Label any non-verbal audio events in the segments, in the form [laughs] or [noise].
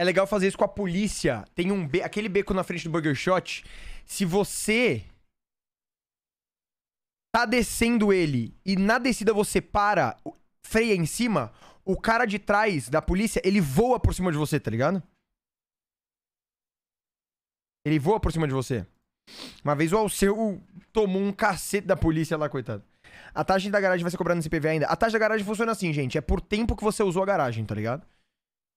É legal fazer isso com a polícia. Tem um be aquele beco na frente do Burger Shot. Se você tá descendo ele e na descida você para, freia em cima, o cara de trás da polícia, ele voa por cima de você, tá ligado? Ele voa por cima de você. Uma vez o Alceu tomou um cacete da polícia lá, coitado. A taxa da garagem vai ser cobrada no CPV ainda. A taxa da garagem funciona assim, gente. É por tempo que você usou a garagem, tá ligado?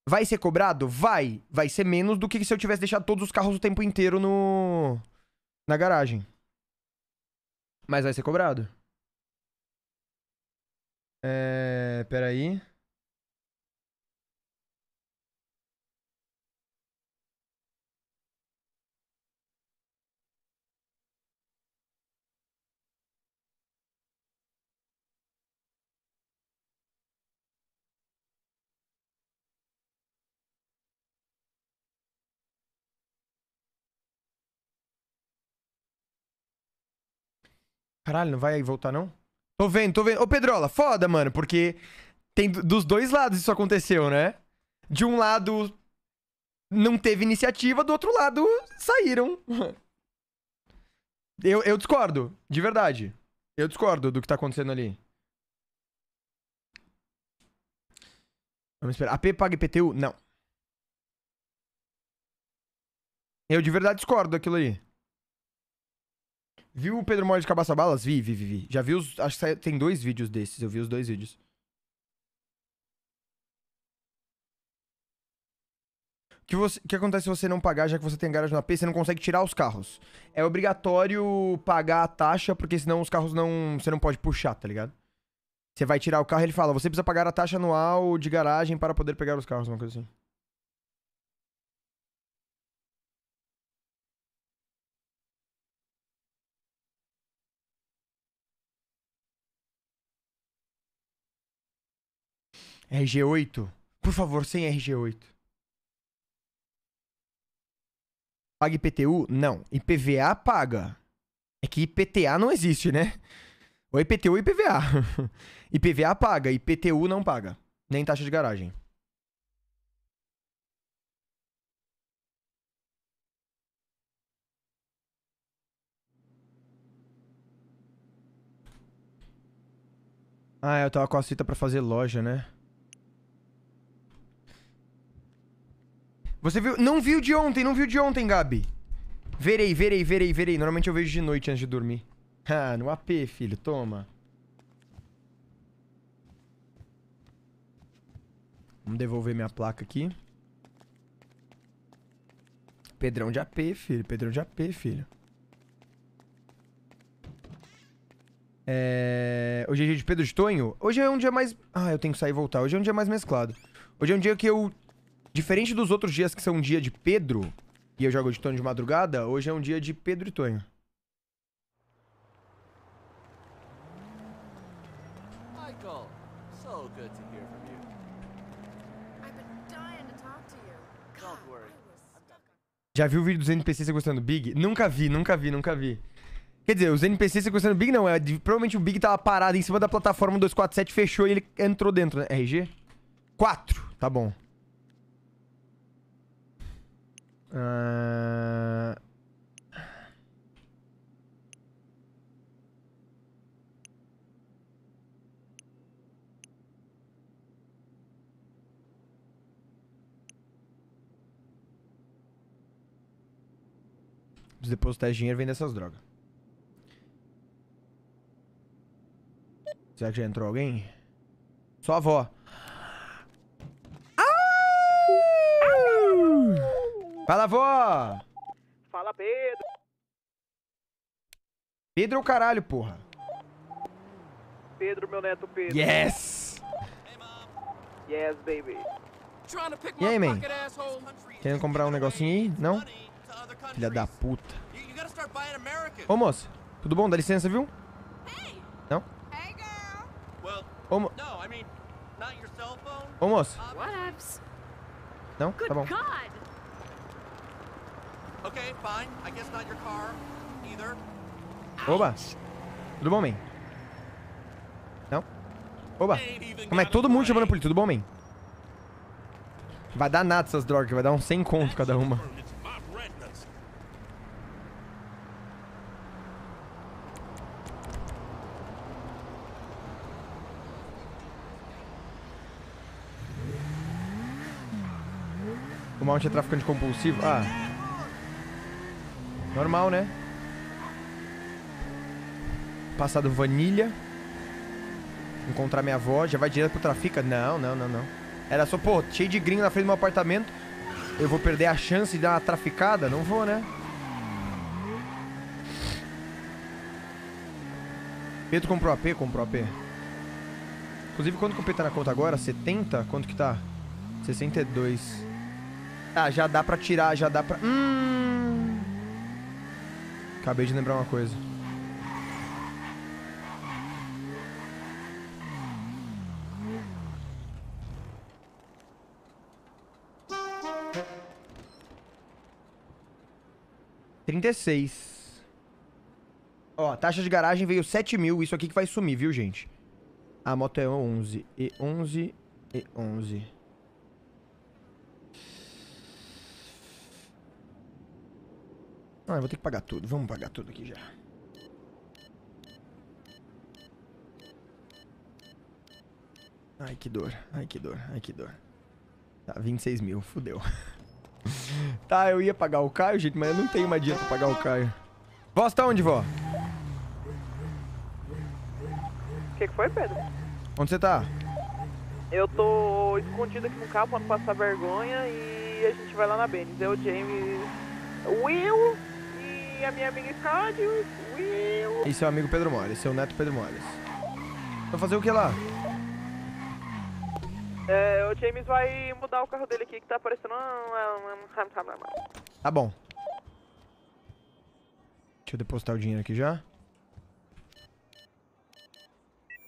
Vai ser cobrado? Vai. Vai ser menos do que se eu tivesse deixado todos os carros o tempo inteiro no. na garagem. Mas vai ser cobrado. É. Peraí. Caralho, não vai voltar, não? Tô vendo, tô vendo. Ô, Pedrola, foda, mano, porque tem do- dos dois lados isso aconteceu, né? De um lado não teve iniciativa, do outro lado saíram. [laughs] Eu, eu discordo, de verdade. Eu discordo do que tá acontecendo ali. Vamos esperar. AP paga IPTU? Não. Eu de verdade discordo daquilo ali. Viu o Pedro Mole de Cabaça Balas? Vi, vi, vi, vi. Já vi os. Acho que tem dois vídeos desses. Eu vi os dois vídeos. O que, você- que acontece se você não pagar, já que você tem garagem no AP, você não consegue tirar os carros? É obrigatório pagar a taxa, porque senão os carros não. Você não pode puxar, tá ligado? Você vai tirar o carro e ele fala: você precisa pagar a taxa anual de garagem para poder pegar os carros, uma coisa assim. RG8? Por favor, sem RG8. Paga IPTU? Não. IPVA paga. É que IPTA não existe, né? Ou IPTU ou IPVA. [laughs] IPVA paga, IPTU não paga. Nem taxa de garagem. Ah, eu tava com a cita pra fazer loja, né? Você viu? Não viu de ontem, não viu de ontem, Gabi. Verei, verei, verei, verei. Normalmente eu vejo de noite antes de dormir. [laughs] Ah, no AP, filho, toma. Vamos devolver minha placa aqui. Pedrão de AP, filho. Pedrão de AP, filho. É... Hoje é dia de Pedro de Tonho? Hoje é um dia mais... Ah, eu tenho que sair e voltar. Hoje é um dia mais mesclado. Hoje é um dia que eu... Diferente dos outros dias que são um dia de Pedro, e eu jogo de Tonho de madrugada, hoje é um dia de Pedro e Tonho. Michael, so good to hear from you. I've been dying to talk to you. Don't worry. Já viu o vídeo dos NPCs sequestrando o Big? Nunca vi, nunca vi, nunca vi. Quer dizer, os NPCs sequestrando o Big não, é provavelmente o Big tava parado em cima da plataforma 247, fechou e ele entrou dentro, né? RG? 4, tá bom. Ah, Preciso depositar dinheiro e essas drogas. Será que já entrou alguém? Só a avó. Fala, avó! Fala, Pedro. Pedro é o caralho, porra. Pedro, meu neto Pedro. Yes! Yes, baby. E aí, man? Querendo comprar um negocinho aí? Não? Filha da puta. Ô, moça. Tudo bom? Dá licença, viu? Não? Ô, mo... Ô, moça. Whatevs. Não? Tá bom. Okay, fine. I guess not your car either. Oba. Tudo bom, man? Não? Oba. Como é? Todo mundo chamando polícia. Tudo bom, man? Vai dar nada essas drogas, vai dar uns 100 conto cada uma. O Mount é traficante compulsivo? Ah. Normal, né? Passado vanilha. Encontrar minha avó. Já vai direto pro trafica? Não, não, não, não. Era só, pô, cheio de gringo na frente do meu apartamento. Eu vou perder a chance de dar uma traficada? Não vou, né? Pedro comprou AP? Comprou AP. Inclusive, quanto que o P tá na conta agora? 70? Quanto que tá? 62. Ah, já dá pra tirar, já dá pra... Hum... Acabei de lembrar uma coisa. Trinta e seis. Ó, taxa de garagem veio 7 mil. Isso aqui que vai sumir, viu, gente? A moto é 11. E 11. E 11. Ah, eu vou ter que pagar tudo. Vamos pagar tudo aqui já. Ai, que dor. Ai, que dor. Ai, que dor. Tá, 26 mil. Fudeu. [laughs] tá, eu ia pagar o Caio, gente, mas eu não tenho mais dinheiro pra pagar o Caio. Vó, você tá onde, vó? O que, que foi, Pedro? Onde você tá? Eu tô escondido aqui no carro pra não passar vergonha e a gente vai lá na Benz. Eu, James, Will e a minha amiga Scott, Will. Esse é o amigo Pedro Mores, seu neto Pedro Mores. Vai fazer o que lá? É, o James vai mudar o carro dele aqui que tá parecendo. um- Tá bom. Deixa eu depositar o dinheiro aqui já.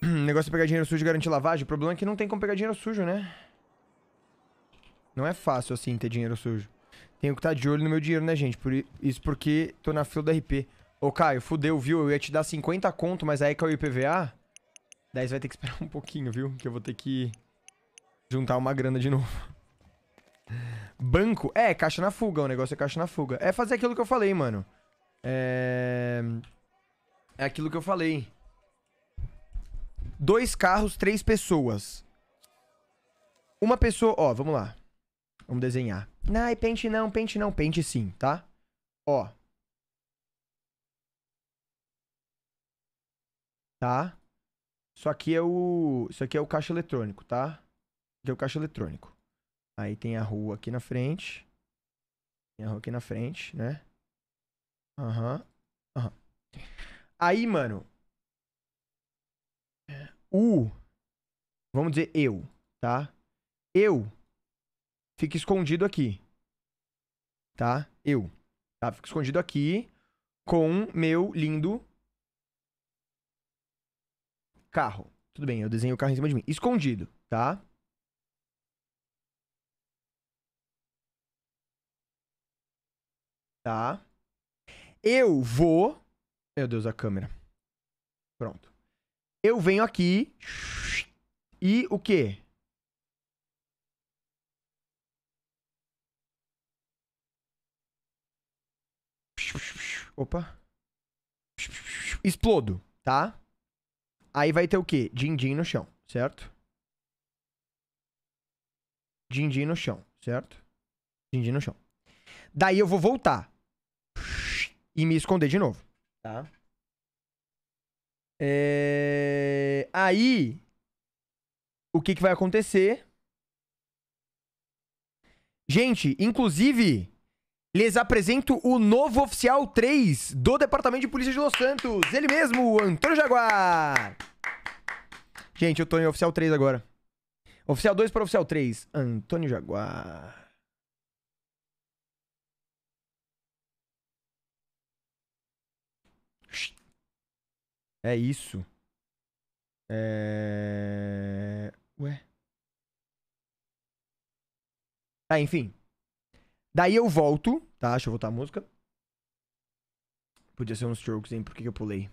[clears throat] Negócio de pegar dinheiro sujo e garantir lavagem. O problema é que não tem como pegar dinheiro sujo, né? Não é fácil assim ter dinheiro sujo. Tenho que estar de olho no meu dinheiro, né, gente? Por isso porque tô na fila da RP. Ô, Caio, fudeu, viu? Eu ia te dar 50 conto, mas aí caiu o IPVA. Daí você vai ter que esperar [laughs] um pouquinho, viu? Que eu vou ter que juntar uma grana de novo. [laughs] Banco? É, caixa na fuga. O negócio é caixa na fuga. É fazer aquilo que eu falei, mano. É. É aquilo que eu falei. Dois carros, três pessoas. Uma pessoa. Ó, vamos lá. Vamos desenhar. Não, é pente não, pente não, pente sim, tá? Ó. Tá? Isso aqui é o. Isso aqui é o caixa eletrônico, tá? Isso aqui é o caixa eletrônico. Aí tem a rua aqui na frente. Tem a rua aqui na frente, né? Aham. Aham. Aí, mano. O. Vamos dizer eu, tá? Eu. Fica escondido aqui. Tá? Eu. Tá? Fica escondido aqui. Com meu lindo. Carro. Tudo bem, eu desenhei o carro em cima de mim. Escondido, tá? Tá? Eu vou. Meu Deus, a câmera. Pronto. Eu venho aqui. E o quê? Opa. Explodo, tá? Aí vai ter o quê? Din-din no chão, certo? Din-din no chão, certo? Din-din no chão. Daí eu vou voltar. E me esconder de novo. Tá? É... Aí. O que, que vai acontecer? Gente, inclusive. Lhes apresento o novo oficial 3 do Departamento de Polícia de Los Santos. Ele mesmo, Antônio Jaguar. Gente, eu tô em oficial 3 agora. Oficial 2 para oficial 3. Antônio Jaguar. É isso. É. Ué. Ah, enfim. Daí eu volto, tá? Deixa eu voltar a música. Podia ser uns strokes, hein? Por que, que eu pulei?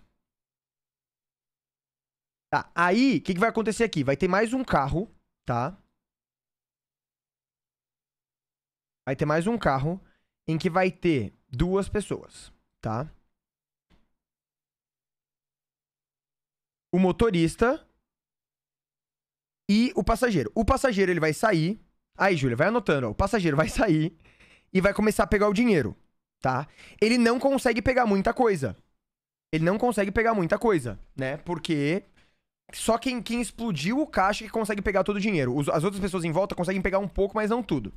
Tá, aí, o que, que vai acontecer aqui? Vai ter mais um carro, tá? Vai ter mais um carro em que vai ter duas pessoas, tá? O motorista e o passageiro. O passageiro ele vai sair. Aí, Júlia, vai anotando. Ó. O passageiro vai sair e vai começar a pegar o dinheiro, tá? Ele não consegue pegar muita coisa. Ele não consegue pegar muita coisa, né? Porque só quem, quem explodiu o caixa que consegue pegar todo o dinheiro. Os- as outras pessoas em volta conseguem pegar um pouco, mas não tudo.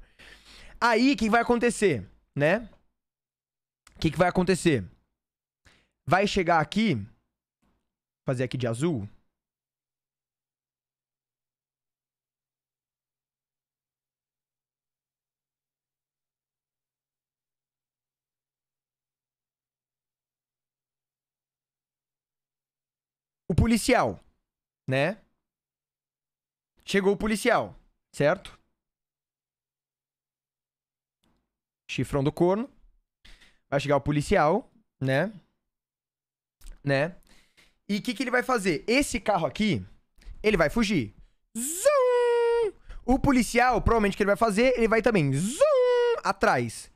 Aí, o que vai acontecer, né? O que, que vai acontecer? Vai chegar aqui. Fazer aqui de azul. O policial, né? Chegou o policial, certo? Chifrão do corno. Vai chegar o policial, né? Né? E o que, que ele vai fazer? Esse carro aqui, ele vai fugir. Zum! O policial, provavelmente o que ele vai fazer, ele vai também zum! atrás.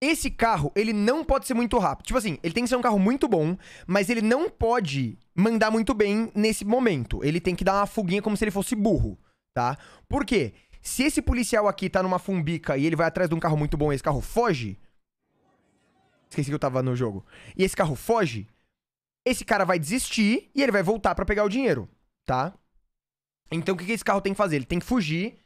Esse carro, ele não pode ser muito rápido. Tipo assim, ele tem que ser um carro muito bom, mas ele não pode mandar muito bem nesse momento. Ele tem que dar uma fuguinha como se ele fosse burro, tá? Por quê? Se esse policial aqui tá numa fumbica e ele vai atrás de um carro muito bom e esse carro foge. Esqueci que eu tava no jogo. E esse carro foge. Esse cara vai desistir e ele vai voltar pra pegar o dinheiro, tá? Então o que, que esse carro tem que fazer? Ele tem que fugir.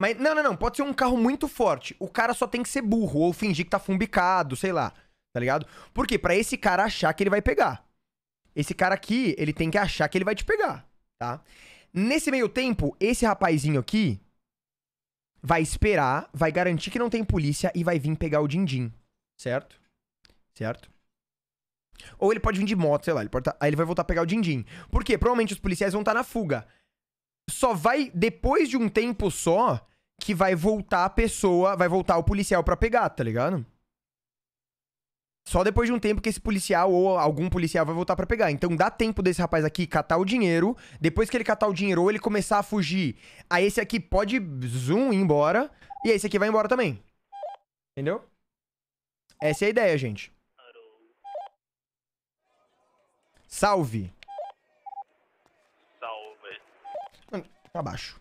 Mas não, não, não. Pode ser um carro muito forte. O cara só tem que ser burro ou fingir que tá fumbicado, sei lá. Tá ligado? Por quê? Pra esse cara achar que ele vai pegar. Esse cara aqui, ele tem que achar que ele vai te pegar, tá? Nesse meio tempo, esse rapazinho aqui vai esperar, vai garantir que não tem polícia e vai vir pegar o din-din, certo? Certo? Ou ele pode vir de moto, sei lá, ele tá- aí ele vai voltar a pegar o din-din. Por quê? Provavelmente os policiais vão estar na fuga. Só vai, depois de um tempo só, que vai voltar a pessoa, vai voltar o policial pra pegar, tá ligado? Só depois de um tempo que esse policial ou algum policial vai voltar pra pegar. Então dá tempo desse rapaz aqui catar o dinheiro. Depois que ele catar o dinheiro ou ele começar a fugir, aí esse aqui pode zoom ir embora. E aí esse aqui vai embora também. Entendeu? Essa é a ideia, gente. Salve. Salve. Mano, Abaixo.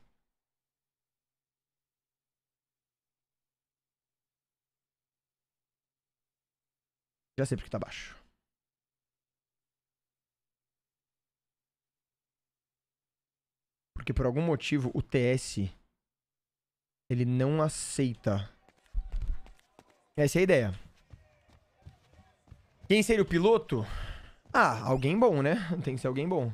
Já sei porque tá baixo. Porque por algum motivo o TS ele não aceita. Essa é a ideia. Quem seria o piloto? Ah, alguém bom, né? [laughs] Tem que ser alguém bom.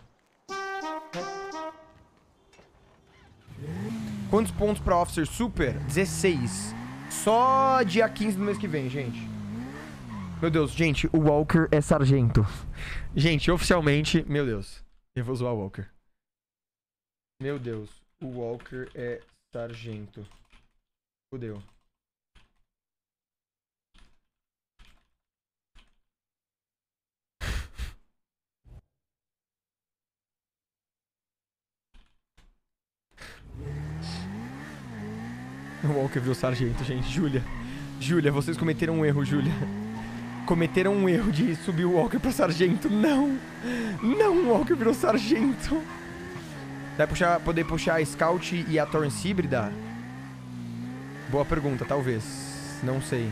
Quantos pontos pra Officer Super? 16. Só dia 15 do mês que vem, gente. Meu Deus, gente, o Walker é sargento. Gente, oficialmente, meu Deus. Eu vou zoar o Walker. Meu Deus, o Walker é sargento. Fudeu. [laughs] O Walker virou sargento, gente. Júlia. Júlia, vocês cometeram um erro, Júlia cometeram um erro de subir o Walker para sargento. Não! Não, o Walker virou sargento. Vai puxar, poder puxar a Scout e a Torrance híbrida? Boa pergunta, talvez. Não sei.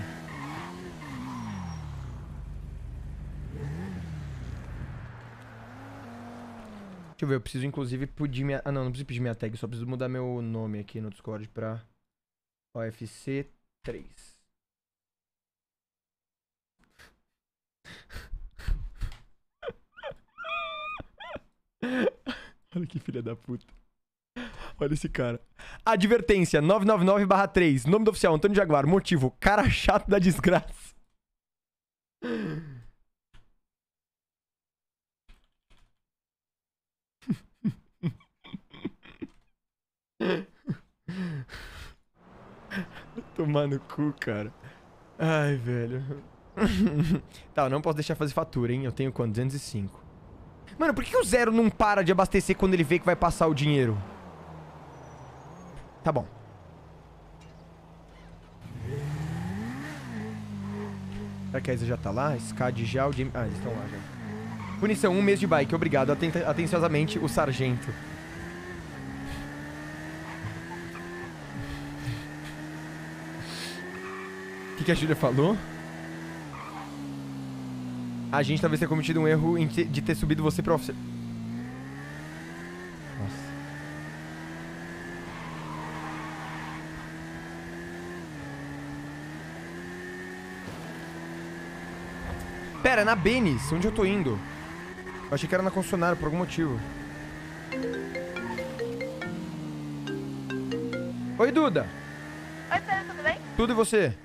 Deixa eu ver, eu preciso inclusive pedir minha... Ah, não, não preciso pedir minha tag, só preciso mudar meu nome aqui no Discord pra OFC3. [laughs] Olha que filha da puta. Olha esse cara. Advertência 999/3. Nome do oficial Antônio Jaguar. Motivo: cara chato da desgraça. [laughs] Tomar no cu, cara. Ai, velho. [laughs] tá, eu não posso deixar fazer fatura, hein? Eu tenho quanto? 205. Mano, por que o Zero não para de abastecer quando ele vê que vai passar o dinheiro? Tá bom. Será que a Isa já tá lá? Scad já, o. Ah, eles estão lá já. Punição, um mês de bike. Obrigado. Atenta- atenciosamente, o sargento. O que, que a Júlia falou? A gente talvez tenha cometido um erro de ter subido você pra oficial. Nossa. Pera, é na Benis, onde eu tô indo? Eu achei que era na concessionária por algum motivo. Oi, Duda. Oi, Pedro, tudo bem? Tudo e você?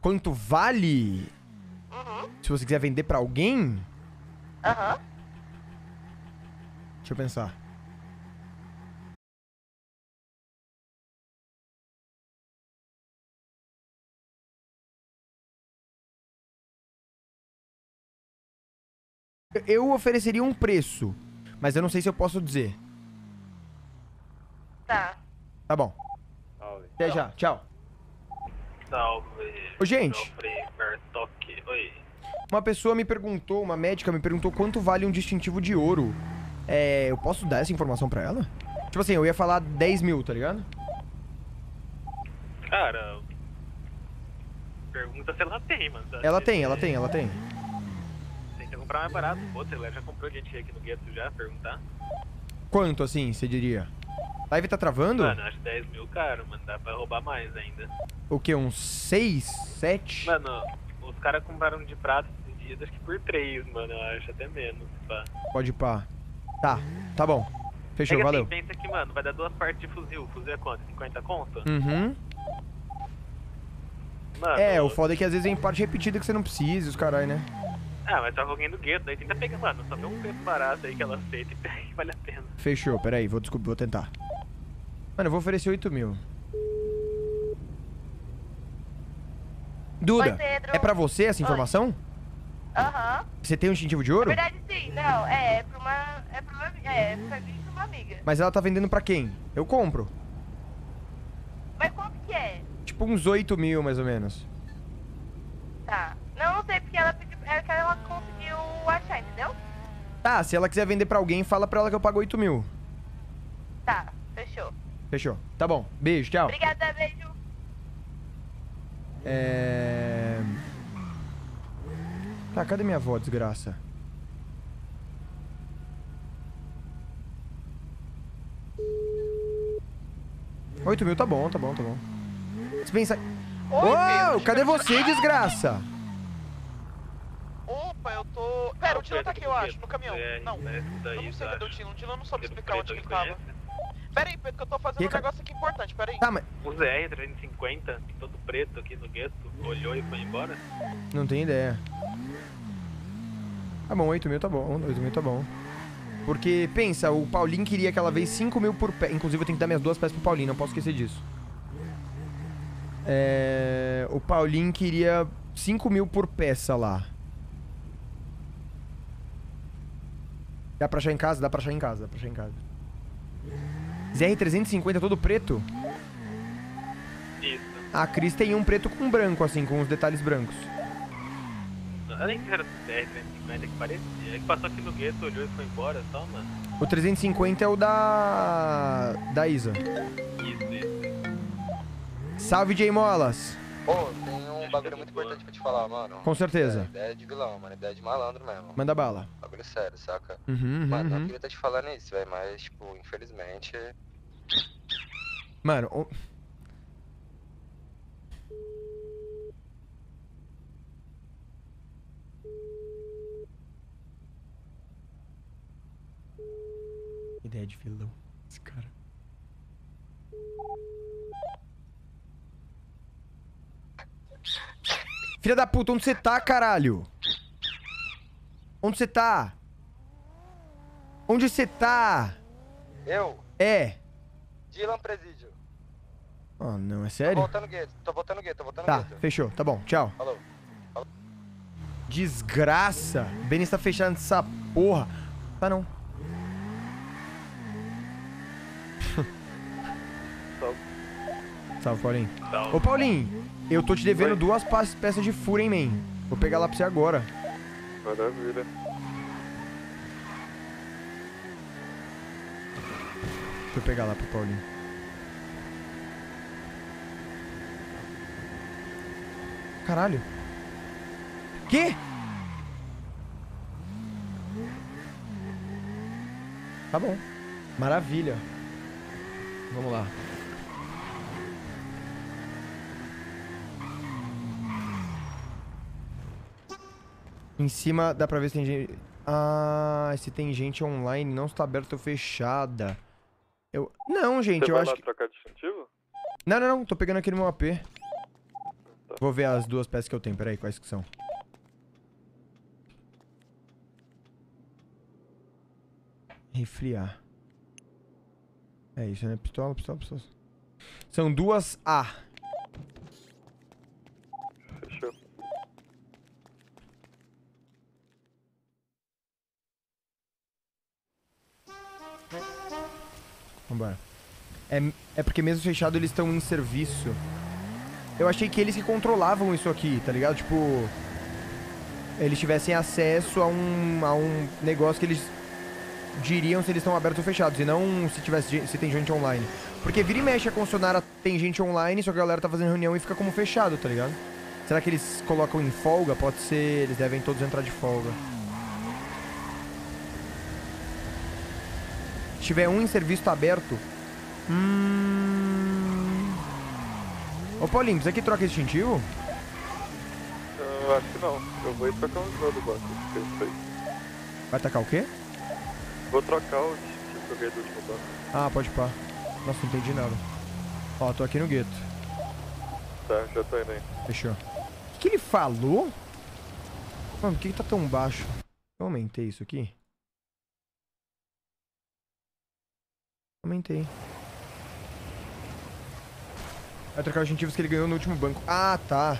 Quanto vale? Uhum. Se você quiser vender pra alguém? Aham. Deixa eu pensar. Eu ofereceria um preço, mas eu não sei se eu posso dizer. Tá. Tá bom. Salve. Até já. Tchau. Salve. Ô, gente. Oi. Uma pessoa me perguntou, uma médica me perguntou quanto vale um distintivo de ouro. É, eu posso dar essa informação pra ela? Tipo assim, eu ia falar 10 mil, tá ligado? Cara. Pergunta se ela tem, mano. sabe? Ela tem, ela tem, ela tem. Tenta comprar mais barato. Pô, você já comprou gente aqui no gueto já? Perguntar? Quanto assim, você diria? Live tá travando? Mano, acho 10 mil caro, mano. Dá pra roubar mais ainda. O que? Uns 6, 7? Mano, os caras compraram de prata esses dias, acho que por 3, mano. Eu acho até menos, pá. Pode pá. Tá, tá bom. É Fechou, que valeu. assim, pensa que, mano, vai dar duas partes de fuzil. Fuzil é quanto? 50 conto? Uhum. Mano, É, o foda é que às vezes vem parte repetida que você não precisa, os carai, né? Ah, mas tá alguém do gueto, daí tenta pegar, mano. Só vê um preço barato aí que ela aceita e [laughs] pega que vale a pena. Fechou, peraí, vou descobrir, vou tentar. Mano, eu vou oferecer 8 mil. Duda, Oi, Pedro. é pra você essa informação? Aham. Você tem um distintivo de Na ouro? verdade, sim. Não, é, é pra uma... É pra uma... É, pra mim e pra uma amiga. Mas ela tá vendendo pra quem? Eu compro. Mas quanto que é? Tipo uns 8 mil, mais ou menos. Tá. Não, não sei, porque ela pediu... É que ela conseguiu achar, entendeu? Tá, se ela quiser vender pra alguém, fala pra ela que eu pago 8 mil. Tá, fechou. Fechou. Tá bom. Beijo, tchau. Obrigada, beijo. É... Tá, cadê minha avó, desgraça? Oito mil, tá bom, tá bom, tá bom. Você pensa... Ô, cadê você, desgraça? Opa, eu tô. Pera, o Dylan tá aqui, eu acho, no caminhão. É, Não, é, eu não sei cadê o acho. Dylan. O Dylan não soube explicar onde ele tava. Pera aí, Pedro, que eu tô fazendo Que um negócio aqui importante, pera aí. Tá, mas O ZR 350, todo preto aqui no gueto, olhou e foi embora. não tem ideia. Tá bom, 8 mil tá bom, 8 mil tá bom. Porque, pensa, o Paulinho queria aquela vez 5 mil por pé. Inclusive, eu tenho que dar minhas duas peças pro Paulinho, não posso esquecer disso. É... O Paulinho queria 5 mil por peça lá. Dá pra achar em casa? Dá pra achar em casa, dá pra achar em casa. ZR350 todo preto? Isso. A Cris tem um preto com branco, assim, com os detalhes brancos. Eu nem que era ZR 350 que parecia. É que passou aqui no gueto, olhou e foi embora só, mano. O 350 é o da. da Isa. Isso, isso. Salve, J Molas! Pô, tem um bagulho muito importante pra te falar, mano. Com certeza. É, ideia de vilão, mano. Ideia de malandro mesmo. Manda bala. Bagulho sério, saca? Uhum, uhum, Mano, não uhum. queria estar te falando isso, velho, mas, tipo, infelizmente. Mano, o- Ideia de vilão. Esse cara. Filha da puta, onde você tá, caralho? Onde você tá? Onde você tá? Eu, É. Dylan Presídio. Oh, não, é Tô sério? voltando gueto, tô voltando gueto, tô voltando Tá, gueto. fechou. Tá bom, tchau. Falou. Desgraça. Benny está fechando essa porra. Tá não. [laughs] Salve, Paulinho. Salve. Ô, Paulinho, eu tô te devendo Oi. duas peças de furo, hein, man? Vou pegar lá pra você agora. Maravilha. Deixa eu pegar lá pro Paulinho. Caralho. Que? Tá bom. Maravilha. Vamos lá. Em cima dá pra ver se tem gente. Ah, se tem gente online, não está aberta ou fechada. Eu. Não, gente, Você eu acho que. trocar distintivo? Não, não, não. Tô pegando aqui no meu AP. Vou ver as duas peças que eu tenho. Peraí, quais que são? Refriar. É isso, né? Pistola, pistola, pistola. São duas A. Vambora. É, é porque mesmo fechado eles estão em serviço. Eu achei que eles que controlavam isso aqui, tá ligado? Tipo. Eles tivessem acesso a um, a um negócio que eles diriam se eles estão abertos ou fechados, e não se, tivesse, se tem gente online. Porque vira e mexe a concessionária tem gente online, só que a galera tá fazendo reunião e fica como fechado, tá ligado? Será que eles colocam em folga? Pode ser, eles devem todos entrar de folga. Se tiver um em serviço tá aberto. Hum. Ô Paulinho, precisa que troca distintivo? Eu acho que não. Eu vou ir trocar um jogo do banco. eu sei. Vai tacar o quê? Vou trocar o distintivo que eu ganhei do último banco. Ah, pode pá. Nossa, não entendi nada. Ó, tô aqui no gueto. Tá, já tô indo aí. Fechou. O que, que ele falou? Mano, por que, que tá tão baixo? Eu aumentei isso aqui? Aumentei. Vai trocar os distintivos que ele ganhou no último banco. Ah, tá.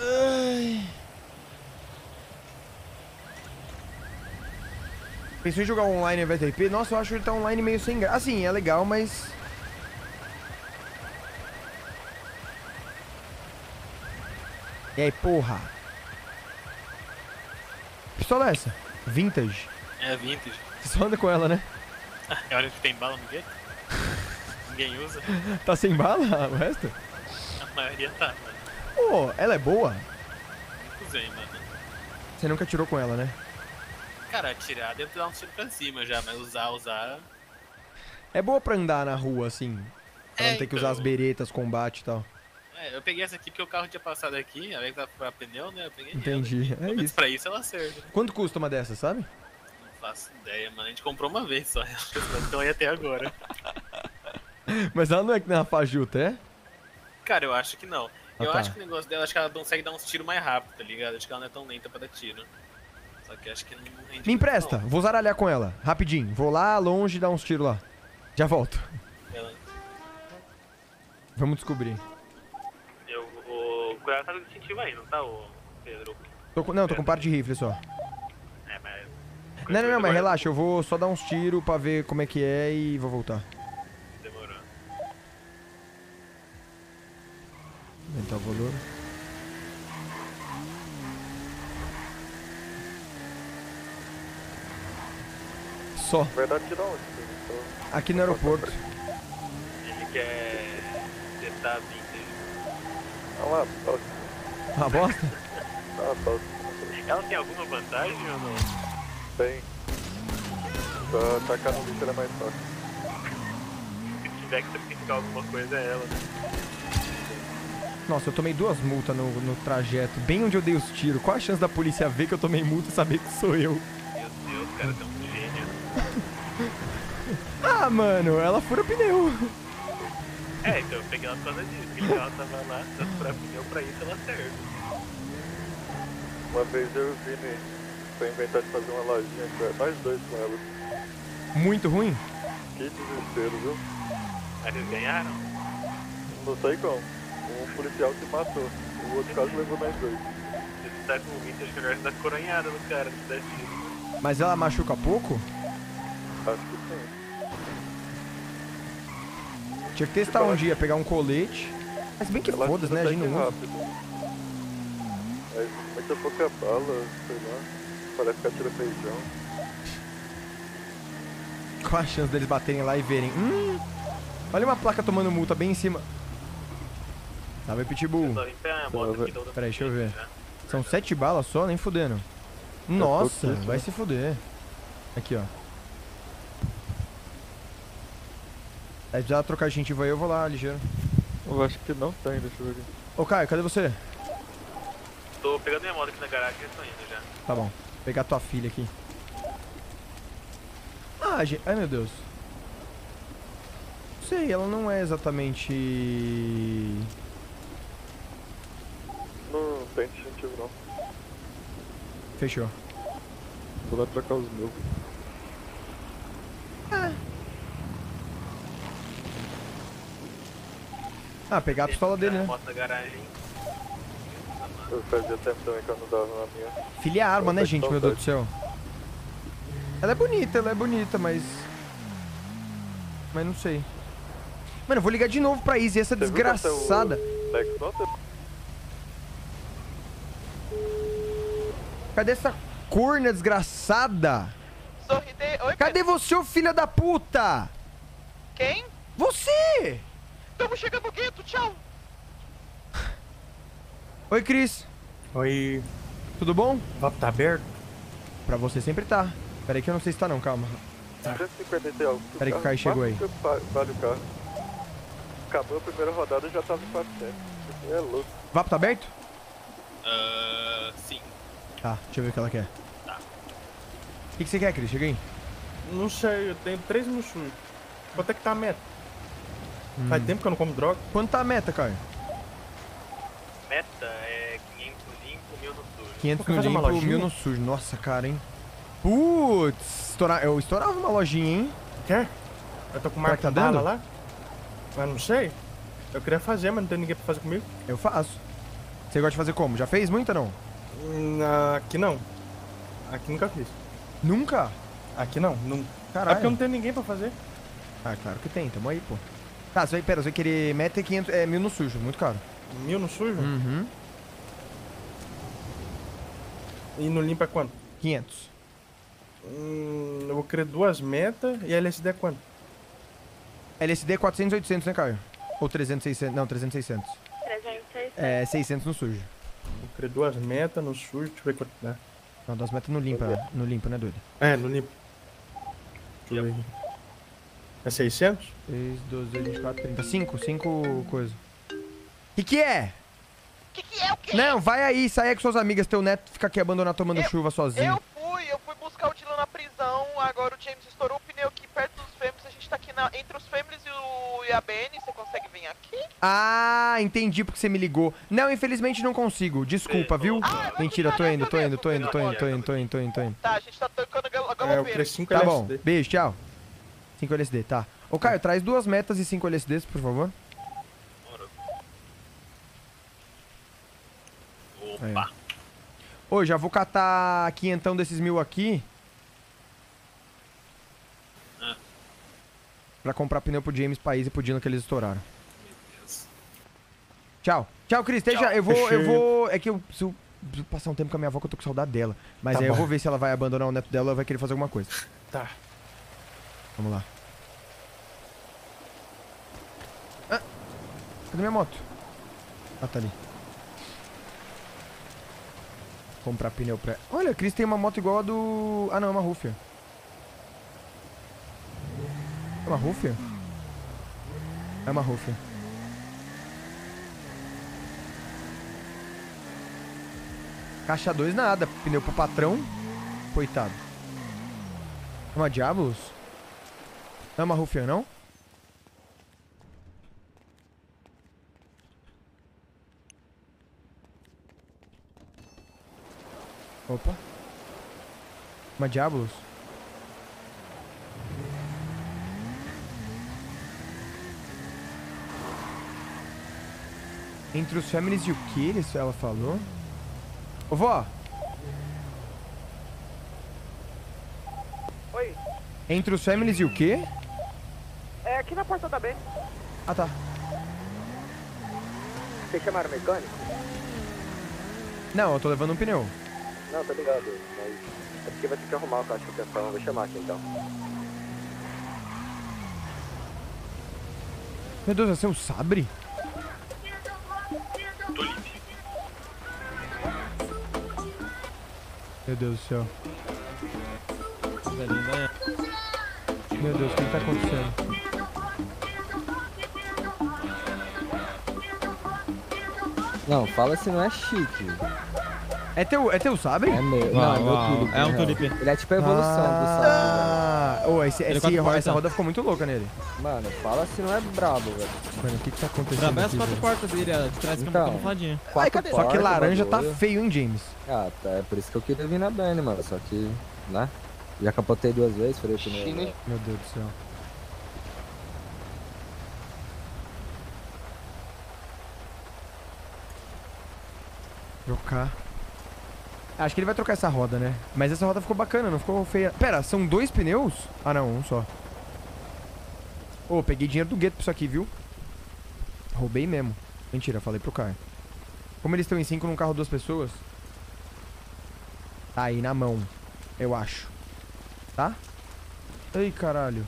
Ai. Pensou em jogar online ao VTP? Nossa, eu acho que ele tá online meio sem graça. Assim, é legal, mas... E aí, porra? Que pistola é essa? Vintage. É vintage. Você só anda com ela, né? É hora que tem bala no gueto? Ninguém usa. Tá sem bala o resto? A maioria tá, mano. Pô, ela é boa? Nunca usei, mano. Você nunca tirou com ela, né? Cara, atirar deve dar um tiro pra cima já, mas usar, usar. É boa pra andar na rua, assim. Pra É, não ter que usar as então. beretas, combate e tal. É, eu peguei essa aqui porque o carro tinha passado aqui, a vez que pra pneu, né? Eu peguei Entendi, ela. é isso. Pra isso ela serve. né? Quanto custa uma dessas, sabe? Não faço ideia, mano. A gente comprou uma vez só. [laughs] Então aí até agora. Mas ela não é que nem a fajuta, é? Cara, eu acho que não. Ah, eu tá. acho que o negócio dela, acho que ela consegue dar uns tiros mais rápido, tá ligado? Acho que ela não é tão lenta pra dar tiro. Só que acho que não rende Me empresta, não. vou zaralhar com ela. Rapidinho. Vou lá longe e dar uns tiros lá. Já volto. Ela- Vamos descobrir. Eu, o Cuiabá tá com distintivo aí, não tá, o Pedro? Tô com- não, tô com parte de rifle só. É. Não, não, não, mas relaxa, eu vou só dar uns tiros pra ver como é que é e vou voltar. Demorou. Aumentar o volume. Só, Vai dar tiro aonde? Então, aqui no aeroporto. Ele quer tentar vintage. Vamos lá, toque. Ah, bosta? Ah, toque. Ela tem alguma vantagem ou não? Tem. Só tacar no ela é mais fácil. Se tiver que sacrificar alguma coisa é ela, né? Nossa, eu tomei duas multas no, no trajeto, bem onde eu dei os tiros. Qual a chance da polícia ver que eu tomei multa e saber que sou eu? Meu Deus, cara, tem um gênio. [laughs] Ah, mano, ela fura pneu. É, então eu peguei ela por causa disso. Porque ela tava lá, tanto pra pneu, pra isso ela serve. Uma vez eu e o Foi inventar de fazer uma lojinha com nós dois com ela. Muito ruim? Que desespero, viu? Eles ganharam? Não sei como. Um policial se matou. O outro quase levou nós dois. Eles tá com o vintage melhor que dar coronhada no cara, não dá tiro. Mas ela machuca pouco? Acho que sim. Tinha que testar um dia, pegar um colete. Mas bem que Ela foda-se, né? A gente que não usa. rápido. Aí muita pouca bala, sei lá. Parece que atira feijão. Qual a chance deles baterem lá e verem? Hum, olha uma placa tomando multa bem em cima. Pitbull. A aqui da outra Peraí, deixa eu ver. né? São sete balas só, nem fudendo. Nossa, pouquíssimo. vai se fuder. Aqui, ó. Aí precisar trocar de gentil aí, eu vou lá, ligeiro. Eu acho que não tem, deixa eu ver aqui. Ô, Caio, cadê você? Tô pegando minha moto aqui na garagem e tô indo já. Tá bom. Vou pegar tua filha aqui. Ah, gente. Ai, meu Deus. Não sei, ela não é exatamente. Não tem distintivo não. Fechou. Vou lá trocar os meus. Ah, pegar a pistola dele, né? Na garagem. Eu fazia tempo também que eu não dava na minha. Filha é arma, né, gente? Meu Deus do céu. Ela é bonita, ela é bonita, mas. Mas não sei. Mano, eu vou ligar de novo pra Izzy, essa Você desgraçada. Cadê essa corna desgraçada? Sorride... Oi, Cadê você, ô filha da puta? Quem? Você! Estamos chegando no gueto, tchau! Oi, Cris. Oi, Tudo bom? o papo tá aberto? Pra você sempre tá. Pera aí que eu não sei se tá não, calma. 150 e algo. Peraí que o Caio chegou aí. Vale o carro. Acabou a primeira rodada e já tava em 400. Isso é louco. Vapo tá aberto? Ah, sim. Tá, deixa eu ver o que ela quer. O que, que você quer, Cris? Chega aí. Não sei, eu tenho três no sujo. Quanto é que tá a meta? Hum. Faz tempo que eu não como droga. Quanto tá a meta, Caio? Meta é 500 no limpo, 1000 no sujo. 500 Quer no limpo? 1000 no sujo. Nossa, cara, hein? Putz, estoura... eu estourava uma lojinha, hein? Quer? Eu tô com marca tá dando? lá. Mas não sei. Eu queria fazer, mas não tem ninguém pra fazer comigo. Eu faço. Você gosta de fazer como? Já fez muita, não? Hum, Aqui não. Aqui nunca fiz. Nunca? Aqui não. não. É Caralho. porque eu não tenho ninguém pra fazer. Ah, claro que tem, tamo aí, pô. Tá, você vai, pera, você vai querer meta é 500, é 1000 no sujo, muito caro. Mil no sujo? Uhum. E no limpo é quanto? 500. Hum, eu vou querer duas metas e a LSD é quanto? LSD é 400, 800, né, Caio? Ou 300, 600, não, 300, 600. 306. É, 600 no sujo. Vou querer duas metas no sujo, deixa eu ver quanto dá. Não, das metas no limpo, é- no limpo, né, doido? É, no limpo. Deixa eu ver. É 600? 6, 12, 24, 30. 5, 5 coisa. Que que é? Que que é o quê? Não, vai aí, sai aí com suas amigas, teu neto fica aqui abandonado tomando Eu- chuva sozinho. Eu fui, eu fui buscar o Dylan na prisão, agora o James estourou o pneu aqui perto dos Fêmeas, a gente tá aqui na- entre os Fêmeas e o e a BN, você consegue vir aqui? Ah, entendi porque você me ligou. Não, infelizmente não consigo. Desculpa, viu? Ah, Mentira, tô indo, tô indo, tô indo, tô indo, tô indo, tô indo, tô indo, tô indo. Tá, a gente tá tocando É, galopeiro. queria 5 Tá bom, LSD. beijo, tchau. 5 LSD, tá. Ô, Caio, traz duas metas e 5 LSDs, por favor. Opa. Ô, já vou catar quinhentão desses mil aqui. Ah. Pra comprar pneu pro James País e pro Dino que eles estouraram. Tchau. Tchau, Cris. Deixa, eu vou, eu vou... É que eu preciso, preciso passar um tempo com a minha avó que eu tô com saudade dela. Mas Tá aí eu bom. vou ver se ela vai abandonar o neto dela ou vai querer fazer alguma coisa. Tá. Vamos lá. Ah, cadê minha moto? Ah, tá ali. Comprar pneu pra... Olha, a Cris tem uma moto igual a do... Ah, não, é uma Rufia. É uma Rufia? É uma Rufia. Caixa 2 nada. Pneu pro patrão. Coitado. É uma Diablos? É uma Rufia, não? Opa. Uma Diablos? Entre os families e o que eles, ela falou? Ô, vó. Oi, Entre os families e o quê? é aqui na porta da BN. Ah, tá. Vocês chamaram o mecânico? Não, eu tô levando um pneu. Não, tô ligado. Mas é porque vai ter que arrumar o caixa de proteção. Vou chamar aqui então. Meu Deus, esse é o sabre? Meu Deus do céu. Meu Deus, o que que tá acontecendo? Não, fala se não é chique. É teu, é teu sabre? É meu. Uau, não, é meu uau, tulipe. é um tulipe. Ele é tipo a evolução do sabre. Ah, oh, esse, Ele esse, essa roda ficou muito louca nele. Mano, fala se não é brabo, velho. Mano, o que que tá acontecendo aqui, quatro velho? portas dele, a de trás Então. camufladinha. Quatro Só que laranja tá feio, hein, James? Ah, tá. É por isso que eu queria vir na Bane, mano. Só que, né? Já capotei duas vezes, falei pro meu. Meu Deus do céu. Trocar. Acho que ele vai trocar essa roda, né? Mas essa roda ficou bacana, não ficou feia. Pera, são dois pneus? Ah, não, um só. Ô, peguei dinheiro do gueto pra isso aqui, viu? Roubei mesmo. Mentira, falei pro Caio. Como eles estão em cinco num carro duas pessoas. Tá aí na mão, eu acho. Tá? Ei, caralho.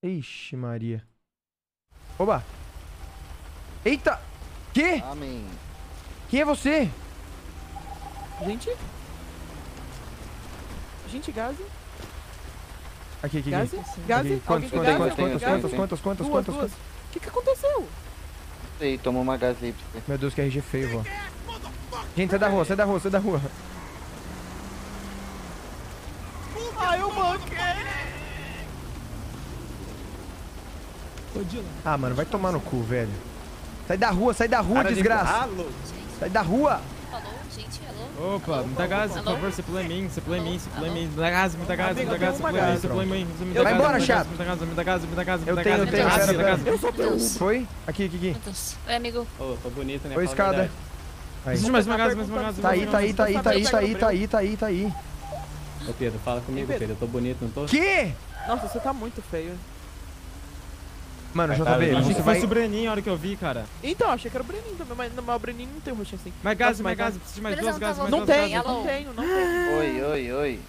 Ixi, Maria. Oba! Eita! Que? Amém. Quem é você? Gente? Gente, Gazi? Aqui, aqui, Gazi? aqui. Gazi? Quantos, quantos, quantos, Gazi? quantos, quantos, quantos, quantos, quantos, duas. O que que aconteceu? Ei, toma uma você. Meu Deus, que RG feio, vó. Gente, sai da rua, sai da rua, sai da rua. Ah, eu manquei! Ah, mano, vai tomar no cu, velho. Sai da rua, sai da rua, desgraça. Sai da rua. Alô, gente? Opa, me dá gás, por favor, você pula em mim, você pula em mim, você pula em mim. Me dá gás, me dá gás, me Amigo, dá eu gás, em mim, gás. você pula em mim. você me dá Vai gás, embora, me dá gás, chato. Me dá gás, me dá gás, me dá gás, me Eu dá tenho, gás, eu tenho, gás. Meu Deus. Foi? Aqui, aqui, aqui. Oi, amigo. Ô, tô bonito, né? Oi, Fala a escada. de mais uma gás, mais uma gás. Tá aí, tá aí, tá aí, tá aí, tá aí, tá aí, tá aí, tá aí. Ô, Pedro, fala comigo, Pedro, eu tô bonito, não tô? Que? Nossa, você tá muito feio. Mano, Tá, JB, eu achei você que vai... fosse o Breninho a hora que eu vi, cara. Então, achei que era o Breninho também, mas, mas o Breninho não tem um rostinho assim. Mais gás, mais mas gás, preciso de mais duas não gás, tá mais Não duas tenho, gás. não tenho, não tenho. Oi, oi, oi.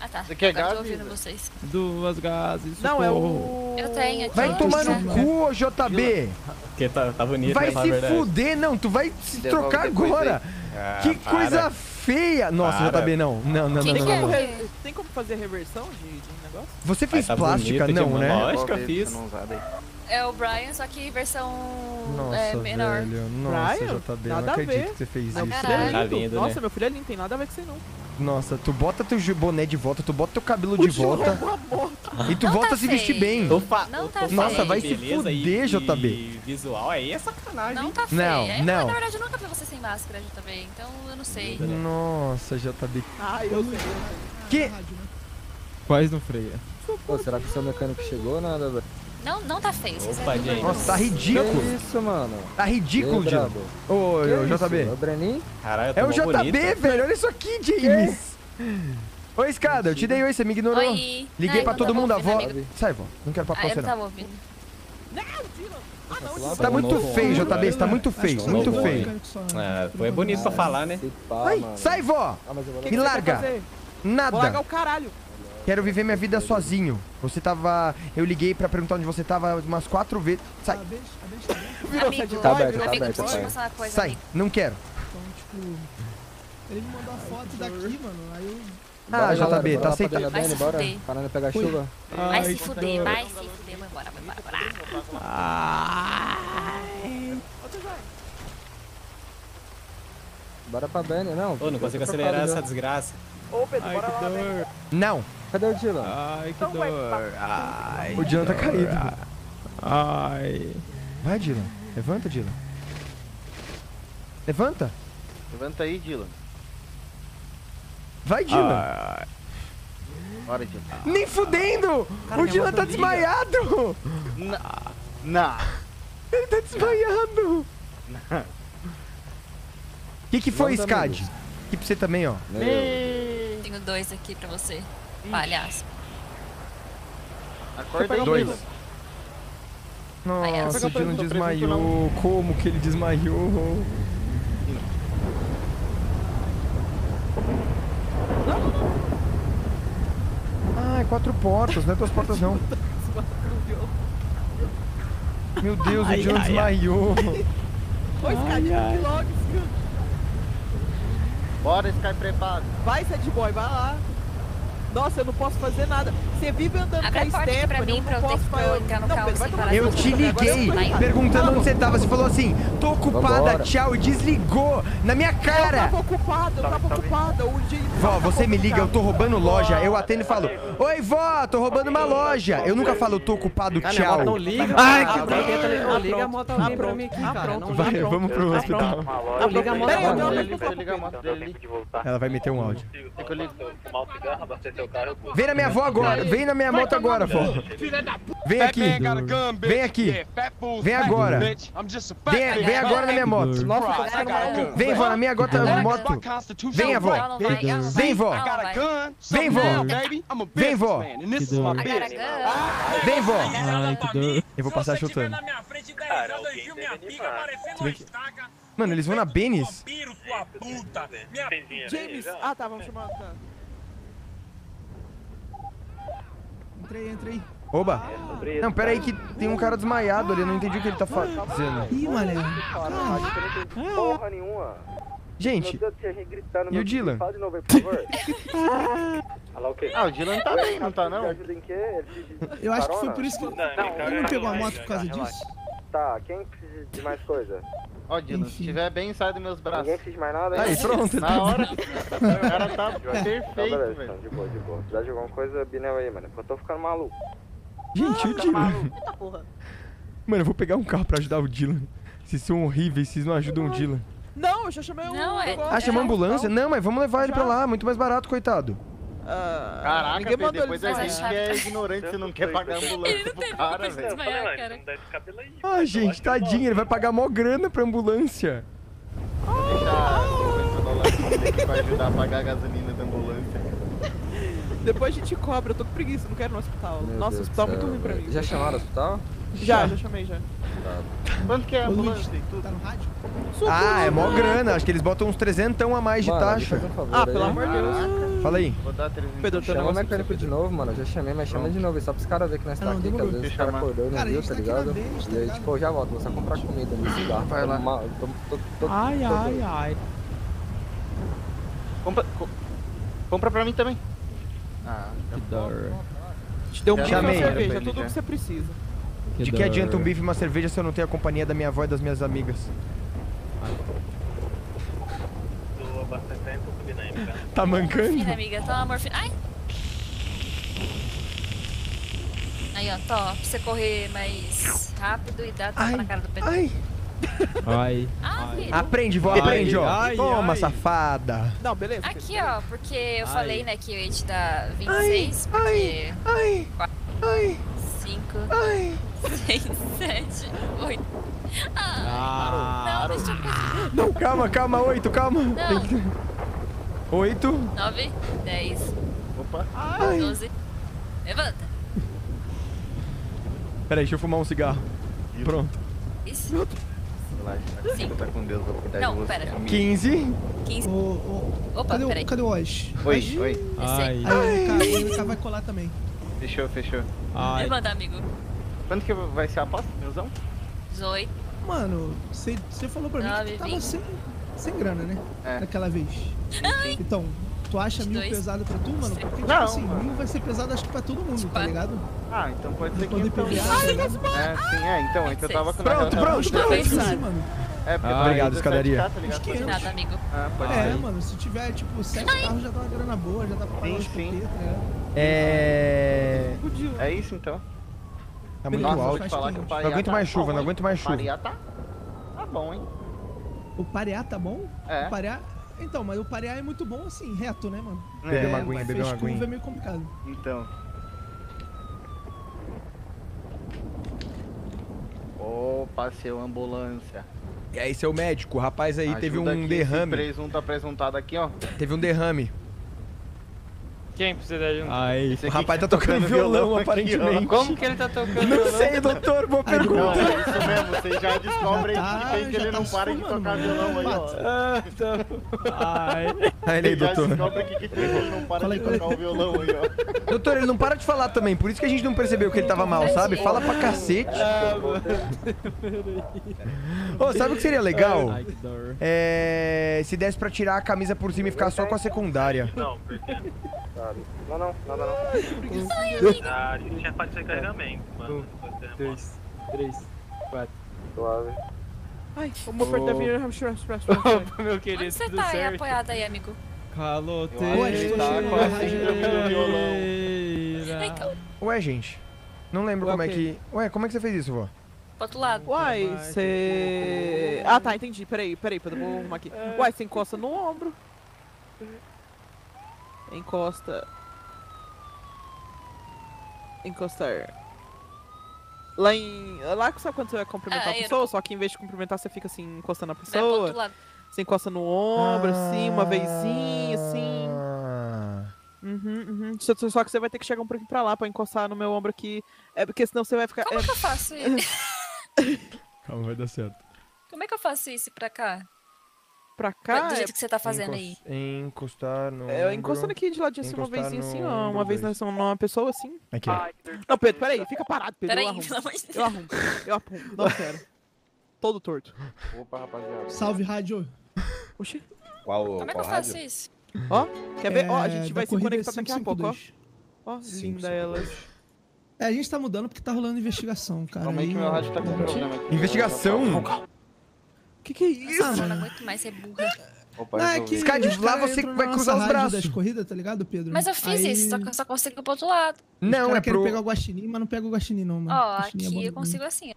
Ah, tá. Você quer Agora eu tô ouvindo vocês. Duas gases, Não, é o... Eu tenho aqui. Vai tomar no cu, JB. Porque tá, tá bonito, Vai né? Se verdade. fuder, não. Tu vai se Devolve trocar agora. Ah, Que coisa feia. Nossa, Para. JB, não. Não, não, não, não, é? não. não. Tem como fazer reversão de, de um negócio? Você fez Vai tá plástica? bonito Não, né? Lógico que eu fiz. É o Brian, só que versão Nossa, é, menor. velho. Nossa, Praia? JB, Nada não a acredito ver. que você fez Não, isso. caralho. velho. Tá lindo, Nossa, né? meu filho é lindo, tem nada a ver com você não. Nossa, tu bota teu boné de volta, tu bota teu cabelo de volta e tu Não volta tá a se vestir feio. bem. Não tá feio. Nossa, falando vai se beleza fuder, JB. visual aí é sacanagem. Não tá feio. Não, É, não. Na verdade, eu nunca vi você sem máscara, JB, então eu não sei. Nossa, JB. Ah, eu sei. Que? Quase não freia. Pô, será que o seu mecânico chegou ou nada, velho? Não, não tá feio. Gente. Nossa, tá Que ridículo. isso, mano? Tá ridículo, Que? Ô, Que ô, isso? É JB. o Breninho? Caralho, eu tô É o JB, bonito. velho. Olha isso aqui, James. [laughs] Oi, escada. Eu te dei oi, você me ignorou. Oi. Liguei Não, pra todo não mundo, a avó. amigo. Sai, vó. Não quero papo Ah, com eu você, não não. tava ouvindo. Tá muito feio, JB. tá muito feio. Muito feio. É, foi bonito pra falar, né? Ai, sai, vó. Ah, Me que larga. fazer? Vou largar Nada. o caralho. Quero viver minha vida sozinho. Você tava. Eu liguei pra perguntar onde você tava umas quatro vezes. Sai, Amigo, sad Tá boy, aberto, tá aberto, deixa eu pai. te mostrar uma coisa, sai. amigo. Não quero. Ele me mandou a foto daqui, mano. Aí eu. Ah, Bora, JB, tá aceitando. Vai se bora. fuder. Parando pegar chuva. Vai Ai, se fuder, vai se fuder. Vai embora, vai embora, embora. Bora pra Bene, não. Ô, não consigo acelerar essa já. desgraça. Ô, Pedro, Ai, bora lá, né? dor. Não. Cadê o Dylan? Ai, que Então vai, dor. Ai, O Dylan tá caído. Ai. Vai, Dylan. Levanta, Dylan. Levanta. Levanta aí, Dylan. Vai, Dylan. Ai. Bora, Dylan. Nem fudendo! o Dylan tá desmaiado! Não. Ele tá desmaiado! O que, que foi, Vamos, Scad? Aqui pra você também, ó. Meu. Tenho dois aqui pra você. Palhaço. Acorda aí, Dois. Nossa, o Dylan desmaiou. Como que ele desmaiou? Ah, é quatro portas, não é duas portas não. Meu Deus, o Ai, Dylan ai, ai. desmaiou. Logo, Sky. Bora, Sky preparo. Vai, Sad Boy, vai lá. Nossa, eu não posso fazer nada. Você vive andando Abre com a aqui pra Stephanie, mim, eu não posso entrar no Não, carro Pedro, vai sem tomar parar Eu te liguei perguntando onde você tava. Você falou assim, tô ocupada, Vambora. tchau, e desligou na minha Eu cara. tava ocupada, eu tava ocupada. O dia Vó, você me liga, eu tô roubando loja. Eu atendo e falo, oi vó, tô roubando uma loja. Eu nunca falo, tô ocupado, Ah, tchau. não liga, Ai, cara. que Ah, liga a moto Ah, alguém pra mim aqui, Ah, cara. Não Vai, vamos pro Ah, hospital. Ah, liga a moto dele. Ela vai meter um áudio. Tem que eu ligo. Fumar um cigarro, abastecer o carro. Vem na minha avó agora, vem na minha moto agora, vó. Vem aqui, vem aqui. Vem agora. Vem, vem agora na minha moto. Vem, vó, na minha agora moto. Vem, avó. Vem, vó. Vai. Vem, vó. Vem, vó. Vem, vó. Ai, que dor. Eu vou passar chutando. Mano, eles vão na Benis? Dinheiro aí James. Ah, tá, vamos chamar. Tá. Entrei, entrei. Oba. Não, pera aí que tem um cara desmaiado ali, eu não entendi o que ele tá fazendo. Ih. Porra nenhuma. Gente, e o Dylan? Fala de novo aí, por favor. Olha [laughs] lá o quê? Ah, o Dylan tá bem, não tá não? Eu acho que foi por isso que. Não, minha cara Ele não pegou a relaxa, moto por causa disso? Tá, quem precisa de mais coisa? Ó, Dylan, se tiver bem, sai dos meus braços. Ninguém precisa de mais nada? aí, pronto. Na hora. O cara tá [laughs] Então, perfeito, beleza, velho. então, de boa, de boa. Se precisar de alguma coisa, Binel aí, mano. Eu tô ficando maluco. Gente, o Dylan. [laughs] Mano, eu vou pegar um carro pra ajudar o Dylan. Vocês são horríveis, vocês não ajudam o Dylan. Não, eu já chamei um. Não, é-. Ah, chama ambulância? Não, mas vamos levar ele pra lá, muito mais barato, coitado. Ah, Caraca, ninguém mandou depois ele a fazer. gente que é ignorante, você não quer pagar ambulância Ele não pro tem cara, velho. Ah, gente, tadinho, ele vai pagar mó grana pra ambulância. Deixa 50 dólares dele pra ajudar a pagar a gasolina da ambulância. Depois a gente cobra, eu tô com preguiça, não quero ir no hospital. Meu Nossa, o Deus hospital é muito ruim pra mim. Já chamaram o hospital? Já, já chamei já. Quanto que é a ambulância e tudo? tá no rádio? Ah, é mó grana, acho que eles botam uns trezentão a mais de Mano, taxa. um favor Ah, aí. pelo amor de Deus. Fala aí. Vou dar 300. Pedro, Chama o mecânico de novo, mano. Eu já chamei, mas chama de novo. Só pros caras verem que nós tá Não, aqui, que às vezes os caras acordou e não viu, tá tá ligado? Tá E aí, tipo, eu já volto, vou só comprar comida no cigarro. Vai lá. Ai, ai, ai. Compra, co- compra pra mim também. Ah, Que dor. Te deu um e uma chamei, cerveja, pra tudo já. que você precisa. De que adianta um bife e uma cerveja se eu não tenho a companhia da minha avó e das minhas amigas? Tá mancando? Morfina, amiga. Toma morfina. Ai. Aí, ó, tó, pra você correr mais rápido e dar tapa Ai, na cara do Pedro. ai. Ai. Ah, filho. Aprende, vó, Ai, aprende, ó. ai, Toma, ai. safada. Não, beleza. Aqui, ó, porque eu Ai. falei, né, que eu ia te dar 26, ai, porque... ai, ai, 5, ai. 6, 7, 8... Ah. Não, eu. Não, calma, calma, oito, calma. Não. Oito. 9, 10, Opa. 12... Levanta. Peraí, deixa eu fumar um cigarro. Pronto. Isso. Relaxa, Cinco. tá com Deus, vou cuidar Não, de você. pera. 15. 15. Ô, ô, Opa, cadê, peraí. o, cadê o Oz? Oi, oi. Ai. Aí, o vai colar também. Fechou, fechou. Ai. Levanta, amigo. Quanto que vai ser a aposta, meuzão? 18. Mano, você você falou pra mim que tu tava sem, sem grana, né? É. Daquela vez. Então, tu acha mil pesado pra tu, mano? Porque, tipo Não, assim, mano. mil vai ser pesado acho que pra todo mundo, tá ligado? Ah, então pode ser que então. Tá ligado? É, sim, é, então, é que eu tava com Pronto, pronto, Tá pronto. pensando, mano. É, porque Ah, obrigado, escadaria. 7K, tá ligado? Acho que eu- Nada, amigo. Ah, pode É, ser. mano, se tiver, tipo, sete carros já dá uma grana boa, já dá pra pagar Sim, os sim. Tá ligado? É. É isso então. Tá muito Nossa, alto. falar que o Não Pariá aguento tá mais chuva, não aguento mais O chuva. Pariá tá. Tá bom, hein? O parear tá bom? É. O parear... Então, mas o parear é muito bom assim, reto, né, mano? Beber uma É, aguinha, beber uma curva é aguinha. meio complicado. Então. Opa, seu ambulância. E aí, seu médico, o rapaz aí teve Ajuda um aqui, Esse derrame. presunto apresentado aqui, ó. Teve um derrame. Quem precisa de ajuda? Ai. O rapaz tá tocando violão, aparentemente. Como que ele tá tocando Não violão? sei, doutor, boa Não, pergunta. é isso mesmo, vocês já descobrem tá- de quem que ele tá não para de tocar mano. violão aí, ó. Ah, tá. Ai. Aí ele, Vocês já doutor. descobrem que, que tem que ele não para de tocar o violão aí, ó. Doutor, ele não para de falar também, por isso que a gente não percebeu que ele tava mal, sabe? Fala pra cacete. Ah, mano. Ô, sabe o que seria legal? Que. É. Se desse pra tirar a camisa por cima e ficar só com a secundária. Não, porque Não, não, nada não. ah, a gente tinha falta de carregamento, mano. Um, dois, três, quatro. Suave. Ai, vamos perto da avenida. Opa, meu querido, Onde você tudo tá aí apoiado aí, amigo? Estou tá com a síndrome do violão. Ué, gente. Não lembro Ué, como é o que. Ué, como é que você fez isso, vó? pro outro lado. Uai, você. Ah, tá, entendi. Peraí, peraí, Pedro, vou arrumar aqui. Uai, você encosta no ombro. Encosta. Encostar. Lá em. Lá que sabe quando você vai cumprimentar Ah, a pessoa? Só que em vez de cumprimentar, você fica assim, encostando outro pessoa. Você encosta no ombro, assim, uma vezinha, assim. Ah. Uhum, uhum. Só, só que você vai ter que chegar um pouquinho pra lá pra encostar no meu ombro aqui. É porque senão você vai ficar. Como é- que eu faço [laughs] isso? Calma, vai dar certo. Como é que eu faço isso pra cá? Pra cá. Do é- jeito que você tá fazendo aí. Encos- Encostar no. É, ombro. encostando aqui de ladinho assim, uma vezinha assim, ó. Uma vez nós somos numa pessoa assim. Aqui, ó. Não, Pedro, peraí, fica parado, Pedro. Peraí, pelo amor de Deus. Eu arrumo. Eu arrumo. Não, sério. Todo torto. Opa, rapaziada. Salve, rádio. Oxi. Qual, Como é que qual eu faço rádio? isso? Ó, quer ver? Ó, a gente É, vai se conectar daqui a pouco, ó. 552. Ó, linda elas. É, a gente tá mudando porque tá rolando investigação, cara. Calma aí que meu rádio tá com problema aqui. Investigação? Que que é isso? Nossa, eu não aguento mais ser burra. Opa, Não, é que os lá você vai cruzar os braços. das corridas, tá ligado, Pedro? Mas eu fiz Aí, isso, só que eu só consigo ir pro outro lado. Não, é pro. pegar o guaxinim, mas não pega o guaxinim não, mano. Ó, Guaxinim é bom aqui eu consigo assim.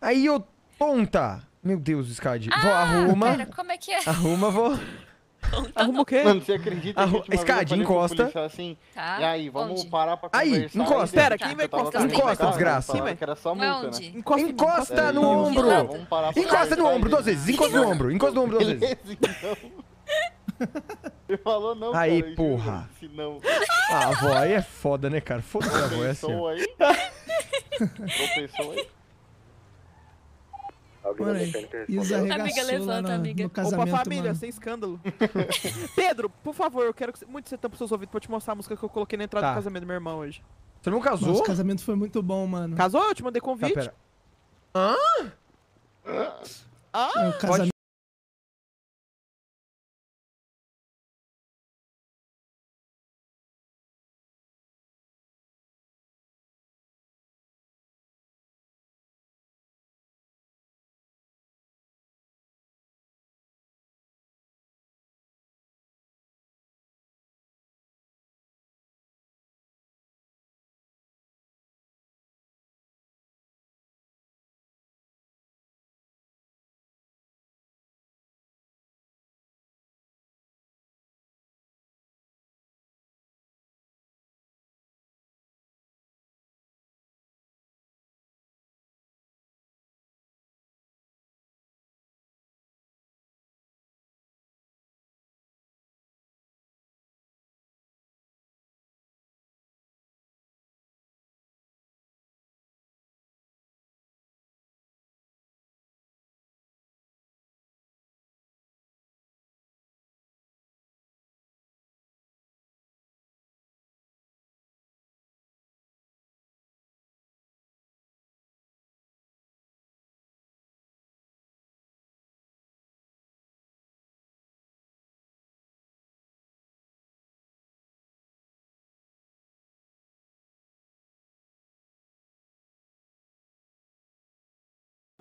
Aí, ô ponta! Meu Deus. Vó, Ah, arruma. pera, como é que é? Arruma, [laughs] vó. Arruma o quê? Mano, você acredita Arru- que a última vez eu Scad, falei pro encosta. policial assim? Tá. E aí, vamos Onde? parar pra Aí, conversar. encosta. Aí, Pera, tá, quem vai encostar? com a Encosta, desgraça. falaram que era só multa, né? Onde? Encosta, Encosta no ombro. ó, Vamos parar pra Encosta no ombro duas vezes. Encosta no ombro. Encosta no ombro duas vezes. Então. Ele falou não, Aí, cara, porra. juro, Se não, Ah, a avó aí é foda, né, cara? Foda-se a avó, é assim. [laughs] tropeçou aí. Tropeçou aí. Alguém Mano, da aí, Isa. Amiga, levanta, no, amiga. no Opa, casamento, Opa, família, mano. sem escândalo. [laughs] Pedro, por favor, eu quero que você- muito que você tampe seus ouvidos pra eu te mostrar a música que eu coloquei na entrada Tá. do casamento do meu irmão hoje. Você não casou? Nossa, o casamento foi muito bom, mano. Casou? Eu te mandei Tá, convite. pera. Hã? Ah, É, o casamento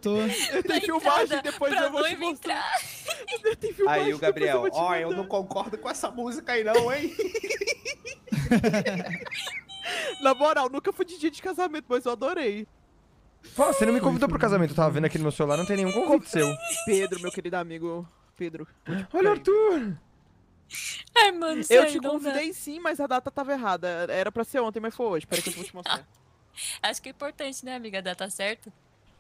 tô... [laughs] Tem filmagem, depois eu vou te mostrar. [laughs] filmagem, Aí o Gabriel, te ó, eu mandar. não concordo com essa música aí não, hein? [laughs] Na moral, nunca fui de dia de casamento, mas eu adorei. Pô, você não me convidou pro casamento. Eu tava vendo aqui no meu celular, não tem nenhum convite seu. Pedro, meu querido amigo. Pedro. Olha, Arthur. Ai, mano, Eu sério, te não dá. convidei sim, mas a data tava errada. Era pra ser ontem, mas foi hoje. Peraí que eu vou te mostrar. Acho que é importante, né, amiga? Dar tá certo?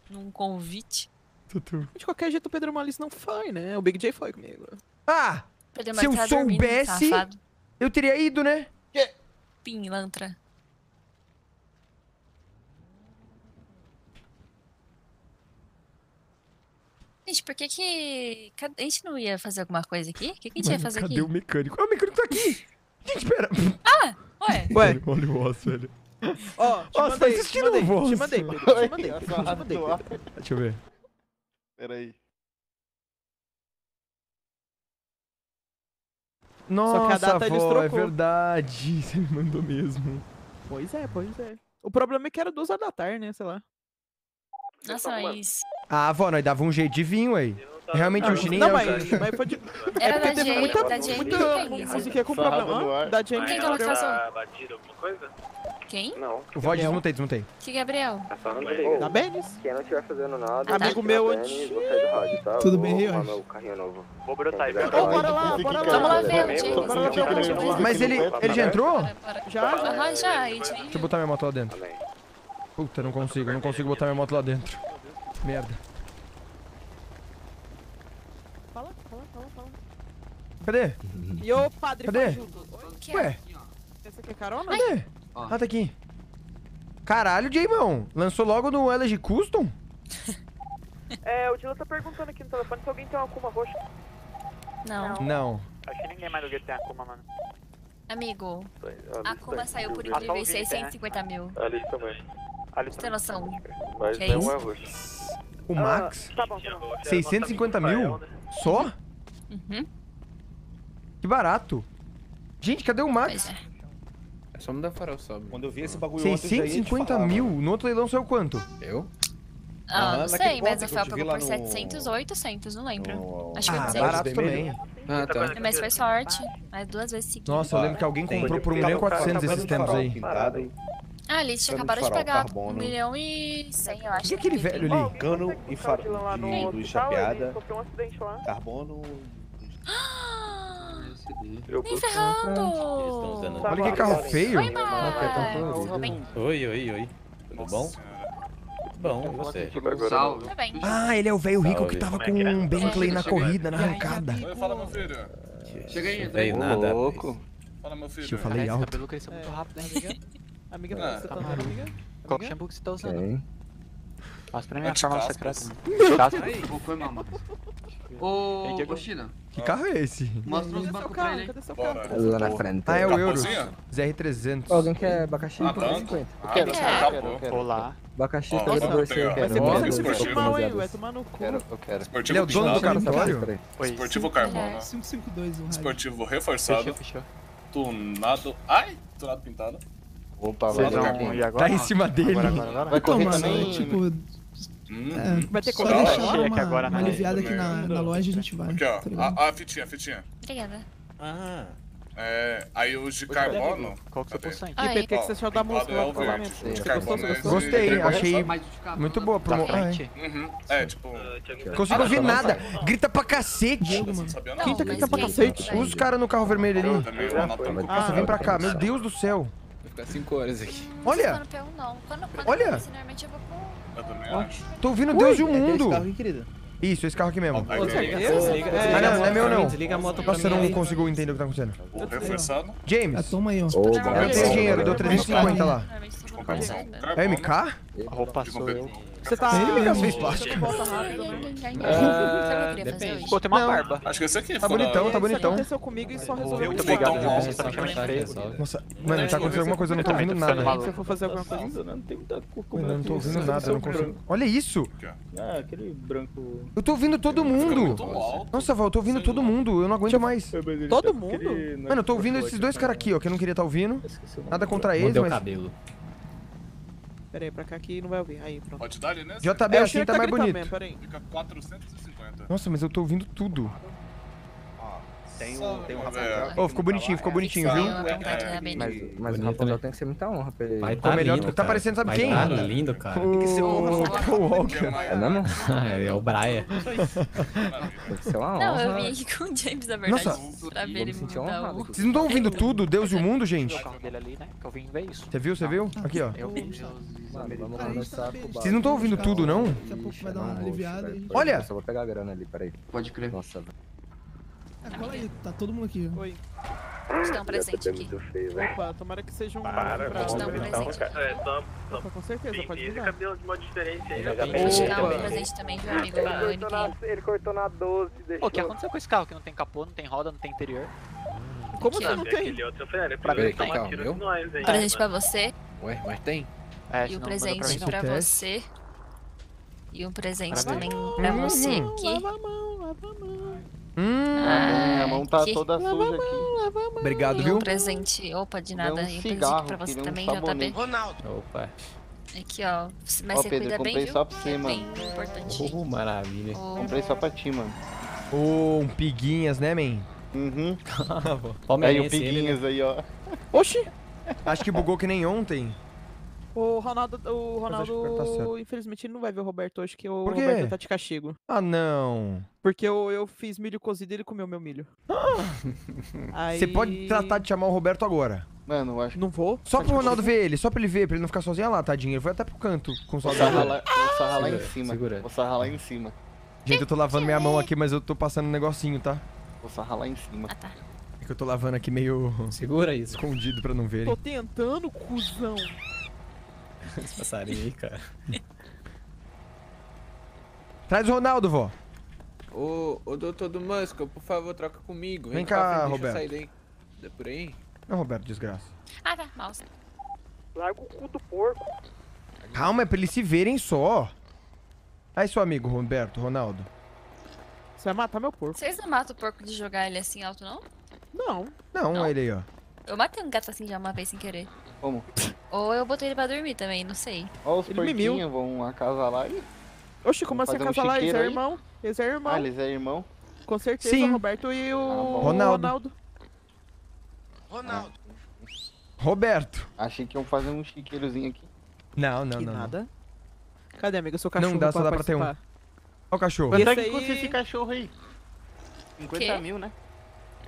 Num convite. Tutu. De qualquer jeito, o Pedro Malice não foi, né? O Big J foi comigo. Ah! Pedro Se eu tá soubesse-. Eu teria ido, né? Pilantra. Gente, por que que... Cadê- A gente não ia fazer alguma coisa aqui? O que, que a gente ia Mano, fazer cadê aqui? o mecânico? Ah, o mecânico tá aqui! Gente, pera. Ah, ué. Ué. Olha o osso, velho. Ó, te Ó, você tá mandei, te mandei, te mandei, Pedro, te mandei, Pedro, te mandei, Pedro. Deixa eu ver. Peraí. Nossa, Só que a data eles avó, é trocou. verdade. [laughs] Você me mandou mesmo. Pois é, pois é. O problema é que era duas horas da tarde, né? Sei lá. Nossa, mas... Ah, avó, nós dava um jeito de vinho aí. Realmente Ah, o chininho não, é mas, mas foi de... [laughs] É porque teve Jane, muita, da Jane muita é música com problema. Ah, da Jane Quem que colocou essa- batido alguma coisa? Quem? Não. O VOD desmontei, desmontei. Que Gabriel? Da Benis? Quem não estiver fazendo nada, tá. Amigo meu antigo. tá? Tudo bem, Rio? arrumar meu carrinho novo. Vou brotar. Ô, bora lá, bora lá. Vamos lá ver. Mas ele, ele já entrou? Bora. Já? Aham, já. A gente... Deixa eu botar minha moto lá dentro. Puta, não consigo, não consigo botar minha moto lá dentro. Merda. Fala, fala, fala, fala. Cadê? E ô, padre, Cadê? Fajuto, Que Ué, Esse aqui é carona? cadê? Ah, tá aqui. Caralho, Jaymão. Lançou logo no LG Custom? [laughs] É, o Dila tá perguntando aqui no telefone se alguém tem uma Kuma roxa. Não. Não. Acho que ninguém mais do Gueto tem Akuma, mano. Amigo, a Akuma saiu por Ah, só incríveis o né? 650 mil. Ali também. Ali Você tem noção? Mas Que é não isso? é roxo. O Max? Tá bom, tá bom. 650 mil? Só? Uhum. Que barato. Gente, cadê o Max? Pois é. É só mudar farol, sobe. Quando eu vi esse bagulho ontem, eu já ia te 650 falar, mil? mano. No outro leilão saiu quanto? Eu? Ah, Aham, não sei, mas o que Fel pagou por no- 700 ou 800, não lembro. No- Acho que Ah, foi 200. barato também. Ah, tá. Mas foi sorte. Mas duas vezes seguidas. Nossa, eu lembro que alguém comprou por tem um 1.400 cara esses tempos aí. pintado aí. Ah, eles tinham Cano de pagar carbono. 1 milhão e 100, eu acho. E aquele velho ali? Cano e farol de chapeada, sofreu um carbono. Eu Nem ferrando! Olha que carro feio. Oi, Mar. Oi, oi, oi. Tudo bom? Bom, e você? Tudo bem. Ah, ele é o velho rico que tava com um Bentley na É. corrida, na arrancada. Oi, fala, meu filho. Chega aí, Veio nada. louco. Fala, meu filho. Eu falei alto. cabelo cresceu muito rápido, hein, amiga? [laughs] Amiga, Ah, você tá tá andando, amiga? Qual que shampoo que você tá usando? Mostra pra mim a fórmula secreta. Caspas. Aí, foi mal, Ô, Quem que é ô China, Que carro é esse? mostra os Cadê seu bancos pra ele carro? aí. Cadê seu Bora. carro? Lá na frente. Ah, é o Euro. Capuzinho? ZR300. Alguém quer abacaxi? Ah, por tá. 50. Ah, quero, você quero, acabou. quero. Olá. Abacaxi, tá vendo ó, você? tem, ó. Vai ser você esportivo. hein? Vai tomar no cu. Quero, eu quero. Esportivo Ele é o dono do cartório? Oi. Esportivo carbono. 552 o rádio. Esportivo reforçado. fechou. Tunado. Ai! Tunado pintado. Opa, agora? Tá em cima dele. Vai correr também? tipo, Hum. é, Vai ter só coragem. deixar Achei aqui uma, agora, uma né? aliviada aqui na, na loja a gente vai. Aqui, ó. tá? A, a fitinha, a fitinha. Obrigada. Ah, É, aí os de carbono. Qual que é o seu Cadê? pulsante? Ai. Que PT que você achou da música é lá o verde. De Você carbono Você é? Gostei, achei muito boa. Promo... Da Ah, frente. Uhum. É, tipo. é. Consigo ouvir nada. Grita pra cacete. Você não não? Quem tá gritando pra cacete? Os caras no carro vermelho ali. Nossa, vem pra cá. Meu Deus do céu. vai ficar 5 horas aqui. Olha, Quando P1 não. Quando, quando Olha. Eu também acho. tô ouvindo Deus e o É desse mundo. carro aqui, querida. Isso, esse carro aqui mesmo. Aí. Ah, não, não é meu não. Desliga a moto pra Nossa, eu não consigo entender o que tá acontecendo. reforçado. Ah, James, toma aí, ó. Eu tenho dinheiro, deu 350 lá. Normalmente eu vou com Comparação. ainda. É MK? A roupa sou eu. Você tá... Ele mesmo fez queria fazer Depende. Pô, tem uma barba. Acho que esse aqui Tá foi bonitão, tá bonitão. aconteceu comigo e só resolveu. Muito obrigado, tá. Nossa, mano, tá acontecendo alguma coisa, eu não tô ouvindo nada. Se eu for fazer alguma coisa... Não tem muita Mano, eu não tô ouvindo nada, eu não consigo. Olha isso! Ah, aquele branco. Eu tô ouvindo todo mundo! Nossa, Val, eu tô ouvindo todo mundo, eu não aguento mais. Todo mundo? Mano, eu tô ouvindo esses dois caras aqui, ó, que eu não queria estar ouvindo. Nada contra eles, mas. cabelo. Pera aí, pra cá que não vai ouvir. Aí, pronto. Pode dar ali, né? JB É, assim tá tá mais bonito. mesmo. Fica 450. Nossa, mas eu tô ouvindo tudo. Tem um, tem um rapaz. É. Ô, ficou bonitinho, ficou bonitinho, viu? Mas, mas o Bonito, Rafael né? tem que ser muita honra pra ele. Vai tá melhor do lindo, que tá parecendo, sabe Vai quem? Tá lindo, cara. O [laughs] Paul Walker. É mesmo? é o Brian. Tem que ser uma Não, honra. eu vim aqui com o James, na verdade, Nossa. pra ver ele mudar o... Vocês não estão ouvindo tudo? Deus e o mundo, gente? O né? Que. Você viu, você viu? Aqui, ó. Tá o. Vocês não estão ouvindo tudo, não? Daqui a pouco vai dar uma aliviada. Olha! Só vou pegar a grana ali, peraí. Pode crer. Nossa, velho. Ah, cola aí, tá todo mundo aqui. Oi. Vou te dar um presente aqui. Opa, tomara que seja um. Para, pra- Vou te dar um presente. É, só Opa, com certeza, pode esse me dar. cabelo de modo diferente aí. Vou te dar um presente também de um amigo Ele meu, cortou, na, ele cortou na 12, deixou. Pô, o que aconteceu com esse carro? Que não tem capô, não tem roda, não tem interior? Como Aqui, ó. não tem? outro olha, Pra ver, que toma carro, meu? de nós, hein. Presente pra você Ué, mas tem? É, e um pra presente mim. pra Teste. você. E um presente também pra você aqui. Lava a mão, lava a mão. Hum, Ah, A mão tá aqui. toda suja aqui. obrigado, viu? um presente, opa, de nada. um e um presente cigarro, pra você um também, sabonete. JB. Ronaldo. Opa. Aqui, ó. Mas Ó, você Pedro, cuida eu bem, comprei viu? só pra você, é mano. bem importante. Oh, maravilha. Ô, Comprei só pra ti, mano. Ô, um piguinhas, né, man? Uhum. [laughs] Aí o Palmeirense ele, né? Piguinhas aí, ó. Oxi! Acho que bugou que nem ontem. O Ronaldo, o Ronaldo, tá certo. infelizmente, ele não vai ver o Roberto hoje, que o Por quê? Roberto tá de castigo. Ah, não. Porque eu, eu fiz milho cozido e ele comeu meu milho. Aí... Você pode tratar de chamar o Roberto agora. Mano, eu acho Não vou. Só pro Ronaldo ver ele, só pra ele ver, pra ele não ficar sozinho. Lá, tadinho. Ele foi até pro canto com Vou saudade. sarrar lá, vou sarrar lá em cima. segura. Vou sarrar lá em cima. Gente, eu tô lavando minha mão aqui, mas eu tô passando um negocinho, tá? Vou sarrar lá em cima. Ah, tá. É que eu tô lavando aqui meio Segura isso. escondido pra não verem. Tô tentando, cuzão. [laughs] Esse passarinho aí, cara. [laughs] Traz o Ronaldo, vó. Ô, ô doutor do Muscle, por favor, troca comigo. Vem pra cá, frente, Roberto. Deixa eu sair daí. Dá por aí? Não, Roberto, desgraça. Ah, tá. Mouse. Larga o cu do porco. Calma, é pra eles se verem só. Aí, seu amigo, Roberto, Ronaldo. Você vai matar meu porco. Vocês não matam o porco de jogar ele assim alto, não? Não. Não, Não. ele aí, ó. Eu matei um gato assim já uma vez sem querer. Como? Ou eu botei ele pra dormir também, não sei. Ó, os Ele mimiu. porquinhos vão acasalar aí. Oxi, como assim um lá? Eles é irmão. Eles é irmão. Ah, eles é irmão? Com certeza, Sim. o Roberto e o bom. Ronaldo. Ronaldo. Ronaldo. Roberto. Achei que iam fazer um chiqueirozinho aqui. Não, não, que não. não. nada. Cadê, amigo? Seu cachorro Não dá, só dá pra ter um. Olha participar? o cachorro. Quanto é Esse que custa esse cachorro aí? 50 Quê? mil, né?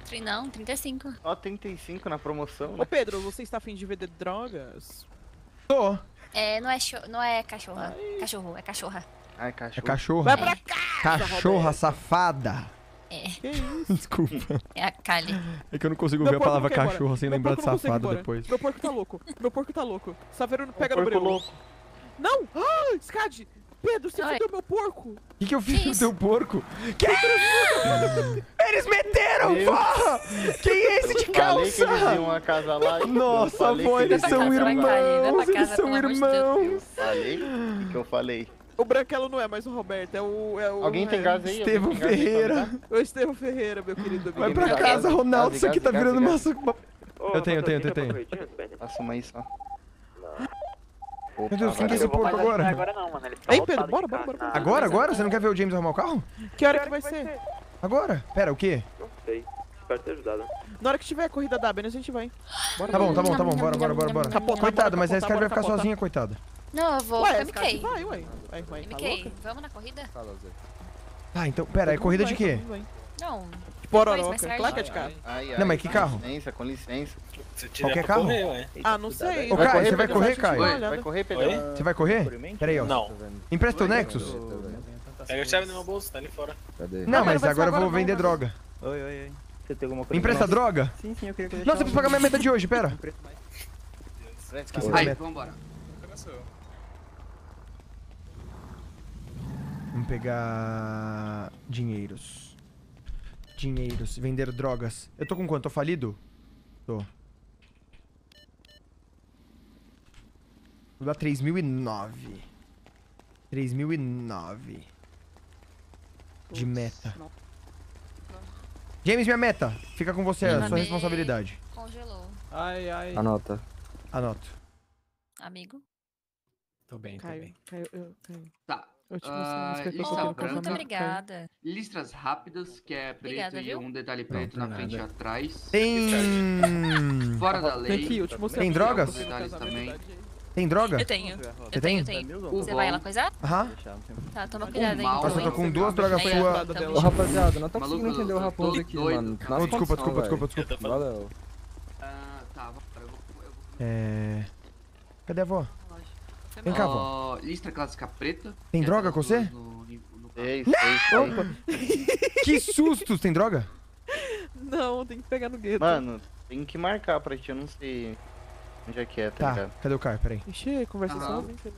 Tri- Não, 35. Ó, 35 na promoção, Ô né? Pedro, você está afim de vender drogas? Tô. É, não é, não é cachorra. Cachorro, é cachorra. Ai, É cachorro. cachorra. Vai pra casa, Cachorra Roberto. safada. É, Que [laughs] isso? Desculpa. é a Kali. É que eu não consigo Meu ver a palavra cachorra sem Meu lembrar de safada depois. Meu porco tá louco. Meu porco tá louco. Saveiro pega no porco breu. louco. Não! Ah, Scad! Pedro, você Oi. fudeu meu porco! O que, que eu fiz com o isso? teu porco? Que? [laughs] Eles meteram, Meu. porra! Quem é esse de Falei que eles calça? iam acasalar. Nossa, falei que avó, eles são casa, vai, irmãos, pra eles casa, são pelo amor de Deus. irmãos. Falei? O que, que eu falei? O Branquelo não é mais o Roberto, é o. É o Alguém tem é, gás aí? Estevão Alguém tem gás aí pra me Ferreira. O Estevão Ferreira, meu querido amigo. Vai pra casa, Ronaldo, isso aqui tá virando massa. Eu tenho, eu tenho, eu tenho. Assuma aí só. Meu Deus, quem que é agora esse eu porco agora? Agora não, mano. Ei, Pedro, bora, bora, bora, Agora, agora? Você não quer ver o James arrumar o carro? Que hora que vai ser? Agora? Pera, o quê? Não sei. Espero ter ajudado. Na hora que tiver a corrida da Abenes, a gente vai. Bora, Tá bom, tá bom, tá bom, bora, bora, bora, bora. Coitada, mas a Sky vai ficar sozinha, coitada. Não, eu vou Ué, Scad, MK. vai, ué. Vai, vai, tá MK, louca? vamos na corrida? Tá, então, pera, é corrida de quê? Não. Pororoca, mais tarde. claro que é de carro. Ai, ai, Não, mas que com carro? licença, com licença. Se Qualquer carro? correr. Ah, não sei. Ô, correr, você vai correr, Caio? Vai correr? Pedro? Você vai correr? Pera aí, ó. Não. Empresta o Nexus? Pega a chave no meu bolso, tá ali fora. Cadê? Não, mas mas agora eu vou vender mas- droga. Oi, oi, oi. Você tem alguma Me empresta droga? Sim, sim, eu queria que eu Não, você precisa pagar minha meta de hoje, pera. Esqueci da Aí, meta. vambora. Vamos pegar. Dinheiros. Dinheiros. Vender drogas. Eu tô com quanto? Tô falido? Tô. Vou dar 3.009. 3.009. De meta. James, minha meta. Fica com você, a sua responsabilidade. Congelou. Ai, ai. Anota. Anoto. Amigo. Tô bem, tô Caio, bem. Caio, eu, Caio. Tá. Eu te mostrei a Ah, lista branca. Muito obrigada. Listras rápidas, que é preto Obrigada, e viu? um detalhe Não, preto por na frente e atrás. Tem. [laughs] Fora da lei. Vem aqui, eu te mostrei Tem drogas? Detalhes também. Tem droga? Eu tenho. Você Eu tem? tenho, eu tenho. Você vai lá coisar? Aham. Tá, toma cuidado aí. Nossa, eu tô então. com duas drogas tamo Ô, rapaziada, não tá Maluco, conseguindo entender o tô raposo aqui, doido. mano. Na Oh, desculpa, desculpa, desculpa, desculpa. Valeu. Ah, tá, vambora, eu vou. Eu vou É. Cadê a avó? Vem cá, vó. Lista clássica preta. Tem é droga com você? no- no-. Opa! Que sustos! Tem droga? Não, tem que pegar no gueto. Mano, Tem que marcar pra gente, eu não sei onde é que é, tá, Tá, ligado? cadê o Caio? Peraí. Ixi, conversação. Aham.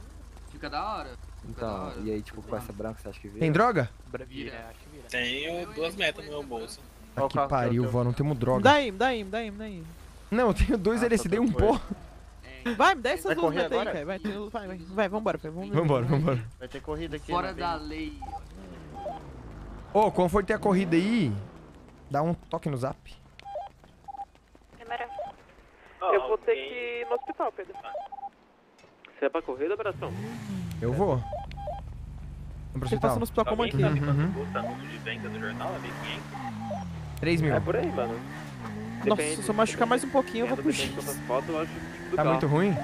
Fica da hora. Fica da Então, hora. e aí, tipo, com essa branca, você acha que vira? Tem droga? Vira, acho que vira. Tenho duas metas no meu bolso. Tá que pariu, vó, não temos droga. dá aí, dá aí, dá aí, dá aí. Não, eu tenho dois Ah, LSD e um pó. Vai, me dá essas Vai duas aí, agora? Caio. Vai, tem- vai, vai. Vai, vambora. Vamos ver. Vambora, vambora. Vai ter corrida aqui. Fora da bem? lei. Ô, quando for ter a corrida aí, dá um toque no zap. Eu vou ter que ir no hospital, Pedro. Você é pra corrida, operação? Eu vou. Vamos pro Você passa hospital. no hospital como Alguém aqui? Uhum. quanto custa anúncio de venda no jornal? É 1.500? 3 mil. É por aí, mano. Nossa, se eu machucar mais um pouquinho, eu vou Depende do Tá carro. muito ruim?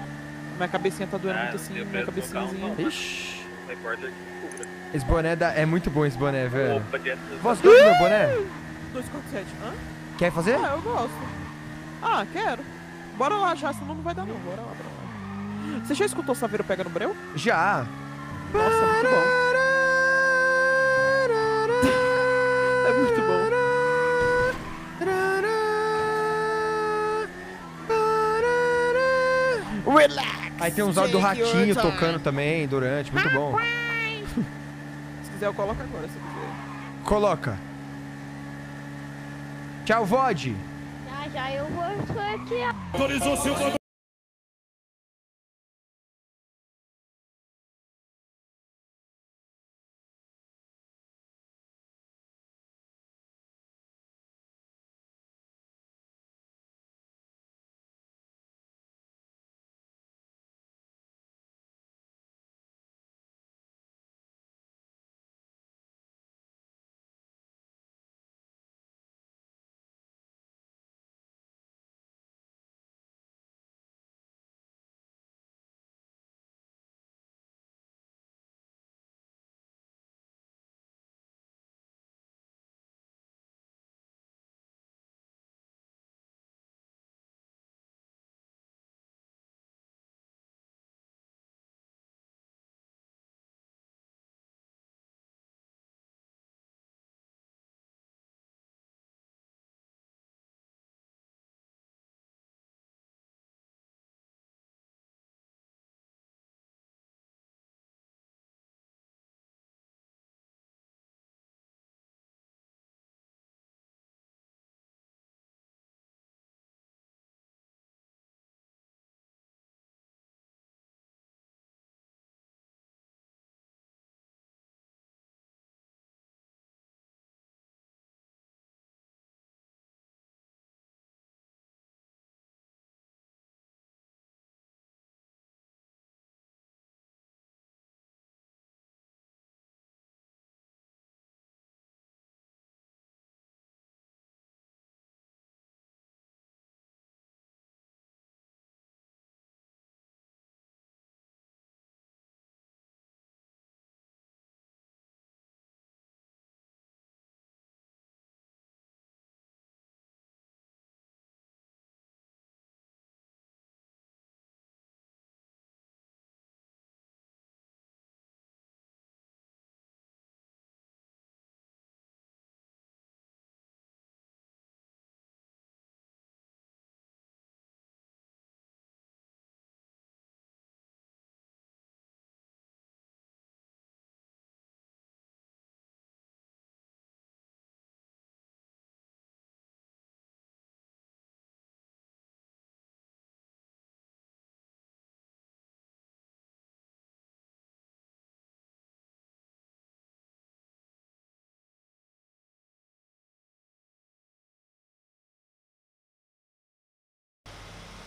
Minha cabecinha tá doendo Ah, muito assim, minha cabecinhazinha. não. Ixi. Esse boné da... é muito bom esse boné, velho. Opa, do- Você gosta do meu boné? 247, hã? Quer fazer? Ah, eu gosto. Ah, quero. Bora lá já, senão não vai dar não. Bora lá, bora lá. Você já escutou Saveiro Pega no Breu? Já. Nossa, muito bom. [laughs] É muito bom. Relax. Aí tem uns áudios do Ratinho tocando também durante, muito bom. Se quiser, eu coloco agora, se quiser. Coloca. Tchau, VOD. Já, já eu vou aqui, ó. Autorizou seu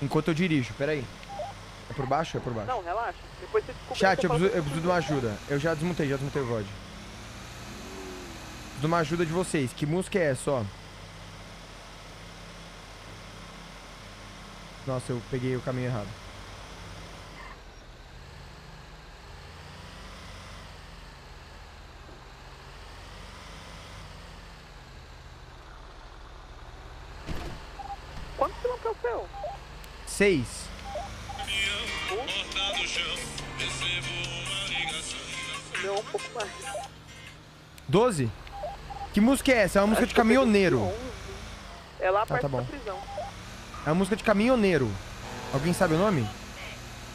Enquanto eu dirijo, peraí. É por baixo ou é por baixo? Não, relaxa. Depois você descobre. Chat, eu preciso, eu preciso de uma ajuda. Eu já desmontei, já desmontei o VOD. Preciso de uma ajuda de vocês. Que música é essa, ó? Nossa, eu peguei o caminho errado. 6. doze 12? Que música é essa? É uma música Acho de caminhoneiro. É lá perto ah, tá bom. da prisão. É uma música de caminhoneiro. Alguém sabe o nome?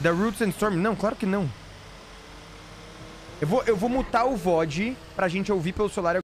The Roots and Storm? Não, claro que não. Eu vou, eu vou mutar o VOD pra gente ouvir pelo celular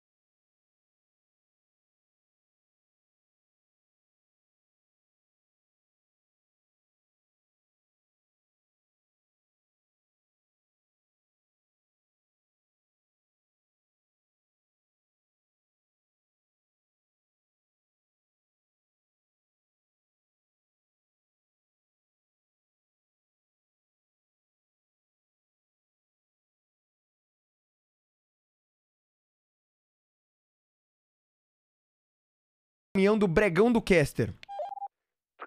Caminhão do Bregão do Caster.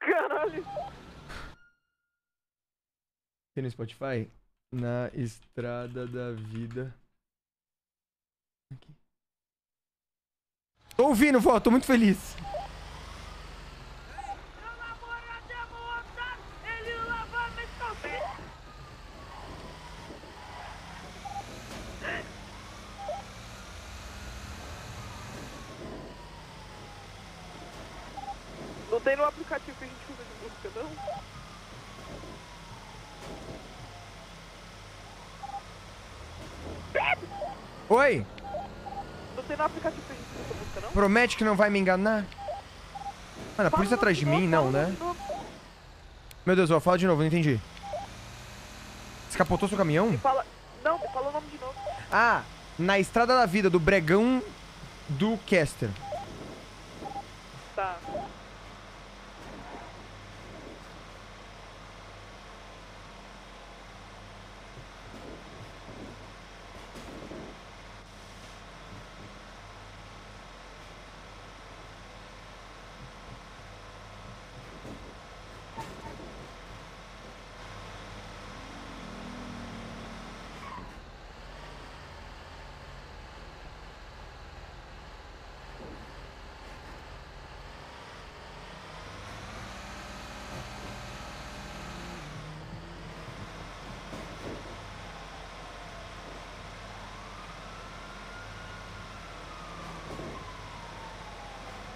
Caralho. Tem no Spotify? Na estrada da vida. Aqui. Tô ouvindo, vó, tô muito feliz. Não tem no aplicativo que a gente usa de música, não? Oi? Não tem no aplicativo que a gente usa música, não? Promete que não vai me enganar? Mano, a polícia atrás de mim, não, né? Meu Deus, vó, fala de novo, não entendi. Escapotou seu caminhão? Fala... Não, fala o nome de novo. Ah, na estrada da vida do Bregão do Caster. Tá.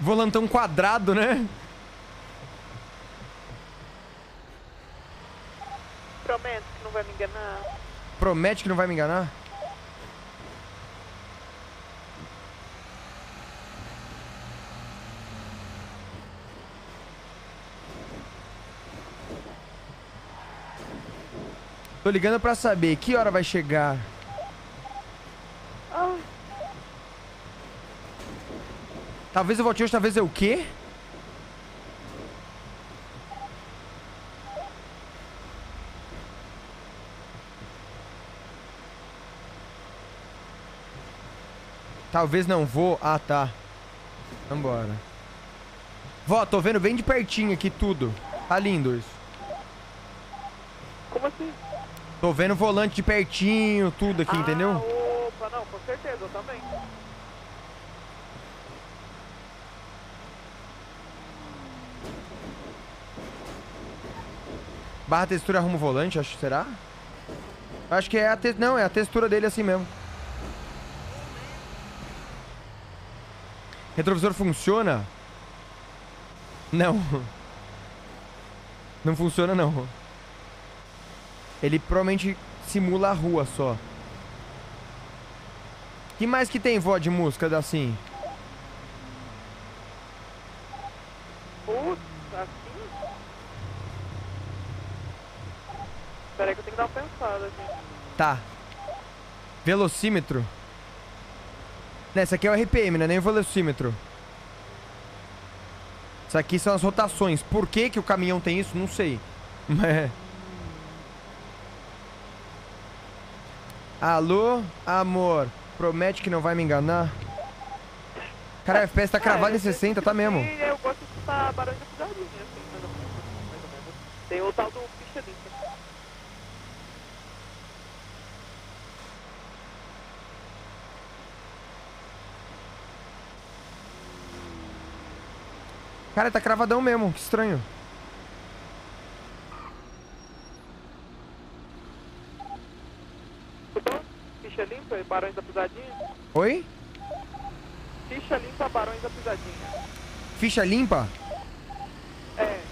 Volantão quadrado, né? Prometo que não vai me enganar. Promete que não vai me enganar? Tô ligando pra saber que hora vai chegar. Talvez eu volte hoje, talvez eu o quê? Talvez não vou. Ah, tá. Vambora. Vó, tô vendo bem de pertinho aqui tudo. Tá lindo isso. como assim? Tô vendo o volante de pertinho, tudo aqui, entendeu? Opa, não, com certeza, eu também. Barra textura arruma o volante, acho, será? Acho que é a te... Não, é a textura dele assim mesmo. Retrovisor funciona? Não. Não funciona não. Ele provavelmente simula a rua só. que mais que tem, vó, de música assim? Putz, assim? Pera aí que eu tenho que dar uma pensada aqui. Tá. Velocímetro. Né, esse aqui é o RPM, não é nem o velocímetro. Isso aqui são as rotações. Por que, que o caminhão tem isso? Não sei. Mas... [laughs] Alô, amor. Promete que não vai me enganar? Cara, a FPS tá cravado em 60, tá mesmo. Eu gosto de barulho pisadinha, assim, mais ou menos. Tem o tal do ficha. Cara, tá cravadão mesmo. Que estranho. Ficha limpa e barões da pisadinha? Oi? Ficha limpa, barões da pisadinha. Ficha limpa? É,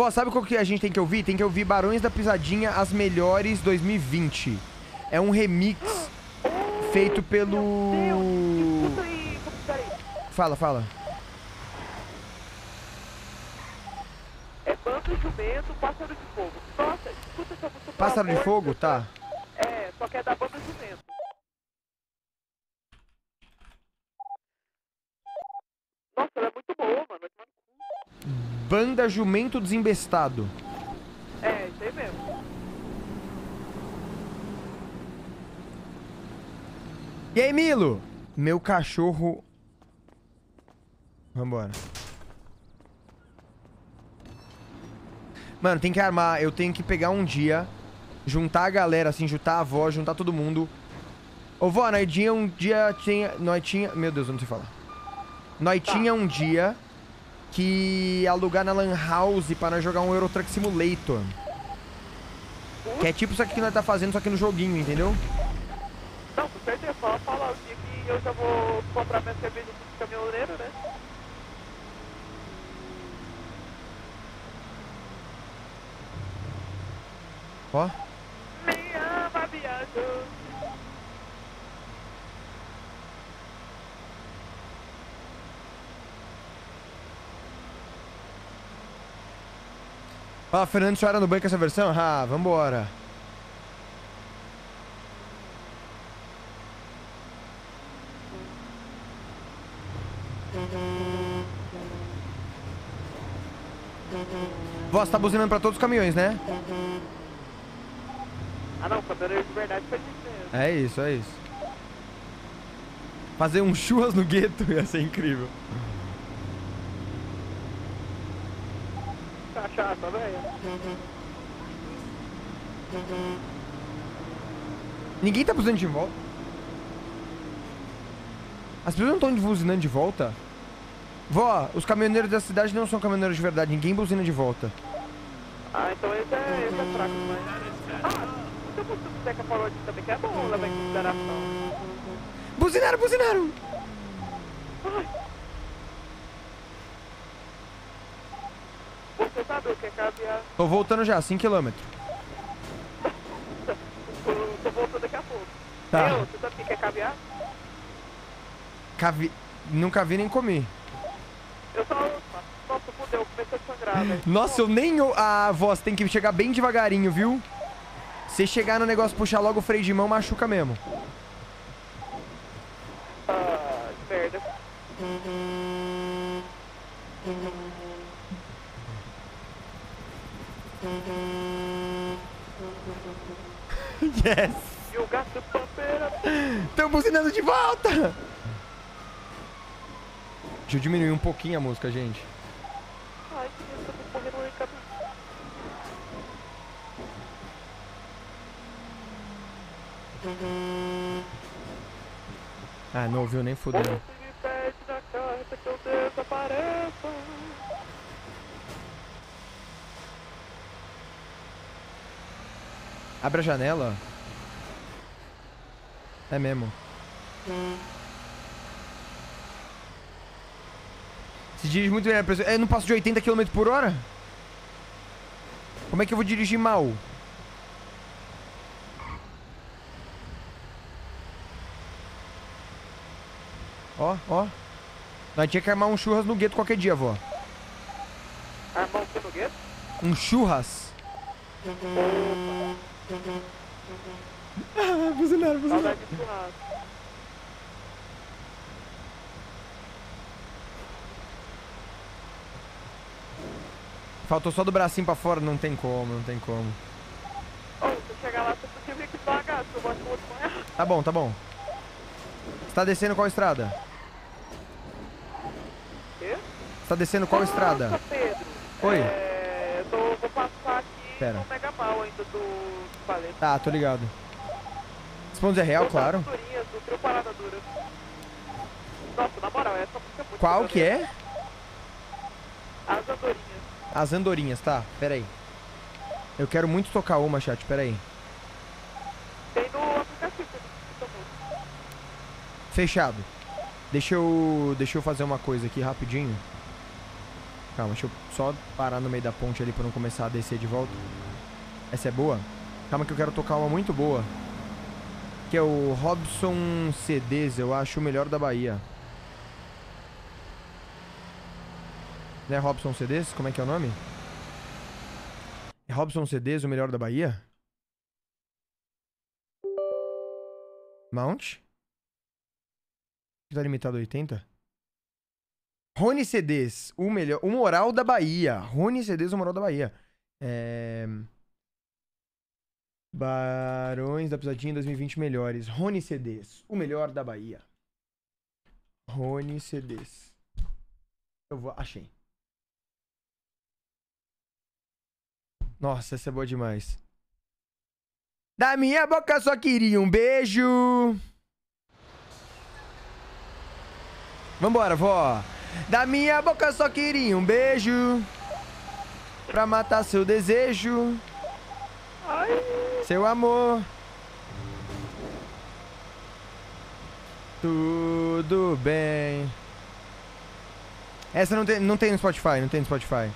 Vó, sabe qual que a gente tem que ouvir? Tem que ouvir Barões da Pisadinha, as melhores 2020. É um remix feito pelo. Fala, fala. É Bando Jumento, Pássaro de Fogo. Nossa, escuta essa música. Pássaro de fogo? Tá. É, só que é da Banda Jumento. Nossa, ela é muito boa, mano. Banda Jumento Desembestado. É, isso aí mesmo. E aí, Milo? Meu cachorro. Vambora. Mano, tem que armar. Eu tenho que pegar um dia, juntar a galera, assim, juntar a avó, juntar todo mundo. Ô, vó, nós tinha um dia. Tinha, nós tinha. Meu Deus, eu não sei falar. Nós tinha um dia que alugar na Lan House nós jogar um Euro Truck Simulator. Que é tipo isso aqui que nós tá fazendo, só que no joguinho, entendeu? Não, com certeza. Só falar o dia que eu já vou comprar minha cerveja do caminhoneiro, né? Ó. Me ama, viado. Ó, Fernando chora no banco essa versão? Ah, vambora. Você tá buzinando pra todos os caminhões, né? Ah, não, caminhoneiro de verdade foi isso. É isso, é isso. Fazer um churras no gueto [laughs] ia ser incrível. Cachaça, velho. Ninguém tá buzinando de volta? As pessoas não estão buzinando de volta? Vó, os caminhoneiros da cidade não são caminhoneiros de verdade, ninguém buzina de volta. Ah, então esse é, esse é fraco, mas... Ah, se eu fosse o disso também, que é bom levar em consideração. Buzinaram, buzinaram! Você caviar? Tô voltando já, 5km. Tô, tô voltando daqui a pouco. Tá. Eu, você sabe o que é caviar? Cavi... Nunca vi nem comi. Eu só... Nossa, fudeu, comecei a sangrar, velho. Nossa, eu nem. Ah, voz, tem que chegar bem devagarinho, viu? Se chegar no negócio, puxar logo o freio de mão, machuca mesmo. Ah, merda. [laughs] Yes! E o gato pampeira. Tão buzinando de volta! Deixa eu diminuir um pouquinho a música, gente. Ai, eu tô correndo. Ah, não ouviu nem fudendo. Me pede na carta que eu desapareça. Abre a janela. É mesmo. Se dirige muito bem, é, não passo de 80 km por hora? Como é que eu vou dirigir mal? Ó, ó. Nós tinha que armar um churras no gueto qualquer dia, vó. Armar o que no gueto? Um churras. Ah, de churrasco. Faltou só do bracinho pra fora, não tem como, não tem como. Ô, se eu chegar lá, você podia vir aqui devagar, que eu gosto muito de manhã. Tá bom, tá bom. Você tá descendo qual estrada? Quê? Você tá descendo qual estrada? Nossa, Pedro. Oi. É, eu tô, vou passar aqui Pera. no Mega Mal ainda do, do palete. Tá, tô ligado. Responde é real, claro. Nossa, na moral, essa música é muito Qual que é? As Andorinhas. As andorinhas, tá. Pera aí. Eu quero muito tocar uma, chat, pera aí. Tem no aplicativo. Fechado. Deixa eu, deixa eu fazer uma coisa aqui rapidinho. Calma, deixa eu só parar no meio da ponte ali pra não começar a descer de volta. Essa é boa? Calma que eu quero tocar uma muito boa. Que é o Robson CDs, eu acho o melhor da Bahia. Né, Robson CDs? Como é que é o nome? É Robson CDs, o melhor da Bahia? Mount? Tá limitado a 80? Rony CDs, o melhor, o moral da Bahia. Rony CDs, o moral da Bahia. É... Barões da Pisadinha 2020 melhores. Rony CDs, o melhor da Bahia. Rony CDs. Eu vou, achei. Nossa, essa é boa demais. Da minha boca só queria um beijo. Vambora, vó. Da minha boca só queria um beijo. Pra matar seu desejo. Seu amor. Tudo bem. Essa não tem, não tem no Spotify, não tem no Spotify.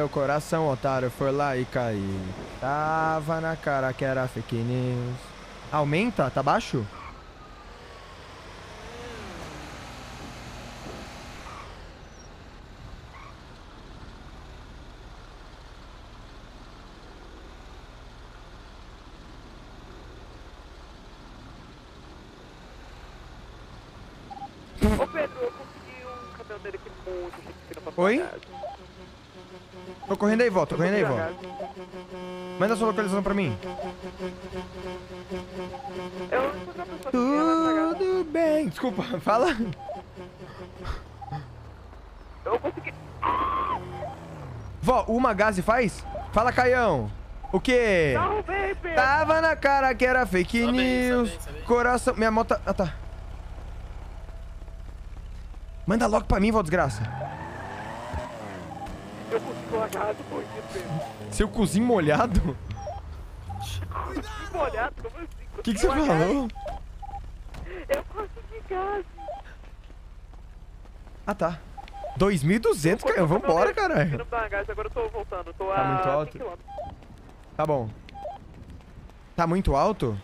Meu coração, otário, foi lá e caiu. Tava na cara que era fake news. Aumenta? Tá baixo? Ô Pedro, eu consegui um caminhoneiro aqui muito chique pra Oi? pagar. Tô correndo aí, vó, tô correndo aí, vó. Manda sua localização pra mim. Tudo bem. Desculpa, [laughs] fala. Eu consegui. Vó, uma gase faz? Fala, Caião. O quê? Não. Tava na cara que era fake Sobe aí, news. Coração. Minha moto. tá- Ah, tá. Manda logo pra mim, vó desgraça. Isso, Pedro. Seu cozinho molhado? Consegui molhado, como assim? O que, que você falou? Eu consegui casa. Ah, tá. 2.200, Caião. Vambora, caralho. Gás, agora eu tô voltando. Tô Tá muito 5 alto? Tá bom. Tá muito alto?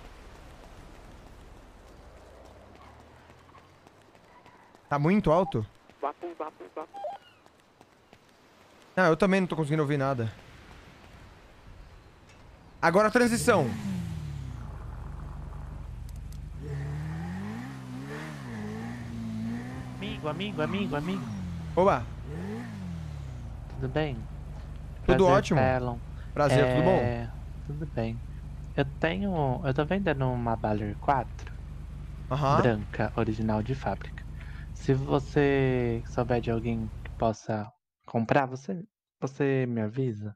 Tá muito alto? Vapo, vapo, vapo. Não, eu também não tô conseguindo ouvir nada. Agora a transição. Amigo, amigo, amigo, amigo. Oba, Tudo bem? Tudo Prazer, ótimo. Fallon. Prazer, tudo bom? É, Tudo bem. Eu tenho. Eu tô vendendo uma Baller 4 Aham. branca, original de fábrica. Se você souber de alguém que possa comprar, você, você me avisa?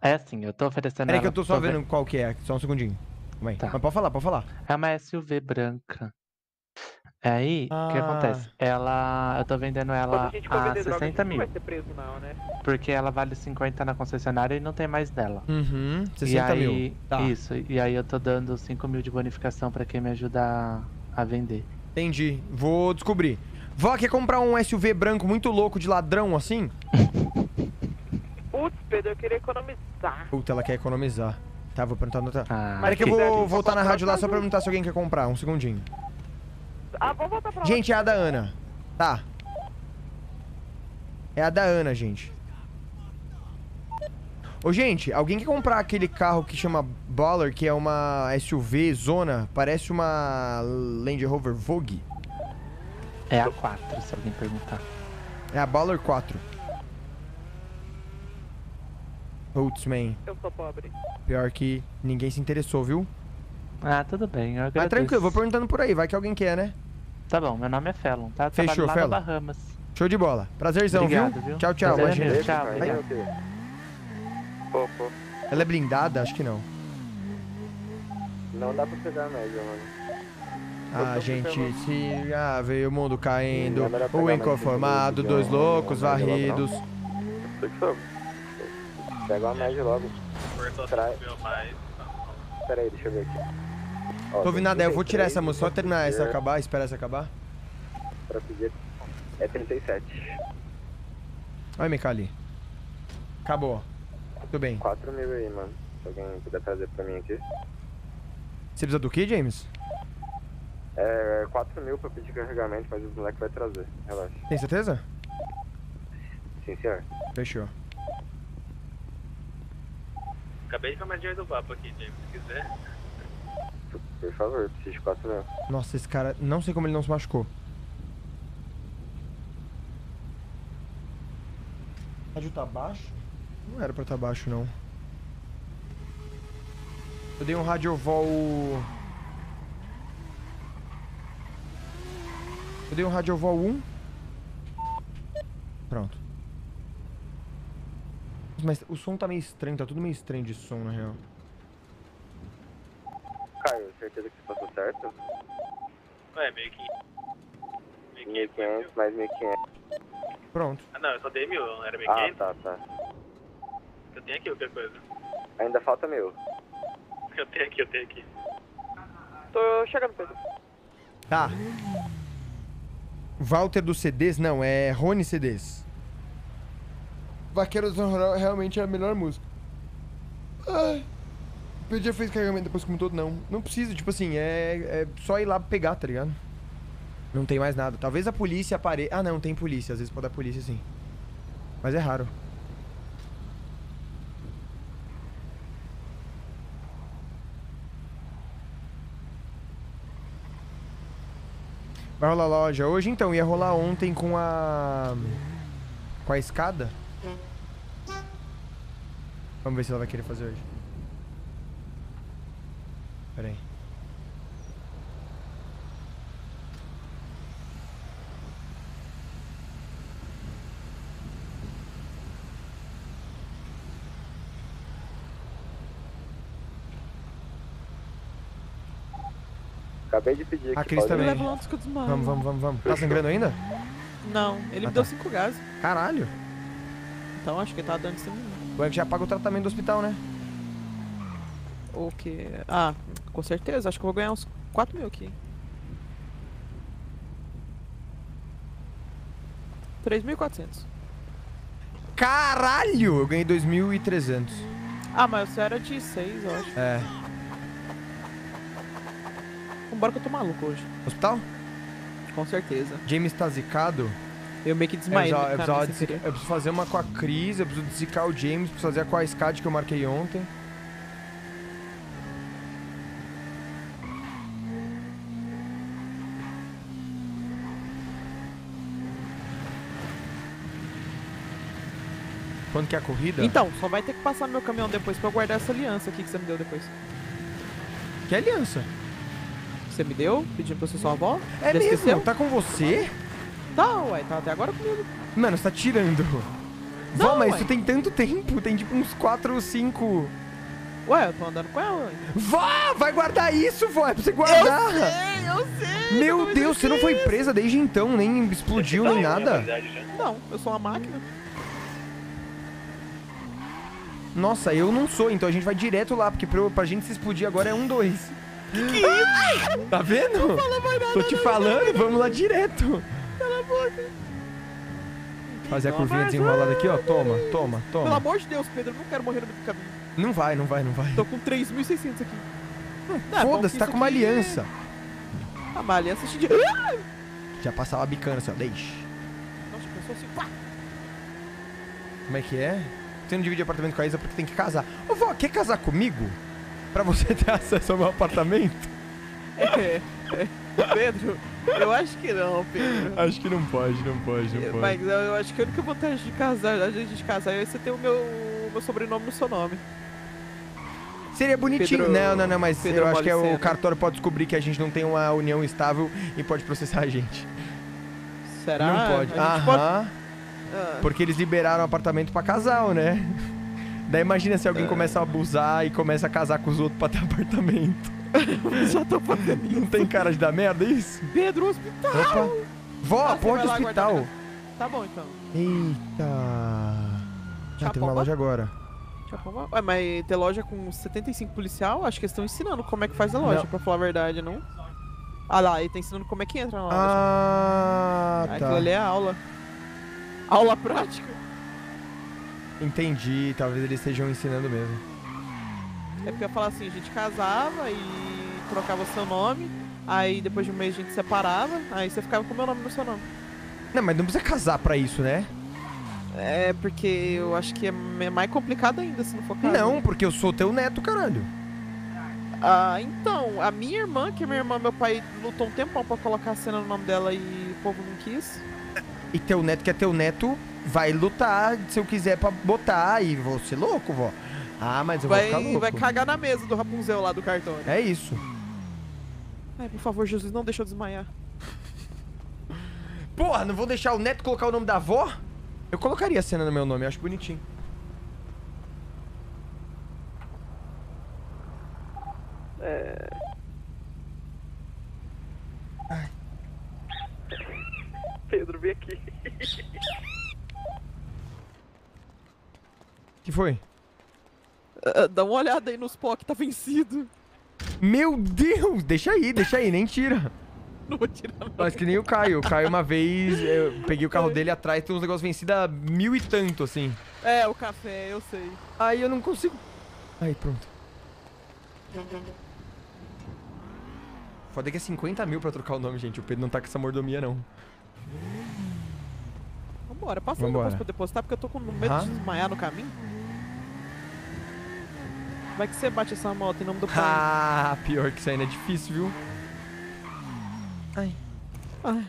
É assim, eu tô oferecendo. Peraí que eu tô só ve- vendo qual que é. Só um segundinho. Calma aí. Tá. Mas pode falar, pode falar. É uma SUV branca. Aí, o que Ah. acontece? Ela. Eu tô vendendo ela a a vender droga, a 60 gente não mil. vai ser preso não, né? Porque ela vale 50 na concessionária e não tem mais dela. Uhum, e 60 aí, mil. Tá. Isso, e aí eu tô dando 5 mil de bonificação pra quem me ajudar a vender. Entendi. Vou descobrir. Vó, quer comprar um SUV branco muito louco de ladrão assim? Putz, Pedro, eu queria economizar. Puta, ela quer economizar. Tá, vou perguntar no outra. Ah, Peraí que eu vou gente voltar na rádio lá só pra perguntar se alguém quer comprar. Um segundinho. Ah, vamos voltar pra lá. Gente, é a da Ana. Tá. É a da Ana, gente. Ô, gente, alguém quer comprar aquele carro que chama Baller, que é uma SUV zona? Parece uma Land Rover Vogue. É a 4, se alguém perguntar. É a Baller 4. Putz, man. Eu sou pobre. Pior que ninguém se interessou, viu? Ah, tudo bem, eu Mas agradeço. tranquilo, vou perguntando por aí, vai que alguém quer, né? Tá bom, meu nome é Felon, tá? Eu Fechou, lá Felon. Bahamas. Show de bola. Prazerzão, Obrigado, viu? viu? Tchau, tchau. Prazer é imagina. meu, tchau, obrigado. Pô, pô. Ela é blindada? Acho que não. Não dá pra pegar a média, mano. A gente se. Ah, veio o mundo caindo. É O inconformado, dois loucos varridos. Pega uma média logo. Pera aí, deixa eu ver aqui. Ó, Tô ouvindo nada, eu vou tirar 33, essa música, só terminar essa acabar, esperar essa acabar. Pra pedir é 37. Olha, Micali. Acabou. Tudo bem. 4 mil aí, mano. Se alguém puder trazer pra mim aqui. Você precisa do que, James? É 4 mil pra pedir carregamento, mas o moleque vai trazer. Relaxa. Tem certeza? Sim, senhor. Fechou. Acabei de chamar de do papo aqui, James, se quiser. Por favor, preciso de 4 mil. Nossa, esse cara. Não sei como ele não se machucou. Rádio tá baixo? Não era pra tá baixo, não. Eu dei um radiovol. Eu dei um radiovol 1. Pronto. Mas o som tá meio estranho, tá tudo meio estranho de som, na real. Caio, certeza que você passou certo? Ué, meio que. 1.500 mais 1.500. Pronto. Ah, não, eu só dei mil, não era meio Ah, 500? tá, tá. Eu tenho aqui qualquer coisa. Ainda falta mil. [laughs] Eu tenho aqui, eu tenho aqui. Tô chegando, Pedro. Tá. Walter dos CDs? Não, é Rony CDs. Vaqueiros do Rural realmente é a melhor música. Ai. Eu já fez carregamento depois como todo? Não. Não precisa, tipo assim, é, é só ir lá pegar, tá ligado? Não tem mais nada. Talvez a polícia apareça. Ah, não, tem polícia. Às vezes pode dar polícia sim. Mas é raro. Vai rolar loja hoje? Então, ia rolar ontem com a. Com a escada. Vamos ver se ela vai querer fazer hoje. Pera aí. Acabei de pedir A aqui. Cris pode também. Leva que eu desmaio. Vamos, vamos, vamos, vamos. Tá sangrando ainda? Não, ele Ah, me deu tá. 5 gases. Caralho. Então acho que ele tá dando isso em mim. O que já paga o tratamento do hospital, né? O que? Ah, com certeza. Acho que eu vou ganhar uns 4 mil aqui. 3.400. Caralho! Eu ganhei 2.300. Ah, mas você era de 6, eu acho. É. Vambora que eu tô maluco hoje. Hospital? Com certeza. James tá zicado? Eu meio que Eu desmaiei. preciso, no eu, de- querer. eu preciso fazer uma com a Cris, eu preciso zicar o James, preciso fazer a com a SCAD que eu marquei ontem. Quando que é a corrida? Então, só vai ter que passar meu caminhão depois pra eu guardar essa aliança aqui que você me deu depois. Que aliança? Você me deu? Pedindo pra ser sua avó? É Já mesmo? esqueceu? Tá com você? Tá, ué, tá até agora comigo. Mano, você tá tirando. Não, Vó, mas ué. isso tem tanto tempo, tem tipo uns 4 ou 5. Ué, eu tô andando com ela. Vó, vai guardar isso, vó, é pra você guardar. Eu sei, eu sei. Meu Deus, você não foi presa desde então, nem explodiu, nem nada. Não, eu sou uma máquina. Nossa, eu não sou, então a gente vai direto lá, porque pra, pra gente se explodir agora é um, dois. Que que é isso? Tá vendo? Não fala mais nada, Tô te falando, vamos lá direto. Cala a boca. Fazer a curvinha desenrolada aqui, ó. Toma, toma, Pelo toma. amor de Deus, Pedro, eu não quero morrer no meio do caminho. Não vai, não vai, não vai. Tô com 3.600 aqui. É, bom Foda-se, tá com uma aliança. Ah, mas aliança de... Já passava bicando assim, ó. Deixa. Nossa, pensou assim, pá. Como é que é? Você não divide apartamento com a Isa porque tem que casar. Ô, vó, quer casar comigo? Pra você [laughs] ter acesso ao meu apartamento? É, é. Pedro, eu acho que não, Pedro. Acho que não pode, não pode, não pode. Mas eu, acho que a única vantagem de casar, a gente casar, é você ter o meu, o meu sobrenome no seu nome. Seria bonitinho. Pedro- não, não, não, mas Pedro eu acho que é o cartório pode descobrir que a gente não tem uma união estável e pode processar a gente. Será? Não pode. Aham. pode- Ah. Porque eles liberaram apartamento pra casal, né? Daí imagina se É. alguém começa a abusar e começa a casar com os outros pra ter [laughs] apartamento. [laughs] Já tô fazendo isso. Não tem cara de dar merda, é isso? Pedro, hospital! Opa. Vó, Ah, porta do guardar hospital. Tá bom, então. Eita. Ah, tem uma loja agora. Ué, mas ter loja com 75 policial, acho que eles estão ensinando como é que faz a loja, Não. pra falar a verdade, não? Ah lá, ele tá ensinando como é que entra na loja. Ah, tá. Aquilo ali é aula. Aula prática. Entendi, talvez eles estejam ensinando mesmo. É porque eu falar assim, a gente casava e trocava seu nome, aí depois de um mês a gente separava, aí você ficava com o meu nome no seu nome. Não, mas não precisa casar pra isso, né? É, porque eu acho que é me- mais complicado ainda se não for casar. Não, porque eu sou teu neto, caralho. Ah, então, a minha irmã, que é minha irmã, meu pai lutou um tempão pra colocar a cena no nome dela e o povo não quis. E teu neto, que é teu neto, vai lutar se eu quiser pra botar e vou ser louco, vó. Ah, mas eu vou ficar Vai, louco. vai cagar na mesa do Rapunzel lá do cartório. É isso. Ai, por favor, Jesus, não deixa eu desmaiar. Porra, não vou deixar o neto colocar o nome da avó? Eu colocaria a cena no meu nome, eu acho bonitinho. É... Pedro, vem aqui. Que foi? Ah, dá uma olhada aí nos pó que tá vencido. Meu Deus! Deixa aí, deixa aí, nem tira. [laughs] Não vou tirar, não. Mas que nem o Caio. O Caio, uma vez, eu peguei o carro dele atrás, tem uns negócios vencidos a mil e tanto, assim. É, o café, eu sei. Aí eu não consigo. Aí, pronto. Foda que é 50 mil pra trocar o nome, gente. O Pedro não tá com essa mordomia, não. Vambora, passa Vambora. depois pra depositar, porque eu tô com medo Aham. de desmaiar no caminho. Vai que você bate essa moto em nome do pai. Ah, pior que isso ainda é difícil, viu? Ai. Ai.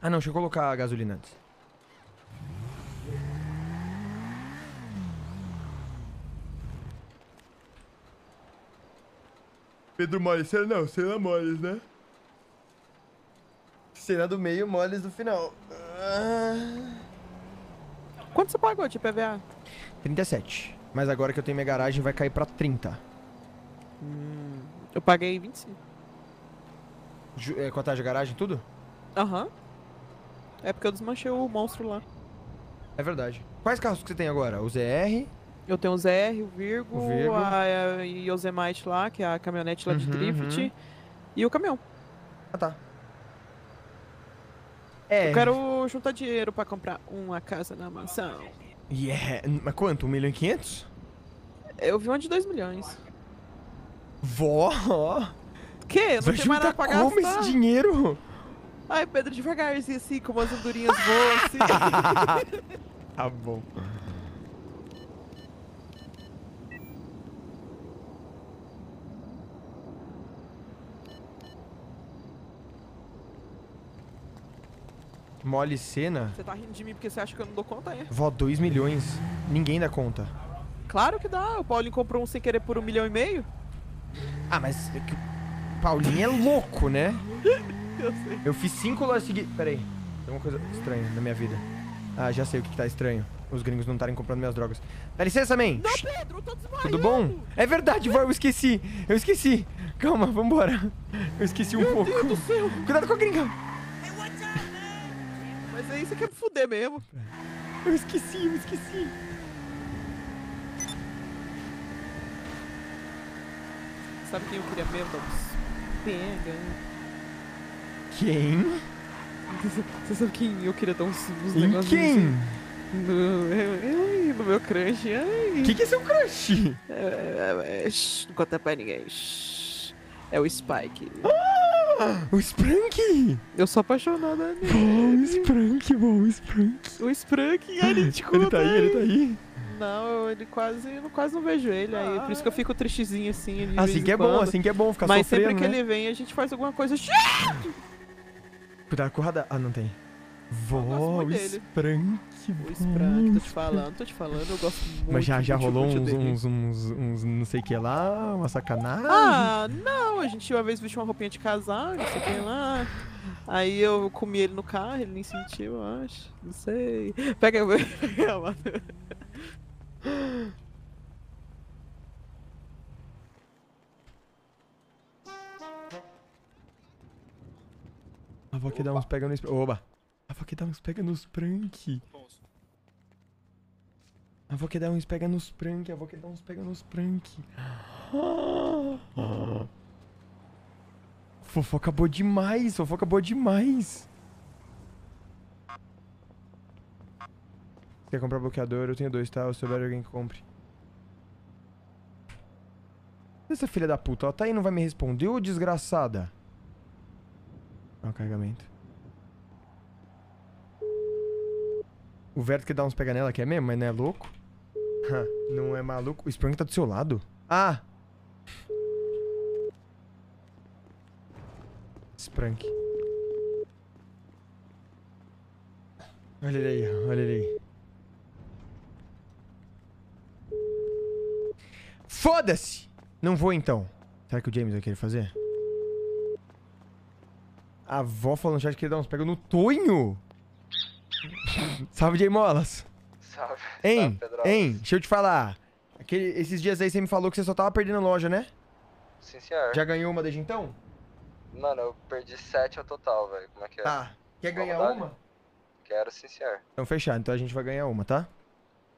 Ah, não, deixa eu colocar a gasolina antes. Pedro Moles, cena não, cena moles, né? Cena do meio, moles do final. Ah. Quanto você pagou de PVA? 37. Mas agora que eu tenho minha garagem, vai cair pra 30. Hum, eu paguei 25. Ju- É, com a taxa de garagem, tudo? Aham. É porque eu desmanchei o monstro lá. É verdade. Quais carros que você tem agora? O ZR? Eu tenho o ZR, o Virgo, O Virgo. a, a Yosemite lá, que é a caminhonete lá de Uhum, drift, uhum. e o caminhão. Ah, tá. É. Eu quero juntar dinheiro pra comprar uma casa na mansão. Yeah. Mas quanto? 1 milhão e 500? Eu vi uma de 2 milhões. Vó. Que? Não Vai tem mais nada pra como gastar. esse dinheiro? Ai, Pedro, devagarzinho assim, como as andorinhas voam assim. [laughs] Tá bom. Mole cena? Você tá rindo de mim porque você acha que eu não dou conta, é? Vó, 2 milhões. Ninguém dá conta. Claro que dá. O Paulinho comprou um sem querer por um milhão e meio. Ah, mas é que Paulinho é louco, né? [laughs] Eu sei. Eu fiz cinco lojas seguidas. Pera aí. Tem uma coisa estranha na minha vida. Ah, já sei o que, que tá estranho. Os gringos não estarem comprando minhas drogas. Dá licença, man. Não, Pedro, eu tô desmaiando. Tudo bom? É verdade, vó, eu esqueci. Eu esqueci. Calma, vambora. Eu esqueci um Meu pouco. Deus do céu. Cuidado com a gringa. Aí você quer me fuder mesmo. Eu esqueci, eu esqueci. Sabe quem eu queria mesmo, Douglas? Pega. Quem? Você sabe quem eu queria dar uns, uns Em negocinhos quem? assim? No, ai, no meu crush. Ai. Que que é seu crush? É, é, é, shh, não conta pra ninguém. shh. É o Spike. Ah, o Sprank! Eu sou apaixonada nele. Bom, o Sprank, bom, o Sprank. O Sprank, ele te conta. Ele tá aí, ele tá aí. Não, ele quase, eu quase não vejo ele. Aí, por isso que eu fico tristezinho assim. Assim vez que em é bom, quando. assim que é bom, ficar Mas sofrendo, sempre que né? ele vem, a gente faz alguma coisa. Cuidado com o radar. Ah, não tem. Vó, o dele depois pra. Que tô te falando, tô te falando, eu gosto muito. Mas já, já rolou uns, uns, uns, uns, não sei o que lá, uma sacanagem. Ah, não, a gente uma vez vestiu uma roupinha de casal, não sei o que lá. Aí eu comi ele no carro, ele nem sentiu, eu acho. Não sei. Pega eu. [laughs] A avó que dá uns pega nos. Oba! A avó que dá uns pega nos prank. A avó quer dar uns pega nos prank. A avó quer dar uns pega nos prank. Fofoca boa demais. Fofoca boa demais. Quer comprar bloqueador? Eu tenho dois, tá? Se souber alguém que compre. Essa filha da puta, ela tá aí e não vai me responder, ô desgraçada. Ó, carregamento. O Verto quer dar uns pega nela, quer mesmo, mas não é louco? Não é maluco? O Sprung tá do seu lado? Ah! Sprunk. Olha ele aí, olha ele aí. Foda-se! Não vou então. Será que o James vai querer fazer? A avó falou no chat que ele dá uns pega no Tonho. [laughs] Salve, Jay Molas. Salve. [laughs] Hein, Salve, hein, deixa eu te falar. Aquele, esses dias aí você me falou que você só tava perdendo loja, né? Sim, senhor. Já ganhou uma desde então? Mano, eu perdi 7 ao total, velho. Como é que é? Tá. Quer ganhar dar? uma? Quero sim, senhor. Então fechado, então a gente vai ganhar uma, tá?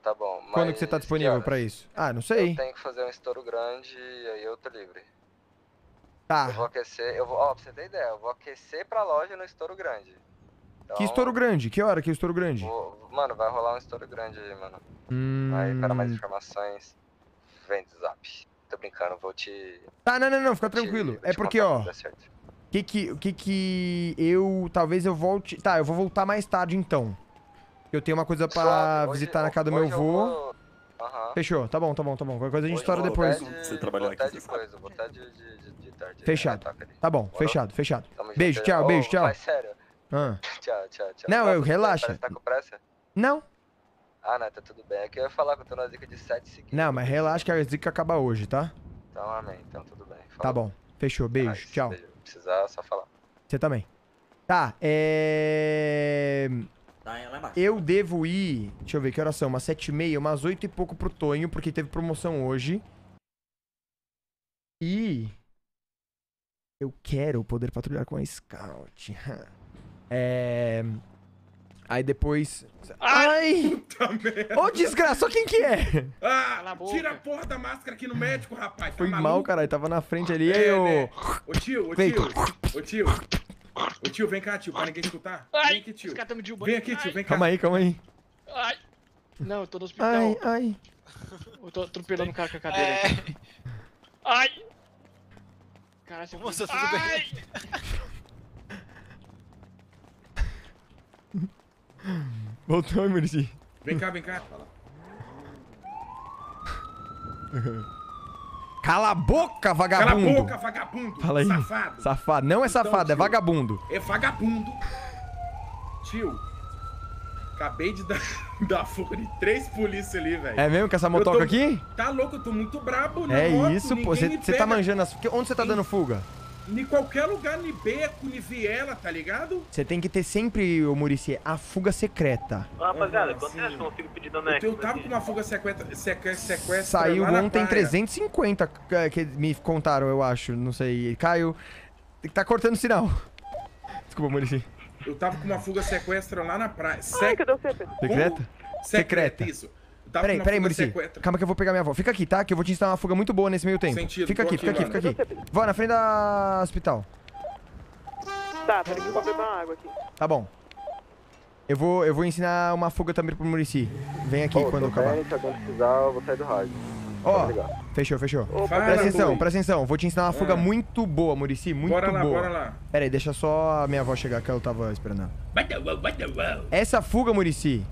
Tá bom. Mas Quando que você tá disponível pra isso? Ah, não sei. Eu tenho que fazer um estouro grande e aí eu tô livre. Tá. Eu vou aquecer, eu vou, ó, pra você ter ideia, eu vou aquecer pra loja no estouro grande. Então, Que estouro grande? Que hora que é o estouro grande? vou- mano, vai rolar um estouro grande aí, mano. Hum... Aí, para mais informações, vem do zap. Tô brincando, vou te. Tá, não, não, não, fica tranquilo. É te porque, contar ó, certo. que que, o que que eu, talvez eu volte... Tá, eu vou voltar mais tarde então. Eu tenho uma coisa pra Suave, hoje- visitar na casa do meu vou- Aham. Fechou, tá bom, tá bom, tá bom. Qualquer coisa a gente estoura depois. de- Você trabalhar aqui, de você sabe. coisa, de, de, de, de tarde. Fechado. né, ali. Tá bom, Morou? fechado, fechado. Tamo Beijo, tchau, beijo, tchau. Mas sério. Ah. Tchau, tchau, tchau. Não, eu- bem, relaxa. Parece que tá com pressa? Não, Ah, não, tá tudo bem. É que eu ia falar que eu tô na zica de 7 seguidos. não, mas relaxa que a zica acaba hoje, tá? Então, amém. Então, tudo bem. Tá bom. Fechou, beijo, Nice, tchau. beijo. Precisar, é só falar. Você também. Tá, é... Tá embaixo. Eu devo ir... Deixa eu ver, que horas são? Umas sete e meia, umas oito e pouco pro Tonho, porque teve promoção hoje. E... Eu quero poder patrulhar com a Scout. [laughs] É... Aí depois... Ai! Ô, desgraça, quem que é? Ah, tira a porra da máscara aqui no médico, rapaz. Tá Foi maluco? mal, caralho. Tava na frente ali. É, Aí eu... né? Ô tio, ô Vem. tio, ô tio. Ô tio, vem cá, tio, pra ninguém escutar. Vem aqui, tio. Vem aqui, tio, vem cá. Calma aí, calma aí. Ai. Não, eu tô no hospital. Ai, ai. Eu tô atropelando o cara com a cadeira. aqui. Ai. Caralho, você Moça, tudo Ai. Voltou, hein, Murici? Vem cá, vem cá. Cala a boca, Cala a vagabundo! boca, vagabundo. Fala aí. Safado. Safado. Não é Então, safado, é tio, vagabundo. É vagabundo. Tio, acabei de dar, [laughs] dar fuga de três polícias ali, velho. É mesmo com essa motoca tô- aqui? Tá louco, eu tô muito brabo, na É moto, isso, pô. Você tá manjando as. Onde você tá dando fuga? Em qualquer lugar, ni beco, ni viela, tá ligado? Você tem que ter sempre, ô Murici, a fuga secreta. Rapaziada, Aham, quanto você acha que eu consigo pedir do Eu, tava com uma fuga sequestra, seque- sequestra Saiu ontem praia. 350 é, que me contaram, eu acho. Não sei. Caio. Tá cortando o sinal. Desculpa, Murici. Eu tava com uma fuga sequestra lá na praia. Ai, cadê o CP? Secreta? Secreta, isso. Peraí, peraí, Murici. sequestra. Calma que eu vou pegar minha avó. Fica aqui, tá? Que eu vou te ensinar uma fuga muito boa nesse meio tempo. Sentido, fica aqui, aqui, fica aqui, fica aqui. Vó, na frente da hospital. Tá, peraí que eu vou beber uma água aqui. Tá bom. Eu vou, eu vou ensinar uma fuga também pro Murici. Vem aqui Ô, quando acabar. bem, precisar, eu vou sair do rádio. Ó, ligado? fechou, fechou. Fala, presta atenção, presta atenção. Vou te ensinar uma fuga Ah. muito boa, Murici. Muito Bora lá, boa. bora lá. Pera aí, deixa só a minha avó chegar que eu tava esperando. Essa fuga, Murici,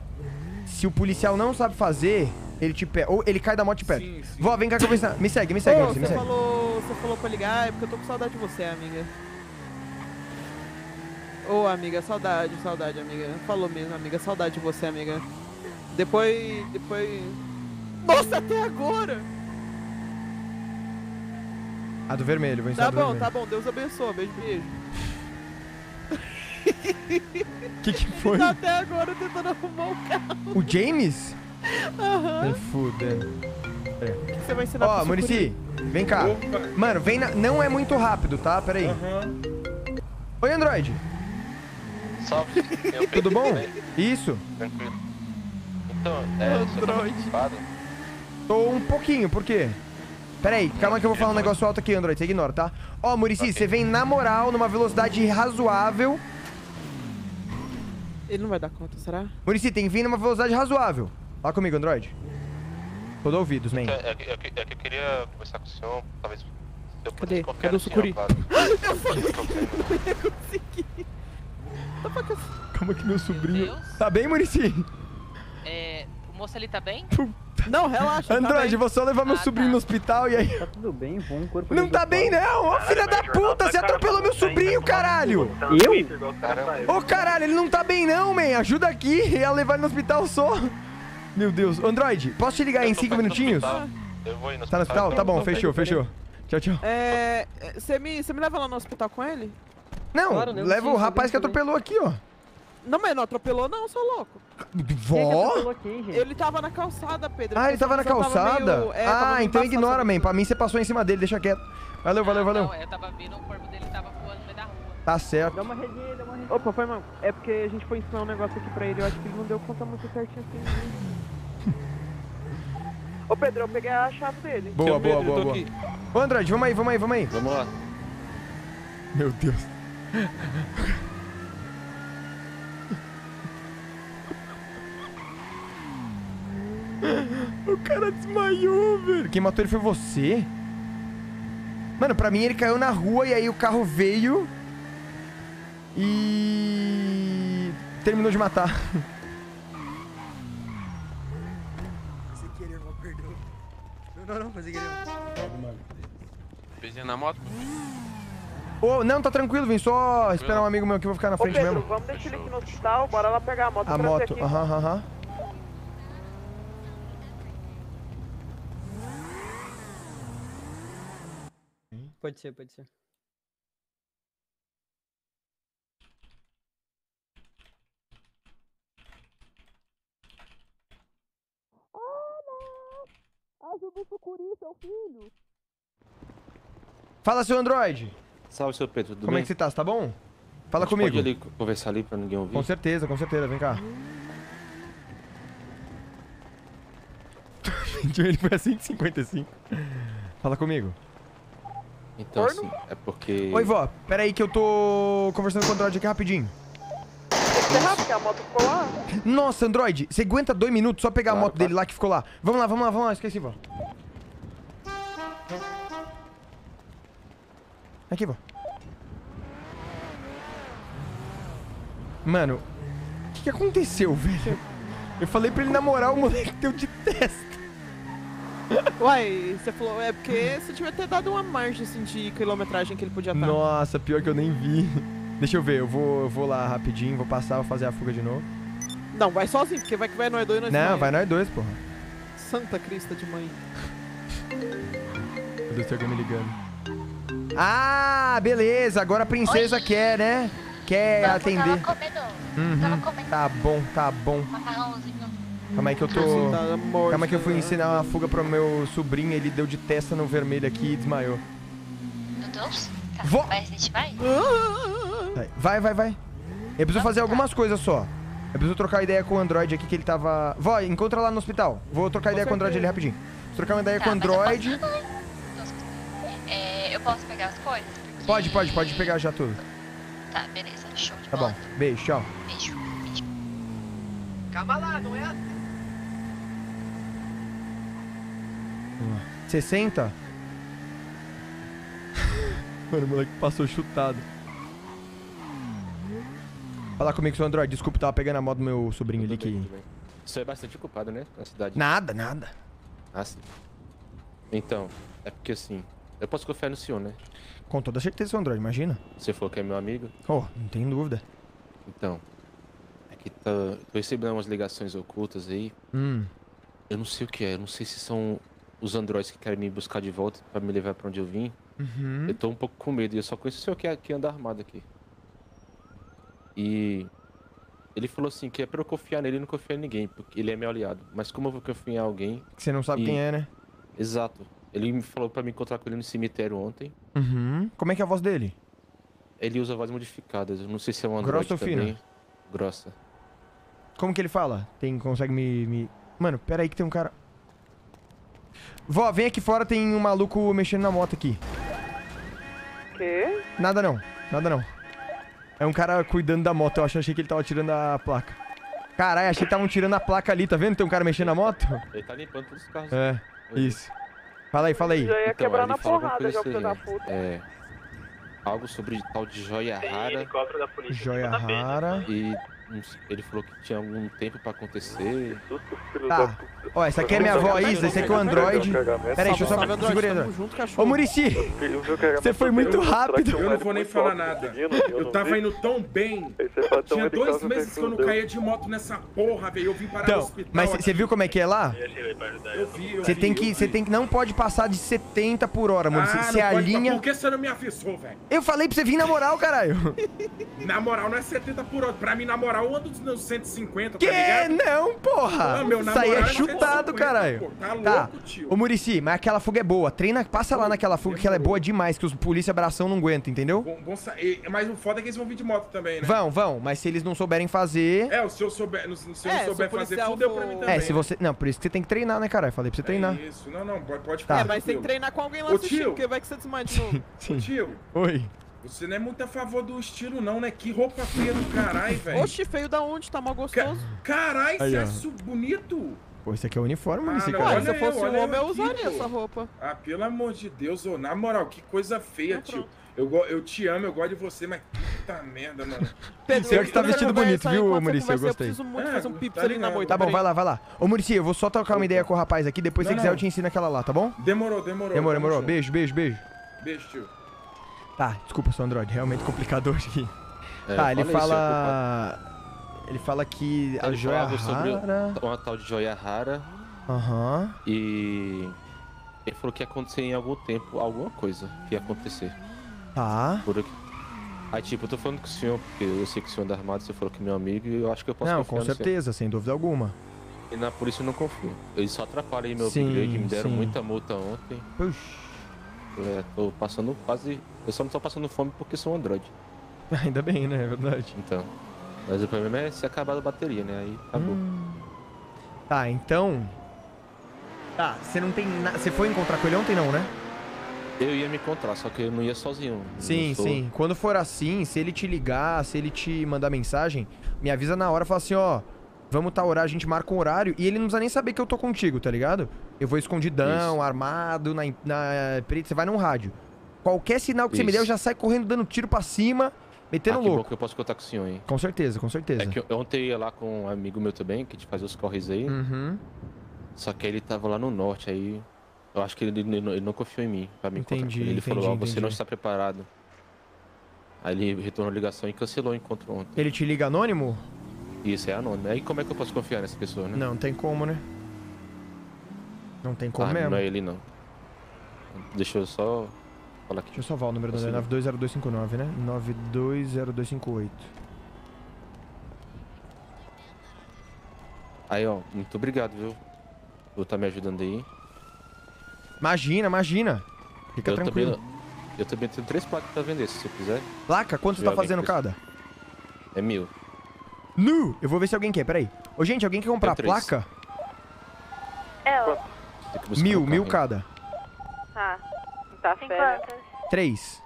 se o policial não sabe fazer, ele te pega. Ou ele cai da moto e te pega. Vó, vem cá que eu vou ensinar. Me segue, me segue, Ô, me você segue. falou, você falou pra ligar, é porque eu tô com saudade de você, amiga. Ô, amiga, saudade, saudade, amiga. Falou mesmo, amiga, saudade de você, amiga. Depois, depois... Nossa, até agora! A do vermelho, vou ensinar Tá bom, vermelho. tá bom, Deus abençoe, beijo, beijo. [laughs] Que que foi? Tá até agora tentando arrumar o carro. O James? Aham. Fudendo. É. O que você vai ensinar Ó, pro Murici, vem cá. Mano, vem na... Não é muito rápido, tá? Pera aí. Oi, Android. Salve, eu Tudo bom? Isso. Tranquilo. Então, é, tá preocupado? Tô um pouquinho, por quê? Pera aí, calma que eu vou falar um negócio alto aqui, Android, você ignora, tá? Ó, Murici, você vem na moral, numa velocidade razoável. Ele não vai dar conta, será? Murici, tem vir numa velocidade razoável. Fala comigo, Android. Todo ouvidos, man. É, é, que- é, que- é que eu queria conversar com o senhor, talvez... Se eu Cadê? pudesse confiar Cadê no o sucuri? claro. [laughs] Eu falei que eu não ia conseguir. Calma que meu sobrinho... Tá bem, Murici? É, moço ali tá bem? Não, relaxa. Android, vou só levar meu sobrinho no hospital e aí... Tá tudo bem, vamos corpo Não tá bem, não! Ô, filha da puta, você atropelou meu sobrinho, caralho! Eu? Ô, caralho, ele não tá bem, não, man! Ajuda aqui, [laughs] ia levar ele no hospital só. Meu Deus. Android, posso te ligar em 5 minutinhos? Eu vou ir no Tá no hospital? Tá bom, fechou, fechou. Tchau, tchau. É. Você me, você me leva lá no hospital com ele? Não, Claro, né? Leva o rapaz que atropelou aqui, ó. Não, mas não atropelou, não, seu louco. Vó? Ele tava na calçada, Pedro. Ah, ele tava na calçada? meio- é, tava ah, então ignora, man. Pra mim você passou em cima dele, deixa quieto. Valeu, valeu, valeu. Não, eu tava vendo o corpo dele tava voando no meio da rua. Tá certo. Dá uma redinha, dá uma redinha. Opa, foi mal. É porque a gente foi ensinar um negócio aqui pra ele. Eu acho que ele não deu conta muito certinho assim. [laughs] Ô Pedro, eu peguei a chave dele. Boa, boa, boa, boa. Ô, Android, vamos aí, vamos aí, vamos aí. Vamos lá. Meu Deus. [laughs] O cara desmaiou, velho. Quem matou ele foi você? Mano, pra mim ele caiu na rua e aí o carro veio e terminou de matar. Fazer querer, irmão, perdão. Não, não, não, fazer querer. Beijinho na moto? Ô, não, tá tranquilo, vem só esperar um amigo meu que eu vou ficar na Ô frente Pedro, mesmo. vamos deixar ele aqui no hospital, bora lá pegar a moto A pra moto, aham, aham. Pode ser, pode ser. Ajuda o Sucuri, seu filho. Fala, seu Android. Salve, seu Pedro, tudo Como bem? é que você tá? Você tá bom? Fala comigo. Pode ali conversar ali pra ninguém ouvir? Com certeza, com certeza, vem cá. [laughs] Ele foi a 155. Fala comigo. Então, assim, é porque... Oi, vó, pera aí que eu tô conversando com o Android aqui rapidinho. Você rápido, que a moto ficou lá. Nossa, Android, você aguenta dois minutos só pegar a moto dele lá que ficou lá. Vamos lá, vamos lá, vamos lá, esqueci, vó. Aqui, vó. Mano, o que, que aconteceu, [laughs] velho? Eu falei pra ele namorar, o moleque deu de testa. Uai, você falou, é porque você devia ter dado uma margem assim, de quilometragem que ele podia estar. Nossa, pior que eu nem vi. Deixa eu ver, eu vou, eu vou lá rapidinho, vou passar, vou fazer a fuga de novo. Não, vai sozinho, porque vai que vai nós dois nós Não, vai nós dois, porra. Santa Crista de mãe. Meu Deus, tem alguém me ligando. Ah, beleza, agora a princesa quer, né? Quer atender. Tava comendo Uhum, tava comendo Tá bom, tá bom. macarrãozinho. Calma aí que eu tô. Tá Calma aí que eu fui ensinar uma fuga pro meu sobrinho, ele deu de testa no vermelho aqui e desmaiou. Meu Deus. Tá, Vou- gente vai? Vai, vai, vai. Eu preciso fazer algumas coisas só. Eu preciso trocar ideia com o Android aqui que ele tava. Vó, encontra lá no hospital. Vou trocar ideia com o Android ali rapidinho. Vou trocar uma ideia Tá, com o mas eu posso- Android. É, eu posso pegar as coisas? Pode, pode, pode pegar já tudo. Tá, beleza. Show de Tá bola. bom. Beijo, tchau. Beijo. Beijo. Calma lá, não é assim. 60? [laughs] Mano, o moleque passou chutado. Fala comigo, seu Android. Desculpa, tava pegando a moto do meu sobrinho ali que. Você é bastante ocupado, né? Na cidade. Nada, nada. Ah, sim. Então, é porque assim, eu posso confiar no senhor, né? Com toda certeza, seu Android, imagina. Você falou que é meu amigo. Oh, não tem dúvida. Então, é que tá, tô recebendo umas ligações ocultas aí. Hum. Eu não sei o que é, eu não sei se são os androides que querem me buscar de volta pra me levar pra onde eu vim. Uhum. Eu tô um pouco com medo e eu só conheço o senhor que, que anda armado aqui. E ele falou assim que é pra eu confiar nele e não confiar em ninguém, porque ele é meu aliado. Mas como eu vou confiar em alguém... Que você não sabe e- quem é, né? Exato. Ele me falou pra me encontrar com ele no cemitério ontem. Uhum. Como é que é a voz dele? Ele usa voz modificada, eu não sei se é um androide Grossa ou fina? grossa. Como que ele fala? Tem, consegue me, me... Mano, pera aí que tem um cara... Vó, vem aqui fora, tem um maluco mexendo na moto aqui. Quê? Nada não, nada não. É um cara cuidando da moto, eu achei que ele tava tirando a placa. Caralho, achei que estavam tirando a placa ali, tá vendo? Tem um cara mexendo na moto? Ele tá limpando todos os carros. É, isso. Fala aí, fala aí. Já ia Então, quebrar na porrada, já, filho da puta. É. Algo sobre tal de joia rara. helicóptero da polícia. Joia rara. E não sei, ele falou que tinha algum tempo pra acontecer. Tá. Ó, essa aqui é minha avó Isa, esse aqui é o Android. Pera aí, deixa eu só... Salve, Android, Segura aí, tamo Android. junto, cachorro. Ô, Murici! Você foi muito rápido. Eu não vou nem falar nada. Eu tava indo tão bem. Tinha dois meses que eu não caía de moto nessa porra, velho. Eu vim parar no Então, hospital. mas você viu como é que é lá? Eu vi, eu Você tem que, você tem que, não pode passar de 70 por hora, mano. Você Ah, alinha... Por que você não me avisou, velho? Eu falei pra você vir na moral, caralho. [laughs] Na moral, não é 70 por hora. Pra mim, na moral, ando nos 150, Que? tá ligado? Não, porra. Ah, meu, Isso aí é moral, chutado, 150, caralho. pô. Tá Tá. louco, tio. Ô, Murici, mas aquela fuga é boa. Treina, passa lá naquela fuga que ela é boa demais, que os polícia abração não aguenta, entendeu? Bom, bom sa- mas o foda é que eles vão vir de moto também, né? Vão, vão, mas se eles não souberem fazer... É, se eu souber, se eu É, não se souber o fazer, policial fudeu for- pra mim também. É, se você... Não, por isso que você tem que treinar, né, caralho? Falei pra você treinar. É isso, não, não, pode, pode Tá. ficar É, mas tem que treinar com alguém lá Ô, assistindo, tio. porque vai que você desmaia de [laughs] novo. Ô, tio, Oi. Você não é muito a favor do estilo, não, né? Que roupa feia do caralho, velho. Oxi, feio da onde? Tá mal gostoso. Caralho, você ó. acha bonito? Pô, esse aqui é o uniforme, Ah, não, cara. Ué, se eu Olha fosse eu, um olha homem, eu eu aqui, usaria pô. essa roupa. Ah, pelo amor de Deus, ô, na moral, que coisa feia, tio. Eu, eu te amo, eu gosto de você, mas puta merda, mano. [laughs] Pedro, Pior que tá você vestido bonito, viu, você Murici? Eu gostei. Eu preciso muito É, fazer um pips tá ali na moita. Tá bom, vai lá, vai lá. Ô, Murici, eu vou só trocar uma ideia com o rapaz aqui, depois se Não, quiser não. eu te ensino aquela lá, tá bom? Demorou, demorou. Demorou, demorou. Beijo, beijo, beijo. Beijo, tio. Tá, desculpa, seu Android, realmente complicador aqui. É, tá, ele fala... Ele fala que a Ele joia rara... uma tal de joia rara Aham. e ele falou que ia acontecer em algum tempo alguma coisa que ia acontecer. Tá. Por aqui. Aí tipo, eu tô falando com o senhor, porque eu sei que o senhor é da Armada, você falou que é meu amigo e eu acho que eu posso Não, confiar com no senhor. certeza, sem dúvida alguma. E na polícia eu não confio. Eles só atrapalham aí meu Sim, upgrade, me deram sim. muita multa ontem. Puxa. É, tô passando quase. Eu só não tô passando fome porque sou um Android. [laughs] Ainda bem, né? É verdade. Então. Mas o problema é se acabar a bateria, né? Aí acabou. Hum. Tá, então... Tá, você não tem nada... Você foi encontrar com ele ontem não, né? Eu ia me encontrar, só que eu não ia sozinho. Sim, sou- sim. Quando for assim, se ele te ligar, se ele te mandar mensagem, me avisa na hora, fala assim, ó, vamos tá horário, a gente marca um horário e ele não precisa nem saber que eu tô contigo, tá ligado? Eu vou escondidão, Isso. armado, na, na perita, você vai num rádio. Qualquer sinal que você me der, eu Isso. já saio correndo dando tiro pra cima, metendo ah, que bom louco. que eu posso contar com o senhor, hein? Com certeza, com certeza. É que eu- ontem eu ia lá com um amigo meu também, que a gente fazia os corres aí. Uhum. Só que ele tava lá no norte, aí. Eu acho que ele, ele não- ele não confiou em mim pra me encontrar. Entendi, ele. Ele falou, entendi, ó, você não entendi. está preparado. Aí ele retornou a ligação e cancelou o encontro ontem. Ele te liga anônimo? Isso é anônimo. Aí como é que eu posso confiar nessa pessoa, né? Não tem como, né? Não tem como ah, mesmo. não é ele não. Deixa eu só falar aqui. Deixa eu salvar o número do Assim. 920259, né? 920258. Aí, ó, muito obrigado, viu? Por estar me ajudando aí. Imagina, imagina. Fica eu tranquilo. Também, eu também tenho três placas pra vender, se você quiser. Placa, quanto você tá fazendo cada? É mil. Nu! Eu vou ver se alguém quer, peraí. Ô, gente, alguém quer comprar três. placa? Ela. Mil, mil cada. Ah, tá Tem fera. quantas? Três.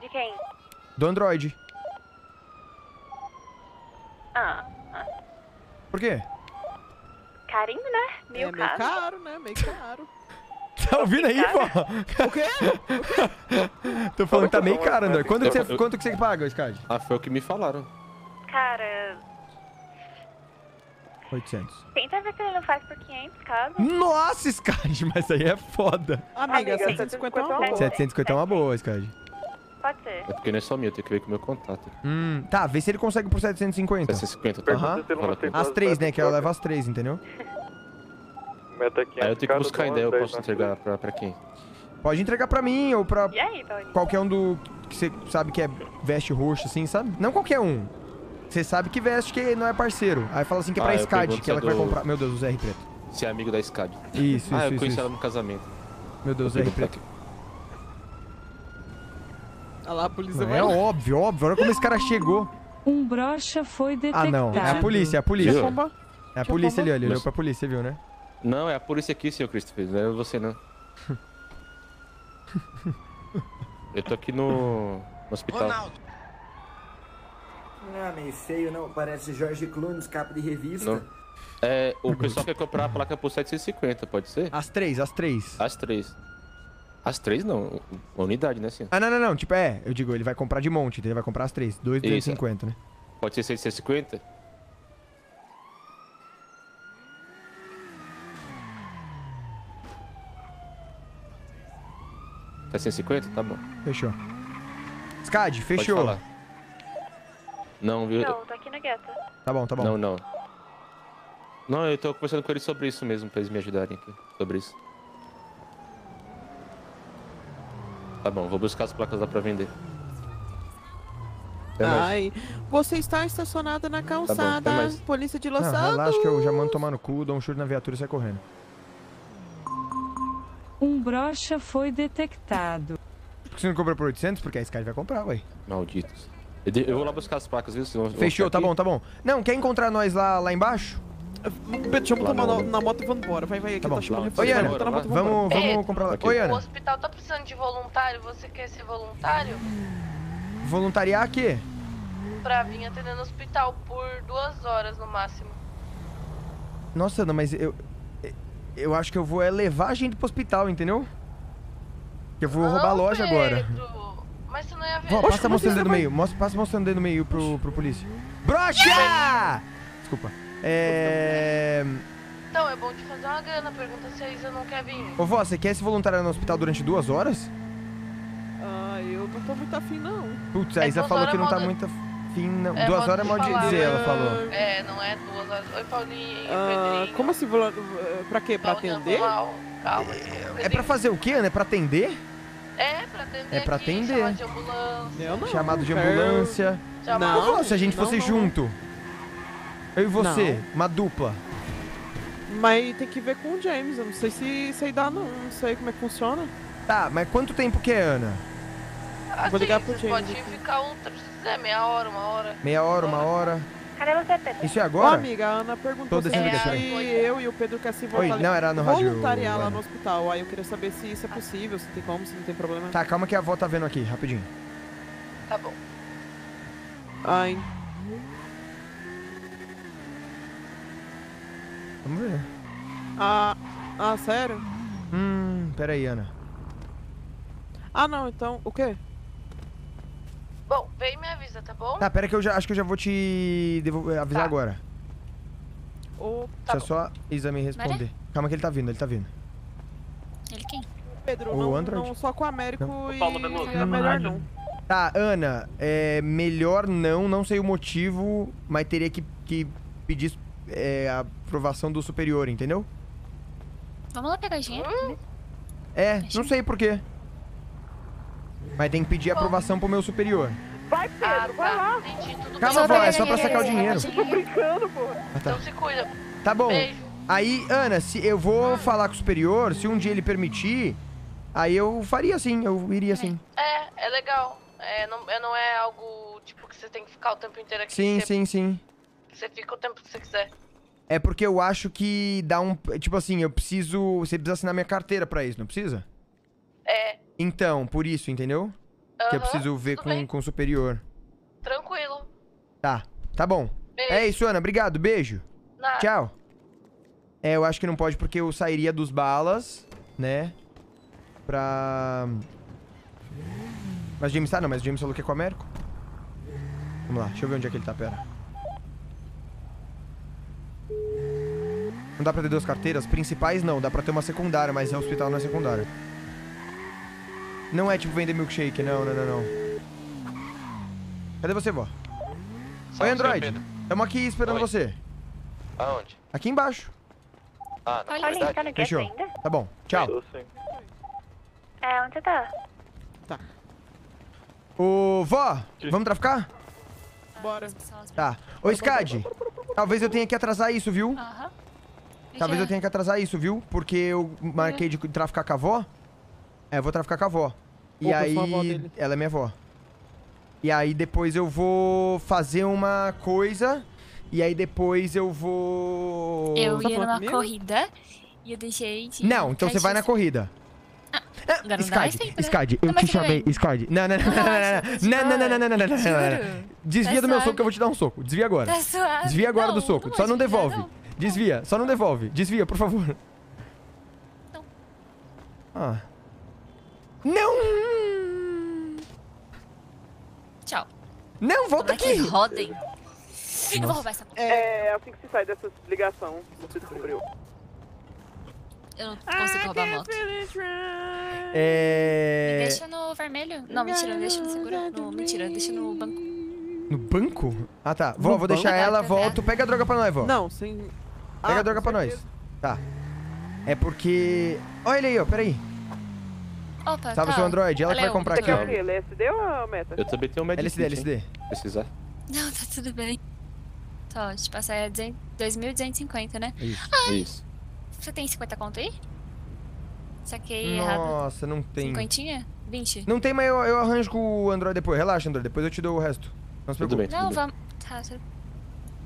De quem? Do Android. Ah, ah. Por quê? carinho, né? Mil É meio casos. caro, né? Meio [laughs] caro. Tá ouvindo aí, pô? O quê? [laughs] Tô falando que tá meio caro, Android. Quanto que você, eu- quanto que você paga, Skad? Ah, foi o que me falaram. Cara, 800. tenta ver se ele não faz por 500 casos. Nossa, Skad, [laughs] mas aí é foda. Amiga, Amiga, 750 é uma boa. 750 é uma boa, Skad. Pode ser. É porque não é só mil, eu tenho que ver com o meu contato. Hum, tá, vê se ele consegue por 750. 750, tá? Aham. Ele. As três, né? Que ela leva as três, entendeu? Meta aqui. Aí eu tenho que buscar ainda, eu posso entregar pra, pra quem? Pode entregar pra mim ou pra E aí, qualquer um do que você sabe que é veste roxo, assim, sabe? Não qualquer um. Você sabe que veste que não é parceiro. Aí fala assim que é pra Ah, SCAD, que ela é que vai do- comprar. Meu Deus, o ZR preto. Se é amigo da SCAD. Isso, Ah, isso, eu isso, conheci isso. ela no casamento. Meu Deus, Eu ZR pergunto preto. Olha lá, a polícia Não, vai é lá. óbvio, óbvio. Olha como esse cara chegou. Um brocha foi detectado. Ah, não. É a polícia, é a polícia. Viu? É a eu polícia ali. Ele olhou pra polícia, viu, né? Não, é a polícia aqui, senhor Christopher. Não é você, não. [laughs] Eu tô aqui no, no hospital. Não é meio feio, não. Parece Jorge Clooney, capa de revista. Não. É, o pessoal quer comprar a placa por 750, pode ser? As três, as três. As três. As três não, uma unidade, né, senhor? Ah, não, não, não. Tipo, é, eu digo, ele vai comprar de monte, então ele vai comprar as três. Dois, Isso. 250, né? Pode ser 650? Tá 150? Tá bom. Fechou. Scad, Pode fechou. Não, viu? Não, tô aqui na gueta. Tá bom, tá bom. Não, não. Não, eu tô conversando com eles sobre isso mesmo, pra eles me ajudarem aqui. Sobre isso. Tá bom, vou buscar as placas lá pra vender. Até mais. Ai, você está estacionada na calçada. até mais. Polícia de Não, Los Santos. relaxa que eu já mando tomar no cu, dou um chute na viatura e sai correndo. Um brocha foi detectado. Por que você não comprou por 800? Porque a Sky vai comprar, ué. Malditos. Eu, vou lá buscar as placas, viu? vou Fechou, tá aqui. bom, tá bom. Não, quer encontrar nós lá, lá embaixo? Deixa eu no- na, na moto e vamos embora. Vai, vai, aqui Tá bom. tá chamando Oi, Ana, Tá na moto, vamos, vamos comprar lá. Oi, O Ana. hospital tá precisando de voluntário. Você quer ser voluntário? Voluntariar aqui? Pra vir atender no hospital por duas horas no máximo. Nossa, Ana, mas eu... Eu acho que eu vou é levar a gente pro hospital, entendeu? Eu vou roubar a loja agora. Mas você não ia ver. Vó, passa mostrando o dedo no meio. Mostra, passa mostrando o dedo no meio pro, pro polícia. Brocha! Desculpa. É... Então, é bom te fazer uma grana. Pergunta se a Isa não quer vir. Ô, vó, você quer se voluntariar no hospital durante duas horas? Ah, eu não tô muito afim, não. Putz, a É Isa duas falou horas que não é tá modo- muito afim, não. É duas horas é modo de falar. dizer, ela falou. É, não é duas horas. Oi, Paulinho, Ah, Pedrinho. como assim? volu- eh, Pra quê? Pra Paulinho, atender? Calma, calma. É pra fazer o quê, Ana? É pra atender? É, pra atender. É pra aqui, atender. chamar de ambulância. Eu não. Chamado de ambulância. Chamar- Ô, vó, se a gente não, fosse não, não. junto. Eu e você, Não. uma dupla. Mas tem que ver com o James. Eu não sei se aí dá, não. Não sei como é que funciona. Tá, mas quanto tempo que é, Ana? Assim, Vou ligar pro você James pode aqui. ficar um, se quiser, meia hora, uma hora. Meia hora, uma hora? Cadê você, Pedro? Isso é Ô, agora? amiga, a Ana perguntou se peraí. eu e o Pedro quer se Oi, não, era no rádio, lá no hospital. Aí eu queria saber se isso é possível, se tem como, se não tem problema. Tá, calma que a avó tá vendo aqui, rapidinho. Tá bom. Ai, Vamos ver. ah, ah, sério? Hum, pera aí, Ana. Ah, não, então, o quê? Bom, vem e me avisa, tá bom? Tá, pera que eu já acho que eu já vou te devolver- avisar Tá. agora. Ô, Deixa só a Isa me responder. Calma que ele tá vindo, ele tá vindo. Ele quem? Pedro, O não, Android? não só com o Américo Não. e Paulo Veloso, é tá melhor não. Tá, Ana, é melhor não, não sei o motivo, mas teria que, que pedir é, a aprovação do superior, entendeu? Vamos lá pegar dinheiro? É, não sei por quê. Mas tem que pedir aprovação pro meu superior. Vai, Pedro, vai lá. Entendi, tudo Calma, vó, é só pra sacar o dinheiro. Tô brincando, pô. Ah, tá. Então se cuida. Tá bom. Beijo. Aí, Ana, se eu vou falar com o superior, se um dia ele permitir, aí eu faria sim, eu iria sim. É, é legal. É, não, é, não é algo, tipo, que você tem que ficar o tempo inteiro aqui. Sim, você, sim, sim. Você fica o tempo que você quiser. É porque eu acho que dá um. Tipo assim, eu preciso. Você precisa assinar minha carteira pra isso, não precisa? É, Então, por isso, entendeu? Que eu preciso ver com, com o superior. tranquilo. Tá, tá bom. Beijo. É isso, Ana. Obrigado. Beijo. Nada. Tchau. É, eu acho que não pode porque eu sairia dos balas, né? Pra. Mas James tá? Não, mas James falou que é com o Américo. Vamos lá, deixa eu ver onde é que ele tá, pera. Não dá pra ter duas carteiras? Principais não, dá pra ter uma secundária, mas é hospital não é secundária. Não é tipo vender milkshake, não, não, não, não. Cadê você, vó? Salve, Oi, Android. Estamos aqui esperando Oi. você. Aonde? Aqui embaixo. Ah, na Olha, tá verdade. no gueto Fechou. ainda? Tá bom, tchau. É, onde você tá? Ô, vó, vamos traficar? Bora. Tá. Ô, Skad, talvez eu tenha que atrasar isso, viu? Aham. Talvez Já- eu tenha que atrasar isso, viu? Porque eu marquei de traficar com a avó. É, eu vou traficar com a avó. E Opa, eu aí, avó dele. ela é minha avó. E aí depois eu vou fazer uma coisa. E aí depois eu vou. Eu Tá ia numa comigo? corrida e eu deixei de. Não, então você vai na corrida. Né? Skad, eu te chamei. Skad. Não, não, não, não, não, tá não, não, não, não, não, não, não, não, não, Juro. Desvia Tá do meu soco que eu vou te dar um soco. Desvia agora. Tá. Desvia agora Não, do soco. não Só não devolve. não. Desvia, só não devolve. Desvia, por favor. Não. Ah. Não! Tchau. Não, volta Como é aqui! rodem. Eu vou roubar essa porra. É assim que se sai dessa ligação, você descobriu. Eu não consigo roubar a moto. É. Deixa no vermelho. Não, mentira, deixa no seguro. No, mentira, deixa no banco. No banco? Ah, tá. Vó, No vou deixar banco? ela, volto. Pega a droga pra nós, vó. Não, sem. Pega Ah, a droga pra nós. certeza. Tá. É porque. Olha ele aí, ó, peraí. Opa, Salve tá. seu Android, ela que vai comprar Você aqui, quer ó. o quê? LSD ou meta? Eu também tenho um medkit, LSD, LSD. precisar. Não, tá tudo bem. Tá, te passar é 200 2.250, né? Isso. Isso. Você tem 50 conto aí? Saquei errado. Nossa, não tem. Cinquentinha? 20? Não tem, mas eu, eu arranjo com o Android depois. Relaxa, Android. Depois eu te dou o resto. Não se Tudo preocupe. bem, Não, tudo bem. vamos. Tá, tudo...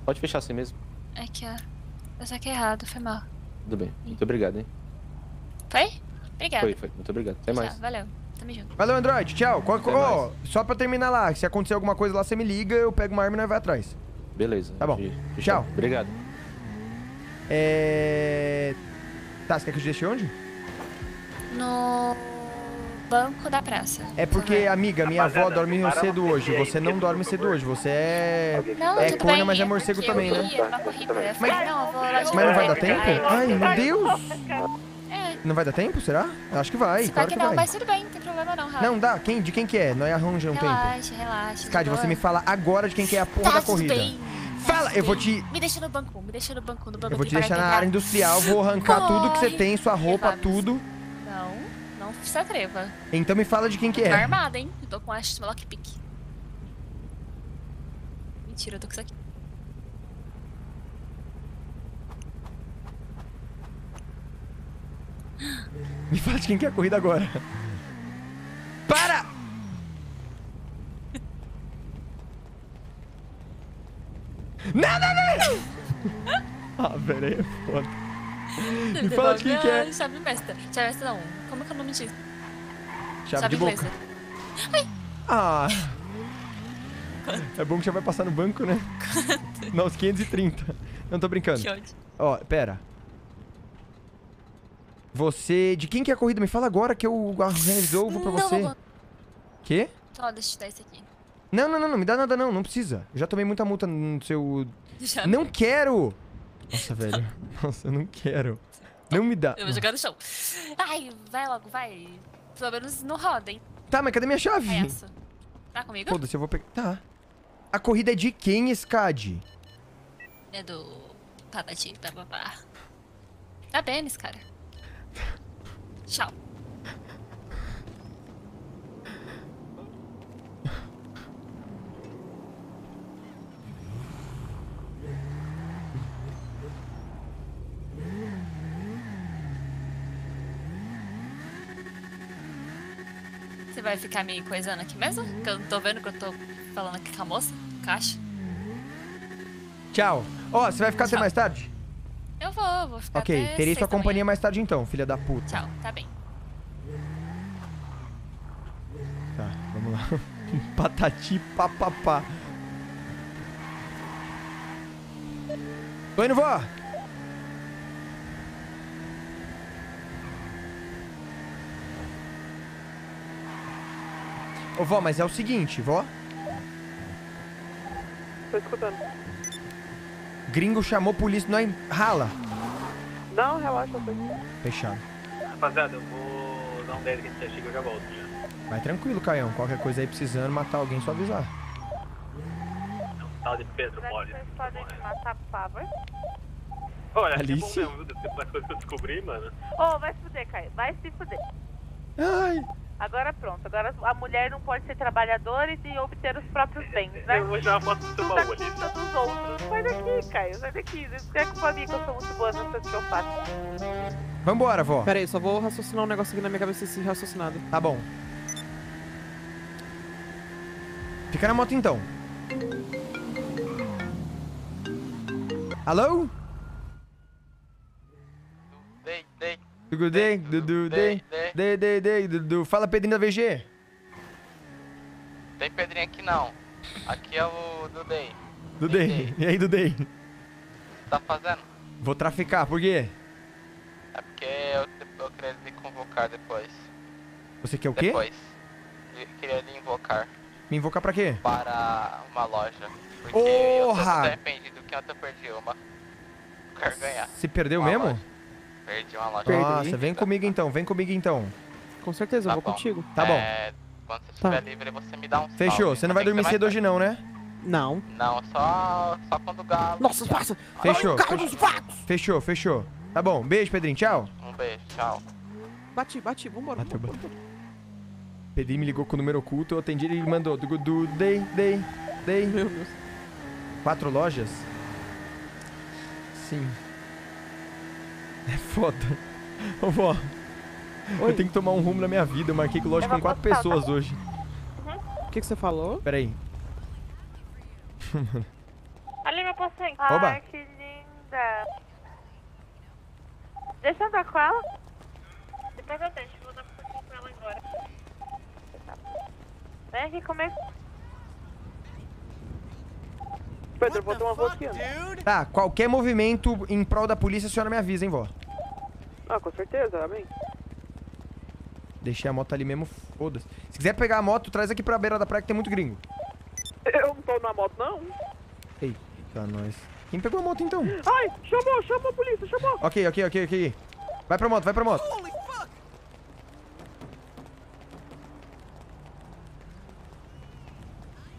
Pode fechar assim mesmo. É que ó. Eu saquei errado, foi mal. Tudo bem. Muito obrigado, hein? Foi? Obrigada. Foi, foi. Muito obrigado. Até mais. Tchau, valeu. Tamo junto. Valeu, Android. Tchau. Qual- ó, só pra terminar lá, se acontecer alguma coisa lá, você me liga, eu pego uma arma e nós vai atrás. Beleza. Tá bom. Tchau. Obrigado. É. Tá, você quer que eu te deixe onde? No banco da praça. É porque, amiga, minha avó dorme cedo você hoje. aí, Você não dorme cedo hoje. Você é. Não, é bem, mas é morcego porque também, né? Mas- Mas não vai dar tempo? Ai, meu Deus! É, Não vai dar tempo, será? Acho que vai, se claro que que não, vai. mas tudo bem, não tem problema não, Rafa. Não, dá. Quem, de quem que é? Nós arranja um tempo. Relaxa, relaxa. Skad, de você me fala agora de quem que é a porra Tá, da tudo corrida. bem. Fala, eu vou te. Me deixa no banco, me deixa no banco, no banco. Eu vou te deixar na área industrial, vou arrancar tudo que você Corre. tem, sua roupa, tudo. Não, não se atreva. Então me fala de quem que Tô é. armada, hein? Eu tô com a lockpick. Mentira, eu tô com isso aqui. Me fala de quem que é a corrida agora. Para! Não, não, não! ah, velho, aí é foda. Me fala de quem que é. Chave mestra. Chave mestra não. Como que é o nome disso? Chave de boca. inglesa. Ah. É bom que já vai passar no banco, né? [laughs] Não, os 530. Não tô brincando. Que ódio. Ó, pera. Você. De quem que é a corrida? Me fala agora que eu resolvo pra Não, você. vou- Quê? Ó, deixa eu te dar esse aqui. Não, não, não, não me dá nada não, não precisa. Eu já tomei muita multa no seu. Já? Não quero! Nossa, velho. [laughs] Nossa, eu não quero. Não me dá. Eu vou jogar no chão. Ai, vai logo, vai. Pelo menos não roda, hein? Tá, mas cadê minha chave? É essa. Tá comigo? Foda-se, eu vou pegar. Tá. A corrida é de quem, Skad? É do Patati, papapá. Tá bem, cara. Tchau. Você vai ficar me coisando aqui mesmo? Que eu não tô vendo que eu tô falando aqui com a moça, caixa. Tchau. Ó, você vai ficar até mais tarde? Eu vou, vou ficar Ok, até terei sua companhia manhã. mais tarde então, filha da puta. Tchau, tá bem. Tá, vamos lá. [laughs] Patati papapá. Tô indo, vó. Ô, vó, mas é o seguinte, vó. Tô escutando. Gringo chamou polícia, nós rala. Não, relaxa, eu tô Fechado. Rapaziada, eu vou dar um 10 aqui de chega e eu já volto. Já. Vai tranquilo, Caião. Qualquer coisa aí precisando matar alguém, só avisar. Tal de Pedro Mole. Vocês podem me matar, por favor? Olha, é bom Alice? mesmo, viu? Depois que eu descobri, mano. Ô, vai se fuder, Caio. Vai se fuder. Ai. Agora pronto. Agora a mulher não pode ser trabalhadora e obter os próprios bens, né? Eu vou tirar uma foto do seu Tudo baú ali. custa dos outros. Sai daqui, Caio. Sai daqui. Não é culpa minha que eu sou muito boa nas coisas que eu faço. Vambora, vó. Pera aí, só vou raciocinar um negócio aqui na minha cabeça esse raciocinado. Tá bom. Fica na moto então. Alô? Dei, Dudu, dei, Dudu, dei, dei, dei, Dudu. Fala, Pedrinho da VG. Tem Pedrinho aqui não. Aqui é o Dudei. Dudei. E aí, Dudei? Tá fazendo? Vou traficar, por quê? É porque eu, eu queria lhe convocar depois. Você quer o quê? Depois. Eu queria lhe invocar Me invocar pra quê? para uma loja. Porque eu tô arrependido que ontem eu perdi uma. Quero ganhar. Se perdeu Uma mesmo? loja. Perdi uma loja. Nossa, vem comigo então, vem comigo então. Com certeza, eu Tá vou bom. contigo. Tá bom. É, quando você estiver livre, você me dá um Fechou, salve. você não vai que dormir cedo mais hoje não, né? Não. Não, só, só quando o galo. Nossa, passa! Fechou. Fechou, fechou. Tá bom, beijo, Pedrinho, tchau. Um beijo, tchau. Bati, bati, vambora. Bateu, bateu. Pedrinho me ligou com o número oculto, eu atendi ele e mandou. Du, du, dei, dei, dei. Meu Deus. Quatro lojas? Sim. É foda. Ô, vó. Eu tenho que tomar um rumo na minha vida. Eu marquei com loja com quatro tá pessoas hoje. O que, que você falou? Pera aí. Olha meu passinho. Oba. Ai, que linda. Deixa eu andar com ela. Depois eu deixo, vou dar um pouquinho com ela agora. Vem aqui comigo. Pedro, eu vou tomar uma aqui. Tá, qualquer movimento em prol da polícia, a senhora me avisa, hein, vó. Ah, com certeza, amém. Deixei a moto ali mesmo, foda-se. Se quiser pegar a moto, traz aqui pra beira da praia que tem muito gringo. Eu não tô na moto, não. Eita, nós. Quem pegou a moto então? Ai, chamou, chamou a polícia, chamou. Ok, ok, ok, ok. Vai pra moto, vai pra moto.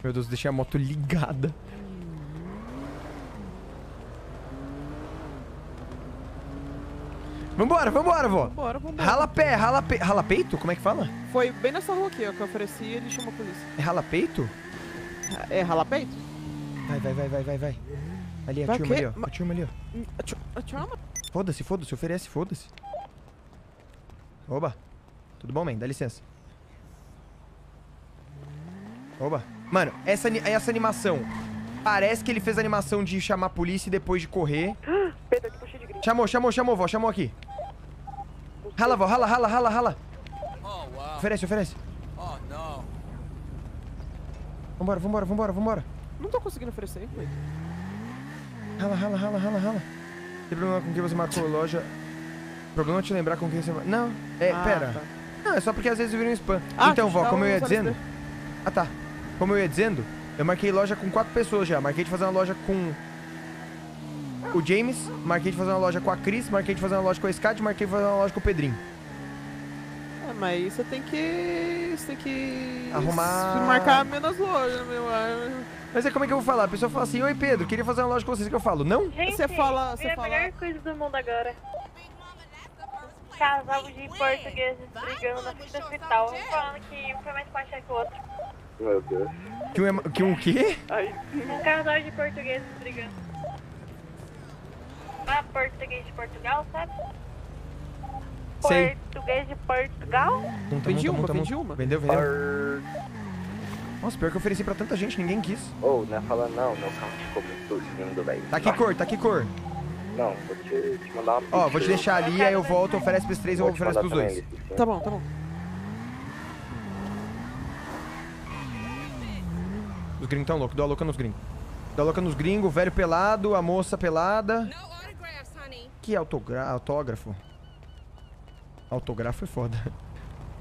Meu Deus, deixei a moto ligada. Vambora, vambora, vó. Bora, vambora. Rala pé, rala pe... Rala peito? Como é que fala? Foi bem nessa rua aqui, ó, que eu ofereci e ele chamou a polícia. É rala peito? É ralapeito? Vai, vai, vai, vai, vai, vai. Ali, a turma ali, ó. A turma ali, ó. A tu- a turma? Foda-se, foda-se, oferece, foda-se. Oba. Tudo bom, man? Dá licença. Oba. Mano, essa, essa animação. Parece que ele fez a animação de chamar a polícia e depois de correr. [gasps] Pedro, aqui tá cheio de gringo. Chamou, chamou, chamou, vó. Chamou aqui. Rala, vó. Rala, rala, rala, rala. Oferece, oferece. Oh, não. Vambora, vambora, vambora, vambora. Não tô conseguindo oferecer, velho. Rala, rala, rala, rala, rala. Tem problema com quem você marcou a loja? Problema te lembrar com quem você... mar- Não, é, Ah, pera. tá. Não, é só porque às vezes vira um spam. Ah, então, vó, dá como eu ia dizendo... Ah, tá. Como eu ia dizendo, eu marquei loja com quatro pessoas já. Marquei de fazer uma loja com o James, marquei de fazer uma loja com a Cris, marquei de fazer uma loja com a Scat, marquei de fazer uma loja com o Pedrinho. É, mas você tem que. Você tem que. Arrumar- Marcar menos lojas, meu. Mas é como é que eu vou falar? A pessoa fala assim, oi Pedro, queria fazer uma loja com vocês. O que eu falo? Não? Gente, Você fala- você a fala- melhor coisa do mundo agora. Casal de portugueses brigando na frente do hospital, um falando que um foi mais baixo que o outro. Meu Deus. Que um, é- que um o quê? Um casal de portugueses brigando. Ah, português de Portugal, sabe? Sei. Português de Portugal? Monta, Vendi monta, uma, monta, vendi uma. Vendeu, vendeu. Nossa, pior que eu ofereci pra tanta gente, ninguém quis. Ô, não é falar não, meu carro ficou muito lindo, velho. Tá que cor, tá que cor? Não, vou te, te mandar uma Ó, vou te deixar ali, aí eu volto, oferece pros três, eu Vou te ofereço pros dois. Tá bom, tá bom. Os gringos tão loucos, dou a louca nos gringos. Dou a louca nos gringos, o velho pelado, a moça pelada. Que autogra autógrafo? Autografo é foda.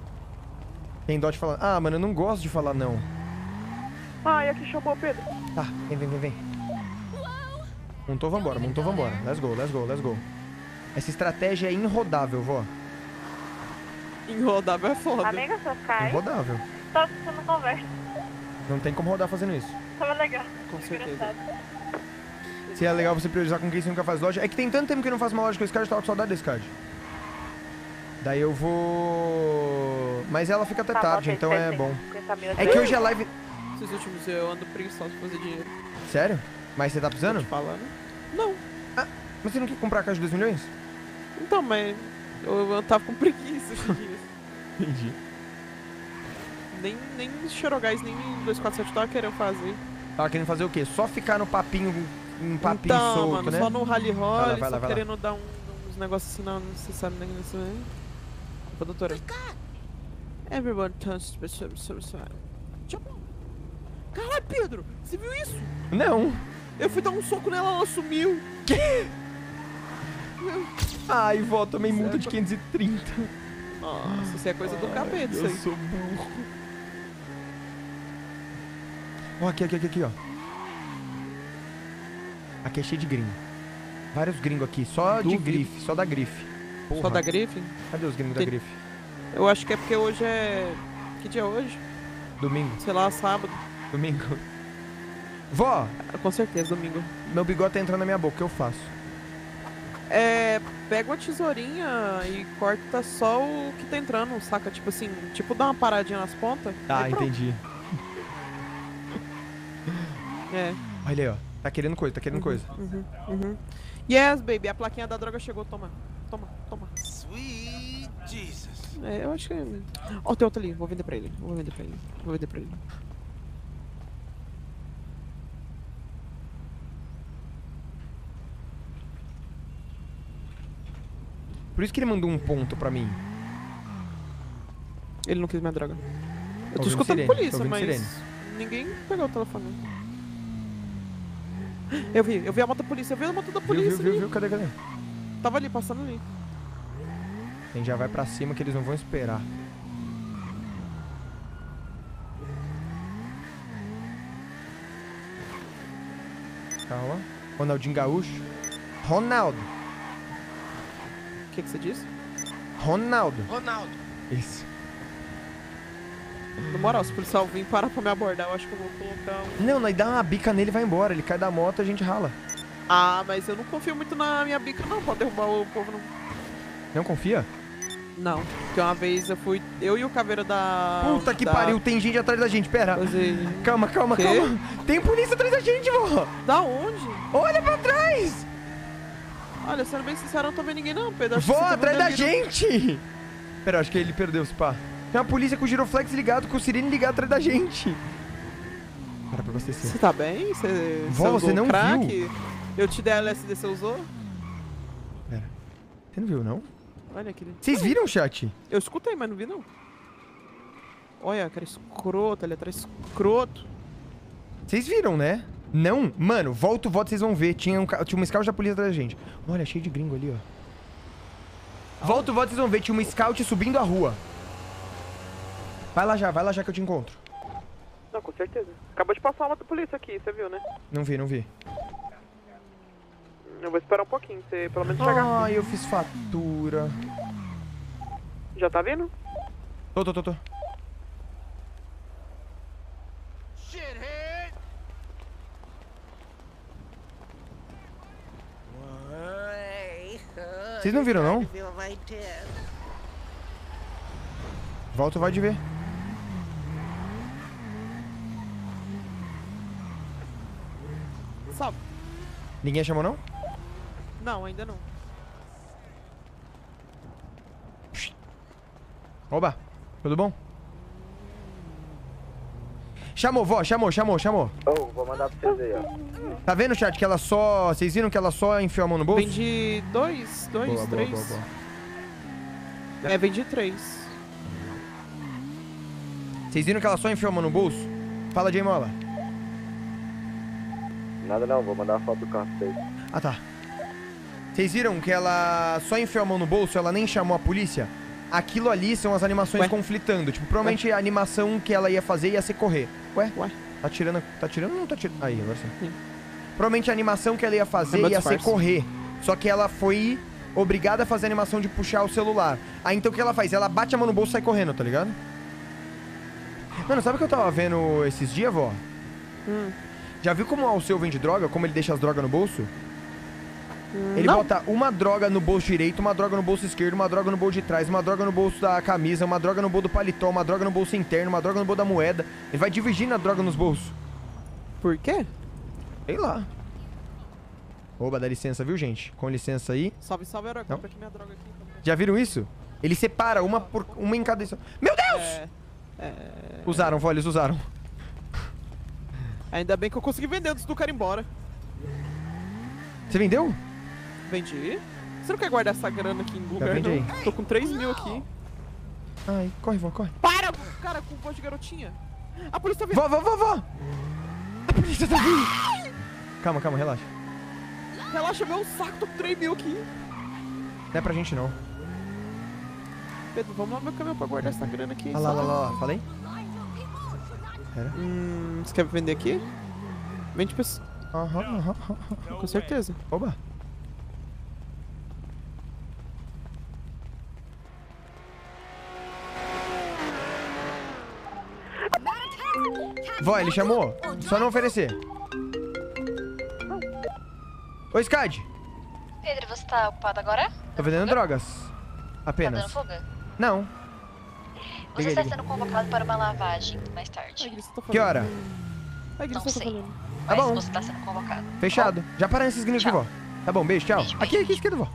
[laughs] Tem dó de falar. Ah, mano, eu não gosto de falar não. Ai, aqui chamou o Pedro. Tá, vem, vem, vem, vem. Montou, vambora, montou, vambora. Let's go, let's go, let's go. Essa estratégia é inrodável, vó. Enrodável é foda. Amiga, você cai. Inrodável. Só que você não conversa. Não tem como rodar fazendo isso. Tava legal. Com certeza. Se é legal você priorizar com quem você nunca faz loja. É que tem tanto tempo que eu não faço uma loja com esse card, eu tava com saudade desse card. Daí eu vou. Mas ela fica até Tá, tarde, bota então é bom. 50 mil É que hoje a live. Esses últimos eu ando preguiçoso de fazer dinheiro. Sério? Mas você tá precisando? Tô te falando. Não. Ah, mas você não quer comprar a caixa de 2 milhões? Então, mas eu, eu tava com preguiça esses [laughs] dias. Entendi. Nem, nem Xerogás, nem 247 tava querendo fazer. Tava querendo fazer o quê? Só ficar no papinho, um papinho então, solto, mano, né? só no rally lá, roll, lá, só vai lá. querendo dar um- uns negócios assim, não, não se sabe nem isso aí. Ô, doutora. Everyone turns to suicide. Caralho, Pedro, você viu isso? Não. Eu fui dar um soco nela, ela sumiu. Que? Ai, vó, tomei multa de 530. Nossa, isso é coisa do capeta, isso Eu aí. sou burro. Ó, aqui, aqui, aqui, aqui, ó. Aqui é cheio de gringo. Vários gringos aqui, só de Duvido. grife, só da grife. Só Porra. da grife? Cadê os gringos Tem- da grife? Eu acho que é porque hoje é. Que dia é hoje? Domingo. Sei lá, sábado. Domingo. Vó! Com certeza, domingo. Meu bigode tá entrando na minha boca, o que eu faço? É. Pega uma tesourinha e corta só o que tá entrando, saca? Tipo assim, tipo dá uma paradinha nas pontas. Ah, entendi. É. Olha aí, ó. Tá querendo coisa, tá querendo coisa. Uhum, uhum. Yes, baby, a plaquinha da droga chegou, toma. Toma, toma. Sweet Jesus. É, eu acho que. Ó, tem outro ali, vou vender pra ele. Vou vender pra ele. Vou vender pra ele. Por isso que ele mandou um ponto pra mim. Ele não quis minha droga. Eu tô ouvindo escutando sirene, tô polícia, ouvindo mas. sirene. Ninguém pegou o telefone. Eu vi, eu vi a moto da polícia, eu vi a moto da Viu, polícia. viu, viu, ali. viu? Cadê, cadê? Tava ali, passando ali. A gente já vai pra cima que eles não vão esperar. Calma. Ronaldinho Gaúcho. Ronaldo. O que, que você disse? Ronaldo. Ronaldo. Isso. Na moral, se o policial vir parar pra me abordar, eu acho que eu vou colocar um. Não, nós dá uma bica nele e vai embora. Ele cai da moto e a gente rala. Ah, mas eu não confio muito na minha bica, não, pra derrubar o povo, não. Não confia? Não. Porque uma vez eu fui. Eu e o caveiro da. Puta que da- pariu, tem gente atrás da gente, pera. Fazer- Calma, calma, Quê? calma. Tem polícia atrás da gente, vó. Da onde? Olha pra trás. Olha, sendo bem sincero, eu não tô vendo ninguém, não, Pedro. Que Vó, atrás da delírio. gente. Pera, acho que ele perdeu, se pá. Tem uma polícia com o giroflex ligado, com o sirene ligado atrás da gente. Para pra abastecer. Você tá bem? Você, Vó, usou você não crack? viu? Eu te dei a LSD, você usou? Pera. Você não viu, não? Olha aquele. Vocês viram o chat? Eu escutei, mas não vi, não. Olha, cara escroto, ali atrás escroto. Vocês viram, né? Não? Mano, volta o voto, vocês vão ver. Tinha, um, tinha uma scout da polícia atrás da gente. Olha, cheio de gringo ali, ó. Volta o voto, vocês vão ver. Tinha uma scout subindo a rua. Vai lá já, vai lá já que eu te encontro. Não, com certeza. Acabou de passar uma da polícia aqui, você viu, né? Não vi, não vi. Eu vou esperar um pouquinho, você pelo menos chegar. Ai, eu fiz fatura. Já tá vindo? Tô, tô, tô, tô. Vocês não viram, não? Volta, vai de ver. Salve. Ninguém chamou, não? Não, ainda não. Oba, tudo bom? Chamou, vó, chamou, chamou, chamou. Ô, vou mandar pra vocês aí, ó. Tá vendo, chat, que ela só... Vocês viram que ela só enfiou a mão no bolso? Vendi dois, dois, Boa, boa, três. boa, boa. É, vendi três. Vocês viram que ela só enfiou a mão no bolso? Fala, Jay Mola. Nada não, vou mandar a foto do carro pra vocês. Ah, tá. Vocês viram que ela só enfiou a mão no bolso, ela nem chamou a polícia? Aquilo ali são as animações conflitando. Tipo, provavelmente a animação que ela ia fazer ia ser correr. Ué? Ué? Tá tirando. Tá tirando ou não tá tirando? Aí, agora sim. Provavelmente a animação que ela ia fazer ia ser correr. Só que ela foi obrigada a fazer a animação de puxar o celular. Aí então o que ela faz? Ela bate a mão no bolso e sai correndo, tá ligado? Mano, sabe o que eu tava vendo esses dias, vó? Hum. Já viu como o Alceu vende droga? Como ele deixa as drogas no bolso? Ele não. bota uma droga no bolso direito, uma droga no bolso esquerdo, uma droga no bolso de trás, uma droga no bolso da camisa, uma droga no bolso do paletó, uma droga no bolso interno, uma droga no bolso da moeda. Ele vai dividindo a droga nos bolsos. Por quê? Sei lá. Oba, dá licença, viu, gente? Com licença aí. Salve, salve, herói. Compra aqui minha droga aqui. Já viram isso? Ele separa uma por uma em cada. Meu Deus! É. É... Usaram, vó, eles usaram. Ainda bem que eu consegui vender antes do cara ir embora. Você vendeu? Vendi. Você não quer guardar essa grana aqui em lugar, vendi não? Tô com 3 mil aqui. Ai, corre, vó, corre. Para, cara, com voz de garotinha. A polícia tá vindo. Vó, vó, vó, vó! A polícia tá vindo! Calma, calma, relaxa. Relaxa, meu saco, tô com 3 mil aqui. Não é pra gente, não. Pedro, vamos lá no meu caminhão pra guardar essa grana aqui. Olha lá, lá, lá, lá. Falei? Pera. Hum, você quer vender aqui? Vende pra... Aham, aham, aham. Com certeza. Oba. Vó, ele chamou? Só não oferecer. Ô, Skad. Pedro, você tá ocupado agora? Tô vendendo drogas. Tá Apenas. dando fuga? Não. Você está sendo convocado para uma lavagem mais tarde. Que hora? Não sei. Tá Mas bom. você tá sendo convocado. Fechado. Já para nesses gringos aqui, vó. Tá bom, beijo, tchau. Aqui, aqui, esquerda, vó.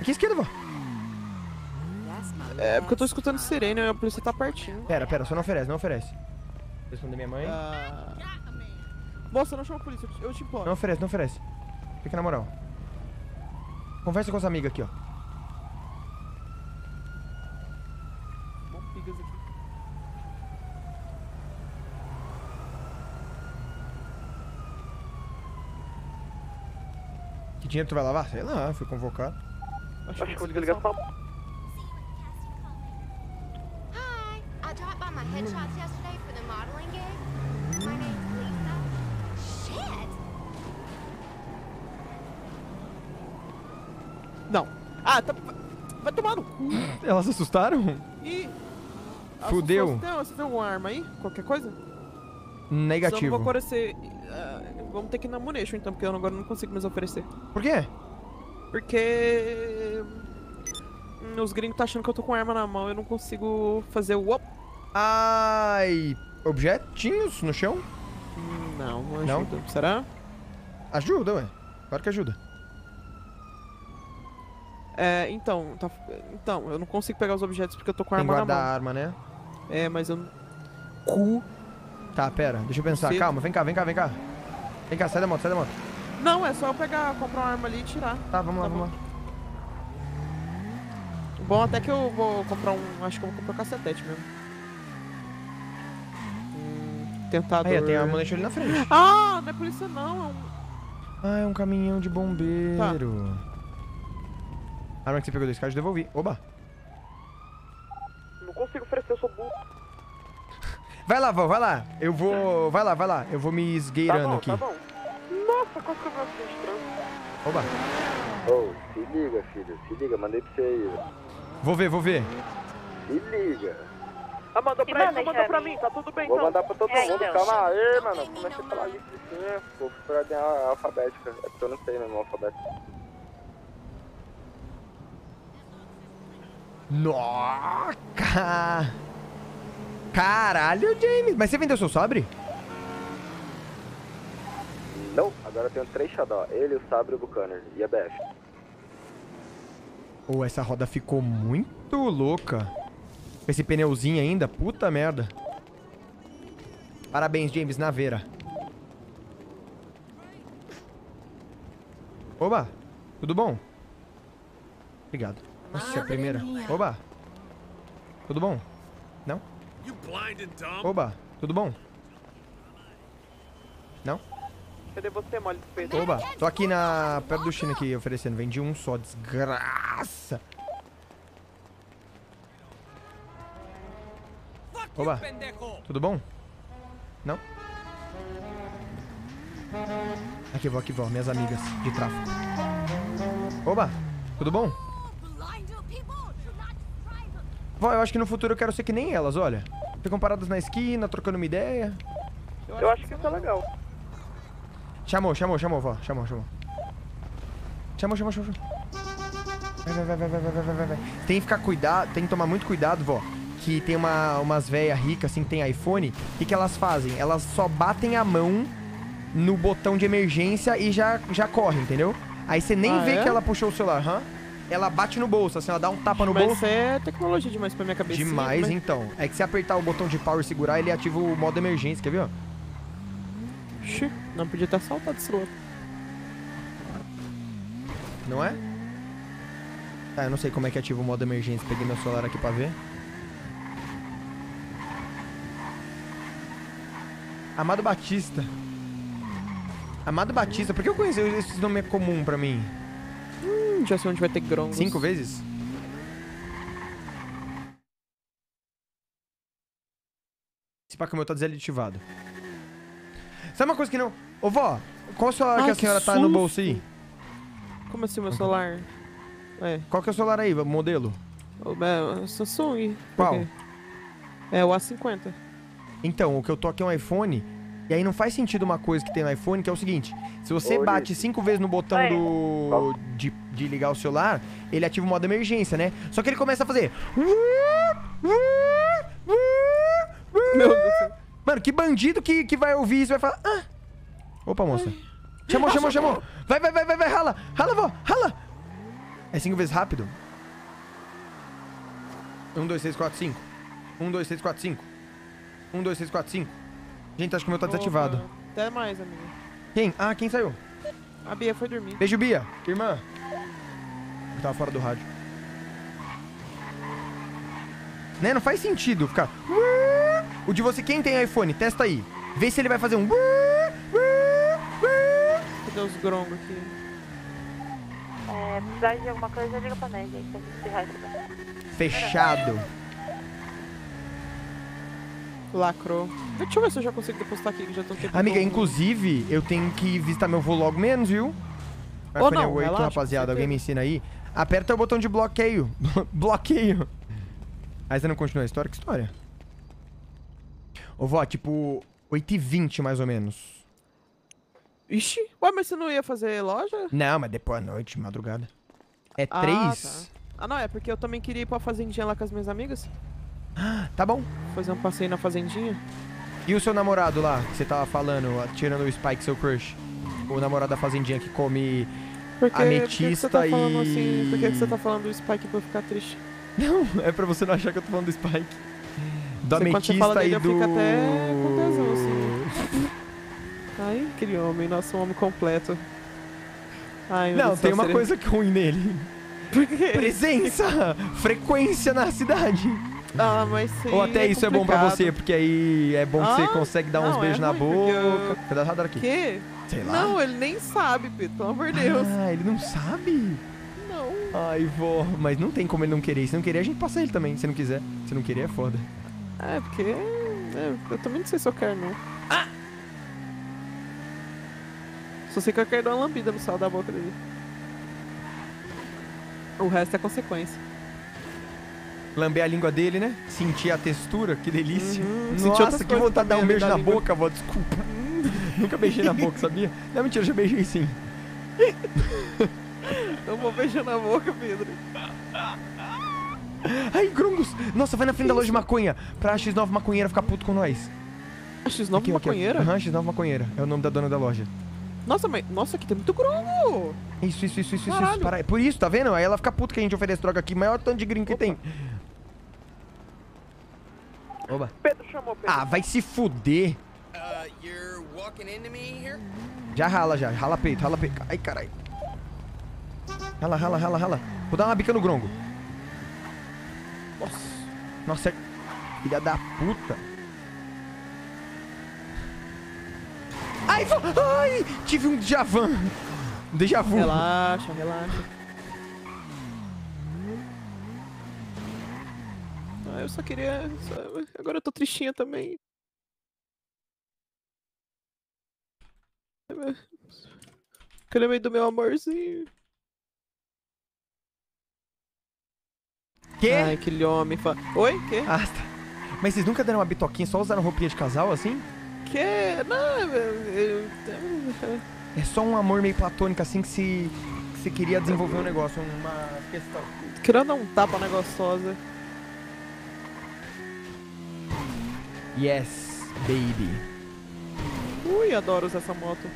Aqui, esquerda, vó. É, porque eu tô escutando sirene e a polícia tá pertinho. Pera, pera, só não oferece, não oferece. Responder minha mãe. Ah... Moça, não chama a polícia, eu te imploro. Não oferece, não oferece. Fica na moral. Conversa com as amigas aqui, ó. Bom, pigas aqui. Que dinheiro tu vai lavar? Sei lá, fui convocado. Acho que vou desligar só. Shit! Não. Ah, tá... Vai tomar no cu. Elas se assustaram? Ih. Fudeu. Você tem, você tem alguma arma aí? Qualquer coisa? Negativo. Eu não vou oferecer... ah, vamos ter que ir na Munition então, porque eu agora não consigo mais oferecer. Por quê? Porque... hum, Os gringos tá achando que eu tô com arma na mão, eu não consigo fazer o... Ai... Objetinhos no chão? Não, não Não? ajuda. Será? Ajuda, ué. Claro que ajuda. É, então, tá... Então, eu não consigo pegar os objetos porque eu tô com a Tem arma na guardar mão. a arma, né? É, mas eu... Cu... Tá, pera. Deixa eu pensar. Você- Calma, vem cá, vem cá, vem cá. Vem cá, sai da moto, sai da moto. Não, é só eu pegar, comprar uma arma ali e tirar. Tá, vamos lá, vamos lá. Bom, até que eu vou comprar um... Acho que eu vou comprar um cacetete mesmo. Hum, tentador... Aí, tem a munição ali na frente. Ah, não é polícia não, é um... Ah, é um caminhão de bombeiro. Tá. A arma que você pegou do Sky, eu devolvi. Oba. Não consigo oferecer, eu sou burro. Vai lá, vó, vai lá. Eu vou... Vai lá, vai lá. Eu vou me esgueirando tá bom, aqui. tá bom. Nossa, quase que eu vi um acidente de trânsito. Oba. Ô, se liga, filho. Se liga, mandei pra você aí. velho. Vou ver, vou ver. Se liga. Ah, mandou pra ele, mandou pra pra mim. tá tudo bem Vou então. mandar pra todo É, mundo. então. Calma aí, mano. Comecei a falar isso sim, pô. Por ordem a- alfabética. É porque eu não sei mesmo alfabético. Nossa! Caralho, James. Mas você vendeu seu sabre? Não, agora eu tenho três Shadow. Ele, o Sabre e o Buchanan. E a BF. Ô, essa roda ficou muito louca. Com esse pneuzinho ainda, puta merda. Parabéns, James Naveira. Oba, tudo bom? Obrigado. Nossa, é a primeira. Oba. Tudo bom? Não? Oba, tudo bom? Não? Cadê você, mole de peito? Oba, tô aqui na perto do China aqui oferecendo. Vendi um só, desgraça. Oba, tudo bom? Não? Aqui, vó, aqui, vó, minhas amigas de tráfico. Oba, tudo bom? Vó, eu acho que no futuro eu quero ser que nem elas, olha. Ficam paradas na esquina, trocando uma ideia. Eu, eu acho que, isso é legal. Chamou, chamou, chamou, vó. Chamou, chamou. Chamou, chamou, chamou. Vai, vai, vai, vai, vai, vai, vai, vai. Tem que ficar cuidado, tem que tomar muito cuidado, vó. Que tem uma, umas velhas ricas, assim, que tem iPhone. O que, elas fazem? Elas só batem a mão no botão de emergência e já, já corre, entendeu? Aí você nem ah, vê é? que ela puxou o celular, hã? Huh? Ela bate no bolso, assim, ela dá um tapa no Mas bolso. é tecnologia demais pra minha cabeça. Demais, então. É que se apertar o botão de power e segurar, ele ativa o modo emergência, quer ver, ó? Ixi, não podia ter assaltado esse louco. Não é? Tá, eu não sei como é que ativa o modo emergência. Peguei meu celular aqui pra ver. Amado Batista. Amado Batista, por que eu conheci esse nome é comum pra mim? Já sei onde vai ter grongos. Cinco vezes? Esse pá que o meu tá desaditivado. Sabe uma coisa que não. Ô vó, qual celular Ai, que a que senhora tá no bolso aí? Como assim, meu celular? É. Qual que é o celular aí, modelo? O é, Samsung. Qual? É o A50. Então, o que eu tô aqui é um iPhone. E aí não faz sentido uma coisa que tem no iPhone, que é o seguinte: se você Oi. bate cinco vezes no botão Oi. do. De, de ligar o celular, ele ativa o modo emergência, né? Só que ele começa a fazer. Meu Deus do céu. Mano, que bandido que, que vai ouvir isso vai falar. Ah! Opa, moça. Chamou, chamou, chamou. Vai, vai, vai, vai, vai, rala. Rala, vó, rala. É cinco vezes rápido? Um, dois, três, quatro, cinco. Um, dois, três, quatro, cinco. Um, dois, três, quatro, cinco. Gente, acho que o meu tá desativado. Até mais, amigo. Quem? Ah, quem saiu? A Bia foi dormir. Beijo, Bia. Irmã. Eu tava fora do rádio. Né? Não faz sentido ficar. O de você, quem tem iPhone, testa aí. Vê se ele vai fazer um. Cadê os grongos aqui? É, precisar de alguma coisa, liga pra nós, gente. Fechado. Lacrou. Deixa eu ver se eu já consigo depositar aqui, que já tô tentando. Amiga, inclusive, eu tenho que visitar meu voo logo menos, viu? Ou iPhone não, 8, relaxa, rapaziada. Alguém me ensina aí. Aperta o botão de bloqueio. [laughs] bloqueio. Aí você não continua a história? Que história? Ô, vó, tipo, 8h20 mais ou menos. Ixi, ué, mas você não ia fazer loja? Não, mas depois à noite, madrugada. É Ah, 3? tá. Ah, não, é porque eu também queria ir pra fazendinha lá com as minhas amigas. [gasps] Tá bom. Fazer um passeio na fazendinha. E o seu namorado lá, que você tava falando, tirando o Spike, seu crush? O namorado da fazendinha que come Por que, por que que ametista você tá e... assim? Por que, que você tá falando do Spike pra eu ficar triste? [laughs] Não, é pra você não achar que eu tô falando do Spike. Do Você- quando você fala ametista dele, e eu do... fico até com tesão, assim. [laughs] Ai, aquele homem, nossa, um homem completo. Ai, Não, tem uma seria- coisa ruim nele. Presença! Frequência na cidade. Ah, mas sim, Ou até isso é bom pra complicado. você, porque aí é bom que Ah, você consegue dar uns não, beijos é na eu- boca. Cadê radar aqui? Quê? Sei lá. Não, ele nem sabe, Pedro, pelo amor de Deus. Ah, ele não sabe? Não. Ai, vó. Mas não tem como ele não querer. Se não querer, a gente passa ele também. Se não quiser. Se não querer, é foda. É, porque. é, eu também não sei se eu quero, não. Ah! Só sei que eu quero dar uma lambida no sal da boca dele. O resto é consequência. Lamber a língua dele, né? Sentir a textura, que delícia. Uhum, Nossa, que vontade de dar um beijo na língua. boca, vó. Desculpa. [laughs] Nunca beijei na boca, sabia? Não, mentira, já beijei sim. [laughs] Eu vou beijar na boca, Pedro. Ai, grungos! Nossa, vai na frente da loja de maconha pra a X9 maconheira ficar puto com nós. A X9 Aqui, maconheira? Aham, X9 maconheira. É o nome da dona da loja. Nossa, mas. Nossa, aqui tem muito grongo! Isso, isso, isso, isso, isso. Caralho. Para... Por isso, tá vendo? Aí ela fica puta que a gente oferece droga aqui. Maior tanto de gringo que tem. Oba. Pedro chamou, Pedro. Ah, vai se fuder. Uh, you're walking into me here? Já rala, já. Rala peito, rala peito. Ai, caralho. Rala, rala, rala, rala. Vou dar uma bica no grongo. Nossa. Nossa, é- filha da puta. Ai, ai, tive um déjà vu. Um déjà vu. Relaxa, relaxa. Eu só queria. só- Agora eu tô tristinha também. Que eu lembrei do meu amorzinho. Quê? Ai, aquele homem. Fa... Oi? Quê? Ah, tá. Mas vocês nunca deram uma bitoquinha, só usaram roupinha de casal assim? Que? Não, eu... É só um amor meio platônico assim que se que você queria desenvolver um negócio, uma questão. Querendo dar um tapa na gostosa. Yes, baby. Ui, adoro usar essa moto.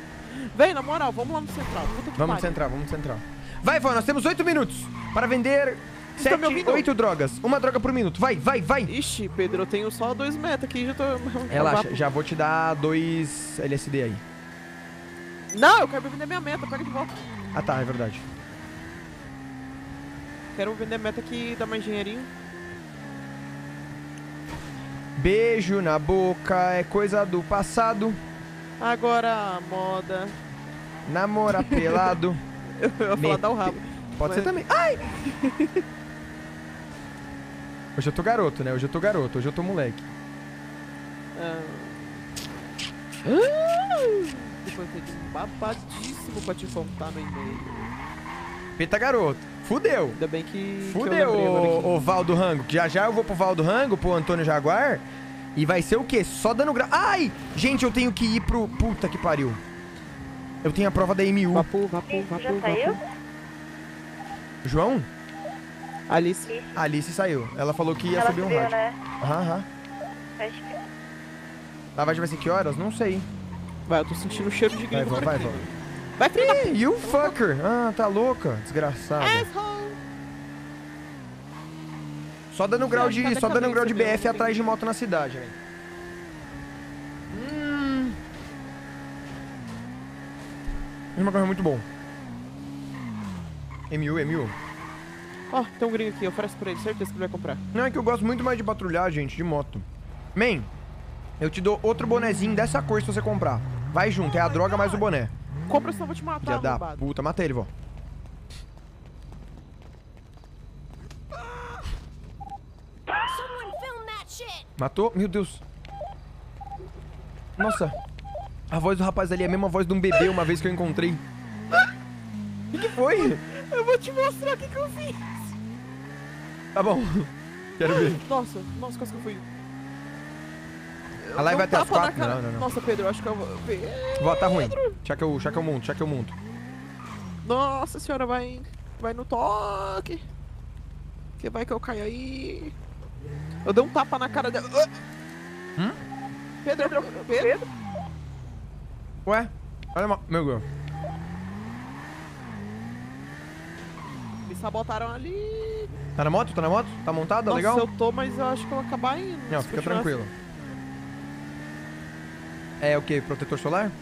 Vem, na moral, vamos lá no central. Vamos no central, vamos no central. Vai, vó, nós temos 8 minutos para vender Você tá me 7, ouvindo? 8 drogas. Uma droga por minuto. Vai, vai, vai. Ixi, Pedro, eu tenho só dois meta aqui, já tô... [laughs] Relaxa, já vou te dar dois LSD aí. Não, eu quero vender minha meta, pega de volta. Ah tá, é verdade. Quero vender meta que dá mais dinheirinho. Beijo na boca é coisa do passado. Agora a moda. Namora pelado. [laughs] Eu ia falar dar o rabo. Pode ser Mas- também. Ai! [laughs] Hoje eu tô garoto, né? Hoje eu tô garoto, hoje eu tô moleque. Ah. Ah! Depois um babadíssimo pra te contar no e-mail. Peta garoto. Fudeu. Ainda bem que. que eu Fudeu, aqui. ô, ô Valdo Rango. que Já já eu vou pro Valdo Rango, pro Antônio Jaguar. E vai ser o quê? Só dando grau. Ai! Gente, eu tenho que ir pro. Puta que pariu. Eu tenho a prova da MU. Vapu, vapu, vapu, Já saiu? João? Alice. Alice saiu. Ela falou que ia Ela subir um subiu, rádio. né? Aham, aham. Acho que... Lavagem vai ser que horas? Não sei. Vai, eu tô sentindo o cheiro de Vai, gringo vai, aqui. vó. Vai, filho da you fucker. Ah, tá louca. Desgraçada. Só dando grau Gente, de, só dando grau de BF atrás de moto na cidade, velho. Hum. Esse macarrão é muito bom. MU, MU. Ó, tem um gringo aqui, oferece pra ele, certeza que ele vai comprar. Não, é que eu gosto muito mais de patrulhar, gente, de moto. Man, eu te dou outro bonezinho dessa cor se você comprar. Vai junto, é a droga mais o boné. Compra, senão eu vou te matar, Filha da puta, mata ele, vó. Matou? Meu Deus. Nossa. A voz do rapaz ali é a mesma voz de um bebê uma vez que eu encontrei. O que, que foi? Eu vou te mostrar o que, que eu fiz. Tá bom. Quero ver. Nossa, nossa, quase que eu fui. A live vai até as quatro? Não, não, não. Nossa, Pedro, acho que eu vou. Vó, tá ruim. Já que eu, já que eu monto, já que eu monto. Nossa senhora, vai. Vai no toque. Que vai que eu caio aí. Eu dei um tapa na cara dela. Ah! Hum? Pedro, Pedro? Ué? Olha, meu Deus. Me sabotaram ali. Tá na moto? Tá na moto? Tá montada? Nossa, Legal? eu tô, mas eu acho que eu vou acabar indo. Não, fica continuar tranquilo. É o que? Protetor solar? assim.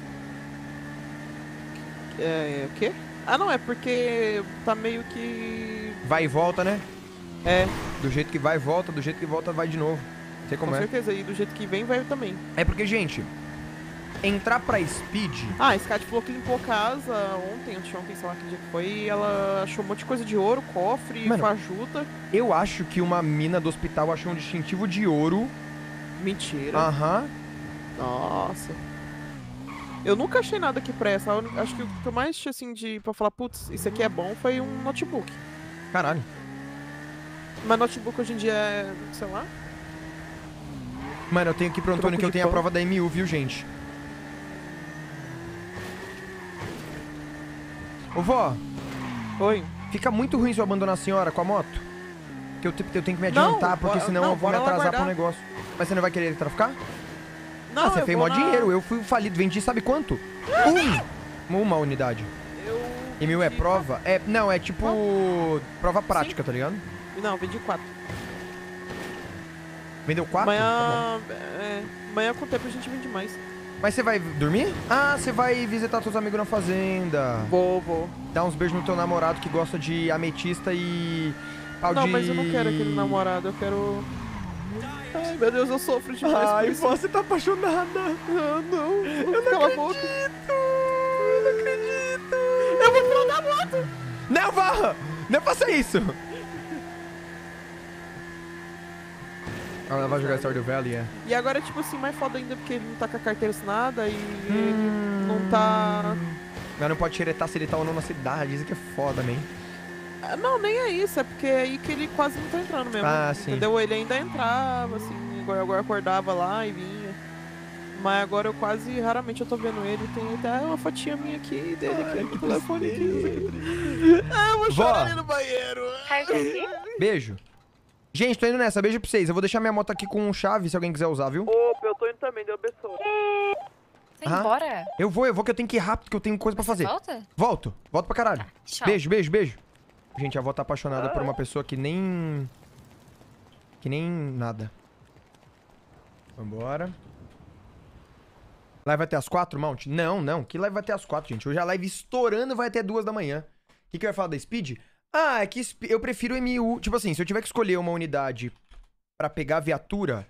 É, o quê? Ah, não, é porque tá meio que. Vai e volta, né? É. Do jeito que vai e volta, do jeito que volta vai de novo. Sei como Com é. certeza, e do jeito que vem, vai também. É porque, gente, entrar pra Speed. Ah, a Scat falou que limpou a casa ontem, anteontem, sei lá que dia que foi, e ela achou um monte de coisa de ouro, cofre, Mano. fajuta. Eu acho que uma mina do hospital achou um distintivo de ouro. Mentira. Aham. Nossa. Eu nunca achei nada que presta. Eu Acho que o que eu mais achei assim de pra falar, putz, isso aqui é bom foi um notebook. Caralho. Mas notebook hoje em dia é, sei lá. Mano, eu tenho que ir pro Antônio que eu tenho a pão. prova da MU, viu, gente? Ô, vó. Oi. Fica muito ruim se eu abandonar a senhora com a moto. Que eu, eu tenho que me Não, adiantar, porque bora- senão não, eu vou me atrasar pro negócio. Mas você não vai querer traficar? Não, ah, você eu fez mó na- dinheiro. Eu fui falido, vendi sabe quanto? Um! Uma unidade. E mil é prova? É, não, é tipo prova prática, tá ligado? Não, vendi quatro. Vendeu quatro? Tá Amanhã. é, amanhã com o tempo a gente vende mais. Mas você vai dormir? Ah, você vai visitar seus amigos na fazenda. Vou, vou. Dar uns beijos no teu namorado que gosta de ametista e pau não, de... mas eu não quero aquele namorado, eu quero. Ai, meu Deus, eu sofro demais. Ai, por isso. você tá apaixonada. Ah, não. Eu não Cala a acredito. boca. Eu não acredito. Eu vou pular da moto. Varra! Não faça isso! Ela vai jogar Stardew Valley, é. E agora é tipo assim, mais foda ainda porque ele não tá com a carteira assinada e Hum. ele não tá. Mas não pode xeretar se ele tá ou não na cidade, isso que é foda, man. Ah, Não, nem é isso, é porque é aí que ele quase não tá entrando mesmo. Ah, sim. Entendeu? Ele ainda entrava, assim, agora, agora acordava lá e vinha. Mas agora eu quase, raramente eu tô vendo ele. Tem até uma fotinha minha aqui dele aqui no telefone aqui. Ah, eu vou Vó. chorar ali no banheiro. Beijo. Gente, tô indo nessa, beijo pra vocês. Eu vou deixar minha moto aqui com chave se alguém quiser usar, viu? Opa, eu tô indo também, deu pessoa. Vai embora? Eu vou, eu vou que eu tenho que ir rápido, que eu tenho coisa pra fazer. volta? Volto. Volto pra caralho. tchau. Beijo, beijo, beijo. Gente, a avó tá apaixonada por uma pessoa que nem... Que nem nada. Vambora. Live vai até as quatro, Mount? Não, não. Que live vai até as quatro, gente? Hoje a live estourando vai até duas da manhã. O que, que eu ia falar da Speed? Ah, é que eu prefiro MU. Tipo assim, se eu tiver que escolher uma unidade pra pegar viatura,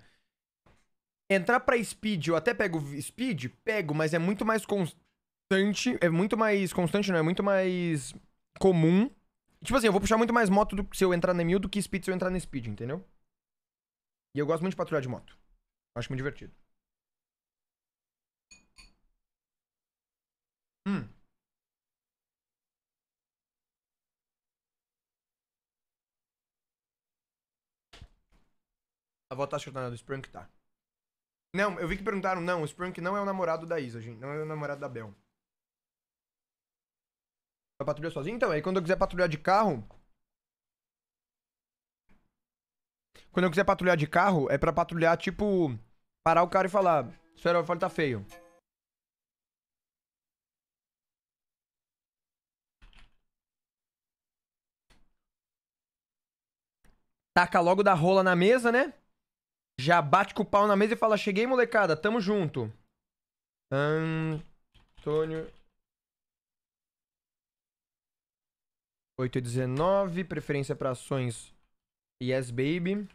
entrar pra Speed, eu até pego Speed, pego, mas é muito mais constante. É muito mais constante, não, é muito mais comum. Tipo assim, eu vou puxar muito mais moto do, se eu entrar na MU do que Speed se eu entrar na Speed, entendeu? E eu gosto muito de patrulhar de moto. Acho muito divertido. Hum. A avó tá achando do Sprunk, tá. Não, eu vi que perguntaram, não, o Sprunk não é o namorado da Isa, gente. Não é o namorado da Bel. Vai patrulhar sozinho? Então, aí quando eu quiser patrulhar de carro... Quando eu quiser patrulhar de carro, é pra patrulhar, tipo... Parar o cara e falar, seu aerofólio tá feio. Taca logo da rola na mesa, né? Já bate com o pau na mesa e fala: Cheguei, molecada, tamo junto. Antônio. 8 e 19, preferência para ações Yes Baby.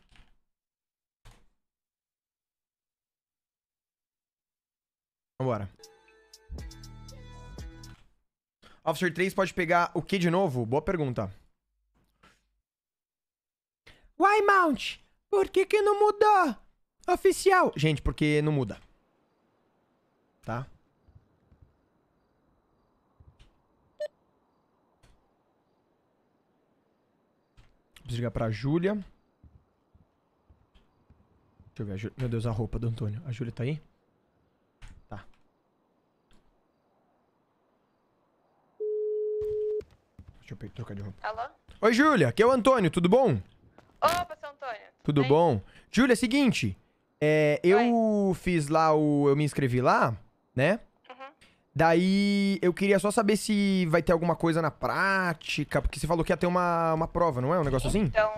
Vambora. Officer 3 pode pegar o que de novo? Boa pergunta. Why Mount? Por que que não mudou? Oficial. Gente, porque não muda. Tá? Preciso ligar pra Júlia. Deixa eu ver a Júlia. Meu Deus, a roupa do Antônio. A Júlia tá aí? Tá. Deixa eu trocar de roupa. Alô? Oi, Júlia. Aqui é o Antônio. Tudo bom? Opa, seu Antônio. Tudo bom? Júlia, é seguinte. É, eu fiz lá o. Eu me inscrevi lá, né? Daí eu queria só saber se vai ter alguma coisa na prática, porque você falou que ia ter uma, uma prova, não é? Um negócio assim? Então.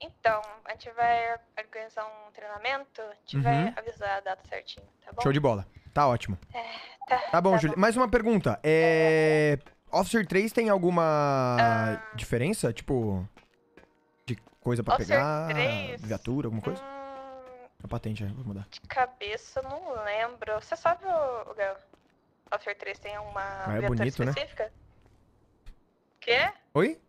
Então, a gente vai organizar um treinamento, a gente vai Uhum. avisar a data certinho, tá bom? Show de bola. Tá ótimo. É, tá. Tá bom, tá Júlia. Mais uma pergunta. É. Officer 3 tem alguma diferença? Tipo. De coisa pra Officer pegar? 3? Viatura, alguma coisa? A patente, é, vou mudar. De cabeça, eu não lembro. Você sabe, o, o Gael? Officer 3 tem uma Ah, é bonito, né? específica? Quê? Oi?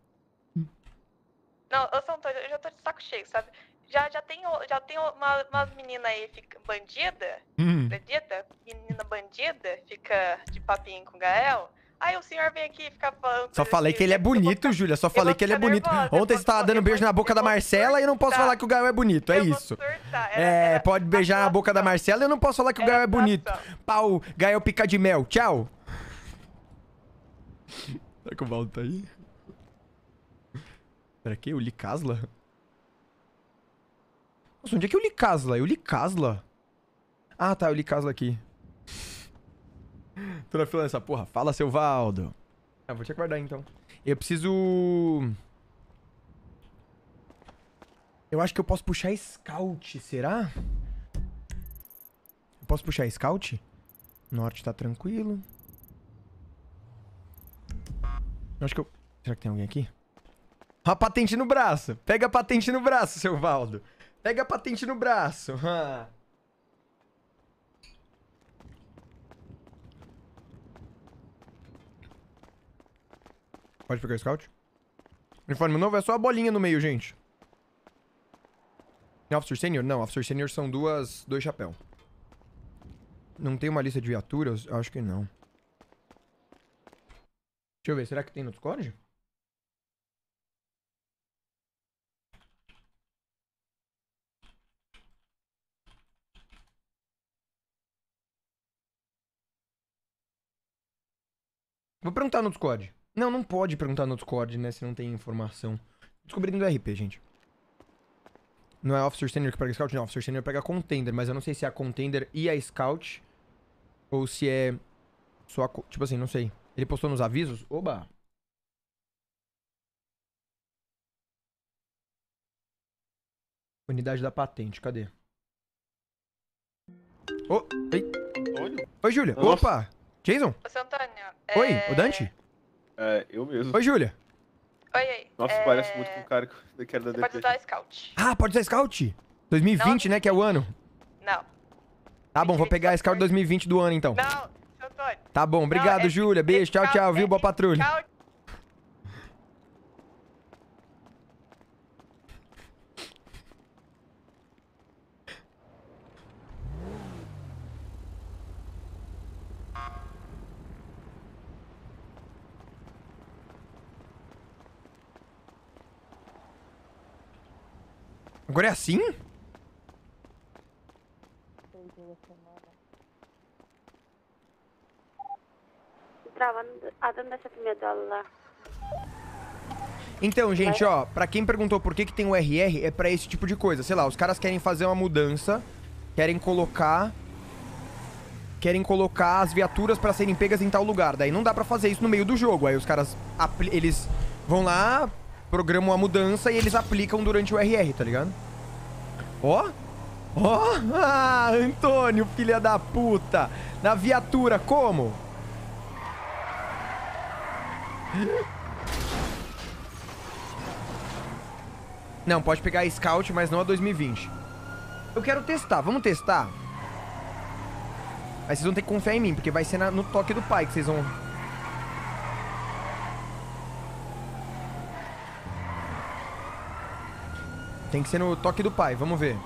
Não, eu, Antônio, eu já tô de saco cheio, sabe? Já, já tem, o- já tem uma, umas meninas aí, fica, bandida, Hum. acredita? Menina bandida, fica de papinho com o Gael. Aí o senhor vem aqui e fica falando. Só falei que ele é bonito, Júlia. Só falei que ele é bonito. nervosa, eu Ontem você tava dando beijo na boca da Marcela e eu não posso falar que o Gael é bonito. É isso. É, pode beijar na boca da Marcela e eu não posso falar que o Gael é bonito. Pau, Gael pica de mel. Tchau. Será que o Valdo tá aí? Será que eu li Casla? Nossa, onde é que eu li Casla? Eu li Casla. Ah, tá, eu li Casla aqui. Tô na fila dessa porra. Fala, seu Valdo. Ah, vou te aguardar então. Eu preciso. Eu acho que eu posso puxar Scout, será? Eu posso puxar Scout? Norte tá tranquilo. Eu acho que eu. Será que tem alguém aqui? A patente no braço. Pega a patente no braço, seu Valdo. Pega a patente no braço. [laughs] Pode pegar o scout? Uniforme novo é só a bolinha no meio, gente. Officer Senior? Não, Officer Senior são duas, dois chapéu. Não tem uma lista de viaturas? Acho que não. Deixa eu ver, será que tem no Discord? Vou perguntar no Discord. Não, não pode perguntar no Discord, né? Se não tem informação. Descobri no RP, gente. Não é Officer Senior que pega Scout? Não, Officer Senior pega Contender, mas eu não sei se é a Contender e a Scout. Ou se é só a... Tipo assim, não sei. Ele postou nos avisos? Oba! Unidade da patente, cadê? Ô, ei. Oi, Júlia. Opa! Jason? Ô, seu Antônio. Oi, é- o Dante? É, eu mesmo. Oi, Júlia. Oi, oi. Nossa, é, parece muito com o cara que era da Você pode DP. usar Scout. Ah, pode usar Scout? 2020, né, que é o ano. Não. Tá bom, vou pegar a Scout 2020 do ano, então. Não, seu Antônio. Tá bom, obrigado, é- Júlia. Beijo, tchau, tchau, viu? Boa patrulha. Scout. Agora é assim? Então, gente, ó, pra quem perguntou por que, que tem o RR, é pra esse tipo de coisa. Sei lá, os caras querem fazer uma mudança, querem colocar. Querem colocar as viaturas pra serem pegas em tal lugar. Daí não dá pra fazer isso no meio do jogo. Aí os caras. Eles vão lá, programam a mudança e eles aplicam durante o RR, tá ligado? Ó. Ó. Ah, Antônio, filha da puta. Na viatura, como? Não, pode pegar a Scout, mas não a 2020. Eu quero testar, vamos testar? Aí vocês vão ter que confiar em mim, porque vai ser na- no toque do pai que vocês vão... Tem que ser no toque do pai, vamos ver.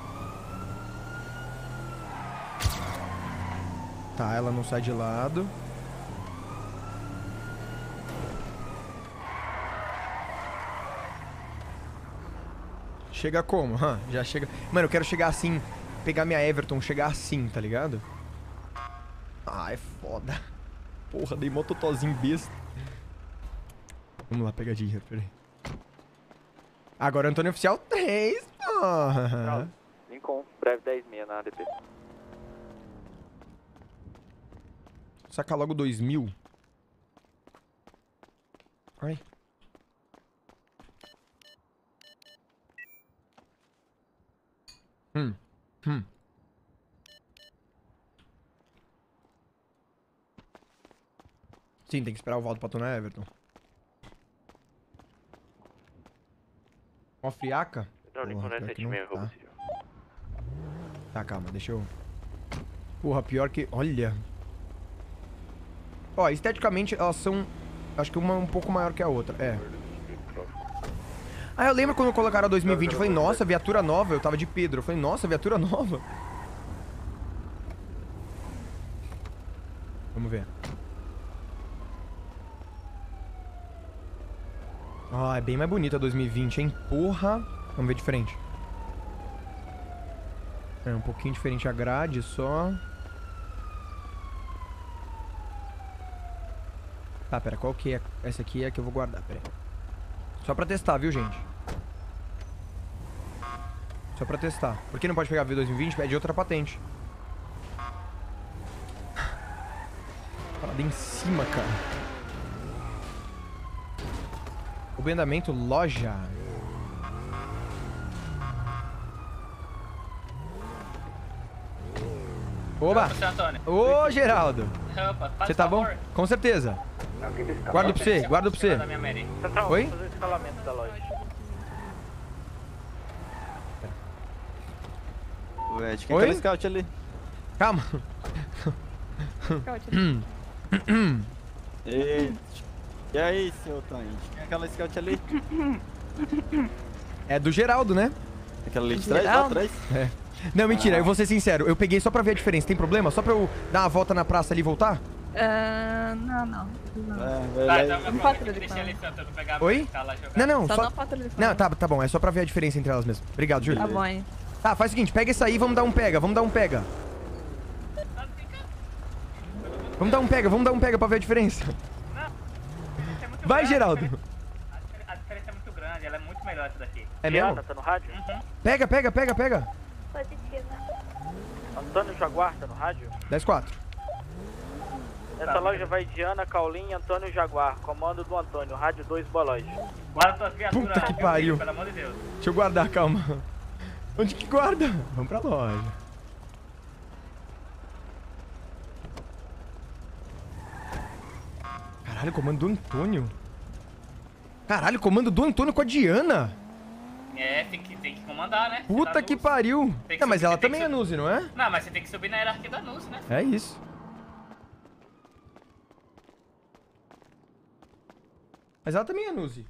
Tá, ela não sai de lado. Chega como? Já chega. Mano, eu quero chegar assim. Pegar minha Everton, chegar assim, tá ligado? Ah, é foda. Porra, dei mó totozinho besta. Vamos lá, pegadinha, peraí. Agora Antônio Oficial 3, porra. Lincoln, breve 10 na ADP. Saca logo 2000. Ai. Hum. Hum. Sim, tem que esperar o Valdo pra tornar Everton. Uma friaca? Porra, não é tá. Tá, calma, deixa eu... Porra, pior que... Olha. Ó, esteticamente elas são... Acho que uma é um pouco maior que a outra. É. Ah, eu lembro quando colocaram a 2020, eu falei, nossa, viatura nova. Eu tava de Pedro. Eu falei, nossa, viatura nova. Vamos ver. Ah, é bem mais bonita a 2020, hein? Porra. Vamos ver de frente. É um pouquinho diferente a grade só. Tá, pera, qual que é? Essa aqui é a que eu vou guardar, pera. Só pra testar, viu, gente? Só pra testar. Por que não pode pegar a V2020? Pede outra patente. Parada em cima, cara. O andamento loja. Oba! Ô, Geraldo! Você tá bom? Com certeza. Guarda pra você, guarda pra você. Central, Oi? Ué, de quem Oi? tá no scout ali? Calma. [clears throat] Ei, e aí, seu Tony? É aquela scout ali? [laughs] É do Geraldo, né? Aquela ali de trás, lá atrás? É. Não, mentira, eu vou ser sincero. Eu peguei só pra ver a diferença. Tem problema? Só pra eu dar uma volta na praça ali e voltar? Ah, não, não. não. Tá, então Não Oi? tá jogar. Não, não, Só só... não tá, tá bom. É só pra ver a diferença entre elas mesmo. Obrigado, Júlia. Tá bom, hein? Tá, faz o seguinte. Pega essa aí e vamos dar um pega. Vamos dar um pega. Vamos dar um pega, vamos dar um pega pra ver a diferença. Vai, Geraldo. A diferença é muito grande, ela é muito melhor essa daqui. É mesmo? tá no rádio? Pega, pega, pega, pega. Positiva. Antônio Jaguar tá no rádio? 10-4. Essa loja vai Diana, Caulinha, Antônio Jaguar. Comando do Antônio, rádio 2 Bolóis. Guarda tua criatura, Puta que pariu. filho, pelo amor de Deus. Deixa eu guardar, calma. Onde que guarda? Vamos pra loja. Caralho, comando do Antônio. Caralho, comando do Antônio com a Diana. É, tem que, tem que comandar, né? Puta tá que pariu. Que É, mas subir, ela também é. Nuzi, não é? Não, mas você tem que subir na hierarquia da Nuse, né? É isso. Mas ela também é Nuzi.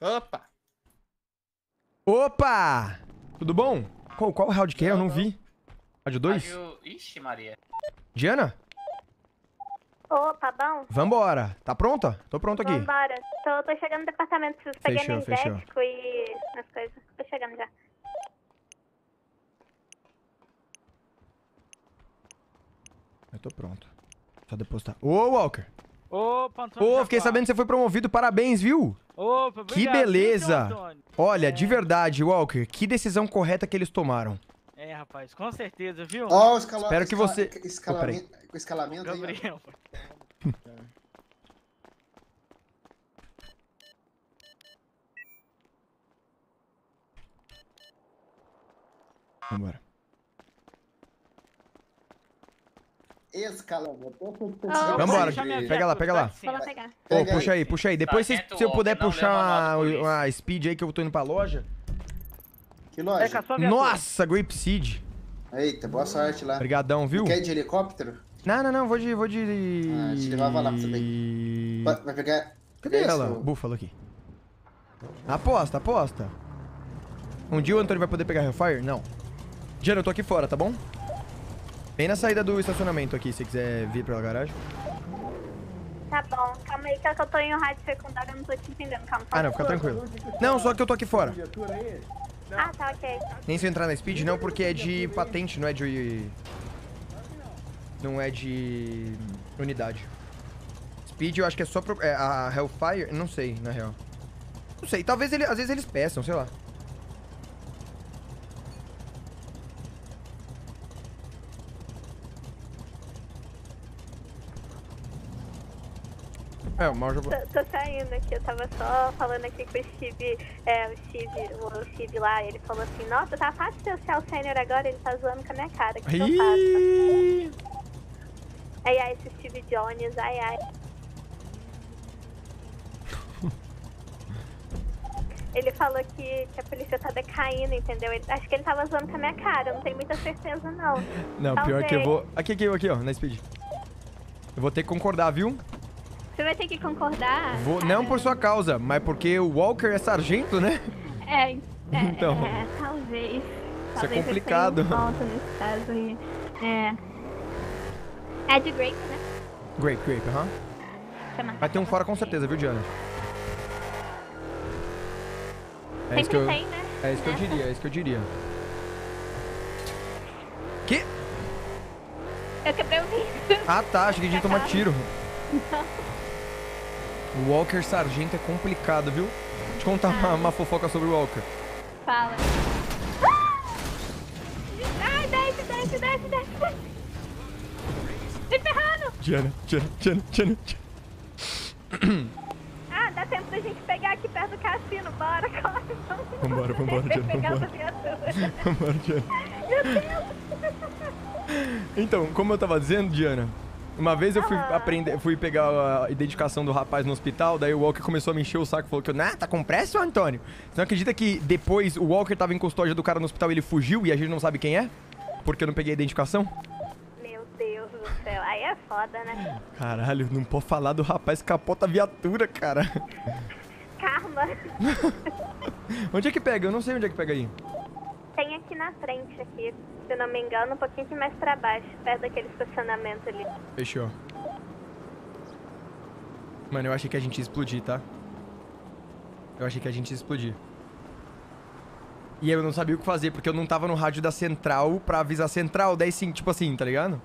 Opa! Opa! Tudo bom? Qual, qual round que é? Eu não vi. Round 2? Rádio- Ixi, Maria. Diana? Opa, bom? Vambora. Tá pronta? Tô pronto aqui. Vambora. Tô, tô chegando no departamento, preciso pegar Fechou, fechou. energético e as coisas. Tô chegando já. Eu tô pronto. Só depositar. Ô, Walker! Opa, Antônio. Ô, fiquei sabendo que você foi promovido. Parabéns, viu? Opa, obrigado. Que beleza! Então. Olha, de verdade, Walker, que decisão correta que eles tomaram. É, rapaz, com certeza, viu? Ó, o escala... Espero que você- Escalamento, o escalamento aí, ó. Vambora. Escalamento. Vambora, pega lá, pega lá. Vou lá pegar. Ô, Pega puxa aí. puxa aí. Depois, se, Sargento se eu puder puxar uma, uma speed aí que eu tô indo pra loja. Que loja? Nossa, Grape Seed. Eita, boa sorte lá. Obrigadão, viu? Quer ir de helicóptero? Não, não, não, vou de. Vou de. Ah, te levava lá pra você. Vai pegar... Cadê ela? isso? Búfalo aqui. Aposta, aposta. Um dia o Antônio vai poder pegar Hellfire? Não. Diana, eu tô aqui fora, tá bom? Bem na saída do estacionamento aqui, se quiser vir pela garagem. Tá bom, calma aí, que eu tô em um rádio secundário, eu não tô te entendendo, calma. Ah, não, fica tranquilo. Não, só que eu tô aqui fora. Ah, tá, ok. Nem se eu entrar na speed, não, porque é de patente, não é de. Não é de. unidade. Speed eu acho que é só pro. É, a Hellfire, não sei, na real. Não sei, talvez ele, às vezes eles peçam, sei lá. É, o mal. Tô, tô saindo aqui, eu tava só falando aqui com o Steve, é, o Steve, o Steve lá, ele falou assim, nossa, tá fácil de eu ser o sênior agora, ele tá zoando com a minha cara, que eu faço. Ai, ai, esse Steve Jones, ai, ai. [laughs] Ele falou que, que a polícia tá decaindo, entendeu? Ele- acho que ele tava zoando com a minha cara, eu não tenho muita certeza, não. Não, pior que eu Talvez. vou. Aqui, aqui, aqui, ó, na speed. Eu vou ter que concordar, viu? Você vai ter que concordar. Vou, não por sua causa, mas porque o Walker é sargento, né? É, é, [laughs] Então. é, talvez. é Talvez eu complicado. nesse caso aí. É. É de Grape, né? Grape, grape, aham. Vai ter um fora com certeza, viu, Diana? É isso que eu, tem, né? é isso que eu diria, é isso que eu diria. Que? Eu quebrei o vidro. Ah tá, achei que a gente ia [laughs] tomar tiro. Não. O Walker sargento é complicado, viu? Deixa eu contar uma, uma fofoca sobre o Walker. Fala. Ah! Ai, desce, desce, desce, desce, desce. Ferrando. Diana, Diana, Diana, Diana. Ah, dá tempo da gente pegar aqui perto do cassino. Bora, [laughs] corre. Vambora, vambora, Diana, vambora. [laughs] Vambora, Diana. Meu Deus. Então, como eu tava dizendo, Diana, uma vez eu fui aprender, fui pegar a identificação do rapaz no hospital, daí o Walker começou a me encher o saco e falou que eu, nah, tá com pressa, Antônio? Você não acredita que depois o Walker tava em custódia do cara no hospital e ele fugiu e a gente não sabe quem é? Porque eu não peguei a identificação? Meu Deus do céu. Aí é foda, né? Caralho, não pode falar do rapaz que capota a viatura, cara. Karma. [laughs] Onde é que pega? Eu não sei onde é que pega aí. Tem aqui na frente, aqui. Se eu não me engano, um pouquinho mais pra baixo. Perto daquele estacionamento ali. Fechou. Mano, eu achei que a gente ia explodir, tá? Eu achei que a gente ia explodir. E eu não sabia o que fazer, porque eu não tava no rádio da central pra avisar a central. Daí sim, tipo assim, tá ligado?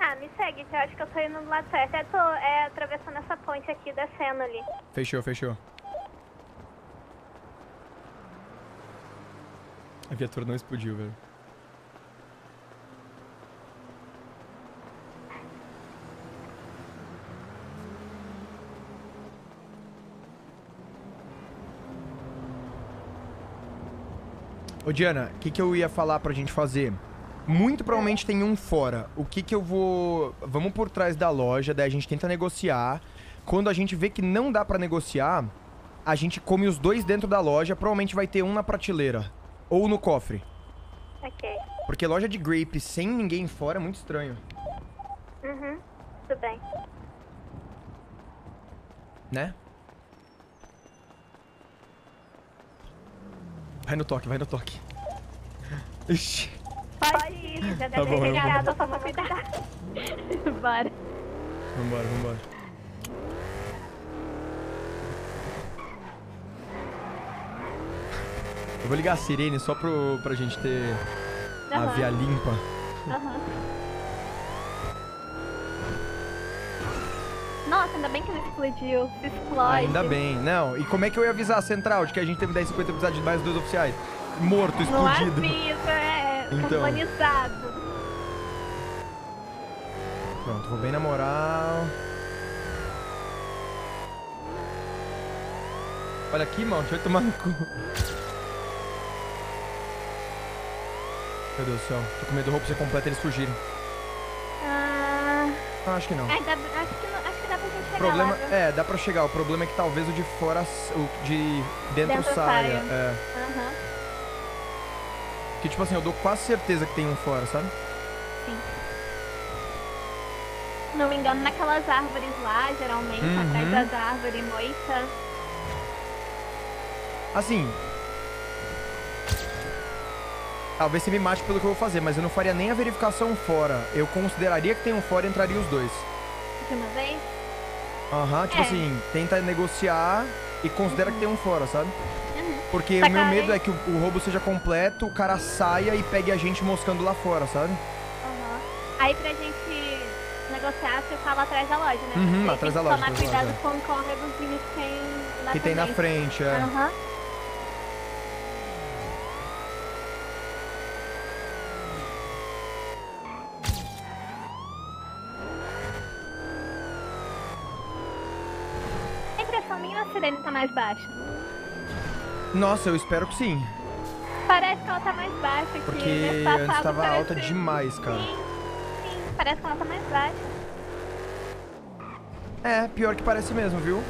Ah, me segue, que eu acho que eu tô indo do lado certo. Eu tô é, atravessando essa ponte aqui, descendo ali. Fechou, fechou. A viatura não explodiu, velho. Ô Diana, o que, que eu ia falar pra gente fazer? Muito provavelmente tem um fora. O que que eu vou... Vamos por trás da loja, daí a gente tenta negociar. Quando a gente vê que não dá pra negociar, a gente come os dois dentro da loja. Provavelmente vai ter um na prateleira. Ou no cofre. Ok. Porque loja de grape sem ninguém fora é muito estranho. Uhum, tudo bem. Né? Vai no toque, vai no toque. Ixi. Pode ir, já Tá deve bom, ter só pra cuidar. [laughs] Bora. Vambora, vambora. Eu vou ligar a sirene só pro, pra gente ter a via limpa. Aham. Nossa, ainda bem que não explodiu. Se explode. Ainda bem. Não, e como é que eu ia avisar a central de que a gente teve 10,50 e precisar de mais dois oficiais? Morto, Não explodido. avisa, é Então. carbonizado. Pronto, vou bem na moral. Olha aqui, mano, deixa eu tomar no cu. Meu Deus do céu, tô com medo do roubo ser completo e eles fugirem. Ah, Ah, acho que não. é, dá- acho, que não acho que dá pra gente chegar problema, lá. é, dá pra chegar. O problema é que talvez o de fora, o de dentro, Dentro saia. É. Aham, Que tipo assim, eu dou quase certeza que tem um fora, sabe? sim. Se não me engano, naquelas árvores lá, geralmente, Uhum. atrás das árvores moitas. Assim. Talvez você me mate pelo que eu vou fazer, mas eu não faria nem a verificação fora. Eu consideraria que tem um fora e entraria os dois. De uma vez? Aham, tipo É. assim, tenta negociar e considera que tem um fora, sabe? Uhum. Porque Só o meu medo aí- é que o, o roubo seja completo, o cara saia e pegue a gente moscando lá fora, sabe? Aham. Aí pra gente negociar, você fala atrás da loja, né? Uhum, atrás da loja, Tomar cuidado loja. com o córregozinho que tem na Que tem na frente, é. Aham. Sirene tá mais baixa? Nossa, eu espero que sim. Parece que ela tá mais baixa aqui. Porque Mês antes passado tava parece- alta demais, cara. Sim, sim, parece que ela tá mais baixa. É, pior que parece mesmo, viu?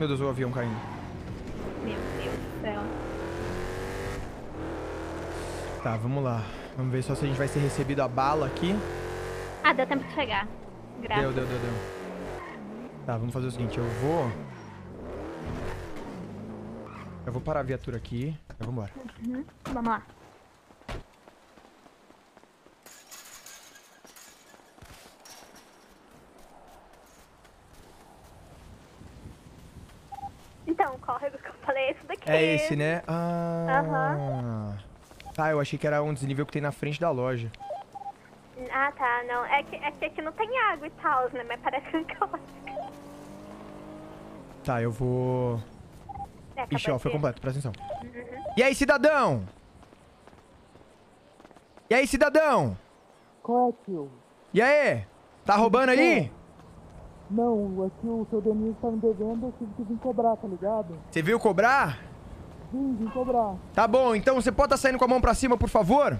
Meu Deus, o avião caindo. Meu Deus do céu. Tá, vamos lá. Vamos ver só se a gente vai ser recebido a bala aqui. Ah, deu tempo de chegar. Graças. Deu, deu, deu, deu. Tá, vamos fazer o seguinte, eu vou... Eu vou parar a viatura aqui. Vamos embora. Uhum. Vamos lá. Então, o córrego que eu falei é esse daqui. É esse, né? Ah. Aham. Tá, eu achei que era um desnível que tem na frente da loja. Ah, tá, não. É que, é que aqui não tem água e tal, né? Mas parece um córrego. Tá, eu vou... É, Ixi, ó, foi completo, presta atenção. Uhum. E aí, cidadão? E aí, cidadão? Qual é, tio? E aí? Tá roubando aí? Não, aqui o seu Denise tá me devendo, eu tive que vir cobrar, tá ligado? Você veio cobrar? Vim, vim cobrar. Tá bom, então você pode estar saindo com a mão pra cima, por favor?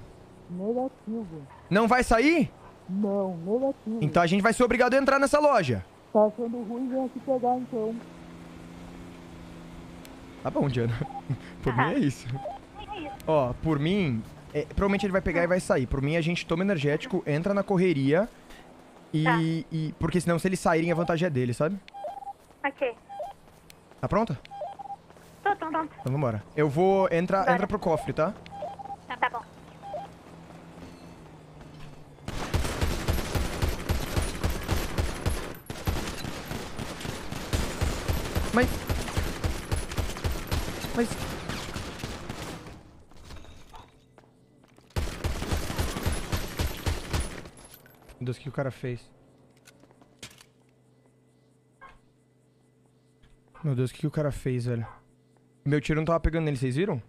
Negativo. Não vai sair? Não, negativo. Então a gente vai ser obrigado a entrar nessa loja. Tá achando ruim, vem aqui pegar então. Tá bom, Diana. [laughs] Por mim é isso. É isso. Ó, por mim, é, provavelmente ele vai pegar e vai sair. Por mim, a gente toma energético, entra na correria e, Tá. e- Porque senão, se eles saírem, a vantagem é dele, sabe? Ok. Tá pronta? Tô, tô. Então vambora. Eu vou. Entra, Bora. entra pro cofre, tá? Tá, tá bom. Mas. Mas... Meu Deus, o que o cara fez? Meu Deus, o que o cara fez, velho? Meu tiro não tava pegando nele, vocês viram?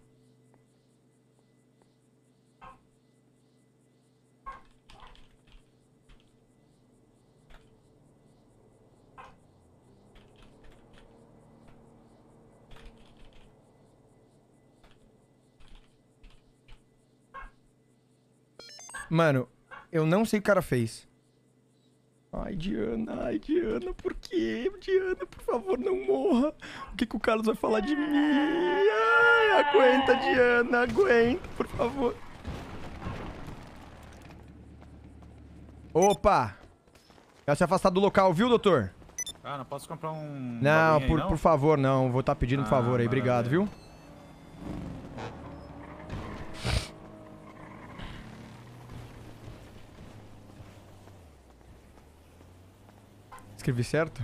Mano, eu não sei o que o cara fez. Ai, Diana, ai, Diana, por quê? Diana, por favor, não morra. O que, que o Carlos vai falar de mim? Ai, aguenta, Diana, aguenta, por favor. Opa! Vai se afastar do local, viu, doutor? Ah, não posso comprar um. Não, bagulho aí, por, não? por favor, não. Vou estar pedindo por Ah, favor aí. Obrigado, viu? Escrevi certo?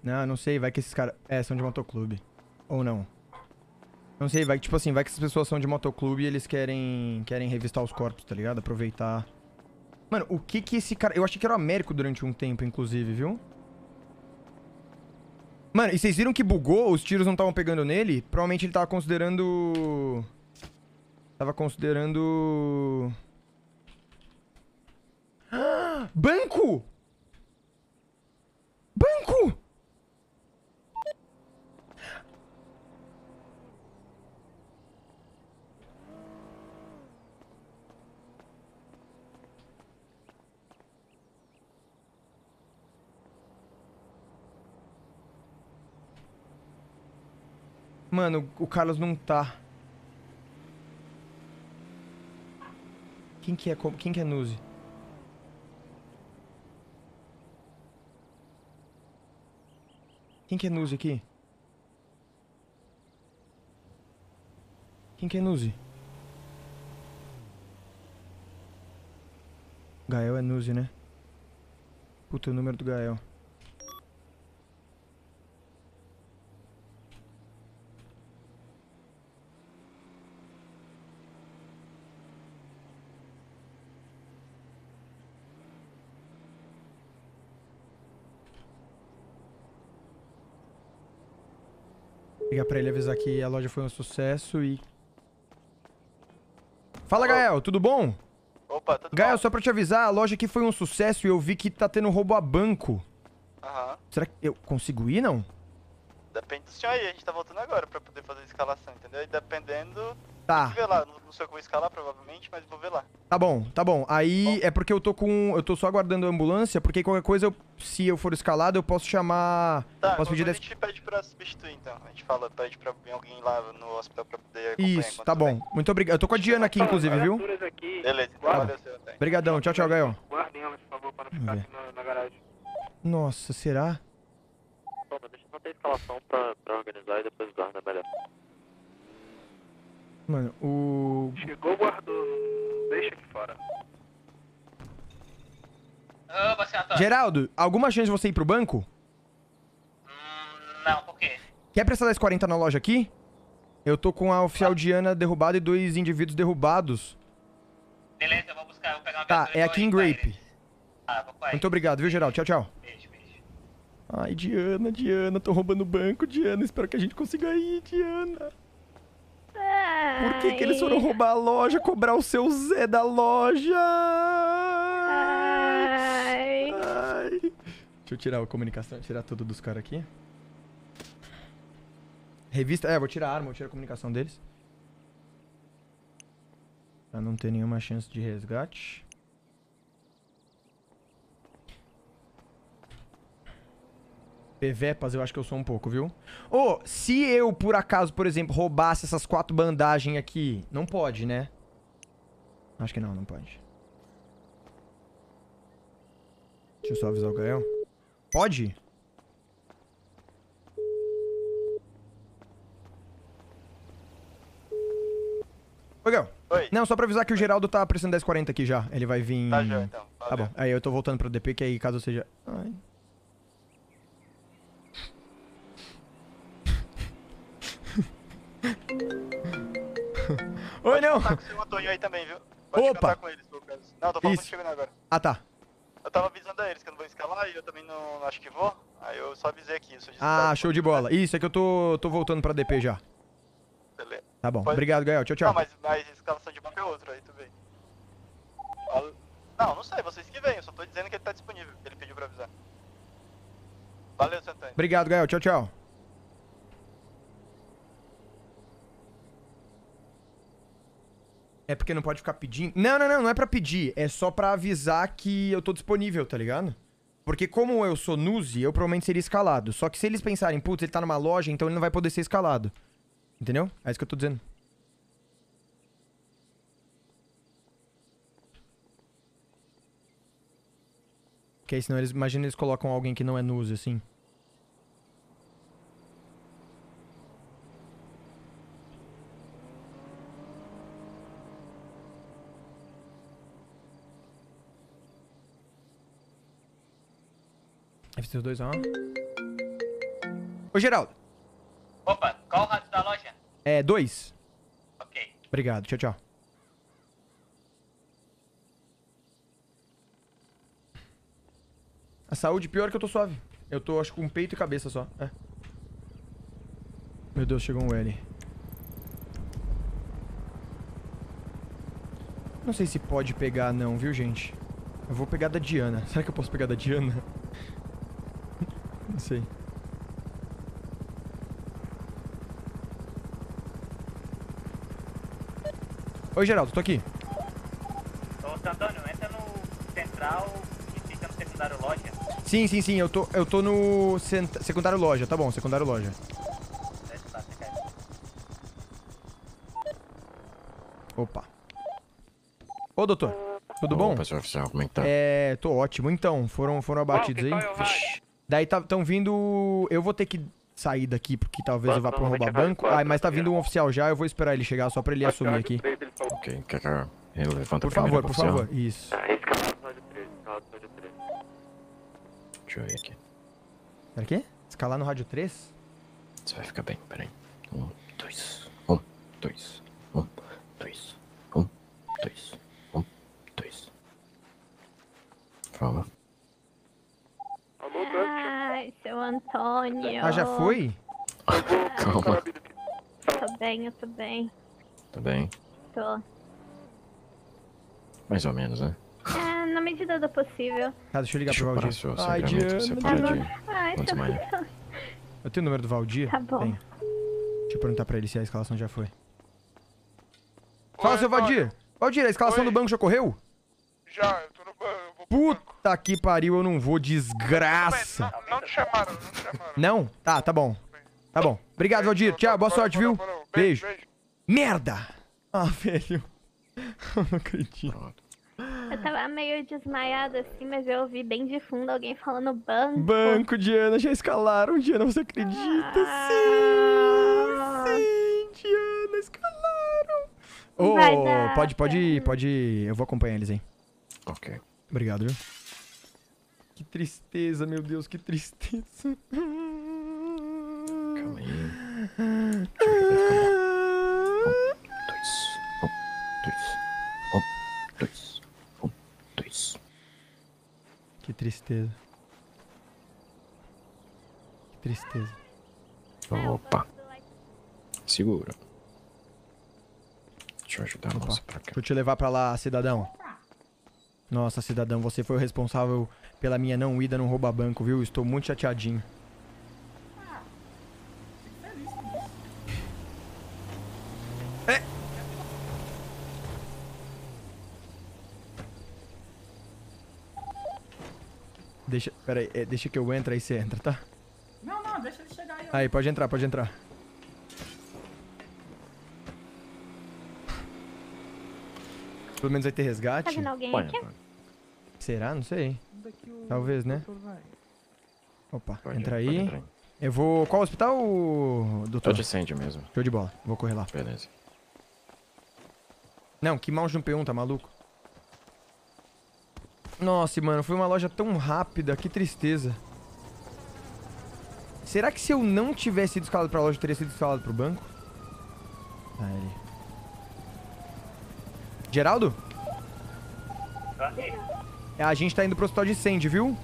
Não, não sei. Vai que esses caras... É, são de motoclube. Ou não. Não sei, vai que, tipo assim, vai que essas pessoas são de motoclube e eles querem querem revistar os corpos, tá ligado? Aproveitar. Mano, o que que esse cara... Eu achei que era o Américo durante um tempo, inclusive, viu? Mano, e vocês viram que bugou? Os tiros não estavam pegando nele? Provavelmente ele tava considerando... Tava considerando... Banco! Banco! Mano, o Carlos não tá. Quem que é, quem que é Nuzi? Quem que é Nuzi aqui? Quem que é Nuzi? Gael é Nuzi, né? Puta, o número do Gael. Ligar pra ele avisar que a loja foi um sucesso e... Fala, Gael, tudo bom? Opa, tudo Gael, só pra te avisar, a loja aqui foi um sucesso e eu vi que tá tendo roubo a banco. Aham. Será que eu consigo ir, não? Depende do senhor aí, a gente tá voltando agora pra poder fazer a escalação, entendeu? E dependendo. Tá. Que ver lá, não, sei o que eu vou escalar provavelmente, mas vou ver lá. Tá bom, tá bom. Aí é porque eu tô com... Eu tô só aguardando a ambulância, porque qualquer coisa, eu- se eu for escalado, eu posso chamar... Tá, posso pedir... a desse- gente pede pra substituir então. A gente fala, pede pra vir alguém lá no hospital pra poder acompanhar. Isso, tá bom. Muito obrigado. Eu tô com a Diana aqui, inclusive, viu? Beleza, então valeu, senhor. Tá. Obrigadão. Tchau, tchau, Gael. Guardem ela, por favor, para não ficar aqui na, na garagem. Nossa, será? Toma, deixa eu manter a escalação pra, pra organizar e depois guarda melhor. Mano, o... Chegou, guardou. Deixa aqui fora. Senhor Antônio. Geraldo, alguma chance de você ir pro banco? Não, por quê? Quer prestar 1040 na loja aqui? Eu tô com a oficial Diana derrubada e dois indivíduos derrubados. Beleza, eu vou buscar, eu vou pegar uma Tá, é aqui em Grape. Ah, papai. Muito obrigado, viu, Geraldo? Tchau, tchau. Beijo, beijo. Ai, Diana, Diana, tô roubando o banco, Diana. Espero que a gente consiga ir, Diana. Por que, que eles foram roubar a loja, cobrar o seu Zé da loja? Ai. Ai. Deixa eu tirar a comunicação, tirar tudo dos caras aqui. Revista, é, vou tirar a arma, vou tirar a comunicação deles. Pra não ter nenhuma chance de resgate. Pevepas, eu acho que eu sou um pouco, viu? Ô, se eu, por acaso, por exemplo, roubasse essas quatro bandagens aqui, não pode, né? Acho que não, não pode. Deixa eu só avisar o Gael. Pode? Oi, Gael. Oi. Não, só pra avisar que o Geraldo tá precisando 1040 aqui já. Ele vai vir... Tá já, então. Tá bom. Aí eu tô voltando pro DP, que aí caso seja... Ai. Oi, não. Tá com o seu Antônio aí também, viu? Pode Opa. com eles, por caso. Não, tô falando Isso. contigo agora. Ah, tá. Eu tava avisando a eles que eu não vou escalar e eu também não acho que vou. Aí eu só avisei aqui. Ah, show de bola. Isso, é que eu tô, tô voltando pra DP já. Beleza. Tá bom. Pode- Obrigado, Gael. Tchau, tchau. Não, mas, mas escalação de banco é outro, aí tu. Fala- Não, não sei, vocês que vêm, eu só tô dizendo que ele tá disponível, ele pediu pra avisar. Valeu, Santana. Obrigado, Gael. Tchau, tchau. É porque não pode ficar pedindo. Não, não, não, não é pra pedir. É só pra avisar que eu tô disponível, tá ligado? Porque como eu sou Nuzi, eu provavelmente seria escalado. Só que se eles pensarem, putz, ele tá numa loja, então ele não vai poder ser escalado. Entendeu? É isso que eu tô dizendo. Porque aí senão eles, imagina eles colocam alguém que não é Nuzi, assim. FC2, ó. Ô, Geraldo. Opa, qual o rádio da loja? É, dois. Ok. Obrigado, tchau, tchau. A saúde, pior que eu tô suave. Eu tô, acho, com peito e cabeça só. É. Meu Deus, chegou um L. Não sei se pode pegar não, viu, gente? Eu vou pegar da Diana. Será que eu posso pegar da Diana? Sei. Oi, Geraldo, tô aqui. Ô, Santônio, entra no central e fica no secundário loja. Sim, sim, sim, eu tô, eu tô no secundário loja, tá bom, secundário loja. Opa. Ô, doutor, tudo bom? Opa, senhor oficial, como é que tá? É, tô ótimo. Então, foram, foram abatidos aí? Daí tá, tão vindo... Eu vou ter que sair daqui, porque talvez eu vá pra um roubar banco. Ah, mas tá vindo um oficial já, eu vou esperar ele chegar só pra ele assumir aqui. Ok, quer que eu levanta Por favor, por oficial? favor, isso. Deixa eu ver aqui. Pera quê? Escalar no rádio 3? Você vai ficar bem, peraí. Um, dois, um, dois, um, dois, um, dois, um, dois. Fala. Ai, seu Antônio. Ah, já foi? Calma, Tô bem, eu tô bem. tá bem. Tô. Mais ou menos, né? É, na medida do possível. Tá, deixa eu ligar Deixa pro eu parar Valdir. seu Ai, você Diana. pode Ai, tô mais? Eu tenho o número do Valdir? Tá bom. Tenho. Deixa eu perguntar pra ele se a escalação já foi. Fala, seu Valdir. Valdir, a escalação do banco já correu? Já, eu tô no banco. Puta que pariu, eu não vou, desgraça. Não te chamaram, não te chamaram. Não? Tá, tá bom. Tá bom. Obrigado, Valdir. Tchau, boa sorte, viu? Beijo. Merda! Ah, velho. [laughs] Eu não acredito. Eu tava meio desmaiada assim, mas eu ouvi bem de fundo alguém falando banco. Banco, Diana, já escalaram, Diana, você acredita? Ah. Sim, sim, Diana, escalaram. Ô, dar, pode, pode ir, pode ir. Eu vou acompanhar eles, hein? Ok. Obrigado, viu? Que tristeza, meu Deus, que tristeza. Calma aí. Um, dois, um, dois. Que tristeza. Que tristeza. Opa. Segura. Deixa eu ajudar a moça pra cá. Deixa eu te levar pra lá, cidadão. Nossa, cidadão, você foi o responsável pela minha não ida no rouba banco, viu? Estou muito chateadinho. É. Deixa, pera aí, é, deixa que eu entro aí você entra, tá? Não, não, deixa ele chegar aí. Aí, pode entrar, pode entrar. Pelo menos vai ter resgate. Tá vendo alguém Põe, aqui? põe. Será? Não sei. Talvez, né? Opa, Pode, entra aí. entrar aí. Eu vou. Qual hospital, doutor? Eu te sente mesmo. Show de bola. Vou correr lá. Beleza. Não, que mouse no P1, tá maluco? Nossa, mano, foi uma loja tão rápida, que tristeza. Será que se eu não tivesse sido escalado pra loja, eu teria sido escalado pro banco? Tá, ele. Geraldo? É, A gente tá indo pro hospital de Sandy, viu?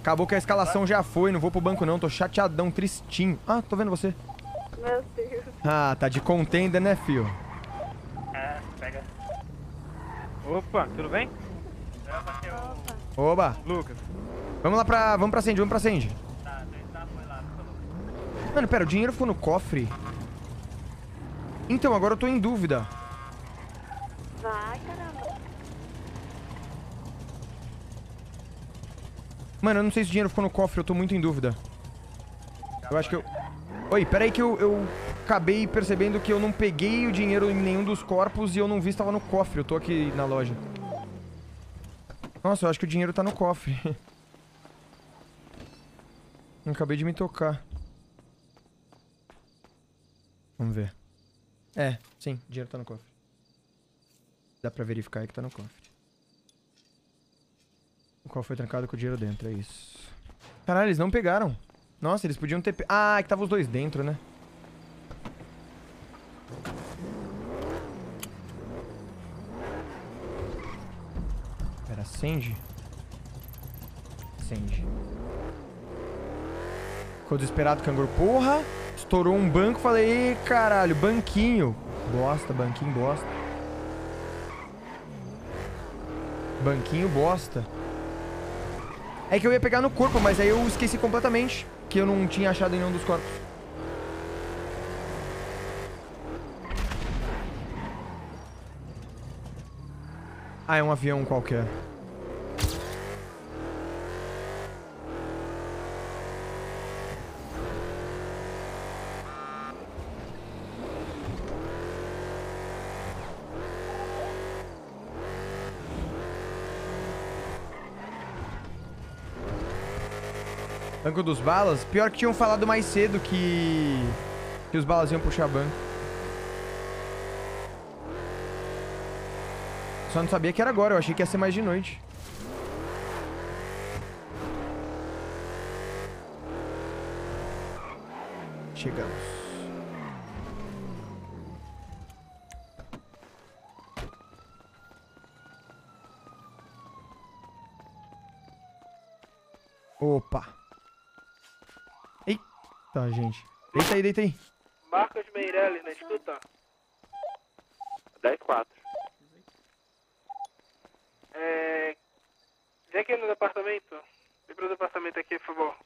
Acabou que a escalação já foi, não vou pro banco não, tô chateadão, tristinho. Ah, tô vendo você. Meu Deus. Ah, tá de contender, né, fio? É, pega. Opa, tudo bem? Oba. Lucas. Vamos lá pra... Vamos pra Sandy, vamos pra Sandy. Mano, pera, o dinheiro ficou no cofre? Então, agora eu tô em dúvida. Vai, caramba. Mano, eu não sei se o dinheiro ficou no cofre, eu tô muito em dúvida. Eu acho que eu... Oi, pera aí que eu, eu acabei percebendo que eu não peguei o dinheiro em nenhum dos corpos e eu não vi se tava no cofre. Eu tô aqui na loja. Nossa, eu acho que o dinheiro tá no cofre. [laughs] Acabei de me tocar. Vamos ver. É, sim, o dinheiro tá no cofre. Dá pra verificar aí que tá no cofre. O qual foi trancado com o dinheiro dentro, é isso. Caralho, eles não pegaram. Nossa, eles podiam ter... Ah, é que tava os dois dentro, né? Pera, acende? Acende. Ficou desesperado, canguru. Porra! Estourou um banco, falei, "Ih, caralho, banquinho. Bosta, banquinho bosta. Banquinho bosta. É que eu ia pegar no corpo, mas aí eu esqueci completamente que eu não tinha achado nenhum dos corpos. Ah, é um avião qualquer. Banco dos balas? Pior que tinham falado mais cedo que... Que os balas iam puxar banco. Só não sabia que era agora, eu achei que ia ser mais de noite. Chegamos. Opa. Eita, gente. Deita aí, deita aí. Marcos Meirelles, na escuta. 10-4. É... Vem aqui no departamento. Vem pro departamento aqui, por favor.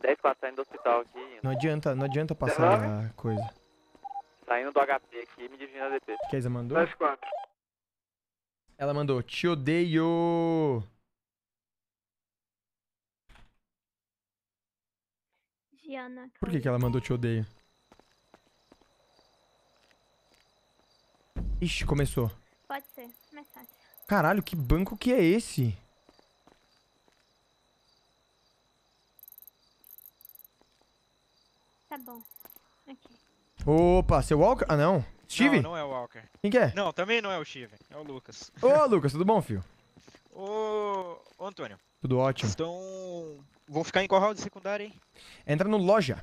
10-4, saindo do hospital aqui. Não adianta, não adianta passar a coisa. Saindo do HP aqui, me dirigindo a DP. O que a Isa mandou? 10-4. Ela mandou, te odeio. Giana. Por que, que ela mandou te odeio? Ixi, começou. Pode ser, mais fácil. Caralho, que banco que é esse? Tá bom. Ok. Opa, seu Walker? Ah, não. Steve? Não, não é o Walker. Quem que é? Não, também não é o Steven, é o Lucas. Ô, Lucas, tudo bom, filho? Ô, ô Antônio. Tudo ótimo. Estão... Vão ficar em qual round secundário, hein? Entra no loja.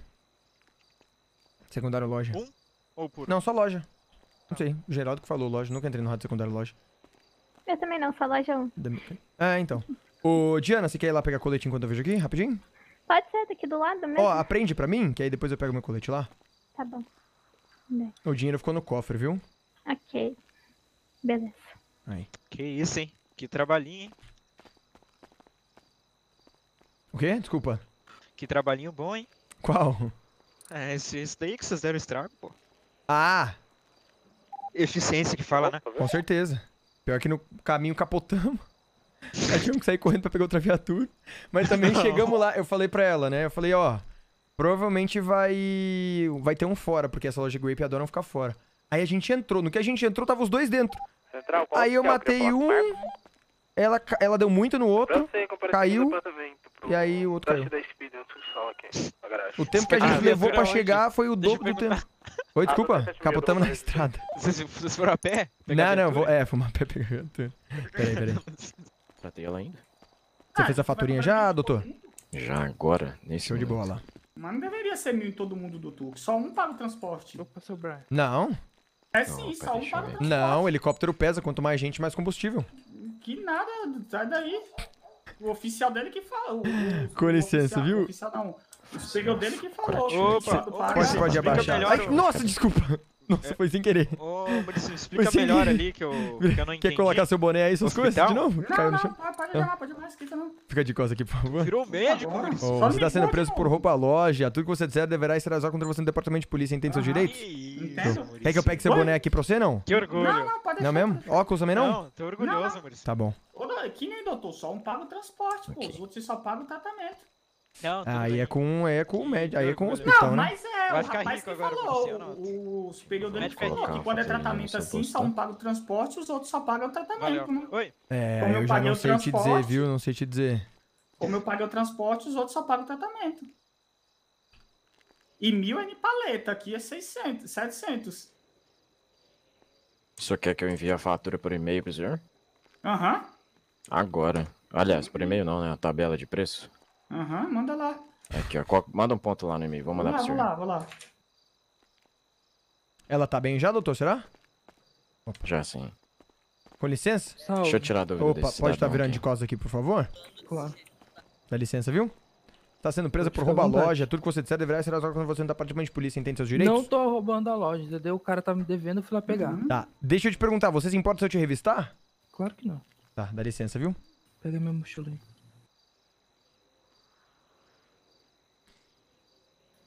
Secundário loja. Um ou por? Não, só loja. Não sei, o Geraldo que falou loja. Nunca entrei no rádio secundário loja. Eu também não, só loja 1. Ah, então. Ô, Diana, você quer ir lá pegar colete enquanto eu vejo aqui? Rapidinho? Pode ser, daqui do lado mesmo. Ó, aprende pra mim, que aí depois eu pego meu colete lá. Tá bom. O dinheiro ficou no cofre, viu? Ok. Beleza. Aí. Que isso, hein? Que trabalhinho, hein? O quê? Desculpa. Que trabalhinho bom, hein? Qual? É, esse, esse daí que vocês deram estrago, pô. Ah! Eficiência que fala, né? Com certeza. Pior que no caminho capotamos. Aí tivemos [laughs] que sair correndo pra pegar outra viatura. Mas também Não. chegamos lá, eu falei pra ela, né? Eu falei, ó, provavelmente vai vai ter um fora, porque essa loja Grape adoram ficar fora. Aí a gente entrou, no que a gente entrou, tava os dois dentro. Central, Aí eu é o matei um, Marcos? Ela, ela deu muito no outro, comparecendo caiu, e aí o outro caiu. O tempo que a gente Ah, levou pra onde? chegar foi o dobro do tempo. Oi, desculpa, acha capotamos na estrada. Vocês, vocês foram a pé? Não, não, vou, é, fomos a pé pegar viatura. Peraí, peraí. [laughs] Tratei ela ainda? Você fez a faturinha já, doutor? Já agora, nesse Show de bola. Mas não deveria ser mil em todo mundo do Turco. Só um paga o transporte. Opa, seu Brian. Não. É sim, só um paga o transporte. Não, o helicóptero pesa. Quanto mais gente, mais combustível. Que nada, sai daí. O oficial dele que fala. O, o- [laughs] Com licença, oficial- viu? O oficial não. O superior dele que falou. Opa, opa. Pode, pode abaixar. Ai, nossa, desculpa. Nossa, foi sem querer. Ô, Maurício, explica sem melhor querer. ali que eu, [laughs] que eu não entendi. Quer colocar seu boné aí, essas coisas de novo? Não, Caiu no não, chão. pode, pode Não. levar, pode levar, esquenta não. Fica de costas aqui, por favor. Virou médico, Maurício. Ô, Só você me está sendo pode, preso não. por roupa à loja. Tudo que você disser deverá ser usado contra você no departamento de polícia. Entende seus direitos? Entendo. Quer que eu pegue seu boné aqui pra você, não? Que orgulho. Não, não, pode Não deixar. mesmo? Óculos também não? Não, tô orgulhoso, Maurício. Tá bom. Ô, não, Que nem doutor, só um paga o transporte, pô. Os outros só pagam o tratamento. Não, tudo Aí bem. é com, é com o médico, aí é com o Não, hospital, né? mas é, Vai o ficar rapaz que agora, falou, o, o superior dele Médico é falou que quando é tratamento assim, só um paga o transporte e os outros só pagam o tratamento, Valeu. né? Oi. É, Como eu eu já paguei não o sei te dizer, transporte. viu? Não sei te dizer. Como eu paguei o transporte, os outros só pagam o tratamento. E mil é de paleta, aqui é 600, 700. O senhor quer que eu envie a fatura por e-mail pro senhor? Aham, Agora. Aliás, por e-mail não, né? A tabela de preço. Aham, manda lá. Aqui, ó. Qual- Manda um ponto lá no e-mail. Vou Vou mandar lá, pro vou senhor. lá, vou lá. Ela tá bem já, doutor? Será? Já sim. Com licença? Deixa eu tirar a dúvida Opa, desse pode estar cidadão virando aqui. de costas aqui, por favor? Claro. Dá licença, viu? Tá sendo presa por à vontade. loja. Tudo que você disser deverá ser usado quando você no departamento de polícia. Entende seus direitos? Não tô roubando a loja, entendeu? O cara tá me devendo, eu fui lá pegar. Tá, deixa eu te perguntar. Você se importa se eu te revistar? Claro que não. Tá, dá licença, viu? Pega minha mochila aí.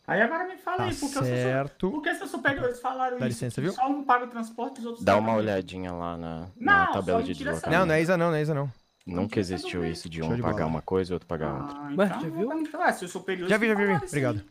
Aí agora me fala Tá aí, porque eu certo. sou. Por que seus superiores falaram Dá isso? licença, viu? Só um paga o transporte e os outros Dá uma olhadinha lá na, na Não, tabela de deslocamento. Não, não é Isa não, não é Isa não. Nunca existiu isso de um de pagar uma coisa e outro pagar outra. Ah, Ué, então, já viu? então, é, se os superiores Já vi, já vi, já vi. Obrigado.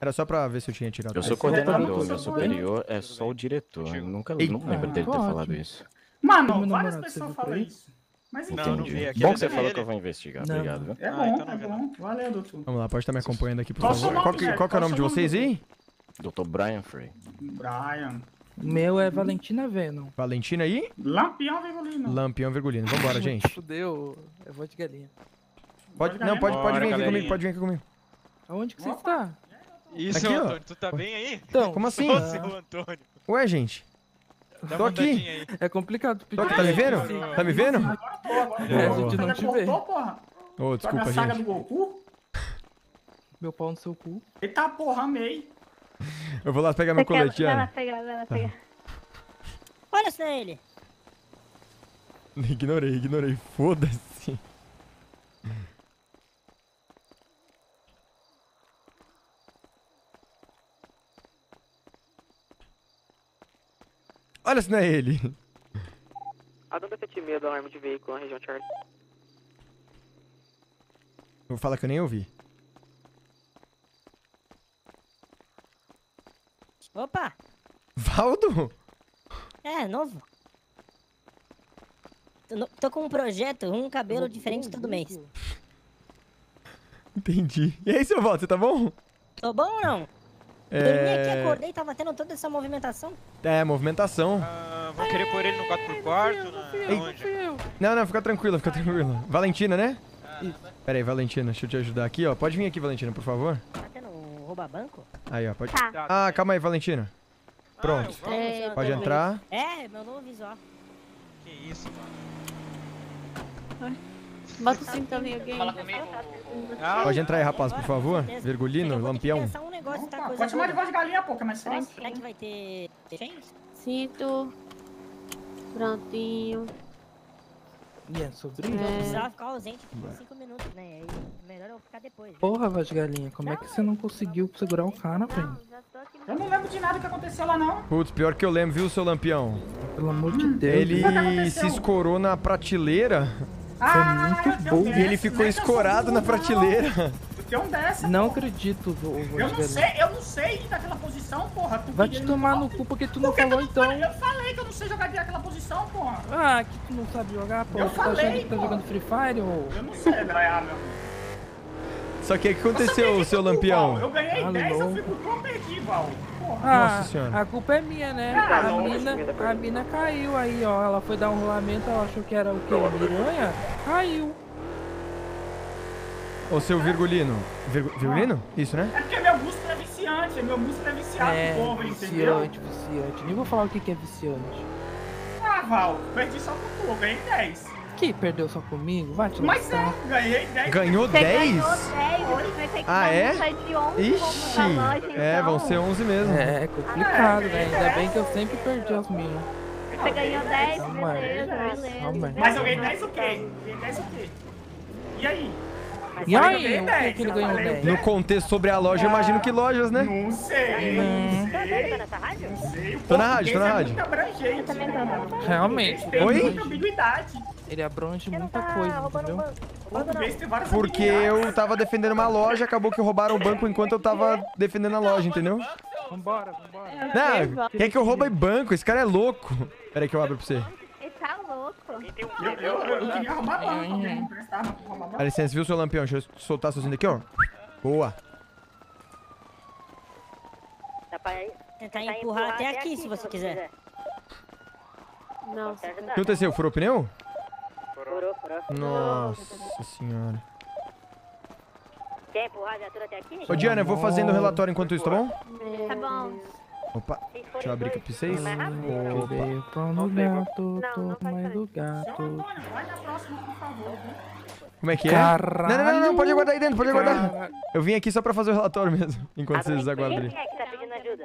Era só pra ver se eu tinha tirado. Eu sou coordenador, meu superior é só o diretor. Eu nunca não lembro dele ter falado isso. Mano, várias pessoas falam isso. Mas Não, enfim. não vi. Bom é que você falou dele. que eu vou investigar. Não. Obrigado, viu? É Ah, bom, então não é bom. Valeu, doutor. Vamos lá, pode estar me acompanhando aqui, por Qual favor. nome, Qual que, qual que é o nome de vocês aí? Dr. Brian Frey. Brian. O meu é Valentina Venom. Valentina aí? Lampião Virgulino. Lampião Virgulino. Vambora, gente. Fudeu, é voz de galinha. Pode, não, pode, pode Bora, vir aqui galerinha. comigo, pode vir aqui comigo. Aonde que você está? Isso, Aqui, ó. Antônio, tu tá bem aí? Então, Como assim? Ô, seu Antônio. Ué, gente. Dá Tô aqui. aí. é complicado pedir. Tô aqui, tá me vendo? Sim. Tá me vendo? Agora tô, agora tô. É, a gente não Agora te vê. porra. Ô, Sabe desculpa, a saga gente. do Goku? Meu pau no seu cu. Eita porra, amei. Eu vou lá pegar meu colete, Vai lá pegar, vai lá Tá. pegar. Olha isso nele. [laughs] Ignorei, ignorei. Foda-se. Olha se não é ele. A dona Petimia do alarme de veículo na região Charlie. Vou falar que eu nem ouvi. Opa, Valdo? é novo. Tô, no- tô com um projeto, um cabelo diferente todo mês. Entendi. E aí, seu Valdo, você tá bom? Tô bom ou não? Dormi aqui, É... acordei, tava tendo toda essa movimentação. É, movimentação. Ah, vão querer pôr ele no 4x4? Na... Onde? Não, não, fica tranquila, fica tranquila. Valentina, né? Pera aí, Valentina, deixa eu te ajudar aqui, ó. Pode vir aqui, Valentina, por favor. Tá tendo um rouba-banco? Aí, ó, pode... Tá. Ah, calma aí, Valentina. Pronto. É, Pode entrar. É, meu novo visual. Que isso, mano. Bota o cinto ali, alguém. Fala comigo. Ah, Pode entrar aí, rapaz, por favor. Virgulino, lampião. Tá Opa, pode chamar de voz de galinha, pô, que é mais fácil. Será que vai ter? Cinto. Prontinho. E é Eu isso? precisava ficar ausente por 5 minutos, né? Melhor eu ficar depois. Porra, voz de galinha, como é que você não conseguiu segurar o cara, velho? Eu não lembro de nada que aconteceu lá, não. Putz, pior que eu lembro, viu, seu lampião? Pelo amor de Deus. Ele se escorou na prateleira Ah, muito eu tenho um bom. e ele ficou né, escorado na prateleira. Eu tenho um dessa, Não pô. acredito, vô- Eu não sei, eu não sei ir naquela posição, porra. Tu Vai te tomar no cu porque tu não Por que falou tu não então. falei? Eu falei que eu não sei jogar naquela posição, porra. Ah, que tu não sabe jogar, pô. Eu Tu tá falei, achando que tá jogando Free Fire, ô? Eu não sei, Brian, meu. Só que o que aconteceu, Eu seu lampião? Eu ganhei Alô? 10, eu fui pro perdi, Val. Porra. Ah, Nossa senhora. a culpa é minha, né? Ah, A não, mina, a mina caiu aí, ó. Ela foi dar um rolamento, ela achou que era o quê? Miranha? Caiu. Ô, seu Virgulino. Virgu- Virgulino? Isso, né? É porque meu viciante, meu músculo é viciado, É, porra, entendeu? viciante, viciante. Nem vou falar o que que é viciante. Ah, Val, perdi só por tu, ganhei 10. Que perdeu só comigo? Vai te Mas é, ganhei 10. Ganhou Você 10? ganhou 10, você vai ter que Ah, é? de 11 Ixi! na loja, É, vão então. ser 11 mesmo. É, complicado, né? Ainda bem que eu sempre perdi as minhas. Você ganhou 10, Calma aí. beleza, beleza. Aí. Mas eu ganhei 10 o quê? Ganhei 10 o quê? E aí? E aí, o ganhei que que ele ganhou falei 10? No contexto sobre a loja, eu imagino que lojas, né? Não sei, não sei. Não sei. Tô na rádio, tô na português é rádio. muito abrangente. né? Realmente. Tem Oi? muita ambiguidade. Ele abrange muita coisa, entendeu? Porque eu tava defendendo uma loja, acabou que roubaram o banco enquanto eu tava defendendo a loja, entendeu? Vambora, vambora. Não, quer que eu roube banco? Esse cara é louco. Pera aí que eu abro pra você. Ele tá louco. Eu, eu, eu queria roubar banco, alguém me emprestava pra roubar banco. Dá licença, viu, seu lampião? Deixa eu soltar sozinho daqui, ó. Boa. Dá pra tentar empurrar até aqui, se você quiser. Não, O que aconteceu? Furou o pneu? Furou, furou. Nossa senhora. Quer empurrar a viatura até aqui? Ô, Diana, eu vou fazendo o relatório enquanto isso, tá bom? Tá bom. Opa, deixa eu abrir aqui pra vocês. Que veio pão no gato, toma do gato. Vai na próxima, por favor. viu? Como é que é? Caralho. Não, não, não, não, pode aguardar aí dentro, pode aguardar. Caralho. Eu vim aqui só pra fazer o relatório mesmo, [laughs] enquanto vocês aguardam ali. Quem é que tá pedindo ajuda?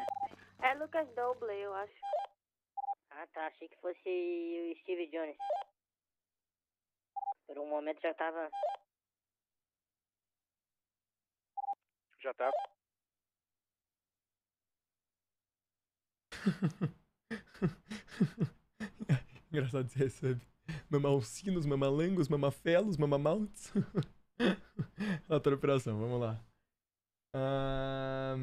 É Lucas Doble, eu acho. Ah, tá. Achei que fosse o Steve Jones. Por um momento já tava... Já tá. [laughs] Engraçado você recebe. Mamalcinos, mamalangos, mamafelos, mamamaltes. De [laughs] operação, vamos lá. Ahn,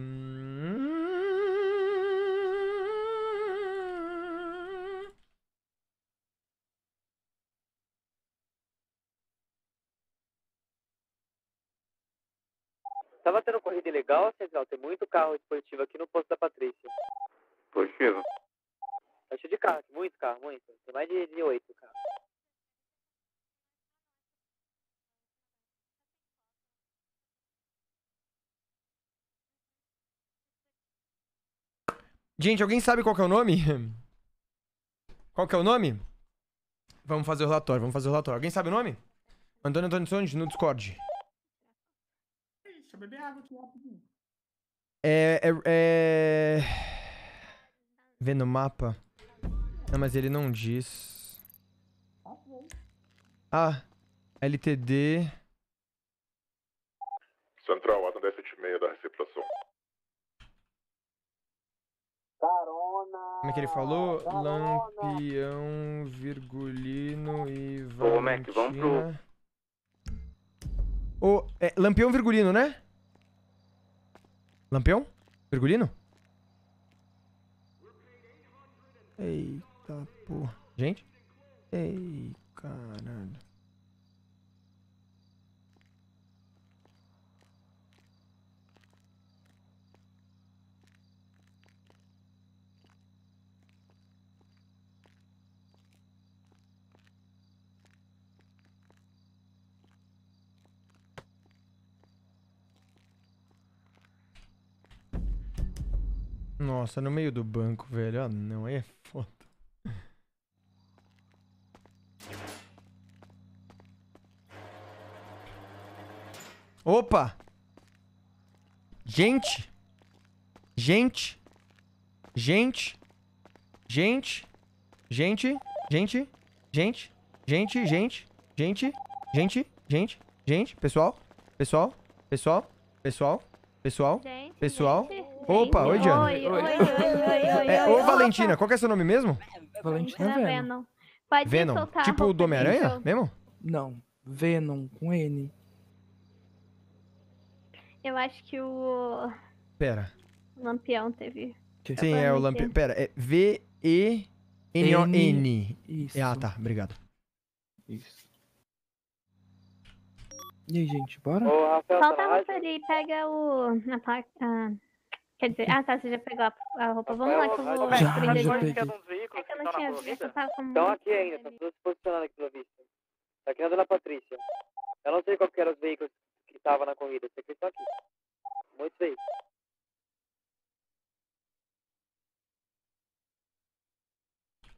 Tava tendo corrida ilegal, Central? Tem muito carro esportivo aqui no posto da Patrícia. Positivo. Tá cheio de carro, muito carro, muito. Tem mais de, de oito carros. Gente, alguém sabe qual que é o nome? Qual que é o nome? Vamos fazer o relatório, vamos fazer o relatório. Alguém sabe o nome? Antônio Antônio Sondes no Discord. Beber água aqui rapidinho. É, é, é... Vendo o mapa. Não, mas ele não diz. Ah, LTD. Central, ata 1076 da receptação. Como é que ele falou? Lampião, Virgulino e Ô, Mac, vamos pro- Valentina. Ô, é, Lampião Virgulino, né? Lampião? Virgulino? Eita porra. Gente? Ei, caralho. Nossa, no meio do banco, velho. Ah, não, aí é foda. Opa! Gente! Gente! Gente! Gente! Gente! Gente! Gente! Gente! Gente! Gente! Gente! Gente! Gente! Pessoal! Pessoal! Pessoal! Pessoal! Pessoal! Pessoal! Opa! Oi, Diana! Oi, oi, oi, oi, oi, É, oi, ô, oi. Valentina, qual que é seu nome mesmo? Valentina Tá Venom. vendo? Pode Venom. soltar Tipo o do Homem-Aranha mesmo? Não, Venom com N. Eu acho que o Pera. Lampião teve. Sim, é o Lampião. Pera, é V-E-N-O-N. Isso. Ah, tá. Obrigado. Isso. E aí, gente, bora? Ô, Rafael, Solta tá a roupa rádio? ali, pega o. Na placa. Quer dizer, hum. ah tá, você já pegou a, a roupa. Vamos lá que eu vou já, prender já peguei. É que eu não tá tinha visto, eu tava com Estão aqui ainda, estão todos tá posicionados aqui pela vista. Tá aqui na Dona Patrícia. Eu não sei qual que eram os veículos que estavam na corrida, sei que estão aqui. Muitos veículos.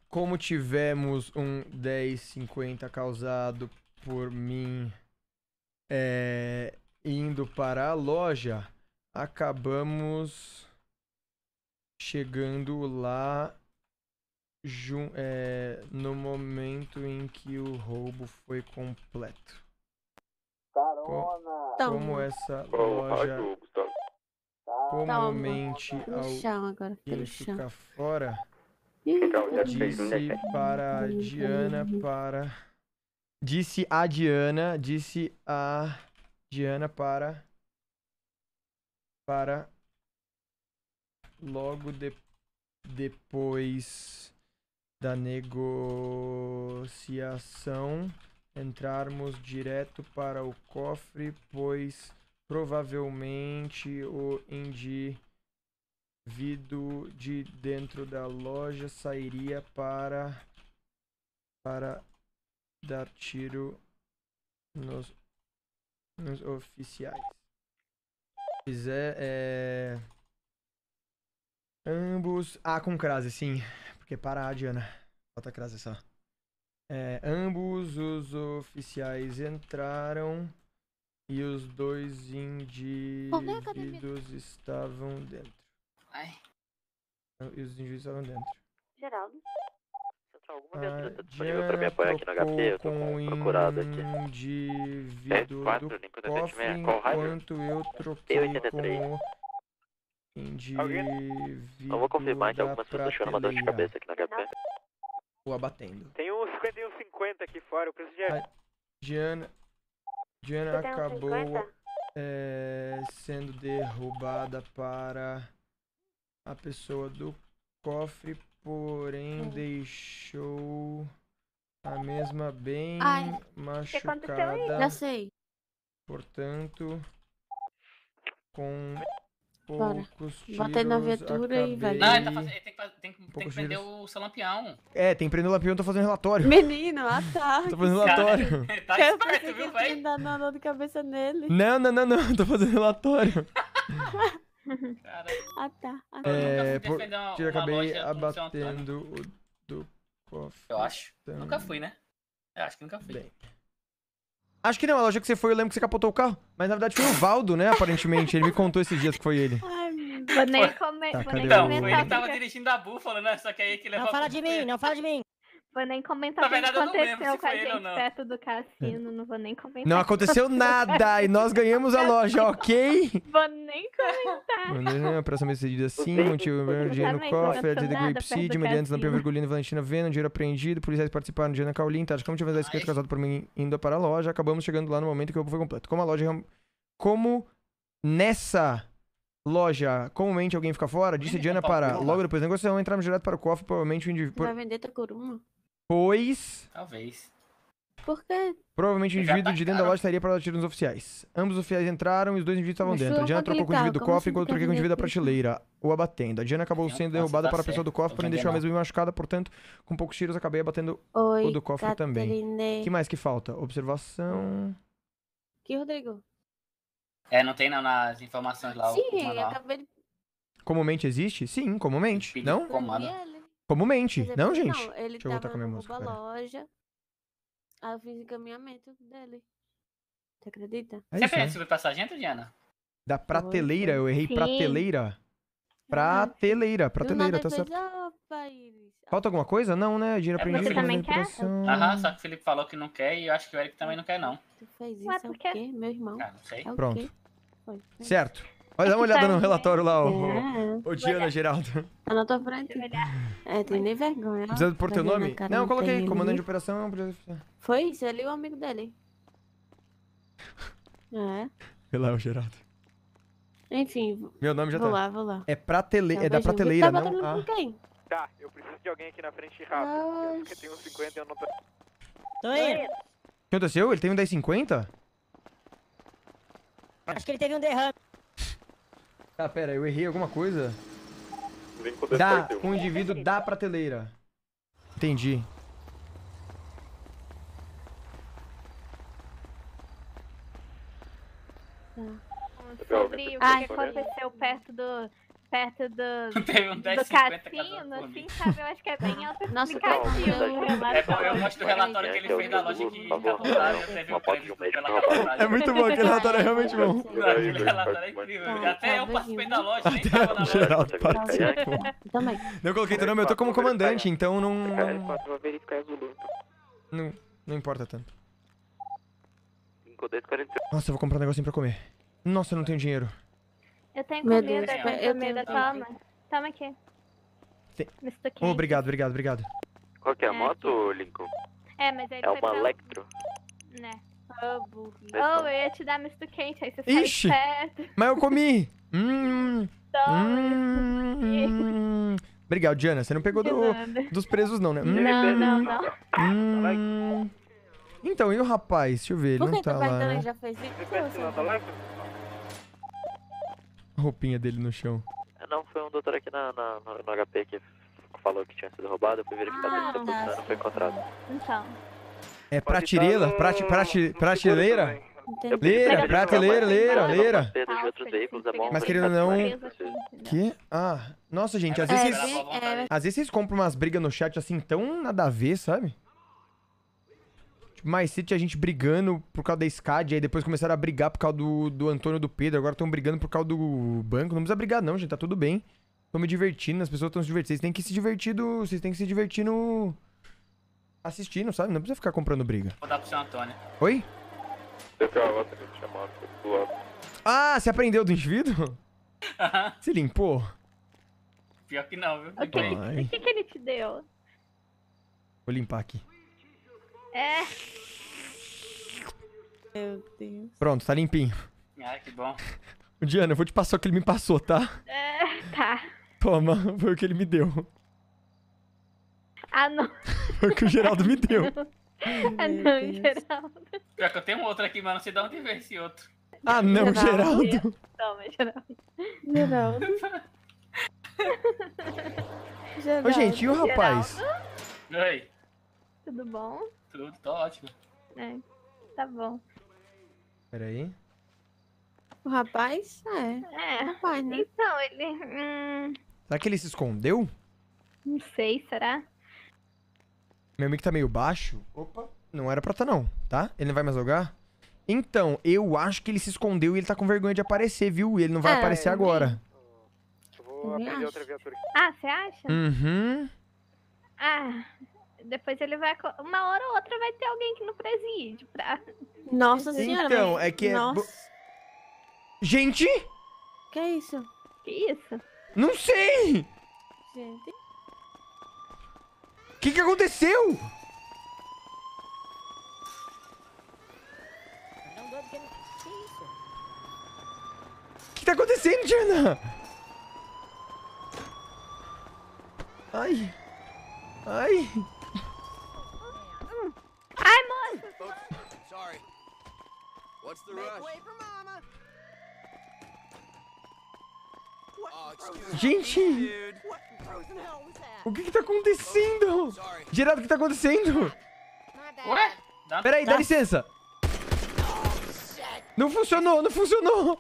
Como tivemos um 10,50 causado por mim é, indo para a loja, acabamos chegando lá jun- é, no momento em que o roubo foi completo. Co- como essa loja comumente chão agora, alguém fica fora, Então, já disse para a Diana para disse a Diana, disse a Diana para para logo de, depois da negociação entrarmos direto para o cofre, pois provavelmente o indivíduo de dentro da loja sairia para para dar tiro nos, nos oficiais. Fizer é ambos ah com crase sim, porque para a Diana. Bota a crase só. É, ambos os oficiais entraram e os dois indivíduos estavam dentro. Ai. E os indivíduos estavam dentro. Geraldo. A disponível pra me apoiar aqui no HP? Eu tô com procurado aqui. indivíduo quatro, do limpa cofre 77, qual rádio? enquanto eu troquei com P83. o indivíduo Eu vou confirmar então da algumas pessoas achando uma dor de cabeça aqui no HP. O abatendo. Tem um 5150 aqui fora, eu preciso de Diana, Diana acabou 50? é, sendo derrubada para a pessoa do cofre, porém deixou a mesma bem Ai, machucada. Já sei. Portanto, com Bora. poucos Bota ele na tiros, viatura e vai. acabei- Não, ele, tá fazendo, ele tem que, tem, que- tem que prender tiros. o seu lampião. É, tem que prender o lampião, tô fazendo relatório. Menino, ah [laughs] tá. Tô fazendo relatório. [laughs] Ele tá esperto, viu, na dor de cabeça nele. Não, não, não, não, [laughs] tô fazendo relatório. [laughs] Ah tá. Ah, É, fui por, defender uma- eu acabei São abatendo o do cofre. Eu acho. Então, Nunca fui, né? Eu acho que nunca fui. Acho que não, a loja que você foi, eu lembro que você capotou o carro. Mas na verdade foi o [laughs] Valdo, né, aparentemente. Ele me contou esses dias que foi ele. Vou nem, come... Tá, vou nem Então, comentar. ele tava dirigindo a búfala, né? Só que aí que levou Não fala de mim, não fala de mim. Vou nem comentar o que aconteceu com a gente perto do cassino. Não vou nem comentar. Não aconteceu nada e nós ganhamos a loja, ok? Vou nem comentar. Operação bem sucedida sim, motivo dinheiro no cofre, a de Gripside, perto do mediante Lampião. Virgulino e Valentina Vena, dinheiro apreendido, policiais participaram, Diana Caulin, tá, como tivemos a escrita casado por mim indo para a loja, acabamos chegando lá no momento que o roubo foi completo. Como a loja, como nessa loja comumente alguém fica fora, disse Diana para, logo depois da negociação, entramos direto para o cofre, provavelmente o indivíduo, Vai vender Tacuruma? Pois... Talvez. Por quê? Provavelmente o Já indivíduo tá de dentro da loja estaria para dar tiro nos oficiais. Ambos os oficiais entraram e os dois indivíduos estavam dentro. A Diana trocou com o indivíduo do cofre enquanto eu troquei com o indivíduo da prateleira, o abatendo. A Diana acabou sendo nossa, derrubada tá para a pessoa do cofre, porém deixou a mesma bem machucada, portanto, com poucos tiros acabei abatendo Oi, o do cofre também. Caterine. que mais que falta? Observação. Que Rodrigo? É, não tem não nas informações lá o Sim, manual. acabei de Comumente existe? Sim, comumente. Não? comando. Ele. Comumente. Mas é Não, porque gente? Não, ele Deixa eu voltar com a minha música. loja. Aí eu fiz encaminhamento dele. Você acredita? É Você né? pensa sobre sargento, Diana? Da prateleira, eu errei Sim. prateleira. Prateleira, prateleira, tá certo. "Ah, país." Falta alguma coisa? Não, né? Dinheiro É, aprendido. você também manipulação. Aham, só que o Felipe falou que não quer e eu acho que o Eric também não quer, não. Tu fez isso, Ué, é por o quê? Meu irmão. Ah, não sei. É Pronto. quê? Foi, foi. Certo. Olha, dá uma olhada no relatório lá, ô, É. ô, ô Diana Geraldo. Tá na tua frente. É, tem nem vergonha. Precisa pôr Tá teu nome? Não, eu coloquei. Comandante de operação. Foi isso, ele e o amigo dele. [laughs] É. Vê lá, o Geraldo. Enfim, Meu nome já vou tá. lá, vou lá. É, pratele... É da prateleira, Tá não? Ah. com quem? Tá, eu preciso de alguém aqui na frente rápido. Porque tem uns 50 e eu não tô. Tô indo. O que aconteceu? Ele tem um 1050? Acho que ele teve um derrame. Ah, pera, eu errei alguma coisa? Vem com Da, 1041. com o indivíduo da prateleira. Entendi. Sobre o que, Ai. que aconteceu perto do, perto do, Teve um do 10,50 cassino, assim, sabe? Eu acho que é bem Nossa, autoexplicativo. o É bom, eu mostro o relatório que ele fez da loja que capotaram, teve o crédito pela reportagem. É muito bom, aquele relatório é realmente bom. Não, Aquele relatório é incrível. Até eu participei da loja, nem tava na loja. Geraldo participou. Também. Não eu coloquei teu nome, eu tô como comandante, então não. Não, Vou verificar Zulu. não, não importa tanto. 5248. Nossa, eu vou comprar um negocinho pra comer. Nossa, eu não tenho dinheiro. Eu tenho Meu comida, Deus, eu tenho eu comida, tenho toma. Toma aqui. Tem-. Oh, obrigado, obrigado, obrigado. Qual que é a É, moto, Lincoln? É, mas aí É uma pra... Electro. Né. Ô, burro. Oh, eu ia te dar Mr. Quente, aí você Ixi! perto. Mas eu comi! [laughs] Hum. Toma. Hum. Obrigado, Diana. Você não pegou do, dos presos, não, né? Não, não, não. Hum. Então, e o rapaz? Deixa eu ver, ele Por não que tá lá, também né? já fez isso? A roupinha dele no chão. Não, foi um doutor aqui na, na, no, no HP que falou que tinha sido roubado. Eu fui verificar Ah, se ele tá. não foi encontrado. Então. É pratirela? Prati, prati, prateleira? Leira, prateleira, leira, leira. Veículos é. Mas querendo ou não. Que? Ah, nossa, gente, às vezes. É, vocês- bem- é, Às vezes vocês compram umas brigas no chat assim tão nada a ver, sabe? Mais cedo tinha gente brigando por causa da SCAD, aí depois começaram a brigar por causa do, do Antônio e do Pedro, agora estão brigando por causa do banco. Não precisa brigar não, gente, tá tudo bem. Tô me divertindo, as pessoas estão se divertindo. Vocês têm que se divertir do... Vocês têm que se divertir no... Assistindo, sabe? Não precisa ficar comprando briga. Vou dar pro seu Antônio. Oi? Ah, você aprendeu do indivíduo? [laughs] Se limpou? Pior que não, viu? O que, o que, que ele te deu? Vou limpar aqui. É. Meu Deus. Pronto, tá limpinho. Ai, que bom. [laughs] Diana, eu vou te passar o que ele me passou, tá? É. Tá. Toma, [laughs] foi o que ele me deu. Ah, não. [laughs] Foi o que o Geraldo me deu. Ah, não, Geraldo. Pior que eu tenho um outro aqui, mas não sei de onde veio esse outro. Ah, não, Geraldo. Toma, Geraldo. Geraldo. Ô, gente, e o rapaz? Oi, Tudo bom? Tudo, tô ótimo. É. Tá bom. Pera aí. O rapaz? É. É. Rapaz, né? Então, ele. Hum, Será que ele se escondeu? não sei, será? Meu amigo tá meio baixo. Opa. Não era pra tá não, tá? Ele não vai mais jogar? Então, eu acho que ele se escondeu e ele tá com vergonha de aparecer, viu? E ele não vai É, aparecer eu agora. Vou Também aprender outra viatura. Ah, você acha? Uhum. Ah, depois ele vai. Uma hora ou outra vai ter alguém aqui no presídio pra. [laughs] Nossa senhora. Então, mas- é que é... Nossa. bo- Gente! Que isso? Que isso? Não sei! Gente. O que que aconteceu? O que tá acontecendo, Diana? Ai. Ai. Ai, moço! Sorry. What's the rush? Oh, excuse me, Gente! dude. O que que tá acontecendo? Geraldo, o que tá acontecendo? Ué? Peraí, dá licença. Não funcionou, não funcionou.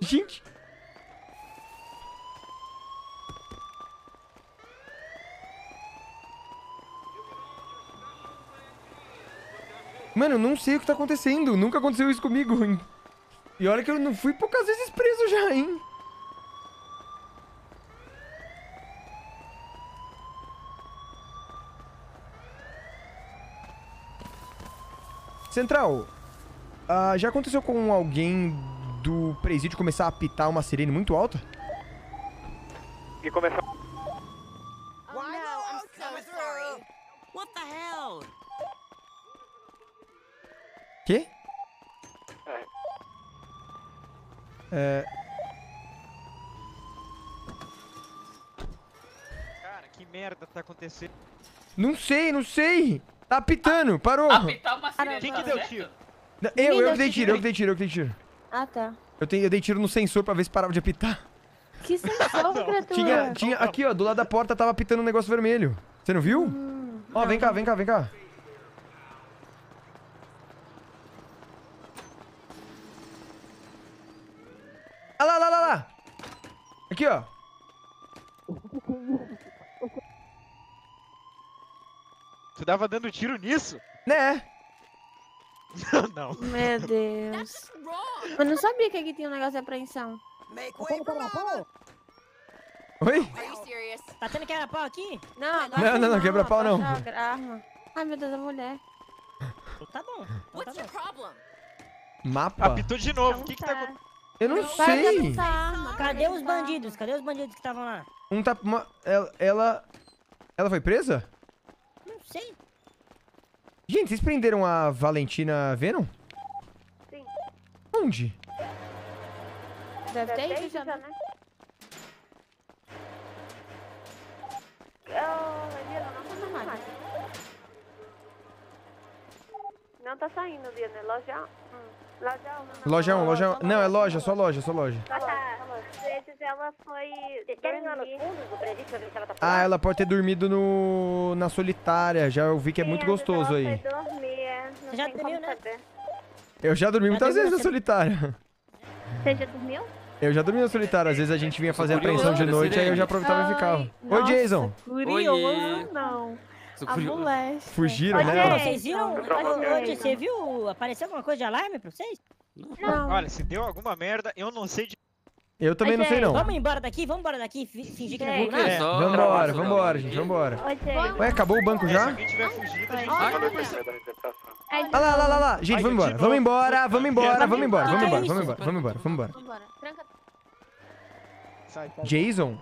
Gente. Mano, eu não sei o que tá acontecendo. Nunca aconteceu isso comigo. hein? E olha que eu não fui poucas vezes preso já, hein? Central, ah, já aconteceu com alguém do presídio começar a apitar uma sirene muito alta? E começar. Why no? I'm so sorry. What the hell? Quê? É... Cara, que merda tá acontecendo? Não sei, não sei. Tá apitando, parou. Apitar uma sirene, Quem que deu tiro? Eu, Ninguém eu deu que dei tiro. tiro, eu que dei tiro, eu que dei tiro. Ah, tá. Eu, tenho, eu dei tiro no sensor pra ver se parava de apitar. Que sensor, [laughs] criatura? Tinha, tinha, aqui ó, do lado da porta tava apitando um negócio vermelho. Você não viu? Ó, vem cá, vem cá, vem cá. Ah lá, lá, lá, lá. Aqui, ó. Tu dava dando tiro nisso? Né? Não, [laughs] não. Meu Deus. Eu não sabia que aqui tinha um negócio de apreensão. Oi? Tá tendo quebra-pau aqui? Não, Não, não, não, quebra-pau não. Joga arma. Ai, meu Deus, a mulher. Tá bom. Então tá bom. Mapa? Apitou de novo. O que que tá acontecendo? Eu não sei. Cadê os bandidos? Cadê os bandidos que estavam lá? Um tá. Uma, ela, ela. Ela foi presa? Não sei. Gente, vocês prenderam a Valentina Venom? Sim. Onde? Deve ter ido já, né? Liana, não tá mais. Não tá saindo, Liana. Loja 1. Hum. Loja 1. Não, Loja 1, loja 1. Não, é loja, só loja, só loja. Ah, tá. Às vezes ela foi. Quer ir lá nos fundos do presídio pra ver se ela tá Ah, ela pode ter dormido no na solitária. Já eu vi que é muito gostoso aí. É. Já dormiu, né? Eu já dormi muitas vezes na na solitária. Você já dormiu? Eu já dormi na solitária. Às vezes a gente vinha fazer apreensão de noite, aí eu já aproveitava e ficava. Oi, Jason. Curioso, não. A molesta. Fugiram, né? Vocês viram? Você viu? Apareceu alguma coisa de alarme pra vocês? Não. Olha, se deu alguma merda, eu não sei de. Eu também não sei não. Vamos embora daqui? Vamos embora daqui? fi- Fingir que não É. nada? É. Vambora, vambora, gente, vambora. Ô, Jay. Ué, acabou o banco Se já? alguém tiver fugido, a gente Olha, vai Olha lá, lá, lá, lá. Gente, vamos embora, vamos embora, vamos embora, vamos embora, vamos embora, vamos embora, vamos embora, vamos embora. Jason?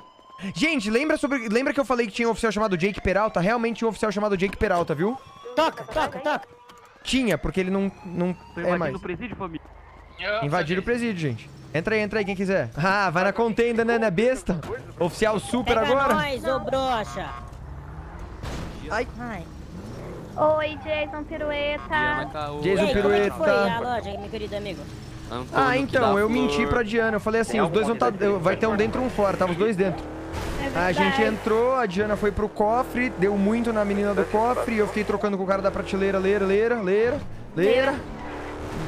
Gente, lembra sobre. Lembra que eu falei que tinha um oficial chamado Jake Peralta? Realmente tinha um oficial chamado Jake Peralta, viu? Toca, toca, toca. Tinha, porque ele não. não é mais. presídio, família. Invadiram o presídio, gente. Entra aí, entra aí, quem quiser. [laughs] Ah, vai na contenda, né, né, besta? Oficial super Pega agora? nós, ô brocha. Ai. Ai. Oi, Jason Pirueta. Jason E aí, como é que foi a Pirueta. loja, meu querido amigo? Ah, então, eu menti pra Diana. Eu falei assim, os dois vão tá. eu- Vai ter um dentro e um fora, tava os dois dentro. É A gente entrou, a Diana foi pro cofre, deu muito na menina do cofre, eu fiquei trocando com o cara da prateleira, leira, leira, leira, leira.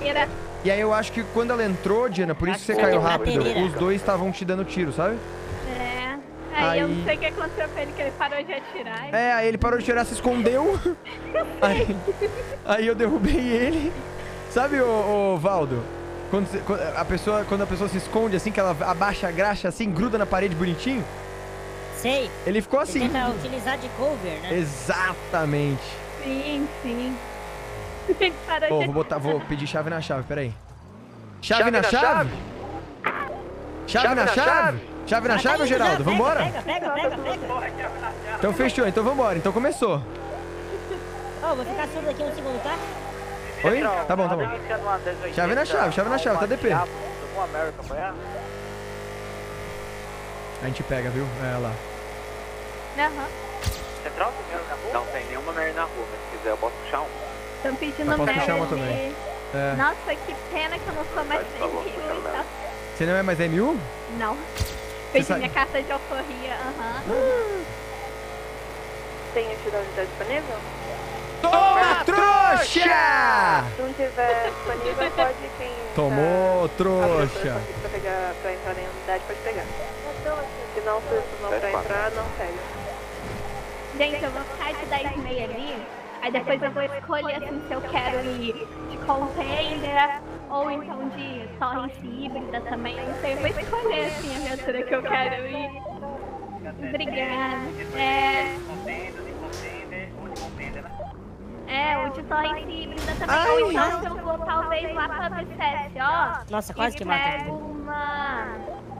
Ira. E aí eu acho que quando ela entrou, Diana, por isso que você caiu rápido, os dois estavam te dando tiro, sabe? É. Aí, eu Aí- não sei o que aconteceu com ele, que ele parou de atirar. É, aí ele parou de tirar, se escondeu. [laughs] Aí, aí eu derrubei ele. Sabe, ô, ô, Valdo? Quando a pessoa, quando a pessoa se esconde assim, que ela abaixa a graxa assim, gruda na parede bonitinho? Sei. Ele ficou assim. tenta utilizar de cover, né? Exatamente. Sim, sim. Ele parou Ô, de vou botar, vou pedir chave na chave, peraí. Chave, na chave? Chave, na chave? Chave na chave, ô Geraldo? Pega, Vambora? Pega, pega, pega, pega. Então fechou, então vambora, então começou. Ô, vou ficar surdo aqui um segundo, tá? Oi? Tá bom, tá bom. Chave na chave, chave na chave, tá DP. Algum American foi ela? A gente pega, viu? É lá. Aham. Central tem merda na rua? Não tem nenhuma merda na rua, mas se quiser eu posso puxar um. Estão pedindo posso puxar uma merda. também. É. Nossa, que pena que eu não sou mais Tá bom, civil puxa e tal. Você não é mais MU? Não. Perdi sabe- minha carta de alforria, aham. Tem ajuda disponível? Toma, trouxa! Se não tiver disponível, pode quem Tomou, trouxa. pra pegar pra entrar na unidade pode pegar. Se não, se não pra entrar, não pega. Gente, eu vou ficar de 10 e meia ali, aí depois eu vou escolher assim se eu quero ir de container ou então de torrente híbrida também. Não sei, eu vou escolher assim a viatura que eu quero ir. Obrigada. É, é, o de torrente híbrida também. Ai. Ou então eu vou talvez lá pra B7, ó. Nossa, quase que mata. pego uma...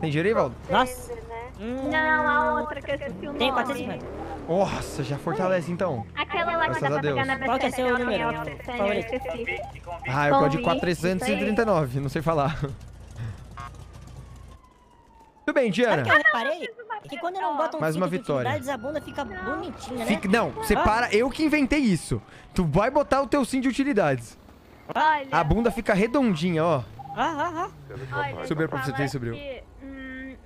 Tem aí, Valdo? Nossa. Não, a outra que eu esqueci o nome. Tem 450. Nossa, já fortalece então. Aquela lá que Graças dá a pra Deus. pegar na B7. Qual que é seu número, favorito? Ah, eu gosto de Convite, 439, não sei falar. [laughs] Tudo bem, Sabe o que eu Diana. reparei? É que quando eu não boto um Mais uma de vitória. utilidades, a bunda fica bonitinha, né? Fica- não, você Ah. para, eu que inventei isso. Tu vai botar o teu sim de utilidades. Olha, A bunda fica redondinha, ó. Ah, ah, olha, Subiu pra você ter, subiu. que,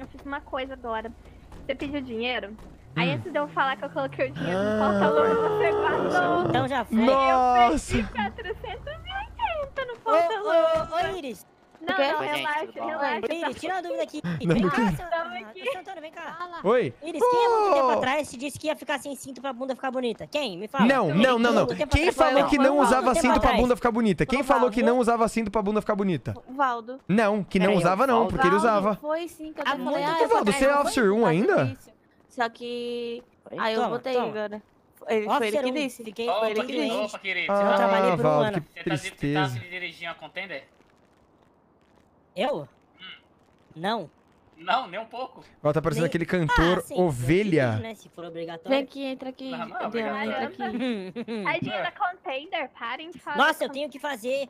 eu fiz uma coisa agora. Você pediu dinheiro? Aí antes de eu falar que eu coloquei o dinheiro no porta-luva, você guardou. Então já foi. Nossa! Eu perdi 480 no Ô, porta-luva. ô, ô, Iris. Não, não, Oi, relaxa, relaxa. Ô, Iris, tira uma dúvida aqui. [laughs] Não, não quero. Nossa, Ô, seu Antônio, vem cá. Oi? Iris, quem há muito tempo Oh! atrás se disse que ia ficar sem cinto pra bunda ficar bonita? Quem? Me fala. Não, não, não, não. Quem falou que não usava cinto pra bunda ficar bonita? Quem falou que não usava cinto pra bunda ficar bonita? Valdo. Não, que não usava não, porque ele usava. Foi sim, que eu falei, muito ah, Valdo, você é Officer 1 fazer ainda? Só que... Aí eu botei agora. Ele, foi ele que disse. Fiquei, Foi foi ele que disse. Opa, querido. Ah, ano. que Você tá, você tá tristeza. se dirigindo a contender? Eu? Não. Não, nem um pouco. Ela tá parecendo Nem- aquele cantor Ah, sim, Ovelha. Né, se for Vem obrigatório. aqui, entra aqui. Não, não, entra aqui. [laughs] Da contender, parem de falar. Nossa, eu tenho que fazer.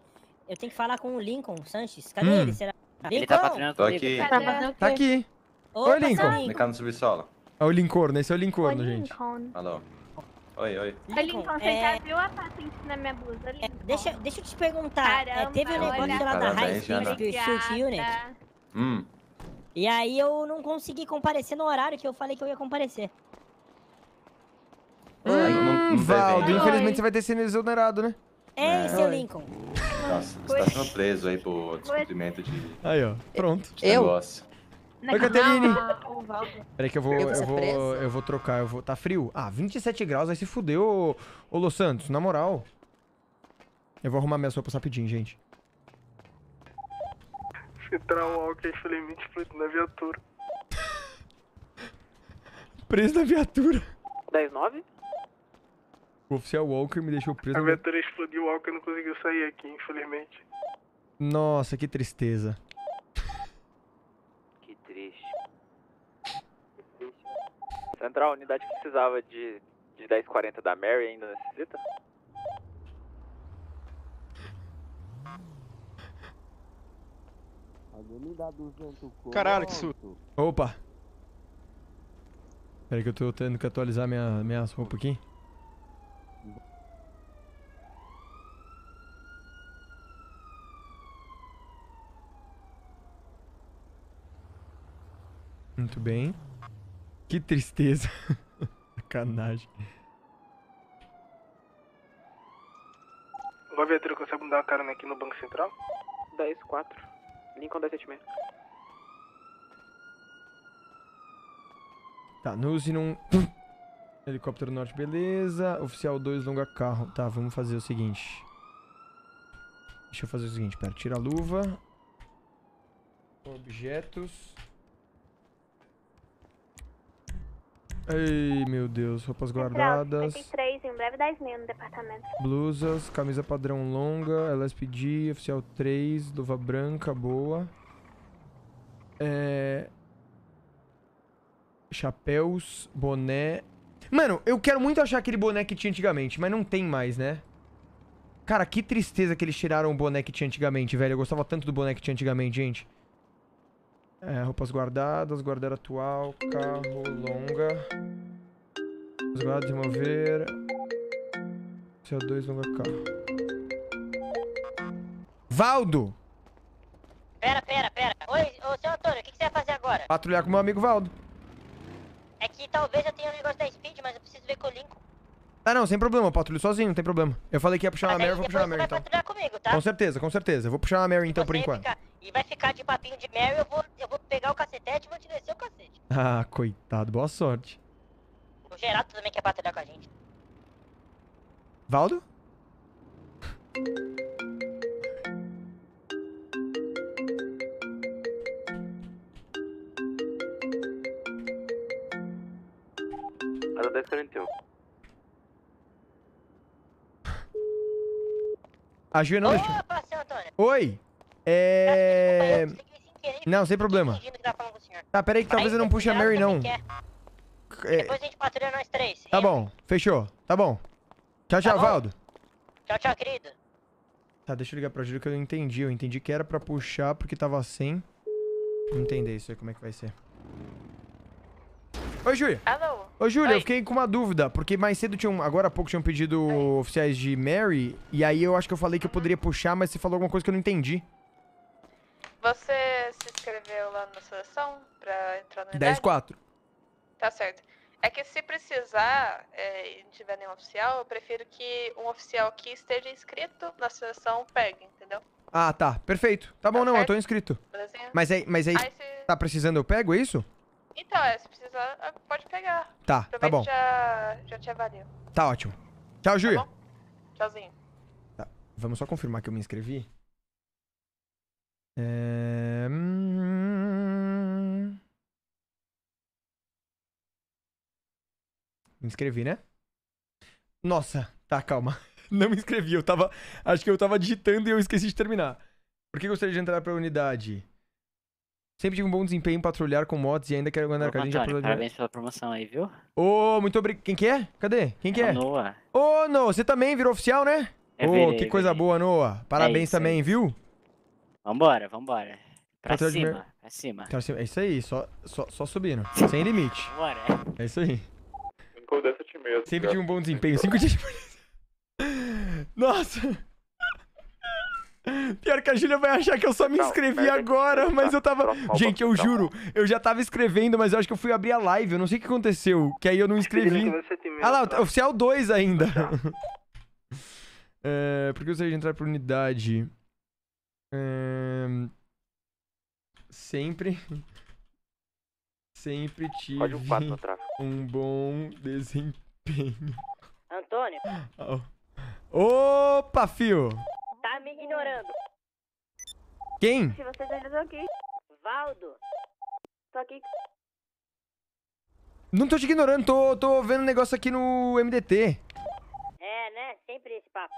Eu tenho que falar com o Lincoln Sanches. Cadê Hum. ele? Será? Ele tá Lincoln! patrulhando Tô comigo. aqui. Tá fazendo o Tá quê? aqui. Opa, Oi, Lincoln. Vem cá no subsolo. É o Lincorno, esse é o Lincorno, Ô, gente. Lincoln. Alô. Oi, oi. Ô, Lincoln, você é, já viu a patente na minha blusa, é, Lincoln? deixa, deixa eu te perguntar. é, Caramba, teve um negócio olha lá da High Speed. Pursuit Unit. Hum. E aí eu não consegui comparecer no horário que eu falei que eu ia comparecer. Não, não, não Hum, Valdo, infelizmente você vai ter sido exonerado, né? É, É. seu Oi. Lincoln. Nossa, você tá sendo preso aí por descumprimento de, de Aí, ó. Pronto. negócio. Oi, Caterine. Peraí que eu vou, Eu vou eu vou, trocar, eu vou... Tá frio? Ah, 27 graus, aí se fudeu, ô, ô Los Santos, na moral. Eu vou arrumar minhas roupas rapidinho, gente. Central Walker, infelizmente, explodiu na viatura. [laughs] Preso na viatura. 10-9? O oficial Walker me deixou preso A viatura explodiu, o Walker não conseguiu sair aqui, infelizmente. Nossa, que tristeza. Que triste. Central, a unidade que precisava de, de 1040 da Mary ainda necessita? Alguém me dá 200 conto. Caralho, que susto. Opa. Peraí que eu tô tendo que atualizar minha, minhas roupas aqui. Muito bem. Que tristeza. [laughs] Sacanagem. Agora a viatura consegue me dar uma carona aqui no Banco Central? 10-4. Lincoln 1076. Tá, não use num. [coughs] Helicóptero norte, beleza. Oficial 2, longa carro. Tá, vamos fazer o seguinte. Deixa eu fazer o seguinte, pera. Tira a luva. Objetos. Ai, meu Deus. Roupas guardadas. 53, em breve 10 mil no departamento. Blusas, camisa padrão longa, LSPD, oficial 3, luva branca, boa. É... Chapéus, boné. Mano, eu quero muito achar aquele boné que tinha antigamente, mas não tem mais, né? Cara, que tristeza que eles tiraram o boné que tinha antigamente, velho. Eu gostava tanto do boné que tinha antigamente, gente. É, roupas guardadas, guardar atual, carro, longa. Roupas guardadas, remover. CO2, longa carro. Valdo! Pera, pera, pera. Oi, ô, seu Antônio, o que, que você vai fazer agora? Patrulhar com meu amigo Valdo. É que talvez eu tenha um negócio da Speed, mas eu preciso ver com o Lincoln. Ah, não, sem problema. Eu patrulho sozinho, não tem problema. Eu falei que ia puxar Mas a Mary, eu vou puxar a você Mary vai então. patrulhar comigo, tá? Com certeza, com certeza. Eu vou puxar a Mary então por enquanto. fica- e vai ficar de papinho de Mary, eu vou, eu vou pegar o cacetete e vou te descer o cacete. [laughs] Ah, coitado. Boa sorte. O Geraldo também quer patrulhar com a gente. Valdo? Era 1041. A Ju não deixou. Opa, seu Antônio. Oi. É. Não, sem problema. Tá, peraí que talvez eu não puxe a Mary não. É, Depois a gente patrulha nós três. Tá bom, fechou. Tá bom. Tchau, tchau, bom. Valdo. Tchau, tchau, querido. Tá, deixa eu ligar pra Júlia que eu não entendi. Eu entendi que era pra puxar porque tava sem. Não entender isso aí, como é que vai ser. Oi, Júlia. Alô? Ô, Júlia, eu Oi. fiquei com uma dúvida, porque mais cedo tinham, agora há pouco tinham pedido oficiais de Mary, e aí eu acho que eu falei que eu poderia puxar, mas você falou alguma coisa que eu não entendi. Você se inscreveu lá na seleção pra entrar unidade? 10-4. Tá certo. É que se precisar é, e não tiver nenhum oficial, eu prefiro que um oficial que esteja inscrito na seleção pegue, entendeu? Ah, tá. Perfeito. Tá bom, não, eu tô inscrito. Belezinha? Mas aí, mas aí, Aí se- tá precisando eu pego, é isso? Então, é, se precisar, ah, pode pegar. Tá, tá bom. Já, já te avalio. Tá ótimo. Tchau, Júlia. Tchauzinho. Tá, Vamos só confirmar que eu me inscrevi. É... hum. Me inscrevi, né? Nossa, tá, calma. [laughs] Não me inscrevi, eu tava. Acho que eu tava digitando e eu esqueci de terminar. Por que gostaria de entrar pra unidade? Sempre tive um bom desempenho em patrulhar com motos e ainda quero ganhar cadinha Antônio, parabéns pela promoção aí, viu? Ô, muito obrigado. Quem que é? Cadê? Quem que É é? Noah. Ô, Noah, você também virou oficial, né? É, Ô, virei, que coisa virei. boa, Noah. Parabéns isso, é também, viu? Vambora, vambora. Pra Patrulha de cima, mer- pra cima. É isso aí, só, só, só subindo. Sem limite. Bora. É isso aí. Encodou 76. Sempre tive um bom desempenho. Cinco dias de polícia. [laughs] Nossa! Pior que a Júlia vai achar que eu só me inscrevi agora, mas eu tava. Gente, eu juro, eu já tava escrevendo, mas eu acho que eu fui abrir a live. Eu não sei o que aconteceu. Que aí eu não escrevi. Ah lá, o oficial 2 ainda. [laughs] É, por que eu gostaria de entrar por unidade? É, sempre. [laughs] Sempre tive um um bom desempenho. Antônio, [laughs] Opa, fio! Tá me ignorando. Quem? Se vocês ainda estão aqui. Valdo, Tô aqui. Não tô te ignorando, tô, tô vendo um negócio aqui no MDT. é, né? Sempre esse papo.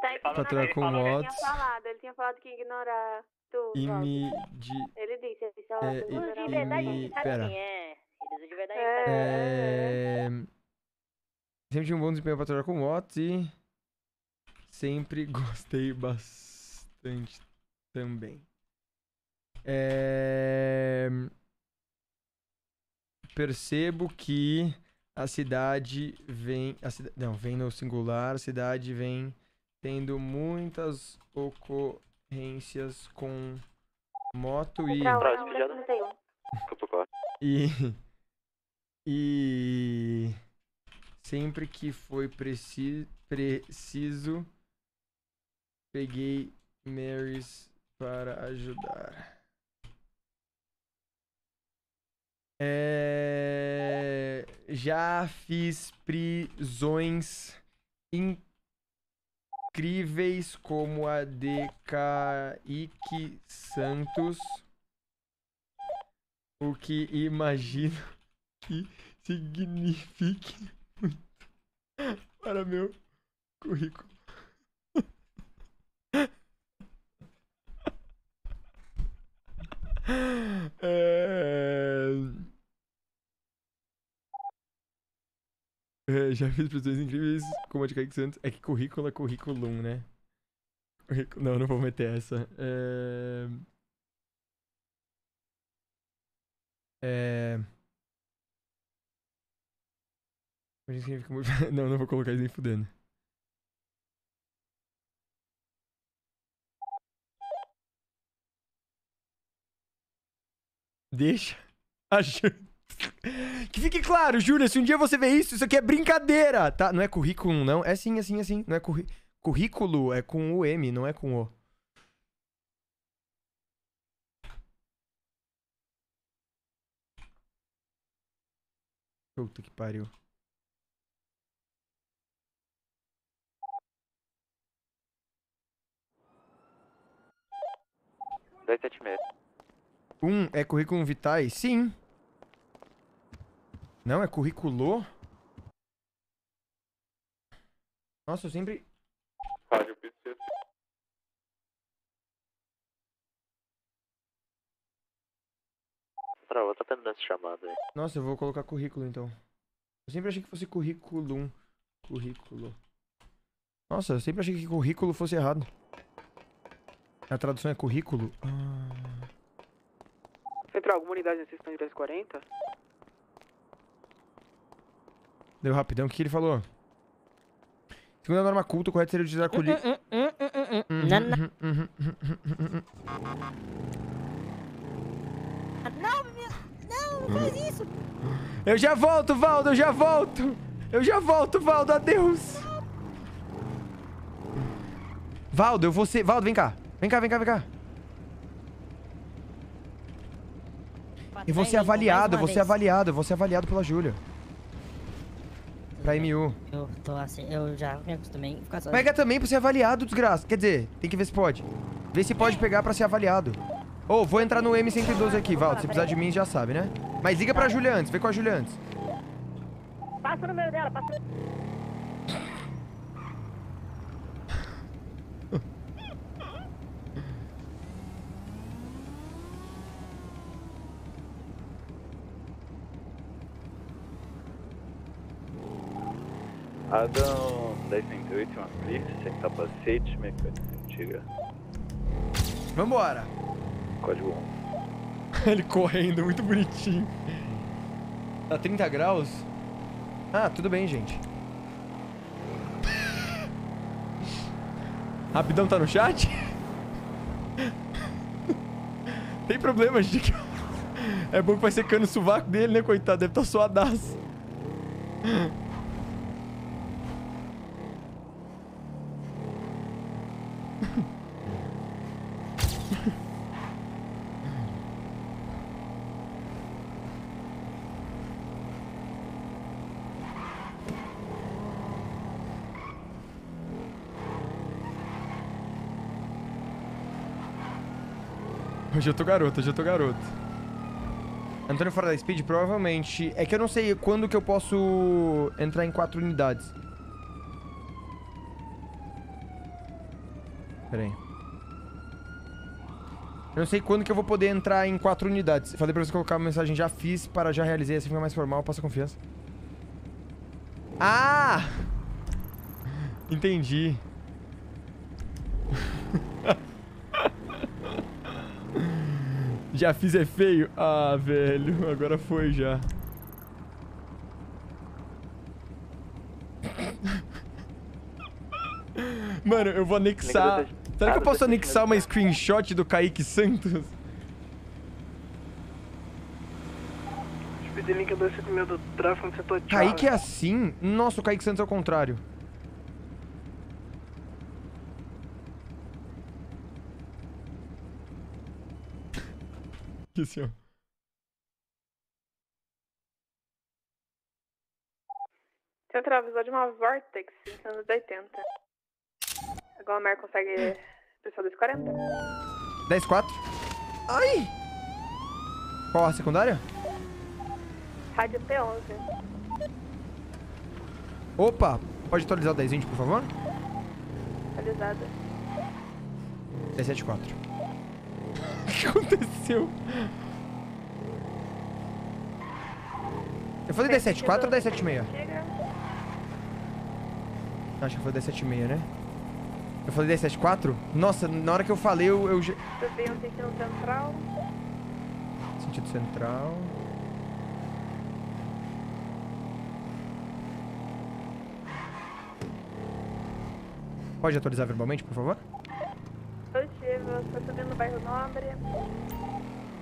Tá. Patrulha com Ele tinha motos. falado, ele tinha falado que ia ignorar tu. E me de. Ele disse, ele disse, ó, É, e- De verdade, me- ele sabe pera. quem é. Idoso de verdade, É. é. Sempre tive um bom desempenho pra patrulhar com motos e. Sempre [laughs] gostei bastante também. É... Percebo que a cidade vem. A cida... Não, vem no singular, a cidade vem tendo muitas ocorrências com moto e. Pra Próximo, um, vigiado. 31. E. E. Sempre que foi preci preciso, peguei Marys para ajudar. É... Já fiz prisões incríveis como a de Kaique Santos. O que imagino que signifique muito para meu currículo. É... É, já fiz pessoas incríveis como a de Kaique Santos. É que currículo é currículum, né? Não, não vou meter essa. É... É... [laughs] Não, não vou colocar isso nem fudendo. Deixa. a [laughs] Que fique claro, Júlia, se um dia você vê isso, isso aqui é brincadeira, tá? Não é currículo, não. É sim, é sim, é sim. Não é curri... Currículo é com o M, não é com o. Puta que pariu. dois sete meia. Um é currículo vitae? Sim. Não, é currículo? Nossa, eu sempre. Rádio PC. Pra outra atendendo essa chamada aí. Nossa, eu vou colocar currículo então. Eu sempre achei que fosse currículum. Currículo. Nossa, eu sempre achei que currículo fosse errado. A tradução é currículo? Ah. Central, alguma unidade nesse stand 1040? Deu rapidão, o que, que ele falou? Segundo a norma culta, o correto seria utilizar colhi... Não, não. Não, menina. Não, não faz isso. Eu já volto, Valdo, eu já volto! Eu já volto, Valdo, adeus! Valdo, eu vou ser... Valdo, vem cá. Vem cá, vem cá, vem cá. Eu vou Vem, ser Lincoln, mais avaliado, eu uma vou ser vez. avaliado, eu vou ser avaliado pela Júlia. Pra MU. Eu tô assim, eu já me acostumei a ficar sozinho. Pega também pra ser avaliado, desgraça. Quer dizer, tem que ver se pode. Vê se pode pegar pra ser avaliado. Ô, vou entrar no M112 aqui, Valdo. Se precisar de mim, já sabe, né? Mas liga pra Júlia antes, vê com a Júlia antes. Passa o número dela, passa. Adam 1038, uma sem capacete, mecânica antiga. Vambora. Código 1. [laughs] Ele correndo, muito bonitinho. Tá 30 graus? Ah, tudo bem, gente. [laughs] Rapidão tá no chat? [laughs] Tem problema, gente. É bom que vai secando o sovaco dele, né, coitado? Deve estar tá suadaço. Hoje eu tô garoto, hoje eu tô garoto. Antônio fora da speed, provavelmente. É que eu não sei quando que eu posso entrar em quatro unidades. Pera aí. Eu não sei quando que eu vou poder entrar em quatro unidades. Falei pra você colocar uma mensagem, já fiz, para já realizei, assim fica mais formal, passa confiança. Ah! [laughs] Entendi. [laughs] Já fiz é feio? Ah, velho, agora foi já. [laughs] Mano, eu vou anexar. Será que eu posso anexar uma screenshot do Kaique Santos? Speed Link 276 do tráfego no setor Kaique é assim? Nossa, o Kaique Santos é o contrário. Que assim, ó. Central avisou de uma Vortex nos anos 80. Agora o Mer consegue pessoal dos 40. 10-4. Ai! Qual a secundária? Rádio P11. Opa! Pode atualizar o 1020, por favor? Atualizada. 1074. O que aconteceu? Eu falei 1074 ou 1076? Chega. Acho que foi 1076, né? Eu falei 1074? Nossa, na hora que eu falei, eu, eu já... Subi um sentido central. Sentido central. Pode atualizar verbalmente, por favor? Positivo, estou subindo no bairro Nobre.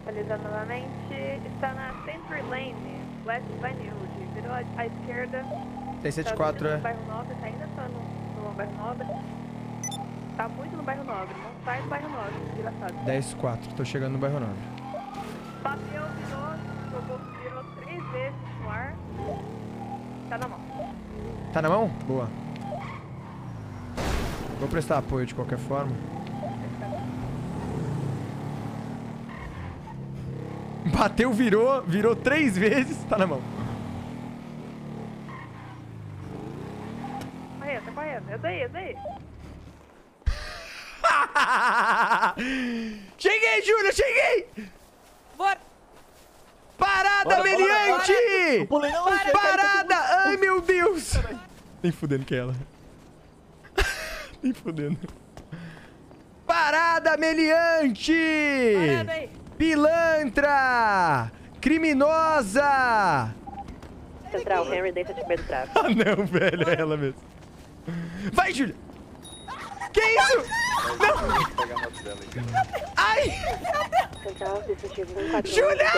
Atualizando novamente. Está na Century Lane, West Vinewood. Virou à esquerda. 1074 tá é. no bairro Nobre, tá ainda tá no, no bairro Nobre. Tá muito no bairro Nobre, não sai do bairro Nobre, desgraçado. 10-4, tô chegando no bairro 9. Bateu, virou, jogou, virou três vezes no ar. Tá na mão. Tá na mão? Boa. Vou prestar apoio de qualquer forma. Bateu, virou, virou três vezes, tá na mão. Correndo, tá correndo. É daí, é daí. Júlia, cheguei! Bora! Parada, Bora, meliante! bora. Parada! Ai, meu Deus! [laughs] Nem fudendo que é ela. [laughs] Nem fudendo. Parada, meliante! Parada aí. Pilantra! Criminosa! Central, Henry, deixa de medo. Ah, não, velho, é ela mesmo. Vai, Júlia! Que isso? Não! Ai! Central, distintivo 141. Júlia!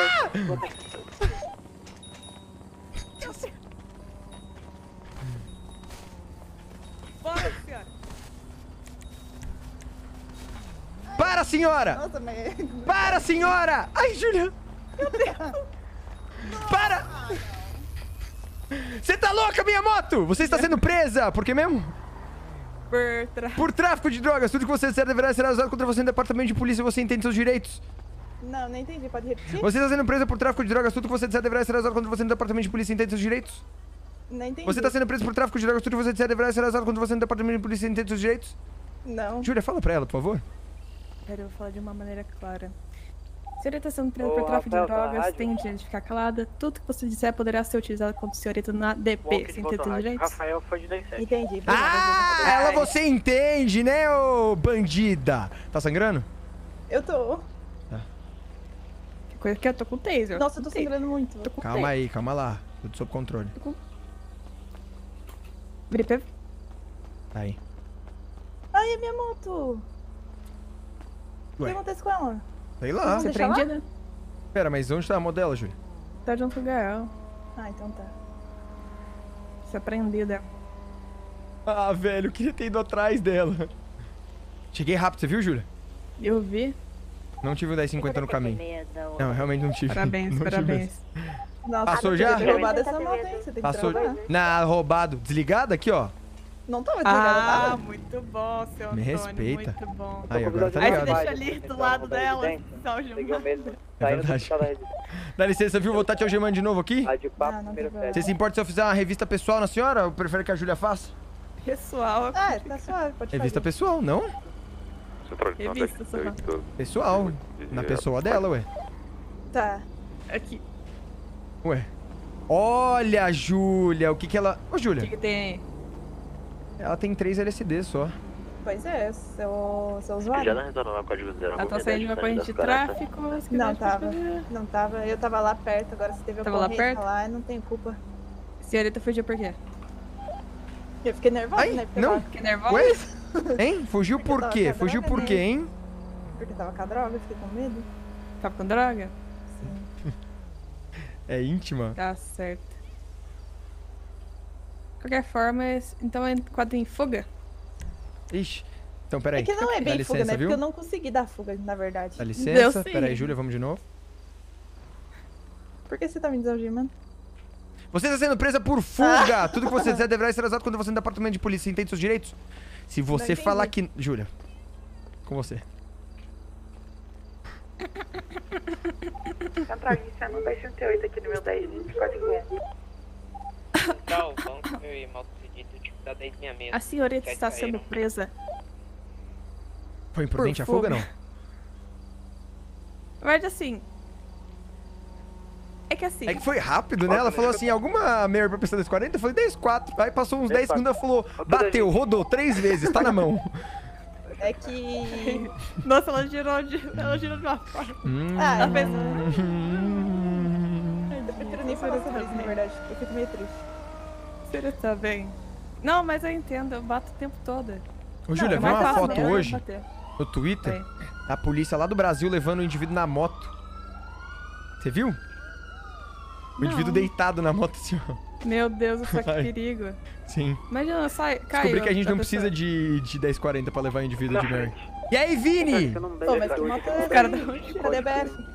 Bora, senhora. Para, senhora! Mas... Para, senhora! Ai, Júlia! Para! Você tá louca, minha moto? Você está sendo presa! Por que mesmo? Por, tra... Por tráfico de drogas. Tudo que você disser deverá ser usado contra você no departamento de polícia. Você entende seus direitos. Não, não entendi. Pode repetir? Você está sendo presa por tráfico de drogas. Tudo que você disser deverá ser usado contra você no departamento de polícia. Entende seus direitos? Não entendi. Você está sendo preso por tráfico de drogas. Tudo que você disser deverá ser usado contra você no departamento de polícia. Entende seus direitos? Não. Júlia, fala pra ela, por favor. Pera, eu vou falar de uma maneira clara. Se ele está sendo preso Ô, por tráfico de tá drogas, tem o direito de ficar calada. Tudo que você disser poderá ser utilizado contra o senhorito na DP. Você de entende Botorraio. os direitos? Rafael foi de 17. Entendi. Ah, ela você entende, né, ô bandida? Tá sangrando? Eu tô. Que coisa que eu tô com taser. Nossa, eu tô sangrando muito. Tô com Calma aí, calma lá. Tudo sob controle. Gripe. Tá aí. Ai, a minha moto. O que Ué, acontece com ela? Sei lá. Você prendida? Pera, mas onde tá a modela, Júlia? Tá junto com o Gael. Ah, então tá. Você é prendida. Ah, velho, eu queria ter ido atrás dela. Cheguei rápido, você viu, Júlia? Eu vi. Não tive o 1050 no caminho. Não, realmente não tive. Parabéns, [laughs] Não tive parabéns. mesmo. Nossa, Passou eu já? roubado essa moto, hein? Você tem que Passou. Na roubado. Desligada aqui, ó. Não tava desligada, Ah, tava? muito bom, seu Me Antônio. respeita. Muito bom. Aí, agora tá Aí você ligado. deixa ali do lado dela, só o É verdade. [laughs] Dá licença, viu? Vou estar te algemando de novo aqui? Rádio Ah, Papo, primeiro festa. Você se importa se eu fizer uma revista pessoal na senhora? Ou prefere que a Júlia faça? Pessoal. Ah, tá suave, pode Revista fazer. pessoal, não? Revista, só. Pessoal. Na pessoa dela, ué. Tá. Aqui. Ué. Olha, Júlia, o que que ela... Ô, O Júlia, que, que tem? Ela tem 3 LSD só. Pois é, seu, seu usuário. Já não retornou lá código zero. Ela tá saindo de uma corrente de tráfico. se quiser, Não tava, não tava. Eu tava lá perto, agora se teve Tava lá ocorrência perto? lá, eu não tenho culpa. Senhorita fugiu por quê? Eu fiquei nervosa, Ai, né? Porque não. eu Fiquei nervosa? Ué? [laughs] Hein? Fugiu por quê? a Fugiu por quê, hein? Porque eu tava com a droga, fiquei com medo. Tava com droga? [laughs] É íntima? Tá certo qualquer forma, então é enquadra em fuga. Ixi. Então, peraí. É que não é bem Dá fuga, né? Viu? Porque eu não consegui dar fuga, na verdade. Dá licença. Peraí, Júlia, vamos de novo. Por que você tá me desalgemando? Você está sendo presa por fuga! Ah. Tudo que você fizer deverá ser usado quando você é no departamento de polícia. Entende seus direitos? Se você falar que... Júlia, com você. Central, iniciando 1038 aqui no meu 10, 24 e 500. A senhorita está sendo presa. Foi imprudente a fuga, não? Mas assim. É que assim. É que foi rápido, né? Ela falou assim: alguma meia pra pensar 40? Eu falei 10, 4. Aí passou uns 10 segundos e falou: bateu, rodou três vezes, tá na mão. É que. [laughs] Nossa, ela girou de, ela girou de uma forma. Hum, ah, ela fez. Hum, eu prefiro nem falar sobre isso, na verdade. Eu fico meio triste. Você tá bem. Não, mas eu entendo, eu bato o tempo todo. Ô, Júlia, é viu mais uma foto hoje bater. no Twitter da polícia lá do Brasil levando o indivíduo na moto. Você viu? O indivíduo Não. deitado na moto assim, ó. Meu Deus, só que Ai. perigo. Sim. Imagina, sai, caiu. Descobri que a gente não pessoa. precisa de, de 1040 pra levar o indivíduo de Mary. E aí, Vini? Ô, mas que moto é O cara da? Cadê a BF?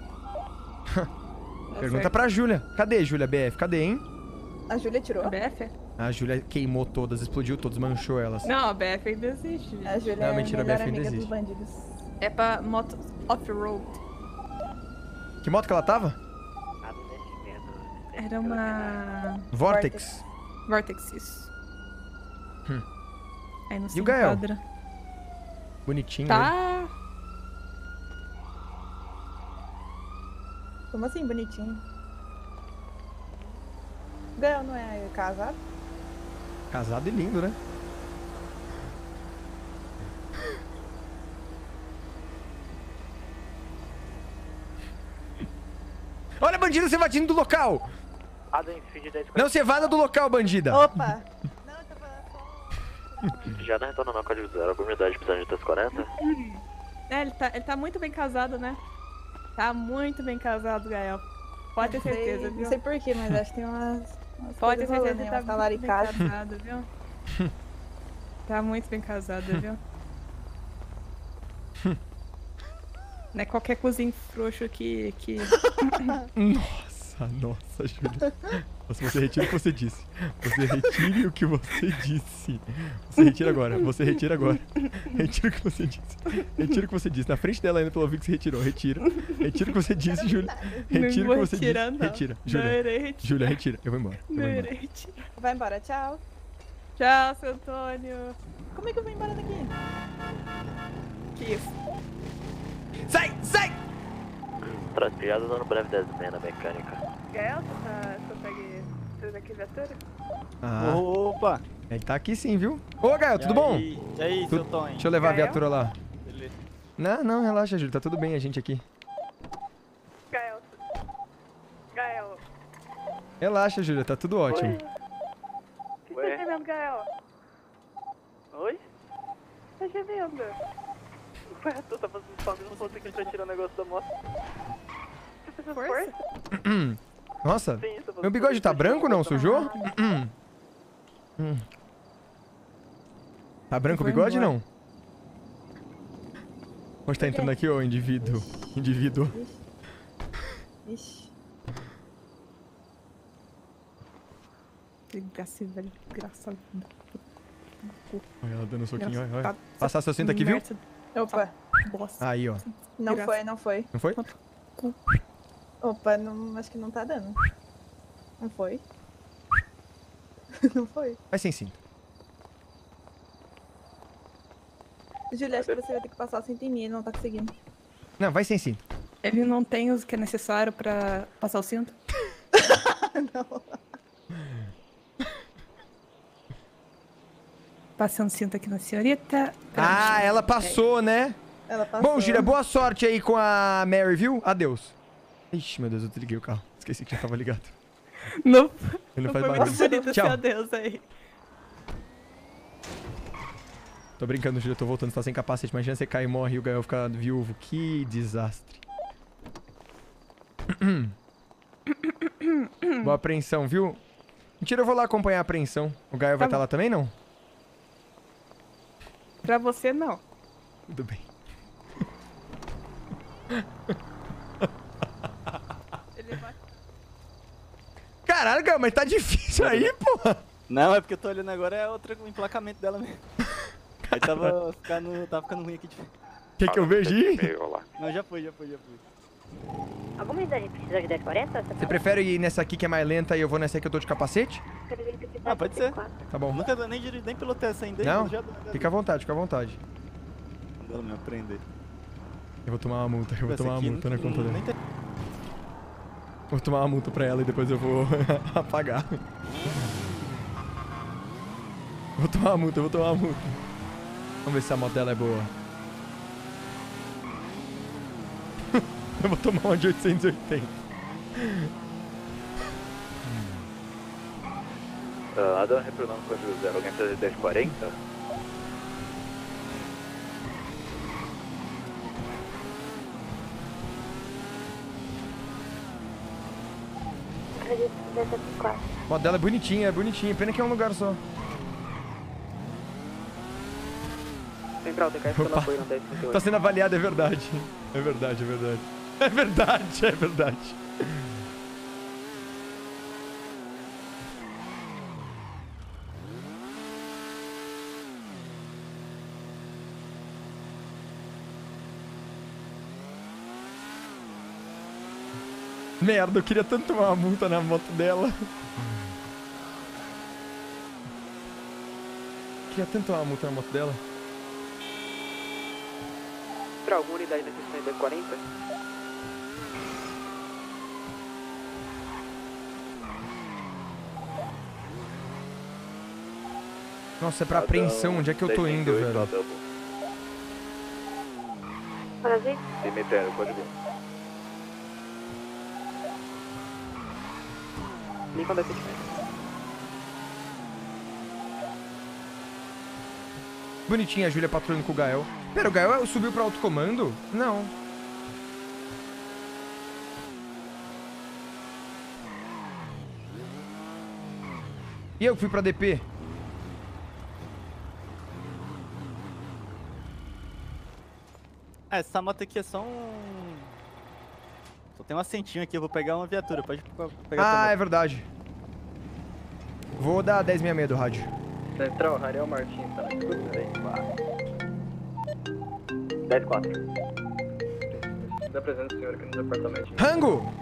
Pergunta pra Júlia. Cadê, Júlia BF? Cadê, hein? A Júlia tirou? A BF? A Júlia queimou todas, explodiu todas, manchou elas. Não, a BF ainda existe. A Júlia Não, é a mentira, a melhor BF ainda amiga dos existe. bandidos. É pra moto off-road. Que moto que ela tava? Era uma. Vortex. Vortex, isso. Hum. Aí não E se o Gael? enquadra. Bonitinho. Tá. Como assim, bonitinho? Gael não é casado? Casado e lindo, né? Olha, bandida, você evadindo do local! Adam, feed 10 Não se evada do local, bandida! Opa! [laughs] Já não retornou no código zero. Alguma unidade precisando de 1040? É, ele tá, ele tá muito bem casado, né? Tá muito bem casado, Gael. Pode ter Não sei- certeza, Não sei porquê, mas acho que tem umas. Umas Pode ter certeza que aí, tá umas muito bem casado, viu? Tá muito bem casado, viu? [laughs] [laughs] Não é qualquer cozinho frouxo que. que... Nossa, [laughs] nossa, Júlia. Nossa, você retira o que você disse. Você retire o que você disse. Você retira agora. Você retira agora. Retira o que você disse. Retira o que você disse. Na frente dela ainda, pelo ouvido que você retirou. Retira. Retira o que você disse, Júlia. Retira o que você retirar, disse. não. Retira. Não Júlia. Júlia, retira. Eu vou embora. Eu Não vou embora. irei retirar. Vai embora, tchau. Tchau, seu Antônio. Como é que eu vou embora daqui? Que isso? Sai, sai! Traspirada dando breve 10 na mecânica. Gael, você tá. Consegue trazer aqui a viatura? Ah. Opa! Ele tá aqui sim, viu? Ô, Gael, tudo bom? E aí, Tu- seu Tonho? Deixa eu levar a Gael? viatura lá. Beleza. Não, não, relaxa, Júlia. Tá tudo bem a gente aqui. Gael. Gael. Relaxa, Júlia. Tá tudo ótimo. O que você tá gemendo, Gael? Oi? Tá gemendo. Ué, tu tá fazendo sobe, não que a gente vai tirar o negócio da moto. Você fez força? [clears throat] Nossa, meu bigode tá branco não? Sujou? Hum. Tá branco o bigode embora. não? Onde tá entrando aqui, ô indivíduo? Indivíduo. Ixi. Desgraça, velho. Desgraçado. Olha ela dando um soquinho, olha, olha. Engraçado. Passar seu cinto aqui, viu? Opa. Bosta. Aí, ó. Não Graça. foi, não foi. Não foi? Opa, não, acho que não tá dando. Não foi. [laughs] não foi. Vai sem cinto. Julia, acho que você vai ter que passar o cinto em mim, ele não tá conseguindo. Não, vai sem cinto. Ele não tem o que é necessário pra passar o cinto? [laughs] não. [laughs] Passando cinto aqui na senhorita. Ah, ela passou, né? Ela passou. Bom, Gira, boa sorte aí com a Mary, viu? Adeus. Ixi, meu Deus, eu desliguei o carro. Esqueci que já tava ligado. [laughs] Não, Ele não faz foi muito barulho. bonito esse Tchau. adeus aí. Tô brincando, Júlia, eu tô voltando, você tá sem capacete. Imagina você cair e morre e o Gael ficar viúvo. Que desastre. [coughs] Boa apreensão, viu? Mentira, eu vou lá acompanhar a apreensão. O Gael vai Tá estar lá também, não? Pra você, não. Tudo bem. [laughs] Ele vai... Caralho, Gael, mas tá difícil aí, porra. Não, é porque eu tô olhando agora, é outro emplacamento dela mesmo. Aí tava [laughs] ficando, tava ficando ruim aqui de Quer que eu veja aí? Não, já foi, já foi, já foi. Alguma unidade precisa de 1040? Você prefere ir nessa aqui que é mais lenta e eu vou nessa aqui que eu tô de capacete? Ah, pode ser. Tá bom. Nunca nem, nem pilotei essa ainda. Não? Já, Fica à vontade, fica à vontade. Ela me aprender. Eu vou tomar uma multa, eu vou Essa tomar uma multa na conta não- dela. Vou tomar uma multa pra ela e depois eu vou [laughs] apagar. Vou tomar uma multa, vou tomar uma multa. Vamos ver se a moto dela é boa. [laughs] eu vou tomar uma de 880. Ah, Adam reprodando código zero. Alguém precisa de 1040? Acredito que ser. A moto dela é bonitinha, é bonitinha. Pena que é um lugar só. Central, tem que 1058. Tá sendo avaliado, é verdade. É verdade, é verdade. [laughs] É verdade, é verdade. [laughs] Merda, eu queria tanto tomar uma multa na moto dela. Queria tanto tomar uma multa na moto dela. Central, alguma unidade necessitando de 1040? Nossa, é pra apreensão. Onde é que eu tô indo, velho? Brasil? Cemitério, código Lincoln 1070. Bonitinha a Júlia patrulhando com o Gael. Pera, o Gael subiu pra alto comando? Não. E eu que fui pra DP? É, essa moto aqui é só um. Só tem um assentinho aqui, eu vou pegar uma viatura. Pode pegar Ah, é verdade. Vou dar 1066 do rádio. Central, Rariel Martins, tá na escuta? 10 4. Dá presença do senhor aqui no departamento. Rango!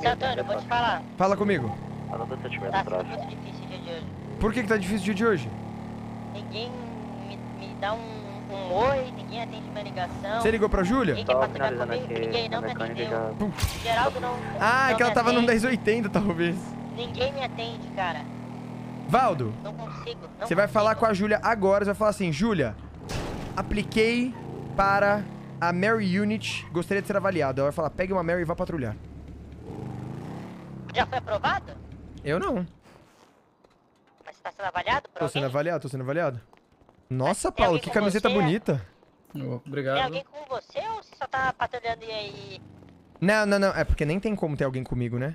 Seu Antônio, vou te falar. Fala comigo. Tá muito difícil o dia de hoje. Por que, que tá difícil o dia de hoje? Ninguém me, me dá um, um oi, ligação. Você ligou pra Júlia? Ninguém quer comigo, ninguém não me atendeu. Geraldo não. Ah, é não que ela tava num atende. 1080, talvez. Ninguém me atende, cara. Valdo, Não consigo. Não você vai falar com a Júlia agora. Você vai falar assim: Júlia, apliquei para a Mary Unit. Gostaria de ser avaliado. Ela vai falar: pegue uma Mary e vá patrulhar. Já foi aprovado? Eu não. Mas você tá sendo avaliado por Tô sendo alguém? avaliado, tô sendo avaliado. Nossa, Paulo, que camiseta você? Bonita. Tem alguém com você ou você só tá patrulhando e aí? Não, não, não. É porque nem tem como ter alguém comigo, né?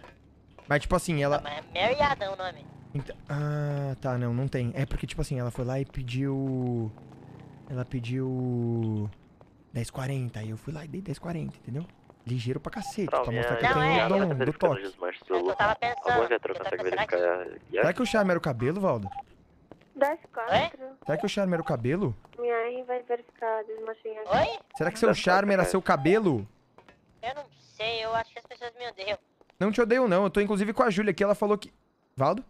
Mas, tipo assim, ela. Mas é Mary Adão o nome. Então- Ah, tá, não, não tem. É porque, tipo assim, ela foi lá e pediu. Ela pediu. 1040. Aí eu fui lá e dei 1040, entendeu? Ligeiro pra cacete, pra mostrar que eu Não, é, tenho o tô dom do verificando toque. do Eu tava pensando. Será que o charme era o cabelo, Valdo? 10 4. Será que o charme era o cabelo? Minha R vai verificar desmachinha. Oi? Será que seu charme era seu cabelo? Eu não sei, eu acho que as pessoas me odeiam. Não te odeio, não. Eu tô inclusive com a Júlia aqui. Ela falou que. Valdo?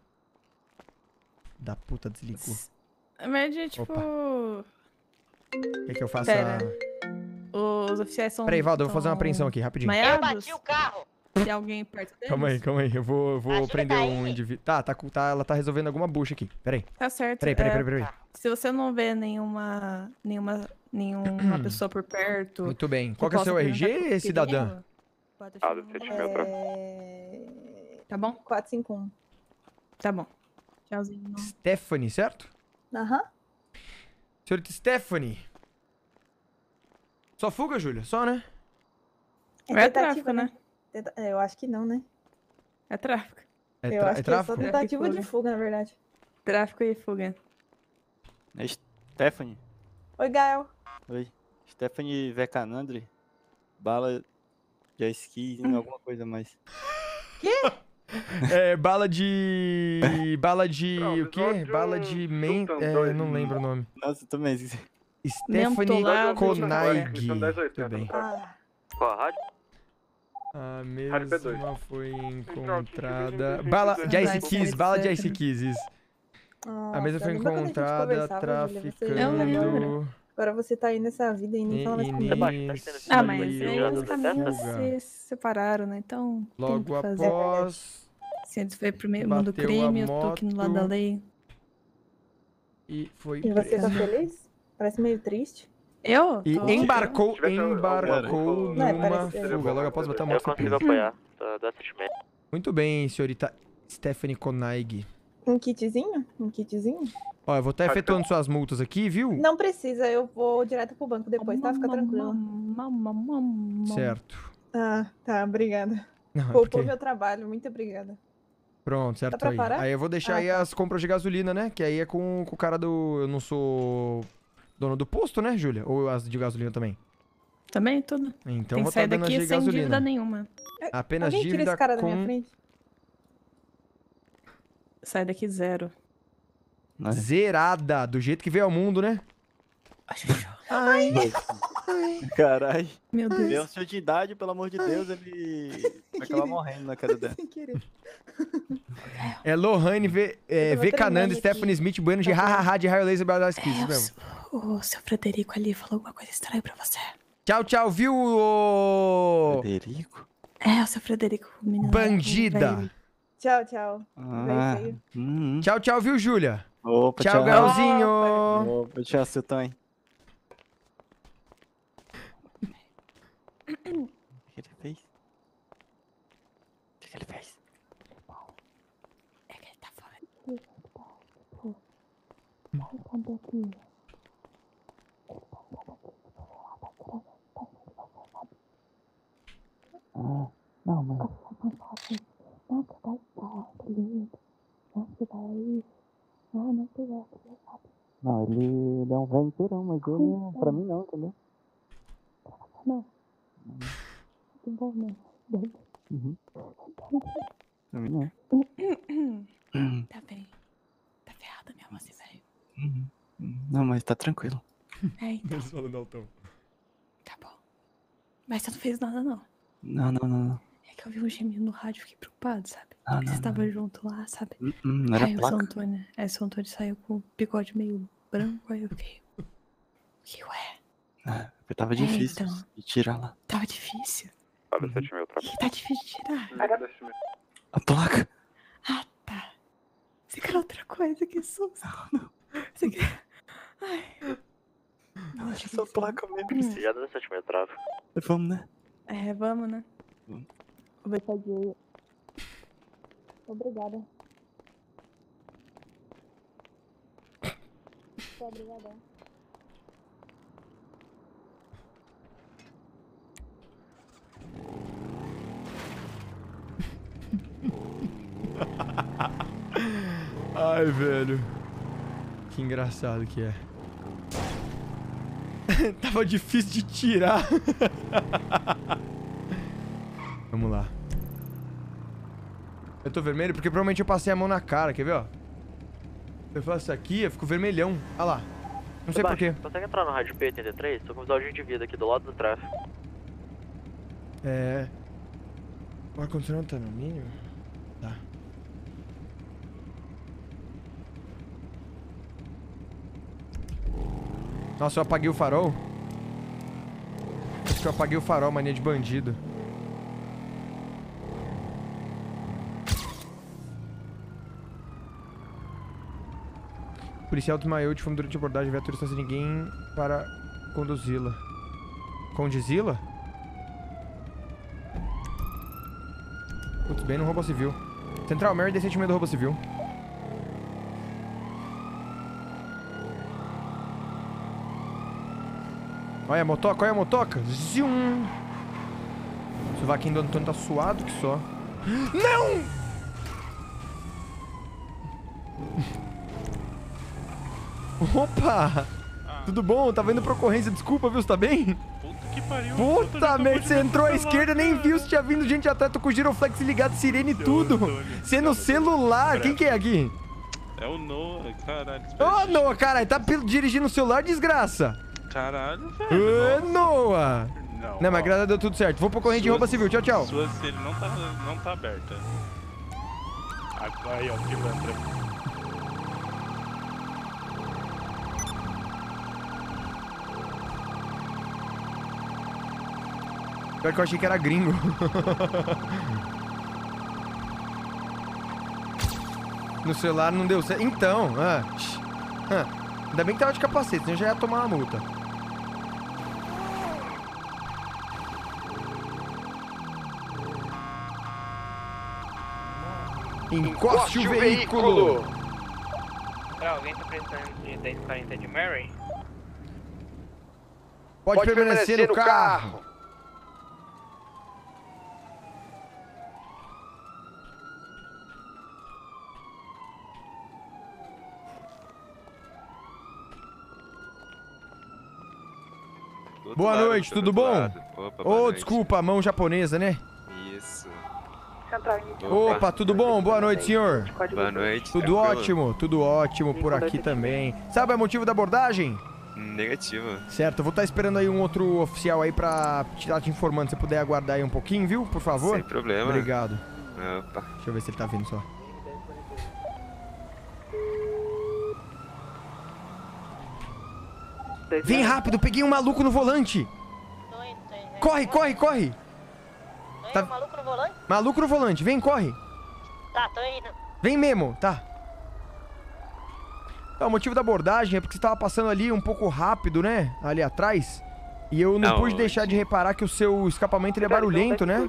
Da puta, desligou. Mas, de, tipo... Quer que eu faça. Pera. Os oficiais são... Peraí, Valdo, eu vou fazer uma são apreensão aqui, rapidinho. Eu Maiados? bati o carro. Tem alguém perto deles? Calma aí, calma aí. Eu vou, eu vou prender tá um indivíduo. Tá, tá, tá, ela tá resolvendo alguma bucha aqui. Peraí. Tá certo. Peraí, peraí, é, peraí, peraí. Se você não vê nenhuma... Nenhuma... Nenhuma [clears throat] pessoa por perto... Muito bem. Qual que é o seu RG, por cidadã? Ah, do um-. É... Tá bom? 451. Tá bom. Tchauzinho. Stephanie, certo? Aham. Senhorita Stephanie. Só fuga, Júlia? Só, né? É tentativa, tráfico, né? Tenta- é, Eu acho que não, né? É tráfico. É, eu acho é que é só tráfico? tentativa de Tráfico. fuga, na verdade. Tráfico e fuga. É Stephanie. Oi, Gael. Oi. Stephanie Vecanandri. Bala de esqui [laughs] e alguma coisa mais. [laughs] É, bala de. Bala de. [laughs] o quê? Bala de. Men... É, não lembro o nome. Nossa, eu também esqueci. Stephanie 10,80, Tudo bem. Ah, Qual a rádio? A Rádio P2. mesma foi encontrada. Bala de Ice Keys, bala de. Ice Keys, isso. A mesma foi encontrada Eu lembro. traficando. Agora você tá aí nessa vida e nem fala mais comigo. Início Ah, mas aí os caminhos se separaram, né? Então, tem Logo que fazer. após. Se eles foi pro mundo do crime, eu tô aqui no lado da lei. E foi. E você tá feliz? Parece meio triste. Eu? E embarcou, embarcou numa parece- fuga. Logo após bater a Eu moto foi consigo sentimento. Muito bem, senhorita Stephanie Konaig. Um kitzinho? Um kitzinho? Ó, eu vou estar efetuando suas multas aqui, viu? Não precisa, eu vou direto pro banco depois, tá? Fica tranquilo. Certo. Ah, tá, obrigada. Não, é Poupou porque... meu trabalho, muito obrigada. Pronto, certo pra aí. parar? Aí eu vou deixar Ah, aí tá. as compras de gasolina, né? Que aí é com, com o cara do. Eu não sou dono do posto, né, Júlia? Ou as de gasolina também? Também, tudo. Então Tem vou que sair estar dando as daqui de sem dívida nenhuma. Apenas Alguém tira dívida esse cara da minha com frente? Sai daqui zero. zerada, do jeito que veio ao mundo, né? Ai, Caralho. Meu Deu um Deus. senhor de idade, pelo amor de Deus, ele [laughs] vai acabar morrendo na cara dela. Sem querer. É Lohane V. É, v Canando, Stephanie Smith, Bueno de hahaha de Raio Laser Badass Kiss, isso mesmo. O seu Frederico ali falou alguma coisa estranha pra você. Tchau, tchau, viu? ô Frederico? É, o seu Frederico, o menino. Bandida. velho. Tchau, tchau. Ah. Hum. Tchau, tchau, viu, Júlia? Opa, Tchau, Galzinho. Opa, tchau, Siltão. O que ele fez? O que ele fez? É que ele tá falando. Ah, não, mas. Não, que vai estar. Não, que vai. Não, não que vai, sabe? Não, ele, ele é um velho inteirão, mas ele, pra mim não, entendeu? Não. Não vou não. Doido. Uhum. Também não. [coughs] tá bem. Tá ferrada mesmo assim, velho. Uhum. Não, mas tá tranquilo. É, então. Eles. Tá bom. Mas você não fez nada, não. Não, não, não, não. É que eu vi um gemido no rádio, fiquei preocupado, sabe? Ah, Porque não, você não. tava junto lá, sabe? Hum, hum, não era aí o São placa. Antônio, é, o São Antônio saiu com o bigode meio branco, aí eu fiquei. Que ué? Ah, porque tava É, difícil então. de tirar lá. Tava difícil. 7 mil. Tá difícil de tirar. A placa? Ah, tá. Você quer outra coisa? Que susto. Não, Você quer... Ai. Não, acho que só placa mesmo. Obrigado da 7 mil trava. Vamos, né? É, vamos, né? Se adianta. Obrigada. Obrigada. [laughs] Ai, velho. Que engraçado que é. [laughs] Tava difícil de tirar. [laughs] Vamos lá. Eu tô vermelho porque provavelmente eu passei a mão na cara, quer ver, ó? Eu faço isso aqui, eu fico vermelhão. Olha lá. Não sei porquê. Consegue entrar no rádio P83? Tô com visual de vida aqui do lado do tráfego. É. O ar-condicionado tá no mínimo? Tá. Nossa, eu apaguei o farol. Acho que eu apaguei o farol, mania de bandido. O policial desmaiou de fome durante a abordagem. Viatura está sem ninguém para conduzi-la. Conduzi-la? Putz, bem no roubo civil. Central Mary, decente meio do roubo civil. Olha a motoca, olha a motoca. Zium. O sovaquinho do Antônio tá suado que só. Não! [laughs] Opa! Tudo bom? Tava indo pra ocorrência. Desculpa, viu? Você tá bem? Que pariu. Puta merda, você entrou à esquerda, nem viu se tinha vindo gente atrás. Tô com o giroflex ligado, sirene e tudo. Você no celular. Quem que é aqui? É o Noah, caralho. Ô, Noah, caralho, tá dirigindo o celular, desgraça. Caralho, velho. Ô, Noah. Não, Não, mas ó. graças a Deus tudo certo. Vou pro corrente de roupa civil. Tchau, tchau. Sua ele não tá, não tá aberta. Aí, ó, pilantra. Pior que eu achei que era gringo. [laughs] no celular não deu certo. Então, ah, ah, ainda bem que tava de capacete, senão já ia tomar uma multa. Encoste o veículo! Pra alguém tá precisando de 1040 de Mary? Pode, permanecer, no carro. Boa lado, noite, do tudo bom? Ô, boa noite. desculpa, a mão japonesa, né? Isso. Opa, tudo bom? Boa noite, senhor. Boa noite. Tudo tranquilo? ótimo, tudo ótimo por aqui também. Sabe o motivo da abordagem? Negativo. Certo, eu vou estar esperando aí um outro oficial aí pra estar te informando. Se você puder aguardar aí um pouquinho, viu? Por favor. Sem problema. Obrigado. Opa. Deixa eu ver se ele tá vindo só. Vem rápido, peguei um maluco no volante. Corre, corre, corre. Tá... Maluco no volante? Maluco no volante, vem, corre. Tá, tô indo. Vem mesmo, tá. Então, o motivo da abordagem é porque você tava passando ali um pouco rápido, né? Ali atrás. E eu não, Não, pude deixar de reparar que o seu escapamento ele é barulhento, né?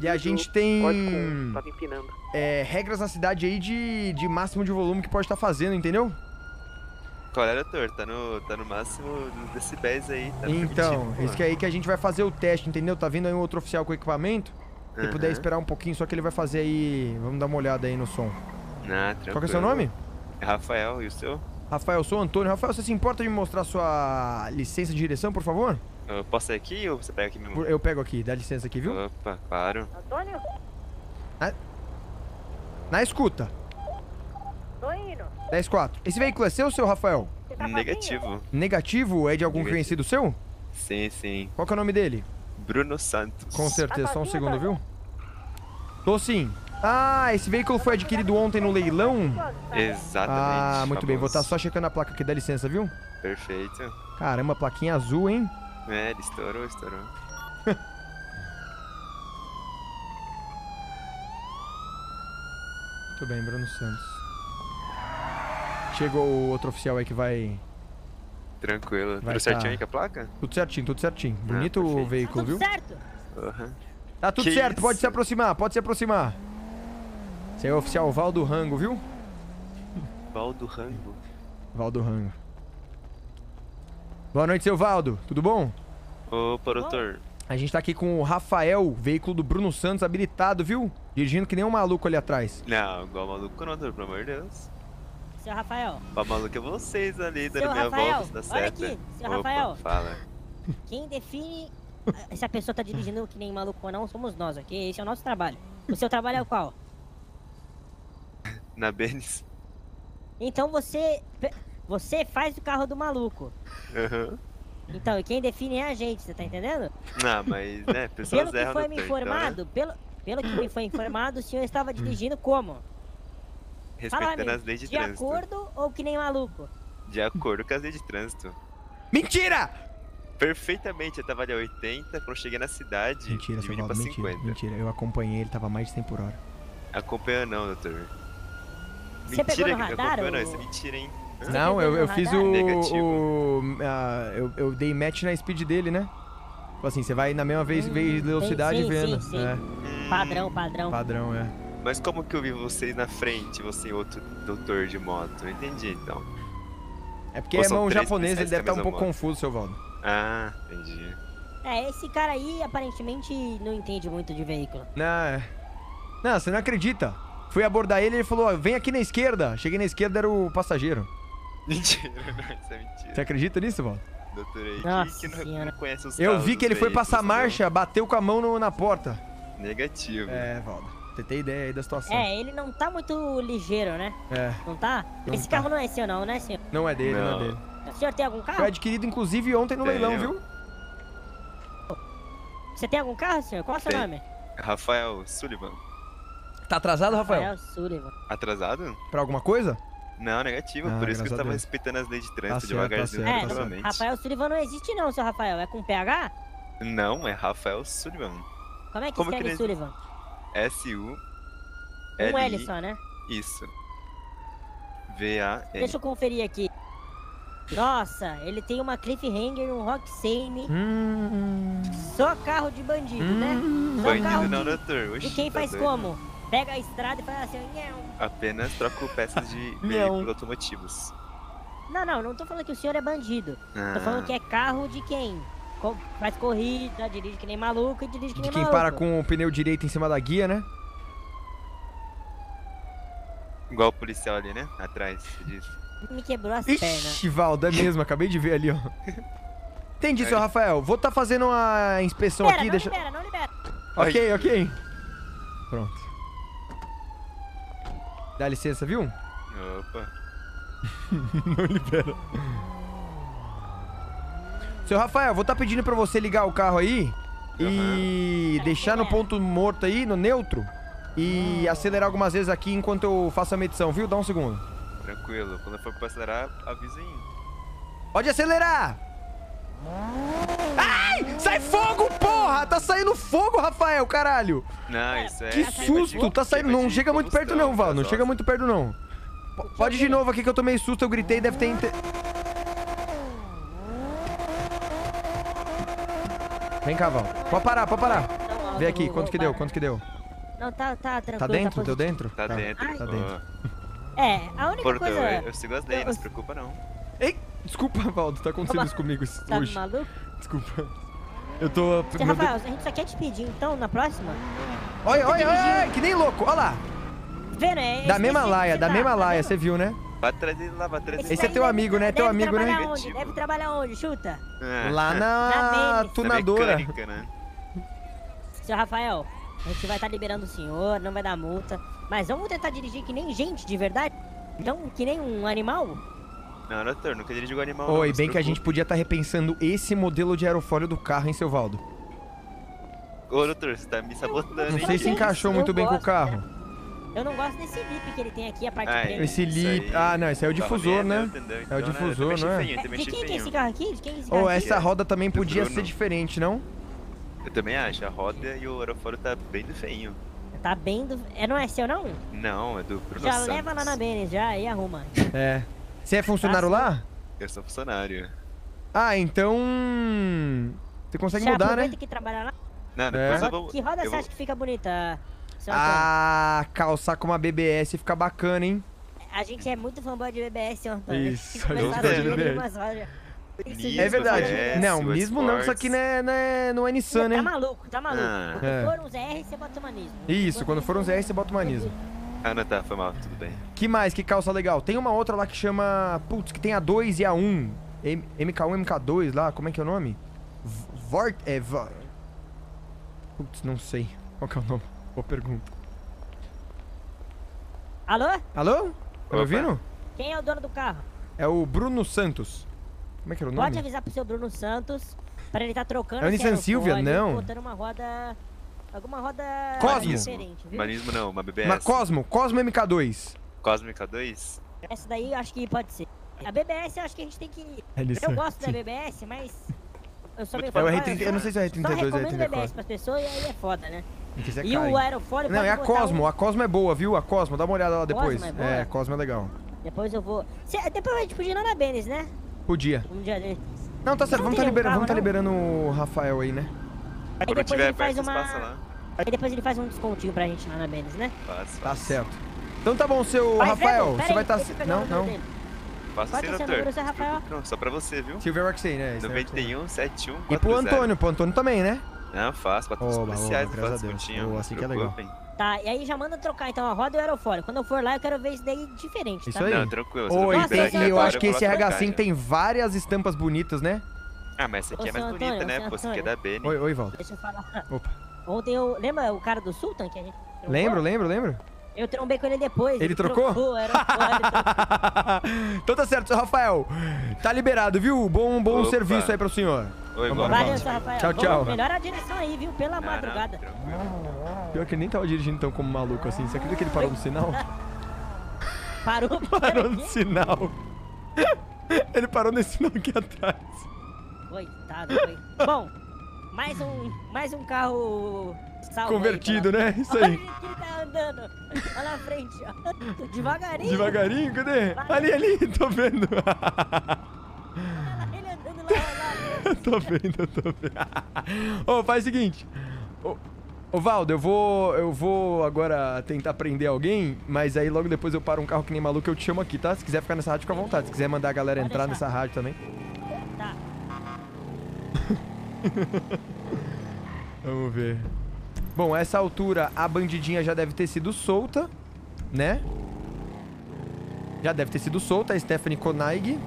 E a gente tem Tava empinando. é, regras na cidade aí de, de máximo de volume que pode estar fazendo, entendeu? Qual era, doutor? Tá no, tá no máximo dos decibéis aí. Tá Então, isso que é aí que a gente vai fazer o teste, entendeu? Tá vindo aí um outro oficial com equipamento. Se puder esperar um pouquinho, só que ele vai fazer aí. Vamos dar uma olhada aí no som. Ah, tranquilo. Qual que é o seu nome? Rafael, e o seu? Rafael, sou o Antônio. Rafael, você se importa de me mostrar sua licença de direção, por favor? Eu posso sair aqui ou você pega aqui mesmo? Eu pego aqui, dá licença aqui, viu? Opa, claro. Antônio? Na, na escuta. Tô indo. 10-4. Esse veículo é seu, seu Rafael? tá Negativo. Negativo? É de algum Negativo. conhecido seu? Sim, sim. Qual que é o nome dele? Bruno Santos. Com certeza, Tá só um segundo, viu? Tô sim. Ah, esse veículo foi adquirido ontem no leilão? Exatamente. Ah, muito bem. Vou famoso. estar só checando a placa aqui, dá licença, viu? Perfeito. Caramba, plaquinha azul, hein? É, ele estourou, estourou. [laughs] Muito bem, Bruno Santos. Chegou o outro oficial aí que vai. Tranquilo. Vai Tudo certinho tá- aí com a placa? Tudo certinho, tudo certinho. Bonito o perfeito. veículo, viu? certo? Aham. Tá tudo Que certo, isso? pode se aproximar, pode se aproximar. Esse é o oficial Valdo Rango, viu? Valdo Rango. Valdo Rango. Boa noite, seu Valdo. Tudo bom? Opa, doutor. A gente tá aqui com o Rafael, veículo do Bruno Santos, habilitado, viu? Dirigindo que nem um maluco ali atrás. Não, igual maluco não, doutor, pelo amor de Deus. Seu Rafael, Igual maluco é vocês ali, dando Seu minha Rafael, volta, tá olha certo? aqui, seu Opa, Rafael. fala. quem define se a pessoa tá dirigindo que nem maluco ou não somos nós, ok? Esse é o nosso trabalho. O seu trabalho é o qual? Na Benes. Então você. Você faz o carro do maluco. Aham. Então, e quem define é a gente, você tá entendendo? Ah, mas, né, [laughs] pessoas Pelo que erram, foi me então, né? informado, pelo, pelo que me foi informado, o senhor estava dirigindo como? Fala, Respeitando amigo, as leis de, de trânsito. acordo ou que nem maluco? De acordo com as leis de trânsito. Mentira! Perfeitamente, eu tava ali a 80, quando eu cheguei na cidade, Mentira, seu dividi pra Valdo, mentira, 50. mentira. Eu acompanhei, ele tava mais de 100 por hora. Acompanha não, doutor. Você pegou no que radar, acompanha não, ou- isso é mentira, hein? Hã? Não, eu, eu fiz o. O ah, eu, eu dei match na speed dele, né? Tipo assim, você vai na mesma vez, vez velocidade Hum, sim, vendo. sim, sim. É, Padrão, padrão. padrão, é. Mas como que eu vi vocês na frente, você e outro doutor de moto? Eu entendi, então. É porque Ou é mão japonês, ele deve estar um mesma pouco moto? confuso, seu Valdo. Ah, entendi. É, esse cara aí aparentemente não entende muito de veículo. Não, é. Não, você não acredita. Fui abordar ele e ele falou: ó, vem aqui na esquerda. Cheguei na esquerda, era o passageiro. Mentira, [laughs] não, isso é mentira. Você acredita nisso, Valdo? Doutor aí, Nossa que, que não, senhora. não conhece os Eu vi que ele foi passar marcha, bateu com a mão no- na porta. Negativo. É, Valdo. Você tem ideia aí da situação. É, ele não tá muito ligeiro, né? É. Não tá? Não esse tá. carro não é seu não, né, senhor? Não é dele, não, Não. é dele. O senhor tem algum carro? Foi adquirido, inclusive, ontem no Tenho. leilão, viu? Você tem algum carro, senhor? Qual é o seu nome? Rafael Sullivan. Tá atrasado, Rafael? Rafael Sullivan. Atrasado? Pra alguma coisa? Não, negativo. Ah, por isso que eu tava respeitando as leis de Tá trânsito tá devagarzinho, certo, tá tranquilamente. Rafael Sullivan não existe não, seu Rafael. É com PH? Não, é Rafael Sullivan. Como é que Como que escreve ele- Sullivan? S-U. Um L só, né? Isso. V-A-N. Deixa eu conferir aqui. Nossa, ele tem uma Cliffhanger, um Roxane. Hum. Só carro de bandido, né? Só Bandido carro não, de, doutor. Oxi, quem tá faz doido. como? Pega a estrada e faz assim, "Nhão". Apenas troco peças de [laughs] Não. veículos automotivos. Não, não, não tô falando que o senhor é bandido. Ah. Tô falando que é carro de quem? Co- faz corrida, dirige que nem maluco e dirige que De nem quem maluco. para com o pneu direito em cima da guia, né? Igual o policial ali, né? Atrás, disse. Me quebrou as pernas. Ixi, Valdo, é mesmo, acabei de ver ali, ó. Entendi, seu Aí. Rafael. Vou tá fazendo uma inspeção Libera, aqui, não deixa. libera, não libera. Ok, ok. Pronto. Dá licença, viu? Opa. [laughs] não libera. Seu Rafael, vou tá pedindo pra você ligar o carro aí e deixar no ponto morto aí, no neutro, e acelerar algumas vezes aqui enquanto eu faço a medição, viu? Dá um segundo. Tranquilo. Quando for pra acelerar, avisa aí. Pode acelerar! Ai! Sai fogo, porra! Tá saindo fogo, Rafael, caralho! Não, isso é. Que de- susto! Tá saindo. Não chega muito perto, não, Val. Não chega muito perto, não. Pode de novo aqui que eu tomei susto, eu gritei, deve ter. Vem cá, Val. Pode parar, pode parar. Vê aqui, quanto que deu? Quanto que deu? Não, tá, tá tranquilo. Tá dentro? positivo. Deu dentro? Tá dentro. Ai. Tá dentro. É, a única Porto, coisa... eu, eu sigo as leis, eu- não se preocupa não. Ei, desculpa, Valdo, tá acontecendo Opa. isso comigo isso Tá hoje. maluco? Desculpa. Eu tô. Rafael, a gente só quer te pedir, então, na próxima... Olha, você olha, que nem louco, olha lá. Vendo, é... Da mesma laia, da tá- mesma tá laia, você viu, né? Vai atrás dele lá, vai atrás dele. Esse é teu amigo, né? Teu Deve amigo, né? trabalhar onde? Deve trabalhar onde? Chuta. Ah. Lá na Mendes. tunadora. mecânica, né? Seu Rafael, a gente vai estar liberando o senhor, não vai dar multa. Mas vamos tentar dirigir que nem gente de verdade? Não, que nem um animal? Não, doutor, nunca dirigiu o animal. Oi, bem que a gente podia estar repensando esse modelo de aerofólio do carro, hein, seu Valdo? Ô, doutor, você tá me sabotando, Não sei se encaixou muito bem com o gosto, carro. Eu não gosto desse lip que ele tem aqui, a parte Ah, preta. Esse lip. Ah, não, esse é o Carro difusor, né? É o Então, né, eu difusor, não é? eu também De quem que é esse carro aqui? De quem que é esse carro Ou aqui? essa roda também Do podia ser diferente, não? Eu também acho, a roda e o aerofólio tá bem do feinho. Tá bem do... É, não é seu, não? Não, é do Bruno já Santos. leva lá na Benes, já, e arruma. É. Você é funcionário Tá lá? Eu sou funcionário. Ah, então. Você consegue já mudar, né? aproveita que trabalha lá. Não, É. depois eu Roda- vou... Que roda eu você vou- acha que fica bonita, seu Antônio? Ah, calçar com uma BBS fica bacana, hein? A gente é muito fanboy de BBS, seu Antônio. Isso, umas rodas. Isso, É verdade. BBS, Não, o mesmo não, isso aqui não é, não é, não é Nissan, Tá né? maluco, tá maluco. Ah. Quando É. for uns R, você bota uma nisso. Isso, quando for um ZR, você bota uma Nismo. Ah, não, tá, foi mal, tudo bem. Que mais? Que calça legal? Tem uma outra lá que chama. Putz, que tem a 2 e a 1. M- MK1 MK2 lá, como é que é o nome? Vort. É. Va- Putz, não sei. Qual que é o nome? Boa pergunta. Alô? Alô? Tá me ouvindo? Quem é o dono do carro? É o Bruno Santos. Como é que era o nome? Pode avisar pro seu Bruno Santos pra ele tá trocando É o Nissan Silvia? Não. Botando uma roda... Alguma roda Cosmo. diferente, viu? Manismo não, uma BBS. Uma Cosmo, Cosmo MK2. Cósmica 2? Essa daí eu acho que pode ser. A BBS eu acho que a gente tem que... É eu gosto da. BBS, mas... Eu sou meio É o fanboy, R30 eu não sei se é R32 Só ou recomendo R34. BBS pras pessoas e aí é foda, né? É E o aerofólio Não, é a Cosmo. um- A Cosmo é boa, viu? A Cosmo, dá uma olhada lá Cosmo depois. é boa? É, a Cosmo é legal. Depois eu vou... Cê- depois a gente podia ir lá na Benes, né? Podia. Um dia dele. Não, tá certo, Não vamos tá liberando, vamos tá liberando o Rafael aí, né? Aí Quando depois tiver ele faz uma... passa. Aí depois ele faz um descontinho pra gente lá na Benes, né? Passa. Tá certo. Então tá bom, seu Rafael, você vai aí, estar. Não, não. Passa Pode ser doutor. seu Rafael. Não, só pra você, viu? Silver Roxane, né? É Roxane. 91 71 E pro Antônio, pro Antônio também, né? Não, faço, patrões Oba, policiais, oba, não graças faço não assim que é legal. Tá, e aí já manda trocar então a roda e o aerofólio. Quando eu for lá, eu quero ver isso daí diferente, Isso tá? aí. Não, tranquilo, você tem- esse e aqui eu agora, acho que esse coloco na RH5 caixa. tem várias estampas bonitas, né? Ah, mas essa aqui Ô, é mais seu bonita, Antônio, né? Pô, aqui é Antônio. da Beni. Oi, oi, Valdo. Deixa eu falar. Opa. Ontem eu. Lembra o cara do Sultan que a gente. Lembro, lembro, lembro. Eu trombei com ele depois. Ele trocou? o aerofólio. [laughs] então tá certo, seu Rafael. Tá liberado, viu? Bom, bom Opa. serviço aí pro senhor. Oi, Valeu, seu Rafael. Tchau, tchau. Melhora a direção aí, viu? Pela Não, não, madrugada. tranquilo. Pior que ele nem tava dirigindo tão como maluco assim. Você acredita que ele parou no sinal? [laughs] Parou, [laughs] Parou no sinal. Ele parou nesse sinal aqui atrás. Coitado, foi. Bom, mais um, mais um carro salvo. Convertido, aí, pela- né? Isso aí. Olha que ele tá andando. Olha na frente, ó. [laughs] Devagarinho. Devagarinho, cadê? Ali, ali, tô vendo. Ele andando lá, lá. [laughs] tô vendo, tô vendo. Ô, faz o seguinte. Ô, ô, Valdo, eu vou, eu vou agora tentar prender alguém, mas aí logo depois eu paro um carro que nem maluco eu te chamo aqui, tá? Se quiser ficar nessa rádio, fica à vontade. Se quiser mandar a galera Pode entrar deixar. nessa rádio também. Tá. [laughs] Vamos ver. Bom, essa altura a bandidinha já deve ter sido solta, né? Já deve ter sido solta, a Stephanie Koenig.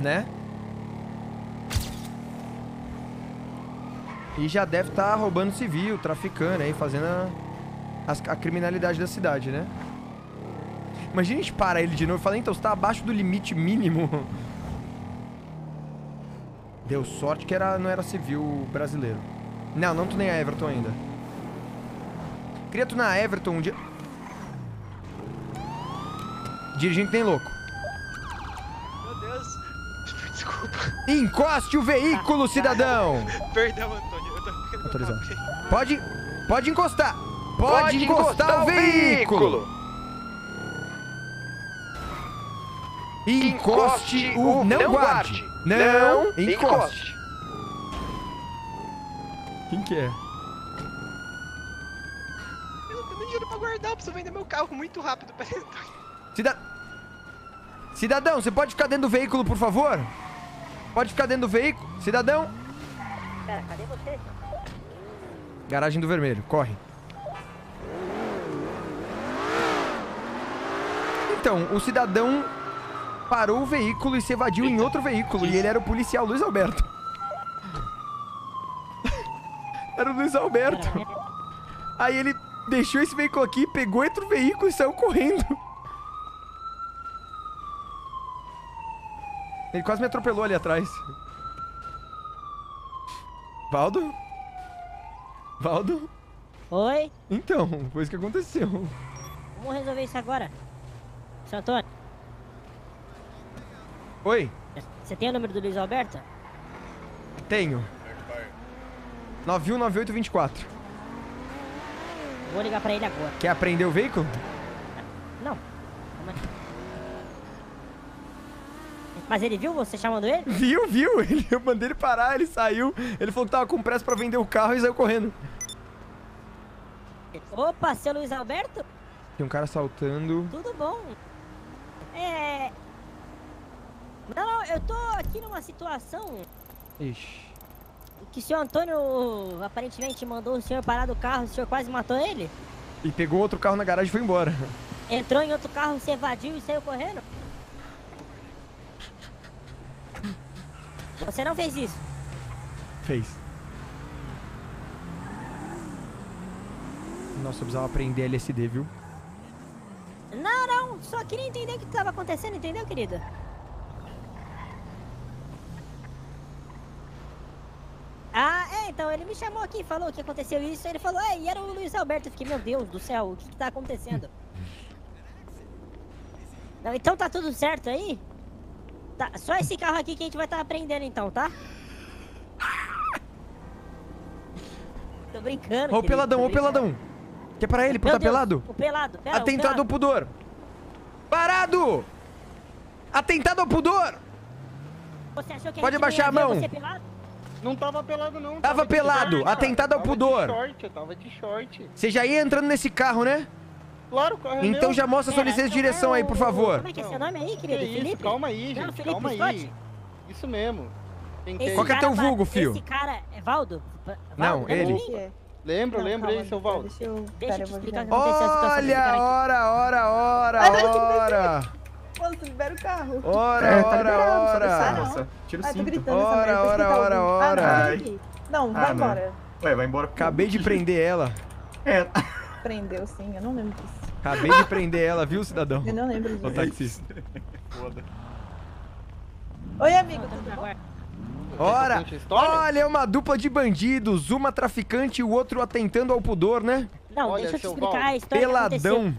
Né? E já deve estar roubando civil, traficando aí, fazendo a, as- a criminalidade da cidade, né? Imagina a gente para ele de novo e fala, então, você tá abaixo do limite mínimo. [laughs] Deu sorte que era, não era civil brasileiro. Não, não tunei a Everton ainda. Queria tunar a Everton um dia. Dirigindo que nem louco. Meu Deus. [laughs] Desculpa. Encoste o veículo, cidadão! [laughs] Perdão, Antônio. Eu Autorizado. falar. Pode, pode encostar! Pode, encostar, o veículo! Encoste o... Não guarde! Não encoste! Quem que é? Eu não tenho dinheiro pra guardar, eu preciso vender meu carro muito rápido. Peraí. Cida... Cidadão, você pode ficar dentro do veículo, por favor? Pode ficar dentro do veículo? Cidadão? Pera, cadê você? Garagem do vermelho, corre. Então, o cidadão parou o veículo e se evadiu em outro veículo. E ele era o policial Luiz Alberto. Era o Luiz Alberto. Aí ele deixou esse veículo aqui, pegou outro veículo e saiu correndo. Ele quase me atropelou ali atrás. Valdo? Valdo? Oi? Então, foi isso que aconteceu. Vamos resolver isso agora. Seu Antônio, Oi? você tem o número do Luiz Alberto? Tenho. 919824. Vou ligar pra ele agora. Quer aprender o veículo? Não. Mas ele viu você chamando ele? Viu, viu? [laughs] Ele, eu mandei ele parar, ele saiu. Ele falou que tava com pressa pra vender o carro e saiu correndo. Opa, seu Luiz Alberto? Tem um cara saltando. Tudo bom? É. Não, não, eu tô aqui numa situação Ixi. Que o senhor Antônio aparentemente mandou o senhor parar do carro, o senhor quase matou ele. E pegou outro carro na garagem e foi embora. Entrou em outro carro, se evadiu e saiu correndo. Você não fez isso. Fez. Nossa, eu precisava aprender LSD, viu? Não, não, só queria entender o que estava acontecendo, entendeu, querido? Ah, é, então ele me chamou aqui, falou que aconteceu isso, ele falou, é, e era o Luiz Alberto, eu fiquei, meu Deus do céu, o que, que tá acontecendo? [laughs] Não, então tá tudo certo aí? Tá, só esse carro aqui que a gente vai estar aprendendo então, tá? Tô brincando, querido, peladão, tô ó o brincando. peladão. Quer parar ele, puta Deus, pelado? O pelado, pera, Atentado ao pudor. Parado! Atentado ao pudor! Você achou que Pode a abaixar a mão. você pelado? Não tava pelado, não. Tava de pelado, short. atentado ao Tava pudor. De short, eu tava de short. Você já ia entrando nesse carro, né? Claro, o carro é Então meu. já mostra sua licença de direção aí, por favor. Como é que é seu nome aí, querido? Que isso, Felipe? calma aí, Não, gente, Felipe calma Scott? aí. Isso mesmo. Esse Qual que é teu vulgo, fio? Esse cara é Valdo? Va- Não, Valdo, lembra ele. Lembra, Não, lembra calma, aí, seu Valdo? Deixa eu... Deixa eu te explicar o que aconteceu a situação Olha, cara aqui. ora, ora, ora, [laughs] Ai, não, ora. Moço, libera o carro. Ora, É, tá ora, ora. não. Tira o Ai, tô cinto. gritando essa Ora, merda, ora, ora, ora. Ah, não. Não, Ah, vai não. embora. Ué, vai embora. Acabei de prender ela. É. Prendeu sim, eu não lembro disso. Acabei de prender ela, viu, cidadão? Eu não lembro disso. Ô, taxista. Foda. Oi, amigo, tudo bom? Ora, olha, é uma dupla de bandidos, uma traficante e o outro atentando ao pudor, né? Não, Olha, deixa eu te explicar a história Peladão.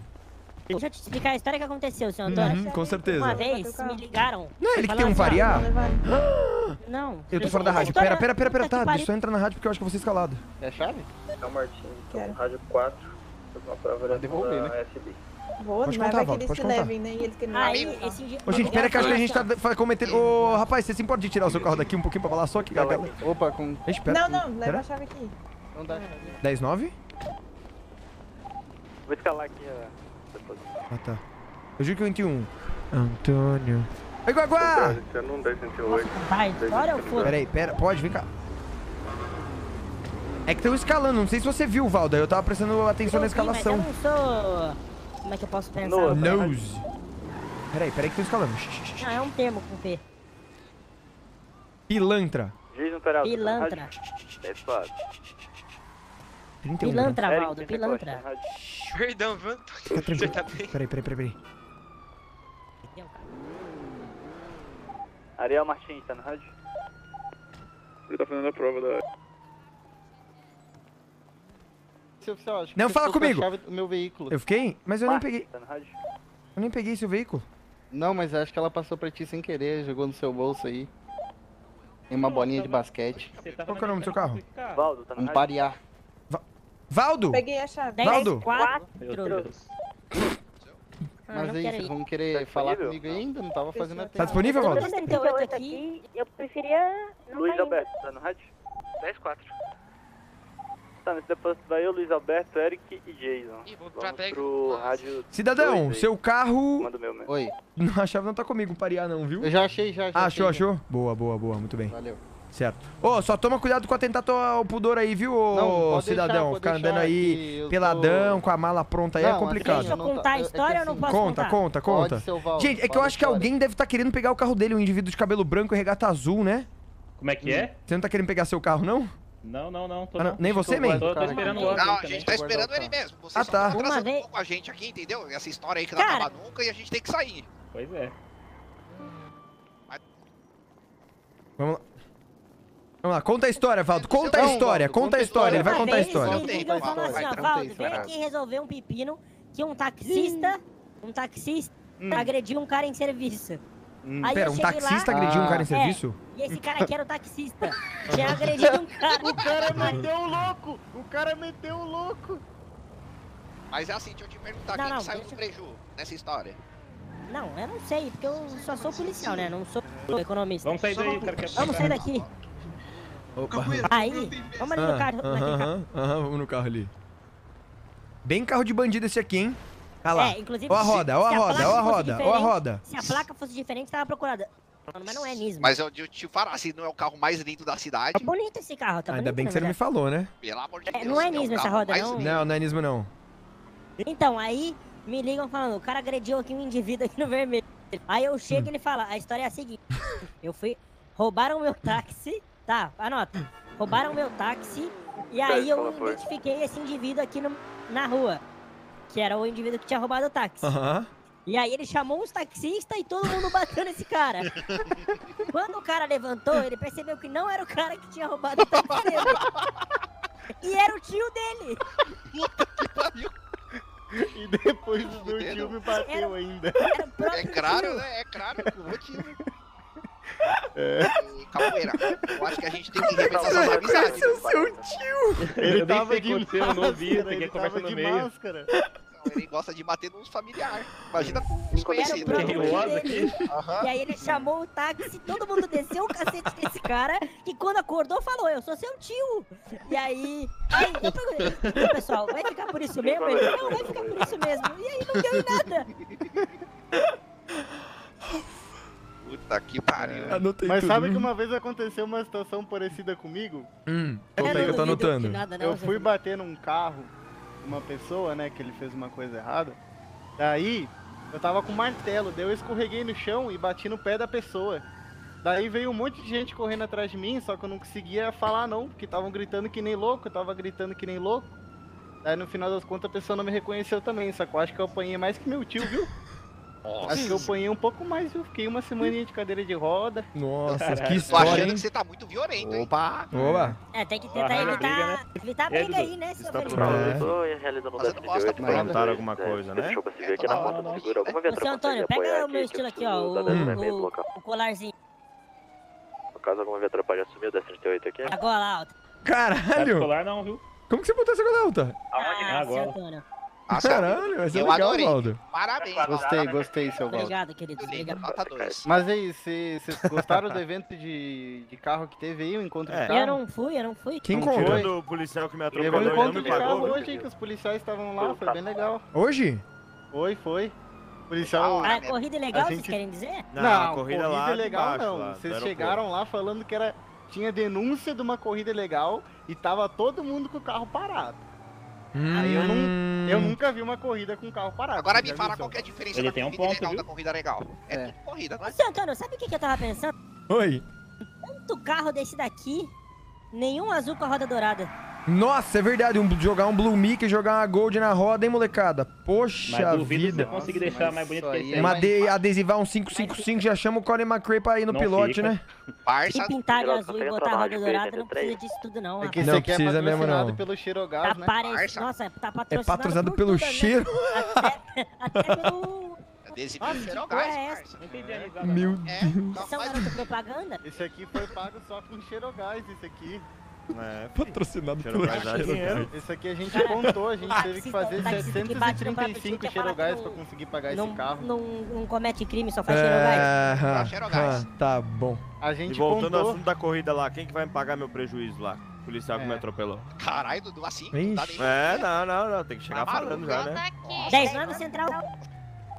Deixa eu te explicar a história que aconteceu, seu Antônio. Uhum, com certeza. Uma vez me ligaram. Não é ele que tem um assim, ó, variar? [gasps] Não. Eu tô fora da rádio. Pera, pera, pera, pera, tá. Deixa eu entrar na rádio porque eu acho que eu vou ser escalado. É a chave? É o Martins, Quero. rádio 4, fazer uma prova devolver, da né? Vou, Pode mas contar, vai que eles levem, né? E eles querem Aí, esse dia... Ô, gente, pera que eu acho que a gente tá cometendo... Ô, rapaz, você se importa de tirar o seu carro daqui um pouquinho pra falar só que... Galera... Opa, com... Não, não, leva Pera. a chave aqui. Não dá chave. 10, 9? Vou escalar aqui a... Ah, tá. Eu juro que eu enti um. Antônio. Oi, Guaguá! Você não 1008. Vai, história ou foda? Pera aí, pera. Pode, vem cá. É que estão escalando, não sei se você viu, Valda. Eu tava prestando atenção na Eu vi, mas escalação. eu não sou... Como é que eu posso pensar? Nose. Pera aí, pera aí que estão escalando. Não, é um termo com P. Pilantra. Jason Peralta. Pilantra. É. 31. Pilantra, Valdo, pilantra. Perdão, viu? Fica [laughs] tranquilo. tá? Peraí, peraí, peraí, peraí. Ariel Martins, tá na rádio? Ele tá fazendo a prova da... Seu oficial, acho que Não, fala ficou com a comigo. chave do meu veículo. Eu fiquei? Mas eu nem Marcos, peguei. Tá na rádio? Eu nem peguei seu veículo. Não, mas acho que ela passou pra ti sem querer, jogou no seu bolso aí. Tem uma bolinha de basquete. Qual que é o nome do seu carro? Valdo, tá na Um rádio? pariá. Valdo! Peguei a chave. Valdo. quatro. Ah, Mas aí, vocês vão querer falar disponível? comigo ainda? Não tava fazendo até. Tá disponível, Eu tô Valdo? no 78 aqui. Eu preferia Luiz tá. Alberto, tá no rádio? 10-4. Tá, nesse depósito vai eu, Luiz Alberto, Eric e Jason. Ih, vou pra pega. pro rádio... Cidadão, seu carro. Manda o meu mesmo. Oi. [laughs] A chave não tá comigo, pariar não, viu? Eu já achei, já. já Ah, achou, achei, achou? Boa, boa, boa, muito bem. Valeu. Certo. Ô, só toma cuidado com atentar ao pudor aí, viu, ô Não, deixar, cidadão? pode Ficar deixar andando aí eu tô- peladão, com a mala pronta aí é Não, assim, complicado. Deixa eu contar a história ou não posso Conta, contar? conta, conta. Valdo, Gente, é que eu acho que alguém deve estar querendo pegar o carro dele, um indivíduo de cabelo branco e regata azul, né? Como é que é? Você não tá querendo pegar seu carro, não? Não, não, não. Tô Ah, não. não. Nem você, man? Tô, tô esperando o outro Não, a também. gente tá esperando ele mesmo. Você Ah, tá. tá Uma atrasando vez- um pouco a gente aqui, entendeu? Essa história aí que Cara. não acaba nunca e a gente tem que sair. Pois é. Vamos lá. Vamos lá, conta a história, Valdo. Conta a história, conta a história. Ele vai contar a história. Ligam falam assim, ó, Valdo, vem aqui resolver um pepino que um taxista, um taxista agrediu um cara em serviço. Aí Pera, um taxista lá, agrediu um cara em é, serviço? E esse cara aqui era o taxista. Tinha agredido um cara. [laughs] O cara meteu o louco! O cara meteu o louco! Mas é assim, deixa eu te perguntar, Não, quem não, que saiu deixa- do preju nessa história? Não, eu não sei, porque eu só sou policial, né? Não sou economista. Vamos sair daí, cara Vamos sair daqui. Opa. [laughs] Aí, vamos ali no Ah, carro. naquele Aham, aham, vamos no carro ali. Bem carro de bandido esse aqui, hein? Olha lá. É, inclusive, Ó a roda, ó a roda, ó a roda, ó a roda. Se a placa fosse diferente, tava procurada. Mas não é Nismo. Mas eu, eu te falar, se não é o carro mais lindo da cidade, Tá bonito esse carro, tá Ainda bonito, bem que você não me falou, né? pelo amor de É, Deus. não é o mesmo essa roda, não? lindo. Não, não é nismo não. Então, aí me ligam falando, o cara agrediu aqui um indivíduo aqui no vermelho. Aí eu chego e ele fala, a história é a seguinte. Eu fui, roubaram meu táxi, tá, anota. Roubaram meu táxi e aí eu identifiquei esse indivíduo aqui no- na rua. Que era o indivíduo que tinha roubado o táxi. Aham. E aí ele chamou os taxistas e todo mundo bateu nesse cara. [laughs] Quando o cara levantou, ele percebeu que não era o cara que tinha roubado o táxi dele. E era o tio dele. E depois o meu tio me bateu ainda. Era o próprio É claro, tio. né? É claro, o motivo. É. E, Capoeira, eu acho que a gente tem que rever essas amizades. Esse é o seu tio! Ele Eu tava de eu não vi, máscara, ele tava no de meio. máscara. Não, Ele gosta de bater nos familiares. Imagina com os conhecidos. E aí ele chamou o táxi, todo mundo desceu o cacete desse cara, e quando acordou falou, eu sou seu tio. E aí, aí eu perguntei, "E, pessoal, vai ficar por isso mesmo? Ele, não, vai ficar por isso mesmo. E aí não deu em nada. Puta que pariu. Anotei Mas tudo. sabe que uma vez aconteceu uma situação parecida comigo? Hum, conta aí que eu tô anotando. nada, Eu fui bater num carro, uma pessoa, né, que ele fez uma coisa errada. Daí, eu tava com um martelo, daí eu escorreguei no chão e bati no pé da pessoa. Daí veio um monte de gente correndo atrás de mim, só que eu não conseguia falar não, porque estavam gritando que nem louco, eu tava gritando que nem louco. Daí no final das contas a pessoa não me reconheceu também, só que eu acho que eu apanhei mais que meu tio, viu? [laughs] Acho que eu apanhei um pouco mais, viu? Fiquei uma semaninha de cadeira de roda. Nossa, Caralho. que Tô história, achando hein? que você tá muito violento, hein? Opa! Opa! É, tem que tentar evitar, briga, evitar a aí, briga aí, né, seu Está Felipe? É. eu tô realizando um Mas eu déficit não gosto de de 8 perguntar alguma coisa, né? Deixa eu civil aqui na rota do seguro. Alguma viatura seu Antônio, pega o meu estilo aqui, ó, eu o, preciso da 10 meio do o, local. o colarzinho. No caso, alguma viatura pode assumir o 1038 aqui? A gola alta. Caralho! Escolar não, viu? Como que você botou essa gola alta? Aonde? Ah, seu agora? Nossa, Caralho, vai ser eu legal, adorei. Valdo. Parabéns, Gostei, gostei, seu Valdo. Obrigado, querido. Obrigado. Nota 2. Mas aí, vocês gostaram do evento de, de carro que teve aí, o encontro de carro? Eu não fui, eu não fui. Quem foi? do policial que me Teve um atropelou e não encontro de carro pagou, hoje, hein, que os policiais estavam lá, foi bem legal. Hoje? Foi, foi. Policial... Ah, corrida ilegal, A vocês gente- querem dizer? Não, Não, a corrida lá de legal baixo, não. lá Vocês chegaram lá falando que era tinha denúncia de uma corrida ilegal e tava todo mundo com o carro parado. Aí eu, não, eu nunca vi uma corrida com carro parado. Agora me fala qual é a diferença Ele da tem um corrida ponto, legal viu? da corrida legal. É, É. tudo corrida, Ô, seu Antônio, sabe o que, que eu tava pensando? Oi. Tanto carro desse daqui, nenhum azul com a roda dourada. Nossa, é verdade. Um, jogar um Blue Mickey e jogar uma Gold na roda, hein, molecada? Poxa Mas duvido vida. você conseguir deixar mais bonito que isso esse. Uma ade adesivar um 555 já chama o Colin McRae pra ir no Não pilote, fica. né? Parça, Se pintar de azul e botar a roda dourada, não 83. precisa disso tudo não, É que Não aqui é precisa mesmo, patrocinado não. pelo Cheirogás, Tá né? Nossa, tá É patrocinado, patrocinado por pelo tudo, né? cheiro. Até, até pelo... [laughs] adesivo Nossa, de que porra é Ferogás, essa? parça. Não entendi a risada. Meu. É, Deus. não, São mas- garoto propaganda? Esse aqui foi pago só com Cheirogás, esse aqui. É, [laughs] Patrocinado Cheiro pelo dinheiro. Esse aqui a gente contou, a gente ah, teve que fazer que próprio 735 tio, quer falar que Cheirogás não- pra conseguir pagar esse Não, carro. não, não comete crime, só faz. É, Tá, ah, ah, tá bom. A E gente voltando ao contou... assunto da corrida lá, quem que vai me pagar meu prejuízo lá? O policial que É. me atropelou. Caralho, Dudu, assim, não dá nem... É, não, não, não, tem que chegar Tá falando já, né? 10 9 central.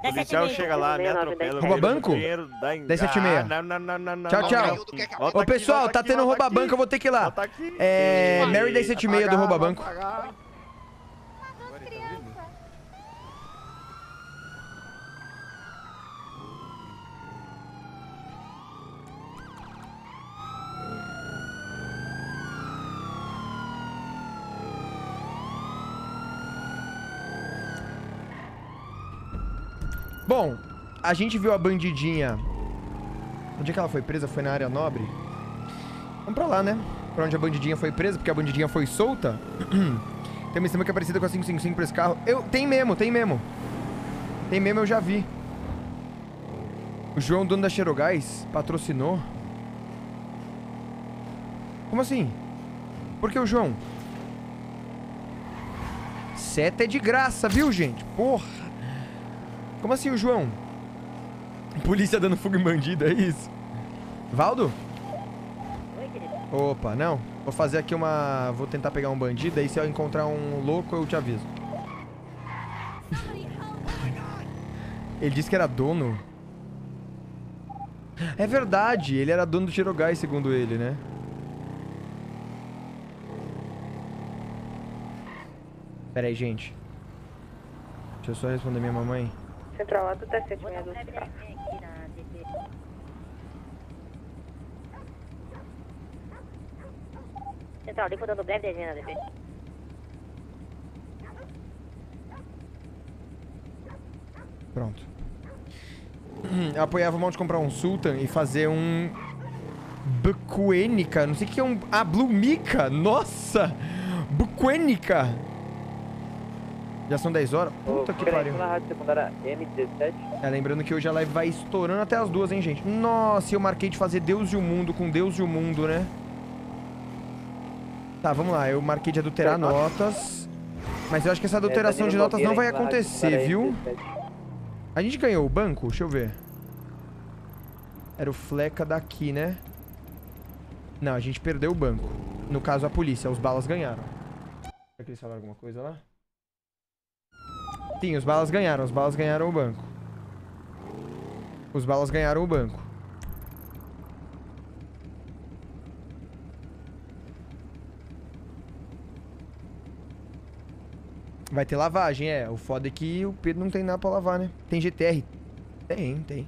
O policial chega lá, me atropela. Rouba banco? Dinheiro, dá em... 1076. Ah, não, não, não, não, não. Tchau, tchau. Ô, pessoal, tá tendo rouba banco, eu vou ter que ir lá. É. Mary 1076 do rouba banco. Bom, a gente viu a bandidinha. Onde é que ela foi presa? Foi na área nobre? Vamos pra lá, né? Pra onde a bandidinha foi presa, porque a bandidinha foi solta. [clears throat] tem uma estima que é parecida com a 555 pra esse carro. Eu, tem mesmo, tem mesmo. Tem mesmo, eu já vi. O João, dono da Xerogás, patrocinou. Como assim? Por que o João? Seta é de graça, viu, gente? Porra. Como assim o João? Polícia dando fuga em bandido, é isso? Valdo? Opa, não. Vou fazer aqui uma... Vou tentar pegar um bandido, aí se eu encontrar um louco, eu te aviso. Ele disse que era dono. É verdade, ele era dono do Tirogás, segundo ele, né? Pera aí, gente. Deixa eu só responder minha mamãe. Central lá do T7 do carro. Central, limpo dando breve dezena, DP. Pronto. Eu [clears throat] apoiava mal de comprar um Sultan e fazer um... Buquenica. Não sei o que é um... Ah, Blue Mika. Nossa! Buquenica. Já são 10 horas? Puta que pariu. na rádio secundária M17. É, lembrando que hoje a live vai estourando até as duas, hein, gente? Nossa, eu marquei de fazer Deus e o Mundo com Deus e o Mundo, né? Tá, vamos lá. Eu marquei de adulterar notas. Mas eu acho que essa adulteração de notas não vai acontecer, viu? A gente ganhou o banco? Deixa eu ver. Era o Fleca daqui, né? Não, a gente perdeu o banco. No caso, a polícia. Os balas ganharam. Será que eles falaram alguma coisa lá? Sim, os balas ganharam. Os balas ganharam o banco. Os balas ganharam o banco. Vai ter lavagem, é. O foda é que o Pedro não tem nada pra lavar, né? Tem GTR? Tem, tem.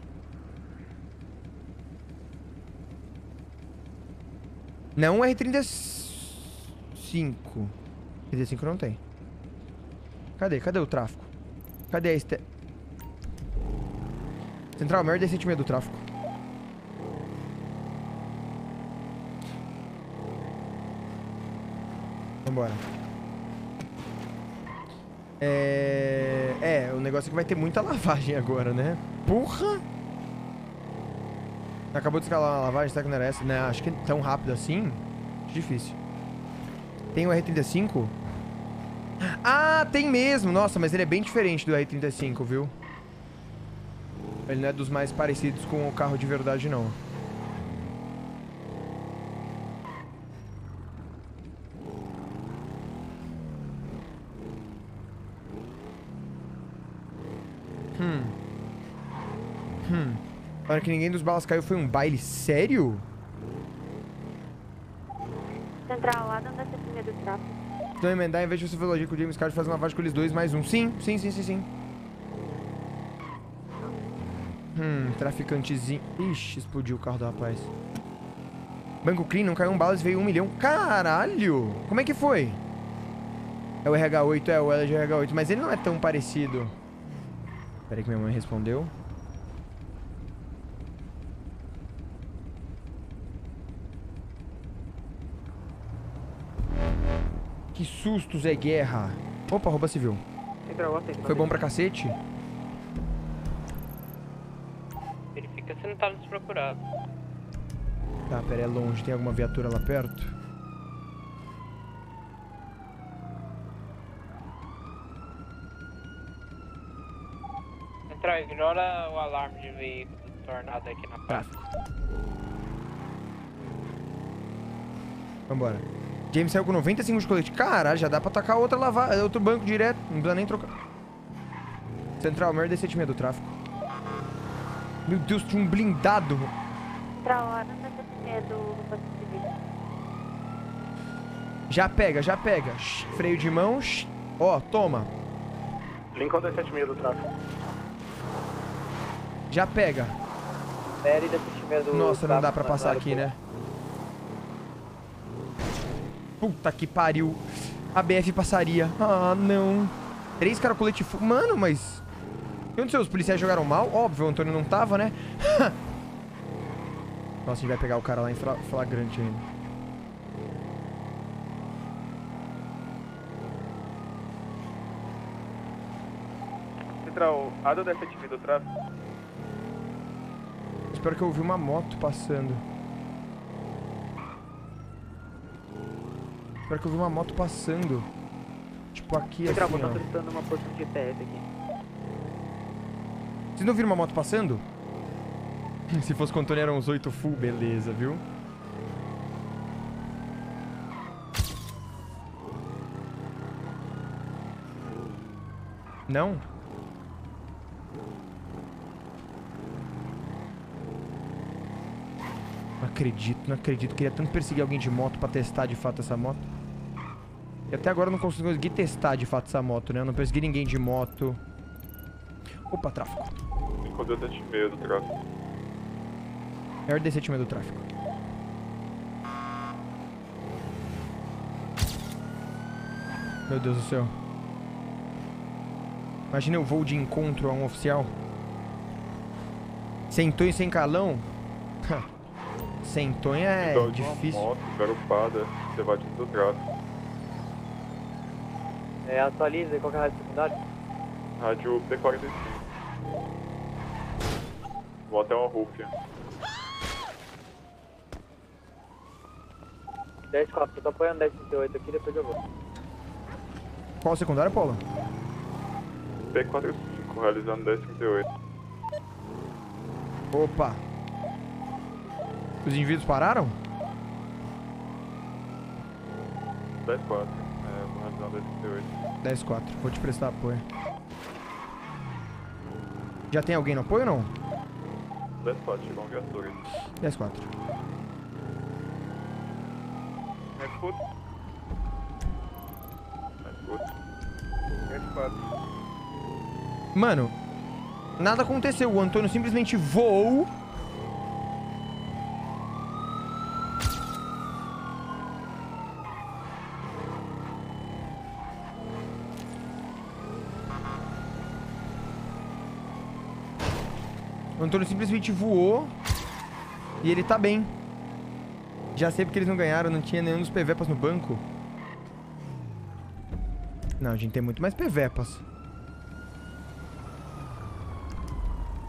Não R35. 35 não tem. Cadê? Cadê o tráfico? Cadê a este... Central, maior descentimento do tráfico. Vambora. É... É, o negócio é que vai ter muita [laughs] lavagem agora, né? Porra! Acabou de escalar uma lavagem, será que não era essa? Né? Acho que tão rápido assim. Difícil. Tem o R35? Ah, tem mesmo! Nossa, mas ele é bem diferente do R35, viu? Ele não é dos mais parecidos com o carro de verdade, não. Hum. Hum. Hora que ninguém dos balas caiu foi um baile sério? Central lá dando essa primeira do tráfego. Então emendar, em vez de você fazer com o James Card, faz uma lavagem com eles dois, mais um. Sim, sim, sim, sim, sim. Hum, traficantezinho. Ixi, explodiu o carro do rapaz. Banco Clean, não caiu um balas, veio um milhão. Caralho! Como é que foi? É o RH8, é o LG RH8, mas ele não é tão parecido. Pera aí que minha mãe respondeu. Que susto, Zé Guerra. Opa, rouba civil. Foi bom pra cacete? Verifica se não tá desprocurado. Tá, pera, é longe. Tem alguma viatura lá perto? Central, ignora o alarme de veículo do tornado aqui na praça. Vambora. James saiu com 95 de colete. Caralho, já dá pra tacar outra lava... outro banco direto. Não precisa nem trocar. Central, maior descentimento do tráfico. Meu Deus, tinha um blindado. Pra hora, não deve ter medo do civil. Já pega, já pega. Freio de mão. Ó, toma. Lincoln 276 do tráfego. Já pega. Pere 276 do Nossa, não dá pra passar aqui, né? Puta que pariu. A BF passaria. Ah, não. Três caracolete. Mano, mas... O que aconteceu? Os policiais jogaram mal? Óbvio, o Antônio não tava, né? [laughs] Nossa, a gente vai pegar o cara lá em fla- flagrante ainda. Central, ADO 276 do tráfego. Espero que eu ouvi uma moto passando. Espero que eu ouvi uma moto passando. Tipo aqui, Central, assim, tô ó. solicitando uma posição de GPS aqui. Vocês não viram uma moto passando? [laughs] Se fosse com o Antônio, eram uns 8 full, beleza, viu? Não? Não acredito, não acredito. Queria tanto perseguir alguém de moto pra testar de fato essa moto. E até agora eu não consegui testar de fato essa moto, né? Eu não persegui ninguém de moto. Opa, tráfico. Lincoln 276 do tráfego. É o RD76 do tráfico. Meu Deus do céu. Imagina eu vou de encontro a um oficial. Sentou e sem calão? [laughs] Sentou é Então, de difícil. Moto garupada, evadindo do tráfego. É, atualiza, qual que é a rádio secundária? Rádio P45. Vou até uma rúpia. 10 4, eu tô apoiando 1038 aqui, depois eu vou. Qual a secundária, Paula? P45, realizando 1038. Opa. Os indivíduos pararam? 104, é, vou realizando 1038. 10-4. Vou te prestar apoio. Já tem alguém no apoio ou não? 104, chegou um viatura. 10-4. Me escuta? Me escuta? 104. Mano, nada aconteceu. O Antônio simplesmente voou. Antônio simplesmente voou. E ele tá bem. Já sei porque eles não ganharam, não tinha nenhum dos PVPas no banco. Não, a gente tem muito mais PVPas.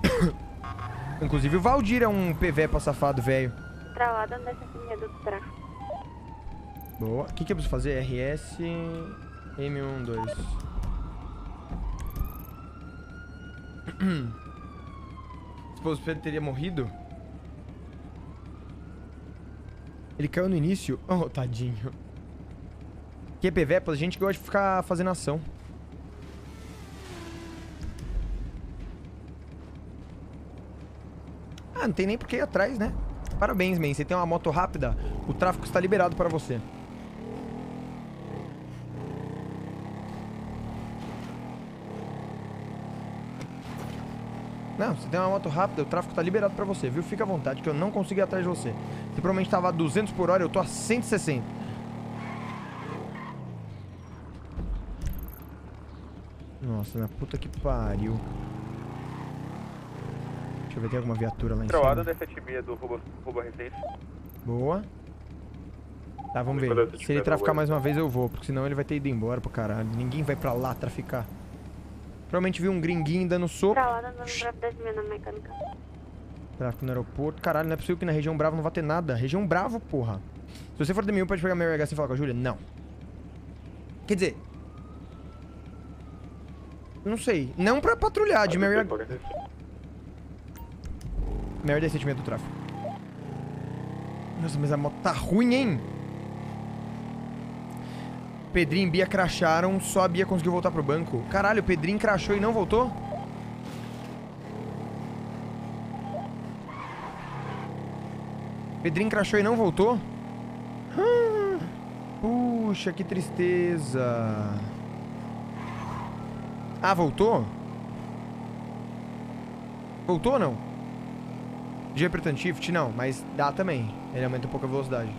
[coughs] Inclusive o Valdir é um PVPA safado, velho. Estralada, não deve ter medo do tráfego. Boa. O que, que eu preciso fazer? RS M12. [coughs] Esposo Pedro teria morrido? Ele caiu no início? Oh, [laughs] tadinho. Que PVPA, a gente gosta de ficar fazendo ação. Ah, não tem nem por que ir atrás, né? Parabéns, man. Você tem uma moto rápida, o tráfego está liberado para você. Não, você tem uma moto rápida, o tráfego está liberado para você, viu? Fica à vontade, que eu não consigo ir atrás de você. Você provavelmente estava a 200 por hora, eu tô a 160. Nossa, na puta que pariu. Deixa eu ver, tem alguma viatura lá em ADO cima. 276 do Rouba, rouba Receita. Boa. Tá, vamos ver. Se ele traficar mais uma vez, eu vou. Porque senão ele vai ter ido embora pro caralho. Ninguém vai pra lá traficar. Provavelmente viu um gringuinho dando soco. Estralada, andando pra 10 mil na mecânica. Tráfico no aeroporto. Caralho, não é possível que na região Bravo não vá ter nada. Região Bravo, porra. Se você for de mil, pode pegar meu RH sem falar com a Júlia? Não. Quer dizer... Não sei. Não pra patrulhar de Mary... Mary é sentimento do tráfico. Nossa, mas a moto tá ruim, hein? Pedrinho e Bia cracharam, só a Bia conseguiu voltar pro banco. Caralho, o Pedrinho crachou e não voltou? Pedrinho crashou e não voltou? Ah, Puxa, que tristeza. Ah, voltou? Voltou ou não? G apertando shift? Não, mas dá também. Ele aumenta um pouco a velocidade.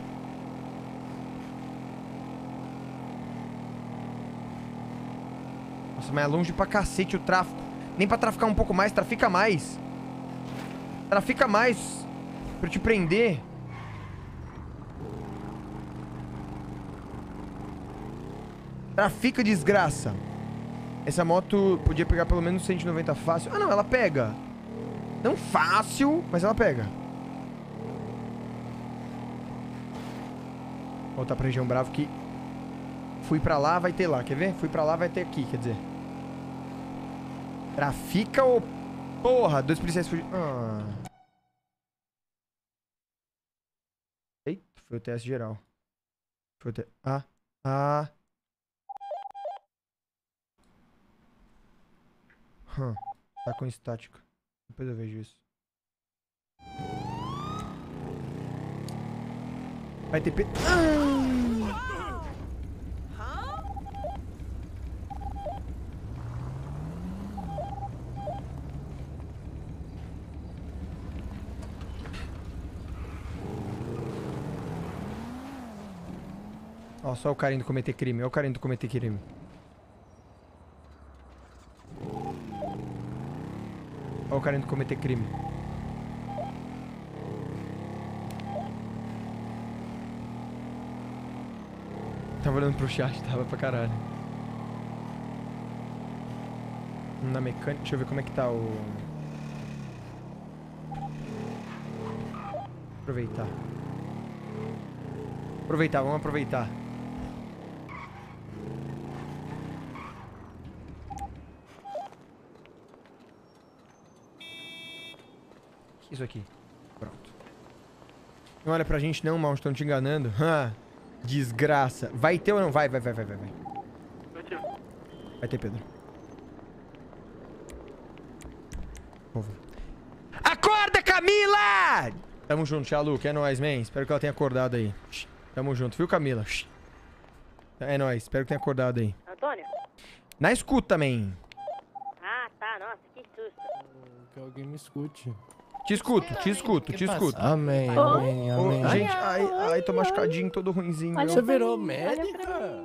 Nossa, mas é longe pra cacete o tráfico. Nem pra traficar um pouco mais, trafica mais. Trafica mais. Pra eu te prender. Trafica, desgraça. Essa moto podia pegar pelo menos 190 fácil. Ah, não, ela pega. Não fácil, mas ela pega. Voltar pra região bravo que... Fui pra lá, vai ter lá. Quer ver? Fui pra lá, vai ter aqui, quer dizer. Trafica ou... Porra, dois policiais fugiram. Ah. Eita, foi o teste geral. Foi o teste... Ah, ah... Hum, tá com estática. Depois eu vejo isso. Vai ter... Pe... Ah! Só o cara indo cometer crime. Ó o cara indo cometer crime. Ó o cara indo cometer crime. Tava olhando pro chat, [laughs] tava pra caralho. Na mecânica. Deixa eu ver como é que tá o. Aproveitar. Aproveitar, vamos aproveitar. Isso aqui. Pronto. Não olha pra gente não, mal, estão te enganando. [laughs] Ah, desgraça. Vai ter ou não? Vai, vai, vai, vai, vai. Vai, vai ter, Pedro. Acorda, Camila! Tamo junto, Tia Luke. É nóis, man. Espero que ela tenha acordado aí. Tamo junto, viu, Camila? É nóis. Espero que tenha acordado aí. Antônio? Na escuta, man. Ah, tá. Nossa, que susto. Que alguém me escute. Te escuto, te escuto, te escuto. Amém, amém, ô, amém. gente, ai, ai, tô machucadinho, todo ruimzinho. Olha. Você virou médica?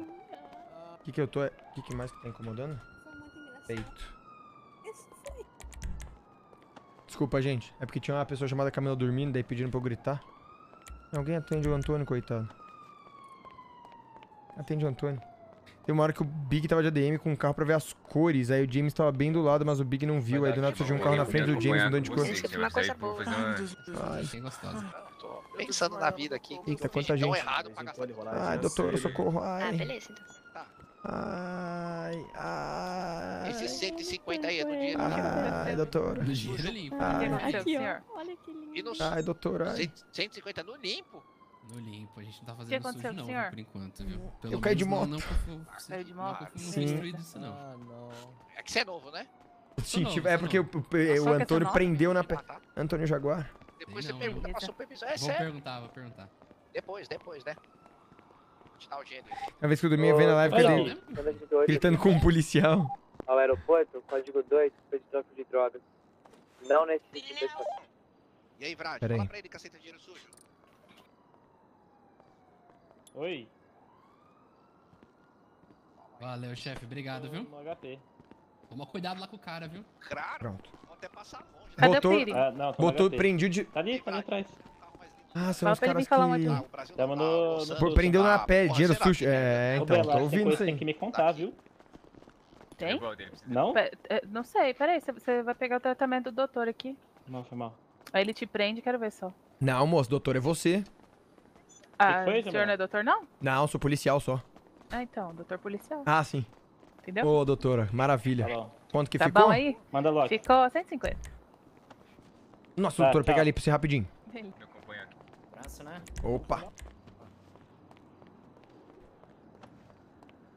O que que eu tô... O que que mais que tá incomodando? Peito. Desculpa, gente. É porque tinha uma pessoa chamada Camila dormindo, daí pedindo pra eu gritar. Alguém atende o Antônio, coitado. Atende o Antônio. Tem uma hora que o Big tava de ADM com um carro pra ver as cores. Aí o James tava bem do lado, mas o Big não viu. Aí do nada surgiu um carro na frente do James mudando de cor. uma coisa boa. Ai. Bem gostosa. Tô pensando na vida aqui. Eita, quanta gente. errado pra gastar Ai, doutora, socorro. Ah, Ai. beleza, então. Ai, ai. Esse 150 aí é do dinheiro Ai, doutora. Do dinheiro limpo. Ai, Aqui, ó. Olha que lindo. Ai doutora. ai. 150 no limpo? No limpo, a gente não tá O que fazendo aconteceu sujo com o não, senhor? por enquanto, viu? Eu caí de moto. Não, não, foi- [laughs] Caiu de moto? Não, Sim. destruído isso não. Ah, não. É que você é novo, né? Sim, tipo, é porque o, o- o Ah, é Antônio prendeu na... Ah, tá. Antônio Jaguar. Depois Sei você não, pergunta pra supervisão. É Vou sério? perguntar, vou perguntar. Depois, depois, né? Vou te dar o dinheiro. Uma vez que eu dormi, eu vi na live que ele gritando com um policial. Ao aeroporto, código 2, foi de de drogas. Não necessita E aí, Vrad, fala pra ele que aceita dinheiro sujo. Oi. Valeu, chefe, obrigado, viu? No HP. Toma cuidado lá com o cara, viu? Claro. Pronto. Vou até passar longe. Botou, Ah, não, tô no botou, prendiu de... Tá ali, tá ali atrás. Ah, são Fala os caras um que... aqui. Já mandou... Ah, no- Pô, prendeu na pele, dinheiro sujo. É, Ô, então, Bela, tô ouvindo isso que tem aí. que me contar, viu? Tem? Não? Pe- é, Não sei, peraí, você- você vai pegar o tratamento do doutor aqui. Não, foi mal. Aí ele te prende, quero ver só. Não, moço, doutor, é você. Ah, foi, o senhor não é doutor, não? Não, sou policial só. Ah, então, doutor policial. Ah, sim. Entendeu? Ô, doutora, maravilha. Quanto que tá ficou? bom aí? Manda logo. Ficou 150. Nossa, Tá, doutora, tchau. pegar ali pra você rapidinho. Braço, né? Opa.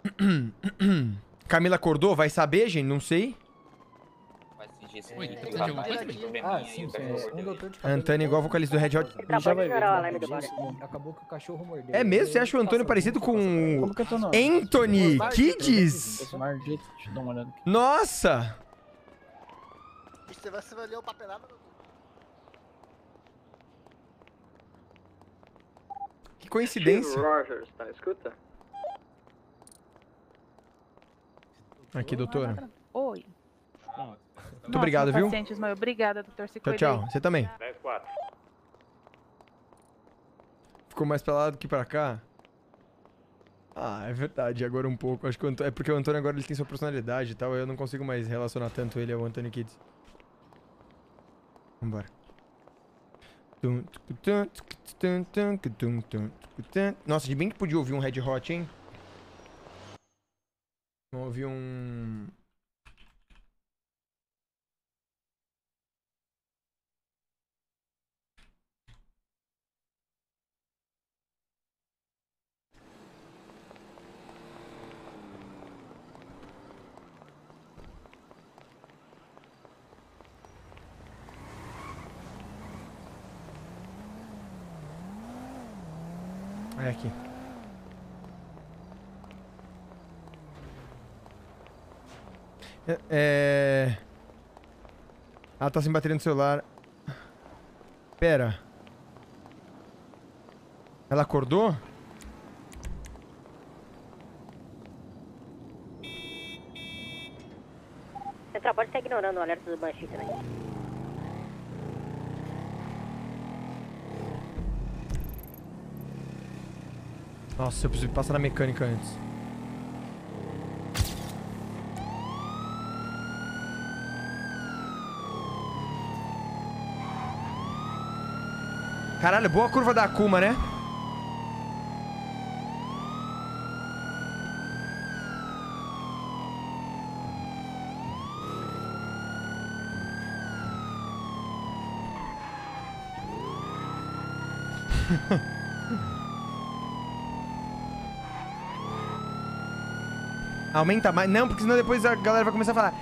[coughs] Camila acordou? Vai saber, gente? Não sei. Oi, tá precisando de alguma coisa? Ah, sim, é, um doutor de cabelo. Antônio igual vocalista do Red Hot. Ele já vai ver, Acabou que o cachorro mordeu. É mesmo? Você acha o Antônio parecido com Como que é teu nome? Anthony Kids? Nossa! Você vai, o papelado? Que coincidência. Rogers, tá? Escuta? Aqui, doutora. Oi. Muito obrigado, viu? Paciente, Ismael. Obrigada, doutor. Se Tchau, cuida tchau. aí. Você também. 10-4. Ficou mais pra lá do que pra cá? Ah, é verdade, agora um pouco. Acho que o Antônio, é porque o Antônio agora ele tem sua personalidade e tal, eu não consigo mais relacionar tanto ele ao Anthony Kids. Vambora. Nossa, de bem que podia ouvir um Red Hot, hein? Vamos ouvir um... É aqui. É, É... Ela tá sem bateria no celular. Pera. Ela acordou? Central pode estar ignorando o alerta do Banshee também. Nossa, eu preciso passar na mecânica antes. Caralho, boa curva da Akuma, né? [laughs] Aumenta mais. Não, porque senão depois a galera vai começar a falar.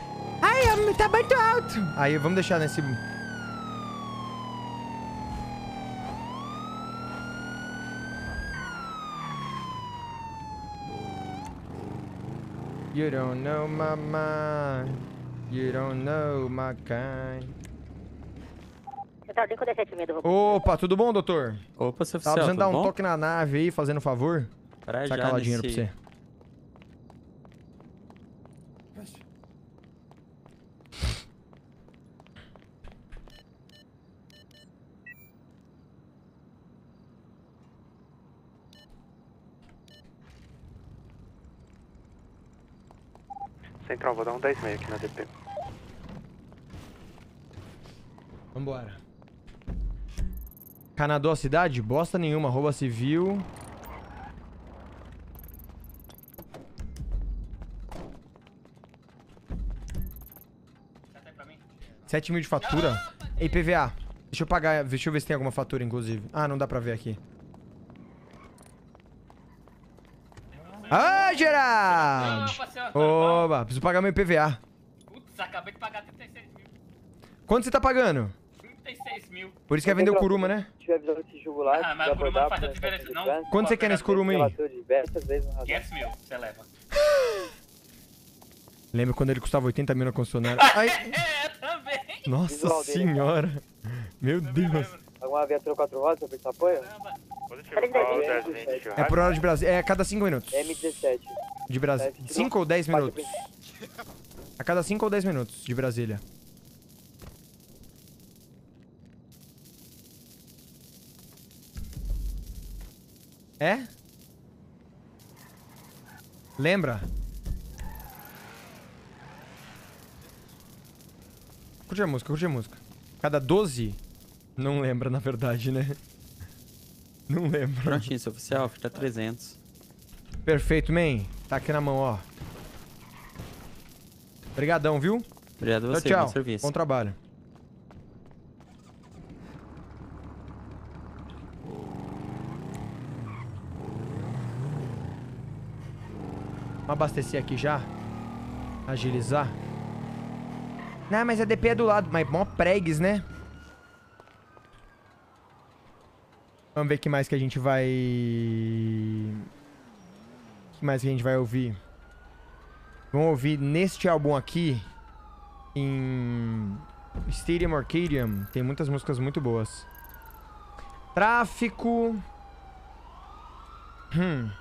Ai, tá muito alto. Aí vamos deixar nesse. You don't know my mind. You don't know my kind. Central 517 do robô. Opa, tudo bom, doutor? Opa, seu Tava oficial, precisando dar um bom? toque na nave aí, fazendo favor. Para Saca já lá dinheiro pra nesse- você. Central, vou dar um 10 meio aqui na DP. Vambora. Canadó a cidade? Bosta nenhuma, rouba civil. Sete mil de fatura? Ei, PVA. Deixa eu pagar, deixa eu ver se tem alguma fatura, inclusive. Ah, não dá pra ver aqui. Seu Antônio, Oba, preciso pagar meu PVA. Putz, acabei de pagar 36 mil. Quanto você tá pagando? 36 mil. Por isso que é vender o Kuruma, né? Tiver visão desse jugular, Ah, mas o Kuruma não faz por diferença, excesso de não. Quanto você quer nesse Kuruma aí? bateu diversas vezes no radar. 500 mil, você leva. Lembra quando ele custava 80 mil na concessionária? [laughs] Ai, É, também. nossa senhora. Meu Deus. Alguma viatura 4 rodas, eu peço apoio? É por hora de Brasil. É a cada 5 minutos. M17. De Brasília. 5 ou 10 minutos? A cada 5 ou 10 minutos de Brasília. É? Lembra? Curte a música, curte a música. Cada 12? Não lembra, na verdade, né? Não lembro. Prontinho, seu oficial, fica 300. Perfeito, man. Tá aqui na mão, ó. Obrigadão, viu? Obrigado a Tchau, você, tchau. bom serviço. Bom trabalho. Vamos abastecer aqui já. Agilizar. Não, mas a DP é do lado. Mas mó pregues, né? Vamos ver o que mais que a gente vai... Que mais que a gente vai ouvir? Vamos ouvir neste álbum aqui, em Stadium Arcadium. Tem muitas músicas muito boas. Tráfico... Hum...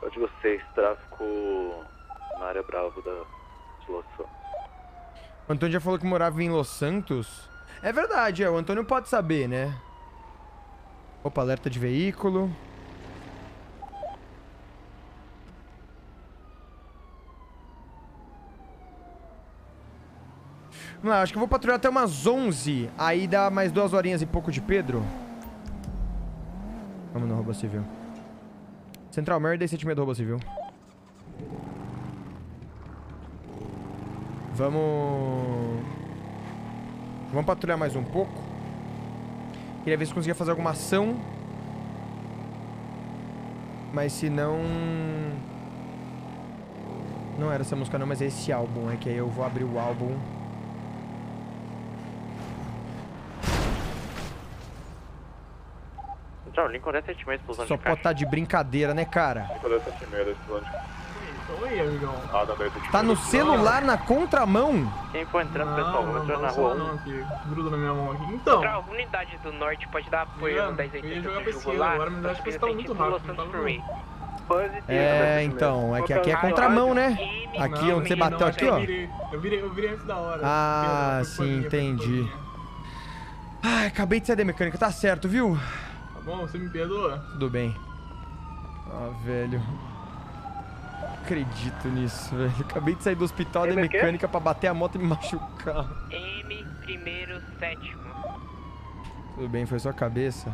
Código 6, tráfico na área bravo da de Los Santos. O Antônio já falou que morava em Los Santos. É verdade, é. O Antônio pode saber, né? Opa, alerta de veículo. Vamos lá, acho que eu vou patrulhar até umas 11. Aí dá mais duas horinhas e pouco de Pedro. Vamos no roubo civil. Central Merda e 76 do roubo civil. Vamos... Vamos patrulhar mais um pouco. Queria ver se conseguia fazer alguma ação. Mas se não... Não era essa música não, mas é esse álbum. É que aí eu vou abrir o álbum. Central, Lincoln 1076, explosão Só de pode estar de brincadeira, né, cara? Lincoln 1076, explosão de Oi, amigão. Ah, 1076. Tá no celular na contramão? Quem for entrando, pessoal, vamos entrar na rua. não, aqui. Gruda na minha mão aqui. Então, Central, unidade do norte pode dar apoio no 1080 eu ia jogar pra jogo esquerda agora, mas acho que você tá muito rápido, tá. É, então. É que aqui é contramão, né? Aqui onde você bateu aqui, ó. Eu virei, eu virei antes da hora. Ah, sim, entendi. Ai, acabei de sair da mecânica. Tá certo, viu? Tá bom, você me perdoa? Tudo bem. Ah, velho. Acredito nisso, velho. [laughs] Acabei de sair do hospital da quê? mecânica pra bater a moto e me machucar. M, primeiro, sétimo. Tudo bem, foi só a cabeça.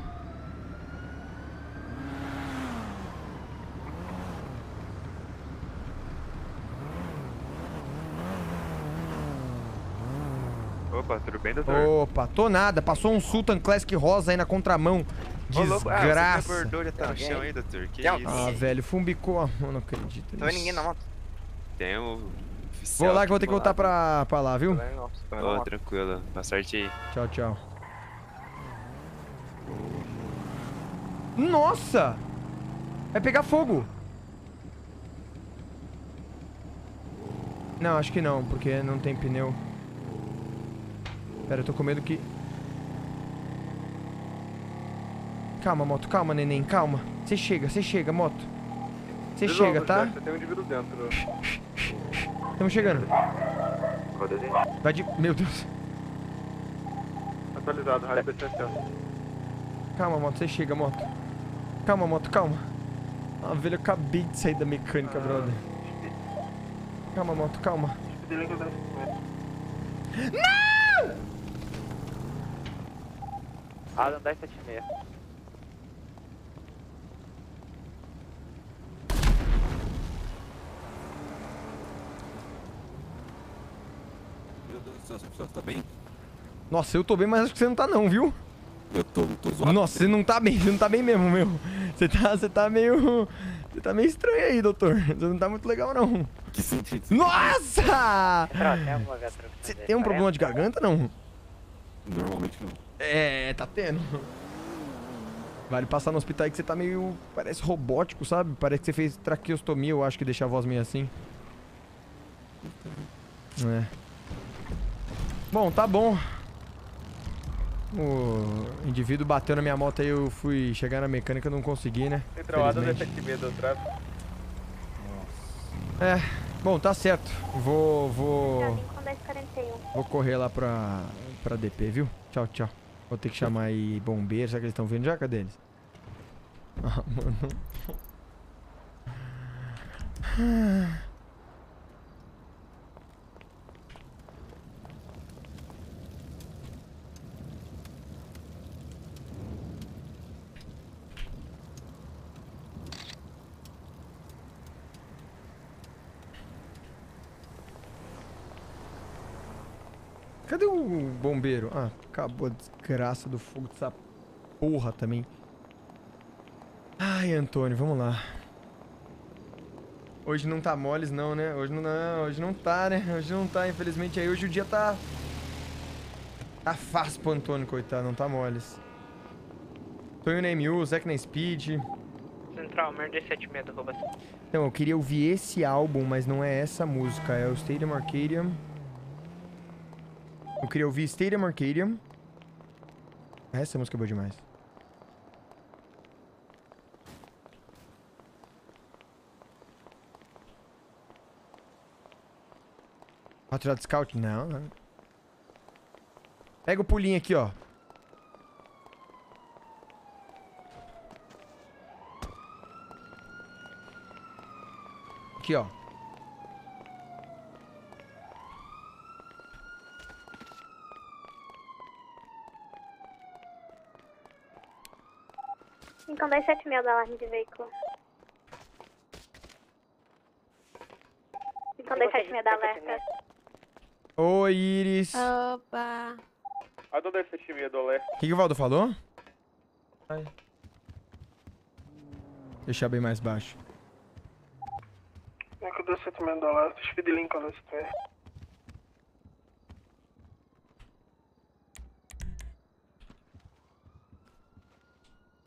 Opa, Opa, tudo bem, doutor? Opa, tô nada. Passou um Sultan Classic rosa aí na contramão. Louco, ah, Desgraça. você tá no chão aí, doutor? Que ah, isso? velho, fumbicou a mão, não acredito Não nisso. ninguém na moto. Tem oficial Vou lá que eu vou ter que voltar pra, pra lá, viu? Ô, tranquilo. Boa sorte aí. Tchau, tchau. Nossa! Vai pegar fogo. Não, acho que não, porque não tem pneu. Pera, eu tô com medo que... Calma, moto, calma, neném, calma. Você chega, você chega, moto. Você chega, tá? Você tem um indivíduo dentro. Estamos chegando. Vai de... Meu Deus. Atualizado, rádio BCSL. Calma, moto, você chega, moto. Calma, moto, calma. Ah, velho, eu acabei de sair da mecânica, brother. Calma, moto, calma. Não! Adam 1076. Meu Deus do céu, essa pessoa tá bem? Nossa, eu tô bem, mas acho que você não tá não, viu? Eu tô, tô zoado. Nossa, você não tá bem, você não tá bem mesmo, meu. Você tá, você tá meio... Você tá meio estranho aí, doutor. Você não tá muito legal, não. Que sentido? Nossa! Você tem um problema de garganta, não? Normalmente não. É, tá tendo. Vale passar no hospital aí que você tá meio... Parece robótico, sabe? Parece que você fez traqueostomia, eu acho que deixa a voz meio assim. É. Bom, tá bom. O indivíduo bateu na minha moto aí, eu fui chegar na mecânica, não consegui, né? Felizmente. 1076 do tráfego. É, bom, tá certo. Vou, vou, 1041. vou correr lá pra, pra DP, viu? Tchau, tchau. Vou ter que chamar aí bombeiros, será que eles estão vendo já? Cadê eles? Ah, mano. [laughs] Cadê o bombeiro? Ah, acabou a desgraça do fogo dessa porra também. Ai, Antônio, vamos lá. Hoje não tá moles não, né? Hoje não, não, hoje não tá, né? Hoje não tá, infelizmente. Aí hoje o dia tá... Tá fácil pro Antônio, coitado. Não tá moles. Tonho na MU, Zack na Speed. Central, merda 76, arroba. Então, eu queria ouvir esse álbum, mas não é essa música. É o Stadium Arcadium. Eu queria ouvir Stadium Arcadium. Essa música é boa demais. Rod Scout? Não, não. Pega o pulinho aqui, ó. Aqui, ó. Então, 276 da alarme de veículo. Então, 276 da alerta. Oi, Iris. Opa. A do 276 do leste. O que, que o Valdo falou? Deixar bem mais baixo. Nico 276 do leste, Speed Lincoln 276.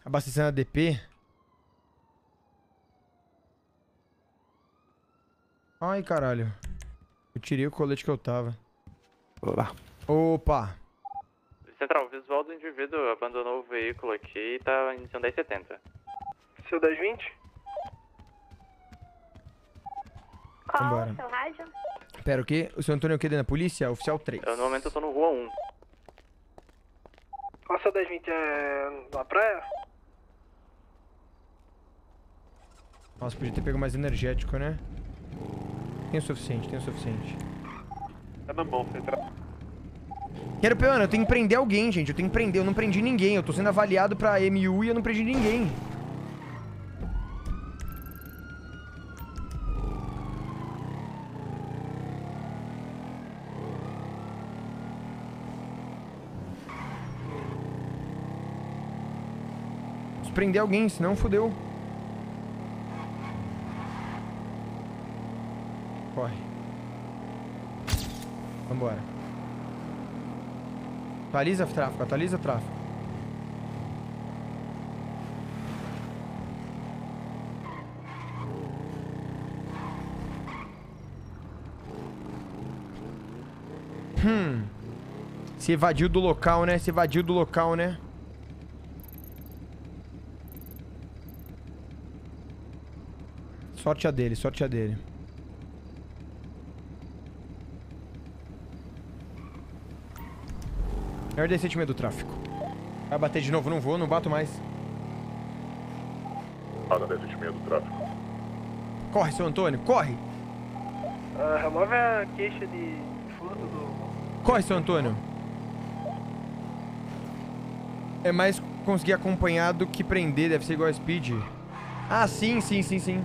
Abastecendo a DP. Ai, caralho. Eu tirei o colete que eu tava. Olá. Opa. Central, o visual do indivíduo abandonou o veículo aqui e tá iniciando 1070. Seu 1020? Qual Vambora. o seu rádio? Pera, o quê? O seu Antônio é o quê dentro da polícia? Oficial 3. Eu, no momento eu tô no rua 1. Qual seu 1020 é na praia? Nossa, podia ter pego mais energético, né? Tem o suficiente, tem o suficiente. Tá na mão, Central. Quero, mano, eu tenho que prender alguém, gente. Eu tenho que prender. Eu não prendi ninguém. Eu tô sendo avaliado pra MU e eu não prendi ninguém. Prender alguém, senão fodeu. Corre. Vambora. Atualiza tráfego, atualiza tráfego. Hum. Se evadiu do local, né? Se evadiu do local, né? Sorte a dele, sorte a dele. Melhor descer medo do tráfico. Vai bater de novo, não vou, não bato mais. Nada desistimento do tráfego. Corre, seu Antônio, corre! Ah, remove a queixa de furto do. Corre, seu Antônio. É mais conseguir acompanhar do que prender, deve ser igual a Speed. Ah, sim, sim, sim, sim.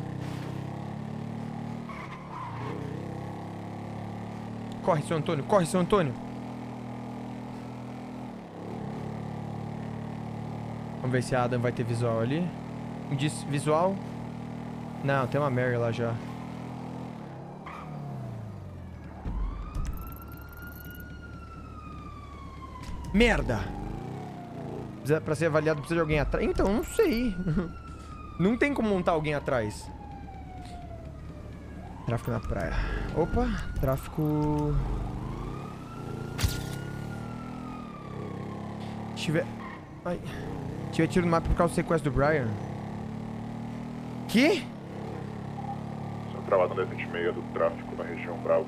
Corre, seu Antônio, corre, seu Antônio. Vamos ver se a Adam vai ter visual ali. Visual. Não, tem uma Mary lá já. Merda! Pra ser avaliado precisa de alguém atrás. Então, não sei. [laughs] não tem como montar alguém atrás. Tráfico na praia. Opa, tráfico... Se tiver... Ai... Se tiver tiro no mapa por causa do sequestro do Brian. Que? Central no 1026 do tráfego na região Bravo.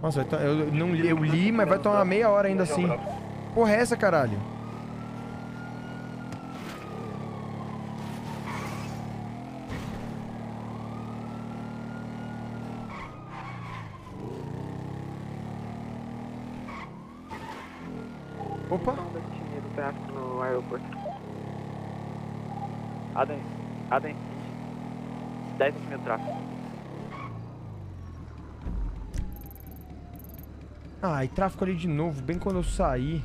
Nossa, eu, não li, eu li, mas vai tomar meia hora ainda assim. Porra é essa, caralho? Opa. do tráfico no aeroporto. Adam, Adam, 10 mil tráfego. Ai, tráfico ali de novo, bem quando eu saí.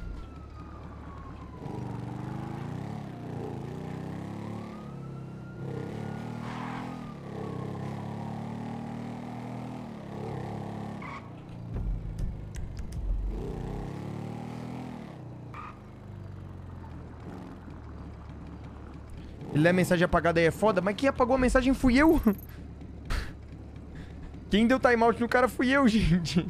Ele a mensagem apagada aí é foda, mas quem apagou a mensagem fui eu. Quem deu timeout no cara fui eu, [laughs] gente.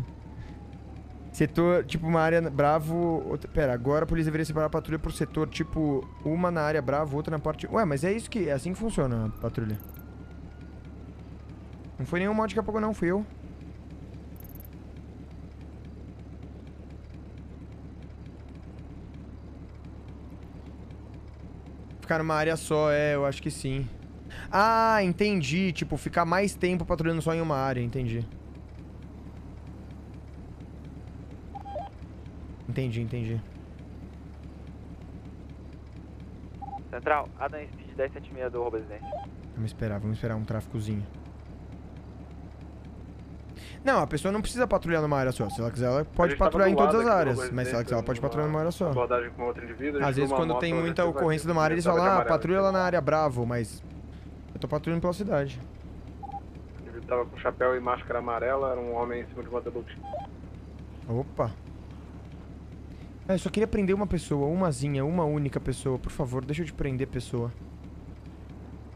Setor, tipo, uma área bravo... Outra... Pera, agora a polícia deveria separar a patrulha por setor, tipo, uma na área bravo, outra na parte... Ué, mas é isso que... É assim que funciona a patrulha. Não foi nenhum mod que apagou não, fui eu. Ficar numa área só, é, eu acho que sim. Ah, entendi. Tipo, ficar mais tempo patrulhando só em uma área, entendi. Entendi, entendi. Central, Adam Speed 1076 do Rouba Residente. Vamos esperar, vamos esperar um tráficozinho. Não, a pessoa não precisa patrulhar numa área só. Se ela quiser, ela pode tava patrulhar em todas as áreas. Mas se ela quiser, ela pode numa patrulhar numa área só. Às vezes, quando tem muita ocorrência de uma área, eles falam, ah, patrulha lá na área Bravo, mas... Eu tô patrulhando pela cidade. Indivíduo tava com chapéu e máscara amarela, era um homem em cima de uma deluxe. Opa. Ah, eu só queria prender uma pessoa, umazinha, uma única pessoa. Por favor, deixa eu te prender, pessoa.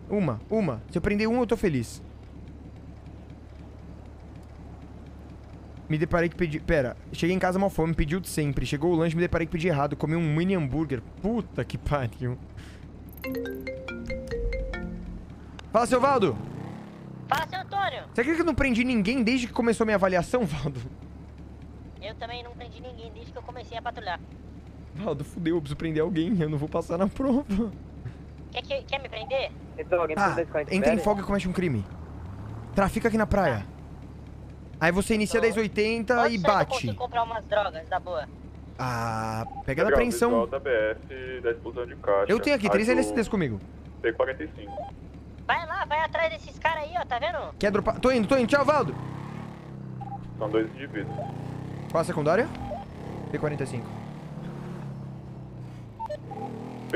Uma, uma. Se eu prender uma, eu tô feliz. Me deparei que pedi... Pera, cheguei em casa mal fome, pediu de sempre. Chegou o lanche, me deparei que pedi errado. Comi um mini hambúrguer. Puta que pariu. Fala, seu Valdo. Fala, seu Antônio. Você acredita que eu não prendi ninguém desde que começou a minha avaliação, Valdo? Eu também não prendi ninguém desde que eu comecei a patrulhar. Valdo, fudeu, eu preciso prender alguém. Eu não vou passar na prova. Quer, que- quer me prender? Então, alguém Ah, entra em folga e comete um crime. Trafica aqui na praia. Aí você inicia 1080 e Onde será que eu bate. consigo comprar umas drogas da boa? Ah, pega na Legal, apreensão. caixa. Eu tenho aqui, três Rádio LSDs comigo. P45. Vai lá, vai atrás desses caras aí, ó, tá vendo? Quer dropar? Tô indo, tô indo. Tchau, Valdo. São dois indivíduos. Qual a secundária? P45.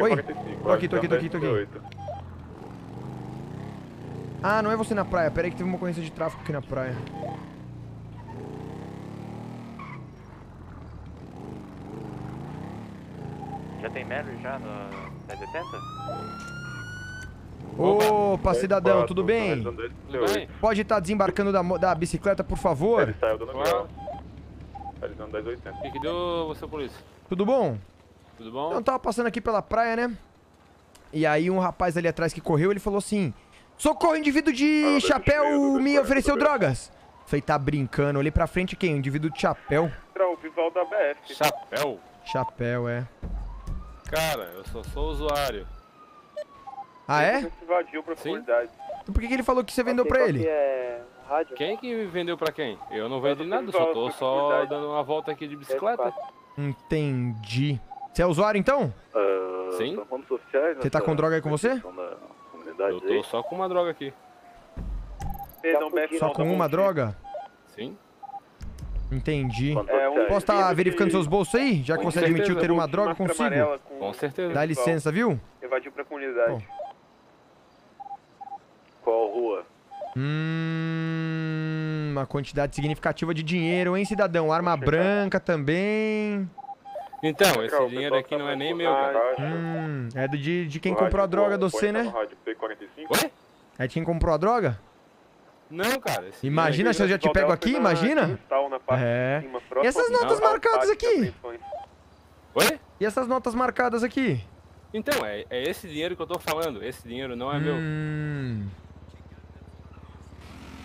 Oi. P45. Tô aqui, tô aqui, tô aqui, tô aqui. 1038. Ah, não é você na praia. Pera aí que teve uma ocorrência de tráfico aqui na praia. Já tem Mary já no 1080? Opa, cidadão, tudo bem? Tudo bem? Pode estar desembarcando da, da bicicleta, por favor? Ele saiu dando grau. Realizando 1080. O que, que deu, você, polícia? Tudo bom? Tudo bom? Eu tava passando aqui pela praia, né? E aí um rapaz ali atrás que correu, ele falou assim... Socorro, indivíduo de chapéu me ofereceu drogas. Falei, tá brincando. Olhei pra frente, quem? O indivíduo de chapéu. Central, visual da BF. Chapéu? Chapéu, é. Cara, eu só sou usuário. Ah, é? Você invadiu profundidade. Então por que, que ele falou que você vendeu pra ele? é rádio? Quem que vendeu pra quem? Eu não vendi nada, só tô só dando uma volta aqui de bicicleta. Entendi. Você é usuário, então? Sim. São pontos oficiais Você tá com droga aí com você? Eu tô só com uma droga aqui. Perdão. Só com uma droga? Sim. Entendi. É, um Posso estar indivíduo verificando que- seus bolsos aí? Já que Com você certeza, admitiu ter uma droga consigo? com- Com certeza. Dá licença, viu? Invadiu pra comunidade. Qual rua? Hum, uma quantidade significativa de dinheiro, hein, cidadão? Arma branca também. Então, esse dinheiro aqui não é nem meu, cara. Hum, é de, de quem comprou a droga do pode estar né? no rádio P45. Oi? É de quem comprou a droga? Não, cara. Imagina se eu já te pego aqui, imagina? É. E essas notas marcadas aqui? Oi? E essas notas marcadas aqui? Então, é, é esse dinheiro que eu tô falando. Esse dinheiro não é meu. Hum.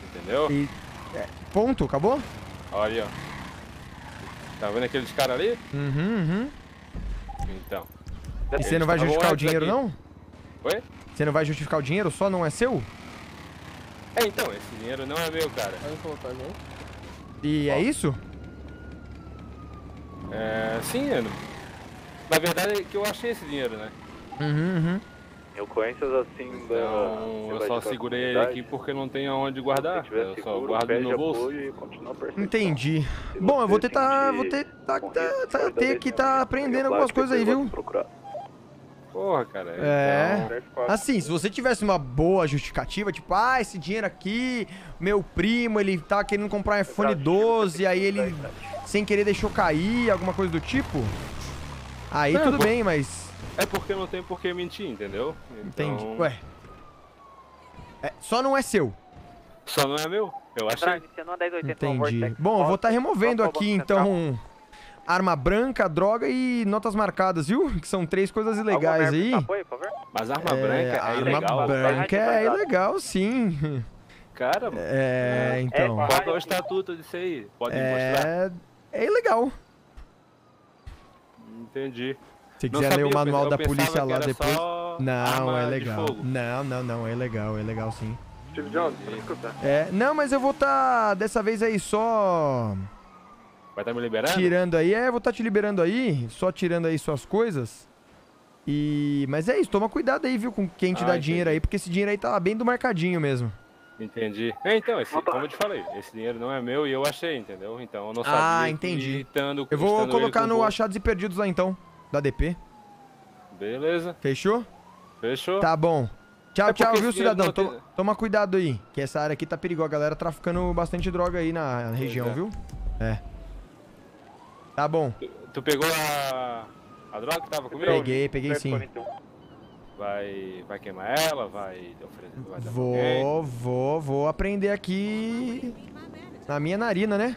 Entendeu? E, é, ponto, acabou? Olha aí, ó. Tá vendo aqueles caras ali? Uhum, uhum. Então. E você não vai justificar o dinheiro, antes não? aqui. Oi? Você não vai justificar o dinheiro? Só não é seu? É, então, esse dinheiro não é meu, cara. E é isso? É, sim, eu na verdade é que eu achei esse dinheiro, né? Uhum, uhum. Em ocorrências assim da. Então, eu só segurei ele aqui porque não tem aonde guardar. Eu só guardo no meu bolso. Entendi. Bom, eu vou tentar. Vou tentar. Tá, tá, ter que tá aprendendo algumas coisas aí, viu? Porra, cara. É. Então, Assim, se você tivesse uma boa justificativa, tipo, ah, esse dinheiro aqui, meu primo, ele tá querendo comprar um iPhone 12, aí ele sem querer deixou cair, alguma coisa do tipo. Aí Não, tudo pô. bem, mas. É porque não tem por que mentir, entendeu? Entendi. Então, Ué. É, só não é seu. Só não é meu. Eu não é 1080 no Entendi. Bom, eu vou estar removendo Só aqui, então, arma branca, droga e notas marcadas, viu? [laughs] Que são três coisas ilegais aí. apoio, por favor? Mas arma É, branca é arma ilegal. branca é ilegal, sim. Cara, mano. É, então. Qual que é o estatuto disso aí? Pode me mostrar? É, é ilegal. Entendi. Se quiser ler sabia, o manual da polícia lá depois. Não, arma é legal. Não, não, não, é legal, é legal sim. Steve Jones, pra escutar. É, não, mas eu vou estar dessa vez aí só Vai estar me liberando? tirando aí. É, eu vou estar te liberando aí, só tirando aí suas coisas. E mas é isso, toma cuidado aí, viu, com quem te Ah, dá entendi. dinheiro aí, porque esse dinheiro aí tá bem do marcadinho mesmo. Entendi. É, então, esse, como eu te falei, esse dinheiro não é meu e eu achei, entendeu? Então eu não sabia Ah, entendi. estando- Eu vou colocar no achados e perdidos lá então, da DP. Beleza. Fechou? Fechou. Tá bom. Tchau, É tchau, viu, cidadão? não tem- Toma, toma cuidado aí, que essa área aqui tá perigosa. A galera traficando bastante droga aí na região, é. viu? É. Tá bom. Tu pegou a, a droga que tava comigo? Peguei, peguei sim. Vai, vai queimar ela? Vai oferecer? Vai? Vou, vou, vou aprender aqui na minha narina, né?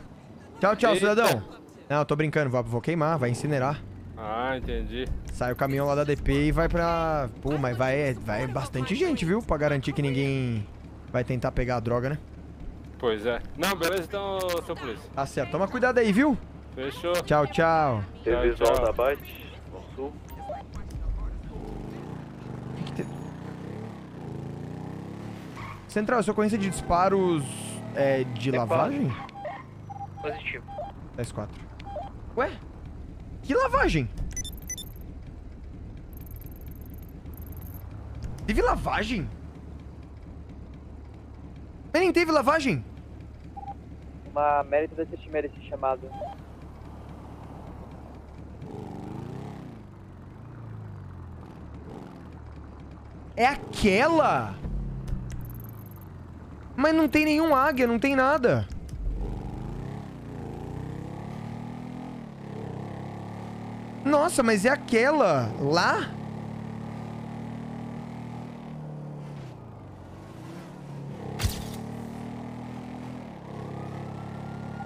Tchau, tchau, Eita. cidadão. Não, eu tô brincando, vou, vou queimar, vai incinerar. Ah, entendi. Sai o caminhão lá da DP e vai pra... Pô, mas vai, vai bastante gente, viu? Pra garantir que ninguém vai tentar pegar a droga, né? Pois é. Não, beleza, então, seu polícia. Tá certo, toma cuidado aí, viu? Fechou. Tchau, tchau. Tem visual da Bate, no sul. Central, sua ocorrência de disparos é de É lavagem? Positivo. 10-4. Ué? Que lavagem? Teve lavagem? Mas nem teve lavagem? Uma mérito desse time esse chamado. É aquela? Mas não tem nenhum águia, não tem nada. Nossa, mas é aquela lá?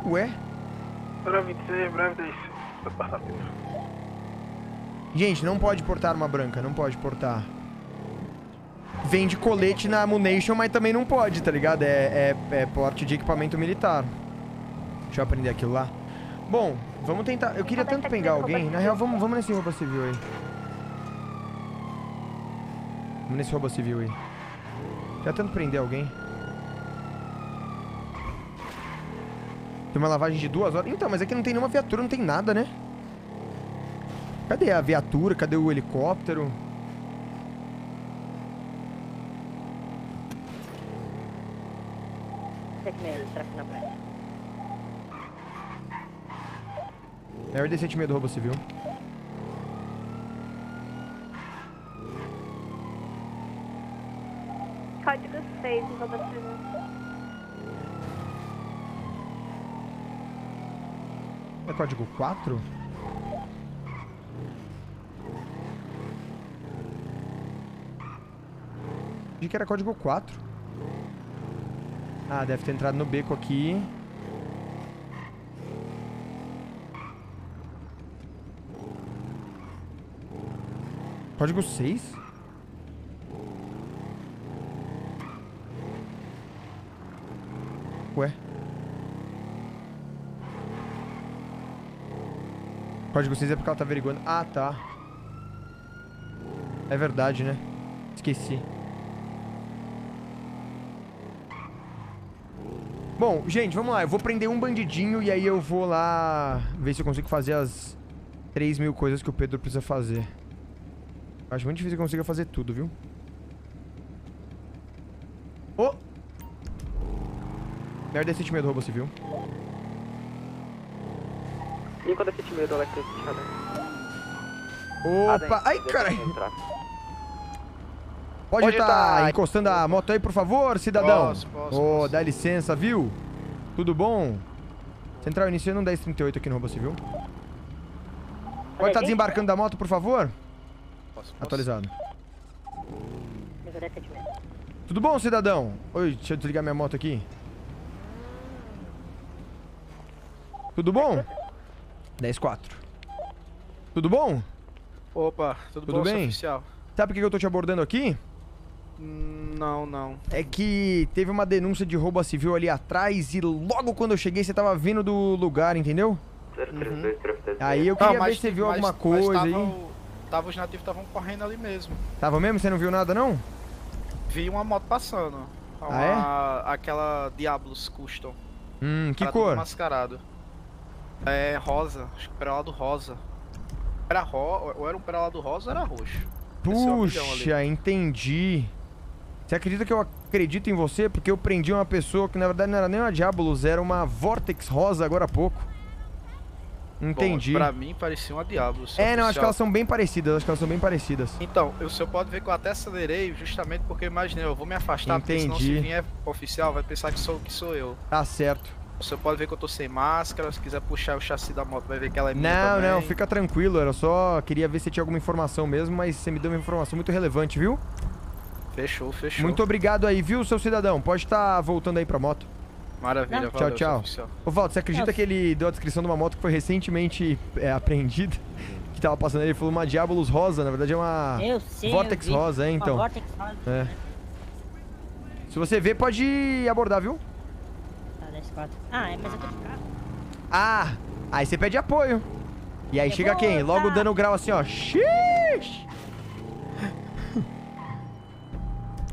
Ué? Para 26, breve 10, departamento. Gente, não pode portar arma branca, não pode portar. Vende colete na Ammunition, mas também não pode, tá ligado? É, é, é porte de equipamento militar. Deixa eu aprender aquilo lá. Bom, vamos tentar. Eu queria tanto pegar alguém. Na real, vamos, vamos nesse roubo civil aí. Vamos nesse roubo civil aí. Queria tanto prender alguém. Tem uma lavagem de duas horas. Então, mas aqui não tem nenhuma viatura, não tem nada, né? Cadê a viatura? Cadê o helicóptero? Meia, tráfico na praia. É RD 76 do roubo civil. Código 6, roubo civil. É código 4? Achei que era código 4. Ah, deve ter entrado no beco aqui. Código 6? Ué? Código 6 é porque ela tá averiguando. Ah, tá. É verdade, né? Esqueci. Bom, gente, vamos lá. Eu vou prender um bandidinho e aí eu vou lá ver se eu consigo fazer as 3 mil coisas que o Pedro precisa fazer. Acho muito difícil que eu consiga fazer tudo, viu? Ô! Merda esse time do roubo civil. E quando esse time do Electric Shadow? Opa! Ai, caralho! Pode estar tá. encostando a moto aí, por favor, cidadão? Posso, posso, Ô, dá licença, viu? Tudo bom? Central iniciando um 1038 aqui no Roubo Civil. Pode estar desembarcando da moto, por favor? Posso, posso? Atualizado. Nível 1076. Tudo bom, cidadão? Oi, deixa eu desligar minha moto aqui. Tudo bom? 10-4. Tudo bom? Opa, tudo, Tudo bom, bem? oficial? Sabe por que eu tô te abordando aqui? Não, não. É que teve uma denúncia de roubo a civil ali atrás e logo quando eu cheguei você tava vindo do lugar, entendeu? Uhum. Aí eu queria mas- ver se você viu mas- alguma mas coisa tava aí. o- Tava os nativos estavam correndo ali mesmo. Tava mesmo? Você não viu nada não? Vi uma moto passando. Uma, Ah, Aquela Diablos Custom. Hum, que cor? mascarado. É rosa, acho que peralado rosa. Era ro... ou era um peralado rosa ou era roxo. Ali. Puxa, entendi. Você acredita que eu acredito em você? Porque eu prendi uma pessoa que na verdade não era nem uma Diabolos, era uma Vortex rosa agora há pouco. Entendi. Bom, pra mim parecia uma Diablos. É, não, acho que elas são bem parecidas, acho que elas são bem parecidas. Então, o senhor pode ver que eu até acelerei justamente porque eu imaginei, eu vou me afastar, porque senão Entendi. se vier oficial vai pensar que sou que sou eu. Tá certo. O senhor pode ver que eu tô sem máscara, se quiser puxar o chassi da moto vai ver que ela é minha Não, também. não, fica tranquilo, eu só queria ver se tinha alguma informação mesmo, mas você me deu uma informação muito relevante, viu? Fechou, fechou. Muito obrigado aí, viu, seu cidadão? Pode estar voltando aí pra moto. Maravilha, Tchau, valeu, tchau. oficial. Ô, Valdo, você acredita Não. que ele deu a descrição de uma moto que foi recentemente é, apreendida? [laughs] Que tava passando ele falou uma Diabolos rosa, na verdade é uma Eu sei, Vortex eu rosa, é, Uma então. Vortex rosa. É. Se você ver, pode abordar, viu? Tá, 10 4. Ah, é, mas eu tô de carro. Ah, aí você pede apoio. E aí Eu chega quem? Logo dar- dando grau assim, ó. Xiii!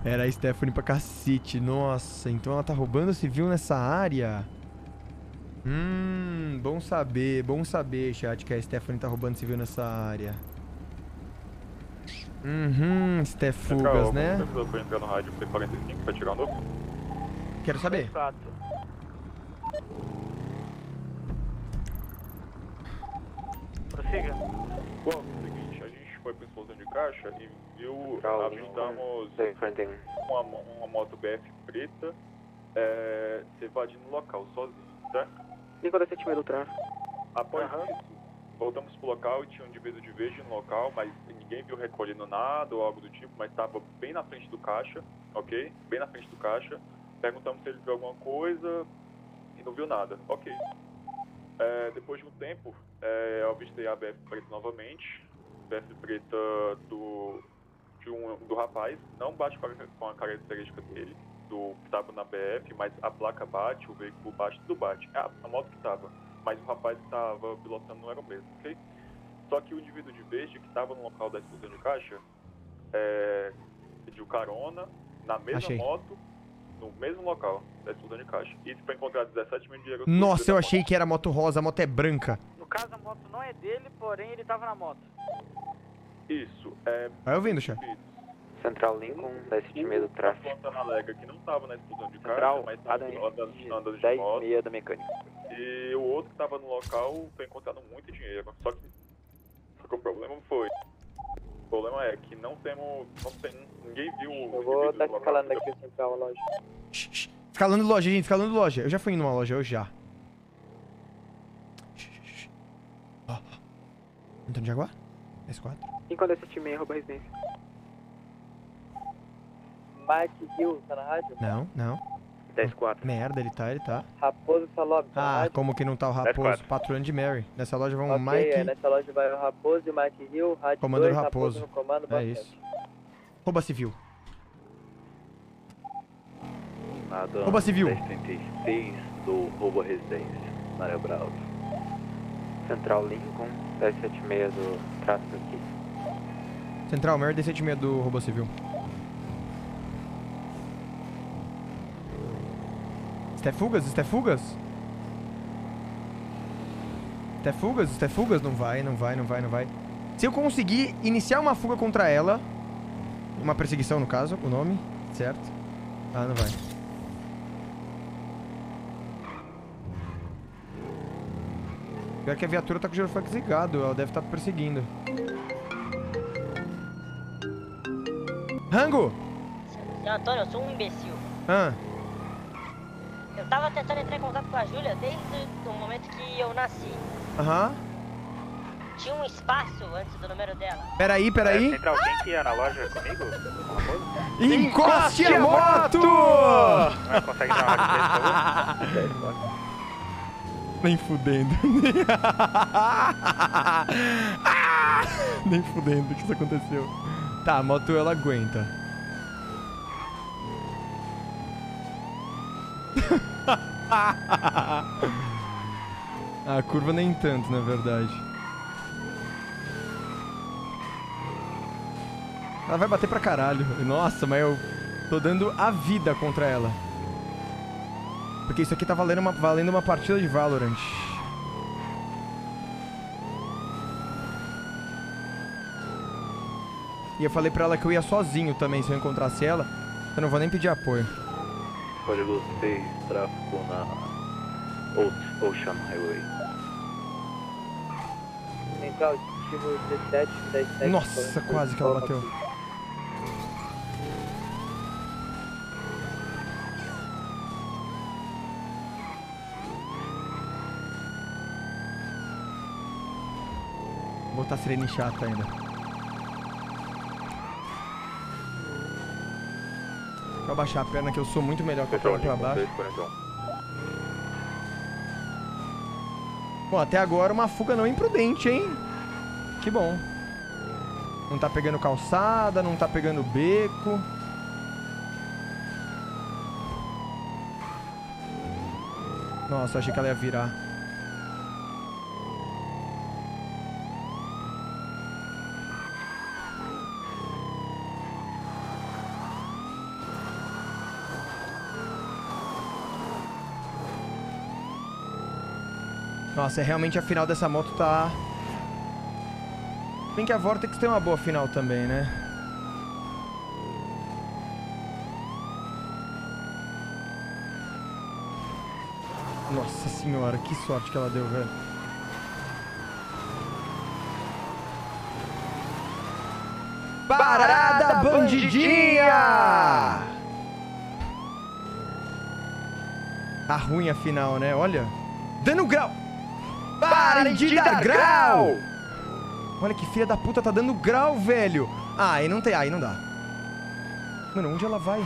Era a Stephanie pra cacete. Nossa, então ela tá roubando civil nessa área? Hum, bom saber, bom saber, chat, que a Stephanie tá roubando civil nessa área. Uhum, Stefugas, né? Precisa foi entrar no rádio P45 pra tirar um novo? Quero saber. Prossiga. Bom, é o seguinte, a gente foi pra explosão de caixa e viu, avistamos uma, uma moto BF preta é, se evadindo no local, sozinho, certo? 57 do tráfego. Após isso, voltamos pro local e tinha um indivíduo de verde no local, mas ninguém viu recolhendo nada ou algo do tipo, mas estava bem na frente do caixa, ok? Bem na frente do caixa. Perguntamos se ele viu alguma coisa e não viu nada, ok. É, depois de um tempo, é, eu avistei a BF preta novamente. BF preta do, de um, do rapaz, não bate com a, com a característica dele, do que estava na BF, mas a placa bate, o veículo bate, tudo bate. É a, a moto que estava, mas o rapaz que estava pilotando não era o mesmo, ok? Só que o indivíduo de verde que estava no local da explosão de caixa é, pediu carona na mesma Achei. moto, no mesmo local da explosão de caixa. E foi encontrado 17 mil dinheiro. Nossa, eu achei que era moto rosa, a moto é branca. No caso, a moto não é dele, porém ele tava na moto. Isso, é. Vai ouvindo, chefe. Central Lincoln, 1076 do tráfego. Santana Alegre, que não estava na explosão de Central, caixa, mas estava andando, de 10 moto. meia da mecânica. E o outro que estava no local foi encontrado muito dinheiro. Só que, só que o problema foi. O problema é que não temos. Não tem, ninguém viu o. Eu vou estar falando aqui o Central a loja. Escalando loja, gente, escalando loja. Eu já fui numa loja, eu já. Antônio Jaguar? S4. 57 rouba residência. Mike Hill, tá na rádio? Não, não. 10-4. Merda, ele tá, ele tá. Raposo Salob, tá na Ah, rádio? como que não tá o Raposo? Patrulhando de Mary. Nessa loja vão o Ok, Mike. é, nessa loja vai o Raposo e o Mike Hill, rádio Comando 2, do Raposo. no comando, É isso. Rouba civil. Nada. Rouba civil. 1036 do roubo à residência, na área Bravo. Central Lincoln, 1076 do aqui. Central, Mary D76 do Rouba Civil. Stefugas? Stefugas? Stefugas? Stefugas? Não vai, não vai, não vai, não vai. Se eu conseguir iniciar uma fuga contra ela, uma perseguição no caso, o nome, certo? Ah, não vai. Pior que a viatura tá com o giroflex ligado, ela deve estar perseguindo. Rango! Seu Antônio, eu sou um imbecil. Ah, Eu tava tentando entrar em contato com a Júlia desde o momento que eu nasci. aham. tinha um espaço antes do número dela. Peraí, peraí. Central, quem que ia na loja comigo? Encoste a moto! Mas consegue dar uma [laughs] hora de preço, por favor? Nem fudendo. [laughs] Nem fudendo que isso aconteceu. Tá, a moto ela aguenta. [laughs] a curva nem tanto, na verdade. Ela vai bater pra caralho. Nossa, mas eu tô dando a vida contra ela. Porque isso aqui tá valendo uma, valendo uma partida de Valorant. E eu falei pra ela que eu ia sozinho também, se eu encontrasse ela. Eu não vou nem pedir apoio. Código 6, tráfego na Ocean Highway. Central, dispositivo 17, 17. Nossa, quase que ela bateu. Vou botar sirene chata ainda. Deixa eu abaixar a perna que eu sou muito melhor com a perna pra baixo. Bom, até agora uma fuga não imprudente, hein? Que bom. Não tá pegando calçada, não tá pegando beco. Nossa, achei que ela ia virar. Nossa, é realmente a final dessa moto tá... Bem que a Vortex tem uma boa final também, né? Nossa senhora, que sorte que ela deu, velho. Parada bandidinha! Tá ruim a final, né? Olha. Dando grau! Parem de dar grau! Olha que filha da puta, tá dando grau, velho. Ah, aí não tem, aí não dá. Mano, onde ela vai?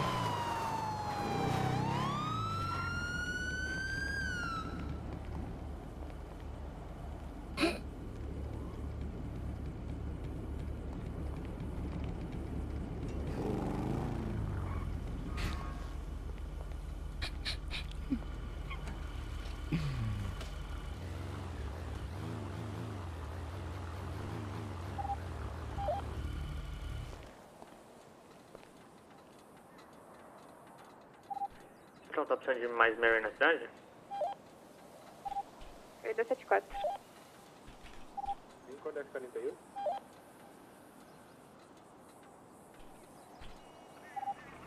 Precisando de mais Mary na cidade? Oi, 274. Codex 41?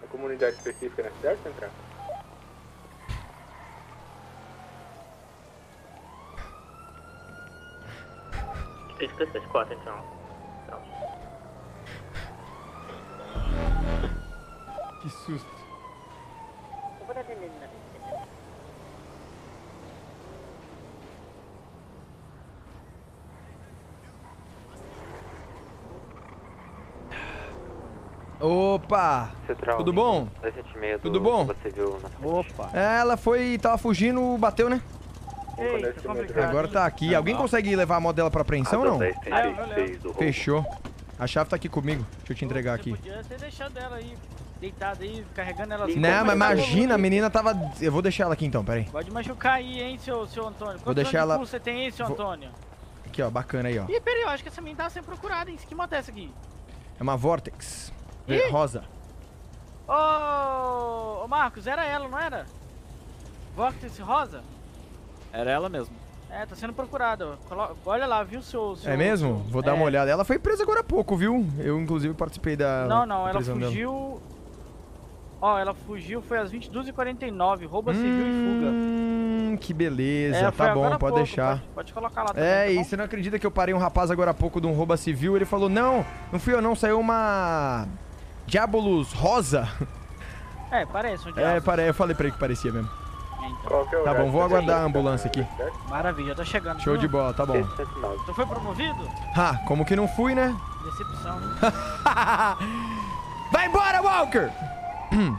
A comunidade específica na cidade, Central? 74 então. Então. Que susto. Eu vou atender na Opa! Tudo bom? 276 Tudo bom? Opa. É, ela foi, tava fugindo, bateu, né? Eita, complicado. Agora tá aqui. Alguém consegue levar a moto dela pra apreensão ou não? Ah, Fechou. A chave tá aqui comigo. Deixa eu te entregar aqui. Podia ter deixado ela aí, deitada aí, carregando ela. Não, mas imagina, a menina tava... Eu vou deixar ela aqui então, pera aí. Pode machucar aí, hein, seu, seu Antônio. Quantos deixar anos de ela- você tem aí, seu Vou- Antônio? Aqui, ó, bacana aí, ó. Ih, peraí, eu acho que essa menina tá sendo procurada, hein? Que moto é essa aqui? É uma Vortex. Ih! Rosa. Ô, ô Marcos, era ela, não era? Vortex Rosa? Era ela mesmo. É, tá sendo procurada. Olha lá, viu, seu... seu É mesmo? seu- Vou dar É. uma olhada. Ela foi presa agora há pouco, viu? Eu, inclusive, participei da Não, não, ela prisão dela. Ó, ela fugiu, foi às 22h49, rouba civil e fuga. Hum, que beleza. É, tá bom, pode pouco, deixar. Pode, pode colocar lá também, É, tá e bom? você não acredita que eu parei um rapaz agora há pouco de um rouba civil? Ele falou, não, não fui eu não, saiu uma... Diabolus rosa. É, parece um É, diabo. pare... eu falei pra ele que parecia mesmo. Qual que é Tá bom, vou aguardar a tá? ambulância aqui. Maravilha, tô chegando. Show de bola, tá bom. Tu foi promovido? Ah, como que não fui, né? Decepção? [laughs] Vai embora, Walker! Deixa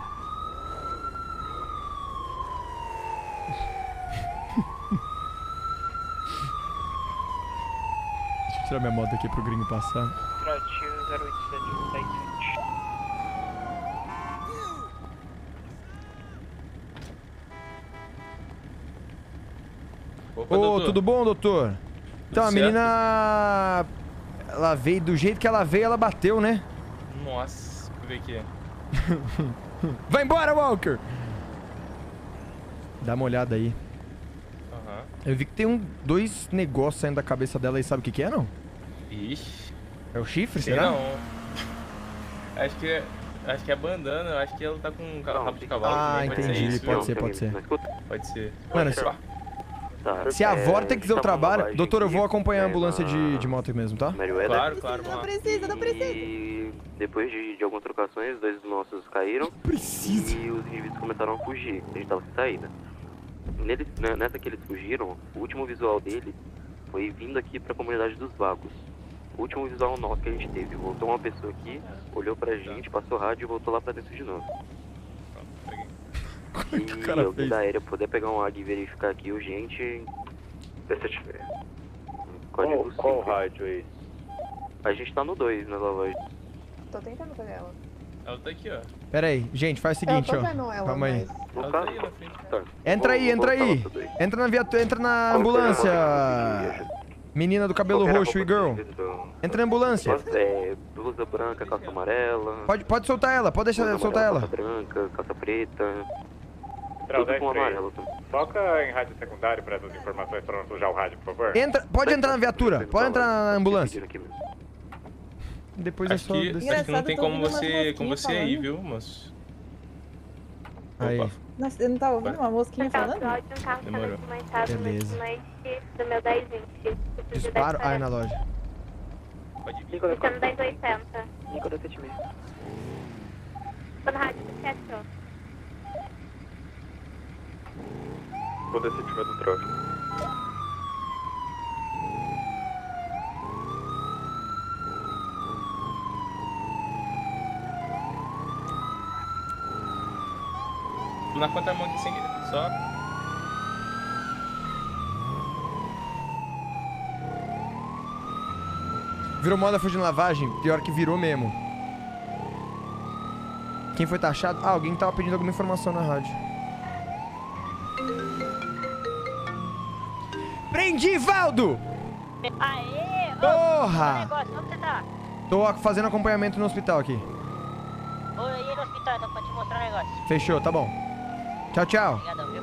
eu tirar minha moto aqui pro gringo passar. Trote 087 1020. Ô, tudo bom, doutor? Então, a certo? menina. Ela veio do jeito que ela veio, ela bateu, né? Nossa, deixa eu ver aqui. [laughs] Vai embora, Walker! Dá uma olhada aí. Aham. Eu vi que tem um, dois negócios saindo da cabeça dela aí, sabe o que, que é, não? Ixi. É o chifre, Sei será? não. Acho que é. Acho que é bandana, acho que ela tá com um rabo de cavalo. Ah, também, pode ser entendi, pode ser, pode ser. Pode ser. Mano, se, se a Vortex deu trabalho. Doutor, eu vou acompanhar a ambulância de, de moto mesmo, tá? Claro, claro, vamos lá. precisa, não precisa. E depois de, de algumas trocações, dois dos nossos caíram. Precisa. E os indivíduos começaram a fugir. A gente tava sem saída. Neles, né, nessa que eles fugiram, o último visual deles foi vindo aqui pra comunidade dos vagos. O último visual nosso que a gente teve. Voltou uma pessoa aqui, olhou pra gente, passou rádio e voltou lá pra dentro de novo. O E cara alguém fez? da aérea puder pegar um águia e verificar aqui urgente. Deixa eu te ver. Código Qual, qual 5. rádio aí? A gente tá no 2 na lavagem. Tô tentando pegar ela. Ela tá aqui, ó. Pera aí, gente, faz o seguinte, ó. ela, Calma aí. mas... Tá aí frente. Entra aí, entra aí. Entra na viatura, entra na ambulância. Menina do cabelo roxo e girl. Entra na ambulância. É, blusa branca, calça amarela. Pode, pode soltar ela, pode deixar soltar ela. Calça branca, calça preta. Central Tudo com 10-3. amarelo. tá? Toca em rádio secundário para essas informações para não sujar o rádio, por favor. Entra, pode entrar na viatura, pode entrar na ambulância. Depois é Acho só. que, descer. acho que não tem como você, como mosquinhas você ir, falando. viu, moço? Aí. Nossa, você não tá ouvindo uma mosquinha Tá, falando? Carro Demorou. Beleza. na noite do meu 1020. Disparo. Ah, é na loja. Estamos 1080. Nico da 76. Tô no rádio do. De cima do tráfego. Na contramão aqui sem só. Virou moda fugindo lavagem? Pior que virou mesmo. Quem foi taxado? Ah, alguém tava pedindo alguma informação na rádio. Prendi, Valdo! Aê! ô, Porra! ô, negócio, onde você tá? Tô fazendo acompanhamento no hospital aqui. Vou aí no hospital então pra te mostrar um negócio. Fechou, tá bom. Tchau, tchau. Obrigadão, viu?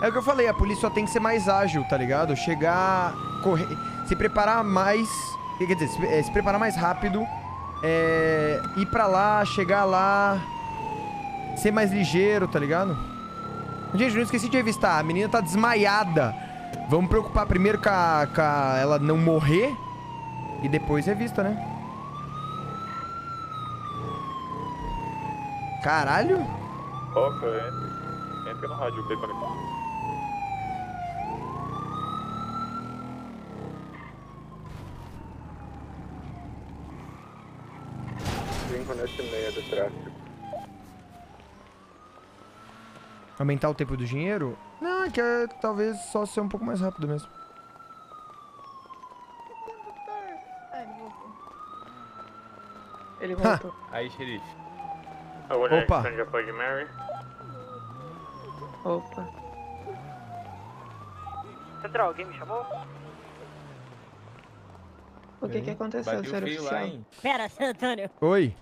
É o que eu falei, a polícia só tem que ser mais ágil, tá ligado? Chegar, correr, se preparar mais, quer dizer, se, é, se preparar mais rápido, é, ir pra lá, chegar lá, ser mais ligeiro, tá ligado? Gente, não esqueci de revistar, a menina tá desmaiada. Vamos preocupar primeiro com, a, com a- ela não morrer e depois revista, né? Caralho? Toca, entra. No rádio, bem conectado. Cinco nesse meio do tráfego. Aumentar o tempo do dinheiro? Não, é que é talvez só ser um pouco mais rápido mesmo. Ele Ha. voltou. Aí, xerife. Opa. Pode Mary? Opa. Central, alguém me chamou? O que que aconteceu, senhor lá, oficial? Pera, seu Antônio. Oi.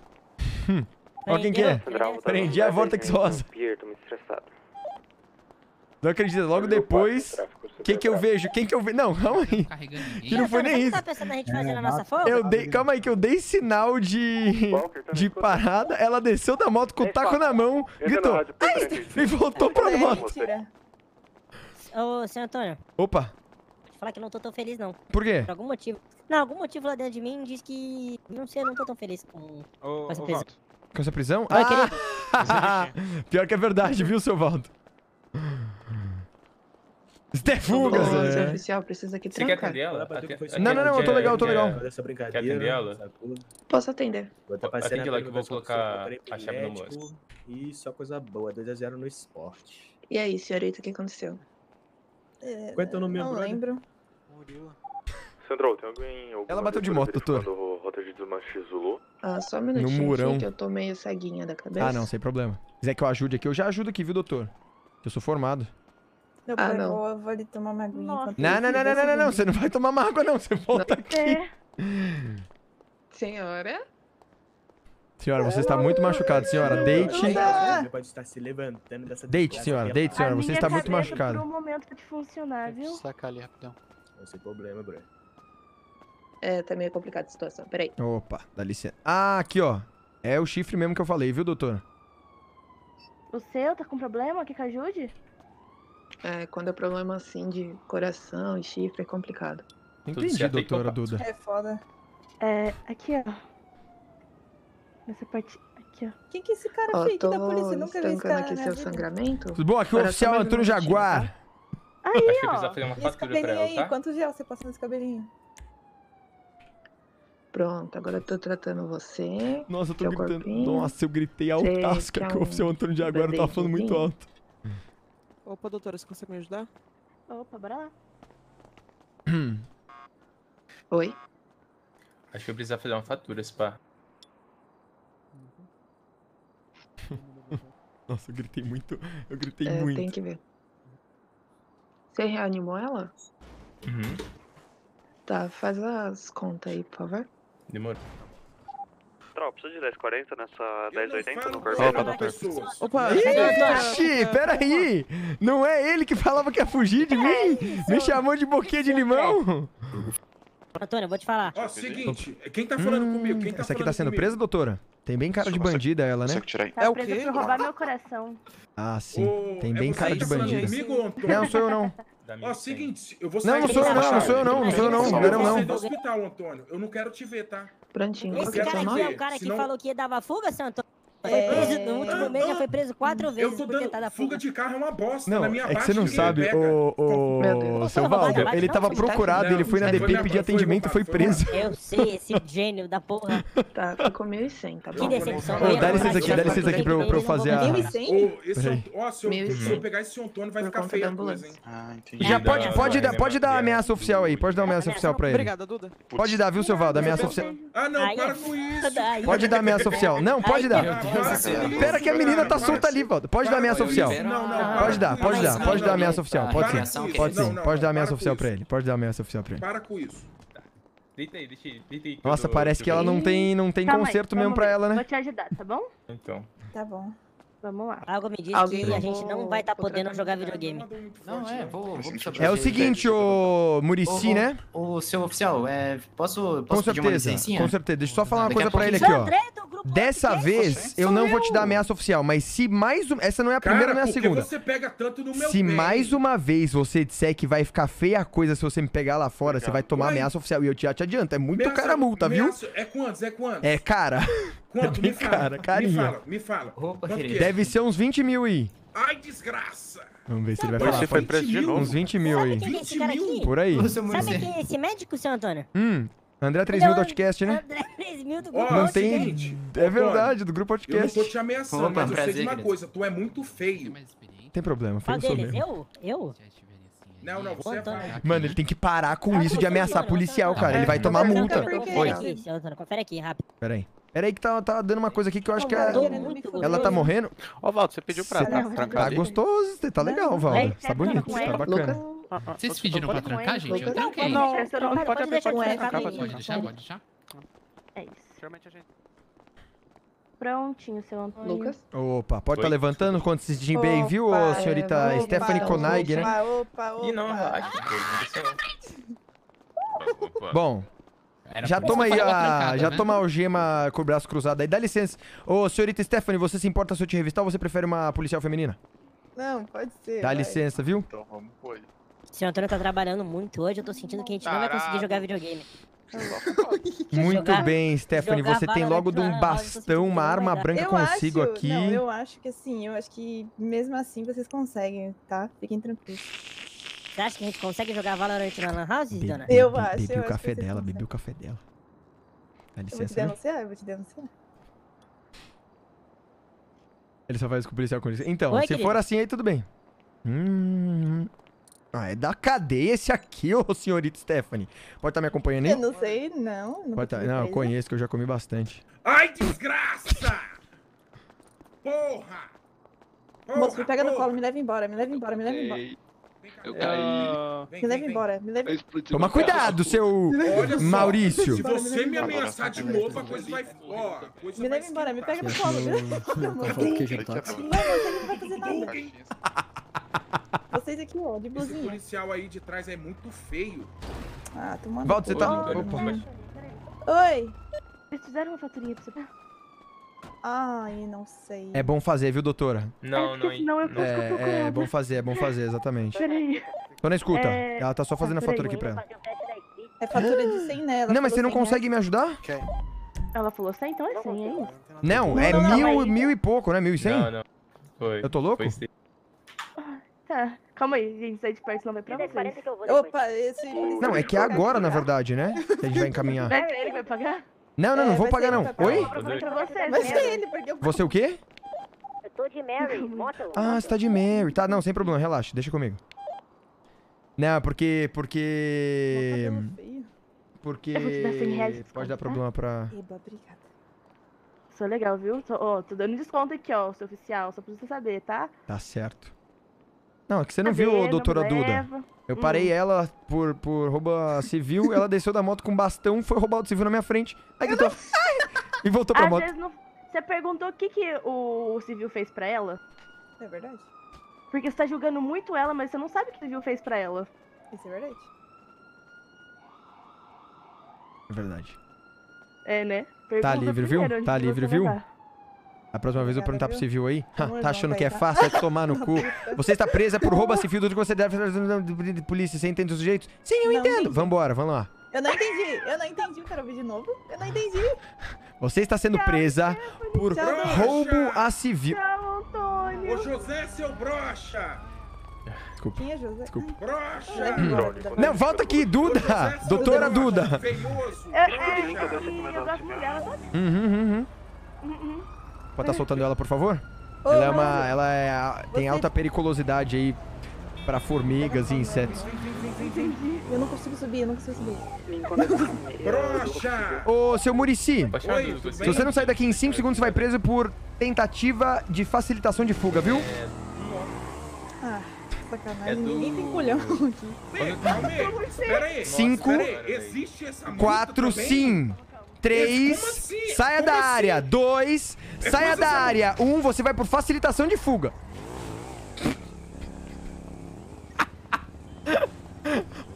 [laughs] Ó quem que é. Prendi a Vortex Rosa. Tô muito estressado. Não acredita, logo depois. Quem que eu vejo? Quem que eu vejo? Não, calma aí. Que não foi nem isso. você tá pensando na gente fazer na nossa folga? Eu dei, calma aí, que eu dei sinal de, de parada, ela desceu da moto com o taco na mão, gritou, e voltou pra moto. Ô, seu Antônio, Opa, vou te falar que eu não tô tão feliz, não. por quê? Por algum motivo. Não, algum motivo lá dentro de mim diz que. Não sei, eu não tô tão feliz com, com essa prisão. Com essa prisão? Ah! [laughs] Pior que é verdade, viu, seu Valdo? Isso é fuga, Ô, oficial, precisa aqui Você quer trancar. atender ela? Atende- Não, não, não, eu tô legal, eu tô legal. Quer atender ela? Posso atender. Atende lá que eu vou colocar a chave no moço. E só coisa boa, 2x0 no esporte. E aí, senhorita, o que aconteceu? Qual é teu nome, Não brother? lembro. Central, tem alguém. alguma Ela bateu de moto, doutor. verificando Rota de desmanche Zulu? Ah, só um minutinho murão. aqui, que eu tô meio ceguinha da cabeça. Ah, não, sem problema. Se quiser que eu ajude aqui, eu já ajudo aqui, viu, doutor? Eu sou formado. Não, Ah, não. eu vou ali tomar uma aguinha. Não, não, não, não, não, não, não. Você não vai tomar uma água, não. Você volta aqui. Senhora? Senhora, você está muito machucada, senhora. Deite. Você pode estar se levantando dessa Deite, senhora. Deite, senhora. Você está muito machucada. Um momento de funcionar, viu? Sacar ali rapidão. Sem problema, bro. É, tá meio complicada a situação. Peraí. Opa, dá licença. Ah, aqui, ó. É o chifre mesmo que eu falei, viu, doutor? O seu tá com problema? Quer que ajude? É, quando é problema assim de coração e chifre, é complicado. Entendi, doutora contato. Duda. É foda. É, aqui, ó. Nessa parte. Aqui, ó. Quem que é esse cara fake tô da polícia? Nunca vi esse cara aqui seu vida. sangramento. Tudo bom? Aqui o oficial Antônio Jaguar. Aí, Acho que ó. precisa fazer uma E esse fatura pra cabelinho ela, aí? tá? Quanto gel você passa nesse cabelinho? Pronto, agora eu tô tratando você. Nossa, eu tô gritando. corpinho. Nossa, eu gritei altasca quer que o um oficial Antônio Jaguar tava falando muito alto. Opa, doutora, você consegue me ajudar? Opa, bora lá. [clears throat] Oi? Acho que eu precisava fazer uma fatura, pá. [laughs] Nossa, eu gritei muito. Eu gritei É, muito. tem que ver. Você reanimou ela? Uhum. Tá, faz as contas aí, por favor. Demorou. Central, precisa de 1040 nessa 1080 no corpo? Opa, doutor. Opa, Ixi, peraí! Não é ele que falava que ia fugir de mim? Me chamou de boquinha de limão? Antônio, eu vou te falar. Ó, seguinte, quem tá falando comigo? Quem tá Essa aqui tá sendo comigo? presa, doutora? Tem bem cara de bandida ela, né? Tá É o quê? por roubar meu coração. Ah, sim. Tem É bem você cara de tá bandida. comigo? Não, sou eu não. Ó, seguinte, eu vou Não, sair não do sou eu não, hospital. não sou eu não, não sou eu não, Eu não não, sair não. do hospital, Antônio. Eu não quero te ver, tá? Prontinho. Esse cara aqui é o cara que falou que ia dar fuga, seu Antônio? Foi É. preso, no último mês já foi preso quatro vezes Eu tô por dando tentar dar fuga fuga. de carro é uma bosta. Não, Na minha é que parte você não sabe, o, Meu o Deus. seu Valdo, ele não, tava foi procurado, Não, ele foi na DP pedir atendimento e foi preso. Eu sei, esse gênio da porra. Tá, ficou 1.100, tá bom? Que decepção. Ô, dá licença aqui, dá licença aqui pra eu, fazer a... Ô, esse Peraí. Ant- Ó, se eu, pegar esse Antônio, vai ficar da a coisa, hein? Ah, entendi. Já pode, pode, dar, pode dar a ameaça oficial aí, pode dar ameaça oficial pra ele. Obrigada, Duda. Pode dar, viu, seu Valdo, ameaça oficial. Ah, não, para é com isso. Pode dar ameaça oficial. Não, pode dar. Espera que a menina tá solta ali, Valdo. Pode dar ameaça oficial. Não, não, Pode dar, pode dar, pode dar ameaça oficial. Pode sim, pode sim. Pode dar ameaça oficial pra ele. Pode dar ameaça oficial pra ele. Para com isso. Deita aí, deixa aí, deita aí. Nossa, parece que ela não tem, não tem conserto mesmo pra ela, né? Vou te ajudar, tá bom? Então. Tá bom. Vamos lá. Algo me diz Alguém que a gente não vai estar outra podendo jogar videogame. Não, é, vou, vou precisar É o seguinte, ô Murici, né? ô, seu oficial, é, posso, Com posso pedir uma certeza, licencinha? com certeza. Deixa eu só falar uma coisa pra ele aqui, ó. Dessa vez, eu não vou te dar ameaça oficial, mas se mais um... Essa não é a primeira nem a segunda. você pega tanto no meu Se mais uma vez você disser que vai ficar feia a coisa se você me pegar lá fora, você vai tomar ameaça oficial. E eu já te adianto, é muito Ameaça- cara multa, viu? É quantos? É quantos? É cara. [laughs] Quanto? é bem me fala. cara, carinha. Me fala, me fala. Opa, querido. que é? Deve ser uns 20 mil aí. Ai, desgraça. Vamos ver se ele vai falar. você foi preso de novo? Uns 20 mil aí. Quem é esse cara aqui? Por aí. Sabe Muricy. quem é esse médico, seu Antônio? Hum, André 3000 do Não, Outcast, né? André 3000 do grupo Não Outcast. tem... É verdade, do grupo Eu não tô te ameaçando, Opa, mas eu sei de uma coisa. Tu é muito feio. Tem problema, feio eu sou mesmo. Eu? Eu? Não, não, você é Antônio. feio. Mano, ele tem que parar com isso de ameaçar policial, cara. Ele vai tomar Não, multa. Confere aqui, seu Antônio, confere aqui, rápido. Pera aí. Pera aí que tá, tá dando uma coisa aqui que eu acho que é... Ela tá morrendo? Ó, Valdo, você pediu pra Não, trancar Tá ali? gostoso, tá legal, Valdo. Aí, Tá tá bonito, com tá bacana. Vocês pediram pra trancar, gente? Eu tranquei. Não, Pode, pode, Pode deixar pode trancar, pode deixar, pode deixar? É isso. Geralmente a gente... Prontinho, seu Antônio. Lucas? Opa, pode tá levantando quando se sentir bem, viu, ô, senhorita opa, Stephanie Konig, né? Opa, opa, opa. Ih, não, relaxa. não. Bom, Era já toma aí a, trancada, já né? toma a algema com o braço cruzado aí. Dá licença. Ô, senhorita Stephanie, você se importa se eu te revistar ou você prefere uma policial feminina? Não, pode ser. Dá vai. licença, viu? Então vamos com ele. Seu Antônio tá trabalhando muito hoje, eu tô sentindo que a gente não vai conseguir jogar videogame. [laughs] Muito Jogar- bem, Stephanie. Você tem logo de um bastão, uma arma branca eu consigo acho, aqui. Não, eu acho que assim, eu acho que mesmo assim vocês conseguem, tá? Fiquem tranquilos. Você acha que a gente consegue jogar Valorant na Lan House, Be- dona? Eu be- acho, Bebi o café dela, bebi o café dela. Dá Eu vou te licença, viu? denunciar, eu vou te denunciar. Ele só faz com o policial com isso. Então, Oi, se querido. for assim, aí tudo bem. Hum. Ah, é da cadeia esse aqui, [laughs] ô senhorita Stephanie. Pode estar me acompanhando aí? Eu não sei, não. Pode tá... Não, eu conheço, que eu já comi bastante. Ai, desgraça! Porra! Moço, me pega no colo, me leva embora, me leva embora, me leva embora. Eu caí. Me leva embora, me leva Toma cuidado, seu Olha só, Maurício. Se você me ameaçar de novo, a coisa vai. Ó, a coisa Me vai leva embora, me pega no colo, me leva embora, amor. esquentar. Não, você não vai fazer nada. Vocês aqui, ó, de Esse blusinha. policial aí de trás é muito feio. Ah, tu manda. Valdo, você tá- Opa. Oi. Eles fizeram uma faturinha pra você. Ai, não sei. É bom fazer, viu, doutora? Não, É, porque senão eu fico É, é bom fazer, é bom fazer, exatamente. Peraí. Tô na escuta. É, Ela tá só fazendo a fatura aqui pra ela. É fatura de 100 nela. Não, mas você não consegue me ajudar? Ela falou 100, então é 100, é isso? Não, é Não, não, mil, mas- mil e pouco, não é mil e cem? Não, não. Foi. Eu tô louco? Foi sim. Tá, calma aí, gente, sai de perto, senão vai pra vocês. Opa, esse. Não, é que é agora, na verdade, né? Que a gente vai encaminhar. Ser ele que vai pagar? Não, não, não É, vou pagar não. Oi? ser merda. ele, porque eu... Você o quê? Eu tô de Mary, moto. Ah, você tá de Mary. Tá, não, sem problema, relaxa, deixa comigo. Não, porque. Porque. Porque. Eu vou te dar 100 reais de desconto, Pode dar tá? problema pra. Eba, obrigada. Sou legal, viu? Tô, ó, tô dando desconto aqui, ó, seu oficial, só pra você saber, tá? Tá certo. Não, é que você não Cadê? viu, doutora Duda. Eu Hum. parei ela por, por rouba civil, ela [laughs] desceu da moto com bastão, foi roubar o civil na minha frente. Aí gritou. E voltou pra Às moto. vezes não... Você perguntou o que, que o civil fez pra ela? É verdade. Porque você tá julgando muito ela, mas você não sabe o que o civil fez pra ela. Isso é verdade. É verdade. É, né? Tá Pergunta livre, viu? Tá livre, viu? dar. A próxima vez eu vou perguntar pro civil aí. Ha, Vamos tá [laughs] achando junto que é tá? fácil? É de tomar no [laughs] cu. Você está presa por roubo a civil, tudo que você deve fazer de polícia. Você entende os sujeitos? Sim, eu Não entendo. entendi. Vambora, vamos lá. Eu não entendi, eu não entendi, eu quero ouvir de novo. Eu não entendi. [laughs] Você está sendo presa por Tchau, roubo a civil. Tchau, Antônio. Ô José, seu brocha! Desculpa. Quem é José? Desculpa. Duda. Não, volta aqui, Duda! Doutora Duda! Feioso! É, é, e eu gosto muito dela, sabe? Uhum, uhum. Uhum. Pode estar soltando ela, por favor? Ô, Ela é uma. Ela é, tem você- alta periculosidade aí pra formigas e insetos. Eu não consigo subir, eu não consigo subir. Brocha! Ô, seu Murici, se você não sair daqui em 5 segundos, você vai preso por tentativa de facilitação de fuga, viu? Ah, É sacanagem. do- Ninguém tem culhão aqui. Pera aí. Cinco, Pera aí, existe essa multa 4, também? sim. 3, Como assim? saia Como da assim? área. 2, É, saia da essa- área. 1, um, você vai por facilitação de fuga. [laughs]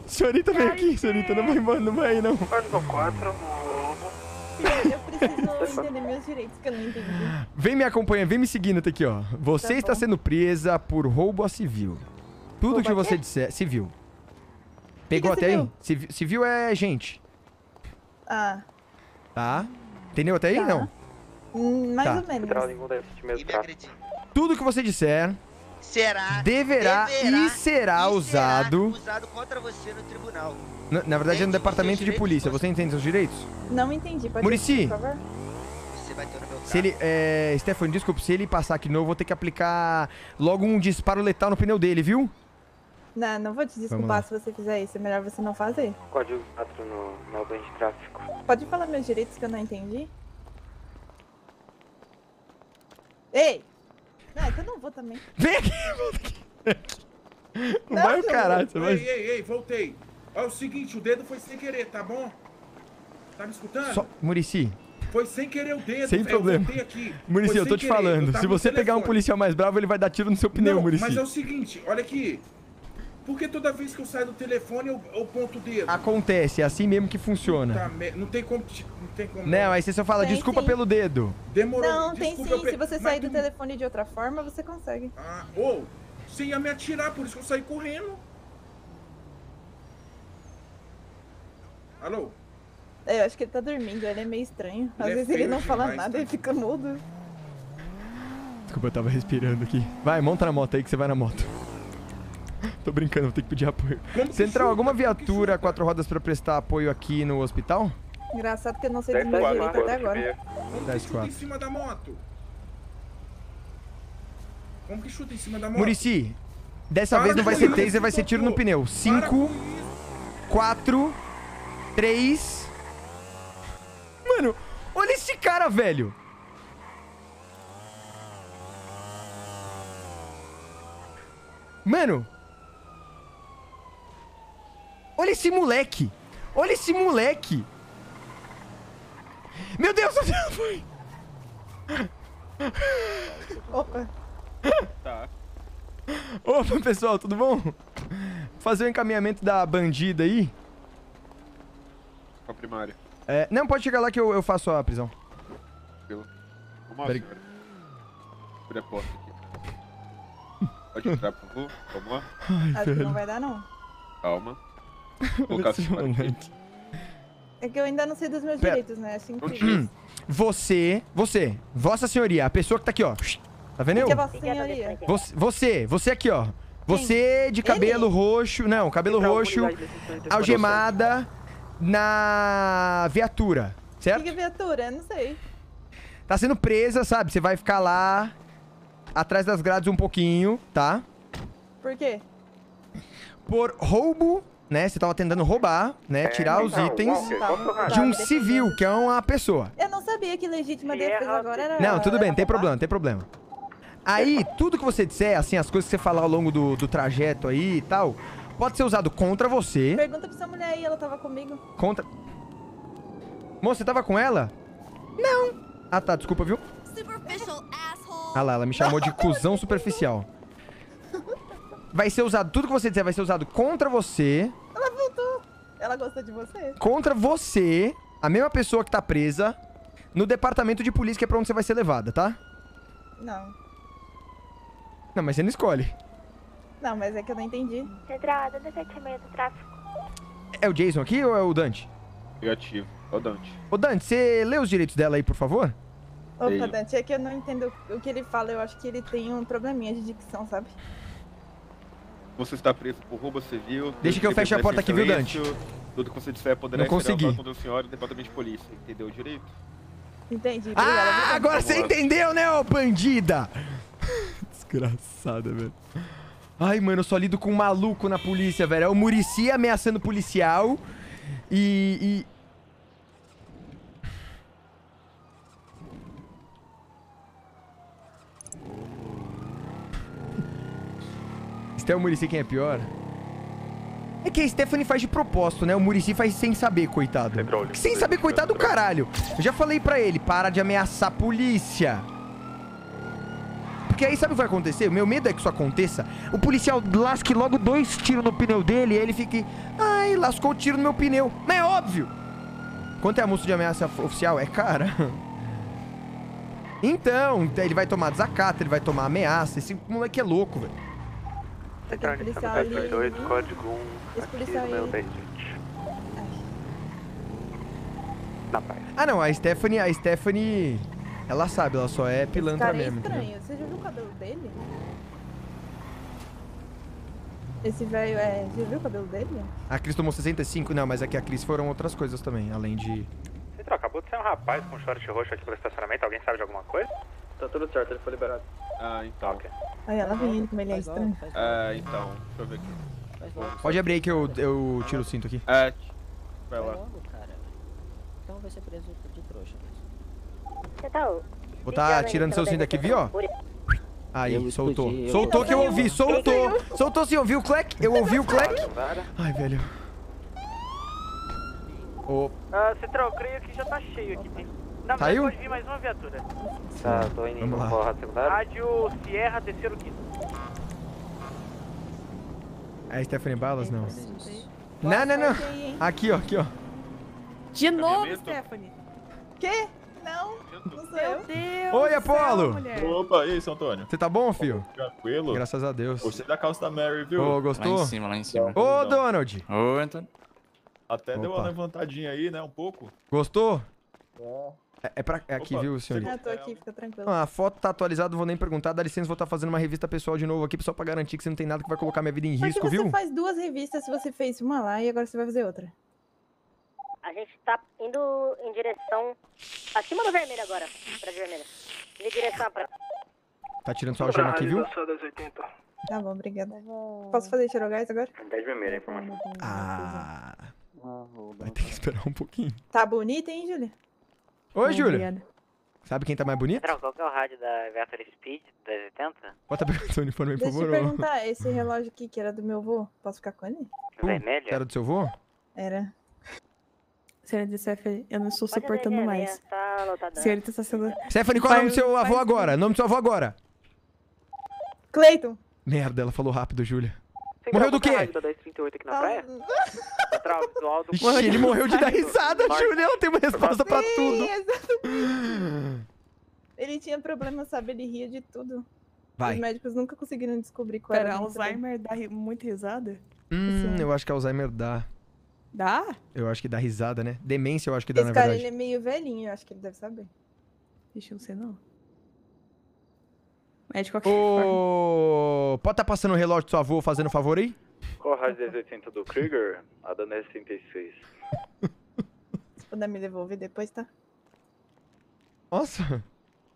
Senhorita, vem aqui, senhorita. Não vai embora, não vai aí, não. Eu preciso [laughs] entender meus direitos, que eu não entendi. Vem me acompanhar, vem me seguindo até aqui, ó. Você Tá está bom. sendo presa por roubo a civil. Tudo Roubo que você quê? disser. Civil. Pegou que é até aí? civil? Civil, civil é gente, Ah, tá? Entendeu até aí? Tá. não. hum, mais Tá. ou menos. Tudo que você disser Será, deverá, e será usado. usado contra você no tribunal. Na, na verdade, é no departamento de polícia. Você entende seus direitos? Não entendi, pode favor? Você bateu no meu carro. Se ele. É. Stephanie, desculpa, se ele passar aqui de novo, eu vou ter que aplicar logo um disparo letal no pneu dele, viu? Não, não vou te desculpar se você fizer isso. É melhor você não fazer. Código 4 no, no audiência de tráfico. Pode falar meus direitos que eu não entendi? Ei! Não, é que eu não vou também. Vem aqui, volta aqui. Não vai o caralho, você vai. Ei, ei, ei, voltei. É o seguinte, o dedo foi sem querer, tá bom? Tá me escutando? Só, Murici, Foi sem querer o dedo, sem velho, problema. Eu voltei aqui. Murici, eu tô te querer, falando. Se você pegar um telefone. policial mais bravo, ele vai dar tiro no seu pneu, Não, Murici. mas é o seguinte, olha aqui. Por que toda vez que eu saio do telefone eu, eu ponto o dedo? Acontece, é assim mesmo que funciona. Tá, me- não tem como. te- Não tem como. Não, aí você só fala Tem desculpa sim. pelo dedo. Demorou. Não, tem desculpa, sim. eu pe- Se você mas sair do tu- telefone de outra forma, você consegue. Ah, ou, você ia me atirar, por isso que eu saí correndo. Alô? É, eu acho que ele tá dormindo, ele é meio estranho. Às Ele é vezes ele feio não fala demais, nada, ele fica mudo. Desculpa, eu tava respirando aqui. Vai, monta na moto aí que você vai na moto. [laughs] Tô brincando, vou ter que pedir apoio. Central, alguma viatura quatro rodas pra prestar apoio aqui no hospital? Engraçado que eu não sei dos meus direitos até agora. Como que 10 chuta em 4. cima da moto? Como que chuta em cima da moto? Murici, dessa Para vez não vai ser taser, vai ser tiro no pneu. 5, 4, 3. Mano, olha esse cara, velho. Mano. Olha esse moleque. Olha esse moleque. Meu Deus, foi. Opa. Tá. Opa, pessoal, tudo bom? Fazer o encaminhamento da bandida aí. Com a primária. É, não, pode chegar lá que eu, eu faço a prisão. Tranquilo. Vamos lá, senhora. Abre a porta aqui. Pode entrar, por favor. Vamos lá. Ai, Acho que não vai dar, não. Calma. [laughs] Vou colocar. É que eu ainda não sei dos meus Pera. direitos, né? Assim que Hum, Você, você, vossa senhoria, a pessoa que tá aqui, ó. Tá vendo eu? que é vossa senhoria? Você, você, você aqui, ó. Você de cabelo roxo, não, cabelo roxo, algemada na viatura, Que certo? que é viatura? Eu não sei. Tá sendo presa, sabe? Você vai ficar lá atrás das grades um pouquinho, tá? Por quê? Por roubo, né? Você tava tentando roubar, né? Tirar os itens de um civil, que é uma pessoa. Eu não sabia que legítima defesa agora era. Não, tudo bem, tem problema, tem problema. Aí, tudo que você disser, assim, as coisas que você falar ao longo do, do trajeto aí e tal, pode ser usado contra você. Pergunta pra essa mulher aí, ela tava comigo. Contra. Moça, você tava com ela? Não. Ah, tá, desculpa, viu? Ah lá, ela me chamou de cuzão superficial. Vai ser usado, tudo que você disser vai ser usado contra você, Ela voltou. Ela gostou de você? contra você, a mesma pessoa que tá presa, no departamento de polícia, que é pra onde você vai ser levada, tá? Não. Não, mas você não escolhe. Não, mas é que eu não entendi. Central, 17,5 do tráfico. É o Jason aqui ou é o Dante? Negativo. É o Dante. Ô, Dante, você lê os direitos dela aí, por favor? Opa. Dante, é que eu não entendo o que ele fala. Eu acho que ele tem um probleminha de dicção, sabe? Você está preso por roubo civil. Deixa que eu feche a porta aqui, viu, Dante? Tudo que você disser poderá Não consegui. contra o senhor e o departamento de polícia. Entendeu direito? Entendi. Obrigada, Ah, agora você entendeu, né, ô bandida? [laughs] Desgraçada, velho. Ai, mano, eu só lido com um maluco na polícia, velho. É o Murici ameaçando policial e... e... Este é o Murici quem é pior? É que a Stephanie faz de propósito, né? O Murici faz sem saber, coitado. Sem saber, coitado do caralho. Eu já falei pra ele, para de ameaçar a polícia. Porque aí sabe o que vai acontecer? O meu medo é que isso aconteça. O policial lasque logo dois tiros no pneu dele e ele fique... Ai, lascou o tiro no meu pneu. Mas é óbvio. Quanto é a multa de ameaça oficial? É cara. [laughs] Então, ele vai tomar desacato, ele vai tomar ameaça. Esse moleque é louco, velho. Aquele policial ali. Dois, código 1, Esse aqui policial aí. 1020. Na paz. Ah, não, a Stephanie, a Stephanie... Ela sabe, ela só é Esse pilantra cara é mesmo. entendeu? estranho. Você já viu o cabelo dele? Esse velho é. Já viu o cabelo dele? A Cris tomou 65, não, mas aqui a Cris foram outras coisas também, além de... Central, acabou de sair um rapaz com short roxo aqui pro estacionamento. Alguém sabe de alguma coisa? Tá tudo certo, ele foi liberado. Ah, então. Aí ela vem como ele é estranho. Ah, então. Deixa eu ver aqui. Pode abrir aí que eu, eu tiro o cinto aqui. É, vai lá. logo, cara. Então vai ser preso de trouxa. Central. Vou tá tirando seu cinto aqui, viu, ó? Aí, Eu soltou. Soltou que eu ouvi, soltou. Soltou sim, ouviu o clack? Eu ouvi o clack. Ai, velho. Ô, Ah, Central, eu creio que já tá cheio aqui. Tem... Na Saiu? pode vir mais uma viatura. Tá, tô indo Vamos pra lá. porra secundária. Rádio Sierra, terceiro quinto. é a Stephanie Balas? Não. Não, não, não. Aqui, ó, aqui, ó. De novo? Stephanie. Quê? Não, não sou eu. Deus Oi, Apolo. Céu. Opa, e aí, seu Antônio? Você tá bom, filho? Tranquilo? Graças a Deus. Gostei da calça da Mary, viu? Ô, gostou? Lá em cima, lá em cima. Ô, Donald. Ô, Antônio. Até deu uma Opa. levantadinha aí, né? Um pouco. Gostou? É. É, é, pra, é aqui, Opa, viu, você senhorita? Ah, tô aqui, fica tranquilo. Ah, a foto tá atualizada, não vou nem perguntar. Dá licença, vou estar fazendo uma revista pessoal de novo aqui, só pra garantir que você não tem nada que vai colocar minha vida em risco, você viu? faz duas revistas se você fez uma lá e agora você vai fazer outra? A gente tá indo em direção acima do vermelho agora. Pra vermelho. De direção pra. Tá tirando sua algema aqui, viu? Tá bom, obrigada. Posso fazer tirogás agora? 10 vermelho, a informação. Ah. Vai ter que esperar um pouquinho. Tá bonita, hein, Júlia? Oi, Júlia. obrigada. Sabe quem tá mais bonito? Qual que é o rádio da Vector Speed 1080? Bota pra seu [laughs] uniforme aí, por Deixa eu favor. te ô. perguntar, esse relógio aqui que era do meu avô, posso ficar com ele? Uh, Vermelho? Era do seu avô? Era. Senhorita Stephanie, eu não estou Pode suportando ver, mais. Tá lotadão. Senhorita está sendo... Stephanie, qual é o nome do seu avô agora? Nome do seu avô agora? Cleiton. Merda, ela falou rápido, Júlia. Morreu do quê? Da 1038 aqui na praia? Central, visual do... Ixi, ele morreu de dar risada. Ela tem uma resposta pra Sim, tudo. exatamente. Ele tinha problema, sabe? Ele ria de tudo. Vai. Os médicos nunca conseguiram descobrir qual Pera, era a doença dele. Alzheimer dá ri- muita risada? Hum, eu acho que Alzheimer dá. Dá? Eu acho que dá risada, né? Demência eu acho que dá, Esse na cara, verdade. ele é meio velhinho, eu acho que ele deve saber. Deixa eu não sei não. É de qualquer forma. Ô, pode tá passando o relógio do seu avô fazendo favor aí? Qual a rádio 1080 do Krieger? A da NS36. Se puder me devolver depois, tá? Nossa,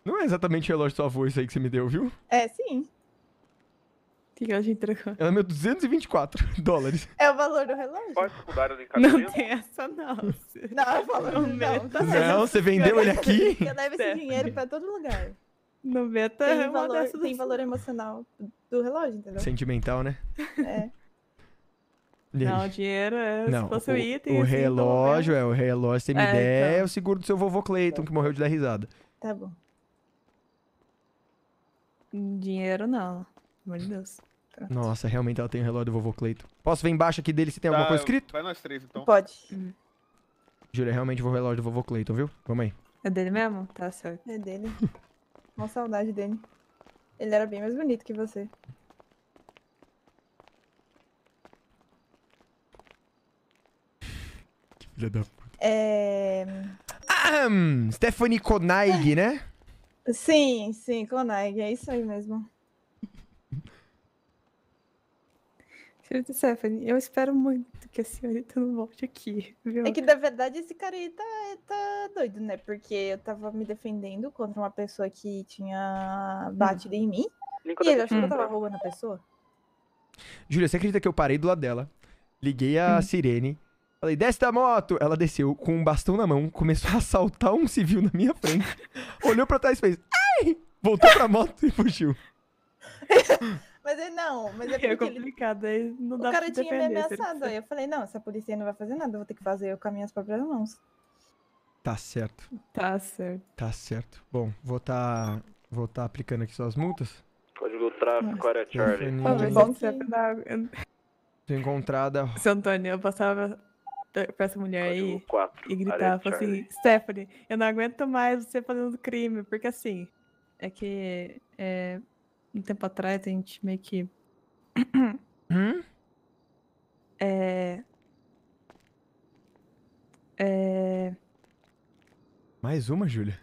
não é exatamente o relógio do seu avô isso aí que você me deu, viu? É, sim. O que que ela te entregou? Ela é meu 224 dólares. É o valor do relógio? Pode mudar o Não encaminhamento? tem essa não. Não, é o valor do não. tá Não, você vendeu ele aqui? Eu levo esse dinheiro pra todo lugar. No beta Tem, é uma valor, dessas tem valor emocional do relógio, entendeu? Sentimental, né? É. Não, o dinheiro é Não, se fosse o, o, item. o assim, relógio é o relógio, você me É, der, então. é o seguro do seu vovô Clayton, que morreu de dar risada. Tá bom. Dinheiro não. Pelo amor de Deus. Nossa, realmente ela tem o relógio do vovô Clayton. Posso ver embaixo aqui dele se tem alguma coisa escrito? Vai nós três, então. Pode. Júlia, realmente vou o relógio do vovô Clayton, viu? Vamos aí. É dele mesmo? Tá certo. É dele. [laughs] Uma saudade dele. Ele era bem mais bonito que você. Filha da puta. É. Ah, hum, Stephanie Konaig, né? Sim, sim, Konag, é isso aí mesmo. Senhorita Stephanie, eu espero muito que a senhorita não volte aqui, viu? É que, na verdade, esse cara aí tá, tá doido, né? Porque eu tava me defendendo contra uma pessoa que tinha batido em mim. Link E ele achou que eu Hum. tava roubando a pessoa. Júlia, você acredita que eu parei do lado dela, liguei Hum. a sirene, falei, desce da moto! Ela desceu com um bastão na mão, começou a assaltar um civil na minha frente, [laughs] olhou pra trás e fez, ai! Voltou pra moto e fugiu. [laughs] Mas é não, mas é [laughs] É porque ele... complicado, aí não o dá cara pra tinha me ameaçado. Aí eu falei, não, essa polícia aí não vai fazer nada, eu vou ter que fazer eu com as minhas próprias mãos. Tá certo, Tá certo. tá certo. Bom, vou tá, vou tá aplicando aqui suas multas. Código tráfico, área Charlie. Tô encontrada. [laughs] Seu Antônio, eu passava pra essa mulher aí Código 4, e gritava assim, Stephanie, eu não aguento mais você fazendo crime, porque assim, é que é, um tempo atrás a gente meio que Hum? é, é, Mais uma, Júlia?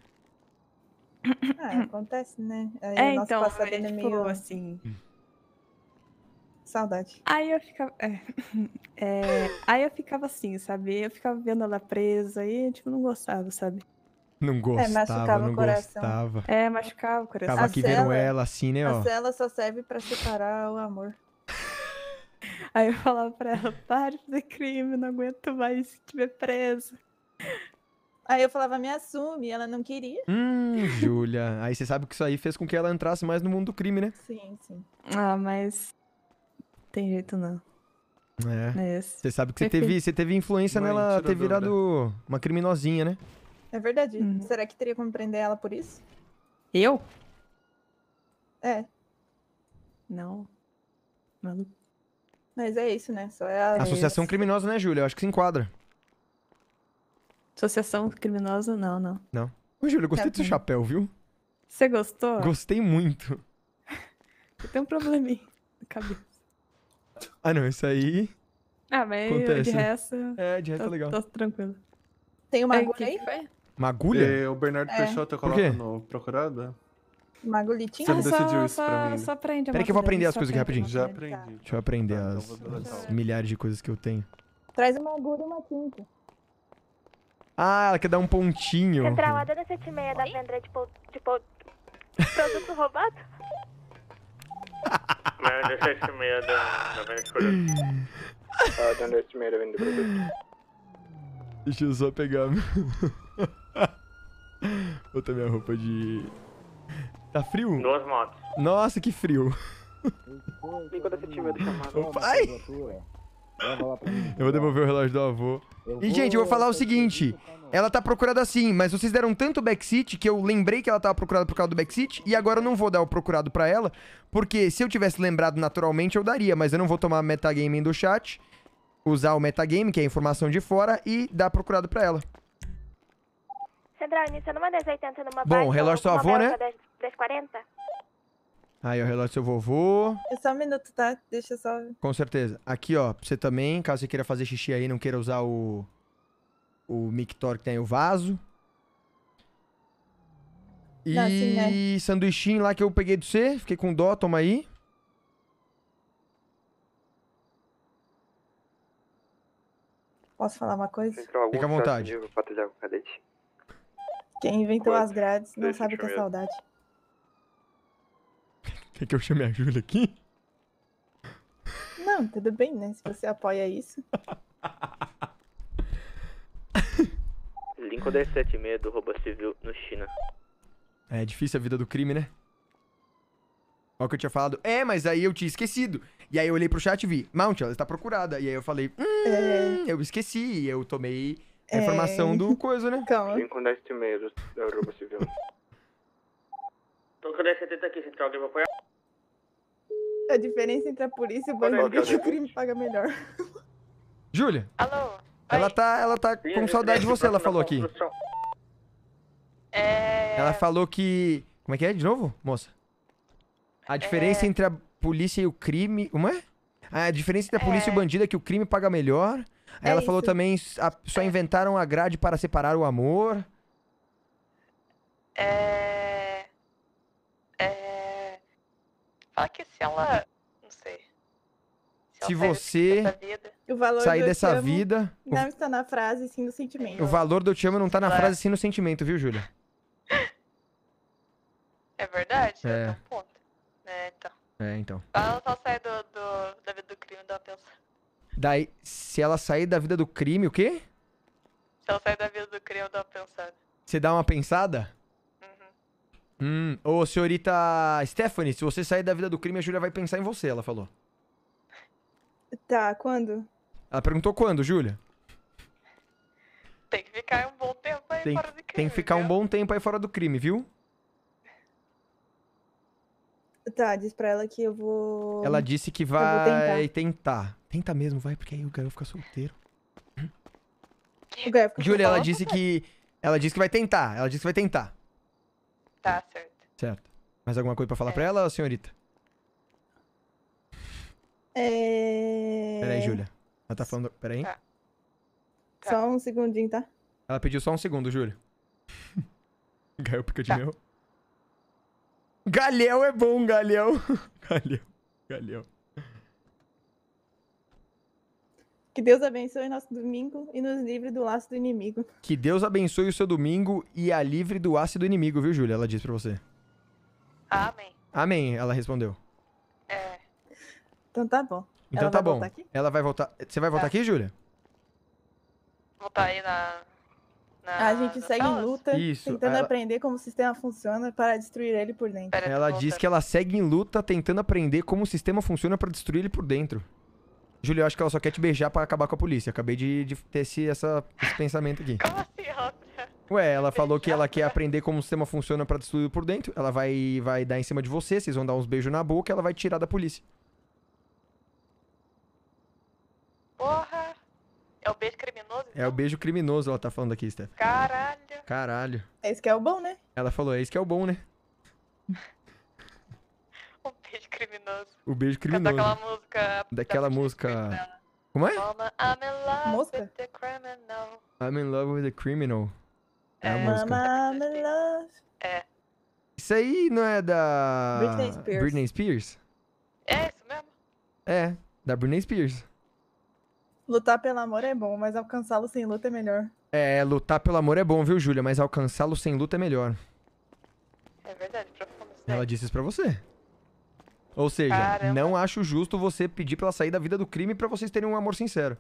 Ah, acontece, né? Aí é o nosso então, passado é, é tipo, meio assim, saudade. Aí eu ficava. É, [laughs] é, aí eu ficava assim, sabe? Eu ficava vendo ela presa e, tipo, não gostava, sabe? [laughs] Não gostava, machucava o não coração. gostava. É, machucava o coração. Tava A aqui vendo cela- ela assim, né, ó. A cela só serve pra separar o amor. [laughs] Aí eu falava pra ela, pare de fazer crime, não aguento mais se tiver preso. Aí eu falava, me assume, e ela não queria. Hum, [laughs] Júlia. Aí você sabe que isso aí fez com que ela entrasse mais no mundo do crime, né? Sim, sim. Ah, mas. Tem jeito não. É. É Você sabe que você teve, você teve influência Mãe, nela ter virado uma criminosinha, né? É verdade. Uhum. Será que teria como prender ela por isso? Eu? É. Não. Maluco. Mas é isso, né? Só é a. Associação criminosa, né, Júlia? Eu acho que se enquadra. Associação criminosa, não, não. Não. Ô, Júlia, eu gostei do seu chapéu, viu? Você gostou? Gostei muito. Tem um probleminha [laughs] na cabeça. Ah, não, isso aí. Ah, mas Acontece, de resto. É, de resto tá, é legal. Tá tranquilo. Tem uma É, agulha que aí? que foi? Uma agulha? E o Bernardo É. Peixoto coloca no procurado? Uma agulhitinha? Você Ah, me só- decidiu isso só- pra mim. Só aprende a Peraí que eu vou aprender as só coisas aqui rapidinho. Já aprendi. Deixa eu aprender então as, as milhares de coisas que eu tenho. Traz uma agulha e uma tinta. Ah, ela quer dar um pontinho. Central, a dona 76 da venda de, po- de po- produto roubado? Mas deixa esse meia da, da venda de [laughs] produto. Ah, dando esse meio da venda de produto. Deixa eu só pegar. [laughs] Botar minha roupa de. Tá frio? Duas motos. Nossa, que frio. Liga da esse meio do chamado. Opa, ai! Eu vou devolver o relógio do avô. E, gente, eu vou falar o seguinte. Ela tá procurada assim, mas vocês deram tanto backseat que eu lembrei que ela tava procurada por causa do backseat e agora eu não vou dar o procurado pra ela, porque se eu tivesse lembrado naturalmente eu daria, mas eu não vou tomar metagaming do chat, usar o metagame, que é a informação de fora, e dar procurado pra ela. Central, iniciando uma 1080 numa Bom, baixa, relógio do seu avô, né? Belka 10 1040. Aí, ó, o relógio do seu vovô. É só um minuto, tá? Deixa eu só. Com certeza. Aqui, ó, pra você também, caso você queira fazer xixi aí, não queira usar o. O Mictor que tem o vaso. E Não, assim, né? sanduichinho lá que eu peguei do você, fiquei com dó, toma aí. Posso falar uma coisa? Fica à vontade. Patrulhar com o cadete. Quem inventou as grades não dois, sabe o que é saudade. [laughs] Quer que eu chame a Júlia aqui? Não, tudo bem, né? Se você apoia isso. [laughs] Lincoln 1076 do roubo civil no China. É difícil a vida do crime, né? Olha o que eu tinha falado. É, mas aí eu tinha esquecido. E aí eu olhei pro chat e vi, Mount, ela está procurada. E aí eu falei, hum, eu esqueci. E eu tomei É. informação do coisa, né? Calma. Lincoln 1076 do roubo civil. Tô com 1070 aqui, Central. Alguém vai apoiar? A diferença entre a polícia e o bandido é que o crime paga melhor. Júlia, Alô? ela tá, ela tá com saudade de você, ela falou aqui. É... Ela falou que. Como é que é? De novo, moça? A diferença entre a polícia e o crime. Como é? A diferença entre a polícia e o bandido é que o crime paga melhor. Aí É ela falou isso. também, a- só inventaram a grade para separar o amor. É. É. Fala que se ela. Não sei. Se sair você dessa vida- O valor sair dessa vida. Não está na frase, sim no sentimento. O valor do eu te amo não tá na É. frase sim no sentimento, viu, Júlia? [laughs] É verdade? É. É. ponto. É, então. É, então. Ela só sai do, do, da vida do crime e dá uma pensada. Daí, se ela sair da vida do crime, o quê? Se ela sair da vida do crime, dá uma pensada. Você dá uma pensada? Hum. Ô, senhorita Stephanie, se você sair da vida do crime, a Júlia vai pensar em você, ela falou. Tá, quando? Ela perguntou quando, Júlia? Tem que ficar um bom tempo aí Tem, fora do crime. tem que ficar um viu? bom tempo aí fora do crime, viu? Tá, diz pra ela que eu vou. Ela disse que vai tentar. Tenta mesmo, vai, porque aí o Gael fica solteiro. O Gael fica Júlia, ela solteiro. disse que. Ela disse que vai tentar. Ela disse que vai tentar. Tá, certo. Certo. Mais alguma coisa pra falar pra ela, senhorita? É. Pera aí, Júlia. Ela tá falando. Pera aí. Só um segundinho, tá? Ela pediu só um segundo, Júlia. [laughs] Gael pica de mel. Galhão é bom, galhão. [laughs] Galhão. Galhão. Que Deus abençoe nosso domingo e nos livre do laço do inimigo. Que Deus abençoe o seu domingo e a livre do ácido inimigo, viu, Júlia? Ela disse pra você. Amém. Amém, ela respondeu. É. Então tá bom. Então Ela tá vai bom. voltar aqui? Ela vai voltar. Você vai voltar Tá. aqui, Júlia? Vou tá aí na. na A gente segue em luta, Isso, tentando ela- aprender como o sistema funciona para destruir ele por dentro. Ela diz que ela segue em luta tentando aprender como o sistema funciona pra destruir ele por dentro. Júlia, eu acho que ela só quer te beijar pra acabar com a polícia. Acabei de, de ter esse, essa, esse pensamento aqui. Como assim, ela Ué, ela falou que ela quer aprender como o sistema funciona pra destruir por dentro. Ela vai, vai dar em cima de você, vocês vão dar uns beijos na boca e ela vai tirar da polícia. Porra! É o beijo criminoso? É o beijo criminoso, ela tá falando aqui, Steph. Caralho! Caralho. Esse que é o bom, né? Ela falou, é isso que é o bom, né? [laughs] Beijo criminoso. O beijo criminoso. aquela música. Daquela da música. Como é? Mama, I'm in love Música? with the criminal. I'm in love with a criminal. É a É. música. Mama, I'm in love. É. Isso aí não é da. Britney Spears. Britney Spears? É isso mesmo? É, da Britney Spears. Lutar pelo amor é bom, mas alcançá-lo sem luta é melhor. É, lutar pelo amor é bom, viu, Júlia? Mas alcançá-lo sem luta é melhor. É verdade, profundo Ela disse isso pra você. Ou seja, Caramba. não acho justo você pedir pra ela sair da vida do crime pra vocês terem um amor sincero.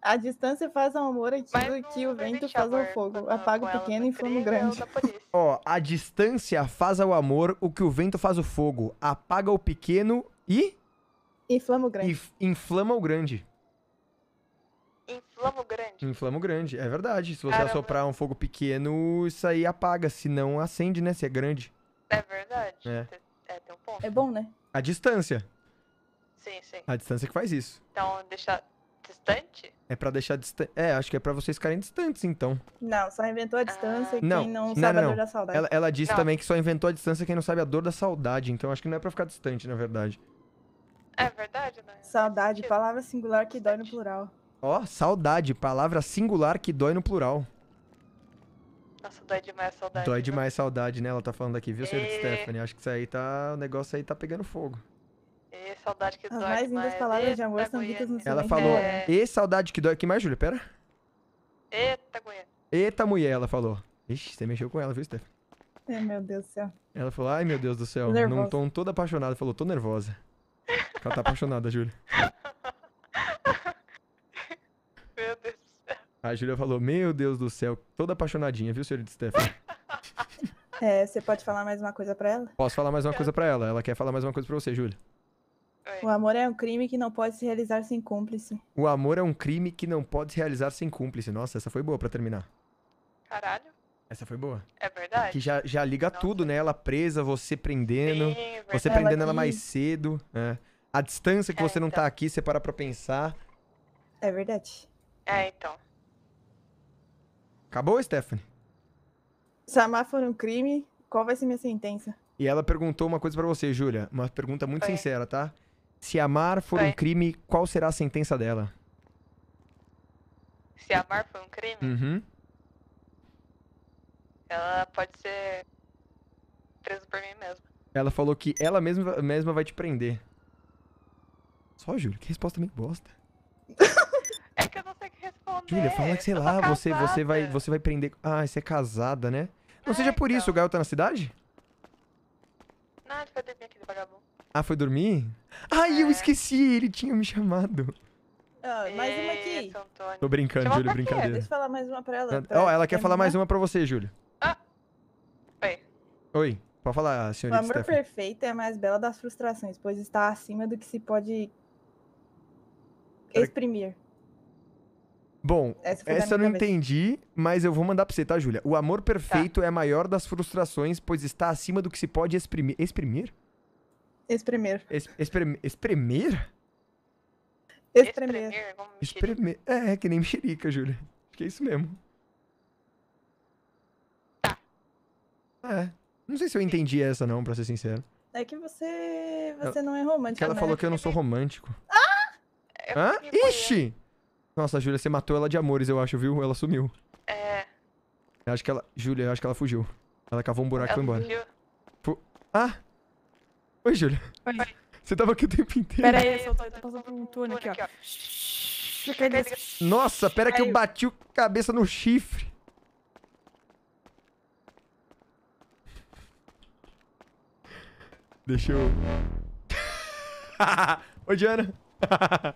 A distância faz ao amor aquilo que o vento faz ao fogo. Apaga o pequeno e inflama o grande. Ó, a distância faz ao amor o que o vento faz o fogo. Apaga o pequeno e Inflama o grande. inf- inflama o grande. Inflama o grande. Inflama o grande, é verdade. Se você Caramba. assoprar um fogo pequeno, isso aí apaga. Se não, acende, né? Se é grande. É verdade. É. É, tem um ponto. É bom, né? A distância. Sim, sim. A distância que faz isso. Então, deixar distante? É pra deixar distante. É, acho que é pra vocês ficarem distantes, então. Não, só inventou a distância Não, quem não, não, sabe não, a dor não. da saudade. Ela, ela disse Não. também que só inventou a distância quem não sabe a dor da saudade. Então acho que não é pra ficar distante, na verdade. É verdade, né? Saudade, palavra singular que dói no plural. Ó, saudade, palavra singular que dói no plural. Nossa, dói demais a saudade. Dói viu? demais saudade, né? Ela tá falando aqui, viu, senhorita E- Stephanie? Acho que isso aí tá. O negócio aí tá pegando fogo. E saudade que As dói mais lindas palavras de amor são ditas no Ela falou, É. e saudade que dói. Que mais, Júlia? Pera. Eita, Goiânia. Eita mulher, ela falou. Ixi, você mexeu com ela, viu, Stephanie? Ai, meu Deus do céu. Ela falou, ai meu Deus do céu, Tô num nervosa. tom todo apaixonado. Falou, tô nervosa. Ela tá apaixonada, [laughs] Júlia. Meu Deus do céu. A Júlia falou, meu Deus do céu, toda apaixonadinha, viu, senhorita Stephanie? [laughs] É, você pode falar mais uma coisa pra ela? Posso falar mais uma coisa pra ela? Ela quer falar mais uma coisa pra você, Júlia. O amor é um crime que não pode se realizar sem cúmplice. O amor é um crime que não pode se realizar sem cúmplice. Nossa, essa foi boa pra terminar. Caralho. Essa foi boa. É verdade? Que já, já liga tudo, né? Ela presa, você prendendo. Sim, você prendendo ela Ela mais cedo. é. A distância que É, você não tá aqui, você para pra pensar. É verdade. É, então. Acabou, Stephanie? Se amar for um crime, qual vai ser minha sentença? E ela perguntou uma coisa pra você, Júlia. Uma pergunta muito Oi. sincera, tá? Se amar for um crime, qual será a sentença dela? Se amar foi um crime, Uhum. ela pode ser presa por mim mesma. Ela falou que ela mesma, mesma vai te prender. Só, Júlia, que resposta meio bosta. É que eu não sei o que responder. Júlia, fala que sei lá, você, você vai, você vai prender. Ah, você é casada, né? Não É, seja por então. isso, o Gael tá na cidade? Não, ele foi dormir aqui de vagabundo. Ah, foi dormir? Ai, É. eu esqueci, ele tinha me chamado. Ah, mais uma aqui. Eita. Tô brincando, Chama quê? brincadeira. Deixa eu falar mais uma pra ela. Ó, pra ela quer falar mais uma pra você, Júlia. Oi. Oi, pode falar, O senhorita amor Stephanie. perfeito é a mais bela das frustrações, pois está acima do que se pode exprimir. Bom, Essa eu não cabeça. entendi, mas eu vou mandar pra você, tá, Júlia? O amor perfeito é maior das frustrações, pois está acima do que se pode exprimir. Exprimir? Exprimir. Es, esprem- espremer? Espremer. Espremer. É, que nem mexerica, Júlia. Acho que é isso mesmo. É. Não sei se eu entendi essa, não, pra ser sincero. É que você. Você Ela- não é romântico. Que ela né? falou que eu não sou romântico. Eu Hã? Ixi! Nossa, Júlia, você matou ela de amores, eu acho, viu? Ela sumiu. É. Eu acho que ela. Júlia, eu acho que ela fugiu. Ela cavou um buraco e foi Ela embora. fugiu. Fu- Ah! Oi, Júlia. Oi. Você tava aqui o tempo inteiro. Pera aí, eu tô, tô passando por um túnel aqui, ó. Nossa, pera que eu bati a cabeça no chifre. Deixa eu. [laughs] Oi, Diana. [laughs]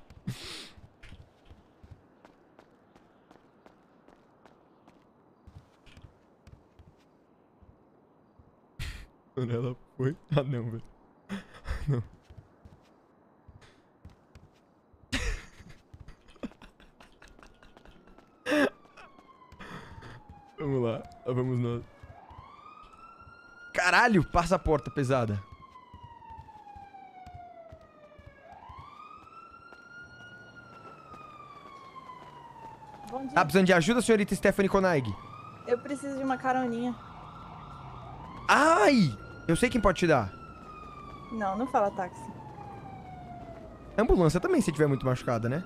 Quando ela foi. Ah, não, velho. [laughs] Não. [laughs] Vamos lá, vamos nós. Caralho, passa a porta pesada. Bom dia. Tá precisando de ajuda, senhorita Stephanie Konaig? Eu preciso de uma caroninha. Ai! Eu sei quem pode te dar. Não, não fala táxi. Ambulância também, se tiver muito machucada, né?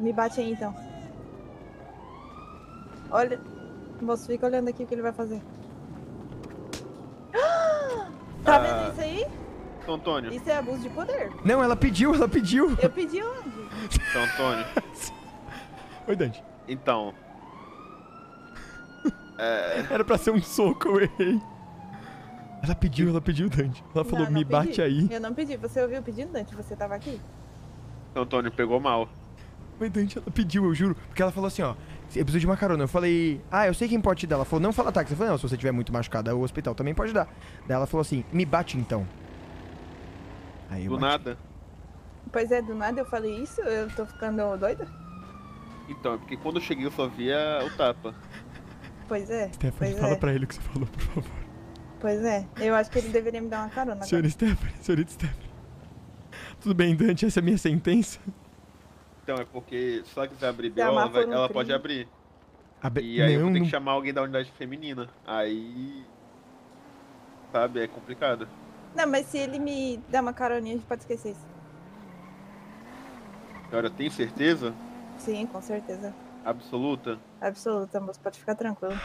Me bate aí, então. Olha. Moço, fica olhando aqui o que ele vai fazer. Ah! [gasps] Tá vendo ah. isso aí? São Antônio. Isso é abuso de poder. Não, ela pediu, ela pediu. Eu pedi onde? São Antônio. [laughs] Oi, Dante. Então, é. Era pra ser um soco, eu errei. Ela pediu, ela pediu, Dante. Ela falou, Não, não me bate pedi. aí. Eu não pedi. Você ouviu pedindo, Dante? Você tava aqui? Antônio pegou mal. Oi, Dante, ela pediu, eu juro. Porque ela falou assim, ó. Eu preciso de uma carona. Eu falei, ah, eu sei quem pode te dar. Ela falou, não fala táxi. Eu falei, não, se você tiver muito machucado, o hospital também pode dar. Daí ela falou assim, me bate então. Aí eu Do bati. nada. Pois é, do nada eu falei isso? Eu tô ficando doida? Então, é porque quando eu cheguei eu só via o tapa. Pois é. Stephanie, pois fala é. pra ele o que você falou, por favor. Pois é. Eu acho que ele deveria me dar uma carona. agora. Senhorita Stephanie, senhorita Stephanie. Tudo bem, Dante, essa é a minha sentença. Então, é porque se ela quiser abrir BO, ela, vai- ela pode abrir. Abe- E aí eu não, vou ter não- que chamar alguém da unidade feminina. Aí. Sabe, é complicado. Não, mas se ele me der uma caroninha, a gente pode esquecer isso. Agora, tem certeza? Sim, com certeza. Absoluta? Absoluta, moço. Pode ficar tranquilo.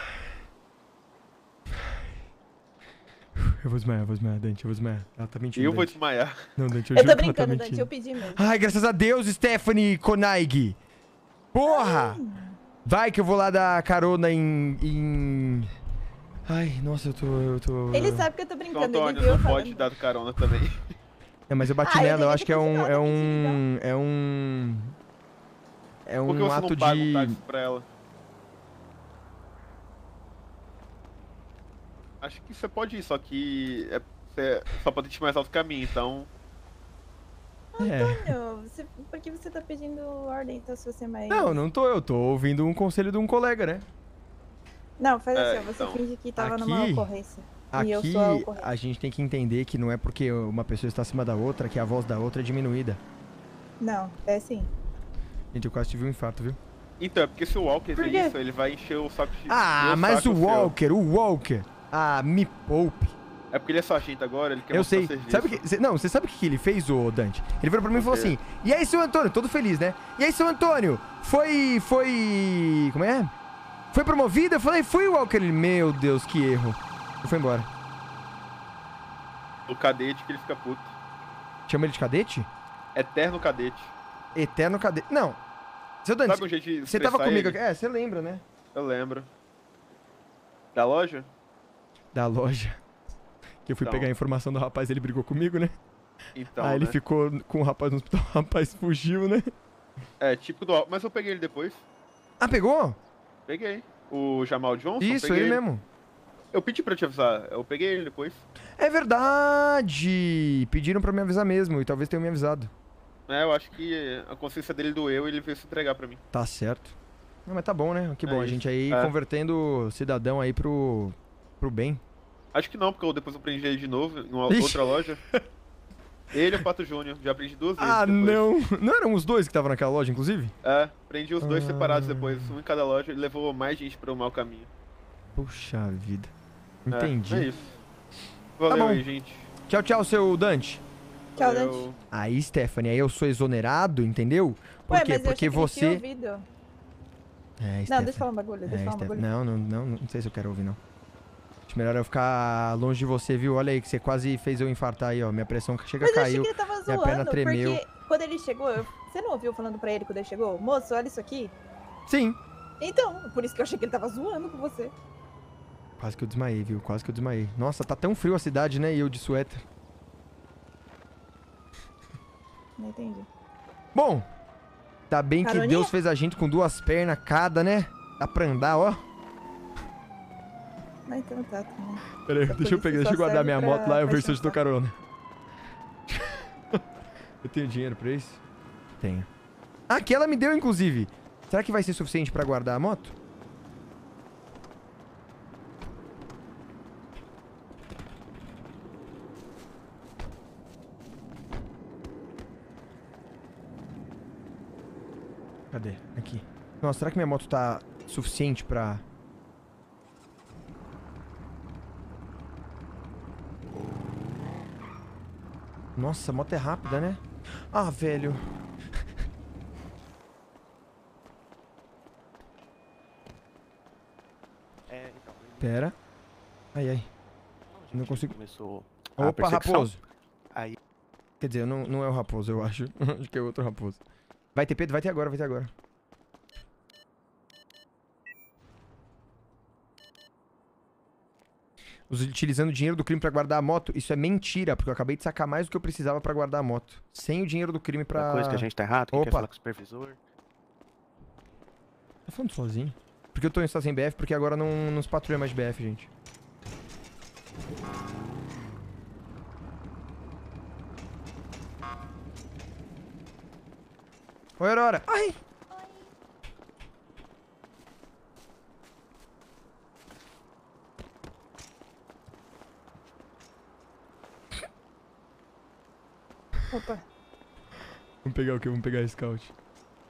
Eu vou desmaiar, eu vou desmaiar, Dante, eu vou desmaiar. Ela tá mentindo. Eu vou Dante. desmaiar. Não, Dante, eu, Eu juro tô que ela tá brincando, Dante. mentindo. Eu pedi mesmo. Ai, graças a Deus, Stephanie Konaig. Porra! Vai que eu vou lá dar carona em. em... Ai, nossa, eu tô. Eu tô... Ele sabe que eu tô brincando. Ele Antônio, viu eu não pode dar carona também. É, mas eu bati Ah, eu nela, eu devia acho que é um. É continuado um. É um. É Por que um você ato não paga de. um táxi pra ela? Acho que você pode ir, só que é, você só pode te mais alto caminho, então. É. Antônio, você, por que você tá pedindo ordem então se você é mais. Não, não tô, eu tô ouvindo um conselho de um colega, né? Não, faz É, assim, você então, finge que tava numa aqui- ocorrência. e eu Aqui sou a ocorrência. a gente tem que entender que não é porque uma pessoa está acima da outra que a voz da outra é diminuída. Não, é assim. Gente, eu quase tive um infarto, viu? Então, é porque se o Walker Por isso, ele vai encher o saco de. Ah, mas o seu. Walker, o Walker. Ah, me poupe. É porque ele é sargento agora, ele quer Eu mostrar sei. Sabe que, cê- não, você sabe o que ele fez, ô Dante? Ele virou pra mim e falou O assim: E aí, seu Antônio? Todo feliz, né? E aí, seu Antônio? Foi. Foi. Como é? Foi promovido? Eu falei: Fui, Walker. Ele, meu Deus, que erro. E foi embora. O cadete que ele fica puto. Chama ele de cadete? Eterno cadete. Eterno cadete. Não. Seu Dante, Sabe um jeito de você tava comigo ele? aqui. É, você lembra, né? Eu lembro. Da loja? Da loja. Que eu fui Então. pegar a informação do rapaz, ele brigou comigo, né? Então, Aí ele né? ficou com o rapaz no hospital, [laughs] o rapaz fugiu, né? É, tipo do. Mas eu peguei ele depois. Ah, pegou? Peguei. O Jamal Johnson? Isso, peguei ele mesmo. Eu pedi pra te avisar. Eu peguei ele depois. É verdade! Pediram pra me avisar mesmo, e talvez tenham me avisado. É, eu acho que a consciência dele doeu e ele veio se entregar pra mim. Tá certo. Não, mas tá bom, né? Que É bom, a isso. gente aí É. convertendo o cidadão aí pro, pro bem. Acho que não, porque eu depois eu prendi ele de novo em uma Ixi. outra loja. [laughs] Ele e o Pato Júnior. Já prendi duas vezes. Ah, depois. não! Não eram os dois que estavam naquela loja, inclusive? É, prendi os dois Ah. separados depois, um em cada loja, e levou mais gente pro mau caminho. Puxa vida. É, Entendi. É, isso. Valeu Tá bom. aí, gente. Tchau, tchau, seu Dante. Tchau, Valeu. Dante. Aí, Stephanie, aí eu sou exonerado, entendeu? Por Ué, quê? Porque você. É, Não, Stephanie. deixa eu falar um bagulho, deixa eu É, falar um bagulho. Não, não, não, não sei se eu quero ouvir, não. Acho melhor eu ficar longe de você, viu? Olha aí, que você quase fez eu infartar aí, ó. Minha pressão chega Mas eu caiu. achei que ele tava minha perna zoando, tremeu. porque quando ele chegou, eu- você não ouviu falando pra ele quando ele chegou? Moço, olha isso aqui. Sim. Então, por isso que eu achei que ele tava zoando com você. Quase que eu desmaiei, viu? Quase que eu desmaiei. Nossa, tá tão frio a cidade, né? E eu de suéter. Não entendi. Bom, tá bem que Caroninha? Deus fez a gente com duas pernas cada, né? Dá pra andar, ó. Mas então tá, também. Pera aí, Essa deixa eu pegar, deixa eu guardar minha moto lá e eu ver se eu dou chantar. carona. [laughs] eu tenho dinheiro pra isso? Tenho. Ah, aqui ela me deu, inclusive. Será que vai ser suficiente pra guardar a moto? Cadê? Aqui. Nossa, será que minha moto tá suficiente pra... Nossa, a moto é rápida, né? Ah, velho. [laughs] É, então. Pera. Ai, ai. Não consigo... Começou Opa, raposo. Aí... Quer dizer, não, não é o raposo, eu acho. [laughs] acho que é outro raposo. Vai ter Pedro? Vai ter agora, vai ter agora. Utilizando o dinheiro do crime pra guardar a moto, isso é mentira, porque eu acabei de sacar mais do que eu precisava pra guardar a moto. Sem o dinheiro do crime pra. Uma coisa que a gente tá errado, quem quer Opa. falar com o supervisor. Tá falando sozinho? Porque eu tô em estação BF, porque agora não, não se patrulha mais de BF, gente. Oi, Aurora. Ai! Opa. Vamos pegar o que? Vamos pegar a scout.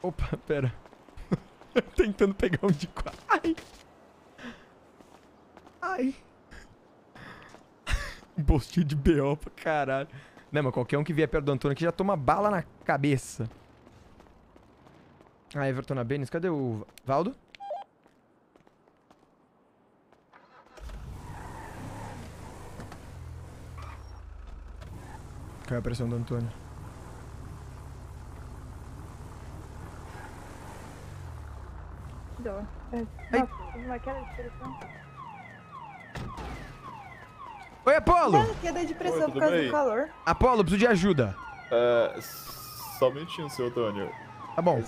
Opa, [laughs] pera. [laughs] Tentando pegar um de quatro. Ai! Ai! [laughs] Um postinho de BO pra caralho. Não, mas qualquer um que vier perto do Antônio aqui já toma bala na cabeça. Ah, Everton na Benes. Cadê o Valdo? Caiu a pressão do Antônio. Dó. É. Oi, Apolo! Queda de pressão Oi, por causa bem? do calor. Apolo, preciso de ajuda. É, só um minutinho, seu Antônio. Tá bom.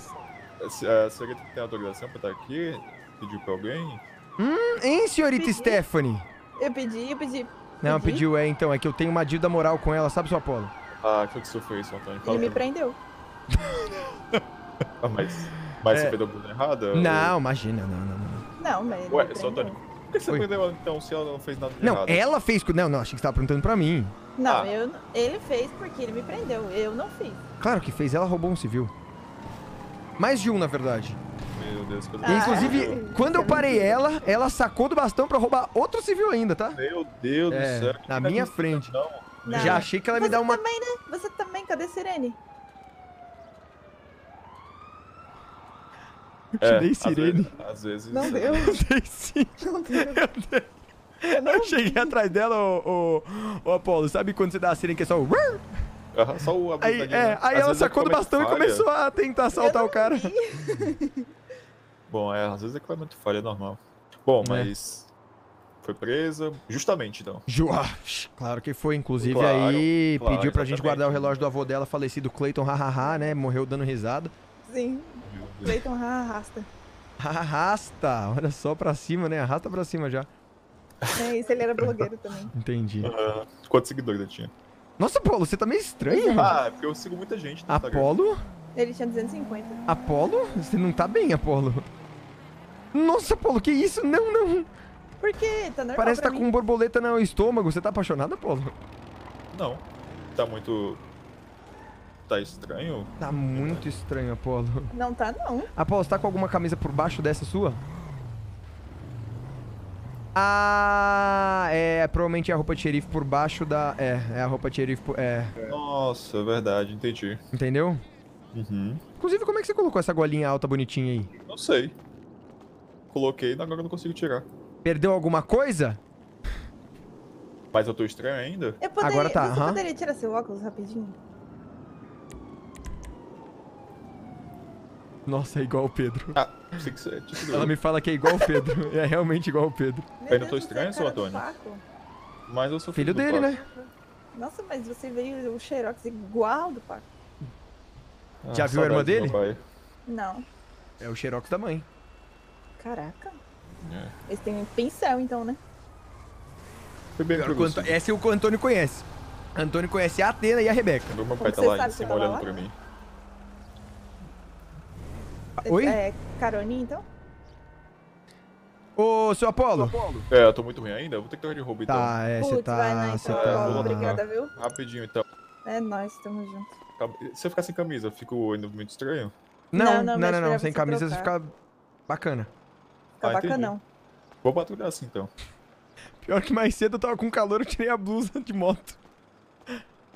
A senhorita tem autorização pra estar aqui? Pediu pra alguém? Hum, hein, senhorita Stephanie? Eu pedi, eu pedi. Não, Pedi? pediu, é, então. É que eu tenho uma dívida moral com ela, sabe, seu Apolo? Ah, o que que você fez, seu Antônio? Fala Ele me prendeu. [laughs] Ah, mas mas É. você fez alguma coisa errada? Não, imagina, não, não, não. Não, mas Ué, prendeu. Antônio, por que você Oi. prendeu ela então se ela não fez nada de Não, errado? ela fez. Não, não, achei que você tava perguntando pra mim. Não, Ah. eu, ele fez porque ele me prendeu. Eu não fiz. Claro que fez, ela roubou um civil. Mais de um, na verdade. Meu Deus, que E, inclusive, quando eu parei ela, ela sacou do bastão pra roubar outro civil ainda, tá? Meu Deus É, do céu. na minha frente. Não. Já achei que ela ia me Você dar uma. também, né? Você também, cadê a Sirene? Eu te É, dei às sirene. vezes- Às vezes. Não deu. [laughs] Eu dei sim. Não deu. [laughs] Eu cheguei atrás dela, ô, ô, ô Apolo. Sabe quando você dá a sirene que é só o. Aham, só o Aí, é, né? aí ela vezes sacou do bastão e começou a tentar assaltar o cara. [laughs] Bom, é, às vezes equipamento falha é normal. Bom, É. mas. Foi presa, justamente então. Ju- ah, Claro que foi, inclusive Claro, aí claro, pediu pra gente guardar o relógio do avô dela, falecido Clayton, hahaha, né? Morreu dando risada. Sim. Cleiton arrasta. Arrasta, olha só pra cima, né? Arrasta pra cima já. É isso, ele era blogueiro também. [laughs] Entendi. Aham. Quantos seguidores ele tinha? Nossa, Apolo, você tá meio estranho. Ah, é porque eu sigo muita gente no Instagram. Apolo? Ele tinha 250. Apolo? Você não tá bem, Apolo. Nossa, Apolo, que isso? Não, não. Por quê? Tá normal Parece que tá mim. com borboleta no estômago. Você tá apaixonado, Apolo? Não. Tá muito. Tá estranho? Tá muito estranho, Apolo. Não tá, não. Apolo, você tá com alguma camisa por baixo dessa sua? Ah, é, provavelmente é a roupa de xerife por baixo da... É, é a roupa de xerife por... É, Nossa, é verdade, entendi. entendeu? Uhum. Inclusive, como é que você colocou essa golinha alta bonitinha aí? Não sei. Coloquei, agora eu não consigo tirar. Perdeu alguma coisa? Mas eu tô estranho ainda? Eu poderia, Agora tá, Você poderia tirar seu óculos rapidinho? Nossa, é igual o Pedro. Ah, sei que você é Ela me fala que é igual o Pedro. [laughs] É realmente igual o Pedro. Eu ainda tô estranho, seu Antônio? Mas eu sou Filho do dele, Paco. né? Nossa, mas você veio o Xerox igual do Paco. Ah, Já viu a irmã dele? Não. É o Xerox da mãe. Caraca. É. Eles têm um pincel, então, né? Foi bem Pior Esse é o que o Antônio conhece. Antônio conhece a Atena e a Rebeca. Meu Como pai tá lá em cima tava olhando lá? pra mim. Oi? É caroninha, então? Ô, seu Apolo. É, eu tô muito ruim ainda? Eu vou ter que trocar de roubo então. Tá, é, você Putz, vai lá, tá... Você então, tá... Apolo. Obrigada, viu? Rapidinho então. É nóis, tamo junto. Se eu ficar sem camisa, eu fico ainda muito estranho? Não, Não, não, não, não, Sem você camisa você trocar. fica bacana. Fica Ah, entendi. bacanão. Vou patrulhar assim então. Pior que mais cedo eu tava com calor, eu tirei a blusa de moto.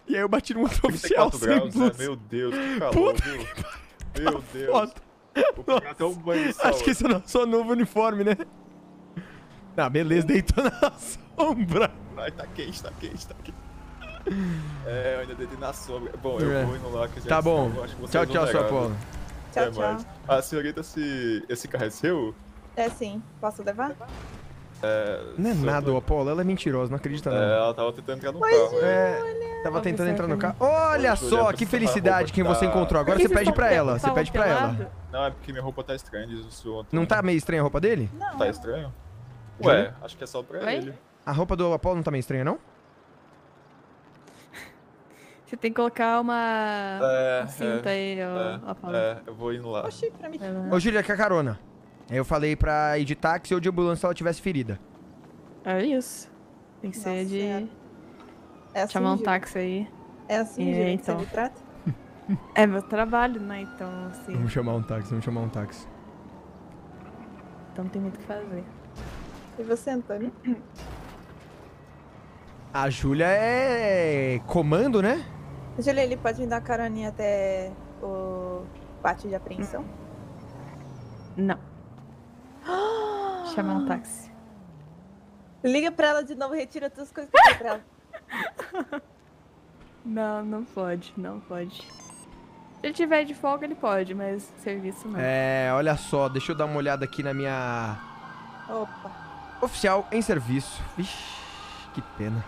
E aí eu bati num outro oficial 34 sem graus, né? blusa. Meu Deus, que calor, Puta viu? Meu Deus. Foda. Vou pegar até um banho de. Acho que esse é o nosso novo uniforme, né? Ah, beleza, deitou na [laughs] sombra. Ai, tá quente, tá quente, tá quente. É, eu ainda deitei na sombra. Bom, eu É. vou indo lá que já Tá bom. Tchau, tchau, Apolo. né? Tchau, Até tchau. mais. A senhorita, se esse carro é seu? É sim. Posso levar? É, Não é nada, o Apolo, ela é mentirosa, não acredita É, nada. ela tava tentando entrar no carro. Júlia. É, tava tentando entrar no carro. Olha só, que felicidade quem tá- você encontrou. Agora Por que você pede pra ela, você pede pra ela. Não, é porque minha roupa tá estranha, diz o senhor. Não tá meio estranha a roupa dele? Não. Tá estranho? Júlia? Ué, acho que é só pra Oi? ele. A roupa do Apolo não tá meio estranha, não? [laughs] Você tem que colocar uma, É, uma cinta aí, ó, é, Apolo. é, eu vou indo lá. Oxi, pra mim. Ô, Júlia, quer carona? Aí eu falei pra ir de táxi ou de ambulância se ela tivesse ferida. É isso. Tem que ser Nossa de Senhora. É assim, chamar um táxi aí. É assim, É, então. você me trata? [laughs] É meu trabalho, né? Então, assim, Vamos chamar um táxi, vamos chamar um táxi. então não tem muito o que fazer. E você, Antônio? A Júlia é comando, né? Júlia, ele pode me dar caroninha até o pátio de apreensão? Não. Chamar um [gasps] táxi. Liga pra ela de novo, retira todas as coisas que eu pra ela. [laughs] Não, não pode, não pode. Se ele tiver de folga, ele pode, mas serviço não. É, olha só, deixa eu dar uma olhada aqui na minha Opa. oficial em serviço. Vixe, que pena.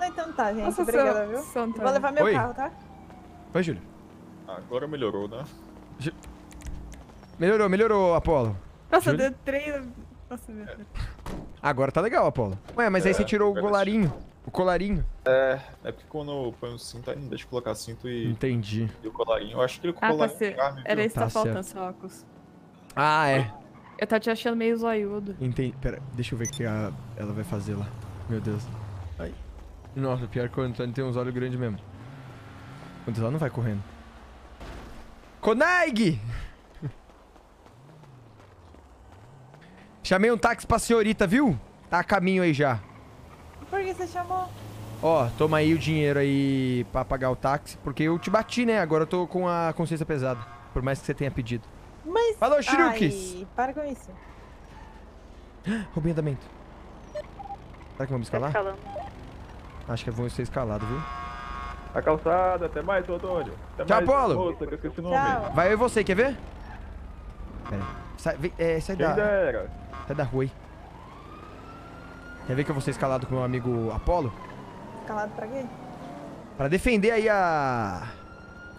Não, então tá, gente. Nossa, Obrigada, seu- viu? seu. Vou levar meu Oi. carro, tá? Oi, Júlia. Agora melhorou, né? Melhorou, melhorou, Apolo. Nossa, Júlia? deu três. Nossa, meu Deus. Agora tá legal, Apolo. Ué, mas aí É, você tirou o colarinho. O colarinho. É, é porque quando eu ponho o cinto, aí não deixa eu colocar cinto e, Entendi. e o colarinho. Eu acho que ele com o Ah, tá colarinho charme, Era isso que tá Tá faltando, seu óculos. Ah, é. Eu tava te achando meio zoiudo. Entendi. Pera, deixa eu ver o que a- ela vai fazer lá. Meu Deus. Ai. Nossa, pior que o Antônio tem uns olhos grandes mesmo. Quando ela não vai correndo. Konaig! Chamei um táxi pra senhorita, viu? Tá a caminho aí já. Por que você chamou? Ó, toma aí o dinheiro aí pra pagar o táxi, porque eu te bati, né? Agora eu tô com a consciência pesada. Por mais que você tenha pedido. Mas. Falou, Shurikes! Ai, para com isso. [gasps] Roubinho andamento. Será que vamos escalar? Escalando. Acho que vão ser escalado, viu? A calçada, até mais, seu Antônio. Até Tchau, mais, Apolo. Moça, que eu esqueci o nome. Tchau. Vai eu e você, quer ver? Pera aí. Sai, vem, é, sai Quem da. dera. Sai da rua aí. Quer ver que eu vou ser escalado com meu amigo Apolo? Calado pra quê? Pra defender aí a.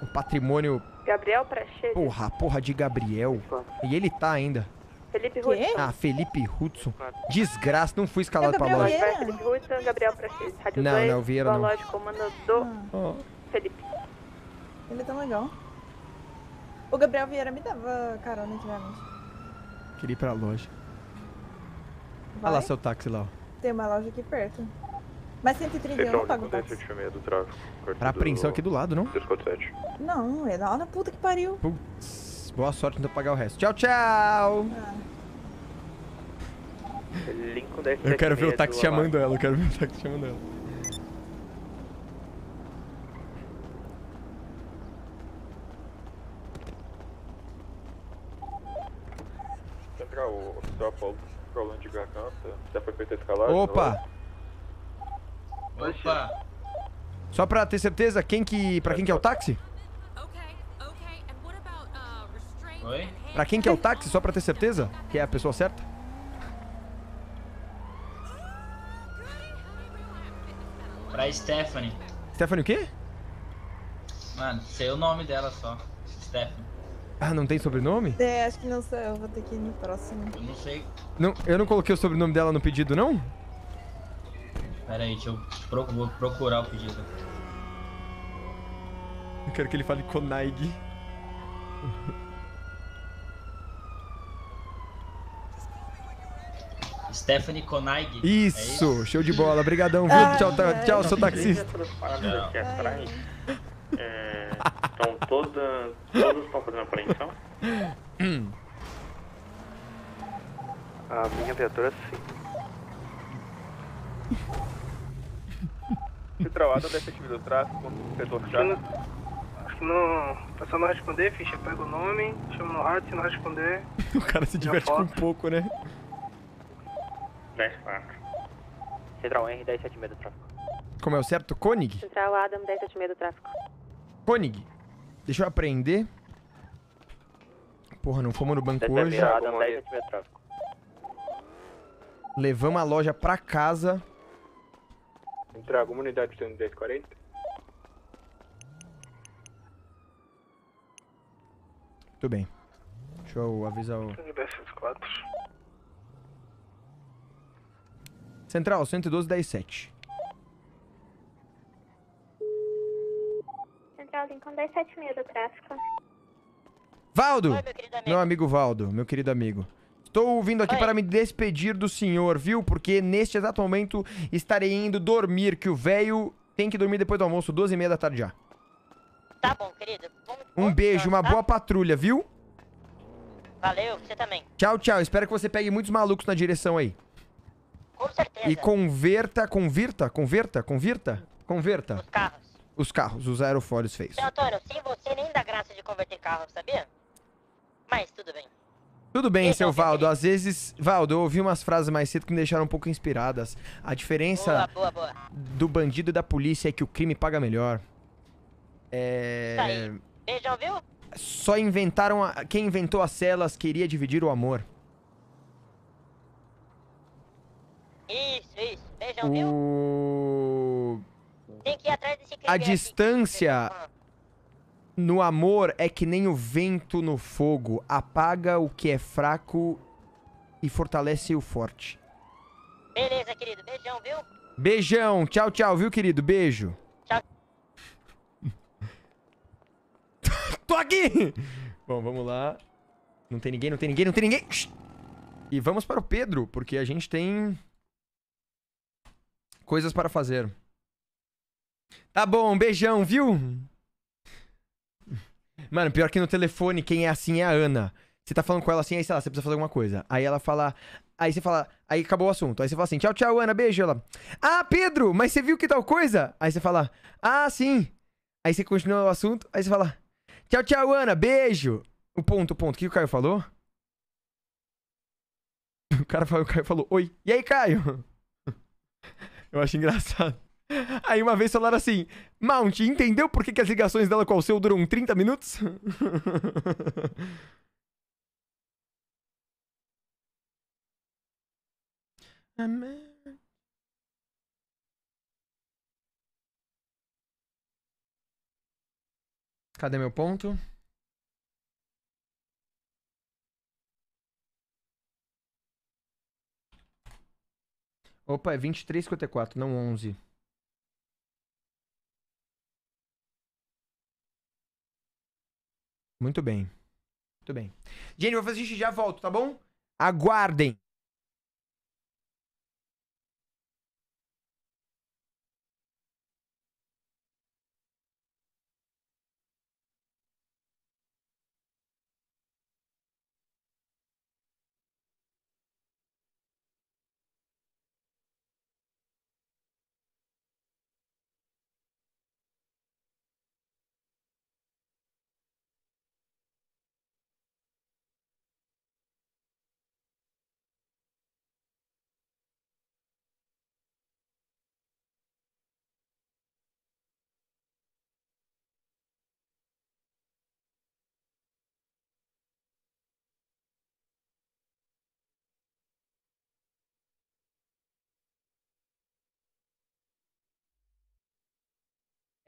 O patrimônio. Gabriel Prachedes. Porra, porra de Gabriel. E ele tá ainda. Felipe Hudson. Ah, Felipe Hudson. Desgraça, não fui É escalado pra Gabriel loja. Felipe Hudson, Gabriel Prachedes. Rádio Não, 2, não, Vieira não. loja comando do Ó. Felipe. Ele é tão legal. O Gabriel Vieira me dava carona antigamente. Queria ir pra loja. Vai? Olha lá seu táxi lá, ó. Tem uma loja aqui perto. Mas 130 eu não pago táxi. do tráfico. Pra apreensão aqui do lado, não? 247. Não, é lá na puta que pariu. Putz, boa sorte então pagar o resto. Tchau, tchau! 10 Eu quero ver o táxi chamando ela, eu quero ver o táxi chamando ela. Central, o oficial Apolo, problema de garganta. Escalagem? Opa! Opa! Só pra ter certeza, quem que. Pra quem que é o táxi? Oi? Pra quem que é o táxi, só pra ter certeza? Que é a pessoa certa? Pra Stephanie. Stephanie o quê? Mano, sei o nome dela só. Stephanie. Ah, não tem sobrenome? É, acho que não sou eu, vou ter que ir no próximo. Eu não sei. Não, eu não coloquei o sobrenome dela no pedido, não? Pera aí, deixa eu pro- vou procurar o pedido. Eu quero que ele fale Konaig. Stephanie Konaig. É Isso, show de bola. Obrigadão, viu? Ai, tchau, tá- ai. tchau, seu taxista. É, estão todas. Todas estão fazendo apreensão? A minha viatura sim. Central, ata da efetiva do tráfico, setor chato. Se não, se eu não responder, ficha, pega o nome, chama no rádio, se não responder. [laughs] O cara se diverte com um pouco, né? 10-4. Central R 1076 do tráfego. Como é o certo? Koenig? Central Adam 1076 do tráfico. Koenig. Deixa eu aprender. Porra, não fomos no banco hoje. Adam 1076 do tráfego. Levamos a loja pra casa. Entrega alguma unidade do 1040? Tudo bem. Deixa eu avisar o... 1064. Central, 112, 10, 7. Central Lincoln 1076 do tráfico. Valdo! meu, amigo Valdo, meu querido amigo. Estou vindo aqui para me despedir do senhor, viu? Porque neste exato momento estarei indo dormir, que o velho tem que dormir depois do almoço, 12 e meia da tarde já. Tá bom, querido. Vamos- Um beijo, uma tá? boa patrulha, viu? Valeu, você também. Tchau, tchau. Espero que você pegue muitos malucos na direção aí. Com certeza. E converta, convirta, converta, convirta, converta. Os carros. Os carros, os aerofólios feios. Seu Antônio, sem você nem dá graça de converter carro, sabia? Mas tudo bem. Tudo bem, seu Valdo. Às vezes, Valdo, eu ouvi umas frases mais cedo que me deixaram um pouco inspiradas. A diferença Boa, boa, boa. do bandido e da polícia é que o crime paga melhor. É. Beijão, viu? Só inventaram. A... Quem inventou as celas queria dividir o amor. Isso, isso. Beijão, viu? Tem que ir atrás desse crime A distância no amor é que nem o vento no fogo. Apaga o que é fraco e fortalece o forte. Beleza, querido. Beijão, viu? Beijão. Tchau, tchau, viu, querido? Beijo. Tchau. [laughs] Tô aqui! Bom, vamos lá. Não tem ninguém, não tem ninguém, não tem ninguém. E vamos para o Pedro, porque a gente tem coisas para fazer. Tá bom, beijão, viu? Mano, pior que no telefone, quem é assim é a Ana. Você tá falando com ela assim, aí sei lá, você precisa fazer alguma coisa. Aí ela fala. Aí você fala. Aí acabou o assunto. Aí você fala assim: tchau, tchau, Ana, beijo. Ela. Ah, Pedro, mas você viu que tal coisa? Aí você fala: ah, sim. Aí você continua o assunto. Aí você fala: tchau, tchau, Ana, beijo. O ponto, o ponto. O que o Caio falou? [laughs] O cara falou, o Caio falou: oi. E aí, Caio? [laughs] Eu acho engraçado. Aí uma vez falaram assim: Mount, entendeu por que, que as ligações dela com o seu duram 30 minutos? [laughs] Cadê meu ponto? Opa, é 23,54, não 11. Muito bem. Muito bem. Gente, vou fazer xixi e já volto, tá bom? Aguardem.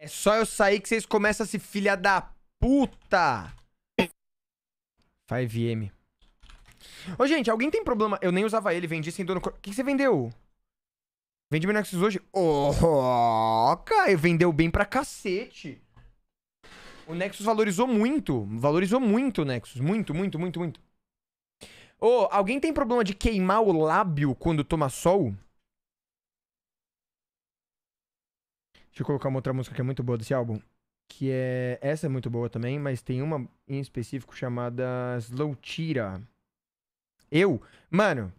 Só eu sair que vocês começam a se filha da puta. 5M. Ô, gente, alguém tem problema? Eu nem usava ele, vendi sem dono. O que, que você vendeu? Vendi meu Nexus hoje? Oh, Caio, vendeu bem pra cacete. O Nexus valorizou muito. Valorizou muito o Nexus. Muito, muito, muito, muito. Ô, alguém tem problema de queimar o lábio quando toma sol? Deixa eu colocar uma outra música que é muito boa desse álbum. Que é. Essa é muito boa também, mas tem uma em específico chamada Slow Tira. Eu, mano,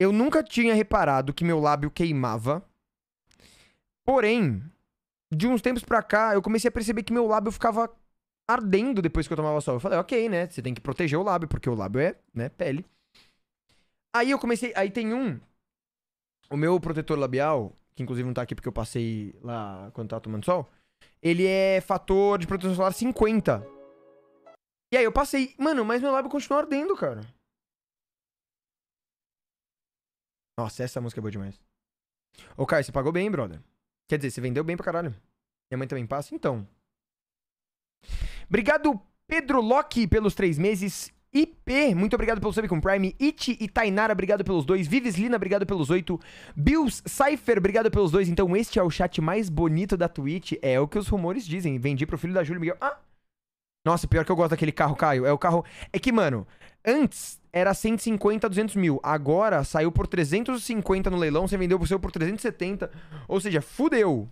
eu nunca tinha reparado que meu lábio queimava. Porém, de uns tempos pra cá, eu comecei a perceber que meu lábio ficava ardendo depois que eu tomava sol. Eu falei, ok, né? Você tem que proteger o lábio, porque o lábio é, né, pele. Aí eu comecei. Aí tem um O meu protetor labial, inclusive não tá aqui porque eu passei lá quando tava tomando sol, ele é fator de proteção solar 50. E aí eu passei. Mano, mas meu lábio continua ardendo, cara. Nossa, essa música é boa demais. Ô, Caio, você pagou bem, brother. Quer dizer, você vendeu bem pra caralho. Minha mãe também passa? Então. Obrigado, Pedro Locke, pelos três meses. IP, muito obrigado pelo sub com Prime. Iti e Tainara, obrigado pelos dois. Vives Lina, obrigado pelos oito. Bills Cypher, obrigado pelos dois. Então, este é o chat mais bonito da Twitch. É o que os rumores dizem. Vendi pro filho da Júlia Miguel. Ah! Nossa, pior que eu gosto daquele carro, Caio. É o carro. É que, mano, antes era 150, 200 mil. Agora saiu por 350 no leilão. Você vendeu pro seu por 370. Ou seja, fudeu.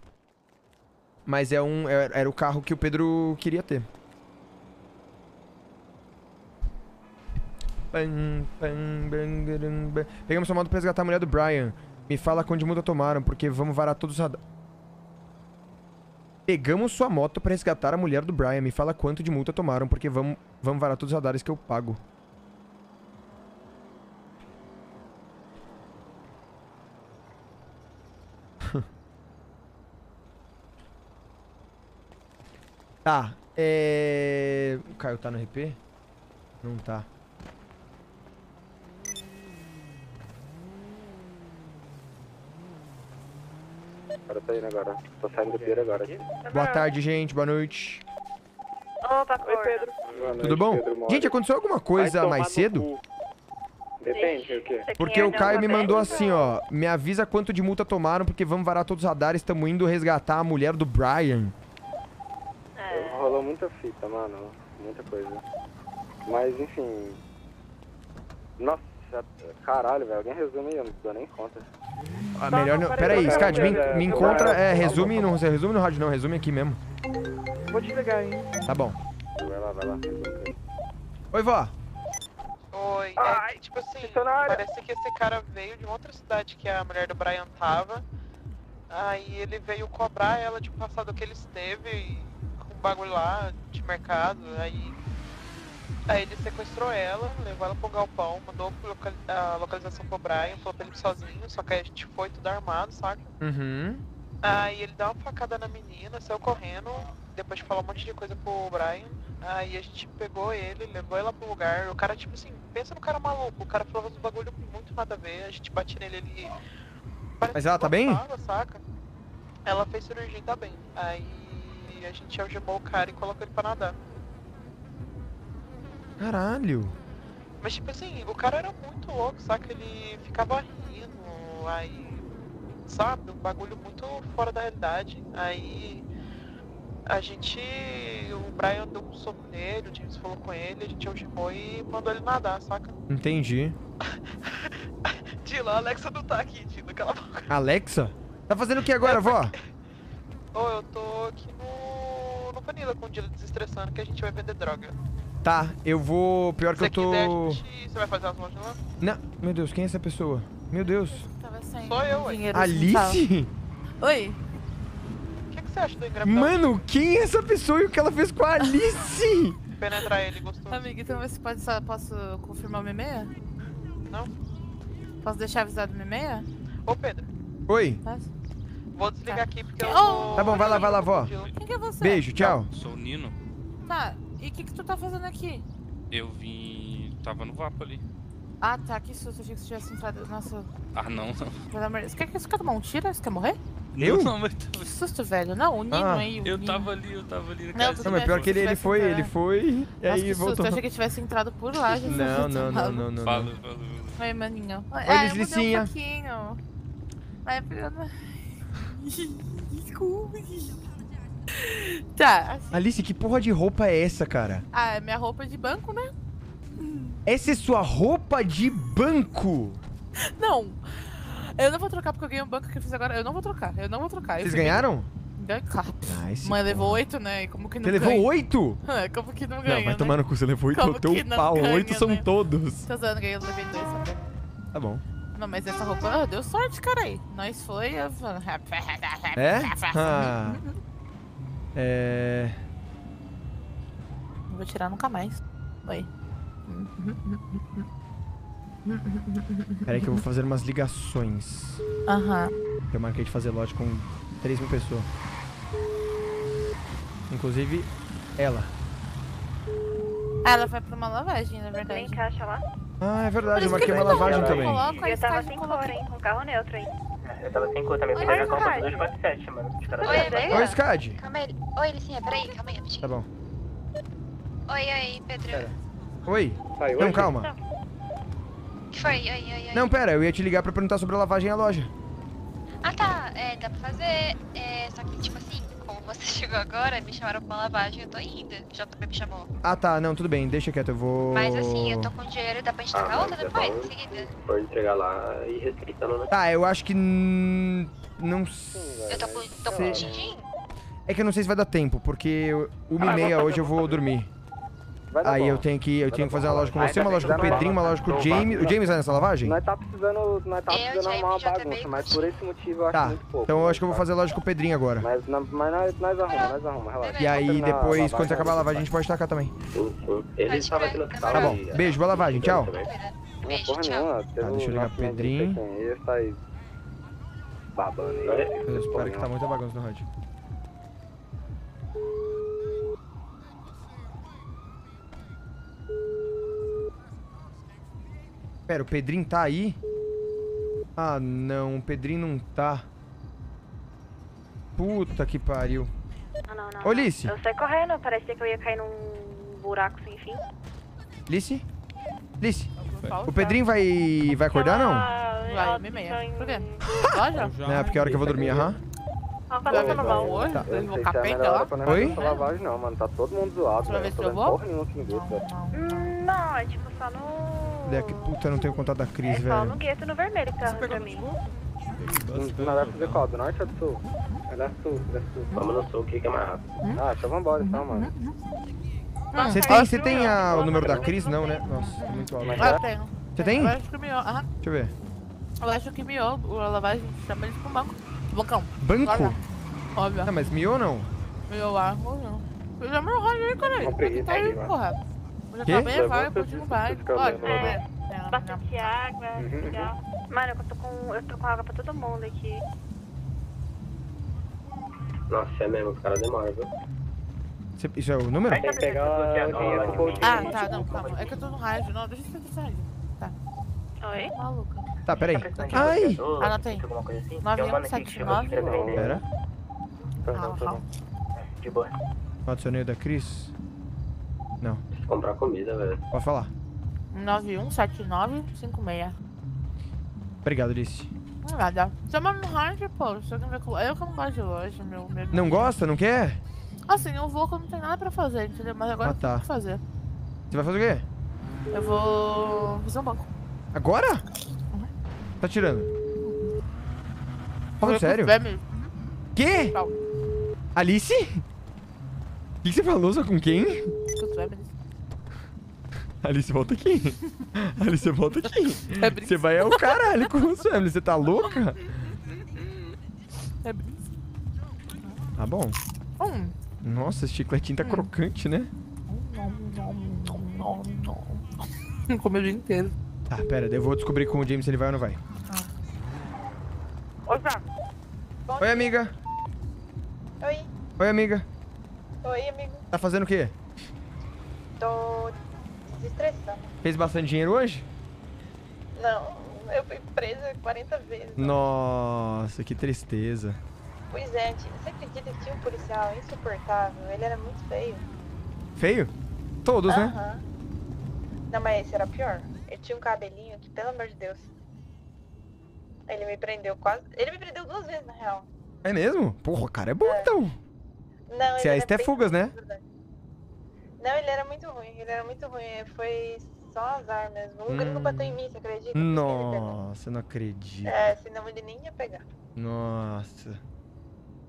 Mas é um, era era o carro que o Pedro queria ter. Pegamos sua moto pra resgatar a mulher do Brian. Me fala quanto de multa tomaram, porque vamos varar todos os radares. Pegamos sua moto pra resgatar a mulher do Brian. Me fala quanto de multa tomaram, porque vamos, vamos varar todos os radares que eu pago. [laughs] Tá, é... O Caio tá no RP? Não tá. Agora tá indo agora. Tô saindo do pier agora. Boa tarde, gente. Boa noite. Opa, Oi, Pedro. Tudo bom? Gente, aconteceu alguma coisa mais cedo? Depende, o quê? Porque o Caio me mandou assim, ó. Me avisa quanto de multa tomaram, porque vamos varar todos os radares. Estamos indo resgatar a mulher do Brian. Rolou muita fita, mano. Muita coisa. Mas, enfim... Nossa, caralho, velho. Alguém resume aí, eu não dou nem conta. Ah, melhor não. Pera aí, Scad, me, me encontra. É, resume no, resume no rádio, não. Resume aqui mesmo. Vou te ligar, hein? Tá bom. Vai lá, vai lá. Oi, vó. Oi, é que, tipo assim, parece que esse cara veio de uma outra cidade que a mulher do Brian tava. Aí ele veio cobrar ela de um passado que ele esteve com um bagulho lá de mercado. Aí, aí ele sequestrou ela, levou ela pro galpão, mandou local- a localização pro Brian, falou pra ele ir sozinho, só que a gente foi tudo armado, saca? Uhum. Aí ele dá uma facada na menina, saiu correndo, depois de falar um monte de coisa pro Brian. Aí a gente pegou ele, levou ela pro lugar. O cara, tipo assim, pensa no cara maluco. O cara falava uns bagulho muito nada a ver. A gente bate nele, ele. Mas ela tá bem? Saca? Ela fez cirurgia e tá bem. Aí a gente algemou o cara e colocou ele pra nadar. Caralho. Mas tipo assim, o cara era muito louco, saca? Ele ficava rindo, aí. Sabe? Um bagulho muito fora da realidade. Aí. A gente. O Brian deu um soco nele, o James falou com ele, a gente algemou e mandou ele nadar, saca? Entendi. [laughs] Dila, a Alexa não tá aqui, Dila, cala a boca. Alexa? Tá fazendo o que agora, vó? Ô, eu tô aqui no. no Vanilla com o Dila desestressando que a gente vai vender droga. Tá, eu vou. Pior que Se eu tô. quiser, a gente... Você vai fazer as lojas lá? Não, meu Deus, quem é essa pessoa? Meu Deus. Sou eu, ué. Alice? Oi. O que, que você acha do engravidado? Mano, quem é essa pessoa e o que ela fez com a Alice? [laughs] Penetrar ele, gostoso. Amiga, então você pode só, posso confirmar o memeia? Não. Posso deixar avisado o memeia? Ô, Pedro. Oi. Vou desligar aqui porque eu Oh! tô... Tá bom, vai lá, vai lá, vó. Quem que é você? Beijo, tchau. Sou o Nino. Tá, e o que que tu tá fazendo aqui? Eu vim. tava no Vapo ali. Ah, tá, que susto, achei que você tivesse entrado. Nossa, Ah, não, não. pelo amor de Deus. Você quer, você quer tomar um tiro? Você quer morrer? Eu? Não, mas. Que susto, velho. Não, o Nino Ah. aí. o Eu Nino. tava ali, eu tava ali na Não, casa. tudo Não, mas bem, pior que ele, ele tivesse foi, entrado. ele foi. E Nossa, aí que susto, voltou. eu achei que tivesse entrado por lá. Jesus, Não, não, não, não, não, Fala, não. fala. Oi, maninho. Oi, ah, eu mudei Licinha. um pouquinho. Mas eu não... Desculpe. [laughs] Tá. assim- Alice, que porra de roupa é essa, cara? Ah, é minha roupa de banco, né? Essa é sua roupa de banco? Não. Eu não vou trocar porque eu ganhei um banco que eu fiz agora. Eu não vou trocar. Eu não vou trocar. Vocês ganharam? Ganhei, claro. Mãe porra. levou oito, né? E como que não Você levou oito? [laughs] É, como que não ganha, Não, vai né? tomar no cu, você levou oito Como no teu que não pau. Oito são né? todos. Tô usando, ganhei, eu levei dois. Tá bom. Não, mas essa roupa ah, deu sorte, cara aí. Nós foi. Eu... É? [laughs] Ah. É. Não vou tirar nunca mais. Oi. Pera aí que eu vou fazer umas ligações. Aham. Eu marquei de fazer lote com 3 mil pessoas. Inclusive, ela. Ela foi pra uma lavagem, na verdade. Tem caixa lá? Ah, é verdade, eu marquei uma lavagem também. Eu tava sem com cor, hein? Com carro neutro, hein? Eu tava sem cor também, fui Oi, pegar a Copa Skad. 247, mano. Os caras Oi, amiga. Oi, Skad. Calma aí. Oi, Licinha, peraí, calma aí, rapidinho. Tá bom. Oi, oi, Pedro. Oi. Saiu Não, hoje? calma. O que foi? Oi, oi, oi. Não, pera, eu ia te ligar pra perguntar sobre a lavagem à loja. Ah, tá. É, dá pra fazer. É, só que, tipo assim, você chegou agora, me chamaram pra uma lavagem, eu tô indo. Já também me chamou. Ah, tá, não, tudo bem, deixa quieto, eu vou... Mas assim, eu tô com dinheiro, dá pra gente Ah, tacar outra é depois, em seguida. Pode entregar lá e respeitando, né? Tá, eu acho que... Não sei... Eu tô com, tô com um din-din. É que eu não sei se vai dar tempo, porque uma e Ah, meia hoje eu vou dormir. Vai dar Aí bom. eu tenho que, eu Vai tenho que fazer bom. uma loja com você, uma loja com o. Pedrinho, uma loja com o James. O James vai nessa lavagem? Nós tá precisando, nós tá precisando arrumar uma bagunça, mas por esse motivo eu acho Tá, muito pouco. então eu acho que eu vou fazer a loja com o Pedrinho agora. Mas, na- mas nós, nós arrumamos, nós arrumamos, relaxa. E aí depois, lavagem, quando você acabar a lavagem, a gente pode tacar também. Ele estava aqui no hospital. Tá bom, beijo, boa lavagem, tchau. Não, porra nenhuma. Tá, deixa eu ligar pro Pedrinho. Ele sai babando aí. Eu espero que tá muita bagunça no rádio. Pera, o Pedrinho tá aí? Ah, não, o Pedrinho não tá. Puta que pariu. Não, não, não. Ô, Lice. Eu saí correndo, parecia que eu ia cair num buraco sem fim. Lice? Lice? O Pedrinho vai, vai acordar, não? Vai, e meia. Por quê? [laughs] Loja? Não, é porque é a hora que eu vou dormir, aham. Eu tô no baú. Hoje? Tá. Eu é a capeta melhor lá? Oi? lavagem não, mano. Tá todo mundo zoado, Você vai ver Não se eu vou? Não, é tipo só no. É que, puta, eu não tenho contato da Cris, É só no velho. gueto no vermelho que tá pra mim. Nós vai fazer qual? Do norte ou do sul? É da sul, da sul. Vamos no sul, o que é mais rápido? Ah, então vambora então, mano. Você tem, você tem a- o número da Cris? Não, né? Nossa, é muito alto. Ah, eu tenho. Você tem? Eu acho que miou. Aham. Deixa eu ver. Eu acho que miou. A lavagem chama eles pro banco. Bancão. Banco? Óbvio. Não, mas miou ou não? Miou lá. ou não. Eu já me enrolei aí, cara. Uma preguiça Tá aí, vai. porra. Eu já acabei, vai, Levanta continua, disso, vai. vamos vai. ver. Não, Bastante água, legal. Mano, eu tô com. Eu tô com água pra todo mundo aqui. Nossa, é mesmo, os caras demoram, viu? Você- Isso é o número? Tem que pegar o. Ah, tá, não, calma. É que eu tô no rádio. Não, deixa eu essa rádio. Tá. Oi? Maluca. Tá, peraí. Ai! Anota aí. Alguma coisa assim? 9179. Pera. Ah, ah. De boa. Adicionei o da Cris? Não. Comprar comida, velho. Pode falar. 917956. Obrigado, Lice. Nada. Chama no rádio, pô. Eu que não gosto de loja, meu. meu Não gosta? Não quer? Assim, eu vou quando não tem nada pra fazer, entendeu? Mas agora Ah, eu tá. tenho o que fazer. Você vai fazer o quê? Eu vou fazer um banco. Agora? Tá tirando? Falando sério? Tchau. Alice? O que, que você falou? Só com quem? Com o. [laughs] Alice, volta aqui. [laughs] Alice, volta aqui. É. Você vai ao caralho com o Family. Você tá louca? É brinco. Tá bom. Hum. Nossa, esse chicletinho tá crocante, né? Comeu o dia inteiro. Tá, pera, eu vou descobrir com o James se ele vai ou não vai. Ô, Zá. Oi, amiga. Oi. Oi, amiga. Oi, amigo. Tá fazendo o quê? Tô desestressando. Fez bastante dinheiro hoje? Não, eu fui presa 40 vezes. Nossa, que tristeza. Pois é, você acredita que tinha um policial insuportável? Ele era muito feio. Feio? Todos, né? Não, mas esse era pior. Ele tinha um cabelinho que, pelo amor de Deus. Ele me prendeu quase. Ele me prendeu duas vezes, na real. É mesmo? Porra, o cara é bom então. Não, Você é até fugas, né? verdade. Não, ele era muito ruim. Ele era muito ruim. Foi só azar mesmo. Gringo Hum. bateu em mim, você acredita? Nossa, não acredito. É, senão ele nem ia pegar. Nossa.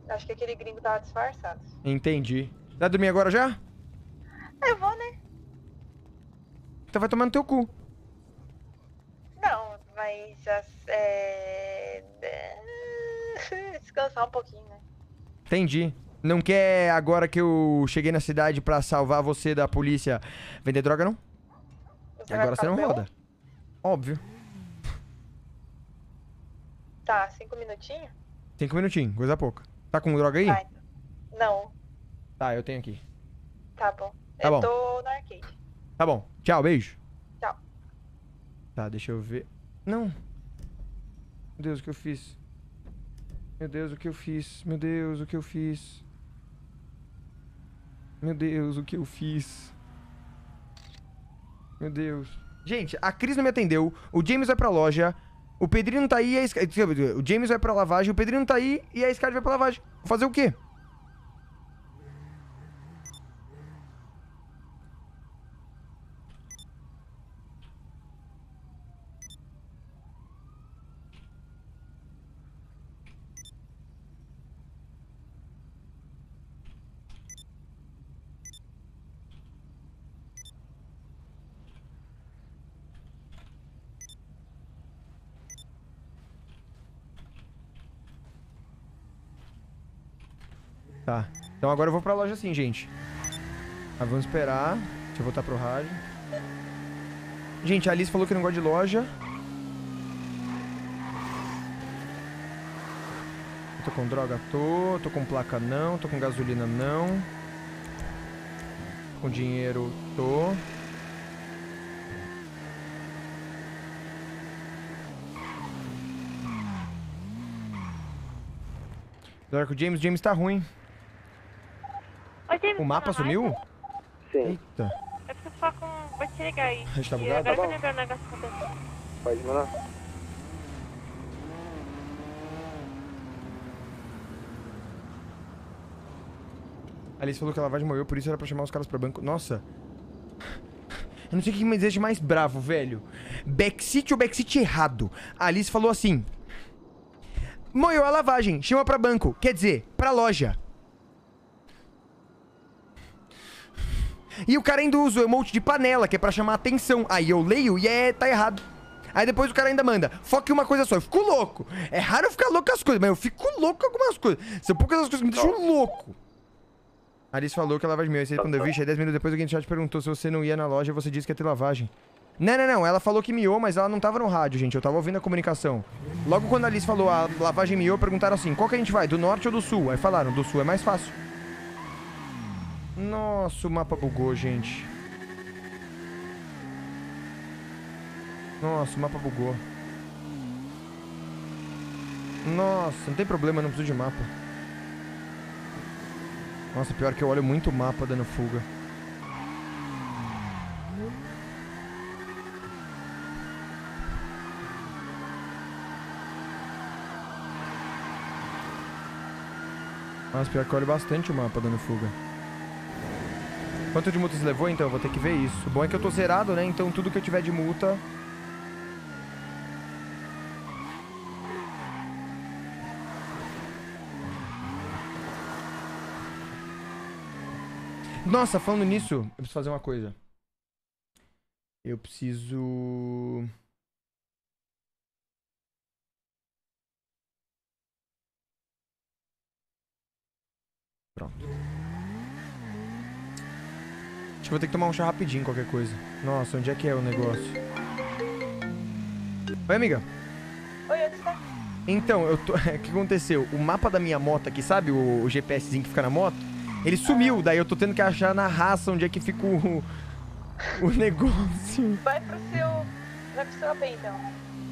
Acho que aquele gringo tava disfarçado. Entendi. Vai dormir agora já? Eu vou, né? Então vai tomar no teu cu. Não, mas as- é... é, [laughs] descansar um pouquinho, né? Entendi. Não quer, agora que eu cheguei na cidade pra salvar você da polícia, vender droga, não? Você agora você não roda. Óbvio. Tá, cinco minutinhos? Cinco minutinhos, coisa pouca. Tá com droga aí? Vai. Não, Tá, eu tenho aqui. tá bom. Tá eu bom. tô no arcade. Tá bom. Tchau, beijo. Tchau. Tá, deixa eu ver. Não. Meu Deus, o que eu fiz? Meu Deus, o que eu fiz? Meu Deus, o que eu fiz? Meu Deus, o que eu fiz? Meu Deus. Gente, a Cris não me atendeu. O James vai pra loja. O Pedrinho tá aí e a Sky... O James vai pra lavagem. O Pedrinho tá aí e a Sky vai pra lavagem. Fazer o quê? Tá. Então agora eu vou pra loja sim, gente. Mas vamos esperar. Deixa eu voltar pro rádio. Gente, a Alice falou que não gosta de loja. Eu tô com droga? Tô. Tô com placa? Não. Tô com gasolina? Não. Com dinheiro? Tô. Agora com o James, James tá ruim. O mapa sumiu? Sim. Eita. Eu preciso falar com... Vou te ligar aí. A gente tá bugado? Agora Tá que eu lembrei o negócio que aconteceu. Pode mandar. A Alice falou que a lavagem morreu, por isso era pra chamar os caras pra banco. Nossa. Eu não sei o que me deixa mais bravo, velho. Backseat ou backseat errado? A Alice falou assim. Moiou a lavagem, chama pra banco. Quer dizer, pra loja. E o cara ainda usa o emote de panela, que é pra chamar atenção. Aí eu leio e é, tá errado. Aí depois o cara ainda manda, foque em uma coisa só. Eu fico louco. É raro eu ficar louco com as coisas, mas eu fico louco com algumas coisas. São poucas as coisas que me deixam louco. Alice falou que a lavagem meu. Aí você respondeu, vixe, aí 10 minutos depois alguém no chat perguntou se você não ia na loja e você disse que ia ter lavagem. Não, não, não. Ela falou que miou, mas ela não tava no rádio, gente. Eu tava ouvindo a comunicação. Logo quando a Alice falou a lavagem miou, perguntaram assim: qual que a gente vai? Do norte ou do sul? Aí falaram: do sul é mais fácil. Nossa, o mapa bugou, gente. Nossa, o mapa bugou. Nossa, não tem problema, não preciso de mapa. Nossa, pior que eu olho muito o mapa dando fuga. Nossa, pior que eu olho bastante o mapa dando fuga. Quanto de multa você levou, então? Eu vou ter que ver isso. O bom é que eu tô zerado, né? Então tudo que eu tiver de multa... Nossa, falando nisso, eu preciso fazer uma coisa. Eu preciso... Pronto. Vou ter que tomar um chá rapidinho, qualquer coisa. Nossa, onde é que é o negócio? Oi, amiga. Oi, onde está? Então, eu tô... [laughs] o que aconteceu? O mapa da minha moto aqui, sabe? O, o GPSzinho que fica na moto? Ele sumiu, daí eu tô tendo que achar na raça onde é que fica o, o [laughs] negócio. Vai pro seu. Vai pro seu AP então.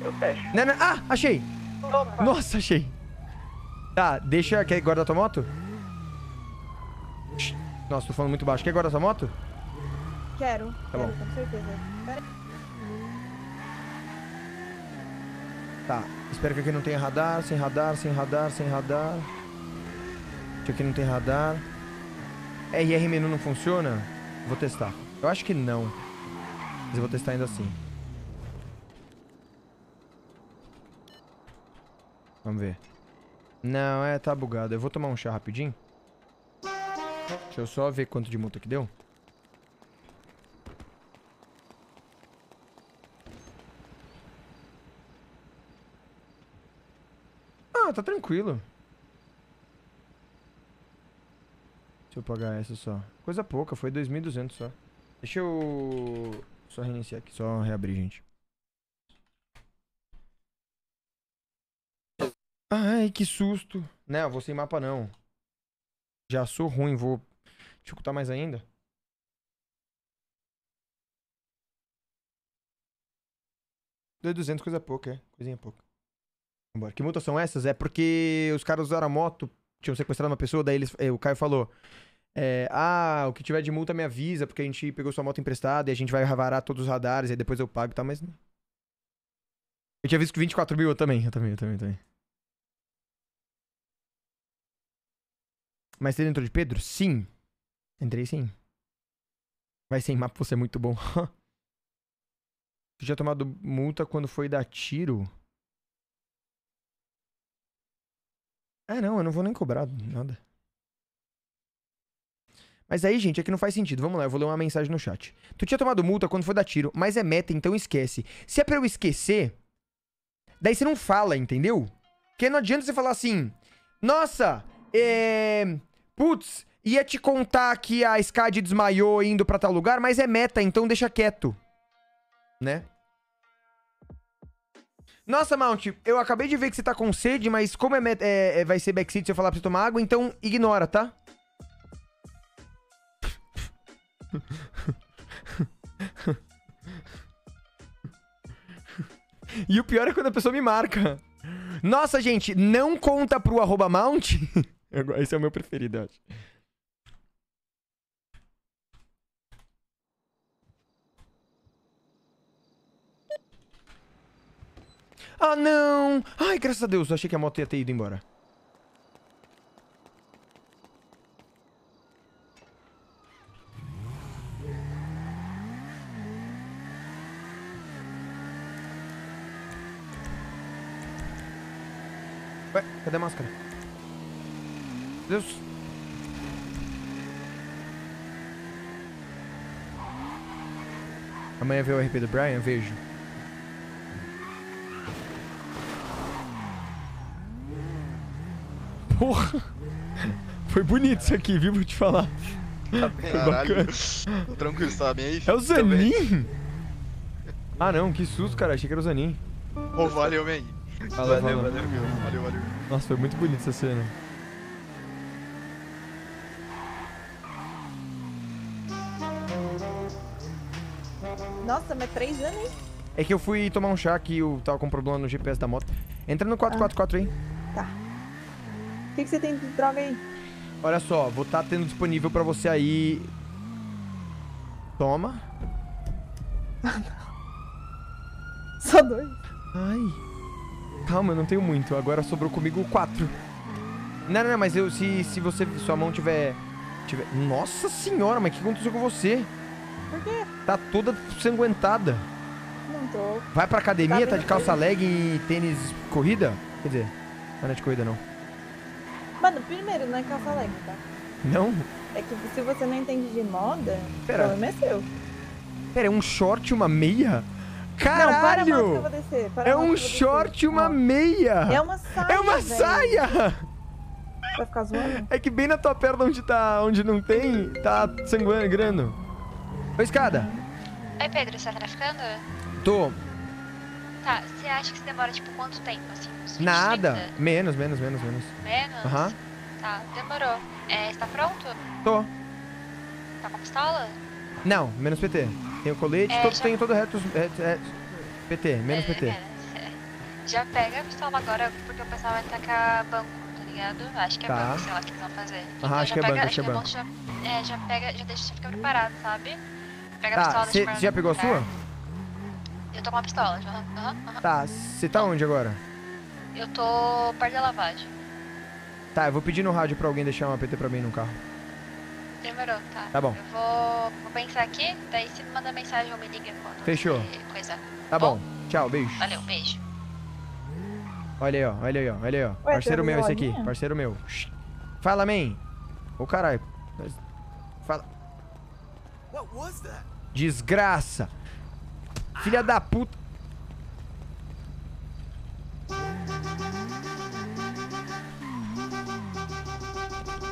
Eu fecho. Não, não, ah, achei! Opa. Nossa, achei. Tá, deixa... Quer guardar tua moto? Nossa, tô falando muito baixo. Quer guardar tua moto? Quero. Tá quero, bom. com certeza. Pera- Tá, espero que aqui não tenha radar, sem radar, sem radar, sem radar. Que aqui não tem radar. RR menu não funciona? Vou testar. Eu acho que não. Mas eu vou testar ainda assim. Vamos ver. Não, é, tá bugado. Eu vou tomar um chá rapidinho. Deixa eu só ver quanto de multa que deu. Não, tá tranquilo. Deixa eu pagar essa só. Coisa pouca, foi 2.200 só. Deixa eu só reiniciar aqui, só reabrir, gente. Ai, que susto. Né, não, vou sem mapa não. Já sou ruim, vou dificultar mais ainda. Dois duzentos, coisa pouca, é. Coisinha pouca. Vambora. Que multas são essas? É porque os caras usaram a moto, tinham sequestrado uma pessoa, daí eles, eh, o Caio falou: é, Ah, o que tiver de multa me avisa, porque a gente pegou sua moto emprestada e a gente vai varar todos os radares, aí depois eu pago e tal, mas. Eu tinha visto que 24 mil eu também, eu também, eu também, eu também. Mas você entrou de Pedro? Sim. Entrei sim. Vai sem mapa, você é muito bom. [laughs] Você tinha tomado multa quando foi dar tiro? Ah, não, eu não vou nem cobrar nada. Mas aí, gente, é que não faz sentido. Vamos lá, eu vou ler uma mensagem no chat. Tu tinha tomado multa quando foi dar tiro, mas é meta, então esquece. Se é pra eu esquecer, daí você não fala, entendeu? Porque não adianta você falar assim, nossa, é... Putz, ia te contar que a SCAD desmaiou indo pra tal lugar, mas é meta, então deixa quieto. Né? Nossa, Mount, eu acabei de ver que você tá com sede, mas como é, é- é- vai ser backseat se eu falar pra você tomar água, então ignora, tá? E o pior é quando a pessoa me marca. Nossa, gente, não conta pro arroba mount? [laughs] Esse é o meu preferido, eu acho. Ah, não! Ai, graças a Deus, eu achei que a moto ia ter ido embora. Ué, cadê a máscara? Deus. Amanhã vê o RP do Brian? Vejo. Porra! Foi bonito isso aqui, viu? Vou te falar. Foi Caralho. bacana. Tranquilo, você tá bem aí? É o Zanin? Ah não, que susto, cara. Achei que era o Zanin. Ô, valeu, man. Valeu, fala. valeu, valeu, valeu. Nossa, foi muito bonito essa cena. Nossa, mas três anos, hein? É que eu fui tomar um chá que eu tava com problema no GPS da moto. Entra no 444 aí. O que, que você tem de droga aí? Olha só, vou estar tendo disponível pra você aí. Toma. [laughs] Só dois. Ai. Calma, eu não tenho muito. Agora sobrou comigo quatro. Não, não, não, mas eu, se, se você, sua mão tiver, tiver... Nossa senhora, mas o que aconteceu com você? Por quê? Tá toda sanguentada. Não tô. Vai pra academia, Tá tá de calça leg e tênis corrida? Quer dizer, não é de corrida não. Mano, primeiro, não é calça leg, tá? Não? É que se você não entende de moda, Pera. o problema é seu. Pera, é um short e uma meia? Não, para Caralho! eu vou descer. Para é um short e uma meia! É uma saia, É uma velho. saia! Vai ficar zoando? É que bem na tua perna onde tá, onde não tem, tá sangrando. Ô, escada. Oi, Pedro, você tá traficando? Tô. Tá, você acha que você demora, tipo, quanto tempo, assim? Uns 20, Nada. 30? Menos, menos, menos, menos. Menos? Aham. Tá, demorou. É, você tá pronto? Tô. Tá com a pistola? Não, menos PT. Tenho colete, É, todo, já- tenho todo reto, reto, reto. PT, menos PT. É, Já pega a pistola agora, porque o pessoal vai tacar banco, tá ligado? Acho que é Tá. banco, sei lá, que eles vão fazer. Aham, acho já que é pega, banco, acho que é bom banco. Já, é, já pega, já deixa, já fica preparado, sabe? Pega a Tá, pistola, você deixa pra- já pegou a tá? sua? Eu tô com uma pistola. Aham, aham. Tá, você tá onde agora? Eu tô perto da lavagem. Tá, eu vou pedir no rádio pra alguém deixar uma PT pra mim no carro. Demorou, tá. Tá bom. Eu vou, vou pensar aqui, daí você me manda mensagem ou me liga quando Fechou. coisa. Tá bom. Tchau, beijo. Valeu, beijo. Olha aí, ó, olha aí, ó, olha aí, ó. Ué, parceiro meu esse aqui, parceiro meu. Fala, man. Ô, caralho. Fala. Desgraça. Filha da puta.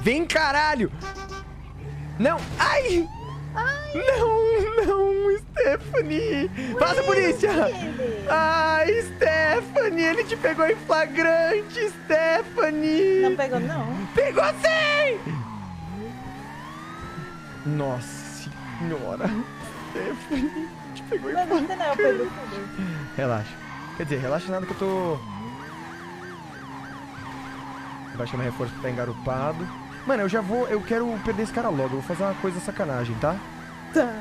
Vem, caralho. Não. Ai. Não, não. Stephanie! Vaza, polícia! Ai, Stephanie! Ele te pegou em flagrante, Stephanie! Não pegou, não. Pegou sim! Nossa senhora! Stephanie! Pegou Não, não, não, eu pego tudo. Relaxa. Quer dizer, relaxa nada que eu tô. Vai chamar reforço que tá engarupado. Mano, eu já vou. Eu quero perder esse cara logo. Eu vou fazer uma coisa sacanagem, tá? Tá.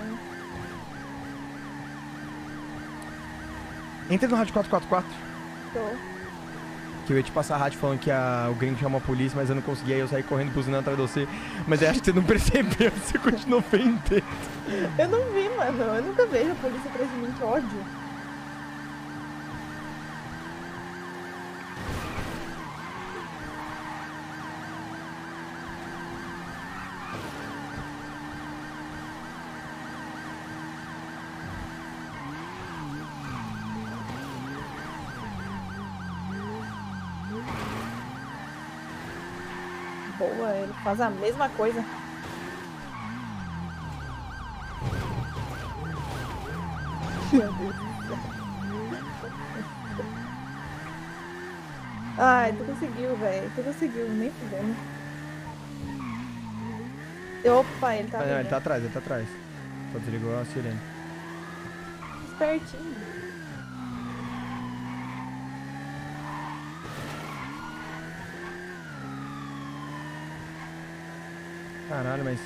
Entra no rádio 444. Tô. Que eu ia te passar a rádio falando que a, o gringo chamou a polícia, mas eu não consegui. Aí eu saí correndo buzinando atrás de você. Mas eu acho que você não percebeu. [laughs] Você continuou vendendo. Eu não vi, mano. Eu nunca vejo a polícia de mim, que ódio. Boa, ele faz a mesma coisa. Meu Deus. Ai, tu conseguiu, velho. Tu conseguiu, nem fudendo. Opa, ele tá Ah, não, ele tá atrás, ele tá atrás. Só desligou a sirene. Espertinho. Caralho, mas.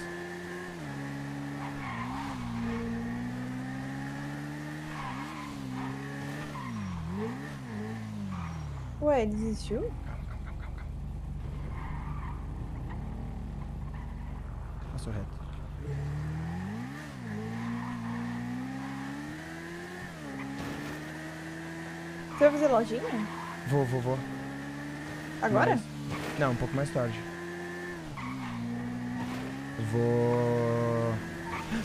Ué, ele desistiu? Passou reto. Você vai fazer lojinha? Vou, vou, vou. Agora? Mas- Não, um pouco mais tarde. Vou.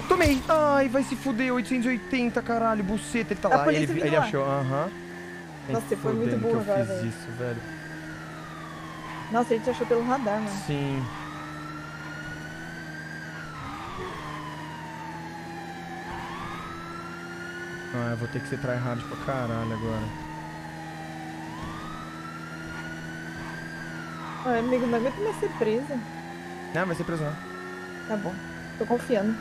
Tomei! Ai, vai se fuder, 880, caralho, buceta, ele tá A lá. Ele, ele achou, aham. Nem Nossa, você foi muito burro eu agora, fiz velho. isso, velho. Nossa, ele te achou pelo radar, mano. Sim. Ah, eu vou ter que ser tryhard pra caralho agora. Ai, amigo, não aguento mais ser presa. Não, vai ser preso não. Tá bom. Tô confiando.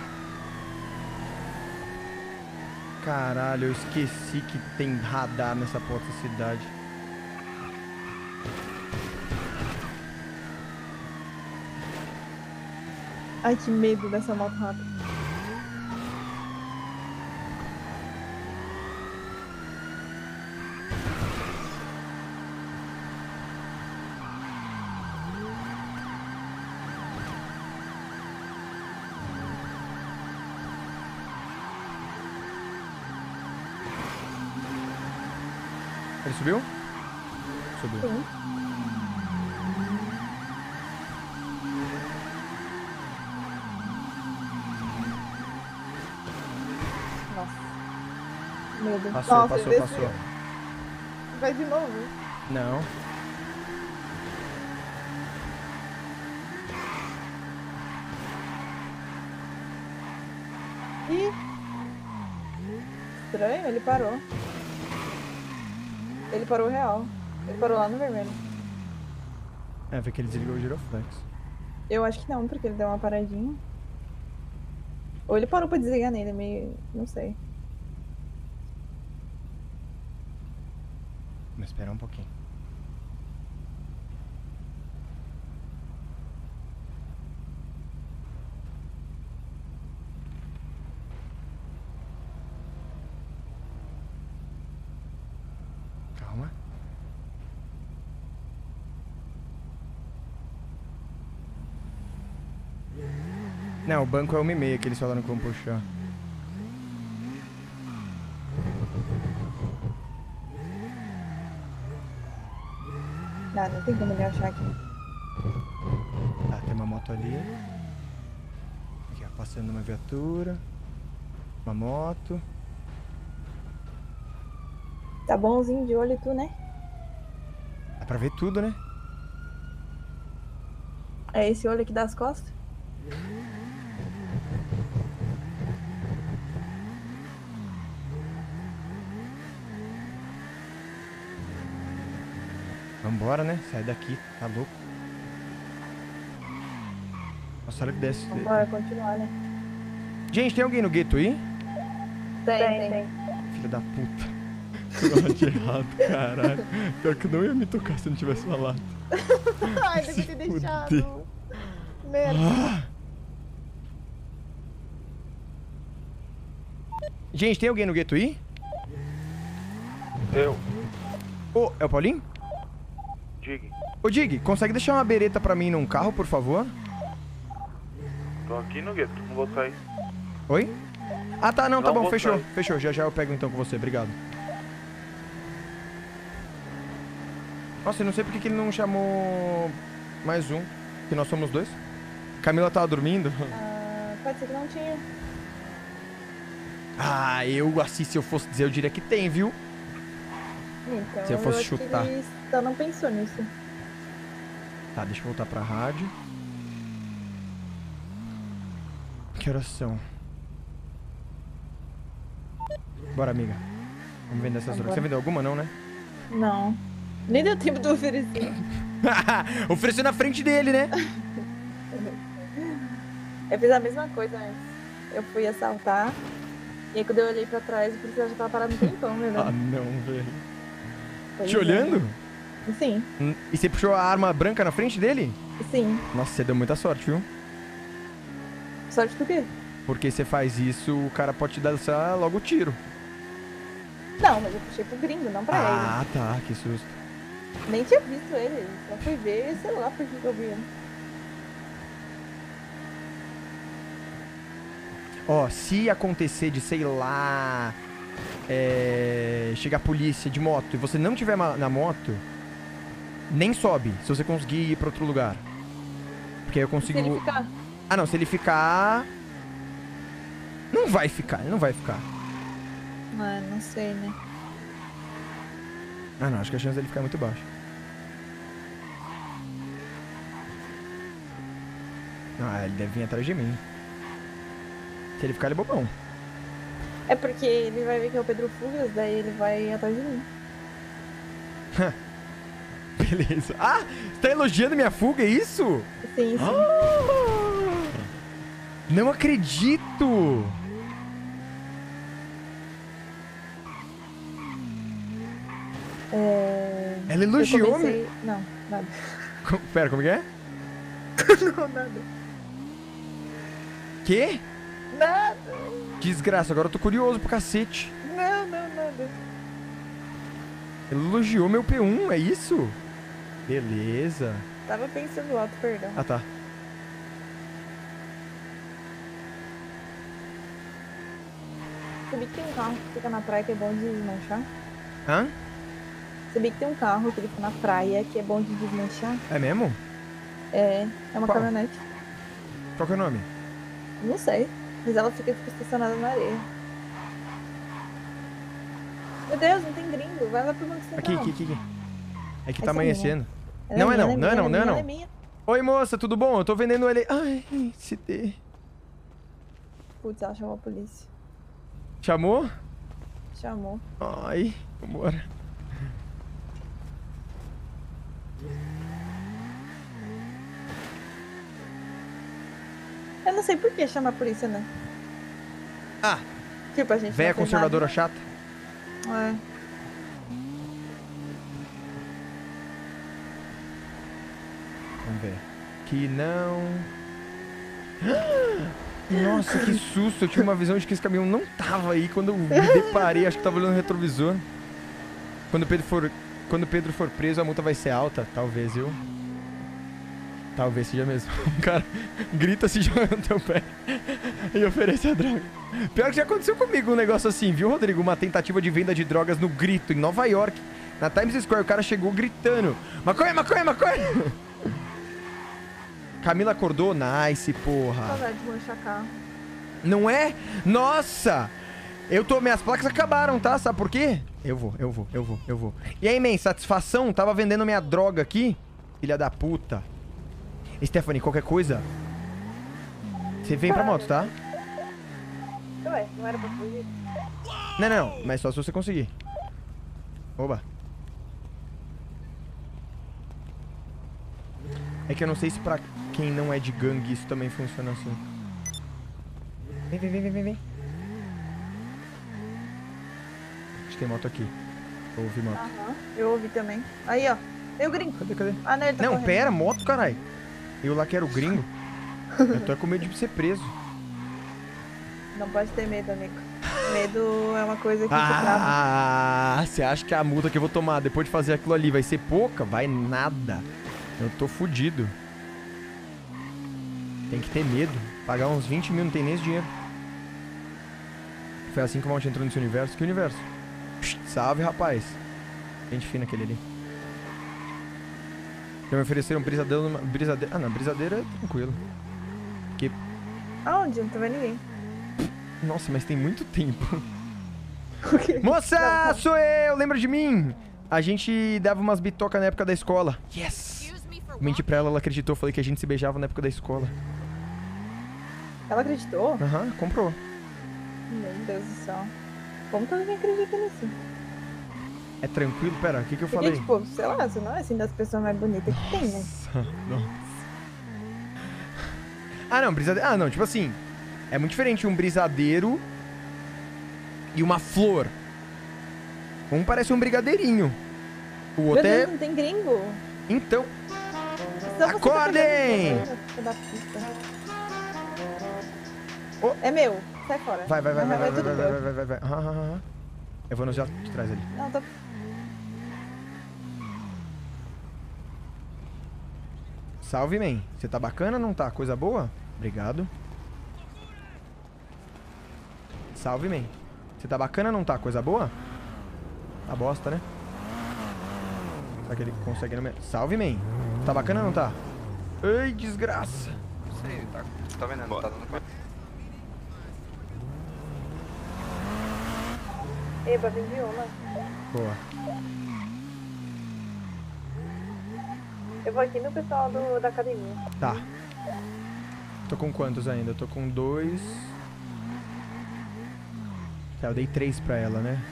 Caralho, eu esqueci que tem radar nessa porta da cidade. Ai, que medo dessa moto rápida. Ele subiu? Subiu. Sim. Nossa. Passou, Nossa, passou, passou. Vai de novo. Não. Ih. Estranho, ele parou. Ele parou real. Ele parou lá no vermelho. É, vê que ele desligou o giroflex. Eu acho que não, porque ele deu uma paradinha. Ou ele parou pra desligar nele, meio. não sei. Vamos esperar um pouquinho. Calma. Não, o banco é uma e meia que eles falaram que vão puxar. Nada, não tem como ele achar aqui. Tá, tem uma moto ali. Aqui, ó, passando uma viatura. Uma moto. Tá bonzinho de olho tu, né? Dá pra ver tudo, né? É esse olho aqui das costas? Vambora, né? Sai daqui, tá louco. Nossa, olha que desce. Bora continuar, né? Gente, tem alguém no gueto aí? Tem, tem. Filha da puta. De errado, caralho. Pior que não ia me tocar se eu não tivesse falado. [laughs] Ai, deve ter deixado. Merda. Ah. Gente, tem alguém no gueto aí? Eu. Ô, é o Paulinho? Ô, Dig, consegue deixar uma bereta pra mim num carro, por favor? Tô aqui no gueto, não vou sair. Oi? Ah, tá, não, tá Não bom, fechou, sair. fechou. Já já eu pego então com você, obrigado. Nossa, eu não sei porque que ele não chamou mais um, que nós somos dois. Camila tava dormindo. Ah, pode ser que não tinha. Ah, eu, assim, se eu fosse dizer, eu diria que tem, viu? Então, Se eu fosse acho que chutar. ele só não pensou nisso. Tá, deixa eu voltar pra rádio. Que horas são? Bora, amiga. Vamos vender essas drogas. Você vendeu alguma, não, né? Não. Nem deu tempo de oferecer. [laughs] Ofereceu na frente dele, né? Eu fiz a mesma coisa antes. Eu fui assaltar. E aí quando eu olhei pra trás, o policial já tava parado um tempão, né, Ah, não, velho. Te é. olhando? Sim, Hum, E você puxou a arma branca na frente dele? sim. Nossa, você deu muita sorte, viu? Sorte do quê? Porque você faz isso, o cara pode te dar essa- logo o tiro. Não, mas eu puxei pro gringo, não pra Ah, tá, que susto. ele. Nem tinha visto ele. Só fui ver, sei lá por que eu vi ele. Ó, se acontecer de, sei lá, é, chegar a polícia de moto e você não tiver na moto, nem sobe, se você conseguir ir pra outro lugar. Porque aí eu consigo... Se ele ficar. Ah, não, se ele ficar... Não vai ficar, ele não vai ficar. Ah, não sei, né? Ah, não, acho que a chance dele ficar é muito baixa. Ah, ele deve vir atrás de mim. Se ele ficar, ele é bobão. É porque ele vai ver que é o Pedro Fugas, daí ele vai atrás de mim. Beleza. Ah, você tá elogiando minha fuga, é isso? Sim, sim. Ah, não acredito! É... Ela elogiou, comecei... Não, nada. Co- Pera, como que é? [laughs] não, nada. Quê? Nada. Desgraça, agora eu tô curioso pro cacete. Não, não, nada. Elogiou meu P1, é isso? Beleza. Tava pensando alto, perdão. Ah, tá. Sabia que tem um carro que fica na praia que é bom de desmanchar? Hã? Sabia que tem um carro que fica na praia que é bom de desmanchar? É mesmo? É, é uma Qual? caminhonete. Qual que é o nome? Não sei, mas ela fica estacionada na areia. Meu Deus, não tem gringo. Vai lá pro banco central. Aqui, aqui, aqui, aqui. É que Essa tá amanhecendo. Ela Não é não, não é minha, não, não é ela não. é minha. Oi, moça, tudo bom? Eu tô vendendo ele. Ai, se der. Putz, ela chamou a polícia. Chamou? Chamou. Ai, vambora. Eu não sei por que chamar a polícia, né? Ah. Tipo, a gente. Véia não conservadora nada. chata. É. Vamos ver. Que não. [gasps] Nossa, que susto! Eu tive uma visão de que esse caminhão não tava aí quando eu me deparei. Acho que tava olhando no retrovisor. Quando o Pedro for, quando o Pedro for preso, a multa vai ser alta. Talvez, viu? Talvez seja mesmo. [laughs] O cara grita se joga no teu pé e oferece a droga. Pior que já aconteceu comigo um negócio assim, viu, Rodrigo? Uma tentativa de venda de drogas no grito, em Nova York. Na Times Square, o cara chegou gritando: Maconha, maconha, maconha! Camila acordou? Nice, porra. Saudade de manchar carro. Não é? Nossa! Eu tô. Minhas placas acabaram, tá? Sabe por quê? Eu vou, eu vou, eu vou, eu vou. E aí, man, satisfação? Tava vendendo minha droga aqui? Filha da puta. Stephanie, qualquer coisa. Você vem pra moto, tá? Ué, não era pra fugir? Não, não, não. Mas só se você conseguir. Oba. É que eu não sei se pra quem não é de gangue isso também funciona assim. Vem, vem, vem, vem, vem, vem. Acho que tem moto aqui. Eu ouvi moto. Aham, eu ouvi também. Aí, ó. Tem o gringo. Cadê, cadê? Ah, não, ele tá não, correndo. pera, moto, caralho. Eu lá que era o gringo. eu tô com medo de ser preso. Não pode ter medo, amigo. Medo é uma coisa que trava. Ah, você acha que a multa que eu vou tomar depois de fazer aquilo ali vai ser pouca? Vai nada. Eu tô fudido. Tem que ter medo. Pagar uns 20 mil, não tem nem esse dinheiro. Foi assim que o Monte entrou nesse universo. Que universo? Psst, Salve, rapaz. Gente fina aquele ali. Já me ofereceram um brisadeiro numa... Brisadeiro... Ah, não. Brisadeiro é tranquilo. Que... Aonde? Não tô vendo ninguém. Nossa, mas tem muito tempo. [laughs] Moça, sou eu, lembra de mim? A gente dava umas bitocas na época da escola. Yes! Menti pra ela, ela acreditou, falei que a gente se beijava na época da escola. Ela acreditou? Aham, comprou. Meu Deus do céu. Como que alguém acredita nisso? É tranquilo? Pera, o que que eu Porque, falei? tipo, sei lá, você não é assim das pessoas mais bonitas que tem, né? Nossa. Ah, não, brisadeiro. Ah, não, tipo assim. É muito diferente um brisadeiro e uma flor. Um parece um brigadeirinho. O Meu outro Deus, é. não tem gringo. Então. Acordem! É meu, sai fora. Vai, vai, vai, vai, vai, vai, vai, vai, vai, vai, vai. Aham, aham. Eu vou no jato de trás ali. Não, tô... Salve, man. Você tá bacana ou não tá? Coisa boa? Obrigado. Salve, man. Você tá bacana ou não tá? Coisa boa? Tá bosta, né? Será que ele consegue... Salve, man. Tá bacana ou não tá? Ai, desgraça. Sei, tá, tá vendo? Não tá dando conta. Eba, vem de uma. Boa. Eu vou aqui no pessoal do, da academia. Tá. Tô com quantos ainda? Eu tô com dois... Tá, eu dei três pra ela, né?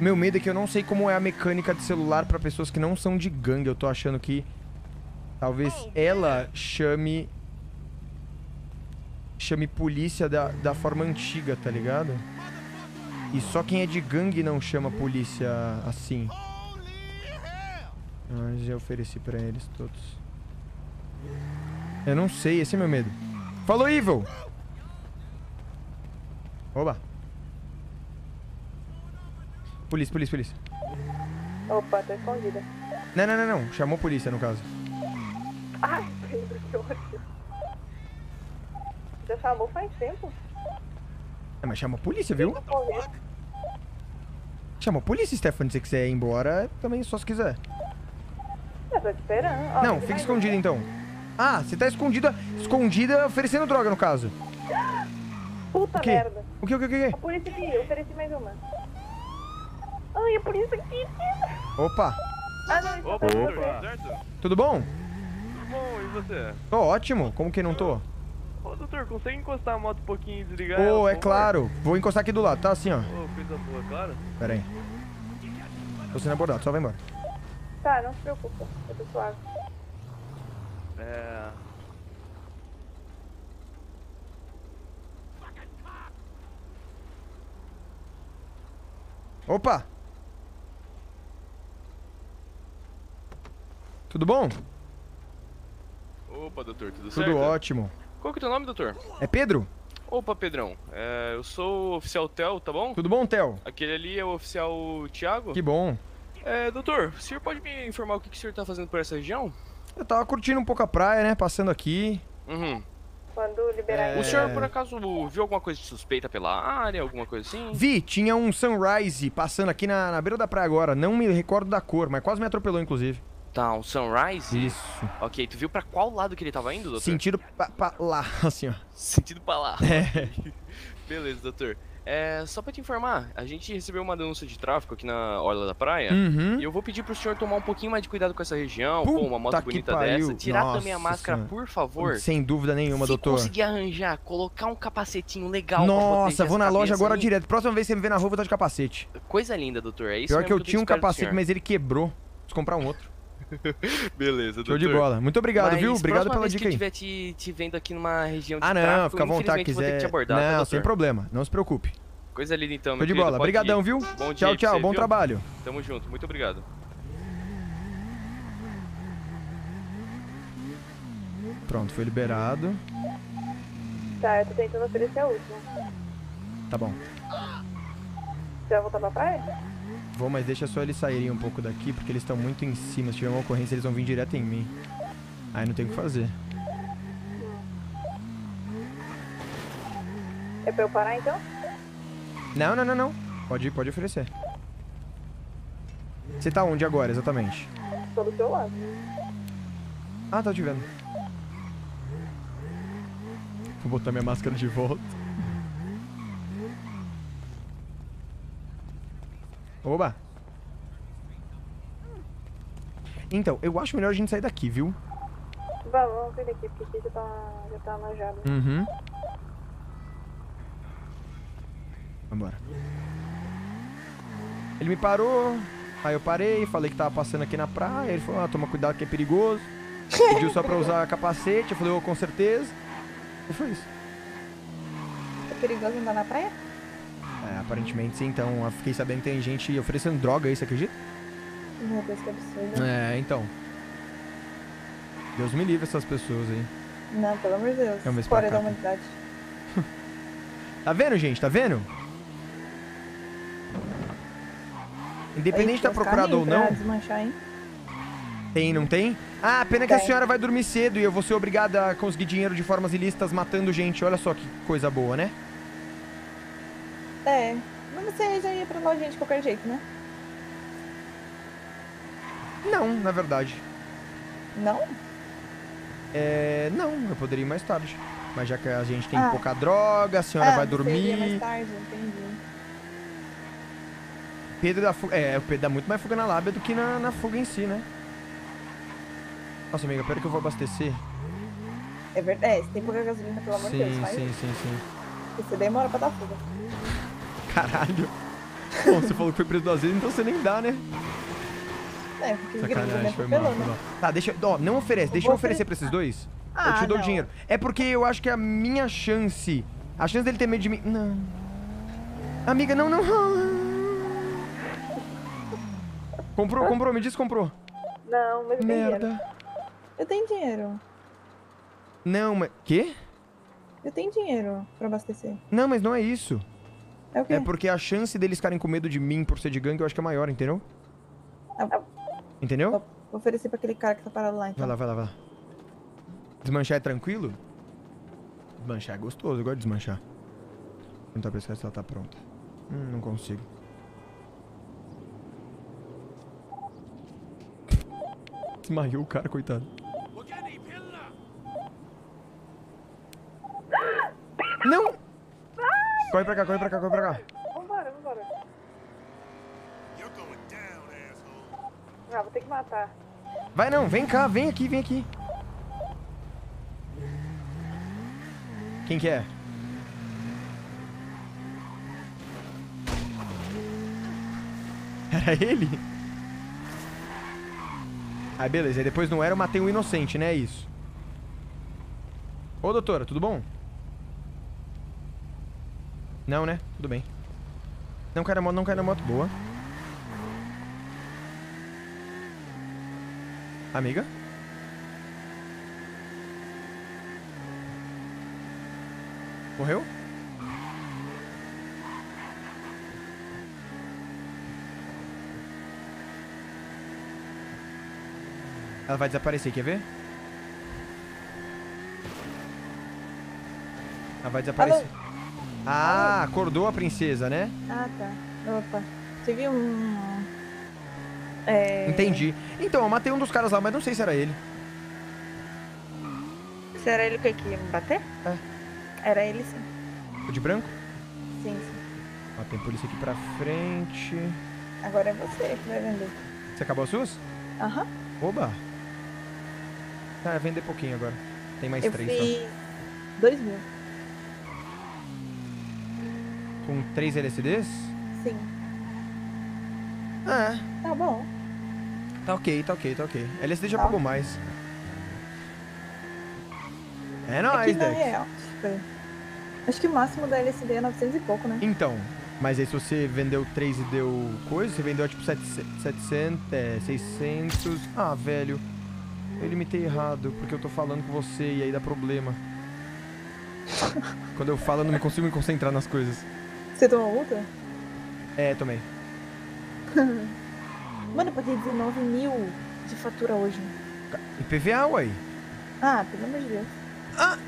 Meu medo é que eu não sei como é a mecânica de celular pra pessoas que não são de gangue. Eu tô achando que talvez ela chame chame polícia da, da forma antiga, tá ligado? E só quem é de gangue não chama polícia assim. Mas já ofereci pra eles todos. Eu não sei, esse é meu medo. Falou, Evil! Oba! Polícia, polícia, polícia. Opa, tô escondida. Não, não, não, não. Chamou polícia, no caso. Ai, Pedro, que ódio. Já chamou faz tempo? É, mas chamou polícia, viu? Correndo. Chamou polícia, Stephanie. Se você quiser ir embora, também só se quiser. Eu tô esperando. Ó, não, fica escondida então. Ah, você tá escondida, escondida oferecendo droga, no caso. Puta O merda. O que, o que, o que? A polícia ofereci mais uma. Ai, a polícia aqui. Opa, Ah, não, isso Opa, é opa. Certo? tudo bom? Tudo bom, e você? Tô ótimo. Como que não tô? Ô, doutor, consegue encostar a moto um pouquinho e desligar Ô, ela, por é favor? claro. Vou encostar aqui do lado, tá assim, ó. Ô, coisa boa, claro. Pera aí. Tô sendo abordado, só vai embora. Tá, não se preocupa. Eu tô suave. É... Opa! Tudo bom? Opa, doutor, tudo, Tudo certo? ótimo. Qual que é o teu nome, doutor? É Pedro? Opa, Pedrão. É, eu sou o oficial Tel, tá bom? Tudo bom, Theo? Aquele ali é o oficial Thiago. Que bom. É, doutor, o senhor pode me informar o que, que o senhor tá fazendo por essa região? Eu tava curtindo um pouco a praia, né? Passando aqui. Uhum. Quando liberar É. O senhor, por acaso, viu alguma coisa de suspeita pela área, alguma coisa assim? Vi, tinha um Sunrise passando aqui na, na beira da praia agora. Não me recordo da cor, mas quase me atropelou, inclusive. Tá, um Sunrise? Isso. Ok, tu viu pra qual lado que ele tava indo, doutor? Sentido pra, pra lá, [laughs] assim, ó. Sentido pra lá. É. [laughs] Beleza, doutor. É, só pra te informar, a gente recebeu uma denúncia de tráfico aqui na orla da praia. Uhum. E eu vou pedir pro senhor tomar um pouquinho mais de cuidado com essa região. Pô, uma moto Puta que bonita pariu. dessa. Tirar Nossa também a máscara, Senhora. por favor. Sem dúvida nenhuma, Se doutor. conseguir arranjar, colocar um capacetinho legal Nossa, vou na loja agora aí. direto. Próxima vez que você me ver na rua, eu vou estar de capacete. Coisa linda, doutor. É isso Pior que eu tô tinha um capacete, mas ele quebrou. Preciso comprar um outro. [laughs] Beleza, Show de bola. Muito obrigado, Mas viu? Obrigado pela dica que eu aí. estiver te, te vendo aqui numa região de Ah, não, tráfico, fica à vontade, infelizmente vou ter que quiser. te abordar, tá, não, doutor? sem problema. Não se preocupe. Coisa linda então, meu Show de bola. Obrigadão, viu? Bom dia Tchau, aí tchau. você, Bom viu? trabalho. Tamo junto, muito obrigado. Pronto, foi liberado. Tá, eu tô tentando oferecer a última. Tá bom. Você vai voltar pra praia? Vou, mas deixa só eles saírem um pouco daqui, porque eles estão muito em cima. Se tiver uma ocorrência, eles vão vir direto em mim. Aí não tem o que fazer. É pra eu parar então? Não, não, não, não. Pode, pode oferecer. Você tá onde agora, exatamente? Tô do seu lado. Ah, tá te vendo. Vou botar minha máscara de volta. Oba! Então, eu acho melhor a gente sair daqui, viu? Vamos, vamos sair daqui, porque aqui já tá, já tá manjado. Uhum. Vambora. Ele me parou, aí eu parei, falei que tava passando aqui na praia. Ele falou: ah, toma cuidado que é perigoso. [laughs] Pediu só pra usar capacete. Eu falei: oh, com certeza. E foi isso. É perigoso andar na praia? É, aparentemente sim, então eu fiquei sabendo que tem gente oferecendo droga aí, você acredita? Meu Deus, que absurdo. É, então. Deus me livre essas pessoas aí. Não, pelo amor de Deus. Ver pra Fora da tá? humanidade. [laughs] Tá vendo, gente? Tá vendo? Independente de estar procurado ou não, tem, não tem? Ah, pena que a Tem. senhora vai dormir cedo e eu vou ser obrigada a conseguir dinheiro de formas ilícitas matando gente. Olha só que coisa boa, né? É. Mas você já ia pra lojinha de qualquer jeito, né? Não, na verdade. Não? É. Não, eu poderia ir mais tarde. Mas já que a gente tem Ah. pouca droga, a senhora ah, vai iria mais dormir. tarde, entendi. Pedro dá fuga. É, o Pedro dá muito mais fuga na lábia do que na, na fuga em si, né? Nossa, amiga, pera que eu vou abastecer. É verdade. É, se tem pouca gasolina, pelo amor de Deus, Sim, faz sim, sim, sim. Porque você demora pra dar fuga. Caralho. [laughs] Bom, você falou que foi preso duas vezes, então você nem dá, né? É, porque Sacanagem, é foi mal, papelão, foi né? mal. Tá, deixa. Ó, não oferece, deixa eu oferecer pra esses dois. eu Ah, te dou o não. dinheiro. É porque eu acho que a minha chance. A chance dele ter medo de mim. Não. Amiga, não, não. Comprou, comprou, me diz que comprou. Não, mas eu tenho Merda. dinheiro. Eu tenho dinheiro. Não, mas. Quê? Eu tenho dinheiro pra abastecer. Não, mas não é isso. É o quê? É porque a chance deles ficarem com medo de mim por ser de gangue eu acho que é maior, entendeu? Ah, Entendeu? Vou oferecer pra aquele cara que tá parado lá, então. Vai lá, vai lá, vai lá. Desmanchar é tranquilo? Desmanchar é gostoso, eu gosto de desmanchar. Vou tentar pescar se ela tá pronta. Hum, não consigo. Desmaiou o cara, coitado. Não! Corre pra cá, corre pra cá, corre pra cá. Vambora, vambora. Ah, vou ter que matar. Vai não, vem cá, vem aqui, vem aqui. Quem que é? Era ele? Ah, beleza. Aí depois não era, eu matei um inocente, né? É isso. Ô, doutora, tudo bom? Não, né? Tudo bem. Não cai na moto, não cai na moto. Boa. Amiga? Morreu? Ela vai desaparecer, quer ver? Ela vai desaparecer. Ah, acordou a princesa, né? Ah, tá. Opa. Viu um... É... Entendi. Então, eu matei um dos caras lá, mas não sei se era ele. Se era ele que ia me bater? É. Era ele sim. O de branco? Sim, sim. Ó, tem polícia aqui pra frente. Agora é você que vai vender. Você acabou as suas? Aham. Oba! Tá, vender pouquinho agora. Tem mais Eu três fiz só. dois mil. Com três LCDs? Sim. Ah. Tá bom. Tá ok, tá ok, tá ok. LSD já Tá. pagou mais. É É nóis, que na Dex. real, tipo, acho que o máximo da LSD é 900 e pouco, né? Então, mas aí se você vendeu 3 e deu coisa, você vendeu tipo 700, 700 é, 600... Ah, velho, eu limitei errado, porque eu tô falando com você e aí dá problema. [laughs] Quando eu falo, eu não me consigo me concentrar nas coisas. Você tomou multa? É, tomei. [laughs] Mano, eu paguei 19 mil de fatura hoje. IPVA, uai. Ah, pelo amor de Deus. Ah!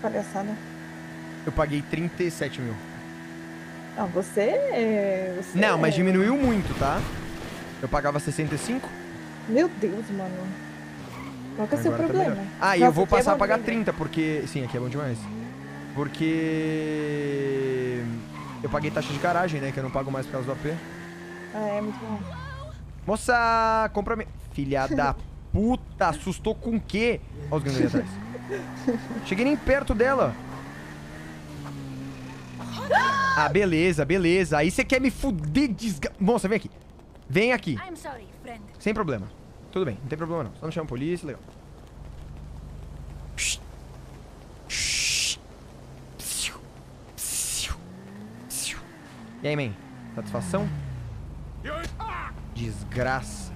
Palhaçada. Eu paguei 37 mil. Ah, você é... Você Não, mas é- diminuiu muito, tá? Eu pagava 65. Meu Deus, mano. Qual que é o seu tá problema? melhor. Ah, e eu vou aqui é passar a pagar demais. 30, porque. Sim, aqui é bom demais. Porque. Eu paguei taxa de garagem, né? Que eu não pago mais por causa do AP. Ah, é muito bom. Moça, compra me. Filha da [laughs] puta, assustou com o quê? Olha os ali atrás. Cheguei nem perto dela. Ah, beleza, beleza. Aí você quer me fuder, desga... Moça, vem aqui. Vem aqui. Sorry. Sem problema. Tudo bem, não tem problema não. Só não chama a polícia, legal. Shh. Shh. E aí, man? Satisfação? Desgraça.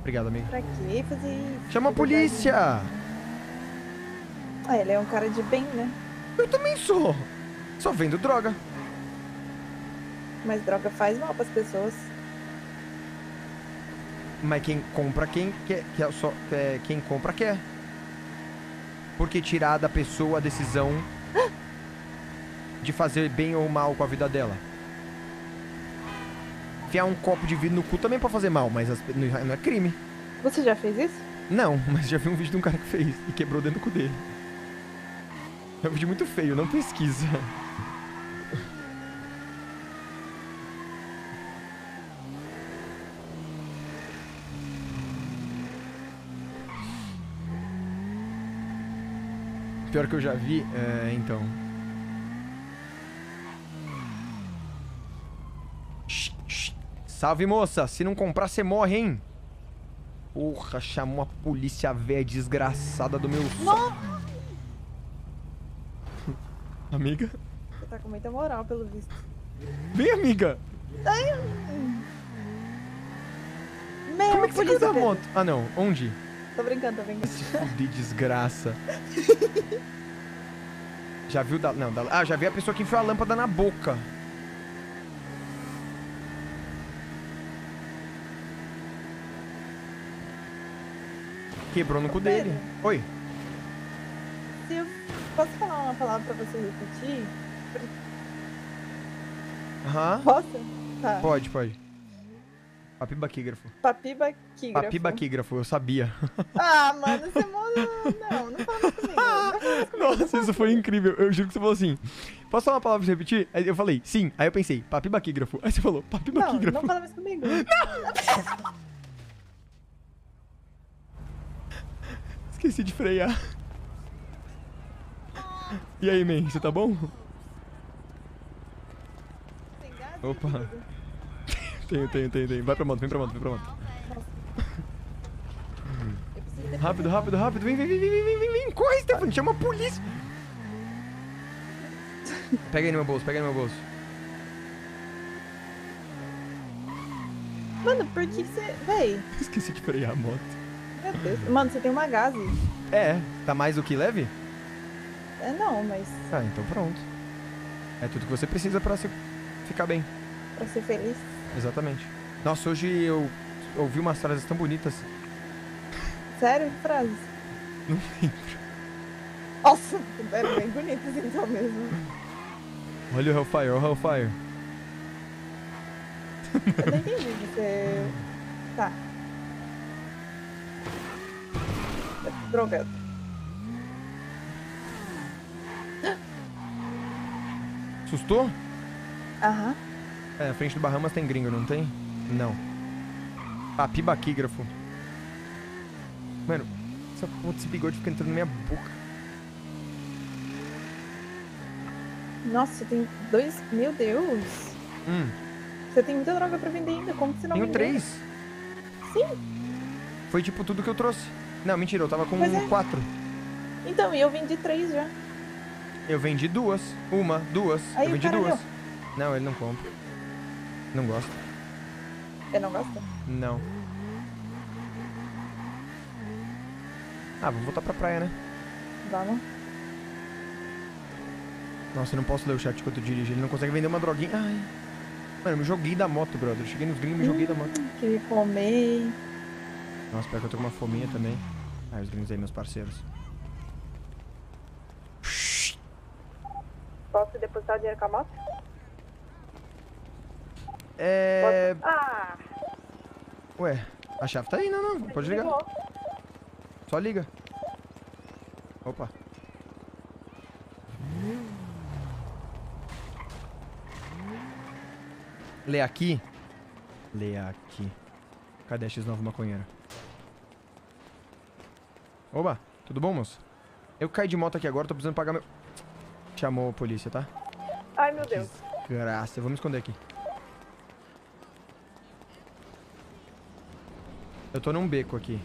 Obrigado, amigo. Pra que fazer isso? Chama a polícia! Ah, ele é um cara de bem, né? Eu também sou. Só vendo droga. Mas droga faz mal pras pessoas. Mas quem compra, quem quer. quer só, é, quem compra, quer. Porque tirar da pessoa a decisão de fazer bem ou mal com a vida dela. Enfiar um copo de vidro no cu também pode fazer mal, mas as- não não é crime. Você já fez isso? Não, [laughs] mas já vi um vídeo de um cara que fez e quebrou dentro do cu dele. É um vídeo muito feio, não pesquisa. Pior que eu já vi, é, então. Salve moça, se não comprar você morre, hein? Porra, chamou a polícia velha desgraçada do meu Não! [laughs] Amiga? Você tá com muita moral, pelo visto. Vem, amiga! Ai, Meu, Como é que você caiu da moto? Ah, não. Onde? Tô brincando, tô brincando. De desgraça. [laughs] Já viu da... Não, da... Ah, já vi a pessoa que enfiou a lâmpada na boca. Quebrou no cu dele. Oi. Se eu posso falar uma palavra pra você repetir? Aham. Posso? Tá. Pode, pode. Papibaquígrafo. Papibaquígrafo. Papibaquígrafo, eu sabia. Ah, mano, você manda... Não, não fala mais comigo. Não. Nossa, isso foi incrível. Eu juro que você falou assim. Posso falar uma palavra pra você repetir? Aí eu falei, sim. Aí eu pensei, papibaquígrafo. Aí você falou, Não, papibaquígrafo. não fala mais comigo. Esqueci de frear. E aí, man, você tá bom? Opa. tenho, tenho, tenho, tenho. Vai pra moto, vem pra moto, vem pra moto. Rápido, rápido, rápido. Vem, vem, vem, vem, vem, vem, vem. Corre, Stephanie, chama a polícia. Pega aí no meu bolso, pega aí no meu bolso. Mano, por que você... Véi, Esqueci de frear a moto. Meu Deus. Mano, você tem uma gase. É, tá mais do que leve? É, não, mas Ah, então pronto. É tudo que você precisa pra se ficar bem. pra ser feliz. Exatamente. Nossa, hoje eu ouvi umas frases tão bonitas. Sério? Que frases? Não lembro. Nossa, eram bem bonitas então mesmo. Olha o Hellfire, olha o Hellfire. Eu não entendi, você... Tá. É Drogado. Assustou? Aham. É, na frente do Bahamas tem gringo, não tem? Não. Papibaquígrafo. Mano, essa porra desse bigode fica entrando na minha boca. Nossa, tem dois... Meu Deus. Hum. Você tem muita droga pra vender ainda, como que você não Tenho vendeu? três. Sim. Foi tipo tudo que eu trouxe. Não, mentira, eu tava com Pois é. quatro. Então, e eu vendi três já. Eu vendi duas. Uma, duas. Aí eu vendi duas. Não, ele não compra. Não gosta. Você não gosta? Não. Ah, vou voltar pra praia, né? Vamos. Nossa, eu não posso ler o chat enquanto eu dirijo. Ele não consegue vender uma droguinha. Ai. Mano, eu me joguei da moto, brother. Cheguei nos gringos e me joguei da moto. Queria comer. Nossa, pior que eu tô com uma fominha também. Ah, os gringos aí, meus parceiros. Posso depositar o dinheiro com a moto? É. Ah! Ué, a chave tá aí, não, não. Pode ligar. Só liga. Opa. Lê aqui. Lê aqui. Cadê a X9 maconheira? Oba, tudo bom, moço? Eu caí de moto aqui agora, tô precisando pagar meu... Chamou a polícia, tá? Ai, meu Deus. Graça, vamos esconder aqui. Eu tô num beco aqui.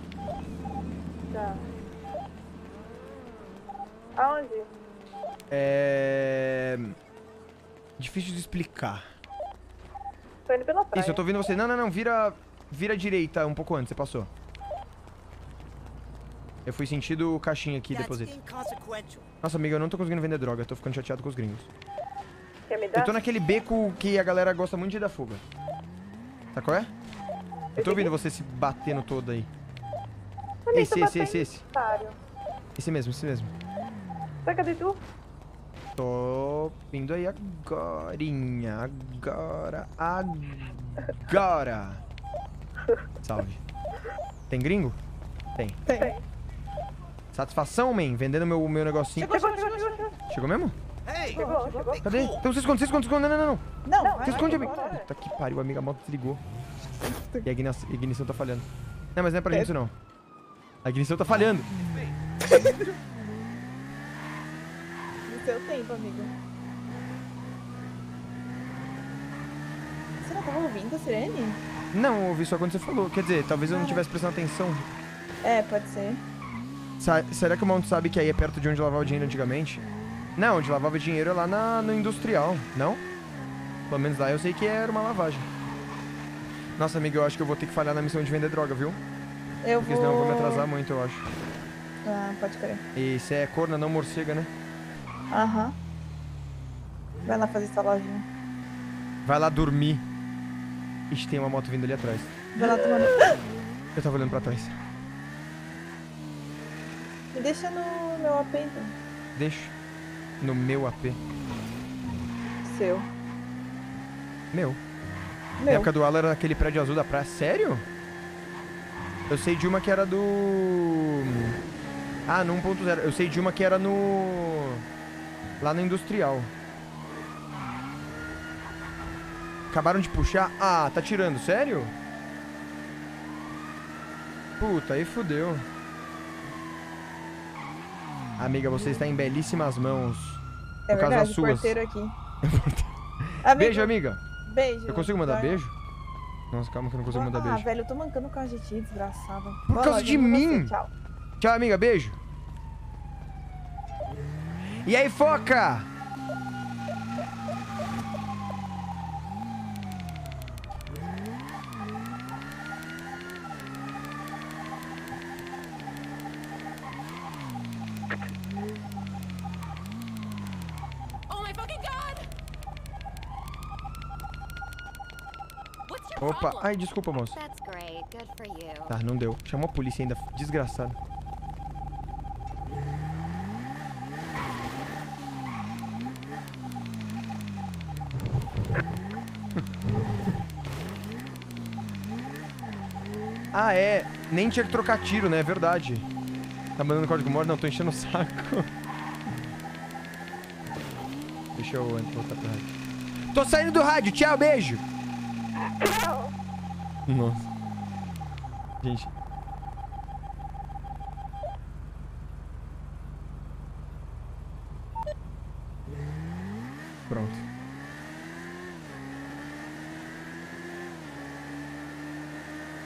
Tá. Aonde? É... Difícil de explicar. Tô indo pela praia. Isso, eu tô vendo você. Não, não, não, vira... Vira à direita um pouco antes, você passou. Eu fui sentido caixinha aqui, deposito. Nossa, amiga, eu não tô conseguindo vender droga, eu tô ficando chateado com os gringos. Quer me dar? Eu tô naquele beco que a galera gosta muito de ir da fuga. Sabe qual é? Eu tô ouvindo você se batendo todo aí. Eu nem Esse, esse, esse, esse. Esse mesmo, esse mesmo. Tá, cadê tu? Tô vindo aí agorinha. Agora. Agora. [laughs] Salve. Tem gringo? Tem. Tem. Satisfação, man. Vendendo meu, meu negocinho. Chegou, chegou, chegou, chegou. Chegou mesmo? Chegou, chegou. Cadê? Então se esconde, se esconde, se esconde. Não, não, não. Não, Se vai esconde, amigo. Puta que pariu, amiga. A moto desligou. E a ignição, a ignição tá falhando. Não, mas não é pra isso, não. A ignição tá falhando. No seu tempo, amigo. Você não tava ouvindo a sirene? Não, eu ouvi só quando você falou. Quer dizer, talvez eu não tivesse prestando atenção. É, pode ser. Sa- será que o Mount sabe que aí é perto de onde lavava o dinheiro antigamente? Não, onde lavava dinheiro é lá na, no industrial, não? Pelo menos lá eu sei que era uma lavagem. Nossa, amiga, eu acho que eu vou ter que falhar na missão de vender droga, viu? Eu Porque vou... senão eu vou me atrasar muito, eu acho. Ah, pode crer. E você é corna, não morcega, né? Aham. Vai lá fazer essa lojinha. Vai lá dormir. Ixi, tem uma moto vindo ali atrás. Vai lá tomando... Eu tava olhando pra trás. Me deixa no meu AP, então. Deixa. No meu AP. Seu. Meu. Na Meu. época do Alan era aquele prédio azul da praia. Sério? Eu sei de uma que era do. Ah, no 1.0. Eu sei de uma que era no. Lá no Industrial. Acabaram de puxar? Ah, tá tirando, sério? Puta, aí fudeu. Amiga, você está em belíssimas mãos. É por causa verdade, suas. porteiro aqui. [laughs] Beijo, amiga. Beijo. Eu consigo mandar Vai. beijo? Nossa, calma que eu não consigo mandar Ah, beijo. velho, eu tô mancando com a de ti, desgraçada. Por Boa causa de pra você, mim. Tchau. Tchau, amiga. Beijo. E aí, foca? Opa. Ai, desculpa, moço. Tá, não deu. Chamou a polícia ainda. Desgraçado. [laughs] Ah, é. Nem tinha que trocar tiro, né? É verdade. Tá mandando código morto? Não, tô enchendo o saco. [laughs] Deixa eu voltar pro rádio. Tô saindo do rádio. Tchau, beijo. [laughs] Nossa. Gente. Pronto.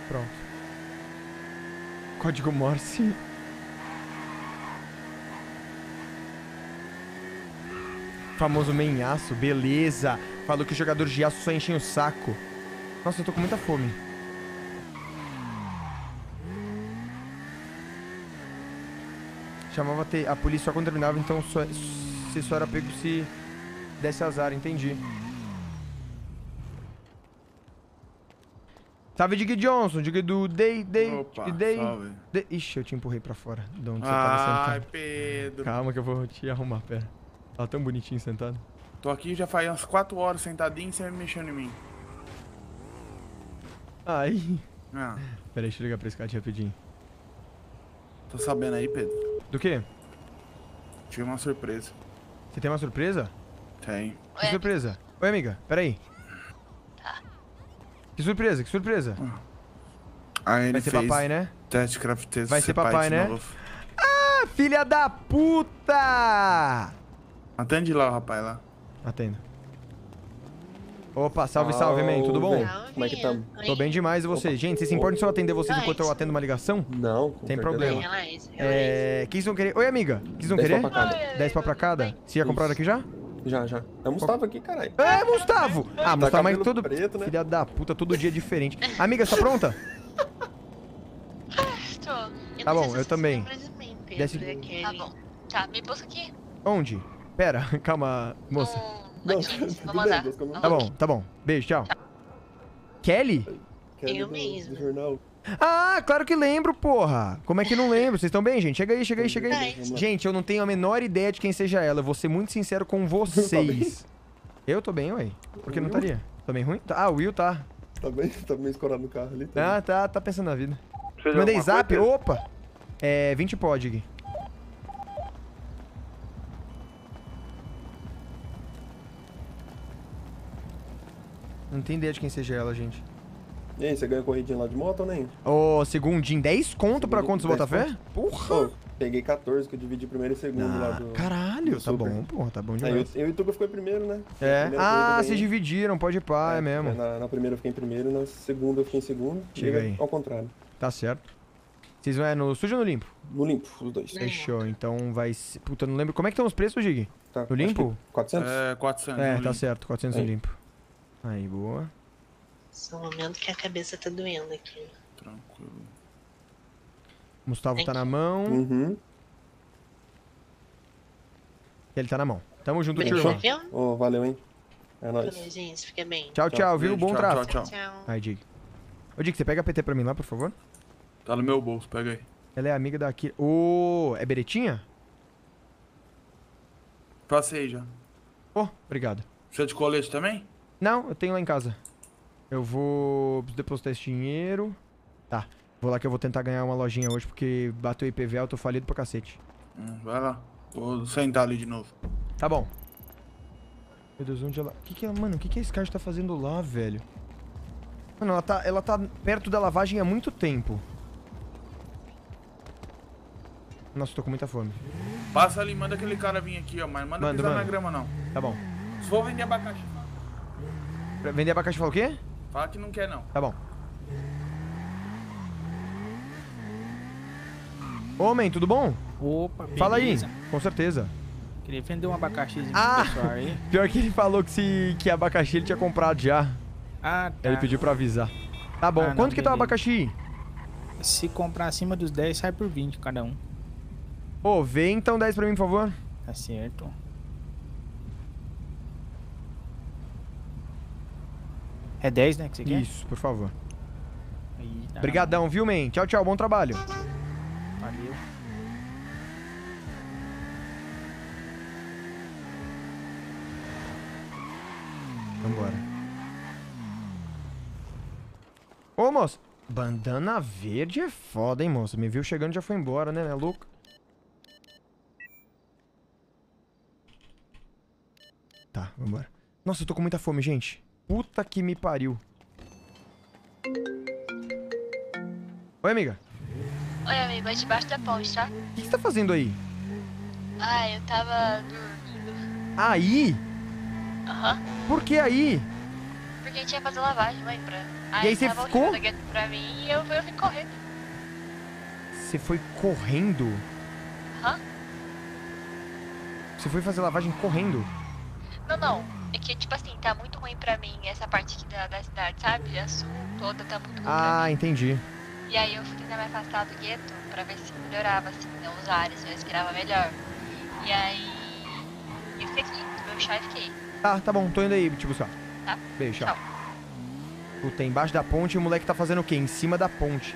Pronto. Código Morse. Famoso menhaço, beleza. Falou que os jogadores de aço só enchem o saco. Nossa, eu tô com muita fome. Chamava a polícia só quando terminava, então só, se só era pego se desse azar, entendi. Salve, Dig Johnson, Dig do Day, Day, Opa, Day. salve. Day- Ixi, eu te empurrei pra fora de onde você Ai, tava sentado. Pedro. Calma que eu vou te arrumar, pera. Tava tão bonitinho sentado. Tô aqui já faz umas 4 horas sentadinho sem me mexendo em mim. Ai. Ah, Pera aí, deixa eu ligar pra esse cara rapidinho. tô sabendo aí, Pedro. Do quê? Tive uma surpresa. Você tem uma surpresa? Tem. Que surpresa? Oi, amiga, pera aí. Que surpresa, que surpresa? Aí ele Vai ser fez papai, né? Teste crafteza Vai ser papai, né? Ah, filha da puta! Atende lá o rapaz lá. Atendo. Opa, salve, salve, man. Tudo bom? Como é que tá? Tô bem demais e vocês? Gente, vocês se importam se eu atender vocês enquanto eu atendo uma ligação? Não, Tem problema. Relaxa, É. O que vocês vão querer? Oi, amiga. O que vocês vão Dez querer? pau pra cada. 10 pau pra cada? Você já compraram aqui já? Já, já. É o Gustavo aqui, caralho. É, Gustavo! Ah, mas tá mais cabelo todo. preto, né? Filha da puta, todo dia é diferente. Amiga, você tá pronta? Estou. Eu Tá bom, eu você também. Desce- é. Tá bom. Tá, me busca aqui. Onde? Pera, [laughs] calma, moça. Não, [laughs] Vou mandar. Tá bom, tá bom. Beijo, tchau. Kelly? Eu mesmo. Do jornal. Ah, claro que lembro, porra. Como é que não lembro? Vocês estão bem, gente? Chega aí, chega aí, chega aí. Lá. Gente, eu não tenho a menor ideia de quem seja ela. Eu vou ser muito sincero com [laughs] vocês. Eu tô bem, ué. Por que não Will? estaria? Tá bem ruim? Tá- Ah, o Will tá. Tá bem? Tá bem escorado no carro ali. Tá Ah, tá, tá pensando na vida. Mandei zap? coisa? Opa! É, 20 pod. Não tem ideia de quem seja ela, gente. E aí, você ganha corridinha lá de moto ou nem? Ô, segundinho, 10 conto pra quantos 10 Botafé? Porra! Ô, peguei 14, que eu dividi primeiro e segundo lá do. Caralho, do tá Super. bom, porra, tá bom Aí demais. eu, eu e o Tuga ficou em primeiro, né? É? Ah, vocês bem- dividiram, pode ir pá, é, mesmo. Na, na primeira eu fiquei em primeiro, na segunda eu fiquei em segundo. Chega aí. Ao contrário. Tá certo. Vocês vão é no sujo ou no limpo? No limpo, os dois. Fechou, então vai ser... Puta, eu não lembro. Como é que estão os preços, Gig? Tá, no limpo? 400? É, 400 É, tá limpo. certo, 400 no Aí. limpo. Aí, boa. Só um momento que a cabeça tá doendo aqui. Tranquilo. Gustavo tá na mão. Uhum. Ele tá na mão. Tamo junto, turma. Ô, valeu, hein? É nóis. Falou, gente, fica bem. Tchau, tchau, viu? Beijo, Bom tchau, tchau, tchau. Aí, Dig. Ô, Dig, você pega a PT pra mim lá, por favor? Tá no meu bolso, pega aí. Ela é amiga da Kira. Ô, é Beretinha? Passei já. Ô, obrigado. Você é de colete também? Não, eu tenho lá em casa. Eu vou depositar esse dinheiro. Tá. Vou lá que eu vou tentar ganhar uma lojinha hoje, porque bateu IPVA, eu tô falido pra cacete. Hum, vai lá. Vou sentar ali de novo. Tá bom. Meu Deus, onde ela... Que que ela... Mano, o que que esse cara tá fazendo lá, velho? Mano, ela tá, ela tá perto da lavagem há muito tempo. Nossa, tô com muita fome. Passa ali, manda aquele cara vir aqui, ó. Mas manda Manda, pisar na grama, não. Tá bom. For vender abacaxi, Pra vender abacaxi, fala o quê? fala que não quer, não. Tá bom. Homem, tudo bom? Opa, Fala aí, com certeza. Queria vender um abacaxizinho Ah! pro pessoal aí. [laughs] Pior que ele falou que, se, que abacaxi ele tinha comprado já. Ah, tá. Ele pediu pra avisar. Tá bom. Ah, não, Quanto que tá o abacaxi? Se comprar acima dos 10, sai por 20 cada um. Ô, vê então 10 pra mim, por favor. Tá certo. É 10, né, que você quer? Isso, por favor. Aí, tá. Obrigadão, viu, man? Tchau, tchau. Bom trabalho. Valeu. Vambora. Ô, moço. Bandana verde é foda, hein, moça? Me viu chegando e já foi embora, né, né, louco? Tá, vambora. Nossa, eu tô com muita fome, gente. Puta que me pariu. Oi, amiga. Oi, amigo, é debaixo da ponte, tá? O que você tá fazendo aí? Ah, eu tava dormindo. Aí? Aham. Por que aí? Por gente ia fazer lavagem, lembra? E aí você ficou? a pra mim e eu, eu vim correndo. Você foi correndo? Hã? Você foi fazer lavagem correndo? Não, não. É que, tipo assim, tá muito ruim pra mim essa parte aqui da, da cidade, sabe? A sul toda tá muito ruim pra Ah, entendi. mim. E aí eu fui tentar me afastar do gueto pra ver se melhorava, assim, né, os ares, eu respirava melhor. E aí. Eu fiquei aqui, um chá e fiquei. Tá, tá bom, tô indo aí te buscar. Tá? Beijo, tchau. Tchau. Puta, embaixo da ponte e o moleque tá fazendo o quê? Em cima da ponte.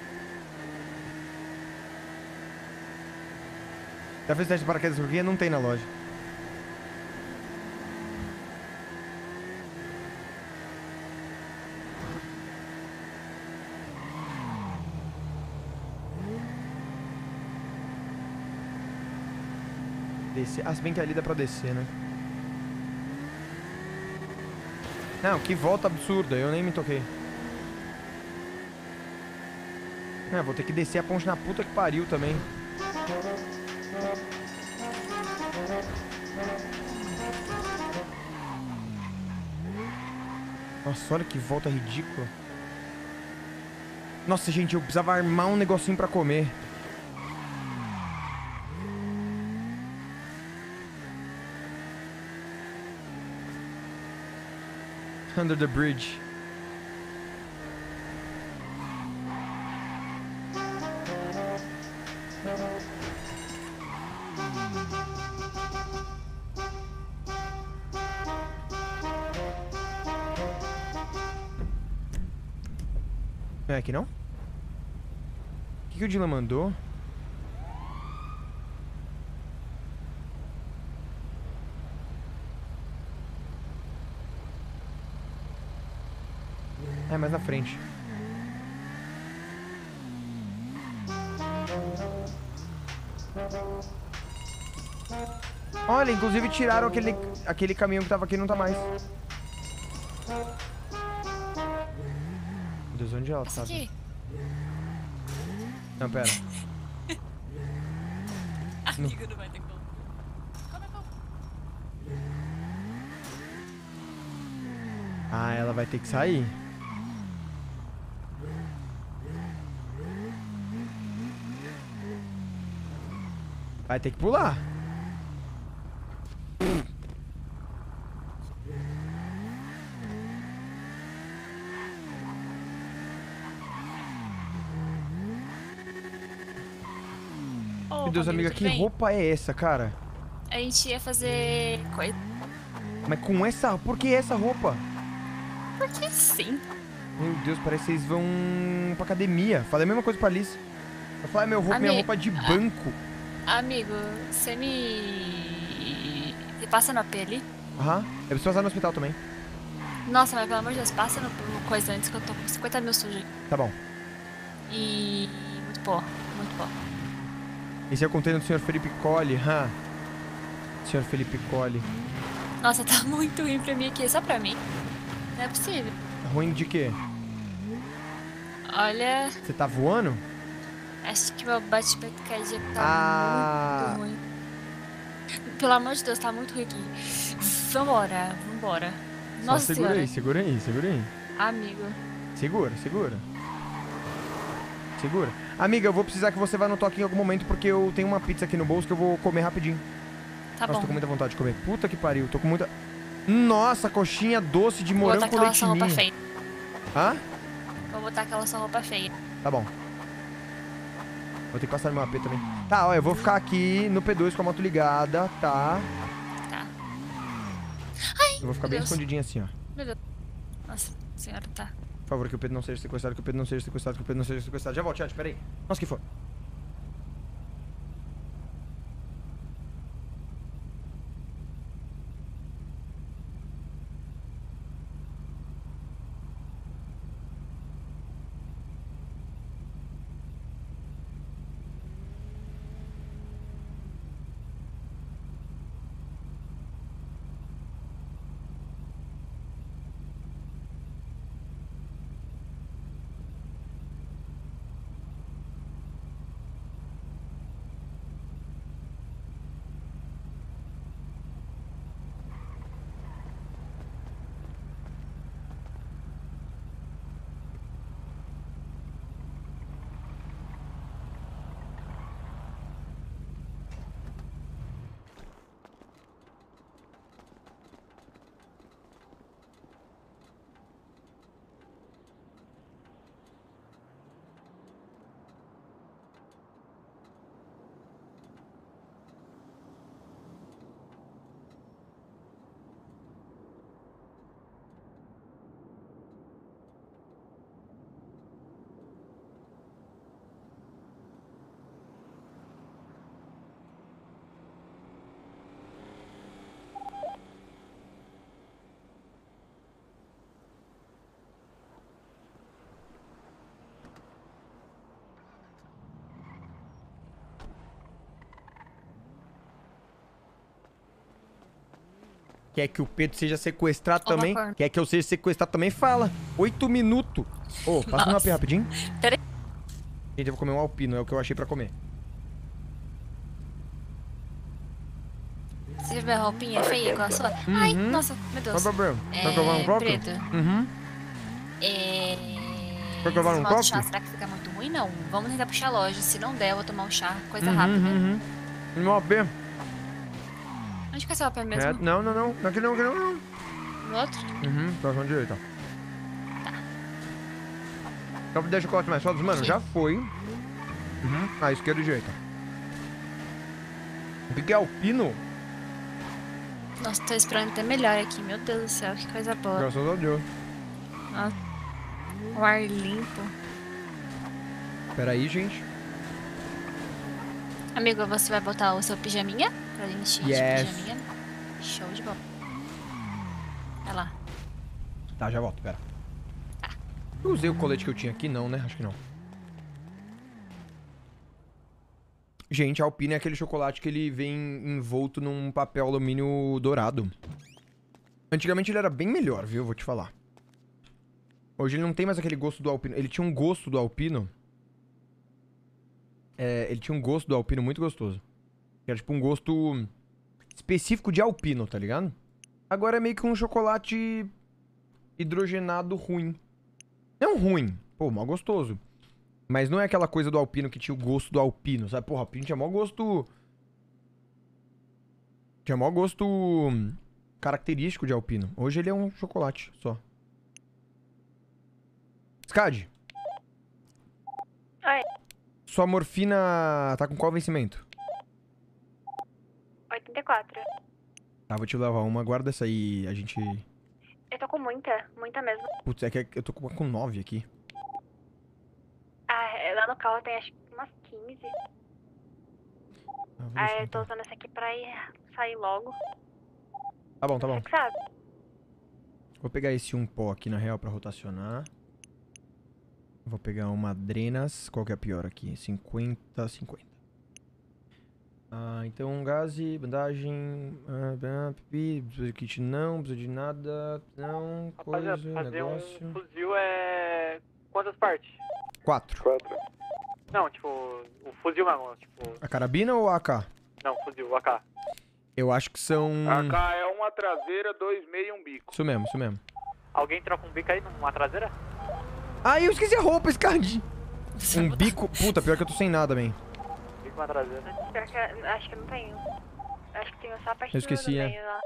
Já fez teste de paraquedas porque não tem na loja. Descer. Ah, se bem que ali dá pra descer, né? Não, que volta absurda, eu nem me toquei. É, vou ter que descer a ponte na puta que pariu também. Nossa, olha que volta ridícula. Nossa, gente, eu precisava armar um negocinho pra comer. Under the bridge. É aqui não? O que, que o Dylan mandou? Frente. Olha, inclusive tiraram aquele, aquele caminhão que tava aqui e não tá mais. Meu Deus, onde ela tá? Não, pera. [laughs] Amigo, não vai ter como. Ah, ela vai ter que sair. Vai ter que pular. Ô, Meu Deus, amiga, que bem? roupa é essa, cara? A gente ia fazer coisa. Mas com essa... Por que essa roupa? Porque sim. Meu Deus, parece que vocês vão pra academia. Falei a mesma coisa pra Alice. Eu falei, ah, meu, roupa, minha roupa de banco. Amigo, você me. Você passa no AP ali? Aham. Eu preciso passar no hospital também. Nossa, mas pelo amor de Deus, passa no coisa antes que eu tô com 50 mil sujos. Tá bom. E. Muito pó, muito pó. Esse é o container do Sr. Felipe Colli, hã? Sr. Felipe Colli. Nossa, [laughs] tá muito ruim pra mim aqui, só pra mim. Não é possível. Ruim de quê? Olha, Você tá voando? Acho que meu batimento cardíaco tá Ah. muito ruim. Pelo amor de Deus, tá muito ruim aqui. Vambora, vambora. Só Nossa segura senhora. aí, segura aí, segura aí. Amigo. Segura, segura. Segura. Amiga, eu vou precisar que você vá no toque em algum momento porque eu tenho uma pizza aqui no bolso que eu vou comer rapidinho. Tá Nossa, bom. tô com muita vontade de comer. Puta que pariu, tô com muita... Nossa, coxinha doce de Vou morango botar com aquela leite sua roupa feia. Hã? Vou botar aquela sua roupa feia. Tá bom. Vou ter que passar no meu AP também. Tá, ó, eu vou ficar aqui no P2 com a moto ligada, tá? Tá. Eu vou ficar bem Deus. escondidinho assim, ó. Meu Deus. Nossa senhora, tá. Por favor, que o Pedro não seja sequestrado, que o Pedro não seja sequestrado, que o Pedro não seja sequestrado. Já volto, chat, peraí. Nossa, que foi? Quer que o Pedro seja sequestrado Ô, também? Quer que eu seja sequestrado também? Fala. Oito minutos. Ô, passa no Nossa. AP rapidinho. Peraí. Gente, eu vou comer um alpino, é o que eu achei pra comer. Você viu a roupinha feia com a sua? Ai, Uhum. nossa, meu Deus. Vai, Gabriel. É, Vai provar um copo? preto. Uhum. É... Vai provar um copo? chá, será que fica muito ruim? Não. Vamos tentar puxar a loja. Se não der, eu vou tomar um chá. Coisa Uhum, rápida. uhum. No AP. Onde que é seu AP mesmo? É, não, não, não. Aqui não, aqui não, não. No outro? Uhum, próxima direita. Então deixa eu colocar mais fotos. Mano, já foi. Uhum. Ah, esquerda e direita. O que que é alpino? Nossa, tô esperando até melhor aqui. Meu Deus do céu, que coisa boa. Graças a Deus. Nossa. O ar limpo. Pera aí, gente. Amigo, você vai botar o seu pijaminha? Pra gente ir de Yes. pijaminha? Show de bola. Vai lá. Tá, já volto, pera. Eu usei o colete que eu tinha aqui? Não, né? Acho que não. Gente, alpino é aquele chocolate que ele vem envolto num papel alumínio dourado. Antigamente ele era bem melhor, viu? Vou te falar. Hoje ele não tem mais aquele gosto do alpino. Ele tinha um gosto do alpino. É, ele tinha um gosto do alpino muito gostoso. Que era tipo um gosto específico de alpino, tá ligado? Agora é meio que um chocolate hidrogenado ruim. Não ruim, pô, mal gostoso. Mas não é aquela coisa do alpino que tinha o gosto do alpino, sabe? Porra, alpino tinha maior gosto. Tinha maior gosto hum, característico de alpino. Hoje ele é um chocolate só. Skad, Oi, sua morfina tá com qual vencimento? 84. Tá, vou te levar uma. Guarda essa aí, a gente. Eu tô com muita, muita mesmo. Putz, é que eu tô com com nove aqui. Ah, é, lá no carro tem acho que umas 15. Ah, Ah, eu tô usando essa aqui pra ir sair logo. Tá bom, tá bom. Sabe? Vou pegar esse um pó aqui na real pra rotacionar. Vou pegar uma Drenas. Qual que é a pior aqui? 50, 50. Ah, então gaze, bandagem, ah, pipi, precisa de kit não, precisa de nada, não, coisa, Rapaziada, fazer negócio. um fuzil é. Quantas partes? Quatro. Quatro. Não, tipo, o fuzil mesmo, tipo. A carabina ou a AK? Não, fuzil, o AK. Eu acho que são... AK é uma traseira, dois meio e um bico. Isso mesmo, isso mesmo. Alguém troca um bico aí numa traseira? Ah, eu esqueci a roupa, Scard. Um bico... Puta, pior que eu tô sem nada, man. Bico traseira. Pior que eu- acho que eu não tenho. Acho que tenho só a parte Eu esqueci, do é. meio lá.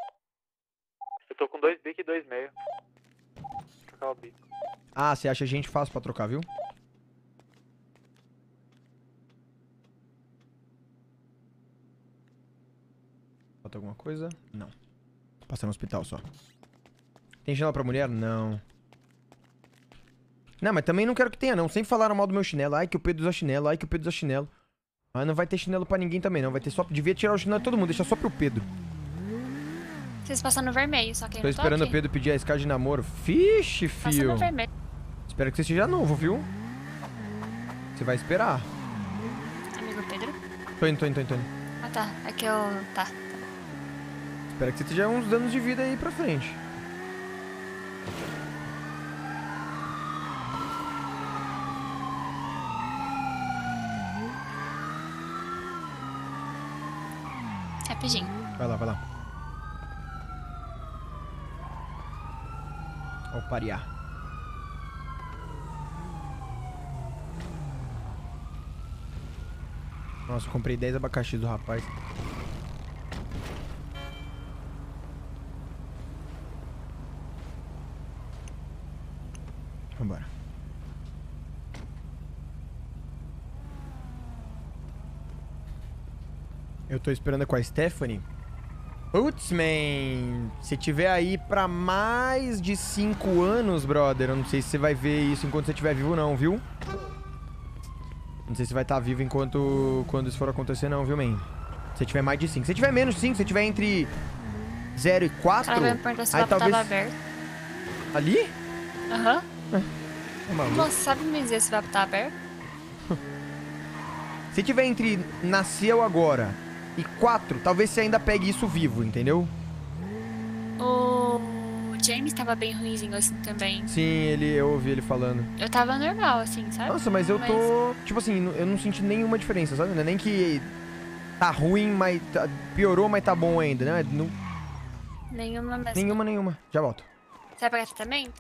Eu tô com dois bicos e dois meio. Trocar o bico. Ah, você acha gente fácil pra trocar, viu? Falta alguma coisa? Não. Passar no hospital só. Tem chinelo pra mulher? Não. Não, mas também não quero que tenha, não. Sempre falaram mal do meu chinelo. Ai, que o Pedro usa chinelo. Ai, que o Pedro usa chinelo. Mas não vai ter chinelo pra ninguém também, não. Vai ter só... Devia tirar o chinelo de todo mundo. Deixar só pro Pedro. Vocês passam no vermelho, só que eu Tô esperando o aqui. Pedro pedir a escada de namoro. Fixe, Passa fio. no vermelho. Espero que você seja novo, viu? Você vai esperar. Amigo Pedro. Tô indo, tô indo, tô indo. Ah, tá. Aqui eu... Tá. Espero que você esteja uns anos de vida aí pra frente. Rapidinho. Vai lá, vai lá. Ó o pariá. Nossa, comprei 10 abacaxis do rapaz. Vambora. Eu tô esperando com a Stephanie. Putz, man. Se tiver aí pra mais de 5 anos, brother, eu não sei se você vai ver isso enquanto você estiver vivo não, viu? Não sei se vai estar vivo enquanto quando isso for acontecer não, viu, man? Se tiver mais de 5. Se tiver menos de 5, se tiver entre 0 e 4, Ela vai me perguntar se o aí talvez... aberto. Ali? Aham. É maluco. Nossa, sabe me dizer se o papo tá aberto? [laughs] Se tiver entre nasceu agora e 4, talvez você ainda pegue isso vivo, entendeu? O James tava bem ruimzinho assim também. Sim, ele, eu ouvi ele falando. Eu tava normal, assim, sabe? Nossa, mas eu tô. Tipo assim, eu não senti nenhuma diferença, sabe? É nem que tá ruim, mas. tá- piorou, mas tá bom ainda, né? Não- Nenhuma mesmo. nenhuma, nenhuma. Já volto. Você vai pegar tratamento?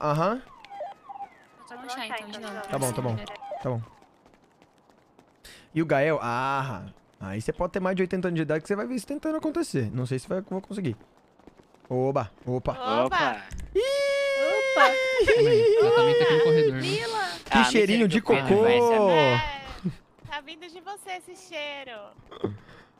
Aham. Eu tô no chá, então, de novo. Tá bom, tá bom. Tá bom. E o Gael? Ah, aí você pode ter mais de 80 anos de idade que você vai ver isso tentando acontecer. Não sei se vai, vou conseguir. Oba, opa. Opa! Opa! Tratamento aqui no corredor. Lila! Que cheirinho de cocô! [laughs] Tá vindo de você esse cheiro.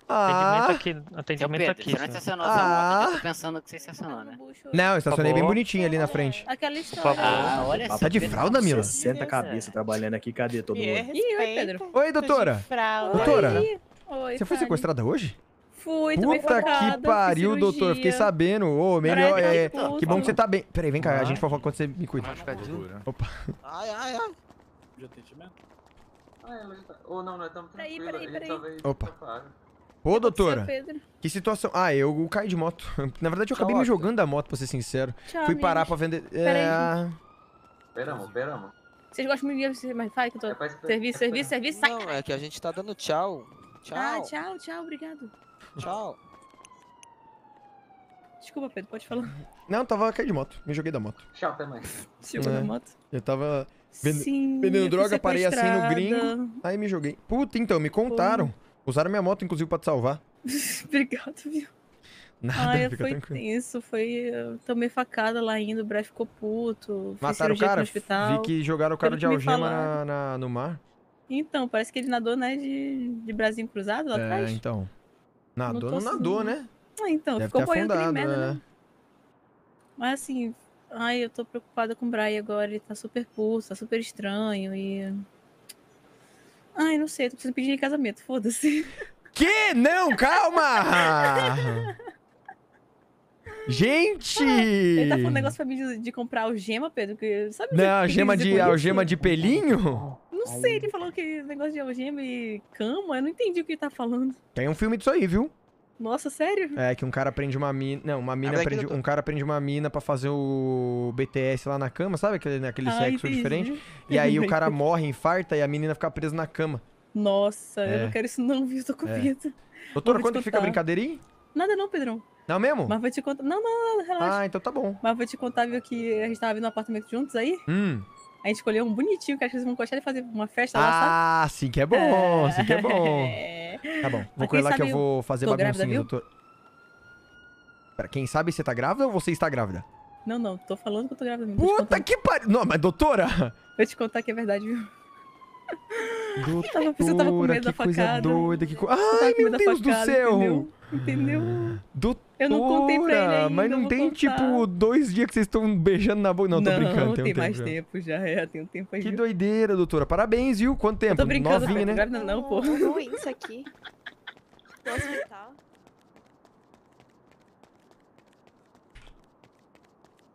Ah. Atendimento aqui. Atendimento Pedro, aqui. você não estacionou Ah. essa moto, eu tô pensando que você estacionou, né? Não, eu estacionei bem bonitinho ali na frente. Aquela história. Ah, olha Tá de fralda, Mila? 60 cabeça trabalhando aqui, cadê todo mundo? Ih, oi, Pedro. Oi, doutora. Doutora, Oi, Oi, você foi sequestrada hoje? Fui, Puta que pariu, doutor. Fiquei sabendo. Ô, melhor. Breve, É, que bom que você tá bem. Peraí, vem cá. A gente fofoca quando você me cuida. Opa. Ai, ai, ai. De atendimento? Ah, já tá. Ou não, nós estamos Peraí, tranquilos. peraí, gente peraí. veio Opa. Ô, doutora. Pedro. Que situação. Ah, eu caí de moto. [laughs] Na verdade, eu acabei me jogando da moto, pra ser sincero. Tchau, Fui parar amigos. pra vender. Peraí. É... Esperamos, esperamos. Vocês gostam de mais faz que eu tô. pra esperar. Serviço, serviço, serviço, sai. Não, é que a gente tá dando tchau. Tchau. Ah, tchau, tchau, obrigado. Tchau. Desculpa, Pedro, pode falar. Não, tava caí de moto. Me joguei da moto. Tchau, até mais. Chegou na É. moto. Eu tava vende- Sim, vendendo droga, parei assim no gringo. Aí me joguei. Puta, então, me contaram. Usaram minha moto, inclusive, pra te salvar. [laughs] Obrigado, viu? Nada, Ai, fica foi tranquilo. tenso, foi. Eu tomei facada lá indo, o Brad ficou puto. Mataram o cara? no hospital. Vi que jogaram o cara Pelo de algema na, na- no mar. Então, parece que ele nadou, né, de, de bracinho cruzado lá É, atrás. então. Nadou, não nadou, assim- né? Ah, então, Deve ficou boiando aquele merda, é. né? Mas assim, ai, eu tô preocupada com o Brian agora, ele tá super pulso, tá super estranho e. Ai, não sei, tô precisando pedir em casamento, foda-se. [laughs] Que? Não, calma! Gente! Ele tá falando um negócio pra mim de, de comprar algema, Pedro, que sabe? Não, que algema de, algema de pelinho? Não sei, ele falou que negócio de algema e cama, eu não entendi o que ele tá falando. Tem um filme disso aí, viu? Nossa, sério? É, que um cara prende uma mina. Não, uma mina é prende. eu tô- Um cara prende uma mina pra fazer o BTS lá na cama, sabe? Aquele, aquele Ah, sexo entendi. diferente. [laughs] E aí o cara morre, infarta e a menina fica presa na cama. Nossa, eu É. não quero isso não, viu? Tô com É. medo. Doutora, Vou te quando que fica a brincadeirinha? Nada não, Pedrão. Não mesmo? Mas vou te contar. Não, não, não, relaxa. Ah, então tá bom. Mas vou te contar, viu, que a gente tava vendo um apartamento juntos aí. Hum. A gente escolheu um bonitinho, que acho que vocês vão gostar de fazer uma festa lá, sabe? Ah, sim que é bom, sim que é bom. É. [laughs] Tá bom, vou quem ela que eu vou fazer tô baguncinha, doutor. Pera, quem sabe você tá grávida ou você está grávida? Não, não, tô falando que eu tô grávida mesmo. Puta que pariu! Não, mas doutora! Vou te contar que é verdade, viu? Doutora, você tava com medo da que coisa facada. doida, que coisa... Ai, meu da Deus do facada, céu! Entendeu? Entendeu? Doutora, Eu não contei pra ele ainda, mas não tem, contar. tipo, dois dias que vocês estão beijando na boca. Não, tô brincando, tem, tem um mais tempo. já. tempo já, é, tem um tempo aí. Que doideira, doutora. Parabéns, viu? Quanto tempo? Eu tô brincando, Novinha, né? grávida não, pô. ruim isso aqui. Do hospital.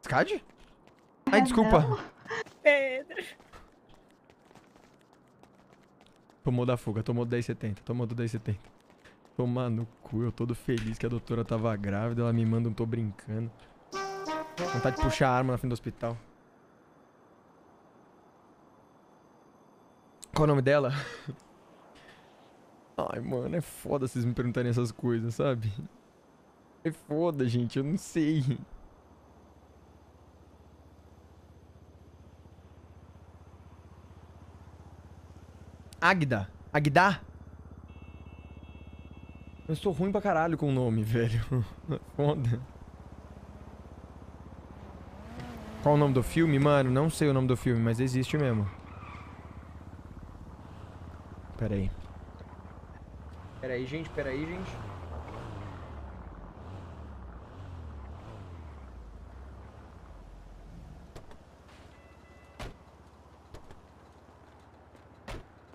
Scad? Ai, desculpa. Pedro. Tomou da fuga, tomou do 1070, tomou do 1070. Tomar no cu, eu todo feliz que a doutora tava grávida, ela me manda um tô brincando. Vontade de puxar a arma na frente do hospital. Qual o nome dela? [laughs] Ai, mano, é foda vocês me perguntarem essas coisas, sabe? É foda, gente, eu não sei. Agda. Agda? Eu sou ruim pra caralho com o nome, [laughs] velho. Foda. Qual o nome do filme? Mano, não sei o nome do filme, mas existe mesmo. Pera aí. Pera aí, gente, pera aí, gente.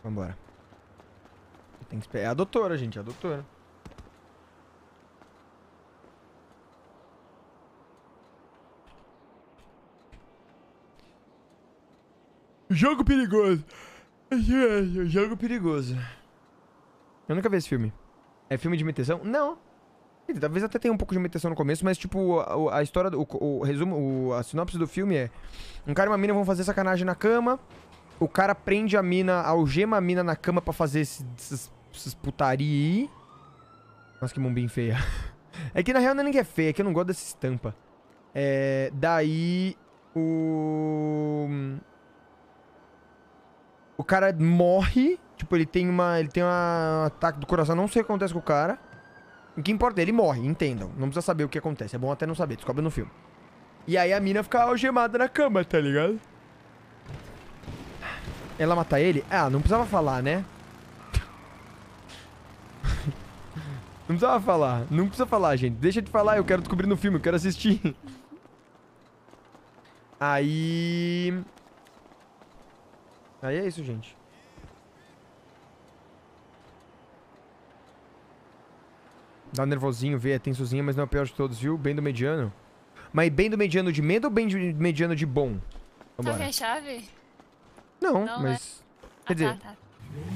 Vambora. Tem que esperar. É a doutora, gente, é a doutora. Jogo perigoso. Jogo perigoso. Eu nunca vi esse filme. É filme de imitação? Não. Talvez até tenha um pouco de meditação no começo, mas tipo, a, a história, o, o resumo, o- a sinopse do filme é: um cara e uma mina vão fazer sacanagem na cama, o cara prende a mina, algema a mina na cama pra fazer esses, esses, putaria aí. Nossa, que mumbim feia. [laughs] É que na real não é nem que é feia, é que eu não gosto dessa estampa. É. Daí. O. O cara morre. Tipo, ele tem uma. Ele tem uma- um ataque do coração. Não sei o que acontece com o cara. O que importa é ele morre, entendam. Não precisa saber o que acontece. É bom até não saber, descobre no filme. E aí a mina fica algemada na cama, tá ligado? Ela mata ele? Ah, não precisava falar, né? [laughs] Não precisava falar. Não precisa falar, gente. Deixa de falar, eu quero descobrir no filme, eu quero assistir. Aí. Aí é isso, gente. Dá um nervosinho, vê, é tensozinho, mas não é o pior de todos, viu? Bem do mediano. Mas bem do mediano de medo ou bem de mediano de bom? Tá Vambora. a chave? Não, Não, mas. Ah, Quer dizer. tá, tá.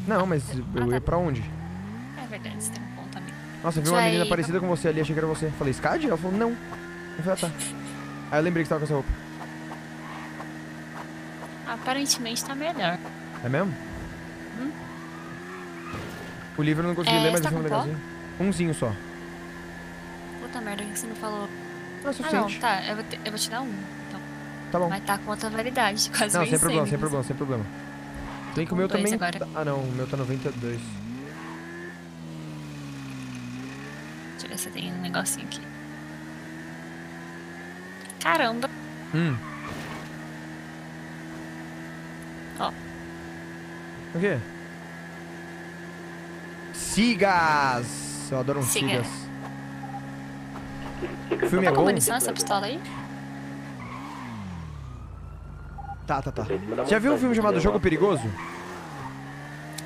Não, mas eu ia pra onde? É verdade, você tem um ponto amigo. Nossa, eu vi uma menina aí, parecida com você ali, achei que era você. Falei, Scad? Ela falou, não. Eu falei, ah, tá. Aí eu lembrei que você tava com essa roupa. Aparentemente tá melhor. É mesmo? Hum? O livro eu não consegui É, ler, mas tá é com pó? legalzinho. Umzinho só. Puta merda, o que você não falou? Não, é ah, não, tá. Eu vou, te- eu vou te dar um. Então. Tá bom. Mas tá com outra validade. Quase Não, sem problema, sem problema, sem problema. Tem que o meu também. agora. tá- Ah, não, o meu tá 92. Deixa eu ver se tem um negocinho aqui. Caramba. Hum. Ó. O quê? Sigas! Eu adoro um Siga. sigas. O filme tá é com bom? munição essa pistola aí? Tá, tá, tá. Já viu um filme chamado Jogo Perigoso?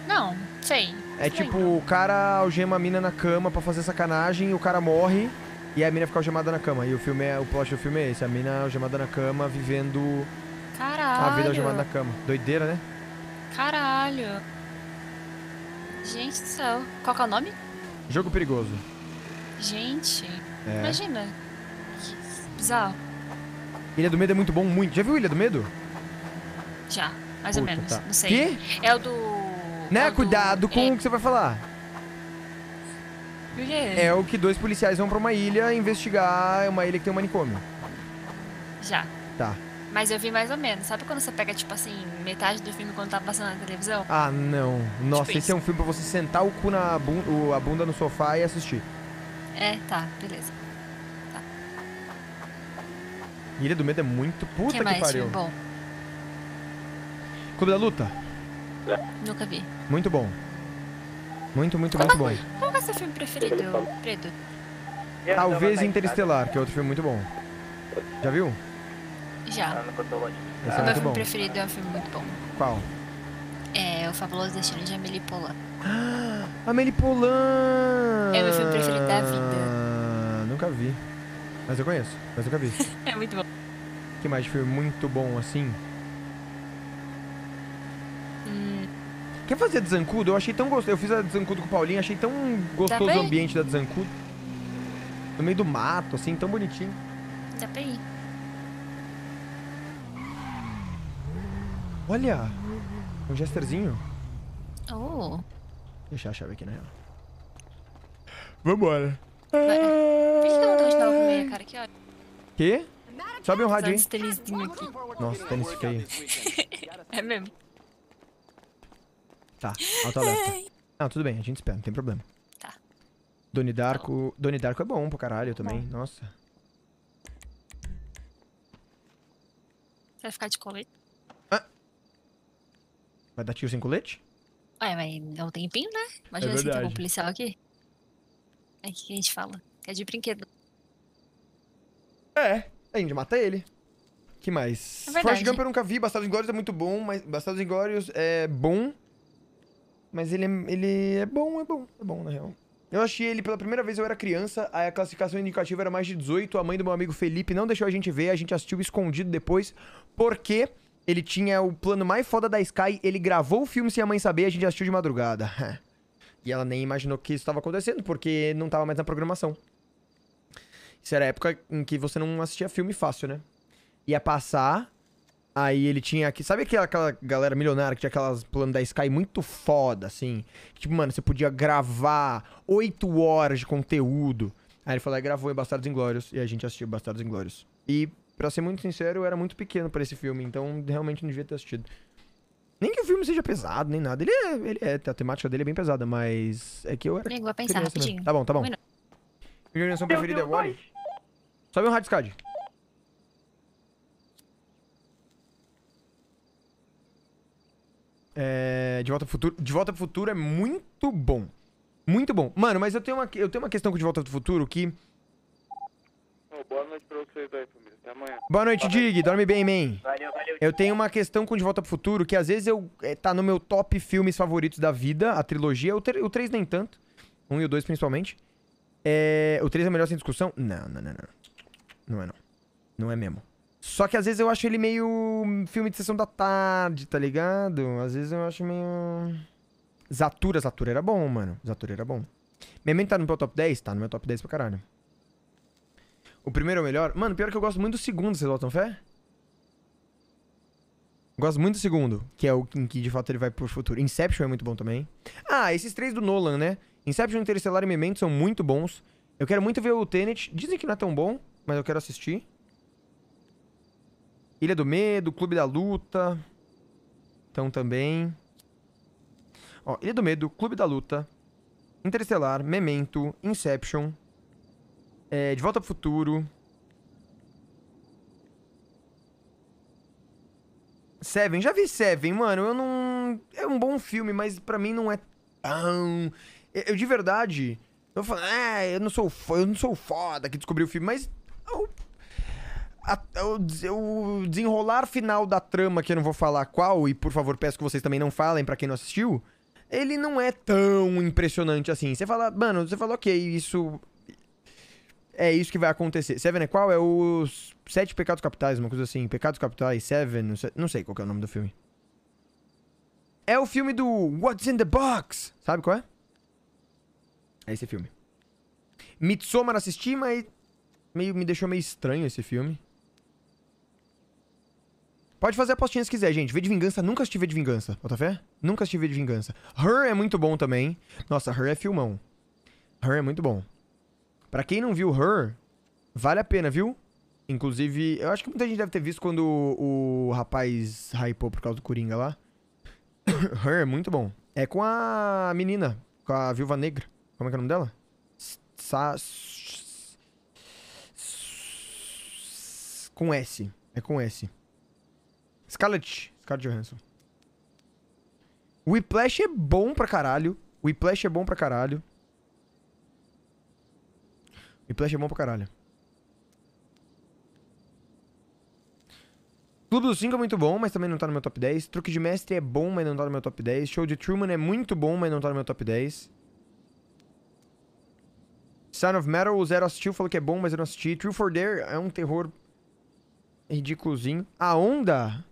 Não, sei. É tipo, o cara algema a mina na cama pra fazer sacanagem, o cara morre e a mina fica algemada na cama. E o filme é. O plot do filme é esse, a mina algemada na cama, vivendo a vida algemada na Caralho. cama. Doideira, né? Caralho. Gente do céu. Qual que é o nome? Jogo perigoso. Gente. É. Imagina. Que bizarro. Ilha do Medo é muito bom, muito. Já viu Ilha do Medo? Já, mais ou Puta, menos. tá. Não sei. Quê? É o do. Né? é o do- Cuidado com é. o que você vai falar. Por quê? É o que dois policiais vão pra uma ilha investigar uma ilha que tem um manicômio. Já. Tá. Mas eu vi mais ou menos. Sabe quando você pega, tipo assim, metade do filme quando tá passando na televisão? Ah, não. Nossa, Tipo esse é um filme pra você sentar o cu na bunda, a bunda no sofá e assistir. É, tá, beleza. Ilha do Medo é muito puta que que, mais pariu. bom? Clube da Luta? Nunca vi. Muito bom. Muito, muito, muito bom. Qual é o seu filme preferido, Preto? Talvez Interestelar, que é outro filme muito bom. Já viu? Já. Esse é o meu filme bom. preferido é um filme muito bom. Qual? É O Fabuloso Destino de Amélie Poulain. Amélie Poulain! É o meu filme preferido da vida. Ah, nunca vi. Mas eu conheço, mas nunca vi. [laughs] É muito bom. que mais de filme muito bom assim? Hum, Quer fazer a Zancudo? Eu achei tão gostoso. Eu fiz a Zancudo com o Paulinho, achei tão gostoso o bem? ambiente da Zancudo. No meio do mato, assim, tão bonitinho. dá pra ir. Olha! Um jesterzinho. Oh. Deixa a chave aqui na real. Vambora. Por que eu não tô de novo com meia, cara? Que hora? Quê? Sobe um rádio tênisinho aqui. Nossa, tênis feio. [laughs] É mesmo? Tá, alto alerta. Não, tudo bem, a gente espera, não tem problema. Tá. Doni Darko. Doni Darko é bom pra caralho também, nossa. Você vai ficar de colete? Vai dar tiro sem colete? Ué, mas é um tempinho, né? Imagina É se tem um policial aqui. É o que a gente fala. Que é de brinquedo. É, a gente mata ele. que mais? É verdade. Forrest Gump eu nunca vi, Bastardos Inglórios é muito bom, mas Bastardos Inglórios é bom, mas ele é, ele é bom, é bom, é bom na real. Eu achei ele pela primeira vez, eu era criança, aí a classificação indicativa era mais de 18, a mãe do meu amigo Felipe não deixou a gente ver, a gente assistiu escondido depois, porque ele tinha o plano mais foda da Sky, ele gravou o filme sem a mãe saber, a gente assistiu de madrugada. [laughs] E ela nem imaginou que isso estava acontecendo, porque não tava mais na programação. Isso era a época em que você não assistia filme fácil, né? Ia passar, aí ele tinha aqui. Sabe aquela, aquela galera milionária que tinha aquelas planos da Sky muito foda, assim? Tipo, mano, você podia gravar 8 horas de conteúdo. Aí ele falou, e gravou em Bastardos Inglórios. E a gente assistiu Bastardos Inglórios. E, pra ser muito sincero, eu era muito pequeno pra esse filme, então realmente não devia ter assistido. Nem que o filme seja pesado, nem nada. Ele é, ele é, a temática dele é bem pesada, mas é que eu era. Vai pensar criança mesmo. rapidinho. Tá bom, tá bom. Minha animação preferida é Wally. Sobe um Radiscad. É, de Volta pro Futuro. De Volta pro Futuro é muito bom. Muito bom. Mano, mas eu tenho uma, eu tenho uma questão com De Volta pro Futuro que. boa noite pra vocês família. Até amanhã. Boa noite, Dig. Dorme bem, man. Valeu, valeu. Eu tenho uma questão com De Volta pro Futuro que às vezes eu é, tá no meu top filmes favoritos da vida, a trilogia. O, o 3 nem tanto. Um e o 2 principalmente. É, o 3 é melhor sem discussão? Não, não, não, não. Não é não. Não é mesmo. Só que às vezes eu acho ele meio filme de sessão da tarde, tá ligado? Às vezes eu acho meio. Zatura, Zatura era bom, mano. Zatura era bom. Memento tá no meu top 10? Tá no meu top 10 pra caralho. O primeiro é o melhor? Mano, pior que eu gosto muito do segundo, vocês botam fé? Gosto muito do segundo, que é o em que de fato ele vai pro futuro. Inception é muito bom também. Ah, esses três do Nolan, né? Inception, Interestelar e Memento são muito bons. Eu quero muito ver o Tenet. Dizem que não é tão bom, mas eu quero assistir. Ilha do Medo, Clube da Luta. Então também. Ó, Ilha do Medo, Clube da Luta. Interestelar, Memento, Inception. É, de Volta pro Futuro. Seven, já vi Seven, mano. Eu não. É um bom filme, mas pra mim não é tão. Eu, de verdade. Eu falo, é, eu não sou fo- eu não sou foda que descobriu o filme, mas. eu- a- o, o desenrolar final da trama, que eu não vou falar qual, e por favor peço que vocês também não falem pra quem não assistiu, ele não é tão impressionante assim. Você fala, mano, você fala, ok, isso. É isso que vai acontecer. Seven é qual? É os Sete Pecados Capitais, uma coisa assim. Pecados Capitais, Seven, não sei, qual é o nome do filme. É o filme do What's in the Box. Sabe qual é? É esse filme. Midsommar assisti, mas meio, me deixou meio estranho esse filme. Pode fazer apostinha se quiser, gente. V de Vingança, nunca V de Vingança. Bota fé? Nunca V de Vingança. Her é muito bom também. Nossa, Her é filmão. Her é muito bom. Pra quem não viu Her, vale a pena, viu? Inclusive, eu acho que muita gente deve ter visto quando o, o rapaz hypou por causa do Coringa lá. [coughs] Her é muito bom. É com a menina, com a Viúva Negra. Como é que é o nome dela? Sa... Com S. É com S. Scarlett. Scarlett Johansson. Whiplash é bom pra caralho. Whiplash é bom pra caralho. Whiplash é bom pra caralho. Clube dos 5 é muito bom, mas também não tá no meu top 10. Truque de Mestre é bom, mas não tá no meu top 10. Show de Truman é muito bom, mas não tá no meu top 10. Son of Metal, o Zero assistiu, falou que é bom, mas eu não assisti. True for Dare é um terror ridículozinho. A Onda?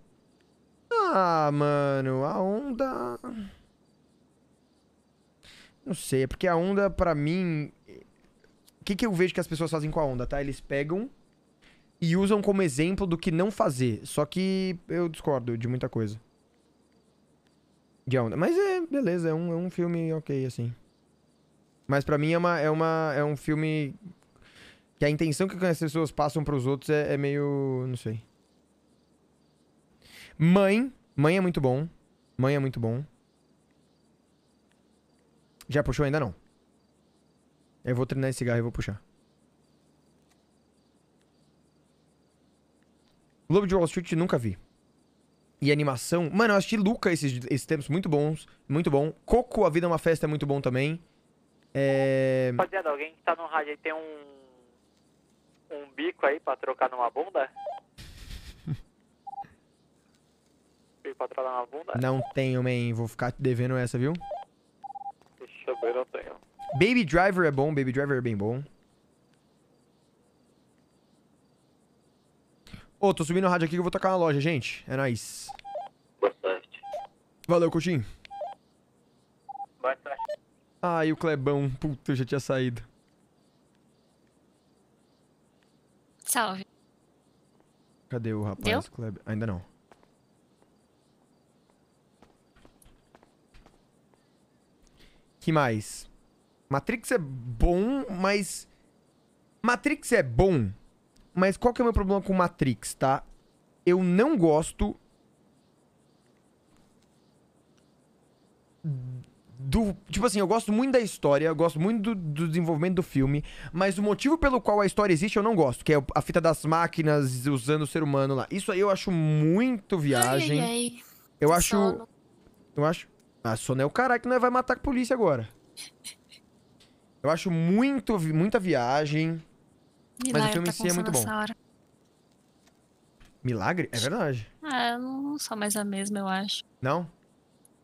Ah, mano, a Onda... Não sei, é porque a Onda, pra mim... O que, que eu vejo que as pessoas fazem com a Onda, tá? Eles pegam e usam como exemplo do que não fazer. Só que eu discordo de muita coisa. De onda. Mas é, beleza, é um, é um filme ok, assim. Mas pra mim é, uma, é, uma, é um filme que a intenção que as pessoas passam pros outros é, é meio. não sei. Mãe. Mãe é muito bom. Mãe é muito bom. Já puxou ainda não? Eu vou treinar esse cigarro e vou puxar. Lobo de Wall Street nunca vi. E animação. Mano, eu assisti Luca esses, esses tempos muito bons. Muito bom. Coco, A Vida é uma Festa é muito bom também. É. Rapaziada, alguém que tá no rádio aí tem um. Um bico aí pra trocar numa bunda? [laughs] bico pra trocar numa bunda? Não tenho, man. Vou ficar te devendo essa, viu? Deixa eu ver, não tenho. Baby Driver é bom. Baby Driver é bem bom. Ô, tô subindo o rádio aqui que eu vou tocar uma loja, gente. É nóis. Boa sorte. Valeu, Coutinho. Boa sorte. Ai, o Clebão. Puta, eu já tinha saído. Salve. Cadê o rapaz? Deu? Kleber? Ainda não. Que mais? Matrix é bom, mas. Matrix é bom, mas qual que é o meu problema com Matrix, tá? Eu não gosto. Do, tipo assim, eu gosto muito da história, eu gosto muito do, do desenvolvimento do filme, mas o motivo pelo qual a história existe eu não gosto, que é a fita das máquinas usando o ser humano lá. Isso aí eu acho muito viagem. Ai, ai, ai. Eu acho. sono. Eu acho. Ah, sono é o caralho que não vai matar com a polícia agora. Eu acho muito, muita viagem. Mas o Milagre filme em tá si é muito bom. hora. Milagre? É verdade. Ah, eu não sou mais a mesma, eu acho. Não?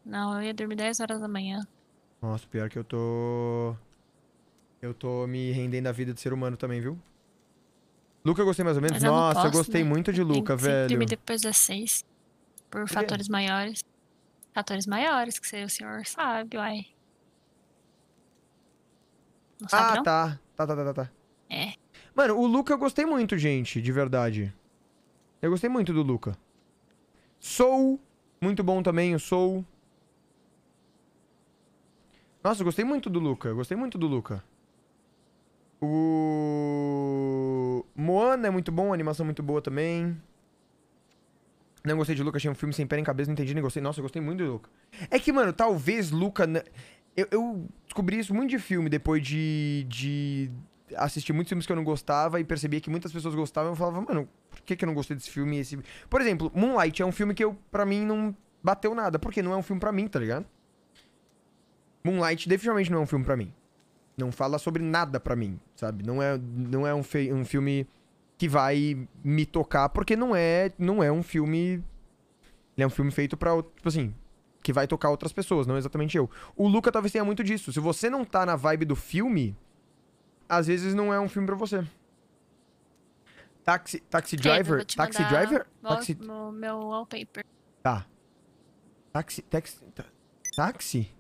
Não, eu ia dormir 10 horas da manhã. Nossa, pior que eu tô. Eu tô me rendendo à vida de ser humano também, viu? Luca eu gostei mais ou menos? Eu Nossa, eu posso, gostei né? muito de Eu Luca, sempre velho. dormir depois das 6. Por fatores maiores. Fatores maiores, que o senhor sabe, uai. Ah, tá. Tá, tá, tá, tá, tá. É. Mano, o Luca eu gostei muito, gente, de verdade. Eu gostei muito do Luca. Soul, muito bom também, o Soul. Nossa, eu gostei muito do Luca, eu gostei muito do Luca. O Moana é muito bom, a animação muito boa também. Não gostei de Luca, achei um filme sem pé nem cabeça, não entendi nem gostei. Nossa, eu gostei muito do Luca. É que, mano, talvez Luca. Eu, eu descobri isso muito de filme depois de, de assistir muitos filmes que eu não gostava e percebia que muitas pessoas gostavam. Eu falava, mano, por que, que eu não gostei desse filme? Esse... Por exemplo, Moonlight é um filme que eu, pra mim, não bateu nada. Porque não é um filme pra mim, tá ligado? Moonlight definitivamente não é um filme pra mim. Não fala sobre nada pra mim, sabe? Não é, não é um, fe- um filme que vai me tocar, porque não é, não é um filme. Ele é um filme feito pra, tipo assim, que vai tocar outras pessoas, não exatamente eu. O Luca talvez tenha muito disso. Se você não tá na vibe do filme, às vezes não é um filme pra você. Taxi, taxi Driver? Taxi Driver? Taxi, meu, meu wallpaper. Tá. Taxi. Taxi. ta- Taxi?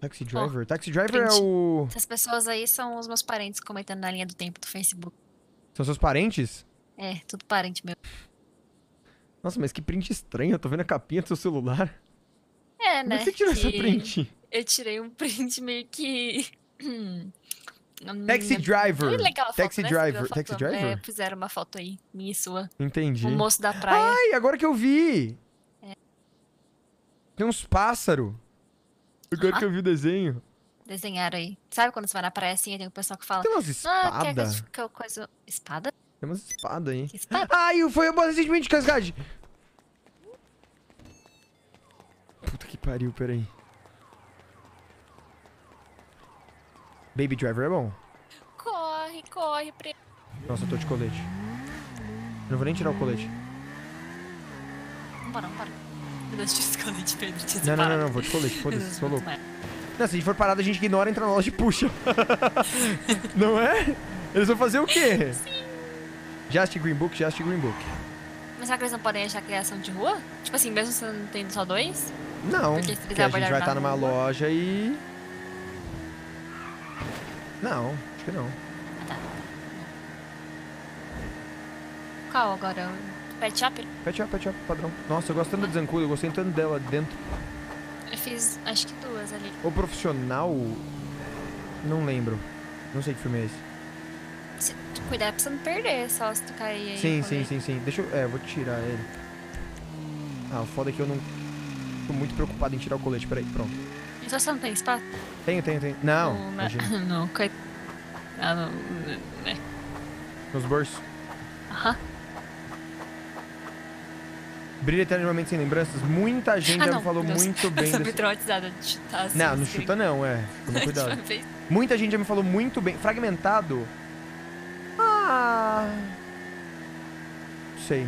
Taxi Driver? Taxi Driver é print. o. Essas pessoas aí são os meus parentes comentando na linha do tempo do Facebook. São seus parentes? É, tudo parente meu. Nossa, mas que print estranho. Eu tô vendo a capinha do seu celular. É, Como né? é que você tirou essa que print? Eu tirei um print meio que. [clears throat] Taxi Driver. Muito legal foto, Taxi né? Driver. Taxi Driver? É, fizeram uma foto aí, minha e sua. Entendi. O moço da praia. Ai, agora que eu vi! É. Tem uns pássaros. Agora que eu vi o desenho. Desenharam aí. Sabe quando você vai na praia assim e tem um pessoal que fala. Tem umas Ah, quer que espada. eu- que coisa. Espada? Tem umas espadas aí. espada? Ai, foi recentemente, Cascade. Puta que pariu, peraí. Baby Driver é bom. Corre, corre, pre... Nossa, eu tô de colete. Não vou nem tirar o colete. Não para, não para. Escolhido, Pedro. Não, não, não, vou de colete, foda-se, sou louco. não é. Não, se a gente for parado, a gente ignora, entra na loja e puxa. [laughs] não é? Eles vão fazer o quê? Just Green Book, Just Green Book. Mas será que eles não podem achar criação de rua? Tipo assim, mesmo você não tendo só dois? Não, Porque se eles porque a gente vai estar numa rua- loja e... Não, acho que não. Qual agora? Pet Shop? Pet Shop, Pet Shop, padrão. Nossa, eu gosto tanto da Zancudo, eu gostei tanto dela dentro. Eu fiz acho que duas ali. O Profissional... Não lembro. Não sei que filme é esse. Se tu cuidar pra você não perder, só se tu cair aí. Sim, sim, sim, sim. Deixa eu... É, vou tirar ele. Ah, o foda é que eu não... Tô muito preocupado em tirar o colete. Peraí, pronto. Então você não tem espaço? Tenho, tenho, tenho. Não, Não, imagina. [laughs] não, coitado. Ah, não. É. Nos bolsos. Aham. Brilha eternamente sem lembranças. Muita [laughs] gente Ah, já não, me falou Deus. muito bem [laughs] Eu sou desse... traumatizada de chutar assim. Não, não screen. chuta não, é. Toma cuidado. Muita gente já me falou muito bem. Fragmentado? Ah. Sei.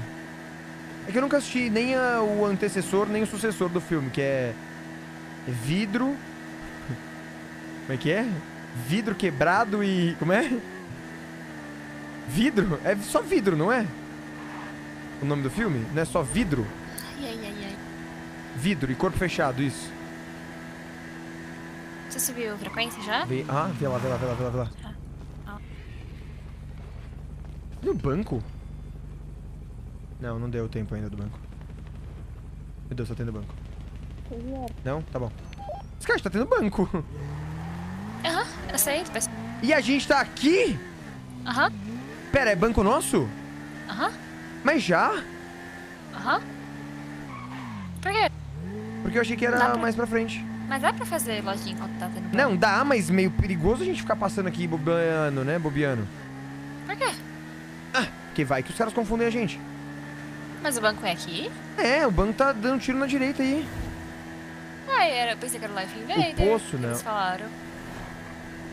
É que eu nunca assisti nem a- o antecessor, nem o sucessor do filme, que é. Vidro. [laughs] Como é que é? Vidro quebrado e. Como é? Vidro? É só vidro, não é? O nome do filme? Não é só vidro? Ai, ai, ai, ai. Vidro e corpo fechado, isso. Você subiu a frequência já? Vê- Ah, vê lá, vê lá, vê lá, vê lá, vê lá. Ah. E o banco? Não, não deu tempo ainda do banco. Meu Deus, só tem do banco. Não? Tá bom. Esse cara tá tendo banco. Aham, eu sei. mas- E a gente tá aqui? Aham, Pera, é banco nosso? aham, Mas já? aham. Por quê? Porque eu achei que era pra- mais pra frente. Mas dá pra fazer lojinha enquanto tá tendo banco? Não, dá, mas meio perigoso a gente ficar passando aqui bobeando, né? Bobeando. Por quê? Porque vai que os caras confundem a gente. Mas o banco é aqui? É, o banco tá dando tiro na direita aí. Ah, era, eu pensei que era o Life Invader. poço, Eles não. falaram.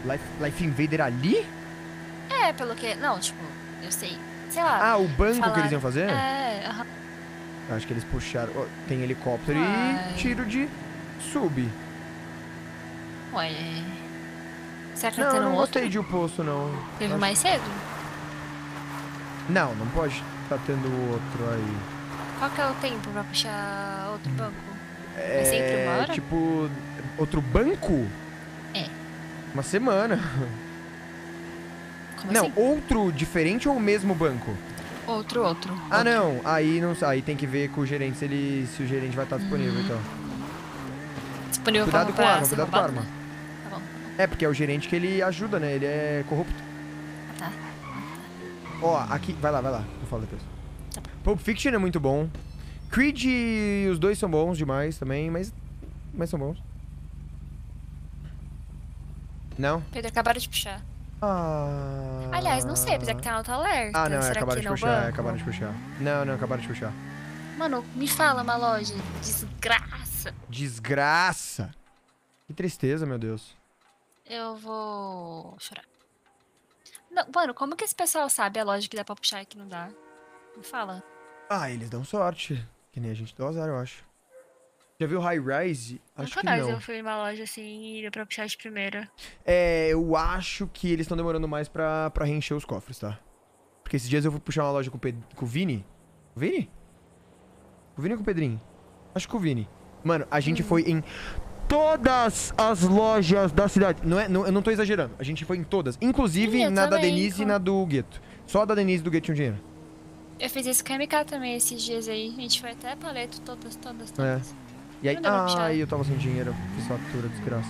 Life, Life Invader ali? É, pelo que... Não, tipo, eu sei. Sei lá. Ah, o banco que eles falaram. iam fazer? É, aham. Acho que eles puxaram. ó, tem helicóptero Uai. e tiro de sub. Ué. Será que tá Não, tendo não outro? gostei de o poço, não. Teve Acho- mais cedo? Não, não pode tá tendo outro aí. Qual que é o tempo pra puxar outro banco? É sempre uma hora? tipo, outro banco? É. Uma semana. Como não, assim? outro diferente ou o mesmo banco? Outro, outro. Ah, não. Aí não aí tem que ver com o gerente se ele se o gerente vai estar disponível, então. Disponível Cuidado com a arma, cuidado com a arma. né? Tá bom. É, porque é o gerente que ele ajuda, né? Ele é corrupto. Tá. Ó, aqui, vai lá, vai lá. Eu falo depois. Pulp Fiction é muito bom. Creed, os dois são bons demais também, mas mas são bons. Não? Pedro, acabaram de puxar. Ah. Aliás, não sei, apesar que tá no alto alerta. Ah, não, é, acabaram de puxar, é, acabaram de puxar. Não, não, acabaram de puxar. Mano, me fala uma loja. Desgraça. Desgraça! Que tristeza, meu Deus. Eu vou chorar. Não, mano, como que esse pessoal sabe a loja que dá pra puxar e que não dá? Me fala. Ah, eles dão sorte. Que nem a gente deu azar, eu acho. Já viu High Rise? Acho Nunca que mais não. eu fui numa loja assim e deu pra puxar de primeira. É, eu acho que eles estão demorando mais pra, pra reencher os cofres, tá? Porque esses dias eu fui puxar uma loja com, Ped- com o Vini. O Vini? O Vini ou com o Pedrinho? Acho que com o Vini. Mano, a gente foi em todas as lojas da cidade. Não é, não, eu não tô exagerando. A gente foi em todas. Inclusive Sim, na da Denise e com- na do Gueto. Só a da Denise e do Gueto tinham dinheiro. Eu fiz isso com a MK também esses dias aí. A gente foi até paleto, todas, todas, É. todas. E aí, ai, eu tava sem dinheiro. Fiz fatura, desgraça.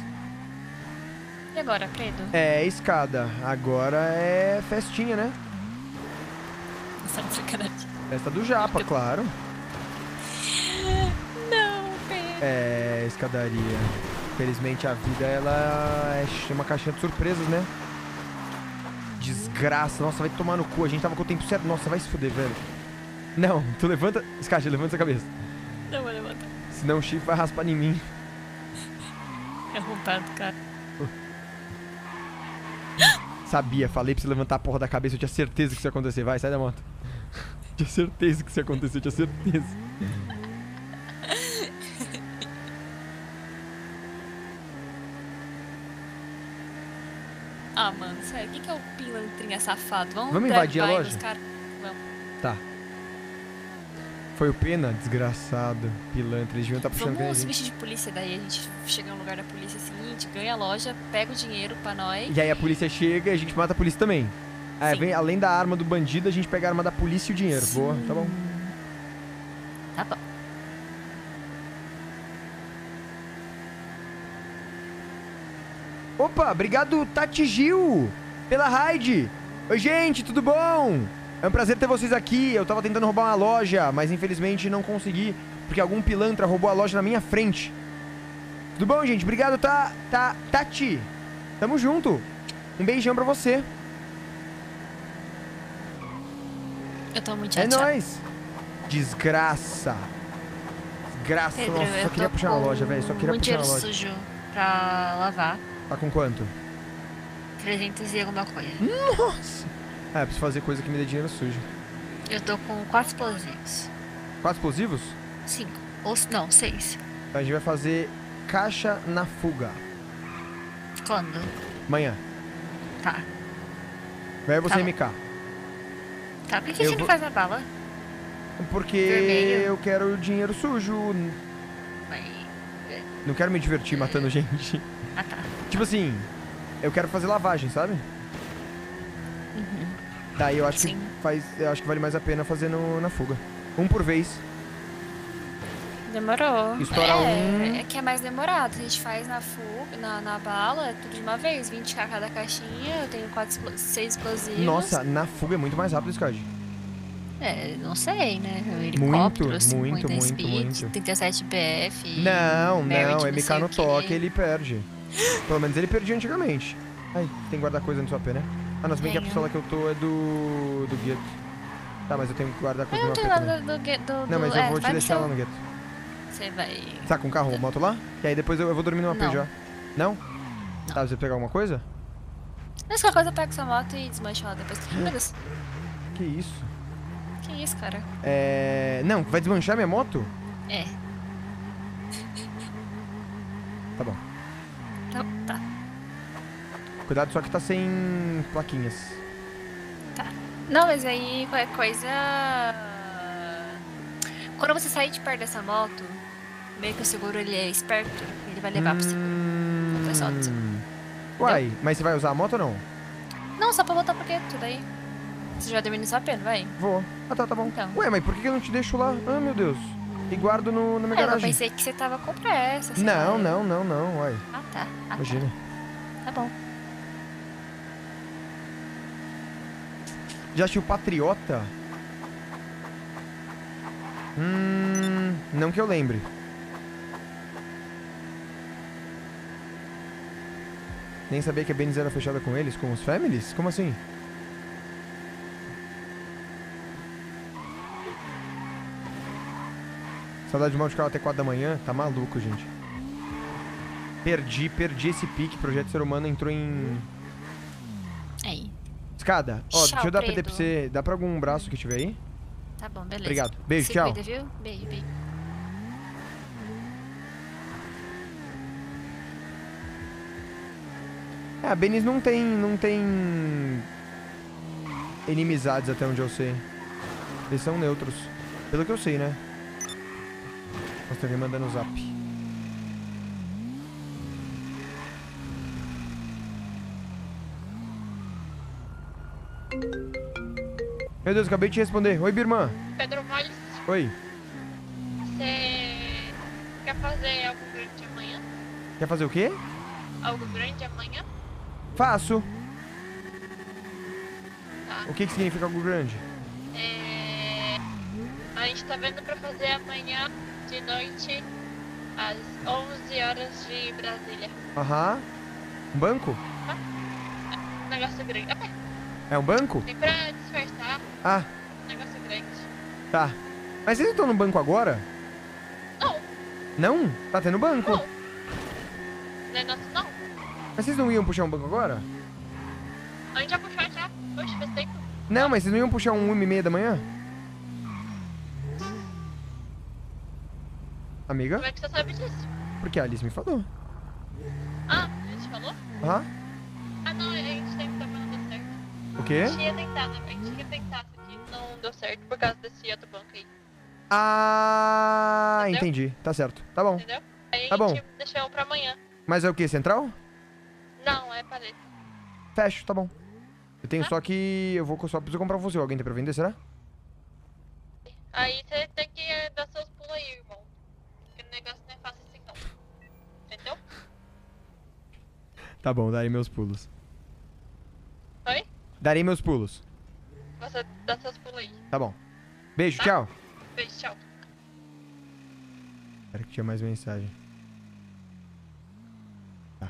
E agora, Pedro? É, escada. Agora é festinha, né? Nossa, de [laughs] sacanagem. Festa do Japa, claro. [laughs] É, escadaria. Felizmente a vida, ela é uma caixinha de surpresas, né? Desgraça. Nossa, vai tomar no cu. A gente tava com o tempo certo. Nossa, vai se fuder, velho. Não, [laughs] tu levanta... Scacha, levanta essa cabeça. Não, vou levantar. Senão o chifre vai raspar em mim. É arrombado, cara. Sabia, falei pra você levantar a porra da cabeça. Eu tinha certeza que isso ia acontecer. Vai, sai da moto. [laughs] tinha certeza que isso ia acontecer. Eu tinha certeza. Ah, mano, sério, o que, que é o pilantrinha safado? Vamos, Vamos invadir a loja? cara- Vamos. Tá. Foi o Pena? Desgraçado. Pilantra. Eles deviam estar puxando nem a Vamos se gente. vestir de polícia, daí a gente chega no lugar da polícia seguinte, ganha a loja, pega o dinheiro pra nós. E aí a polícia chega e a gente mata a polícia também. É, vem, além da arma do bandido, a gente pega a arma da polícia e o dinheiro. Boa, tá bom. Tá bom. Opa, obrigado Tati Gil pela raid. Oi, gente, tudo bom? É um prazer ter vocês aqui. Eu tava tentando roubar uma loja, mas infelizmente não consegui, porque algum pilantra roubou a loja na minha frente. Tudo bom, gente? Obrigado, tá, tá, Tati. Tamo junto. Um beijão pra você. Eu tô muito É chateada. nóis. Desgraça. Desgraça. Pedro, Nossa, só queria puxar com loja, velho. Só queria puxar dinheiro loja. sujo pra lavar. Tá com quanto? 300 e alguma coisa. Nossa. Eu preciso fazer coisa que me dê dinheiro sujo. Eu tô com quatro explosivos. Quatro explosivos? Cinco. Ou, não, seis. Então a gente vai fazer caixa na fuga. Quando? Amanhã. Tá. Vai você Tá bom. MK. Tá, por que a gente não vou- faz a bala? Porque Vermelho. eu quero dinheiro sujo. Não quero me divertir matando gente. Ah, tá. Tipo assim, eu quero fazer lavagem, sabe? Uhum. Daí eu acho que faz. Eu acho que vale mais a pena fazer no, na fuga. Um por vez. Demorou. Estourar é, um. é que é mais demorado. A gente faz na fuga, na, na bala, é tudo de uma vez. 20k cada caixinha, eu tenho 4, 6 explosivos. Nossa, na fuga é muito mais rápido, Scott. É, não sei, né? O Muito, helicóptero, 50 muito, muito, speed, muito. 37 BF. Não, não, MK no toque ele perde. Pelo menos ele perdia antigamente. Ai, tem que guardar coisa no seu AP, né? Ah, não, se bem que a pistola que eu tô é do. do gueto. Tá, mas eu tenho que guardar Eu coisa não no AP. nada também. do, gue- do, Não, do- mas eu é, vou te deixar seu- lá no gueto. Você vai. Tá com carro, moto lá? Que aí depois eu, eu vou dormir no AP Não. já. Não? Tá, você pegar alguma coisa? Mas qualquer coisa eu pego sua moto e desmancha ela depois. Meu Deus, Que isso? que isso, cara? É. Não, vai desmanchar minha moto? É. Tá bom. Tá. tá. Cuidado, só que tá sem plaquinhas. Não, mas aí qualquer coisa. Quando você sair de perto dessa moto, meio que o seguro ele é esperto, ele vai levar pro seguro. O pessoal do seguro. Hum. Uai, mas você vai usar a moto ou não? Não, só pra botar pro quieto daí. Você já dormiu nisso pena, vai? Vou. Ah, tá, tá bom. Então. Ué, mas por que eu não te deixo lá? Ah, meu Deus. E guardo no, na minha É, eu garagem. pensei que você tava com pressa. Não, não, não, não, uai. Ah, tá. Ah, Imagina. Tá bom. Já assistiu Patriota? Hum. Não que eu lembre. Nem sabia que a Benz era fechada com eles, com os families? Como assim? Saudade de Monte Carlo até 4 da manhã? Tá maluco, gente. Perdi, perdi esse pique. Projeto Ser Humano entrou em. Aí. Escada. Ó, Tchau, deixa eu dar PD Preto. pra você. Dá pra algum braço que tiver aí? Tá bom, beleza. Obrigado. Beijo, Se tchau. Cuida, viu? Beijo, beijo. É, a Benis não tem. não tem. inimizades até onde eu sei. Eles são neutros. Pelo que eu sei, né? Nossa, tem alguém mandando zap. Meu Deus, acabei de te responder. Oi, Birman. Pedro Moles, Oi. você quer fazer algo grande amanhã? Quer fazer o quê? Algo grande amanhã? Faço. Tá. O que, que significa algo grande? É... A gente tá vendo pra fazer amanhã de noite às 11 horas de Brasília. Aham. Um banco? Um negócio grande. Ah, É um banco? Tem pra disfarçar. Ah, Um negócio grande. tá. Mas vocês estão no banco agora? Não. Não? Tá tendo banco? Não é nosso, não. Mas vocês não iam puxar um banco agora? A gente já puxou já. Oxe, faz tempo. Não, mas vocês não iam puxar um 1 e meia da manhã? Amiga? Como é que você sabe disso? Porque a Alice me falou. Ah, a gente falou? Aham. Ah, não, a gente tentou, mas não deu certo. O quê? A gente ia tentar, né? A gente ia tentar isso aqui, não deu certo por causa desse outro banco aí. Ah, Entendeu? entendi. Tá certo. Tá bom. Entendeu? Aí Tá a bom. gente deixou pra amanhã. Mas é o quê? Central? Não, é paleta. Fecho, tá bom. Eu tenho só que. Eu vou só preciso comprar um fuzil. Alguém tem pra vender, será? Aí você tem que eh, dar seus pulos aí, irmão. Porque o negócio não é fácil assim, não. Entendeu? Tá bom, darei meus pulos. Oi? Darei meus pulos. Você dá seus pulos aí. Tá bom. Beijo, Tá. tchau. Beijo, tchau. Espera que tinha mais mensagem. Tá.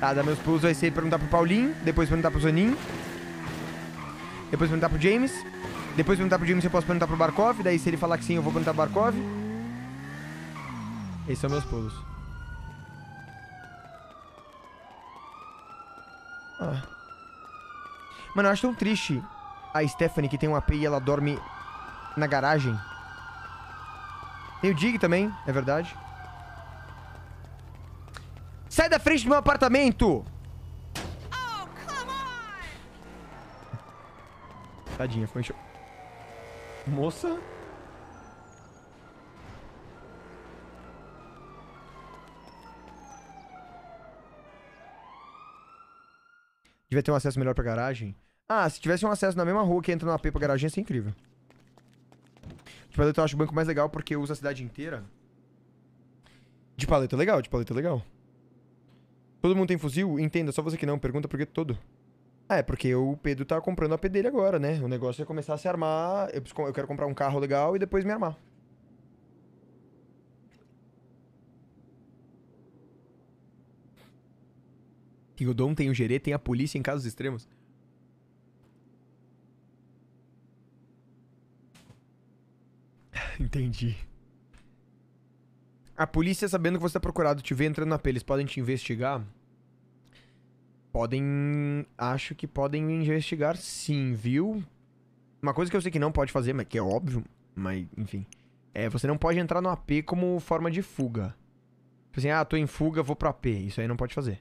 Tá, dar meus pulos vai ser perguntar pro Paulinho, depois perguntar pro Zanin, depois perguntar pro James, depois perguntar pro James se eu posso perguntar pro Barkov, daí se ele falar que sim eu vou perguntar pro Barkov. Esses são meus pulos. Ah. Mano, eu acho tão triste a Stephanie que tem um AP e ela dorme na garagem. Tem o Dig também, é verdade. Sai da frente do meu apartamento! Tadinha, foi show. Moça? Devia ter um acesso melhor pra garagem. Ah, se tivesse um acesso na mesma rua que entra no AP pra garagem, ia ser incrível. De paleta eu acho o banco mais legal porque usa a cidade inteira. De paleta é legal, de paleta é legal. Todo mundo tem fuzil? Entenda, só você que não. Pergunta por que todo. É porque o Pedro tá comprando a AP dele agora, né? O negócio é começar a se armar. Eu, eu quero comprar um carro legal e depois me armar. Tem o Dom, tem o Gerê, tem a polícia em casos extremos. [laughs] Entendi. A polícia, sabendo que você tá procurado, te vê entrando na P, eles podem te investigar? Podem. Acho que podem investigar sim, viu? Uma coisa que eu sei que não pode fazer, mas que é óbvio, mas enfim. É, você não pode entrar no AP como forma de fuga. Tipo assim, ah, tô em fuga, vou pro AP. Isso aí não pode fazer.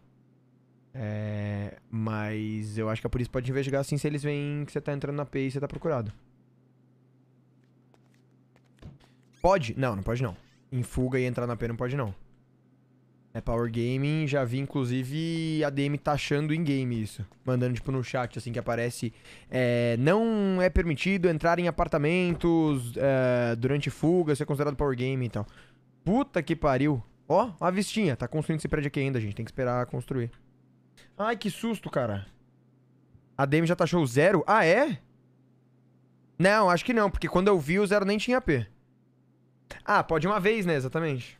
É, mas eu acho que a polícia pode investigar assim se eles veem que você tá entrando na AP e você tá procurado. Pode? Não, não pode não. Em fuga e entrar na P não pode não. É Power Gaming, já vi inclusive a DM taxando em game isso. Mandando tipo no chat assim que aparece. é, não é permitido entrar em apartamentos é, durante fuga, ser considerado Power Game e tal. Puta que pariu. Ó, a vistinha. Tá construindo esse prédio aqui ainda, gente. Tem que esperar construir. Ai, que susto, cara. A DM já taxou zero? Ah, é? Não, acho que não, porque quando eu vi o zero nem tinha P. Ah, pode uma vez, né? Exatamente.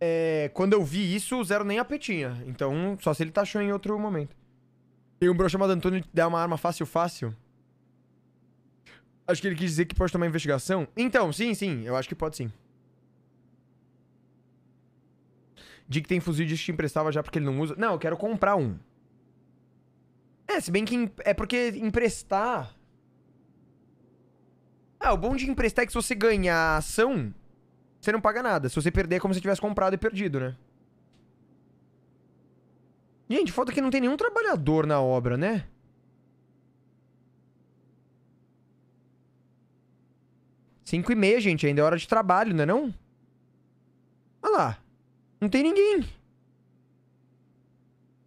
É, quando eu vi isso, o zero nem AP tinha. Então, só se ele taxou em outro momento. Tem um bro chamado Antônio que dá uma arma fácil, fácil. Acho que ele quis dizer que pode tomar investigação. Então, sim, sim. Eu acho que pode sim. De que tem fuzil de te emprestava já porque ele não usa. Não, eu quero comprar um. É, se bem que é porque emprestar. Ah, o bom de emprestar é que se você ganhar a ação, você não paga nada. Se você perder, é como se tivesse comprado e perdido, né? Gente, foda que não tem nenhum trabalhador na obra, né? Cinco e meia, gente. Ainda é hora de trabalho, não é não? Olha lá. Não tem ninguém.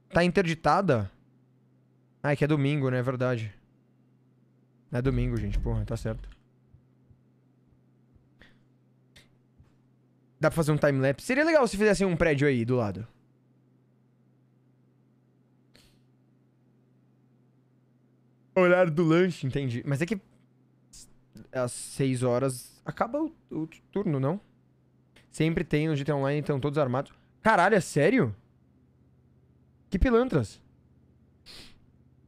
Tá interditada? Ah, é que é domingo, né? É verdade. É domingo, gente. Porra, tá certo. Dá pra fazer um timelapse. Seria legal se fizesse um prédio aí do lado. Horário do lanche, entendi. Mas é que às 6 horas acaba o, o turno, não? Sempre tem no GTA Online, então todos armados. Caralho, é sério? Que pilantras.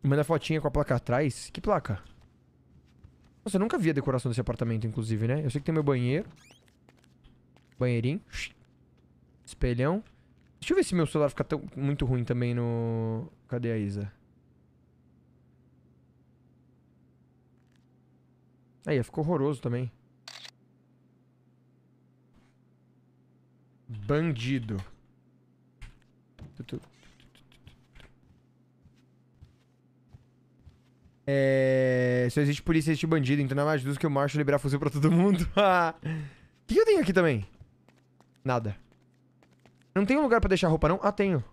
Manda fotinha com a placa atrás. Que placa? Nossa, eu nunca vi a decoração desse apartamento, inclusive, né? Eu sei que tem meu banheiro. Banheirinho. Espelhão. Deixa eu ver se meu celular fica tão, muito ruim também no... Cadê a Isa? Aí, ficou horroroso também. Bandido. É... Só existe polícia, existe bandido, então não é mais justo que o Marshall liberar fuzil pra todo mundo. [laughs] O que, que eu tenho aqui também? Nada. Não tem um lugar pra deixar roupa, não? Ah, tenho.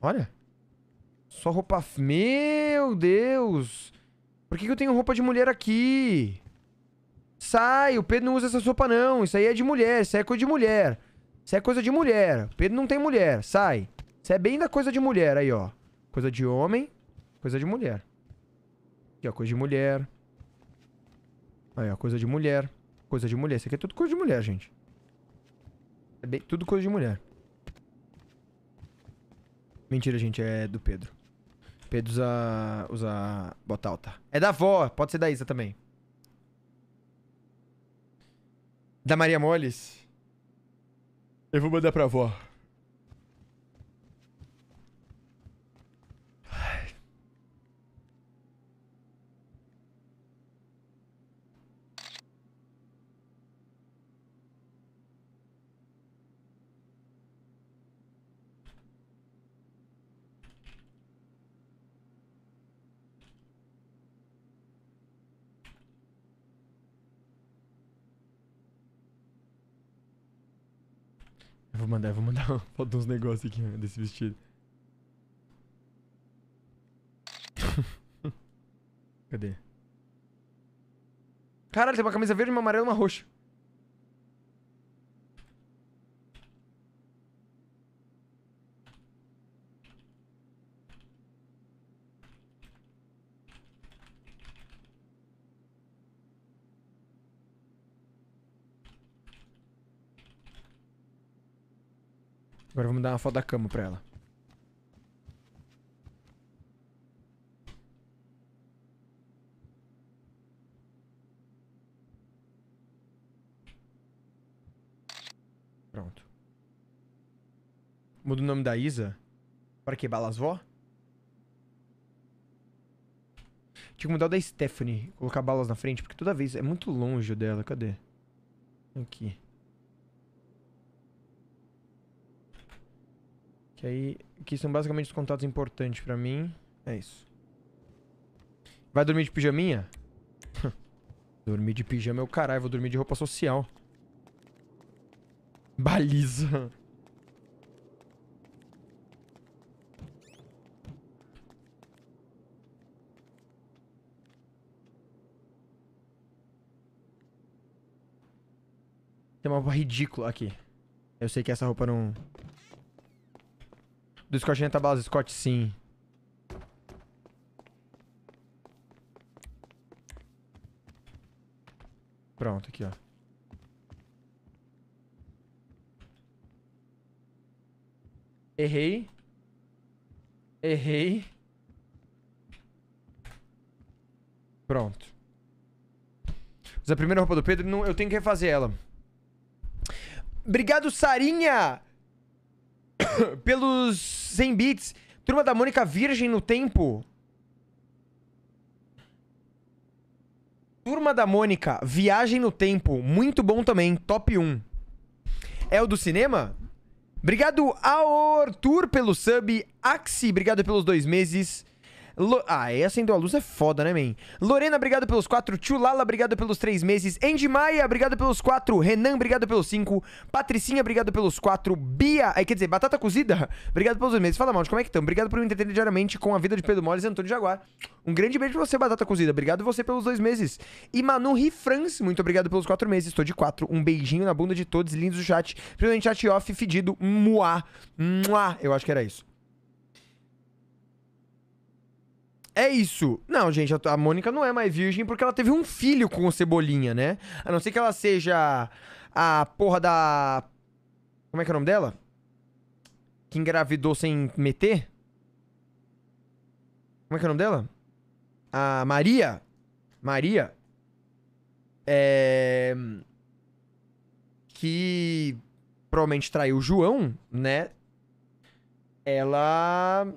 Olha. Só roupa... Meu Deus! Por que, que eu tenho roupa de mulher aqui? Sai, o Pedro não usa essa roupa, não. Isso aí é de mulher, isso aí é coisa de mulher. Isso é coisa de mulher. O Pedro não tem mulher, sai. Isso é bem da coisa de mulher aí, ó. Coisa de homem, coisa de mulher. Aqui, ó, coisa de mulher. Aí, ó, coisa de mulher. Coisa de mulher. Isso aqui é tudo coisa de mulher, gente. É bem, tudo coisa de mulher. Mentira, gente, é do Pedro. Pedro usa. usa bota alta. É da avó, pode ser da Isa também. Da Maria Moles. Eu vou mandar pra avó. Mandar, vou mandar [laughs] uma foto uns negócios aqui, desse vestido. [laughs] Cadê? Caralho, tem uma camisa verde, uma amarela e uma roxa. Agora vamos dar uma foto da cama pra ela. Pronto. Muda o nome da Isa. Para que? Balas vó? Tinha que mudar o da Stephanie. Colocar balas na frente, porque toda vez é muito longe dela. Cadê? Aqui. Que aí. Aqui são basicamente os contatos importantes pra mim. É isso. Vai dormir de pijaminha? [laughs] dormir de pijama é o caralho. Vou dormir de roupa social. Baliza. Tem uma roupa ridícula aqui. Eu sei que essa roupa não... Do Scott tá base, Scott sim. Pronto, aqui, ó. Errei. Errei. Pronto. Usa a primeira roupa do Pedro, não, eu tenho que refazer ela. Obrigado, Sarinha! [coughs] Pelos 100 bits. Turma da Mônica Virgem no tempo. Turma da Mônica, Viagem no Tempo. Muito bom também, top 1. É o do cinema? Obrigado Arthur pelo sub. Axi, obrigado pelos dois meses. Lo... Ah, e acendeu a luz é foda, né, man? Lorena, obrigado pelos quatro. Tio Lala, obrigado pelos três meses. Andy Maia, obrigado pelos quatro. Renan, obrigado pelos cinco. Patricinha, obrigado pelos quatro. Bia, é, quer dizer, Batata Cozida, [laughs] obrigado pelos dois meses. Fala, mal, como é que estão? Obrigado por me entreter diariamente com a vida de Pedro Moles e Antônio Jaguar. Um grande beijo pra você, Batata Cozida. Obrigado você pelos dois meses. E Manu Rifrans, muito obrigado pelos quatro meses. Estou de quatro. Um beijinho na bunda de todos, lindos do chat. Principalmente chat off, fedido. Muá. Muá. Eu acho que era isso. É isso. Não, gente, a Mônica não é mais virgem porque ela teve um filho com o Cebolinha, né? A não ser que ela seja a porra da. Como é que é o nome dela? Que engravidou sem meter? Como é que é o nome dela? A Maria. Maria. É. Que provavelmente traiu o João, né? Ela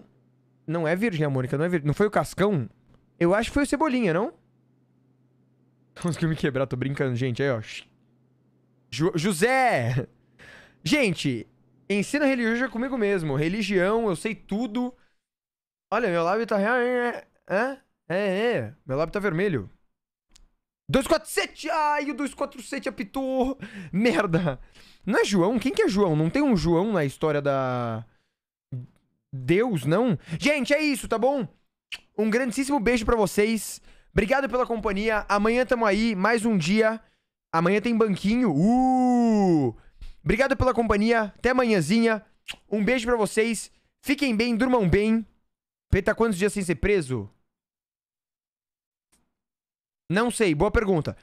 não é virgem, a Mônica, não é virgem. Não foi o Cascão? Eu acho que foi o Cebolinha, não? [laughs] Conseguiu me quebrar, tô brincando, gente. Aí, ó. Ju José! Gente, ensina religião comigo mesmo. Religião, eu sei tudo. Olha, meu lábio tá... É, é, é. Meu lábio tá vermelho. 247! Ai, o 247 apitou! [laughs] Merda! Não é João? Quem que é João? Não tem um João na história da... Deus, não? Gente, é isso, tá bom? Um grandíssimo beijo pra vocês. Obrigado pela companhia. Amanhã tamo aí, mais um dia. Amanhã tem banquinho. Uh! Obrigado pela companhia. Até amanhãzinha. Um beijo pra vocês. Fiquem bem, durmam bem. Tá quantos dias sem ser preso? Não sei, boa pergunta.